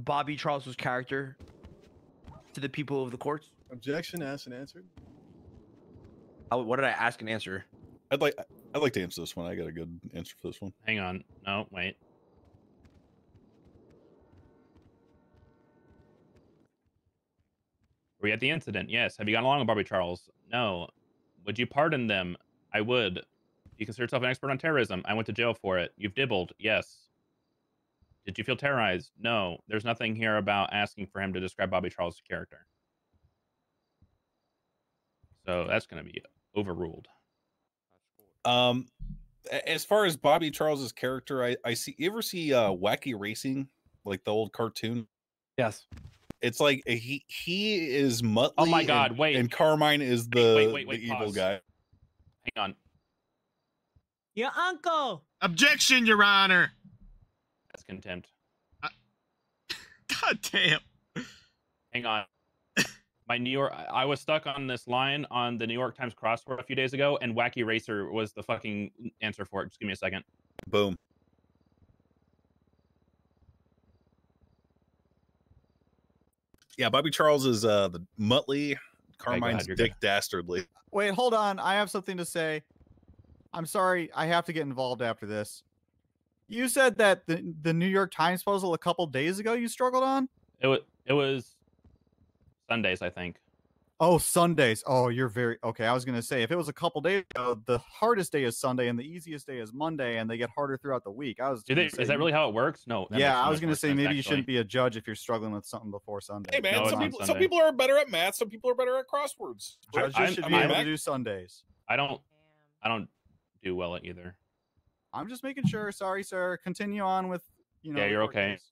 Bobby Charles's character to the people of the courts? Objection asked and answered. How, what did I ask and answer? I'd like. I'd like to answer this one. I got a good answer for this one. Hang on. No, wait. Were you at the incident? Yes. Have you gotten along with Bobby Charles? No. Would you pardon them? I would. You consider yourself an expert on terrorism? I went to jail for it. You've dibbled? Yes. Did you feel terrorized? No. There's nothing here about asking for him to describe Bobby Charles' character. So that's going to be overruled. Um, as far as Bobby Charles's character, I I see. You ever see uh Wacky Racing, like the old cartoon? Yes. It's like uh, he he is Muttley. Oh my and- God, wait. And Carmine is the, wait, wait, wait, the evil guy. Hang on. Your uncle. Objection, Your Honor. That's contempt. God damn. Hang on. My New York, I was stuck on this line on the New York Times crossword a few days ago, and Wacky Racer was the fucking answer for it. Just give me a second. Boom. Yeah, Bobby Charles is uh the Muttley. Carmine's you're Dick Dastardly. Wait, hold on. I have something to say. I'm sorry. I have to get involved after this. You said that the the New York Times puzzle a couple days ago you struggled on. It was it was Sundays, I think. Oh, Sundays. Oh, you're very okay. I was gonna say if it was a couple days ago, the hardest day is Sunday and the easiest day is Monday, and they get harder throughout the week. I was. They, say is that really how it works? No. Yeah, I was gonna say sense, maybe you shouldn't be a judge if you're struggling with something before Sunday. Hey man, No, some on people some people are better at math. Some people are better at crosswords. I- Judges I'm- should I'm be not- able to do Sundays. I don't. I don't do well at either. I'm just making sure. Sorry, sir. Continue on with you know. yeah, you're okay. case.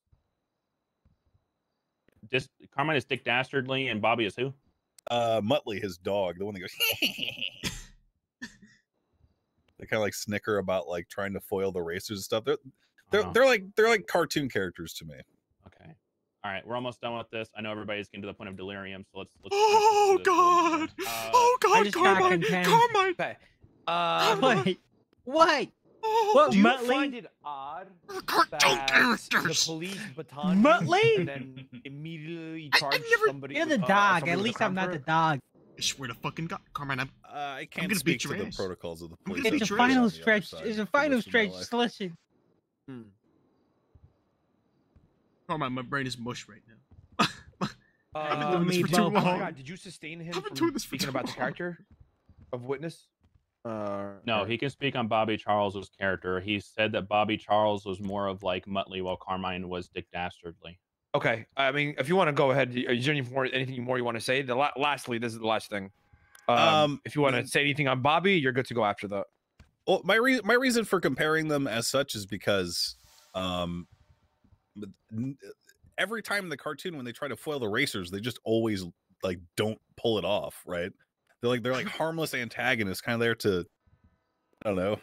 Just Carmine is Dick Dastardly, and Bobby is who? Uh, Muttley, his dog, the one that goes. they kind of like snicker about like trying to foil the racers and stuff. They're they're Uh-huh. they're like they're like cartoon characters to me. Okay. All right, we're almost done with this. I know everybody's getting to the point of delirium, so let's. let's Oh God! oh God, just got Carmine! content. Carmine! Okay. Uh, What? What? What? do you Muttley? find it odd that characters. the police baton Muttley? and then immediately I- charge I've never- somebody? You're the uh, dog. somebody At least I'm not the dog. I swear to fucking God, Carmine, I'm. Uh, I can't gonna speak beat to the ass. protocols of the police. gonna I've beat It's a your been ass. final on the other stretch. It's a final most of my stretch. life. Just listen. Carmine, my brain is mush right now. I've been doing this for too too oh my long. God, did you sustain him I've been from doing this for speaking too about the character of witness? Uh, No, or- he can speak on Bobby Charles's character. He said that Bobby Charles was more of like Muttley, while Carmine was Dick Dastardly. Okay, I mean, if you want to go ahead, is there any more, anything more you want to say? The la- lastly, this is the last thing. Um, Um, if you want to say anything on Bobby, you're good to go after that. Well, my re- my reason for comparing them as such is because um every time in the cartoon when they try to foil the racers, they just always like don't pull it off, right? They're like they're like harmless antagonists, kind of there to I don't know,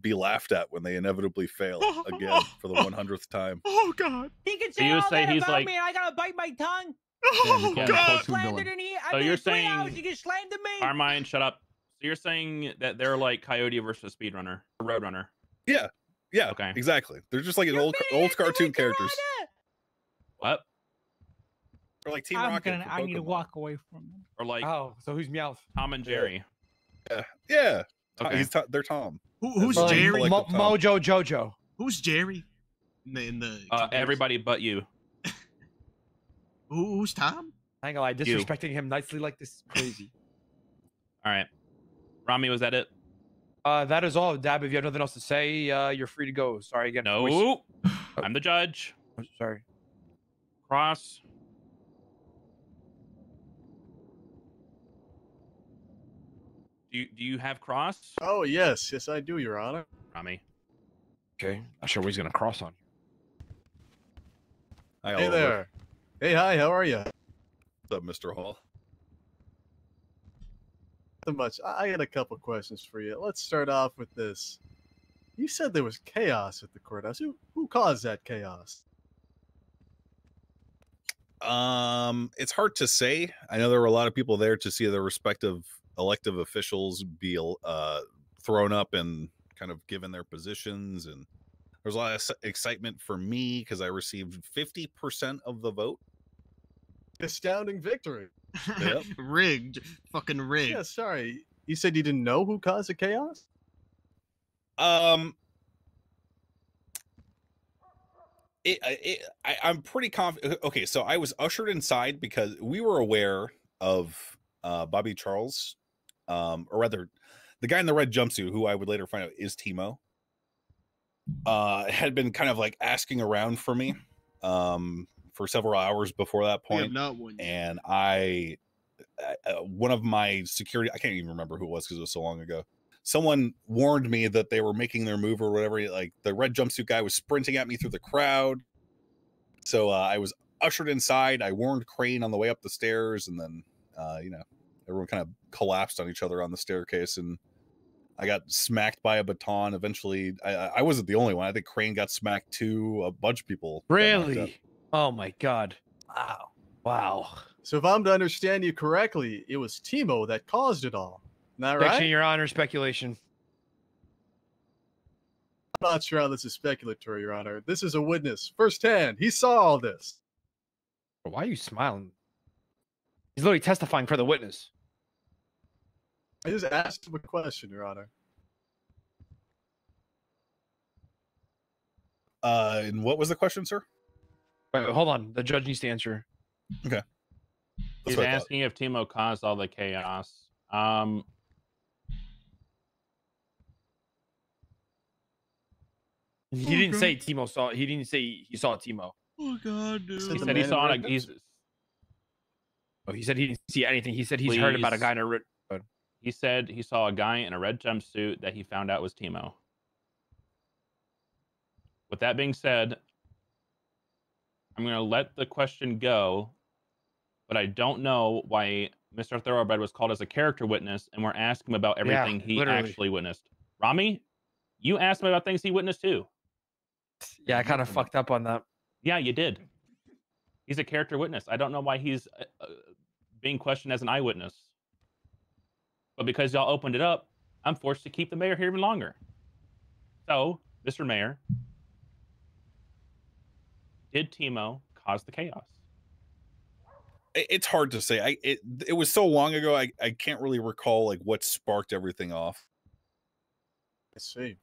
be laughed at when they inevitably fail again for the 100th time. Oh God! He can say you all say that he's about like- me, and I gotta bite my tongue. Oh, You God. get slandered in here. I So mean, you're three saying- hours, you get slandered me. Armine, shut up. So you're saying that they're like Coyote versus Speedrunner, Roadrunner. Yeah, yeah, Okay. exactly. They're just like an old old cartoon characters. What? Or like Team I'm Rocket. gonna. I need to walk away from them. Or like Oh, so who's Meowth? Tom and Jerry. Yeah, yeah. Okay. He's to- they're Tom. Who, who's That's like Jerry? Collective Tom. Mojo Jojo. Who's Jerry? In the, in the Uh, everybody but you. Who, who's Tom? Hang on, You. disrespecting him nicely like this is crazy. All right. Rami, was that it? Uh, that is all. Dab, if you have nothing else to say, uh, you're free to go. Sorry again. for wasting- No. I'm the judge. Oh, sorry. Cross. Do you, do you have cross, Oh yes, yes I do, Your Honor. Rami? Okay. Not sure what he's gonna cross on. Hi, Hey there. Hey, hi. How are you? What's up, Mr. Hall? Not much. I I got a couple questions for you. Let's start off with this. You said there was chaos at the courthouse. Who who caused that chaos? Um, it's hard to say. I know there were a lot of people there to see their respective elective officials be uh, thrown up and kind of given their positions, and there was a lot of excitement for me because I received fifty percent of the vote. Astounding victory. Yep. rigged. Fucking rigged. Yeah, sorry. You said you didn't know who caused the chaos? Um, it, it I, I'm pretty confident. Okay, so I was ushered inside because we were aware of uh Bobby Charles, um, or rather, the guy in the red jumpsuit, who I would later find out is Timo. Uh, had been kind of like asking around for me, um, for several hours before that point, not won. and I, uh, one of my security, I can't even remember who it was because it was so long ago someone warned me that they were making their move or whatever. Like the red jumpsuit guy was sprinting at me through the crowd. So uh, I was ushered inside. I warned Crane on the way up the stairs, and then uh, you know everyone kind of collapsed on each other on the staircase, and I got smacked by a baton. Eventually, I, I I wasn't the only one. I think Crane got smacked too. A bunch of people. got knocked out. Really? Oh my god. Wow. Wow. So if I'm to understand you correctly, it was Timo that caused it all. Isn't right? Your Honor, speculation. I'm not sure how this is speculatory, Your Honor. This is a witness firsthand. He saw all this. Why are you smiling? He's literally testifying for the witness. I just asked him a question, Your Honor. Uh, and what was the question, sir? Wait, wait, hold on. The judge needs to answer. Okay. He's what I thought. asking if Timo caused all the chaos. Um, He Oh, didn't God. say Timo saw. He didn't say he saw Timo. Oh God, dude. he the said he saw a, he's, Oh, he said he didn't see anything. He said he's heard about a guy in a. he said he saw a guy in a red jumpsuit that he found out was Timo. With that being said, I'm going to let the question go, but I don't know why Mr. Thoroughbred was called as a character witness and we're asking him about Yeah, everything he literally. actually witnessed. Rami, you asked him about things he witnessed too. Yeah, I kind of fucked up on that. Yeah, you did. He's a character witness. I don't know why he's uh, uh, being questioned as an eyewitness. But because y'all opened it up, I'm forced to keep the mayor here even longer. So, Mr. Mayor, did Timo cause the chaos? it's hard to say. I it it was so long ago. I I can't really recall like what sparked everything off. I see.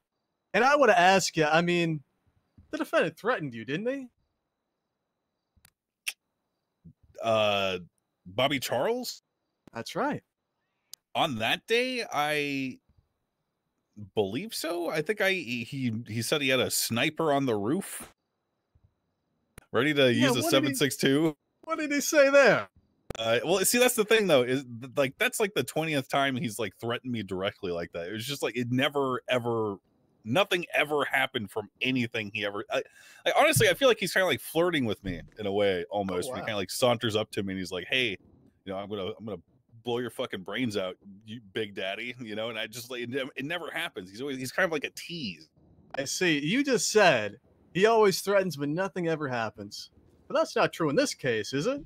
And I want to ask you, I mean, the defendant threatened you, didn't he? Uh, Bobby Charles That's right. On that day, I believe so. I think I he he said he had a sniper on the roof, ready to Yeah, use a what did he- seven six two. What did he say there? Uh, well, see, that's the thing though, is like that's like the twentieth time he's like threatened me directly like that. It was just like it never ever Nothing ever happened from anything he ever. I, I honestly, I feel like he's kind of like flirting with me in a way, almost. When he kind of like saunters up to me and he's like, "Hey, you know, I'm gonna, I'm gonna blow your fucking brains out, you big daddy," you know. And I just like it, never happens. He's always, he's kind of like a tease. I see. You just said he always threatens, but nothing ever happens. But that's not true in this case, is it?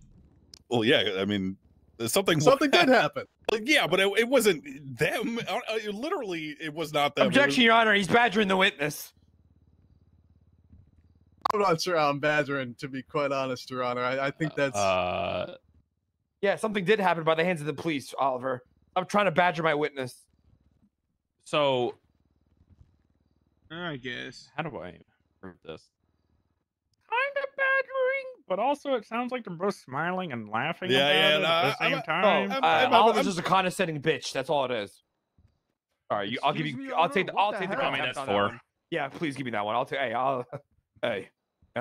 Well, yeah, I mean, something Something did happen. Like, yeah, but it, it wasn't them. Literally, it was not them. It was- Objection, Your Honor. He's badgering the witness. I'm not sure I'm badgering, to be quite honest, Your Honor. I, I think that's. Uh, yeah, something did happen by the hands of the police, Oliver. I'm trying to badger my witness. So, I guess. how do I prove this? Kind of badgering, but also it sounds like they're both smiling and laughing Yeah, about yeah, it no, at the I'm- same I'm- time. Uh, I'm- Oliver's I'm- just a condescending bitch. That's all it is. All right, you, I'll give you. me, I'll Honor, take the. what I'll the take the. hell? I that's on that Yeah, please give me that one. I'll take. Hey, I'll. Hey,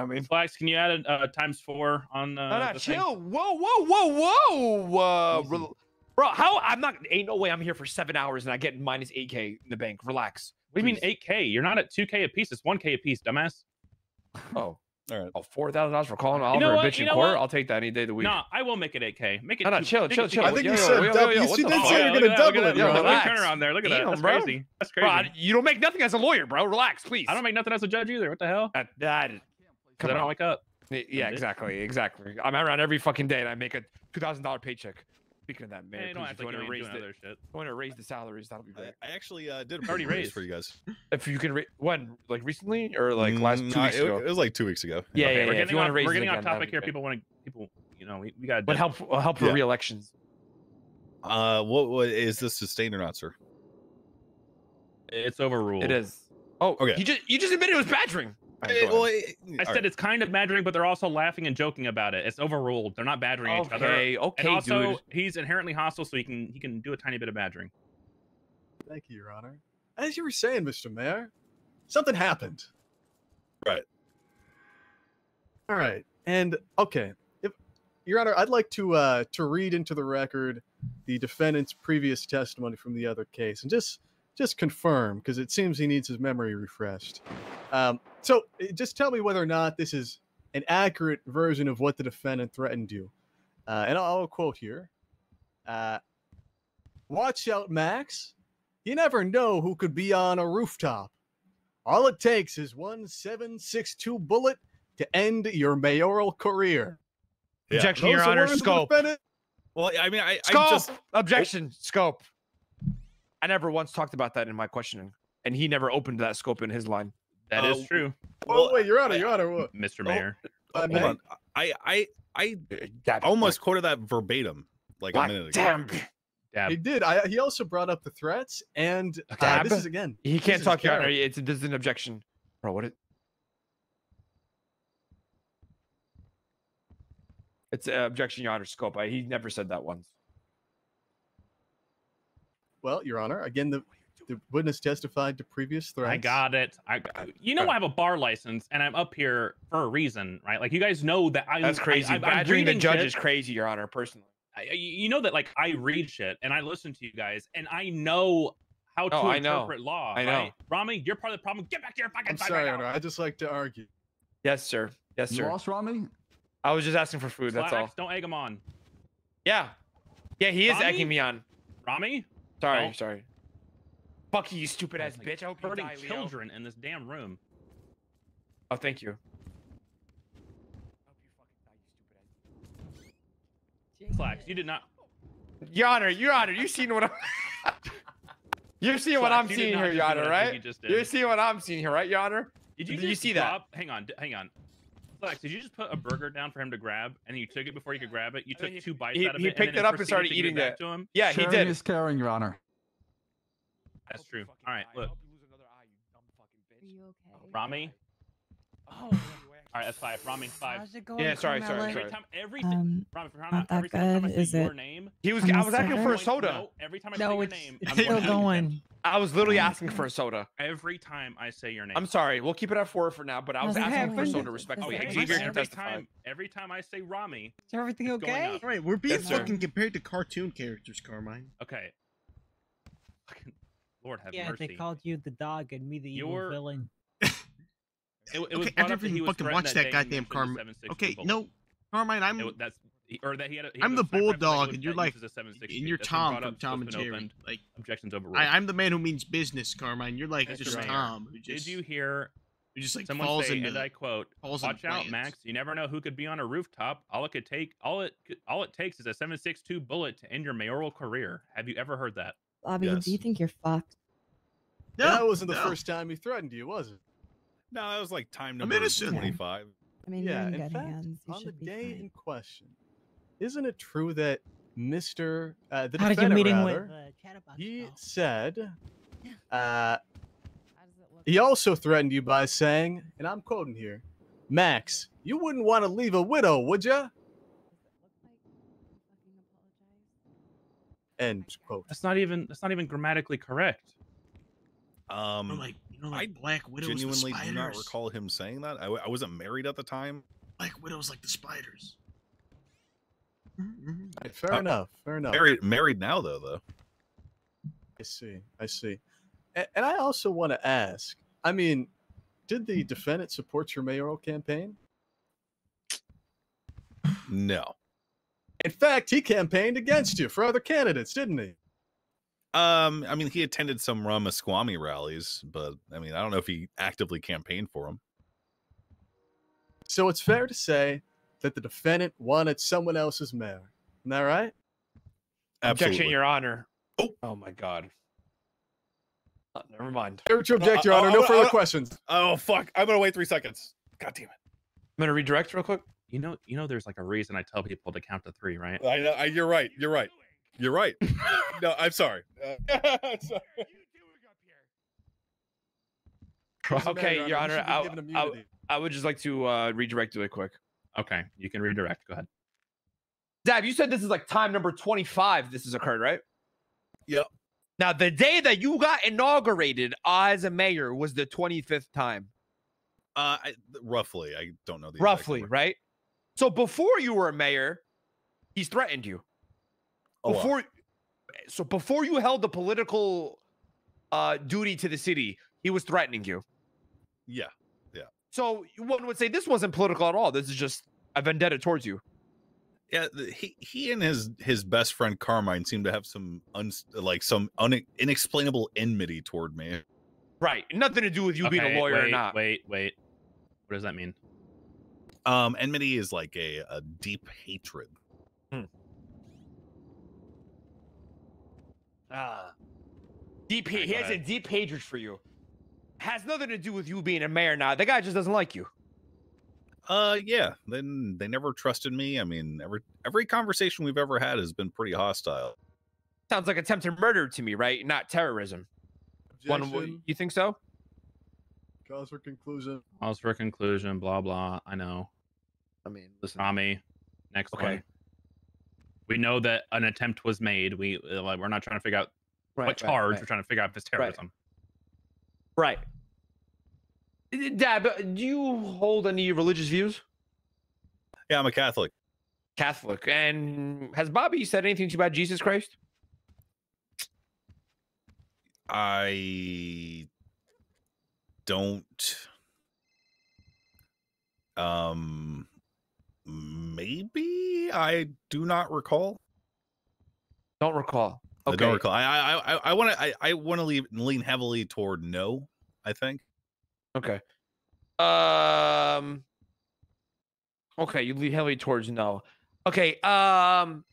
I mean, Flax, can you add a uh, times four on? Uh, no, no, the thing? chill. Whoa, whoa, whoa, whoa. Uh, rel- bro, how? I'm not. Ain't no way I'm here for seven hours and I get minus eight k in the bank. Relax. What do you mean 8K? You're not at 2K a piece. It's 1K a piece, dumbass. Oh, all right. Oh, four thousand dollars for calling You Oliver know a what? bitch You in court. what? I'll take that any day of the week. No, I will make it 8K. Make it. No, no, chill, make chill, chill. 2K. I think Yo, you yo, said yo, yo, double- yo, you what see the that? fuck? So you're gonna look at that, double it, at that. bro. Look at Relax. the turnaround there. Look at that. That's bro. crazy. That's Bro, crazy. I- you don't make nothing as a lawyer, bro. Relax, please. I don't make nothing as a judge either. What the hell? That, that, Because come I don't on. wake up. Yeah, exactly, exactly. I'm around every fucking day and I make a two thousand dollar paycheck. Speaking of that, man, Hey, don't please, if you want to raise doing the, shit. if want to raise the salaries, that'll be great. I actually uh, did a Already raise for you guys. If you can, ra- when, like recently or like last Mm, two no, weeks it, ago? it was like two weeks ago. Yeah, Okay, yeah, we're yeah. If getting you want to off, raise we're getting again, off topic here. People want to. People, you know, we, we got. But help help for Yeah. re-elections. Uh, what, what is this sustained or not, sir? It's overruled. It is. Oh, Okay. You just you just admitted it was badgering. All right, Eh, well, ahead. eh, I said right. it's kind of badgering, but they're also laughing and joking about it. It's overruled. They're not badgering each other. Okay, okay, and also, dude. he's inherently hostile, so he can he can do a tiny bit of badgering. Thank you, Your Honor. As you were saying, Mr. Mayor, something happened. Right. All right. And okay, if Your Honor, I'd like to uh to read into the record the defendant's previous testimony from the other case and just just confirm because it seems he needs his memory refreshed. Um, so uh, just tell me whether or not this is an accurate version of what the defendant threatened you. Uh, and I'll, I'll quote here. Uh, Watch out, Max. You never know who could be on a rooftop. All it takes is one 762 bullet to end your mayoral career. Yeah. Objection, Those Your Honor. words of the Scope. Well, I mean, I, I Scope. just Objection. Scope. I never once talked about that in my questioning, and he never opened that scope in his line. That is Uh, true, Oh, wait, Your Honor, Your Honor. What? Mr. Oh, Mayor. Uh, hold Mac- on. I, I, I Dab, almost quoted that verbatim like a God minute ago. damn. Dab. He did. I, he also brought up the threats, and uh, Dab? this is again. He can't talk, Your Honor. It's this is an objection, bro. What it? It's an objection, Your Honor. Scope. I, he never said that once. Well, Your Honor, again, the, the witness testified to previous threats. I got it. I, you know, I have a bar license, and I'm up here for a reason, right? Like you guys know that I. That's crazy. I, I, I'm Badgering the judge shit. is crazy, Your Honor. Personally. I, I- you know that like I read shit and I listen to you guys and I know how to I know. interpret law. I know. right? Rami, you're part of the problem. Get back to your fucking I'm sorry, right Your. Honor. I just like to argue. Yes, sir. Yes, You sir. lost, Rami? I was just asking for food. That's all. Don't egg him on. Yeah. Yeah, he is Rami? egging me on. Rami, Sorry, No. sorry. Fuck you, you stupid ass Like, bitch. I hope you hurting die, Leo. children in this damn room. Oh, thank you. Slacks, you did not. Your Honor, Your Honor, you seen what I'm. You're seeing what I'm seeing here, just Your do Honor, what I think right? you just did. You're seeing what I'm seeing here, right, Your Honor? Did you, Did you just see that? drop- Hang on, hang on. Slacks, did you just put a burger down for him to grab and you took it before you could grab it? You took two bites he- out of he it. picked and it up and started eating back it. to him. Yeah, he did. is caring, Your Honor. That's true. All right, look, Are you okay? Rami. Oh. All right, that's five. Rami, five. How's it going, Yeah, sorry, sorry, Carmela? Every sorry. time, every Um, Rami, from not on, that every time I good, is it? name, He was. I'm I a was asking for a soda. No, every time I say No, your name, it's I'm still going to- going. I was literally asking for a soda. Every time I say your name. I'm sorry. We'll keep it at four for now, but I was How's asking for a soda respectfully. Okay, Is I'm it eager good? to every time, every time I say Rami, Is everything okay? up. All right, we're being Yes, fucking compared to cartoon characters, Carmine. Okay. Fucking Lord have Yeah, mercy. they called you the dog and me the evil villain. It, it okay, brought I up never even fucking threatened watched that that goddamn Carmine. Okay, no, Carmine, I'm It that's or that he had. A, he I'm the sniper rifle that bulldog, and you're like, a and you're Tom from Tom and Jerry. opened. Like, objections overruled. I, I'm the man who means business, Carmine. You're like Mr. just Mayor, Tom. Who just, Did you hear? who just like someone falls say, into and I quote, falls "Watch out, plans." Max. You never know who could be on a rooftop. All it could take, all it, all it takes is a 7.62 bullet to end your mayoral career." Have you ever heard that? Bobby, do you think you're fucked? That wasn't the no. first time he threatened you, was it? No, that was like time I'm number 25. I mean, yeah, you're in in fact, hands. On the day fine. in question, isn't it true that Mr. Uh, the How did defendant, meeting with, rather, uh, he go? said, uh, he also threatened you by saying, and I'm quoting here, Max, you wouldn't want to leave a widow, would ya? End quote. That's not even. That's not even grammatically correct. Um, like, you know, like Black Widows. genuinely the do not recall him saying that. I, w- I wasn't married at the time. Black Widows like the spiders. Right, fair Uh, enough. Fair enough. Married, married now though, though. I see. I see. And, and I also want to ask. I mean, did the defendant support your mayoral campaign? No. In fact, he campaigned against you for other candidates, didn't he? Um, I mean, he attended some Ramaswamy rallies, but I mean, I don't know if he actively campaigned for him. So it's fair to say that the defendant wanted someone else's mayor. Isn't that right? Objection, Absolutely. Your Honor. Oh, oh my God. Uh, never mind. Fair to object, Uh, Your uh, Honor. No uh, further uh, questions. Oh fuck! I'm gonna wait three seconds. God damn it! I'm gonna redirect real quick. You know, you know, there's like a reason I tell people to count to three, right? I know. I, you're right. You're right. You're right. no, I'm sorry. Uh, sorry. Doesn't Okay, Your Your Honor, Honor, I, should be given I. I would just like to uh, redirect really quick. Okay, you can redirect. Go ahead. Dab, you said this is like time number 25 this has occurred, right? Yep. Now, the day that you got inaugurated as a mayor was the 25th time. Uh, I, roughly. I don't know the roughly, number. right? So before you were a mayor, he's threatened you. A lot. Before so before you held the political uh duty to the city, he was threatening you. Yeah. Yeah. So one would say this wasn't political at all. This is just a vendetta towards you. Yeah, the- he he and his his best friend Carmine seem to have some uns like some un, inexplainable enmity toward me. Right. Nothing to do with you being a lawyer wait, or not. Wait, wait. What does that mean? Um, enmity is like a, a deep hatred. Ah. Deep ha- he has a deep hatred for you. Has nothing to do with you being a mayor now. The guy just doesn't like you. Uh, yeah. Then they never trusted me. I mean, every every conversation we've ever had has been pretty hostile. Sounds like attempted murder to me, right? Not terrorism. One, you think so? Cause for conclusion. Calls for conclusion. Blah blah. I know. I mean, listen. Rami. Next Okay. one. We know that an attempt was made. We uh, like, we're not trying to figure out Right, what charge. right. We're trying to figure out if it's terrorism. Right. Uh, Dab, uh, do you hold any religious views? Yeah, I'm a Catholic. Catholic. And has Bobby said anything to you about Jesus Christ? I don't. Um, maybe I do not recall. Don't recall. I Okay. don't recall. I I I- I want to I, I want to lean heavily toward no. I think. Okay. Um. Okay, you lean heavily towards no. Okay. Um.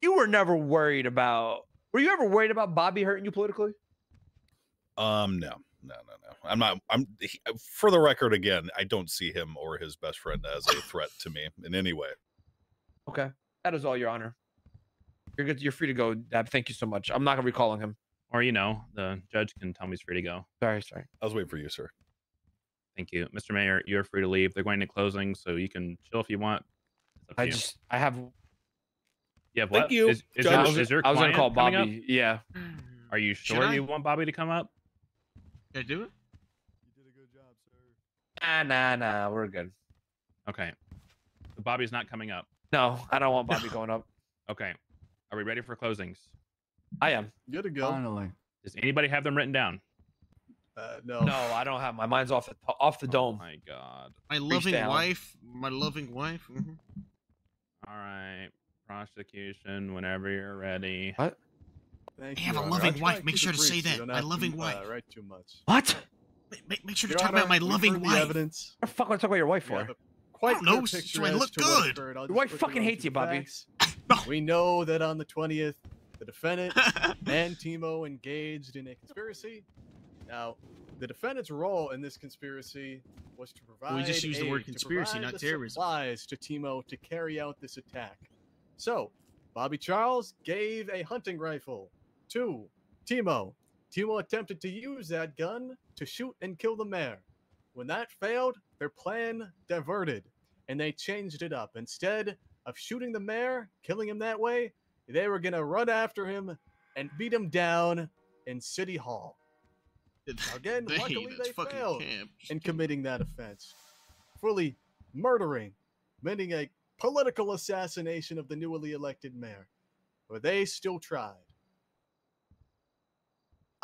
You were never worried about. Were you ever worried about Bobby hurting you politically? Um, no, no, no, no. I'm not. I'm he, uh, for the record again. I don't see him or his best friend as a threat to me in any way. Okay, that is all, Your Honor. You're good. You're free to go, Dab. Thank you so much. I'm not gonna be calling him. Or you know, the judge can tell me he's free to go. Sorry, sorry. I was waiting for you, sir. Thank you, Mr. Mayor. You're free to leave. They're going to closing, so you can chill if you want. It's up to I you. just, I have. Yeah, have Thank what? you, Is, is, Judge. your, I was- is your I was gonna call? Bobby. Yeah. Are you sure you want Bobby to come up? Can I do it? You did a good job, sir. Nah, nah, nah. We're good. Okay. So Bobby's not coming up. No, I don't want Bobby going up. Okay. Are we ready for closings? I am. Good to go. Finally. Does anybody have them written down? Uh, no. No, I don't have my mind's off the off the dome. My God. My loving down. wife. My loving wife. mhm. All right. Prosecution, whenever you're ready. What? Thank I you, have a Honor. loving wife. Make sure it to say so that. My have to, loving uh, wife. write too much. What? Make, make, make sure to Your talk about my loving wife. evidence. What the fuck want to talk about your wife We for? quite don't so I look good. occurred. Your wife fucking hates you, Bobby. We know that on the 20th, the defendant and Timo engaged in a conspiracy. Now, the defendant's role in this conspiracy was to provide We just used the word conspiracy, not the terrorism. supplies to Timo to carry out this attack. So, Bobby Charles gave a hunting rifle to Timo. Timo attempted to use that gun to shoot and kill the mayor. When that failed, their plan diverted and they changed it up. Instead of shooting the mayor, killing him that way, they were going to run after him and beat him down in City Hall. Again, Hey, luckily they failed camp. in committing that offense, fully murdering, meaning a political assassination of the newly elected mayor. But they still tried.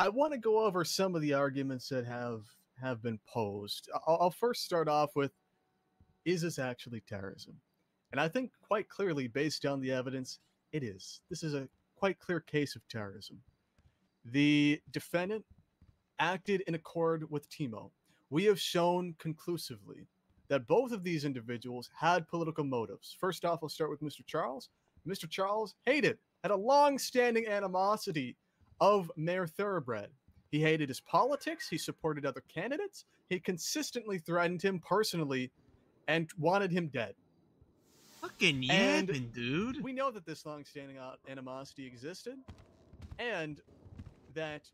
I want to go over some of the arguments that have have been posed. I'll, I'll first start off with: Is this actually terrorism? And I think quite clearly, based on the evidence, it is. This is a quite clear case of terrorism. The defendant acted in accord with Timo. We have shown conclusively that both of these individuals had political motives. First off, I'll start with Mr. Charles. Mr. Charles hated, had a long standing animosity of Mayor Thoroughbred. He hated his politics, he supported other candidates, he consistently threatened him personally and wanted him dead. Fucking yapping, dude. We know that this long-standing uh, animosity existed, and that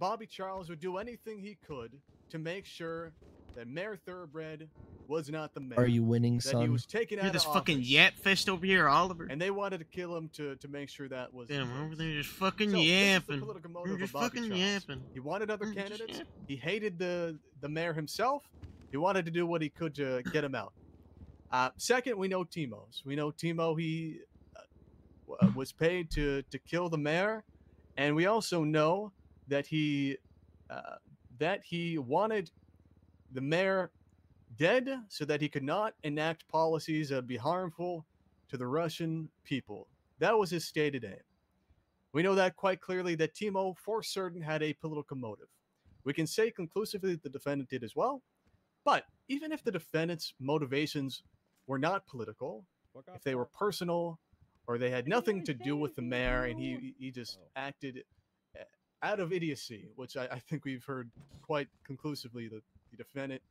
Bobby Charles would do anything he could to make sure that Mayor Thoroughbred was not the mayor. Are you winning, that He son? was taken You're out this of fucking office, yap fest over here, Oliver. and they wanted to kill him to to make sure that was. the Damn, case. over there just fucking So, this the yapping. political motive You're of just fucking Charles. yapping. He wanted other candidates. He hated the the mayor himself. He wanted to do what he could to get him out. Uh, second, we know Timo's. We know Timo. He uh, was paid to to kill the mayor, and we also know that he uh, that he wanted the mayor dead so that he could not enact policies that would be harmful to the Russian people. That was his stated aim. We know that quite clearly that Timo, for certain, had a political motive. We can say conclusively that the defendant did as well. But even if the defendant's motivations were not political, if they were personal, or they had nothing to do with the mayor and he he just acted uh, out of idiocy, which I, I think we've heard quite conclusively that the defendant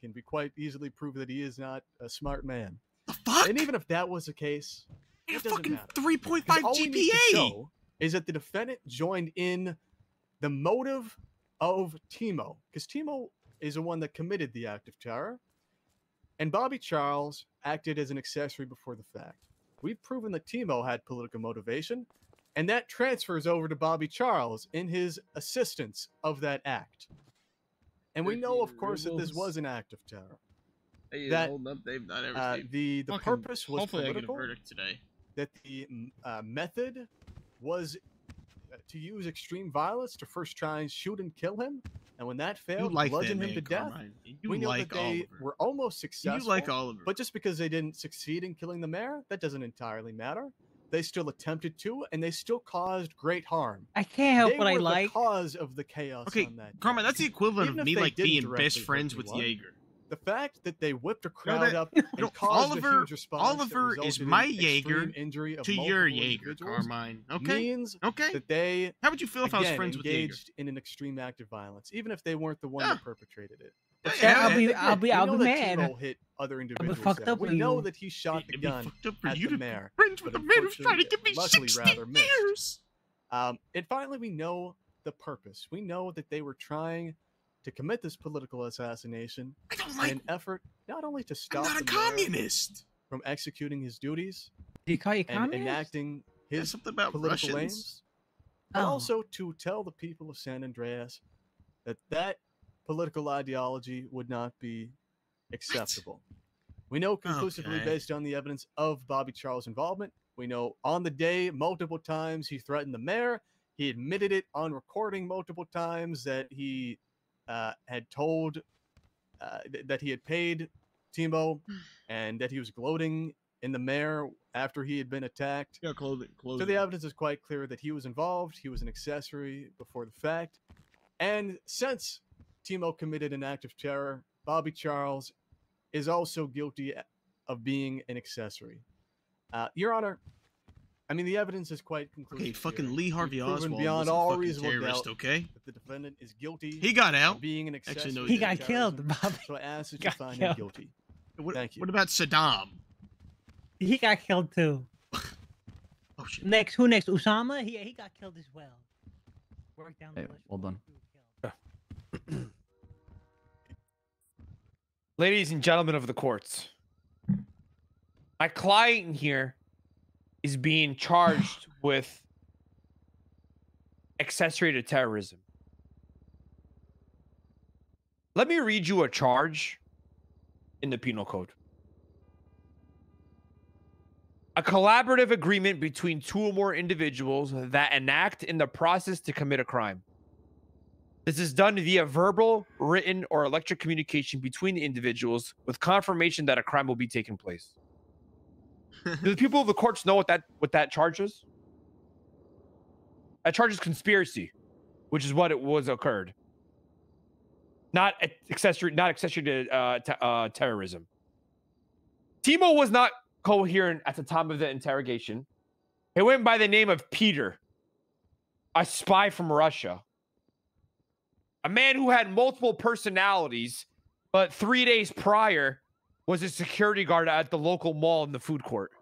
can be quite easily prove that he is not a smart man. The fuck? And even if that was the case, it doesn't fucking matter. 3.5 Because all we need to GPA. is that the defendant joined in the motive of Timo, because Timo is the one that committed the act of terror, and Bobby Charles acted as an accessory before the fact. We've proven that Timo had political motivation, and that transfers over to Bobby Charles in his assistance of that act. And we know, of course, that this was an act of terror. Hey, that hold up, Dave. Not uh, everything. the the Fucking- purpose was hopefully I get a verdict today. That the mm, uh, method was uh, to use extreme violence to first try and shoot and kill him, and when that failed, like bludgeon him man, to death. You we know like that they Oliver. were almost successful. You like Oliver. but just because they didn't succeed in killing the mayor, that doesn't entirely matter. They still attempted to, and they still caused great harm. I can't help they what I were the like. cause of the chaos Okay, on that. Carmine, that's the equivalent Even of me like being best friends with Jaeger. The fact that they whipped a You know crowd that- up and know, caused Oliver- a huge response Oliver is resulted in my extreme Jaeger injury of to your multiple Jaeger, individuals Carmine. Okay? means Okay. that they How would you feel if I was friends with Jaeger? engaged in an extreme act of violence, even if they weren't the one that perpetrated it. Yeah, But yeah, Chad, I'll be- I'll be- I'll be mad. Hit other I'll be fucked up we know you. that he shot the gun at you the mayor. friends with the man who's trying to give me luckily 16 rather missed. years. Um, and finally, we know the purpose. We know that they were trying to commit this political assassination I don't in an effort not only to stop not a communist. from executing his duties Do you call you and communist? enacting his something about political Russians. aims, but Oh. also to tell the people of San Andreas that that political ideology would not be acceptable. We know conclusively, Okay. based on the evidence of Bobby Charles' involvement, We know on the day, multiple times, he threatened the mayor. He admitted it on recording multiple times that he uh, had told uh, th- that he had paid Timo and that he was gloating in the mayor after he had been attacked. Yeah. So the evidence is quite clear that he was involved. He was an accessory before the fact. And since Timo committed an act of terror, Bobby Charles is also guilty of being an accessory. Uh, Your Honor, I mean, the evidence is quite conclusive. Okay, fucking here. Lee Harvey proven Oswald beyond a all fucking reasonable terrorist, doubt okay? that the defendant is guilty. He got of out. being an Actually, no, he He got killed, Bobby. So I ask that you Got find killed. him guilty. What, Thank you. what about Saddam? He got killed too. Oh shit. Next, who next? Usama? He he got killed as well. Work down the Hey, list. well done. Ladies and gentlemen of the courts, my client here is being charged with accessory to terrorism. Let me read you a charge in the penal code. A collaborative agreement between two or more individuals that enact in the process to commit a crime. This is done via verbal, written, or electric communication between the individuals with confirmation that a crime will be taking place. Do the people of the courts know what that what that charge is? That charge is conspiracy, which is what it was occurred. Not accessory, not accessory to uh, uh, terrorism. Timo was not coherent at the time of the interrogation. He went by the name of Peter, a spy from Russia a man who had multiple personalities, but three days prior was a security guard at the local mall in the food court.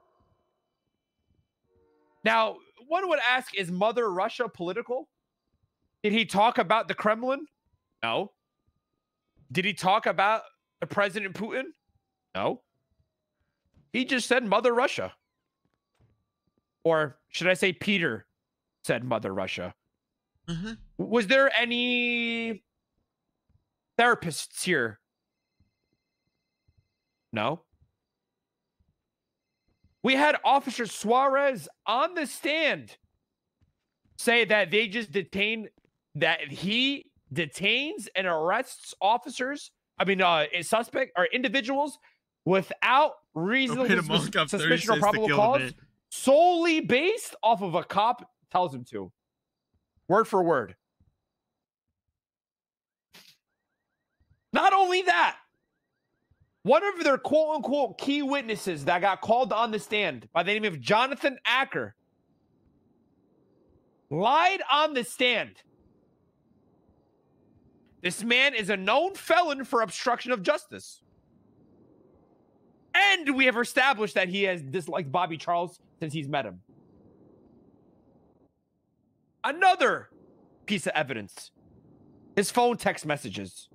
Now, one would ask, is Mother Russia political? Did he talk about the Kremlin? No. Did he talk about the President Putin? No. He just said Mother Russia. Or should I say Peter said Mother Russia? Was there any therapists here? No. We had Officer Suarez on the stand say that they just detain that he detains and arrests officers. I mean, uh, a suspect or individuals without reasonable sus- suspicion or probable cause, solely based off of a cop tells him to, word for word. Not only that, one of their quote unquote key witnesses that got called on the stand by the name of Jonathan Acker lied on the stand. This man is a known felon for obstruction of justice. And we have established that he has disliked Bobby Charles since he's met him. Another piece of evidence his phone text messages.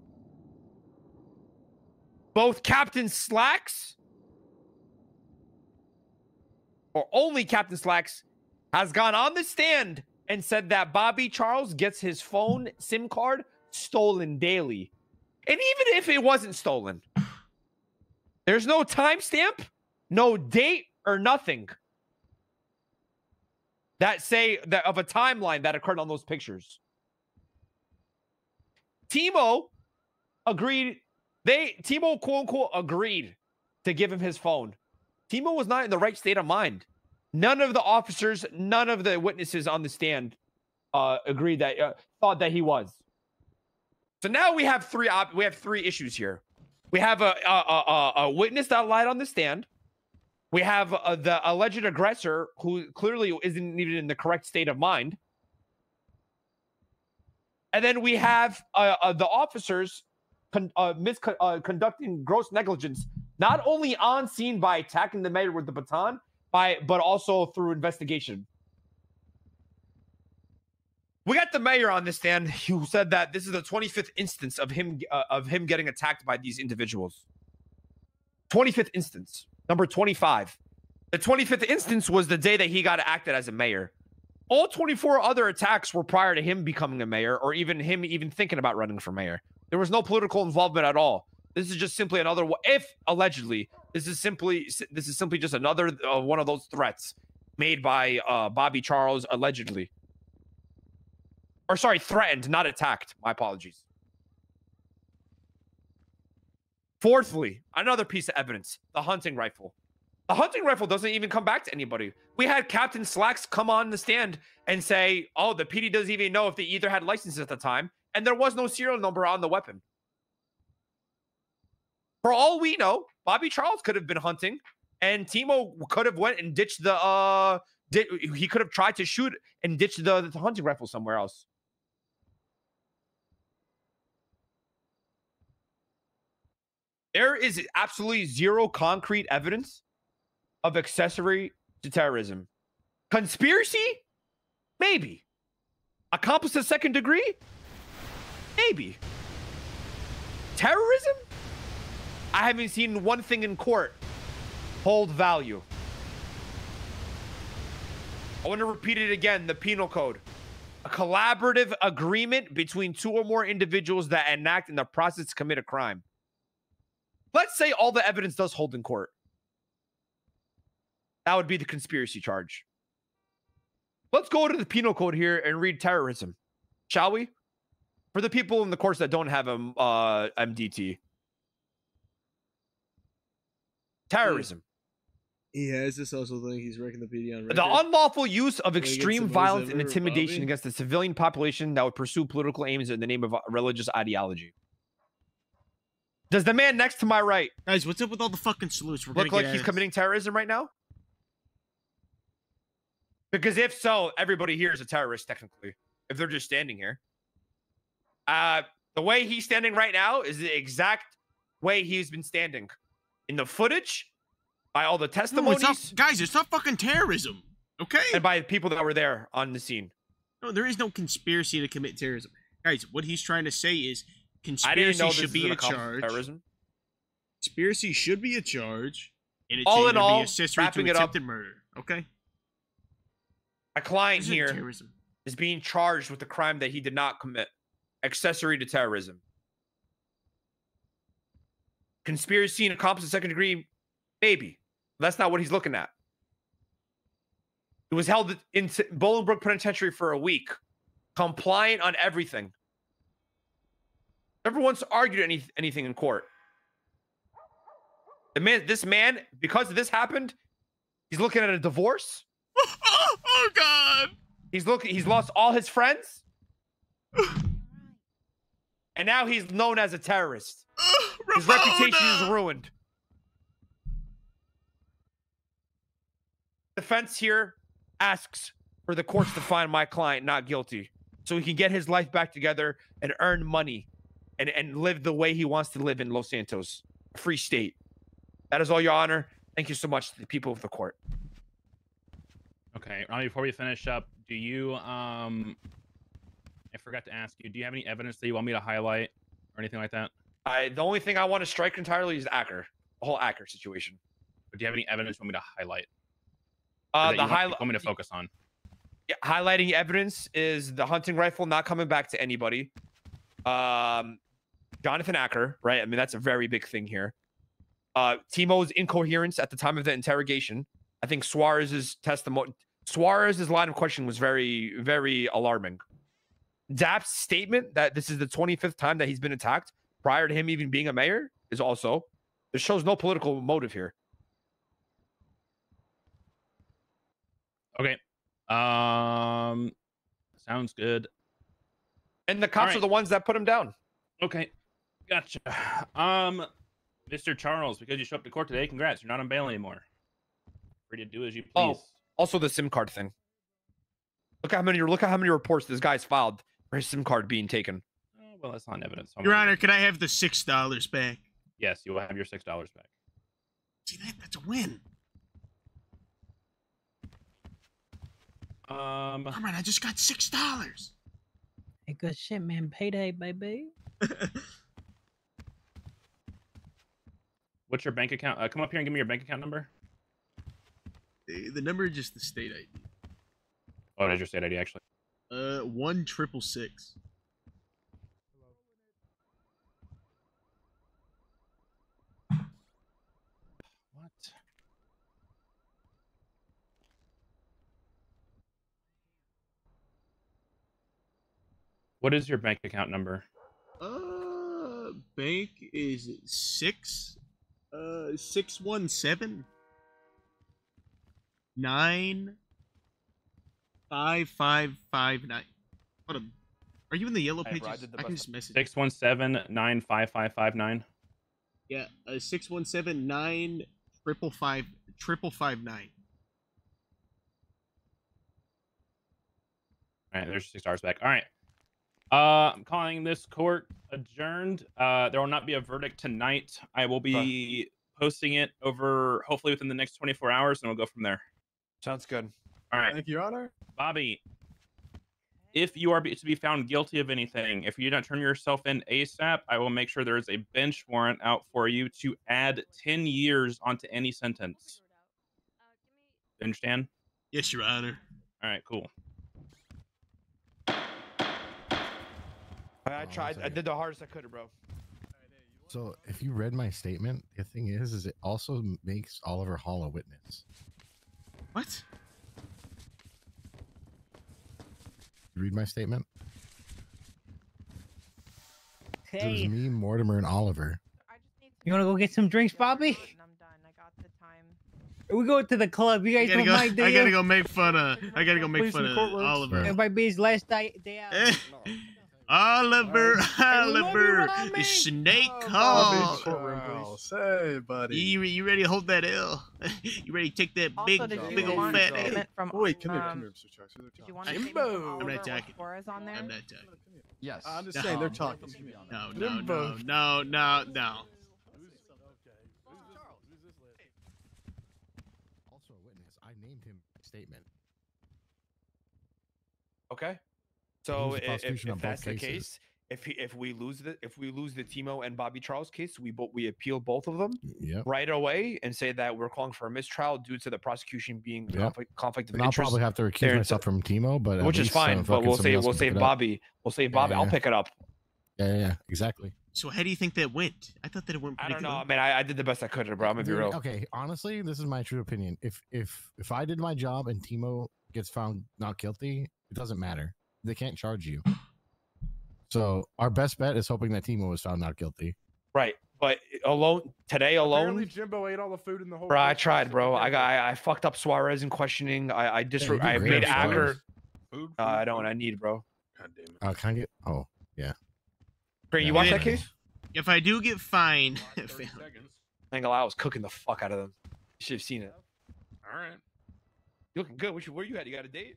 Both Captain Slacks, or only Captain Slacks, has gone on the stand and said that Bobby Charles gets his phone SIM card stolen daily. And even if it wasn't stolen, there's no timestamp, no date, or nothing that say that of a timeline that occurred on those pictures. Timo agreed. They Timo quote unquote agreed to give him his phone. Timo was not in the right state of mind. None of the officers, none of the witnesses on the stand, uh, agreed that uh, thought that he was. So now we have three op- we have three issues here. We have a a, a, a- a witness that lied on the stand. We have uh, the alleged aggressor who clearly isn't even in the correct state of mind. And then we have uh, uh, the officers con- uh, misco- uh, conducting gross negligence, not only on scene by attacking the mayor with the baton, by but also through investigation. We got the mayor on the stand who said that this is the 25th instance of him uh, of him getting attacked by these individuals. 25th instance, number 25. The 25th instance was the day that he got acted as a mayor. All 24 other attacks were prior to him becoming a mayor or even him even thinking about running for mayor. There was no political involvement at all. This is just simply another. If allegedly, this is simply this is simply just another uh, one of those threats. made by uh, Bobby Charles allegedly. Or sorry, threatened, not attacked. My apologies. Fourthly, another piece of evidence the hunting rifle. The hunting rifle doesn't even come back to anybody. We had Captain Slacks come on the stand and say, oh, the PD doesn't even know if they either had licenses at the time, and there was no serial number on the weapon. For all we know, Bobby Charles could have been hunting, and Timo could have went and ditched the uh he could have tried to shoot and ditch the, the hunting rifle somewhere else. There is absolutely zero concrete evidence of accessory to terrorism. Conspiracy? Maybe. Accomplice to second degree? Maybe. Terrorism? I haven't seen one thing in court hold value. I want to repeat it again the penal code. A collaborative agreement between two or more individuals that enact in the process to commit a crime. Let's say all the evidence does hold in court. That would be the conspiracy charge. Let's go to the penal code here and read terrorism, shall we? For the people in the course that don't have um, uh, MDT, terrorism. Yeah, has this also thing. He's wrecking the PD on The unlawful use of extreme violence and intimidation against the civilian population that would pursue political aims in the name of religious ideology. Does the man next to my right Guys, what's up with all the fucking salutes? We're look like he's committing terrorism right now? Because if so, everybody here is a terrorist, technically, if they're just standing here. Uh, the way he's standing right now is the exact way he's been standing. In the footage, by all the No, testimonies, it's not, guys, it's not fucking terrorism. Okay. and by the people that were there on the scene. No, there is no conspiracy to commit terrorism. Guys, what he's trying to say is conspiracy should be a charge. terrorism. Conspiracy should be a charge. And it All in all, be accessory wrapping to it up- attempted murder. Okay. A client here terrorism. is being charged with a crime that he did not commit accessory to terrorism. Conspiracy and accomplice in second degree, maybe. That's not what he's looking at. He was held in Bolingbroke Penitentiary for a week, compliant on everything. Never once argued any, anything in court. The man, this man, because of this happened, he's looking at a divorce. oh God! He's looking. He's lost all his friends, and now he's known as a terrorist. His reputation is ruined. Defense here asks for the courts to find my client not guilty, so he can get his life back together and earn money, and and live the way he wants to live in Los Santos, free state. That is all, Your Honor. Thank you so much to the people of the court. Okay, Ronnie, before we finish up, do you um I forgot to ask you, do you have any evidence that you want me to highlight or anything like that? I the only thing I want to strike entirely is Acker, the whole Acker situation. But do you have any evidence you want me to highlight? Uh, the highlight. want me to focus on? Yeah, highlighting evidence is the hunting rifle not coming back to anybody. Um, Jonathan Acker, right? I mean, that's a very big thing here. Uh, Timo's incoherence at the time of the interrogation. I think Suarez's testimony, Suarez's line of question was very, very alarming. Dab's statement that this is the 25th time that he's been attacked prior to him even being a mayor is also, it shows no political motive here. Okay. Um sounds good. And the cops right. are the ones that put him down. Okay. Gotcha. Um Mr. Charles, because you showed up to court today, congrats. You're not on bail anymore. Free to do as you please. Oh, also the SIM card thing. Look how many look at how many reports this guy's filed for his SIM card being taken. Oh, well, that's not evidence. Your Honor, can I have the six dollars back? Yes, you will have your six dollars back. See that? That's a win. Um Come on, I just got six dollars. Hey, good shit, man. Payday, baby. What's your bank account? Uh, come up here and give me your bank account number. The, number is just the state ID. Oh, it is your state ID actually. Uh, one triple six. What? What is your bank account number? Uh, bank is six uh, six one seven nine five five five nine. Hold on. Are you in the yellow Hey, bro, I pages? did the I can best just message. Six one seven nine five five five nine. Yeah, uh, six one seven nine triple five triple five nine. All right, there's six stars back. All right. Uh, I'm calling this court adjourned. Uh, there will not be a verdict tonight. I will be posting it over hopefully within the next 24 hours, and we'll go from there. Sounds good. All right. Thank you, Your Honor. Bobby, if you are to be found guilty of anything, if you do not turn yourself in ASAP, I will make sure there is a bench warrant out for you to add 10 years onto any sentence. Understand? Yes, Your Honor. All right, cool. I, oh, I tried. I did the hardest I could, bro. So if you read my statement, the thing is, is it also makes Oliver Hall a witness. What? Read my statement. Hey. It was me, Mortimer, and Oliver. you want to go get some drinks, Bobby? We go to the club. You guys gotta don't go. mind, do I gotta go make fun of. I gotta go make Please, fun of. Oliver. It might be his last day, day out. Oliver, Hey, you, Oliver, Robbie. Snake Bobby, Hall. Charles, Hey, buddy. You, you ready to hold that L? you ready to take that big, Also, did you big old fat L? statement from Wait, come here, um, come here, Mr. Chucks. They're you want a statement Jimbo. from I'm not talking. On there? I'm not talking. Yes. I'm just No. saying they're talking. No, no, no, no, no, no. Also a witness. I named him statement. Okay. So Who's if, if on both that's the cases? case, if he, if we lose the if we lose the Timo and Bobby Charles case, we bo- we appeal both of them Yep. right away and say that we're calling for a mistrial due to the prosecution being Yep. conflict, conflict of And I'll interest. probably have to recuse They're- myself from Timo, but which is least, uh, fine. but we'll say we'll save pick it up. Bobby. We'll save Yeah, Bobby. I'll yeah. pick it up. Yeah, yeah, yeah, exactly. So how do you think that went? I thought that it went I don't know. good. Man, I, I did the best I could, bro. I'm gonna be real. Okay, honestly, this is my true opinion. If if if I did my job and Timo gets found not guilty, it doesn't matter. They can't charge you. So our best bet is hoping that Timo was found not guilty. Right, but alone today alone, Apparently, Jimbo ate all the food in the whole. bro. I tried, bro. I got I, I fucked up Suarez in questioning. I I just you did I made on Suarez. Acker. Food, Uh, I don't. I need, bro. God damn it. Uh, can I get? Oh, yeah. Great. You Yeah, watch yeah. that case? If I do get fined, I ain't gonna lie, I was cooking the fuck out of them. You should have seen it. All right. You looking good. What you, where you at? You got a date?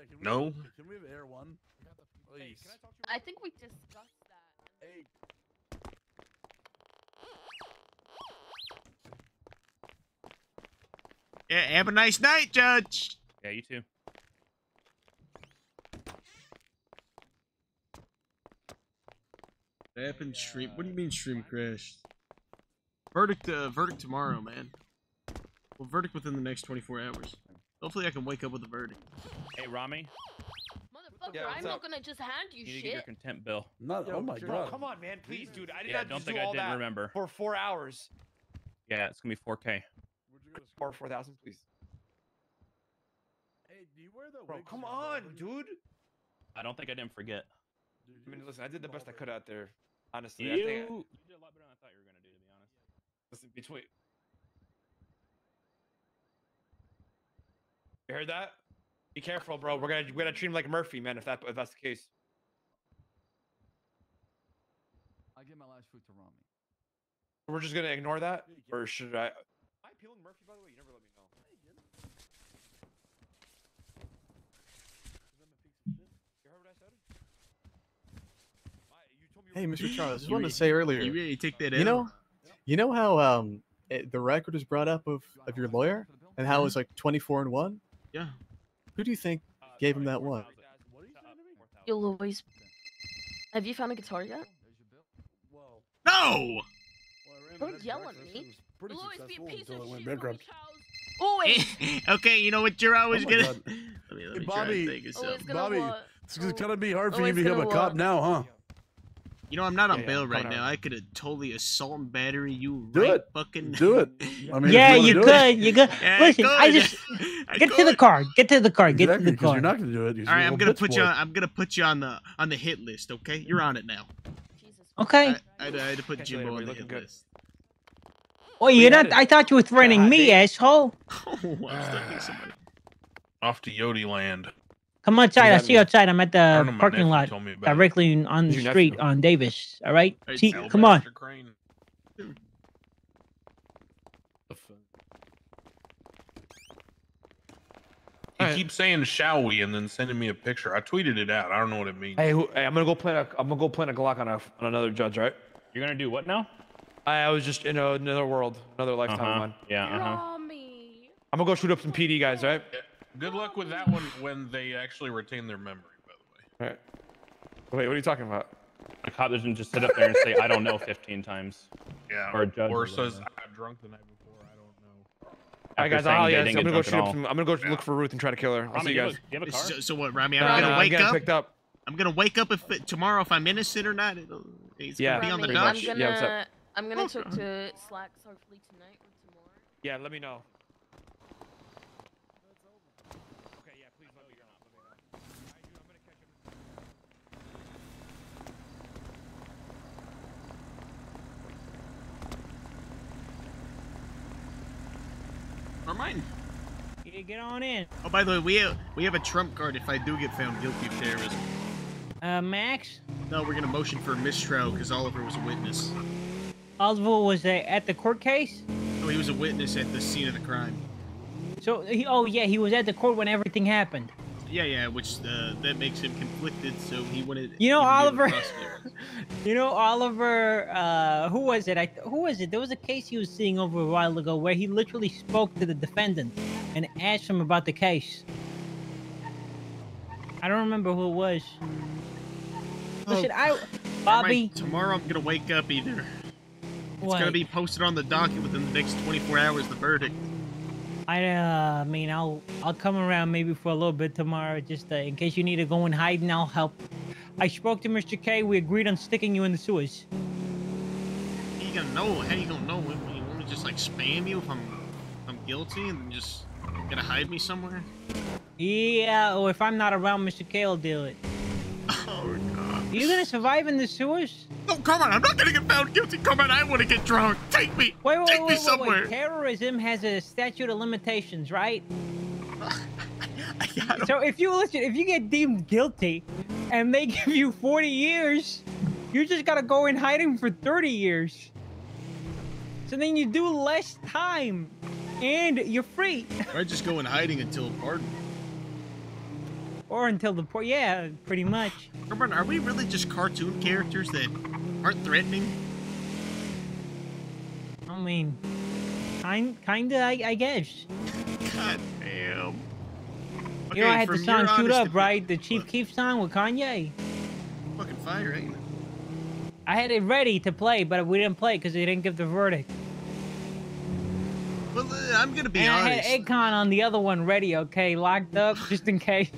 Yeah, can we, No. Can we have air one? Please. I think we discussed that. Hey. yeah, have a nice night, Judge. Yeah, you too. What happened? Stream? What do you mean stream crashed? Verdict. Uh, verdict tomorrow, man. Well, verdict within the next 24 hours. Hopefully, I can wake up with a verdict. Hey, Rami, Motherfucker, Yeah, I'm not gonna just hand you you need to get your shit. contempt bill. Not, oh my Bro, god. come on, man. Please, dude. I did Yeah, not don't think do I didn't that remember. for four hours. Yeah, it's gonna be 4K. Or four thousand, please. Hey, do you wear the Bro, come on, Boston? dude. I don't think I didn't forget. I mean, listen, I did the best I could out there. Honestly, You, I think. you did a lot better than I thought you were gonna do, to be honest. Listen, between. You heard that? Be careful, bro. We're gonna we're gonna treat him like Murphy, man. If that if that's the case. I give my last food to Rami. We're just gonna ignore that, or should I? Am I peeling Murphy? By the way, you never let me know. You heard what I said? My- you told me you Hey, Mr. Charles, I just you wanted to say earlier. You ready to take that You L? know, you know how um it, the record was brought up of of your lawyer and how it was like twenty four and one. Yeah. Who do you think uh, gave him that one? You'll always. Have you found a guitar yet? No. Don't yell at me. You'll always be a piece of shit, bankrupt. Always. okay, you know what? You're oh always Oh gonna. Let me, let Hey, me try and Bobby. think of something. gonna Bobby, it's gonna oh. be hard for you to become a cop now, huh? You know, I'm not on Yeah, yeah, bail I'm right coming now. I could have totally assault and battery you Do right it. fucking. Do it. I mean, yeah, if you do could. it- You could. Yeah, I Listen, I could. just I get to the car. Get to the car. Get Exactly, to the car. you're not going to do it. You're All right, a I'm gonna bitch put you on. I'm gonna put you on the on the hit list. Okay, you're on it now. Okay. I, I, I had to put Jimbo on the hit good. list. Well, you're not. I thought you were threatening hot me, asshole. Oh, I was thinking somebody. Off to Yodi land. Come on, outside. I'll see you mean? outside. I'm at the parking lot, told me about it. directly on the your street nephew? on Davis. All right. Hey, See, Al come on. Alabaster Crane. He Alright. keeps saying "shall we" and then sending me a picture. I tweeted it out. I don't know what it means. Hey, who, hey, I'm gonna go plant a. I'm gonna go plant a Glock on a on another judge, right? You're gonna do what now? I, I was just in a, another world, another lifetime Uh-huh. mine. Yeah. Uh huh. I'm gonna go shoot up some PD guys, right? Good luck with that one when they actually retain their memory. By the way. All right. Wait, what are you talking about? A cop doesn't just sit up there and say "I don't know" 15 times. Yeah. Or a judge Or or says whatever. I got drunk the night before. I don't know. All right, guys. Oh, they yeah, didn't I'm gonna go shoot up some. I'm gonna go look for Ruth and try to kill her. I'll Rami, see you you guys. have you have a car? So, so what, Rami? I'm Nah, gonna nah, wake getting up. picked up. I'm gonna wake up if it, tomorrow if I'm innocent or not. It'll, it's Yeah. gonna be on the Rami, dot. I'm gonna. Yeah, what's up? I'm gonna Okay. talk to Slacks hopefully tonight or tomorrow. Yeah, let me know. Or mine. Yeah, get on in. Oh, by the way, we have we have a trump card if I do get found guilty of terrorism. Uh, Max. No, we're gonna motion for a mistrial because Oliver was a witness. Oliver was uh, at the court case. No, he was a witness at the scene of the crime. So, he, oh yeah, he was at the court when everything happened. Yeah, yeah, which uh, that makes him conflicted, so he wanted. You know, even be able to Oliver. You know, Oliver. Uh, who was it? I who was it? There was a case he was seeing over a while ago where he literally spoke to the defendant and asked him about the case. I don't remember who it was. Oh. Listen, I, Bobby. Tomorrow I'm gonna wake up either. It's What? gonna be posted on the docket within the next 24 hours. The verdict. I uh, mean, I'll I'll come around maybe for a little bit tomorrow, just uh, in case you need to go and hide, and I'll help. I spoke to Mr. K. We agreed on sticking you in the sewers. How you gonna know? How you gonna know? When, when you want me to just like spam you if I'm if I'm guilty and then just gonna hide me somewhere? Yeah, or if I'm not around, Mr. K will do it. Oh. You gonna survive in the sewers? No, come on! I'm not gonna get found guilty. Come on! I want to get drunk. Take me. Wait, wait, Take wait, me wait, somewhere. wait. Terrorism has a statute of limitations, right? so if you listen, if you get deemed guilty, and they give you 40 years, you just gotta go in hiding for 30 years. So then you do less time, and you're free, Or I just go in hiding until pardon. Or until the point. Yeah, pretty much. Are we really just cartoon characters that aren't threatening? I mean, kind, kinda, I, I guess. God damn. you know, I Okay, had the song queued up, right? The Chief Keef song with Kanye. Fucking fire, ain't it? I had it ready to play, but we didn't play because they didn't give the verdict. Well, uh, I'm gonna be and honest. I had Akon on the other one ready, okay, locked up just in case.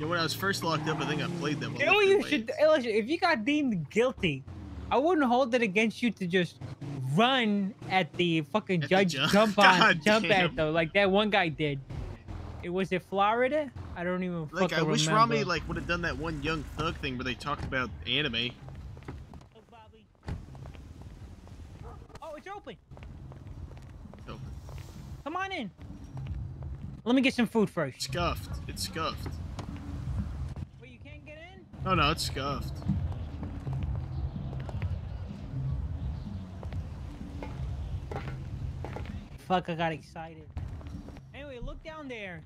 Know, when I was first locked up, I think I played them. What you should if you got deemed guilty, I wouldn't hold it against you to just run at the fucking judge ju- jump on God jump damn. at though, like that one guy did. It was it Florida? I don't even Like, I wish remember. Rami like would have done that one Young Thug thing where they talked about anime. Oh, it's open. open. Come on in. Let me get some food first. Scuffed. It's scuffed. Wait, you can't get in? No, no, it's scuffed. Fuck, I got excited. Anyway, look down there.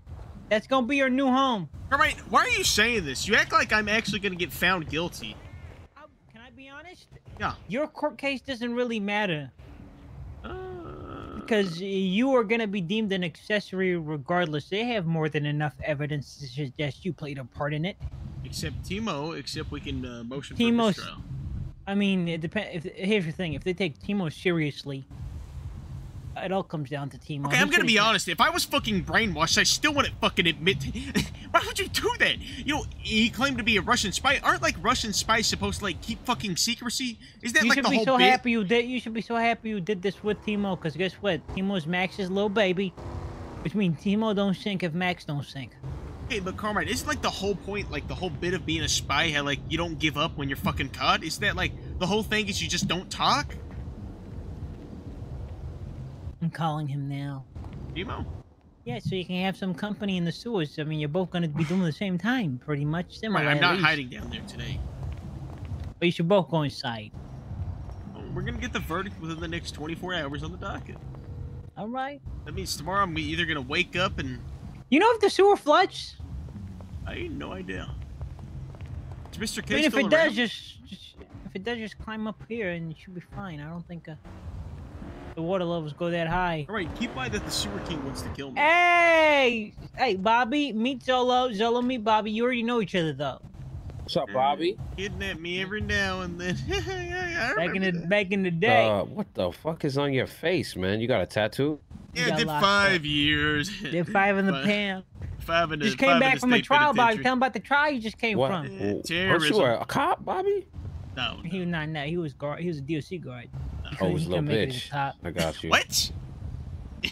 That's gonna be your new home. All right, why are you saying this? You act like I'm actually gonna get found guilty. Can I be honest? Yeah. Your court case doesn't really matter. Uh. Because you are gonna be deemed an accessory regardless. They have more than enough evidence to suggest you played a part in it. Except Timo, except we can uh, motion for Timo's. mistrial. I mean, it depends. If here's the thing: if they take Timo seriously, it all comes down to Timo. Okay, He's I'm gonna be honest. If I was fucking brainwashed, I still wouldn't fucking admit. Why would you do that? You know, he claimed to be a Russian spy. Aren't like Russian spies supposed to like keep fucking secrecy? Is that You like should the be whole so bit? happy you did. You should be so happy you did this with Timo, because guess what? Timo's Max's little baby, which means Timo don't sink if Max don't sink. But Carmine, isn't like the whole point, like the whole bit of being a spy, how like you don't give up when you're fucking caught? Is that like the whole thing is you just don't talk? I'm calling him now. Timo? Yeah, so you can have some company in the sewers. I mean, you're both gonna be doing the same time, pretty much. Similar, Right, I'm not least. hiding down there today. But you should both go inside. We're gonna get the verdict within the next 24 hours on the docket. All right. That means tomorrow I'm either gonna wake up and You know if the sewer floods? I ain't no idea. Is Mr. K I mean, if it around? does, just, just if it does, just climb up here and you should be fine. I don't think uh, the water levels go that high. All right, keep in mind that the sewer king wants to kill me. Hey, hey, Bobby, meet Zolo. Zolo, meet Bobby. You already know each other though. What's up, Bobby? Kidnap me every now and then. I Back in the that. back in the day. Uh, what the fuck is on your face, man? You got a tattoo? Yeah, I got did locked five years. Did five in the Five- pan. Five in the Just came back from a trial, Bobby. Tell him about the trial you just came What? from. W- Weren't terrorism. you a cop, Bobby? No, He was not. No, he was guard. He was a DOC guard. He Oh, couldn't- was a little couldn't make it to the bitch. I got you. What?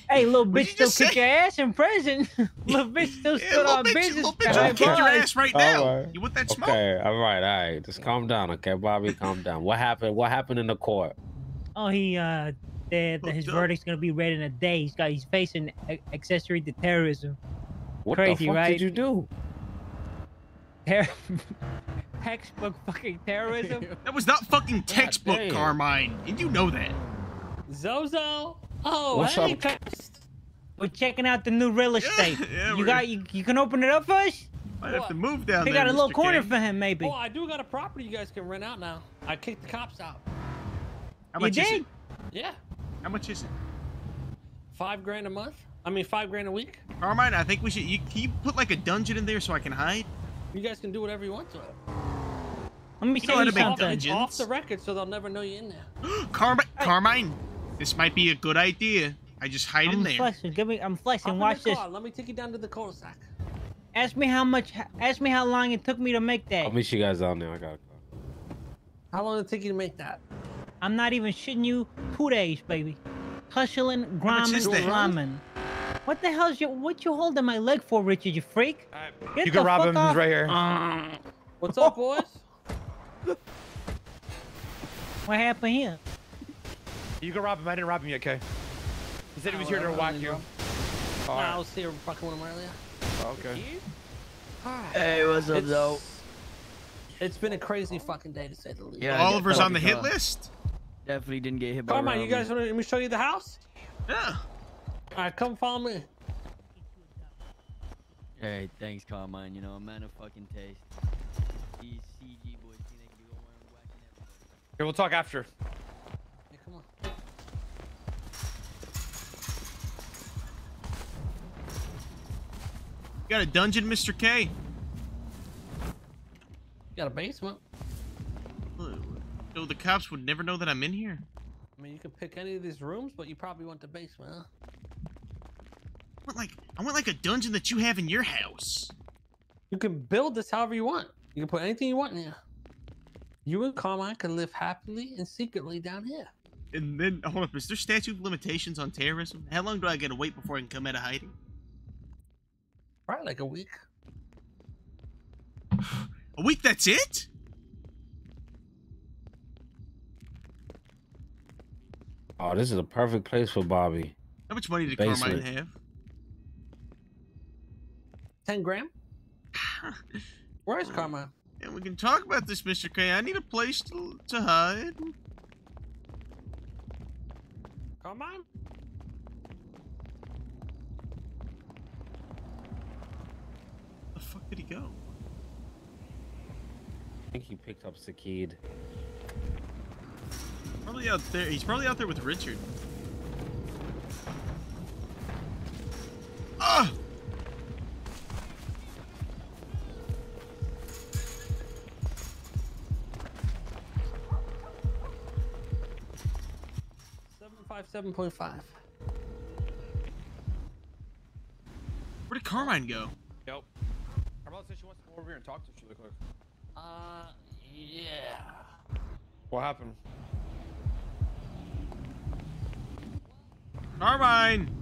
Hey, little bitch still kick say? your ass in prison. little bitch still Yeah, stood little on bitch, business. little bitch behind will kick your ass right now. All right. You want that smoke? Okay, all right, all right. Just calm down, okay, Bobby? Calm down. What happened? What happened in the court? Oh, he uh, said that his up. verdict's gonna be read in a day. He's got. He's facing accessory to terrorism. What Crazy, the fuck right? did you do? Ter- textbook fucking terrorism. That was not fucking textbook, damn. Carmine. Did you know that? Zozo. Oh, What's hey, up? We're checking out the new real estate. yeah, you we're- got you, you can open it up for us? Might have to move down They there. got a little Mr. corner King. for him, maybe. Oh, I do got a property you guys can rent out now. I kicked the cops out. How You is did? it? Yeah, How much is it? five grand a month. I mean, five grand a week. Carmine, I think we should. You, can you put like a dungeon in there so I can hide? You guys can do whatever you want to it. Let me You say know how you to make something. It's off the record, so they'll never know you're in there. Carmine, Carmine, this might be a good idea. I just hide in I'm there. flexing. Give me. I'm flexing. in Watch this. Let me take you down to the cul-de-sac. Ask me how much. Ask me how long it took me to make that. I'll meet you guys down there. I gotta go. How long did it take you to make that? I'm not even shitting you. Two days, baby. Hustling, much is grinding, that? Climbing. What the hell's your? What you holding my leg for, Richard? You freak? Get You the can rob fuck him. off. He's right here. What's up, boys? What happened here? You can rob him. I didn't rob him yet, Kay. He said he was here to whatever, whack you. bro. All Nah, I right. was here fucking with him earlier. Okay. Hey, what's up, It's- though? It's been a crazy fucking day to say the least. Yeah, I on the hit uh, list. Definitely didn't get hit by. Come on, you guys want let me show you the house? Yeah. All right, come follow me. Hey, thanks, Carmine. You know, a man of fucking taste. These CG boys think they can go around whacking everybody. Here, we'll talk after. Yeah, come on. You got a dungeon, Mr. K? You got a basement. So the cops would never know that I'm in here. I mean, you can pick any of these rooms, but you probably want the basement, huh? I want like I want like a dungeon that you have in your house. You can build this however you want. You can put anything you want in here. You and Carmine can live happily and secretly down here. And then hold up, is there statute of limitations on terrorism? How long do I gotta wait before I can come out of hiding? Probably like a week. A week? That's it? Oh, this is a perfect place for Bobby. How much money did Carmine have? Ten grand. Where's Karma? And we can talk about this, Mr. K. I need a place to, to hide. Carmine? The fuck did he go? I think he picked up Sakid. Probably out there. He's probably out there with Richard. 7.5. Where did Carmine go? Yep. Carmine said she wants to come over here and talk to us really quick. Uh, yeah. What happened? Carmine!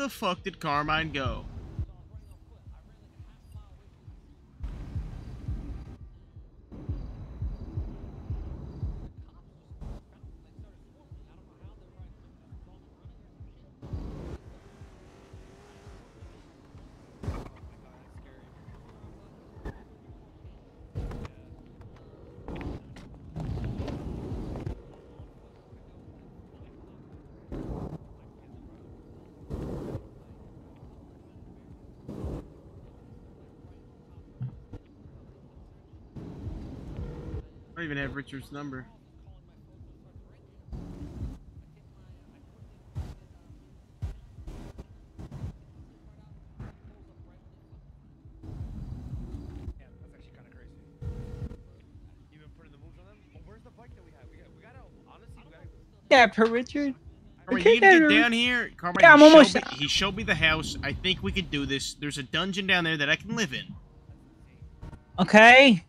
The fuck did Carmine go? We gotta. Yeah, per Richard. Carmine, you need to there- get down here. Carmine, Yeah, I'm almost- me- he showed me the house. I think we could do this. There's a dungeon down there that I can live in. Okay.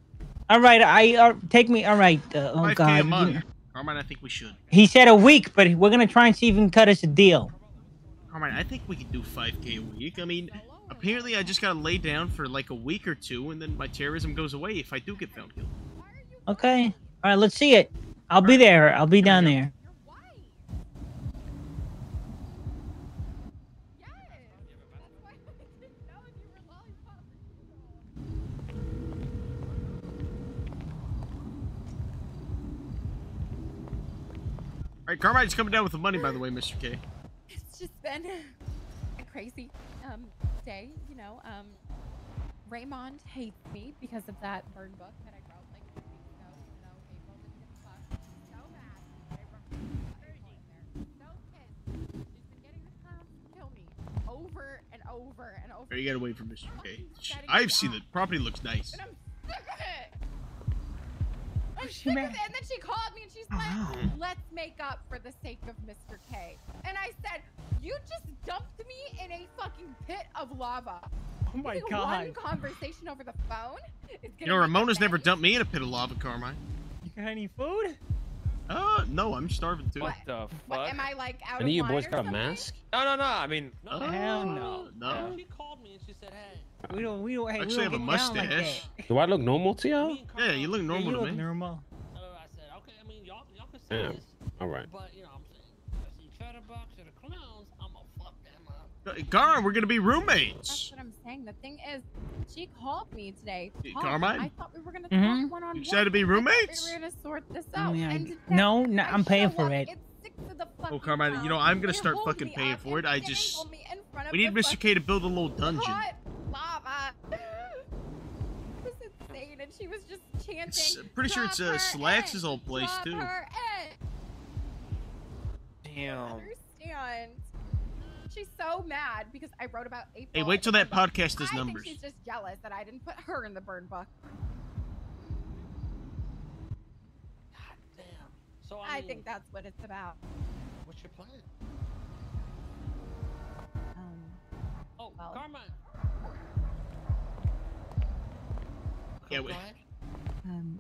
All right. I uh, take me. All right. Uh, oh 5k a God. Carmine, I think we should. He said a week, but we're gonna try and see if he can cut us a deal. Carmine, I think we could do 5k a week. I mean, apparently I just gotta lay down for like a week or two, and then my terrorism goes away if I do get found guilty. Okay. All right. Let's see it. I'll be there. I'll be down there. Carmine's coming down with the money, by the way, Mr. K. It's just been a crazy um day, you know. Um Raymond hates me because of that burn book that I wrote like two weeks ago, even though April didn't give a fuck. She's so mad. I wrote April in there. So pissed. She's been getting to kill me over and over and over. You gotta wait for Mr. K. I've seen the property looks nice. And I'm sick of it. I'm sick of it. And then she called me and she's like, Oh. let's make up for the sake of Mr. K. And I said, you just dumped me in a fucking pit of lava. Oh my You God. One conversation over the phone is You know, gonna make a Ramona's never dumped me in a pit of lava, Carmine. You got any food? Uh, no, I'm starving too. What the What, am I like out Any of of you boys line or got a mask? No, no, no. I mean, No, hell no. No. She called me and she said, "Hey, We don't. We don't. Hey, we Actually, I don't have a get down like mustache. Do I look normal to y'all? Yeah, you look Yeah, normal you to look me. normal. uh, I said, okay. I mean, y'all, y'all can say Yeah. this, All right. but you know, them. Uh, Carmine, we're gonna be roommates. That's roommates. what I'm saying. The thing is, she called me today. to Hey, talk. Carmine? I thought we were gonna Mhm. talk one on one. You decided to be roommates? We were gonna sort this out. mean, I- and no, no, I I'm paying for up, it. it's six Oh, Carmine, you know. I'm gonna start fucking paying for it. I just. dangle me in front of We need Mr. K to build a little dungeon. lava. It was insane, and she was just chanting. It's- I'm pretty sure it's, uh, Slacks's old place, too." her in." Damn. Understand. She's so mad because I wrote about April. Hey, wait till that burn book. podcast does I numbers. think she's just jealous that I didn't put her in the burn book. Damn. So I, I think that's what it's about. What's your plan? Um, Oh, Well- Carmine. Yeah, we- um,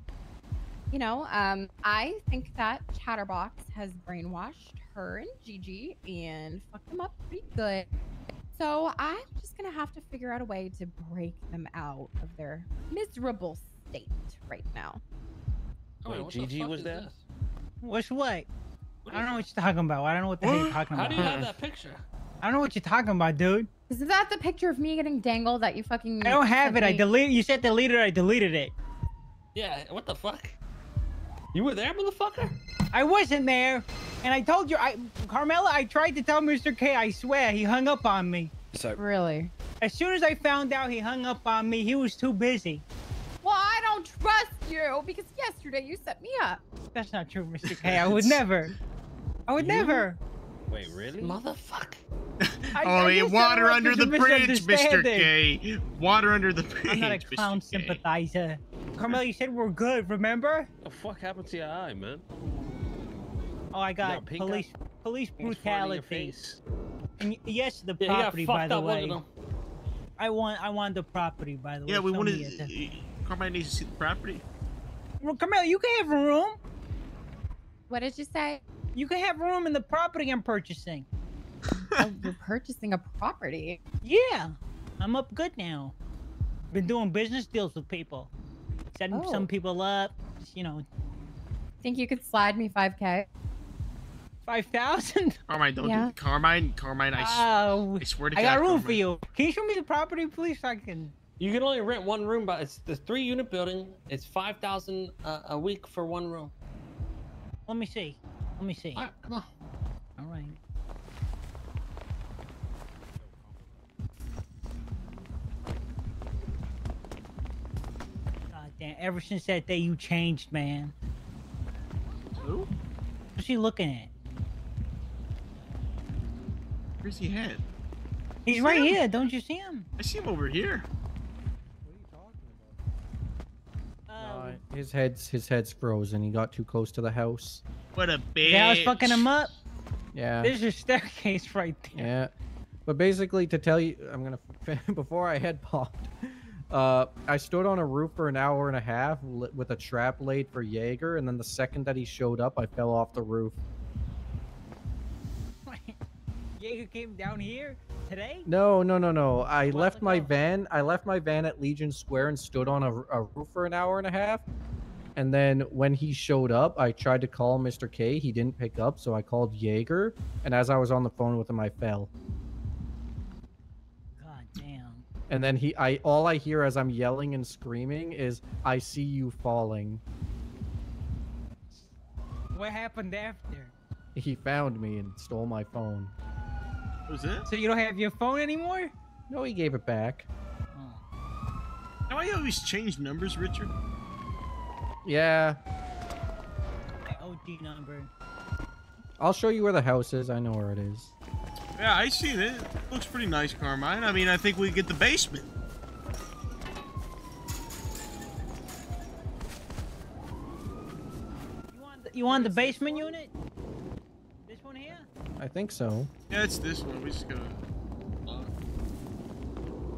you know, um, I think that Chatterbox has brainwashed her and Gigi and fucked them up pretty good. So I'm just gonna have to figure out a way to break them out of their miserable state right now. Oh, Wait, what Gigi fuck was is there? this? What's what? What I don't know it? what you're talking about. I don't know what the hell you're talking How about. do you have that picture? I don't know what you're talking about, dude. Is that the picture of me getting dangled that you fucking? I don't have sent it. I deleted. You said deleted. I deleted it. Yeah, what the fuck? You were there, motherfucker? I wasn't there, and I told you, I Carmela. I tried to tell Mr. K. I swear he hung up on me. So Really? As soon as I found out he hung up on me, he was too busy. Well, I don't trust you because yesterday you set me up. That's not true, Mr. K. I would never. I would You? never. Wait, really? Motherfucker. I- oh, I yeah, water under the bridge, Mr. K. Water under the bridge. I'm not a clown K. sympathizer. Carmela, you said we're good, remember? What the fuck happened to your eye, man? Oh, I got got pink eye? police police It's farting in your brutality. face. And yes, the Yeah, he got property, by the up, look at way. I want I want the property, by the way. Yeah, we Show wanted. me it. Carmine needs to see the property. Well, Carmela, you can have a room. What did you say? You can have room in the property I'm purchasing. Oh, you're purchasing a property. Yeah, I'm up good now. Been doing business deals with people, setting Oh. some people up. You know, Think you could slide me 5k? five thousand. Carmine, don't Yeah. do Carmine. Carmine, I, s- Oh, I swear to I God. got room Carmine. for you. Can you show me the property, please? So I can. You can only rent one room, but it's the three unit building. It's five thousand uh, a week for one room. Let me see. Let me see. All right, come on. All right. God damn! Ever since that day, you changed, man. Who? What's he looking at? Where's he at? He's right him? here. Don't you see him? I see him over here. Uh, His head's his head's frozen. He got too close to the house. What a bitch. yeah, I was fucking him up. Yeah. There's your staircase right there. Yeah. But basically, to tell you, I'm gonna before I head popped. Uh, I stood on a roof for an hour and a half with a trap laid for Jaeger, and then the second that he showed up, I fell off the roof. Jaeger came down here today. No, no, no, no. I left my van. I left my van at Legion Square and stood on a, a roof for an hour and a half. And then when he showed up, I tried to call Mr. K. He didn't pick up, so I called Jaeger. And as I was on the phone with him, I fell. God damn. And then he, I, all I hear as I'm yelling and screaming is, "I see you falling." What happened after? He found me and stole my phone. Who's that? So you don't have your phone anymore? No, he gave it back. Now I always change numbers, Richard. Yeah, My OG number. I'll show you where the house is. I know where it is. Yeah, I see that. Looks pretty nice, Carmine. I mean, I think we get the basement. You want the basement unit? This one here? I think so. Yeah, it's this one. We just gotta.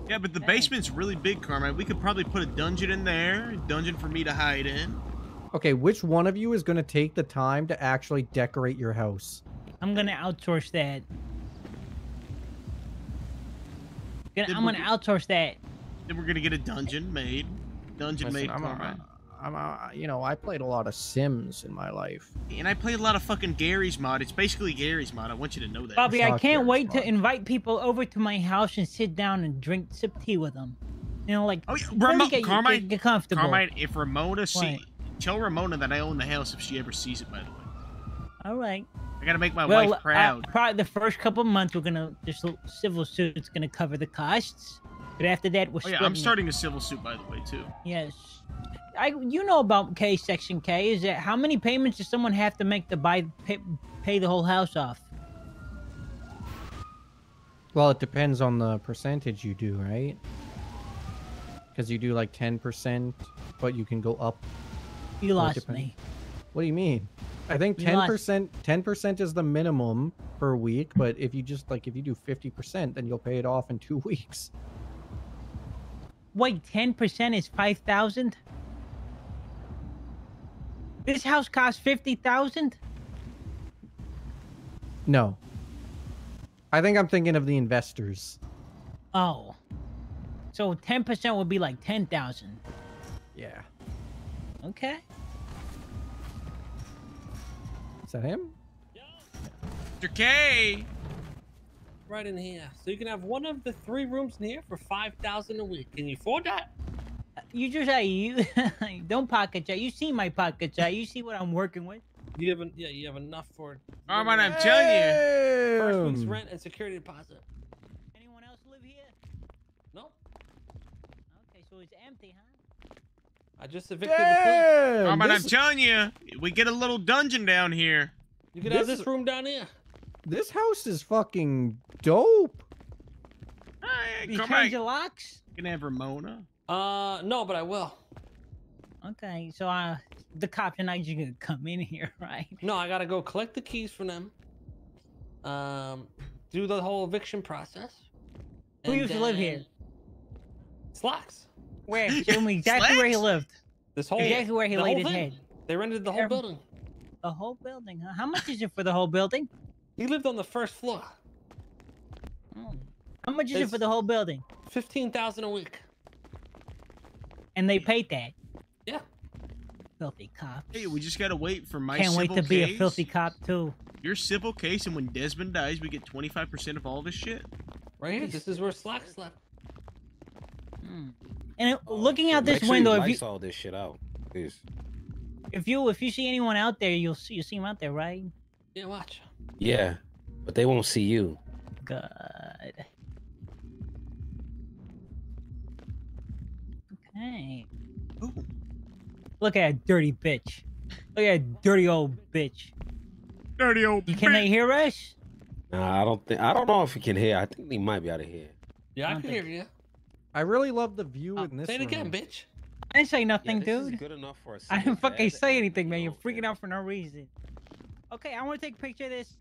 Yeah, but the basement's really big, Carmine. We could probably put a dungeon in there. A dungeon for me to hide in. Okay, which one of you is going to take the time to actually decorate your house? I'm gonna outsource that. Gonna- I'm gonna outsource that. Then we're gonna get a dungeon made. Dungeon Listen, made, I'm Carmine. I'm, a, you know, I played a lot of Sims in my life. And I played a lot of fucking Garry's mod. It's basically Garry's mod. I want you to know that. Bobby, I can't your wait to invite people over to my house and sit down and drink, sip tea with them. You know, like Oh, yeah, let me Ramo- get, Carmine, get, get comfortable. Carmine, if Ramona see, tell Ramona that I own the house if she ever sees it. By the way, All right. I gotta make my well, wife proud. Uh, probably the first couple months, we're gonna just civil suit's gonna cover the costs, but after that, we're oh yeah, I'm it. starting a civil suit by the way too. Yes. I you know about K section K is that how many payments does someone have to make to buy pay, pay the whole house off? Well, it depends on the percentage you do, right? Because you do like 10%, but you can go up. You lost me. What do you mean? I think 10% 10% is the minimum per week, but if you just like if you do 50%, then you'll pay it off in 2 weeks. Wait, ten percent is five thousand. This house costs fifty thousand. No. I think I'm thinking of the investors. Oh, so ten percent would be like ten thousand. Yeah. Okay. Is that him? Mr. K. right in here. So you can have one of the three rooms in here for five thousand a week. Can you afford that? You just say you don't pocket chat. You see my pocket chat. You see what I'm working with. You have, en- yeah, you have enough for. Oh, man, I'm telling you. First week's rent and security deposit. Anyone else live here? No, Okay, so it's empty, huh? I just evicted the place. Oh, man, I'm this- telling you, we get a little dungeon down here. You can have This- this room down here. This house is fucking dope. Hey, You come change the locks? You can have Ramona. Uh, no, but I will. Okay, so uh, the cop are not just gonna come in here, right? No, I gotta go collect the keys from them. Um, do the whole eviction process. Who and used to live here? Slacks. Where? Show me exactly where he lived. This whole Exactly where he laid his thing. head. They rented the whole There- building. The whole building, huh? How much is it for the whole building? He lived on the first floor. How much is it for the whole building? Fifteen thousand a week. And they paid that. Yeah. Filthy cop. Hey, we just gotta wait for my Can't wait civil to be a filthy cop too. Your civil case, and when Desmond dies, we get 25% of all this shit. Right here. This is where Slack slept. Hmm. And it, oh, looking out this Make sure window, you if you lights all this shit out, please. if you if you see anyone out there, you'll see you see them out there, right? Yeah, watch. Yeah, but they won't see you. Good. Okay. Look at that dirty bitch. Look at that dirty old bitch. Dirty old. You can they hear us? Nah, I don't think. I don't know if he can hear. I think he might be out of here. Yeah, I, don't can think- hear you. I really love the view oh, in this Say it again, bitch. I didn't say nothing, this is dude. good enough for a I didn't single fucking say anything, man. You're freaking out for no reason. Okay, I want to take a picture of this.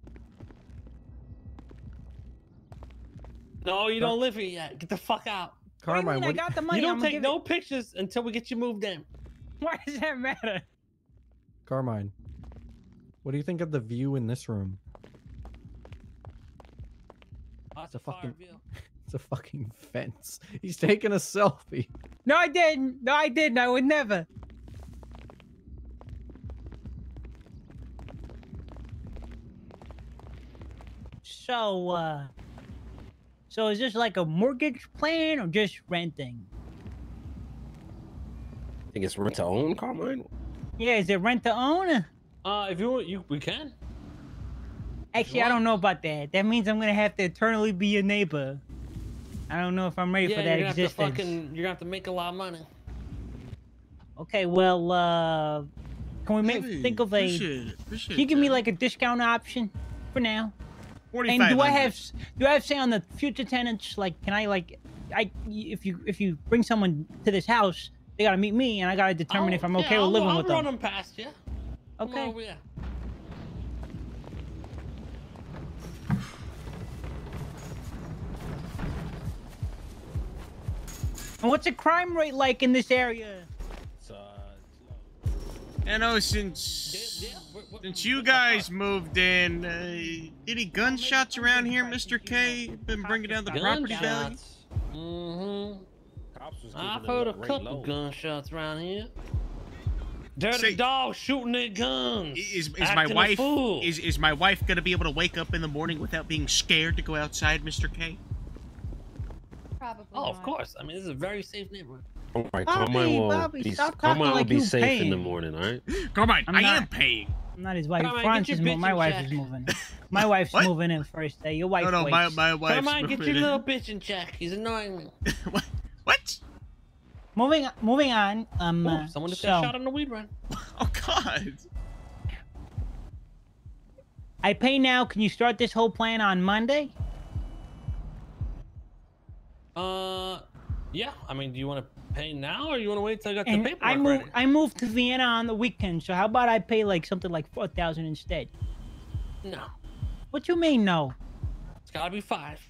No, you don't live here yet. Get the fuck out. What do you Carmine, mean? I got the money. You don't gonna take no it- pictures until we get you moved in. Why does that matter? Carmine, what do you think of the view in this room? Oh, it's a a fucking- view. It's a fucking fence. He's taking a selfie. No, I didn't. No, I didn't. I would never. So, uh, so is this like a mortgage plan or just renting? I think it's rent to own, Carmine. Yeah, is it rent to own? Uh, if you want, you we can. Actually, I don't know about that. That means I'm gonna have to eternally be your neighbor. I don't know if I'm ready yeah, for you're that gonna have to existence. fucking. You're gonna have to make a lot of money. Okay, well, uh, can we make Hey, think of a? appreciate it, appreciate Can you give me like a discount option for now? And do I have do I have say on the future tenants? Like, can I like, I if you if you bring someone to this house, they gotta meet me, and I gotta determine I'll- if I'm yeah, okay I'll, with living I'll with run them. them past you. Okay. over here. And what's the crime rate like in this area? You uh, know, since since you guys moved in, uh, any gunshots around here, Mr. K? Been bringing down the property value? Gunshots. Mm-hmm. was I've heard a couple low. gunshots around here. Dirty Say- dogs shooting their guns. Is, is my wife is is my wife gonna be able to wake up in the morning without being scared to go outside, Mr. K? Probably. Oh, of course. I mean, this is a very safe neighborhood. All right, Bobby, Carmine will Bobby, be, stop Carmine will like be you safe in the morning. All right. Come on, I'm I not- am paying. I'm not his wife. Come on, get Francis, mo- my wife check. is moving. My wife's What? moving in first. Day. Your wife No, no, my waits. my wife's Come on, get your in. little bitch in check. He's annoying me. What? Moving moving on. Um, Ooh, uh, someone just so, got shot on the weed run. Oh God. I pay now. Can you start this whole plan on Monday? Uh, yeah. I mean, do you want to pay now or you want to wait till I got the And paperwork I move ready? I moved to Vienna on the weekend. So how about I pay like something like four thousand instead? No, What you mean no? it's gotta be five.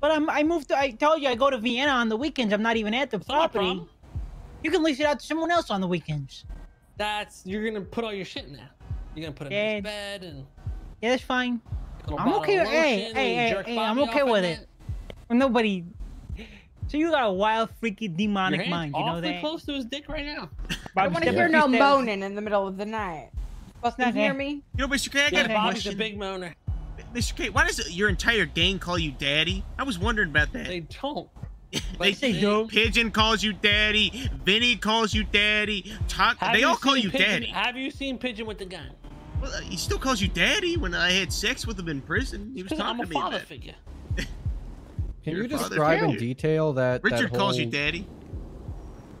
But I'm I moved. To, I told you I go to Vienna on the weekends. I'm not even at the a property. You can lease it out to someone else on the weekends. That's you're gonna put all your shit in there. You're gonna put a Yeah. nice bed and Yeah, that's fine. I'm okay. With, hey, hey, hey, hey, I'm okay with at it. Nobody. So you got a wild, freaky, demonic hand's mind. You know awfully that. close to his dick right now. I don't want to hear no steps. moaning in the middle of the night. Supposed to not hear me? You know, Mr. K, I Yeah, got a Bobby's a big moaner. Mr. K, why does your entire gang call you daddy? I was wondering about that. They don't. they, they don't. Pigeon calls you daddy. Vinny calls you daddy. Talk, Have they you all call you Pigeon- daddy. Have you seen Pigeon with the gun? Well, uh, he still calls you daddy when I had sex with him in prison. He was talking I'm a to me father about it. figure. Can Your you describe in detail that that Richard calls you daddy.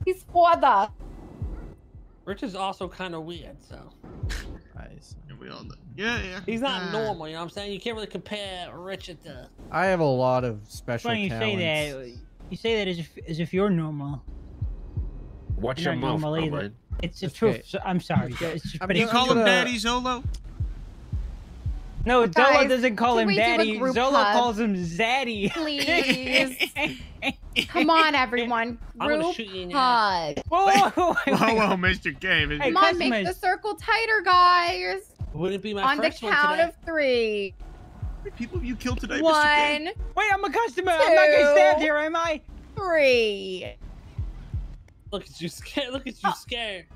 He's father. Rich is also kind of weird, so. Yeah, we all know. Yeah, yeah. He's not Ah. normal, you know what I'm saying? You can't really compare Richard to. I have a lot of special Funny you talents. say that. You say that as if as if you're normal. Watch You're your mouth, normal either. It's the Okay. truth. So, I'm sorry. It's just, I'm but You call him gonna- daddy, Zolo? No, Zolo Guys, doesn't call him we do a daddy. Zola hug? calls him Zaddy. Please. Come on, everyone. I'm gonna Group shoot you in the hug. Whoa, whoa, Whoa, whoa, Mr. Game. Hey, Come on, make the circle tighter, guys. Wouldn't be my On the first one count of three. How many people have you killed today, Mr. K? One, Wait, I'm a customer. I'm not getting stabbed Two. here, am I? three. Look at you scared. Look at you oh. scared.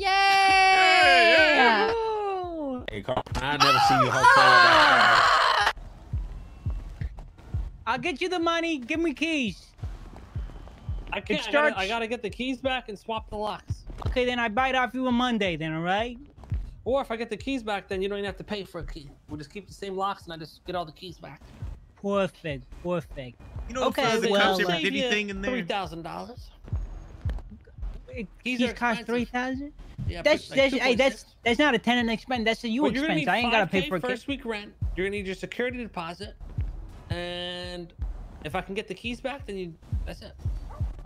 Yay! Yeah. Hey, Carl, I never see you hustle! I'll get you the money. Give me keys. I can't. I gotta, I gotta, get the keys back and swap the locks. Okay, then I bite off you on Monday, then, all right? Or if I get the keys back, then you don't even have to pay for a key. We'll just keep the same locks and I just get all the keys back. Perfect. Perfect. You know, okay, the well, cops anything in there? $3,000. Keys are cost three thousand. Yeah, that's like that's hey, that's that's not a tenant expense. That's a you well, expense. I ain't gotta pay for first week rent. You're gonna need your security deposit, and if I can get the keys back, then you that's it.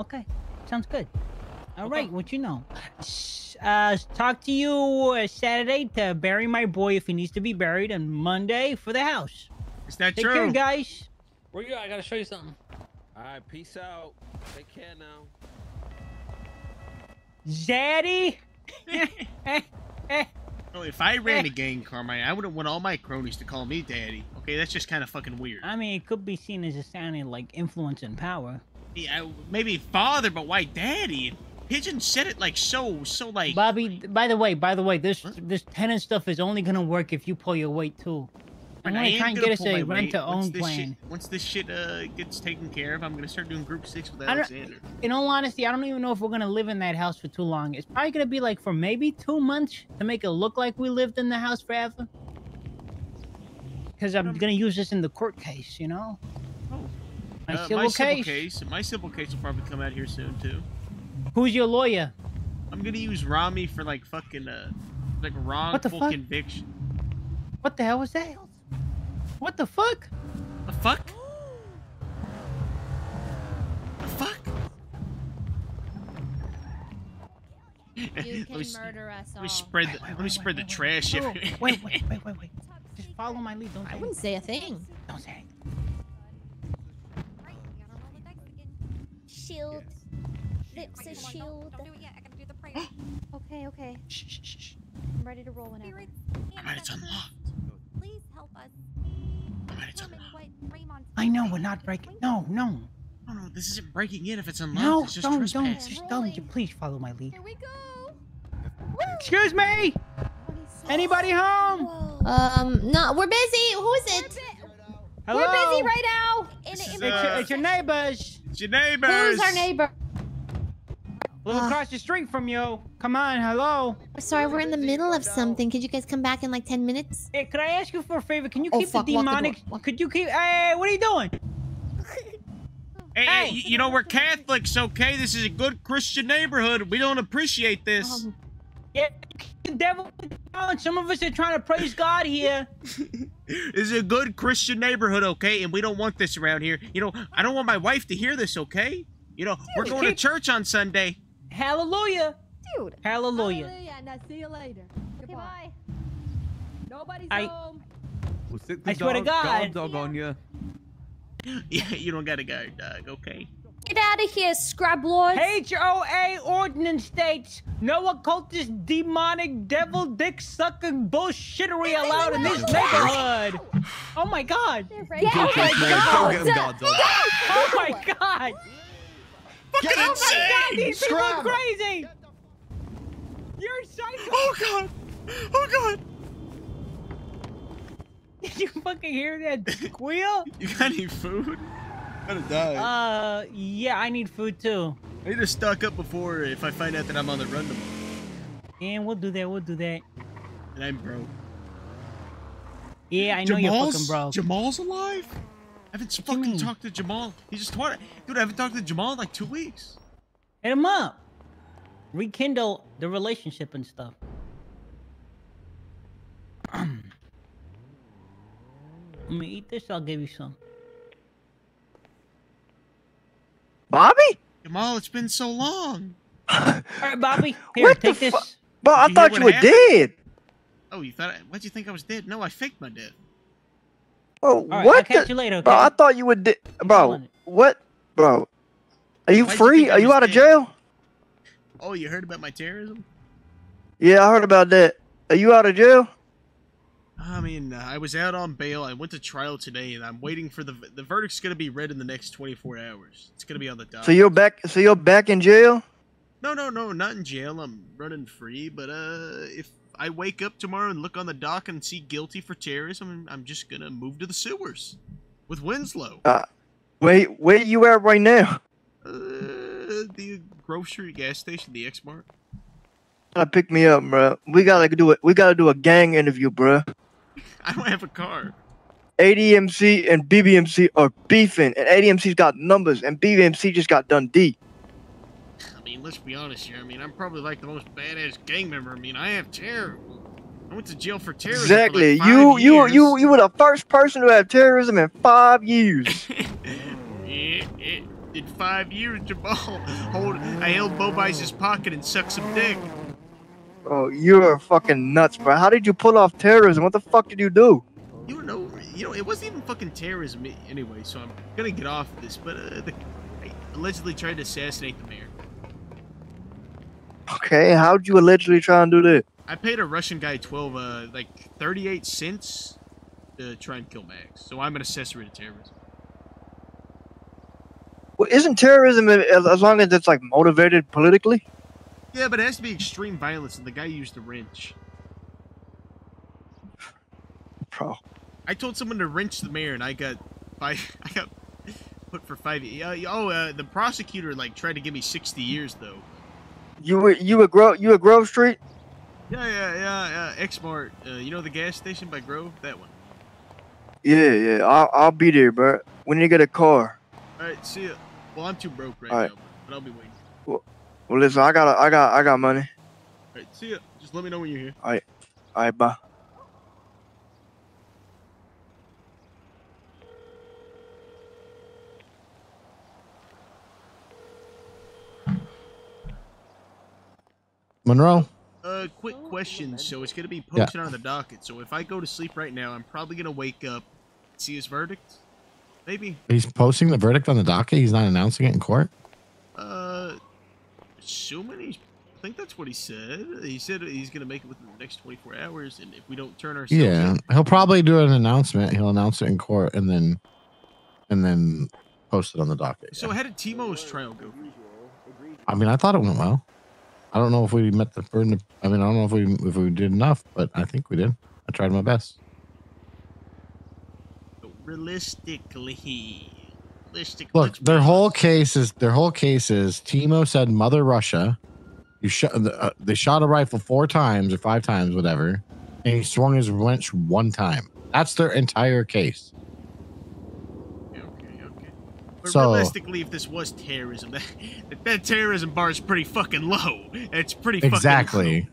Okay, sounds good. All okay. right, what you know? Uh, talk to you uh, Saturday to bury my boy if he needs to be buried, and Monday for the house. Is that Take true? Care, guys. Where you? At? I gotta show you something. All right, peace out. Take care now. Zaddy. Oh, if I ran a gang, Carmine, I wouldn't want all my cronies to call me daddy. Okay, that's just kind of fucking weird. I mean, it could be seen as a sounding like influence and power. Yeah, maybe father, but why daddy? Pigeon said it like so, so like. Bobby, by the way, by the way, this this tenant stuff is only gonna work if you pull your weight too. I'm I gonna try and gonna get us a rent to Once own this plan. Shit, once this shit uh, gets taken care of, I'm gonna start doing group six with Alexander. In all honesty, I don't even know if we're gonna live in that house for too long. It's probably gonna be like for maybe two months to make it look like we lived in the house forever. Because I'm gonna use this in the court case, you know. Oh. My Uh, civil my civil case. case. My civil case will probably come out here soon too. Who's your lawyer? I'm gonna use Rami for like fucking uh, like wrongful what the fuck? conviction. What the hell was that? What the fuck? The fuck? The fuck? You Let me can murder us all. Let me spread the let me spread the trash. Oh, everywhere. wait, wait, wait, wait, wait. Just follow my lead. Don't I say wouldn't say a thing. Don't say Shield. Lips a shield. Don't do it yet. I gotta do the prayer. okay, okay. Shh, shh, shh, shh. I'm ready to roll whenever. Alright, it's unlocked. Please help us. Alright, it's Determine I know we're not breaking. No, no, No, no, this isn't breaking in if it's unlocked. no! it's just Don't, don't, just don't. Please follow my lead. Here we go. Excuse me. Anybody home? Um, no, we're busy. Who is it? Hello? We're busy right now. In, in, is, It's, your, uh, it's your neighbors. It's your neighbors. Who's our neighbor? Live Ah. across the street from you. Come on, hello. Sorry, we're in the middle of something. Could you guys come back in like 10 minutes? Hey, could I ask you for a favor? Can you Oh, keep fuck, the lock the demonic? Could you keep? Hey, what are you doing? Hey, hey, you you know we're Catholics, okay? This is a good Christian neighborhood. We don't appreciate this. Um, Yeah, the devil. Some of us are trying to praise God here. This is a good Christian neighborhood, okay? And we don't want this around here. You know, I don't want my wife to hear this, okay? You know, we're going to church on Sunday. Hallelujah. Dude. Hallelujah. Now see you later. Goodbye. Nobody's I- home. Well, sit I the swear to God. Dog, dog on you. Yeah, you don't got a guard dog, okay? Get out of here, scrub lords. HOA ordinance states no occultist, demonic, devil, dick sucking bullshittery allowed in this neighborhood. Oh my god. Get Oh my Man, god. go get him, dog, dog. Oh my god. Fucking Oh my insane! god, these people are crazy. You're psycho. Oh god! Oh god! Did you fucking hear that squeal? You got any food? I'm gonna die. Uh, yeah, I need food too. I need to stock up before if I find out that I'm on the run tomorrow. And we'll do that. We'll do that. And I'm broke. Yeah, I know you're fucking Jamal's- broke. Jamal's alive? I haven't fucking talked to Jamal. He just taught Dude, I haven't talked to Jamal in like two weeks. Hit him up. Rekindle the relationship and stuff. Let me eat this. I'll give you some. Bobby? Jamal, it's been so long. All right, Bobby. Here, What the take this. fu- But I you thought you were happened? dead. Oh, you thought? I, why'd you think I was dead? No, I faked my death. Bro, right, what? I'll catch the- you later, Bro. I thought you would. dead. Bro, what? Bro, are you Why'd you free? think Are you was out of jail? Oh, you heard about my terrorism? Yeah, I heard about that. Are you out of jail? I mean, uh, I was out on bail. I went to trial today, and I'm waiting for the the verdict's gonna be read in the next 24 hours. It's gonna be on the docket. So you're back. So you're back in jail. No, no, no, not in jail. I'm running free. But uh, if I wake up tomorrow and look on the dock and see guilty for terrorism, I'm just gonna move to the sewers with Winslow. Uh, wait, where you at right now? Uh, the grocery gas station, the X Mart. Gotta pick me up, bro. We gotta do it. We gotta do a gang interview, bro. I don't have a car. ADMC and BBMC are beefing, and ADMC's got numbers, and BBMC just got done deep. Mean, let's be honest here. I mean, I'm probably like the most badass gang member. I mean, I have terror. I went to jail for terrorism. for, like, Exactly. you, you, years. you, you were the first person to have terrorism in five years. Did five years, Jamal. Hold, I held Bo Bobice's pocket and sucked some dick. oh, you're fucking nuts, bro. How did you pull off terrorism? What the fuck did you do? You know, you know, it wasn't even fucking terrorism anyway. So I'm gonna get off this. But uh, the, I allegedly tried to assassinate the mayor. Okay, how'd you allegedly try and do that? I paid a Russian guy 12, uh, like 38 cents to try and kill Max. So I'm an accessory to terrorism. Well, isn't terrorism as as long as it's like motivated politically? Yeah, but it has to be extreme violence, and the guy used a wrench. Bro. I told someone to wrench the mayor, and I got five. I got put for five. Uh, oh, uh, the prosecutor like tried to give me sixty years though. You were you were Grove you at Grove Street? Yeah, yeah, yeah, yeah. X Mart. Uh, you know the gas station by Grove? That one. Yeah, yeah. I'll I'll be there, bro. We need to get a car. All right, see ya. Well, I'm too broke right right. now, but I'll be waiting. Well, well, listen, I got I got I got money. All right, see ya. Just let me know when you're here. All right, all right, bye. Monroe. Uh, quick question. So it's gonna be Yeah. posted on the docket. So if I go to sleep right now, I'm probably gonna wake up, see his verdict. Maybe. He's posting the verdict on the docket. He's not announcing it in court. Uh, assuming he's. I think that's what he said. He said he's gonna make it within the next 24 hours, and if we don't turn ourselves Yeah, in, he'll probably do an announcement. He'll announce it in court and then, and then post it on the docket. So how did Timo's trial go? I mean, I thought it went well. I don't know if we met the burden. Of, I mean, I don't know if we if we did enough, but I think we did. I tried my best. Realistically, realistic. Look, their whole case is their whole case is Timo said Mother Russia. You shot. Uh, they shot a rifle four times or five times, whatever, and he swung his wrench one time. That's their entire case. But So- realistically, if this was terrorism, that, that terrorism bar is pretty fucking low. It's pretty fucking Exactly.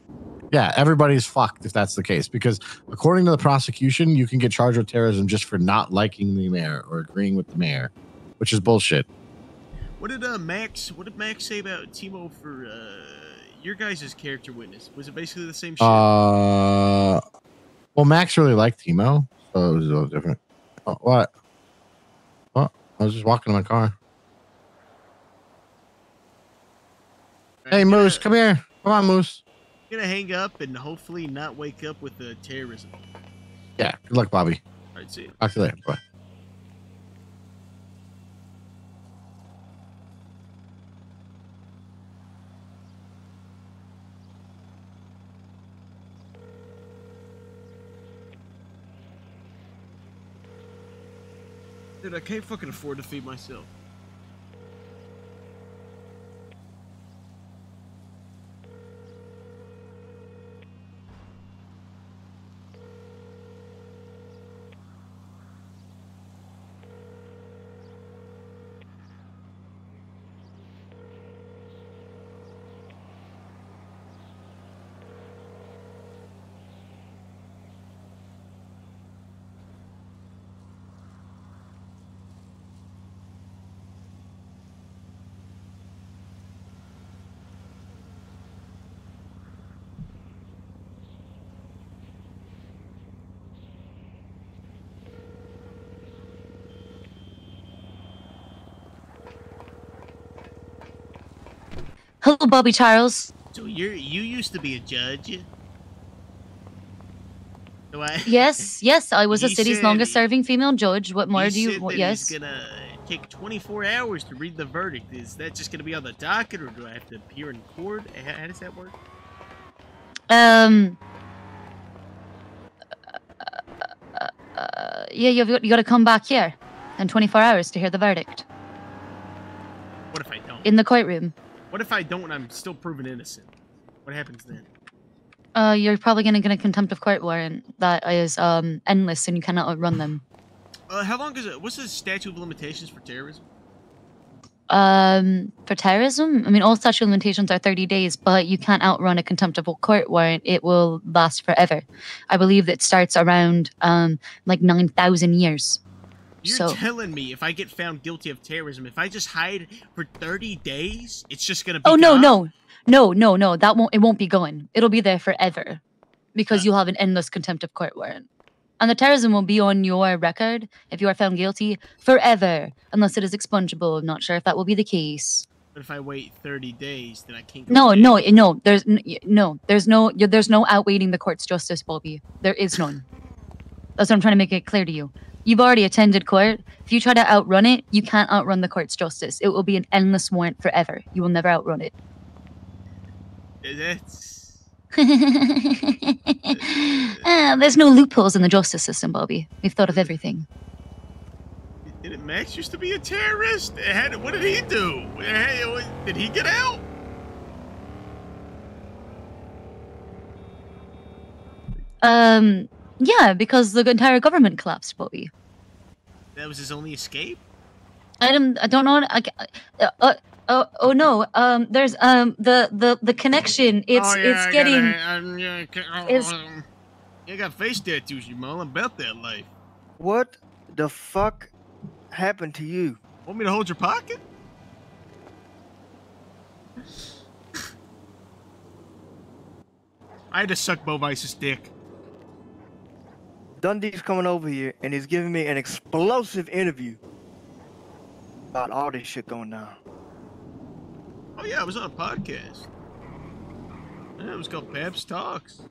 Yeah, everybody's fucked if that's the case. Because according to the prosecution, you can get charged with terrorism just for not liking the mayor or agreeing with the mayor, which is bullshit. What did uh Max? What did Max say about Timo for uh your guys' character witness? Was it basically the same shit? Uh, well, Max really liked Timo, so it was a little different. Oh, what? I was just walking to my car. Hey, Moose, come here. Come on, Moose. gonna hang up and hopefully not wake up with the terrorism. Yeah, good luck, Bobby. All right, see you. Talk to you later. Bye. Dude, I can't fucking afford to feed myself. Hello, Bobby Charles. So you're you used to be a judge. Do I? Yes, yes, I was the city's longest serving female judge. What more do you said what, yes? It's gonna take 24 hours to read the verdict. Is that just gonna be on the docket, or do I have to appear in court? How, how does that work? Um uh, yeah, you've got, you got to come back here in 24 hours to hear the verdict What if I don't? in the courtroom. What if I don't and I'm still proven innocent? What happens then? Uh, you're probably gonna get a contempt of court warrant that is um endless and you cannot outrun them. Uh, how long is it? What's the statute of limitations for terrorism? Um, for terrorism, I mean, all statute of limitations are 30 days, but you can't outrun a contempt of court warrant. It will last forever. I believe that starts around um like 9,000 years. You're so telling me if I get found guilty of terrorism, if I just hide for 30 days, it's just gonna be Oh no, gone? no, no, no, no. That won't. It won't be going. It'll be there forever, because you'll have an endless contempt of court warrant, and the terrorism will be on your record if you are found guilty forever, unless it is expungible. I'm not sure if that will be the case. But if I wait 30 days, then I can't No, no, no. There's no. There's no. There's no outweighing the court's justice, Bobby. There is none. That's what I'm trying to make it clear to you. You've already attended court. If you try to outrun it, you can't outrun the court's justice. It will be an endless warrant forever. You will never outrun it. Is it. Ah, there's no loopholes in the justice system, Bobby. We've thought of everything. Did Max used to be a terrorist? Had- What did he do? Did he get out? Um, yeah, because the entire government collapsed, Bobby. That was his only escape? I don't, I don't know. I, ca- uh, uh, oh, oh no. Um, there's um the the the connection. It's oh, yeah, it's I getting. Gotta, um, yeah, I ca- oh, is- um, I got face tattoos, you mom. I'm about that life. What the fuck happened to you? Want me to hold your pocket? I had to suck Bo Vice's dick. Dundee's coming over here and he's giving me an explosive interview about all this shit going down. Oh yeah, I was on a podcast. Yeah, it was called Babs Talks.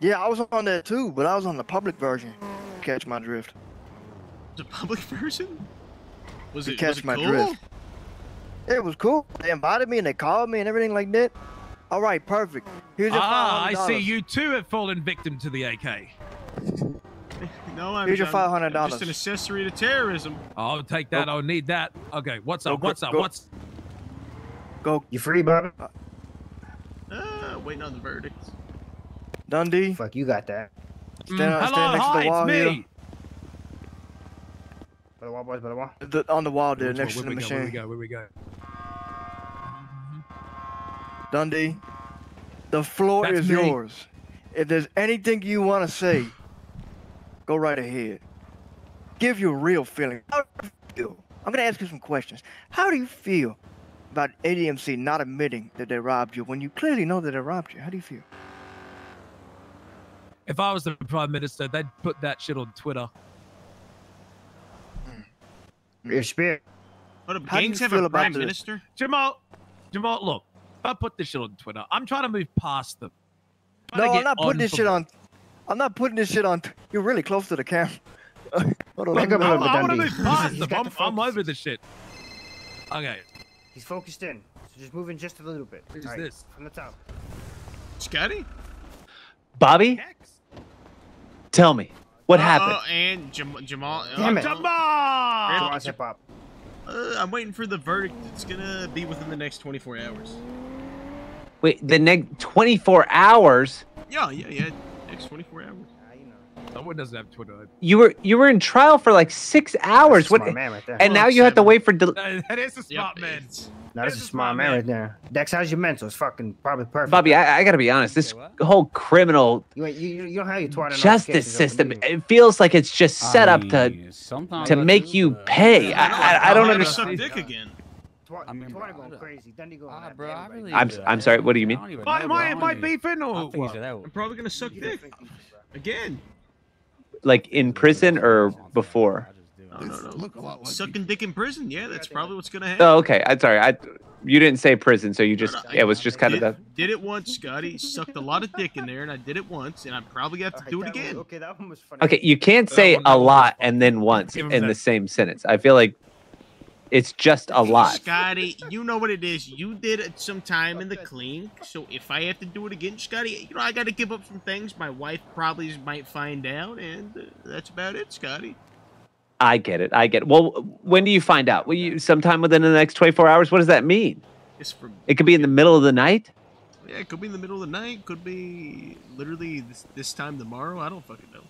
Yeah, I was on that too, but I was on the public version. Catch my drift. The public version? Was You it, catch was it my cool? drift. It was cool. They invited me and they called me and everything like that. All right, perfect. Here's your Ah, I see you too have fallen victim to the AK. No, I'm, Here's your I'm- I'm $500. Just an accessory to terrorism. I'll take that. I'll need that. Okay, what's up? go, What's up? go. What's Go. You free, Bobby? Uh, waiting on the verdict. Dundee. Fuck, you got that. Stand, Mm, stand next hi, to the wall it's here. me. By the wall, boys, by the wall. The, on the wall there, Which next to the Where we Where we machine. go? Where we go? Dundee, the floor That's is me. yours. If there's anything you want to say, go right ahead. Give your real feeling. How do you feel? I'm gonna ask you some questions. How do you feel about ADMC not admitting that they robbed you when you clearly know that they robbed you? How do you feel? If I was the prime minister, they'd put that shit on Twitter. Mm. Your spirit. What up, How do you gangs have feel a about prime the- minister? Jamal, Jamal, look, I put this shit on Twitter. I'm trying to move past them. Trying No, I'm not putting this from shit on. I'm not putting this shit on. You're really close to the camera. Hold on. Back let me- up a I, little bit, I want to move past them. I'm, the I'm over the shit. Okay, He's focused in. So just moving just a little bit. What is All right, this? From the top. Scotty? Bobby, tell me, What Uh, happened? uh, and Jam- Jamal. Damn uh, it. Jamal! Jamal's hip hop. Uh, I'm waiting for the verdict. It's gonna be within the next 24 hours. Wait, the next 24 hours. Yeah, yeah, yeah. Next 24 hours. Someone doesn't have Twitter. You were you were in trial for like six hours. What? smart man right there. And Well, now you have to wait for. Del- That is a smart man. No, that's a smart man right there. Dex, how's your mental? It's fucking probably perfect. Bobby, I, I gotta be honest. This whole criminal You, you, you don't have your justice system, it feels like it's just set up to to make you pay. I, I, I don't I'll understand. Suck dick again. I mean, twat going crazy. Then you go. Ah, bro, I really. I'm I'm sorry. What do you mean? Why am I, am I beefing or what? I'm probably gonna suck dick again. Like in prison or before? No, no, no. Sucking dick in prison. Yeah, that's probably what's gonna happen. Oh, okay. I'm sorry. I you didn't say prison, so you just it was just kind of did, the. did it once, Scotty. Sucked a lot of dick in there, and I did it once, and I probably have to do it again. Okay, that one was funny. Okay, you can't say a lot and then once in the same sentence. I feel like it's just a lot. Scotty, you know what it is. You did it some time in the clean, so if I have to do it again, Scotty, you know I got to give up some things. My wife probably might find out, and uh, that's about it, Scotty. I get it. I get it. Well, when do you find out? Will you sometime within the next 24 hours? What does that mean? It could be in the middle of the night. yeah, it could be in the middle of the night, could be literally this, this time tomorrow. I don't fucking know.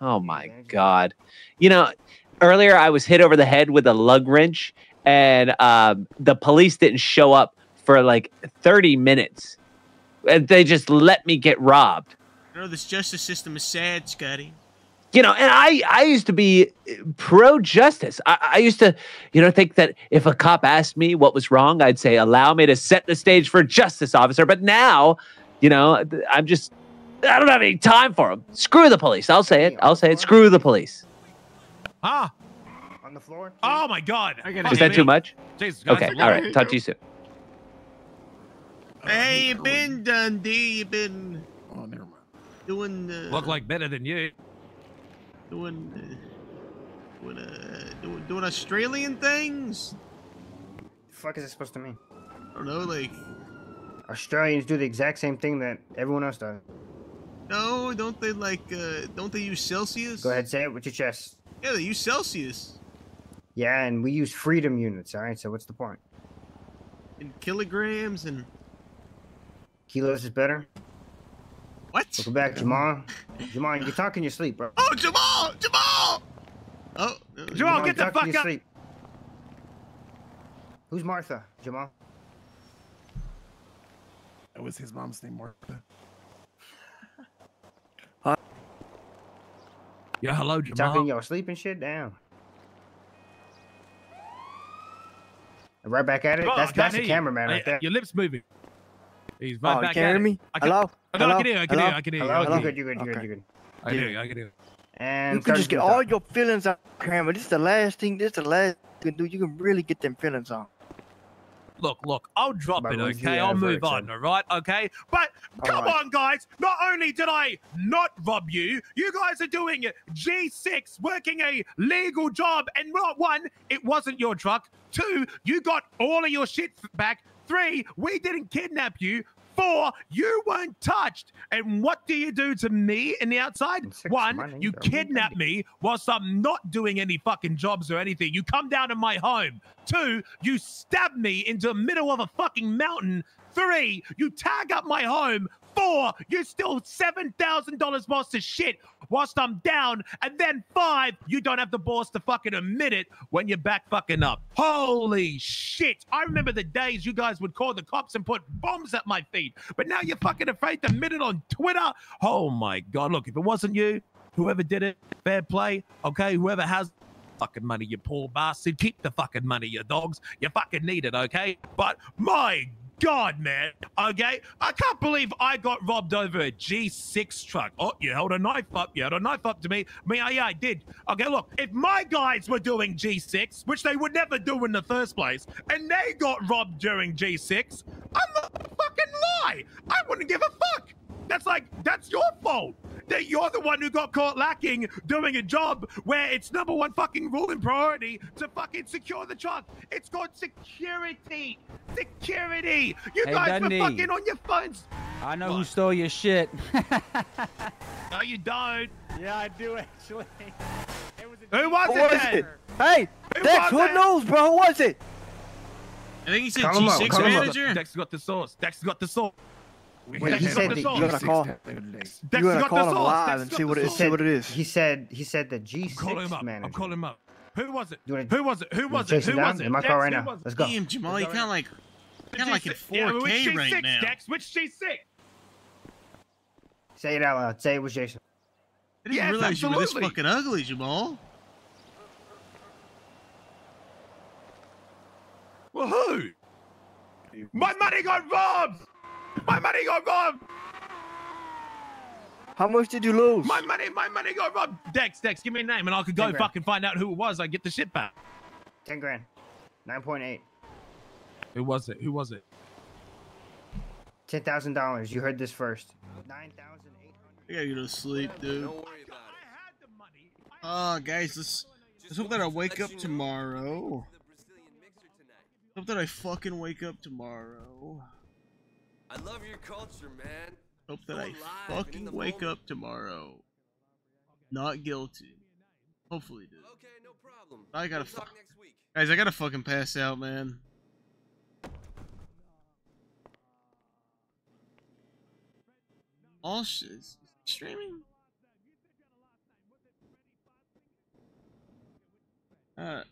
Oh my god. You know, earlier I was hit over the head with a lug wrench and um, the police didn't show up for like 30 minutes. And they just let me get robbed. You know this justice system is sad, Scotty. You know, and I I used to be pro justice. I, I used to, you know, think that if a cop asked me what was wrong, I'd say, "Allow me to set the stage for justice, officer." But now, you know, I'm just I don't have any time for them. Screw the police. I'll say it. I'll say it. Screw the police. Ah. On the floor. Oh my God. Is that too much? Jesus, guys, Okay. look All at right. me. Talk to you soon. Hey, you been Dundee? You been? Oh, never mind. Doing. Uh, Look like better than you. doing. Uh, doing, uh, doing doing Australian things. The fuck is it supposed to mean? I don't know, like Australians do the exact same thing that everyone else does. no, don't they like? uh Don't they use Celsius? Go ahead, say it with your chest. Yeah, they use Celsius Yeah, and we use freedom units. All right, so what's the point? in kilograms and Kilos is better. what? Welcome back, Jamal. Jamal, you talk in your sleep, bro. Oh, Jamal! Jamal! Oh, no, Jamal, you get the fuck your up. sleep. Who's Martha, Jamal? That was his mom's name, Martha. Yeah, hello, You talking in Jamal. your sleep and shit? Damn. Right back at it. Jamal, that's that's the cameraman right there. Your lips moving. He's Oh, right you back can't at hear me? I can, Hello? Oh, no, I can hear. I can hear I can hear you. Hello, I you hear good, you good, you good, Okay. you good. I can hear you. I can hear you. And You can just get all your feelings out, camera. This is the last thing. This is the last you can do. You can really get them feelings on. Look, look, I'll drop By it, okay? I'll move on, all right? Okay? But come right. on, guys. Not only did I not rob you, you guys are doing G6, working a legal job. And not one, it wasn't your truck. Two, you got all of your shit back. Three, we didn't kidnap you. Four, you weren't touched. And what do you do to me in the outside? One, money, you kidnap me whilst I'm not doing any fucking jobs or anything. You come down to my home. Two, you stab me into the middle of a fucking mountain. Three, you tag up my home. Four, you steal $7,000 worth of shit whilst I'm down. And then five, you don't have the balls to fucking admit it when you're back fucking up. Holy shit. I remember the days you guys would call the cops and put bombs at my feet. But now you're fucking afraid to admit it on Twitter. Oh my God. Look, if it wasn't you, whoever did it, fair play. Okay, whoever has fucking money, you poor bastard. Keep the fucking money, you dogs. You fucking need it, okay? But my God, man. Okay? I can't believe I got robbed over a G6 truck. Oh, you held a knife up. You held a knife up to me. Me, I, yeah, I did. Okay, look, if my guys were doing G6, which they would never do in the first place, and they got robbed during G6, I'm gonna fucking lie. I wouldn't give a fuck. That's like, that's your fault. That you're the one who got caught lacking doing a job where it's number one fucking rule and priority to fucking secure the truck. It's called security. Security. You Hey, guys Dundee. were fucking on your phones. I know who stole your shit. No, you don't. yeah, I do actually. Who was Who it? was it? Hey, Who Dex, who it? knows, bro? Who was it? I think he said Call him up, G6 call up. manager. Dex got the sauce. Dex got the sauce. Wait, Dex he said the that you gotta call- Dex You gotta call him sauce. live and see what it see what it is. He said he said the G6 Call him up. manager. I'm calling him up. Who was it? Wanna- Who was it? Who was it? Who was it? In my Dex, car right now. Let's go. Damn, Jamal, you kind of like, kind of like in Yeah, but which 4K right G6, now. Dex? Which G6? Say it out loud. Say it was Jason. I didn't Yes, realize you were this fucking ugly, Jamal. Well, who? My money got robbed! My money got robbed! How much did you lose? My money, my money got robbed! Dex, Dex, give me a name and I could go fucking find out who it was. I get the shit back. Ten grand. Nine point eight. Who was it? Who was it? Ten thousand dollars. You heard this first. Nine thousand eight I gotta go to sleep, dude. Oh, guys, let's let's hope that I wake up tomorrow. Hope that I fucking wake up tomorrow. I love your culture, man. Hope that I alive and in fucking wake up tomorrow. Not guilty. Hopefully, dude. Okay, no problem. I gotta fuck. next week. Guys, I gotta fucking pass out, man. All shit. Streaming? Uh,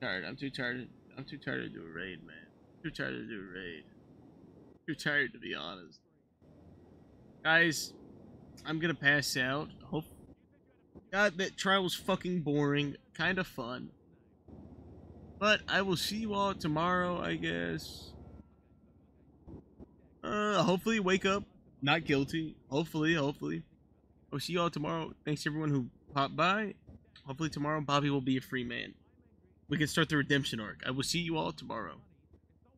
tired. I'm too tired. I'm too tired to do a raid, man. Too tired to do a raid. Too tired to be honest. Guys, I'm gonna pass out. Hope. God, that trial was fucking boring. Kind of fun. But I will see you all tomorrow, I guess. Uh, hopefully wake up not guilty. Hopefully, hopefully. I'll see you all tomorrow. Thanks to everyone who popped by. Hopefully tomorrow Bobby will be a free man. We can start the redemption arc. I will see you all tomorrow.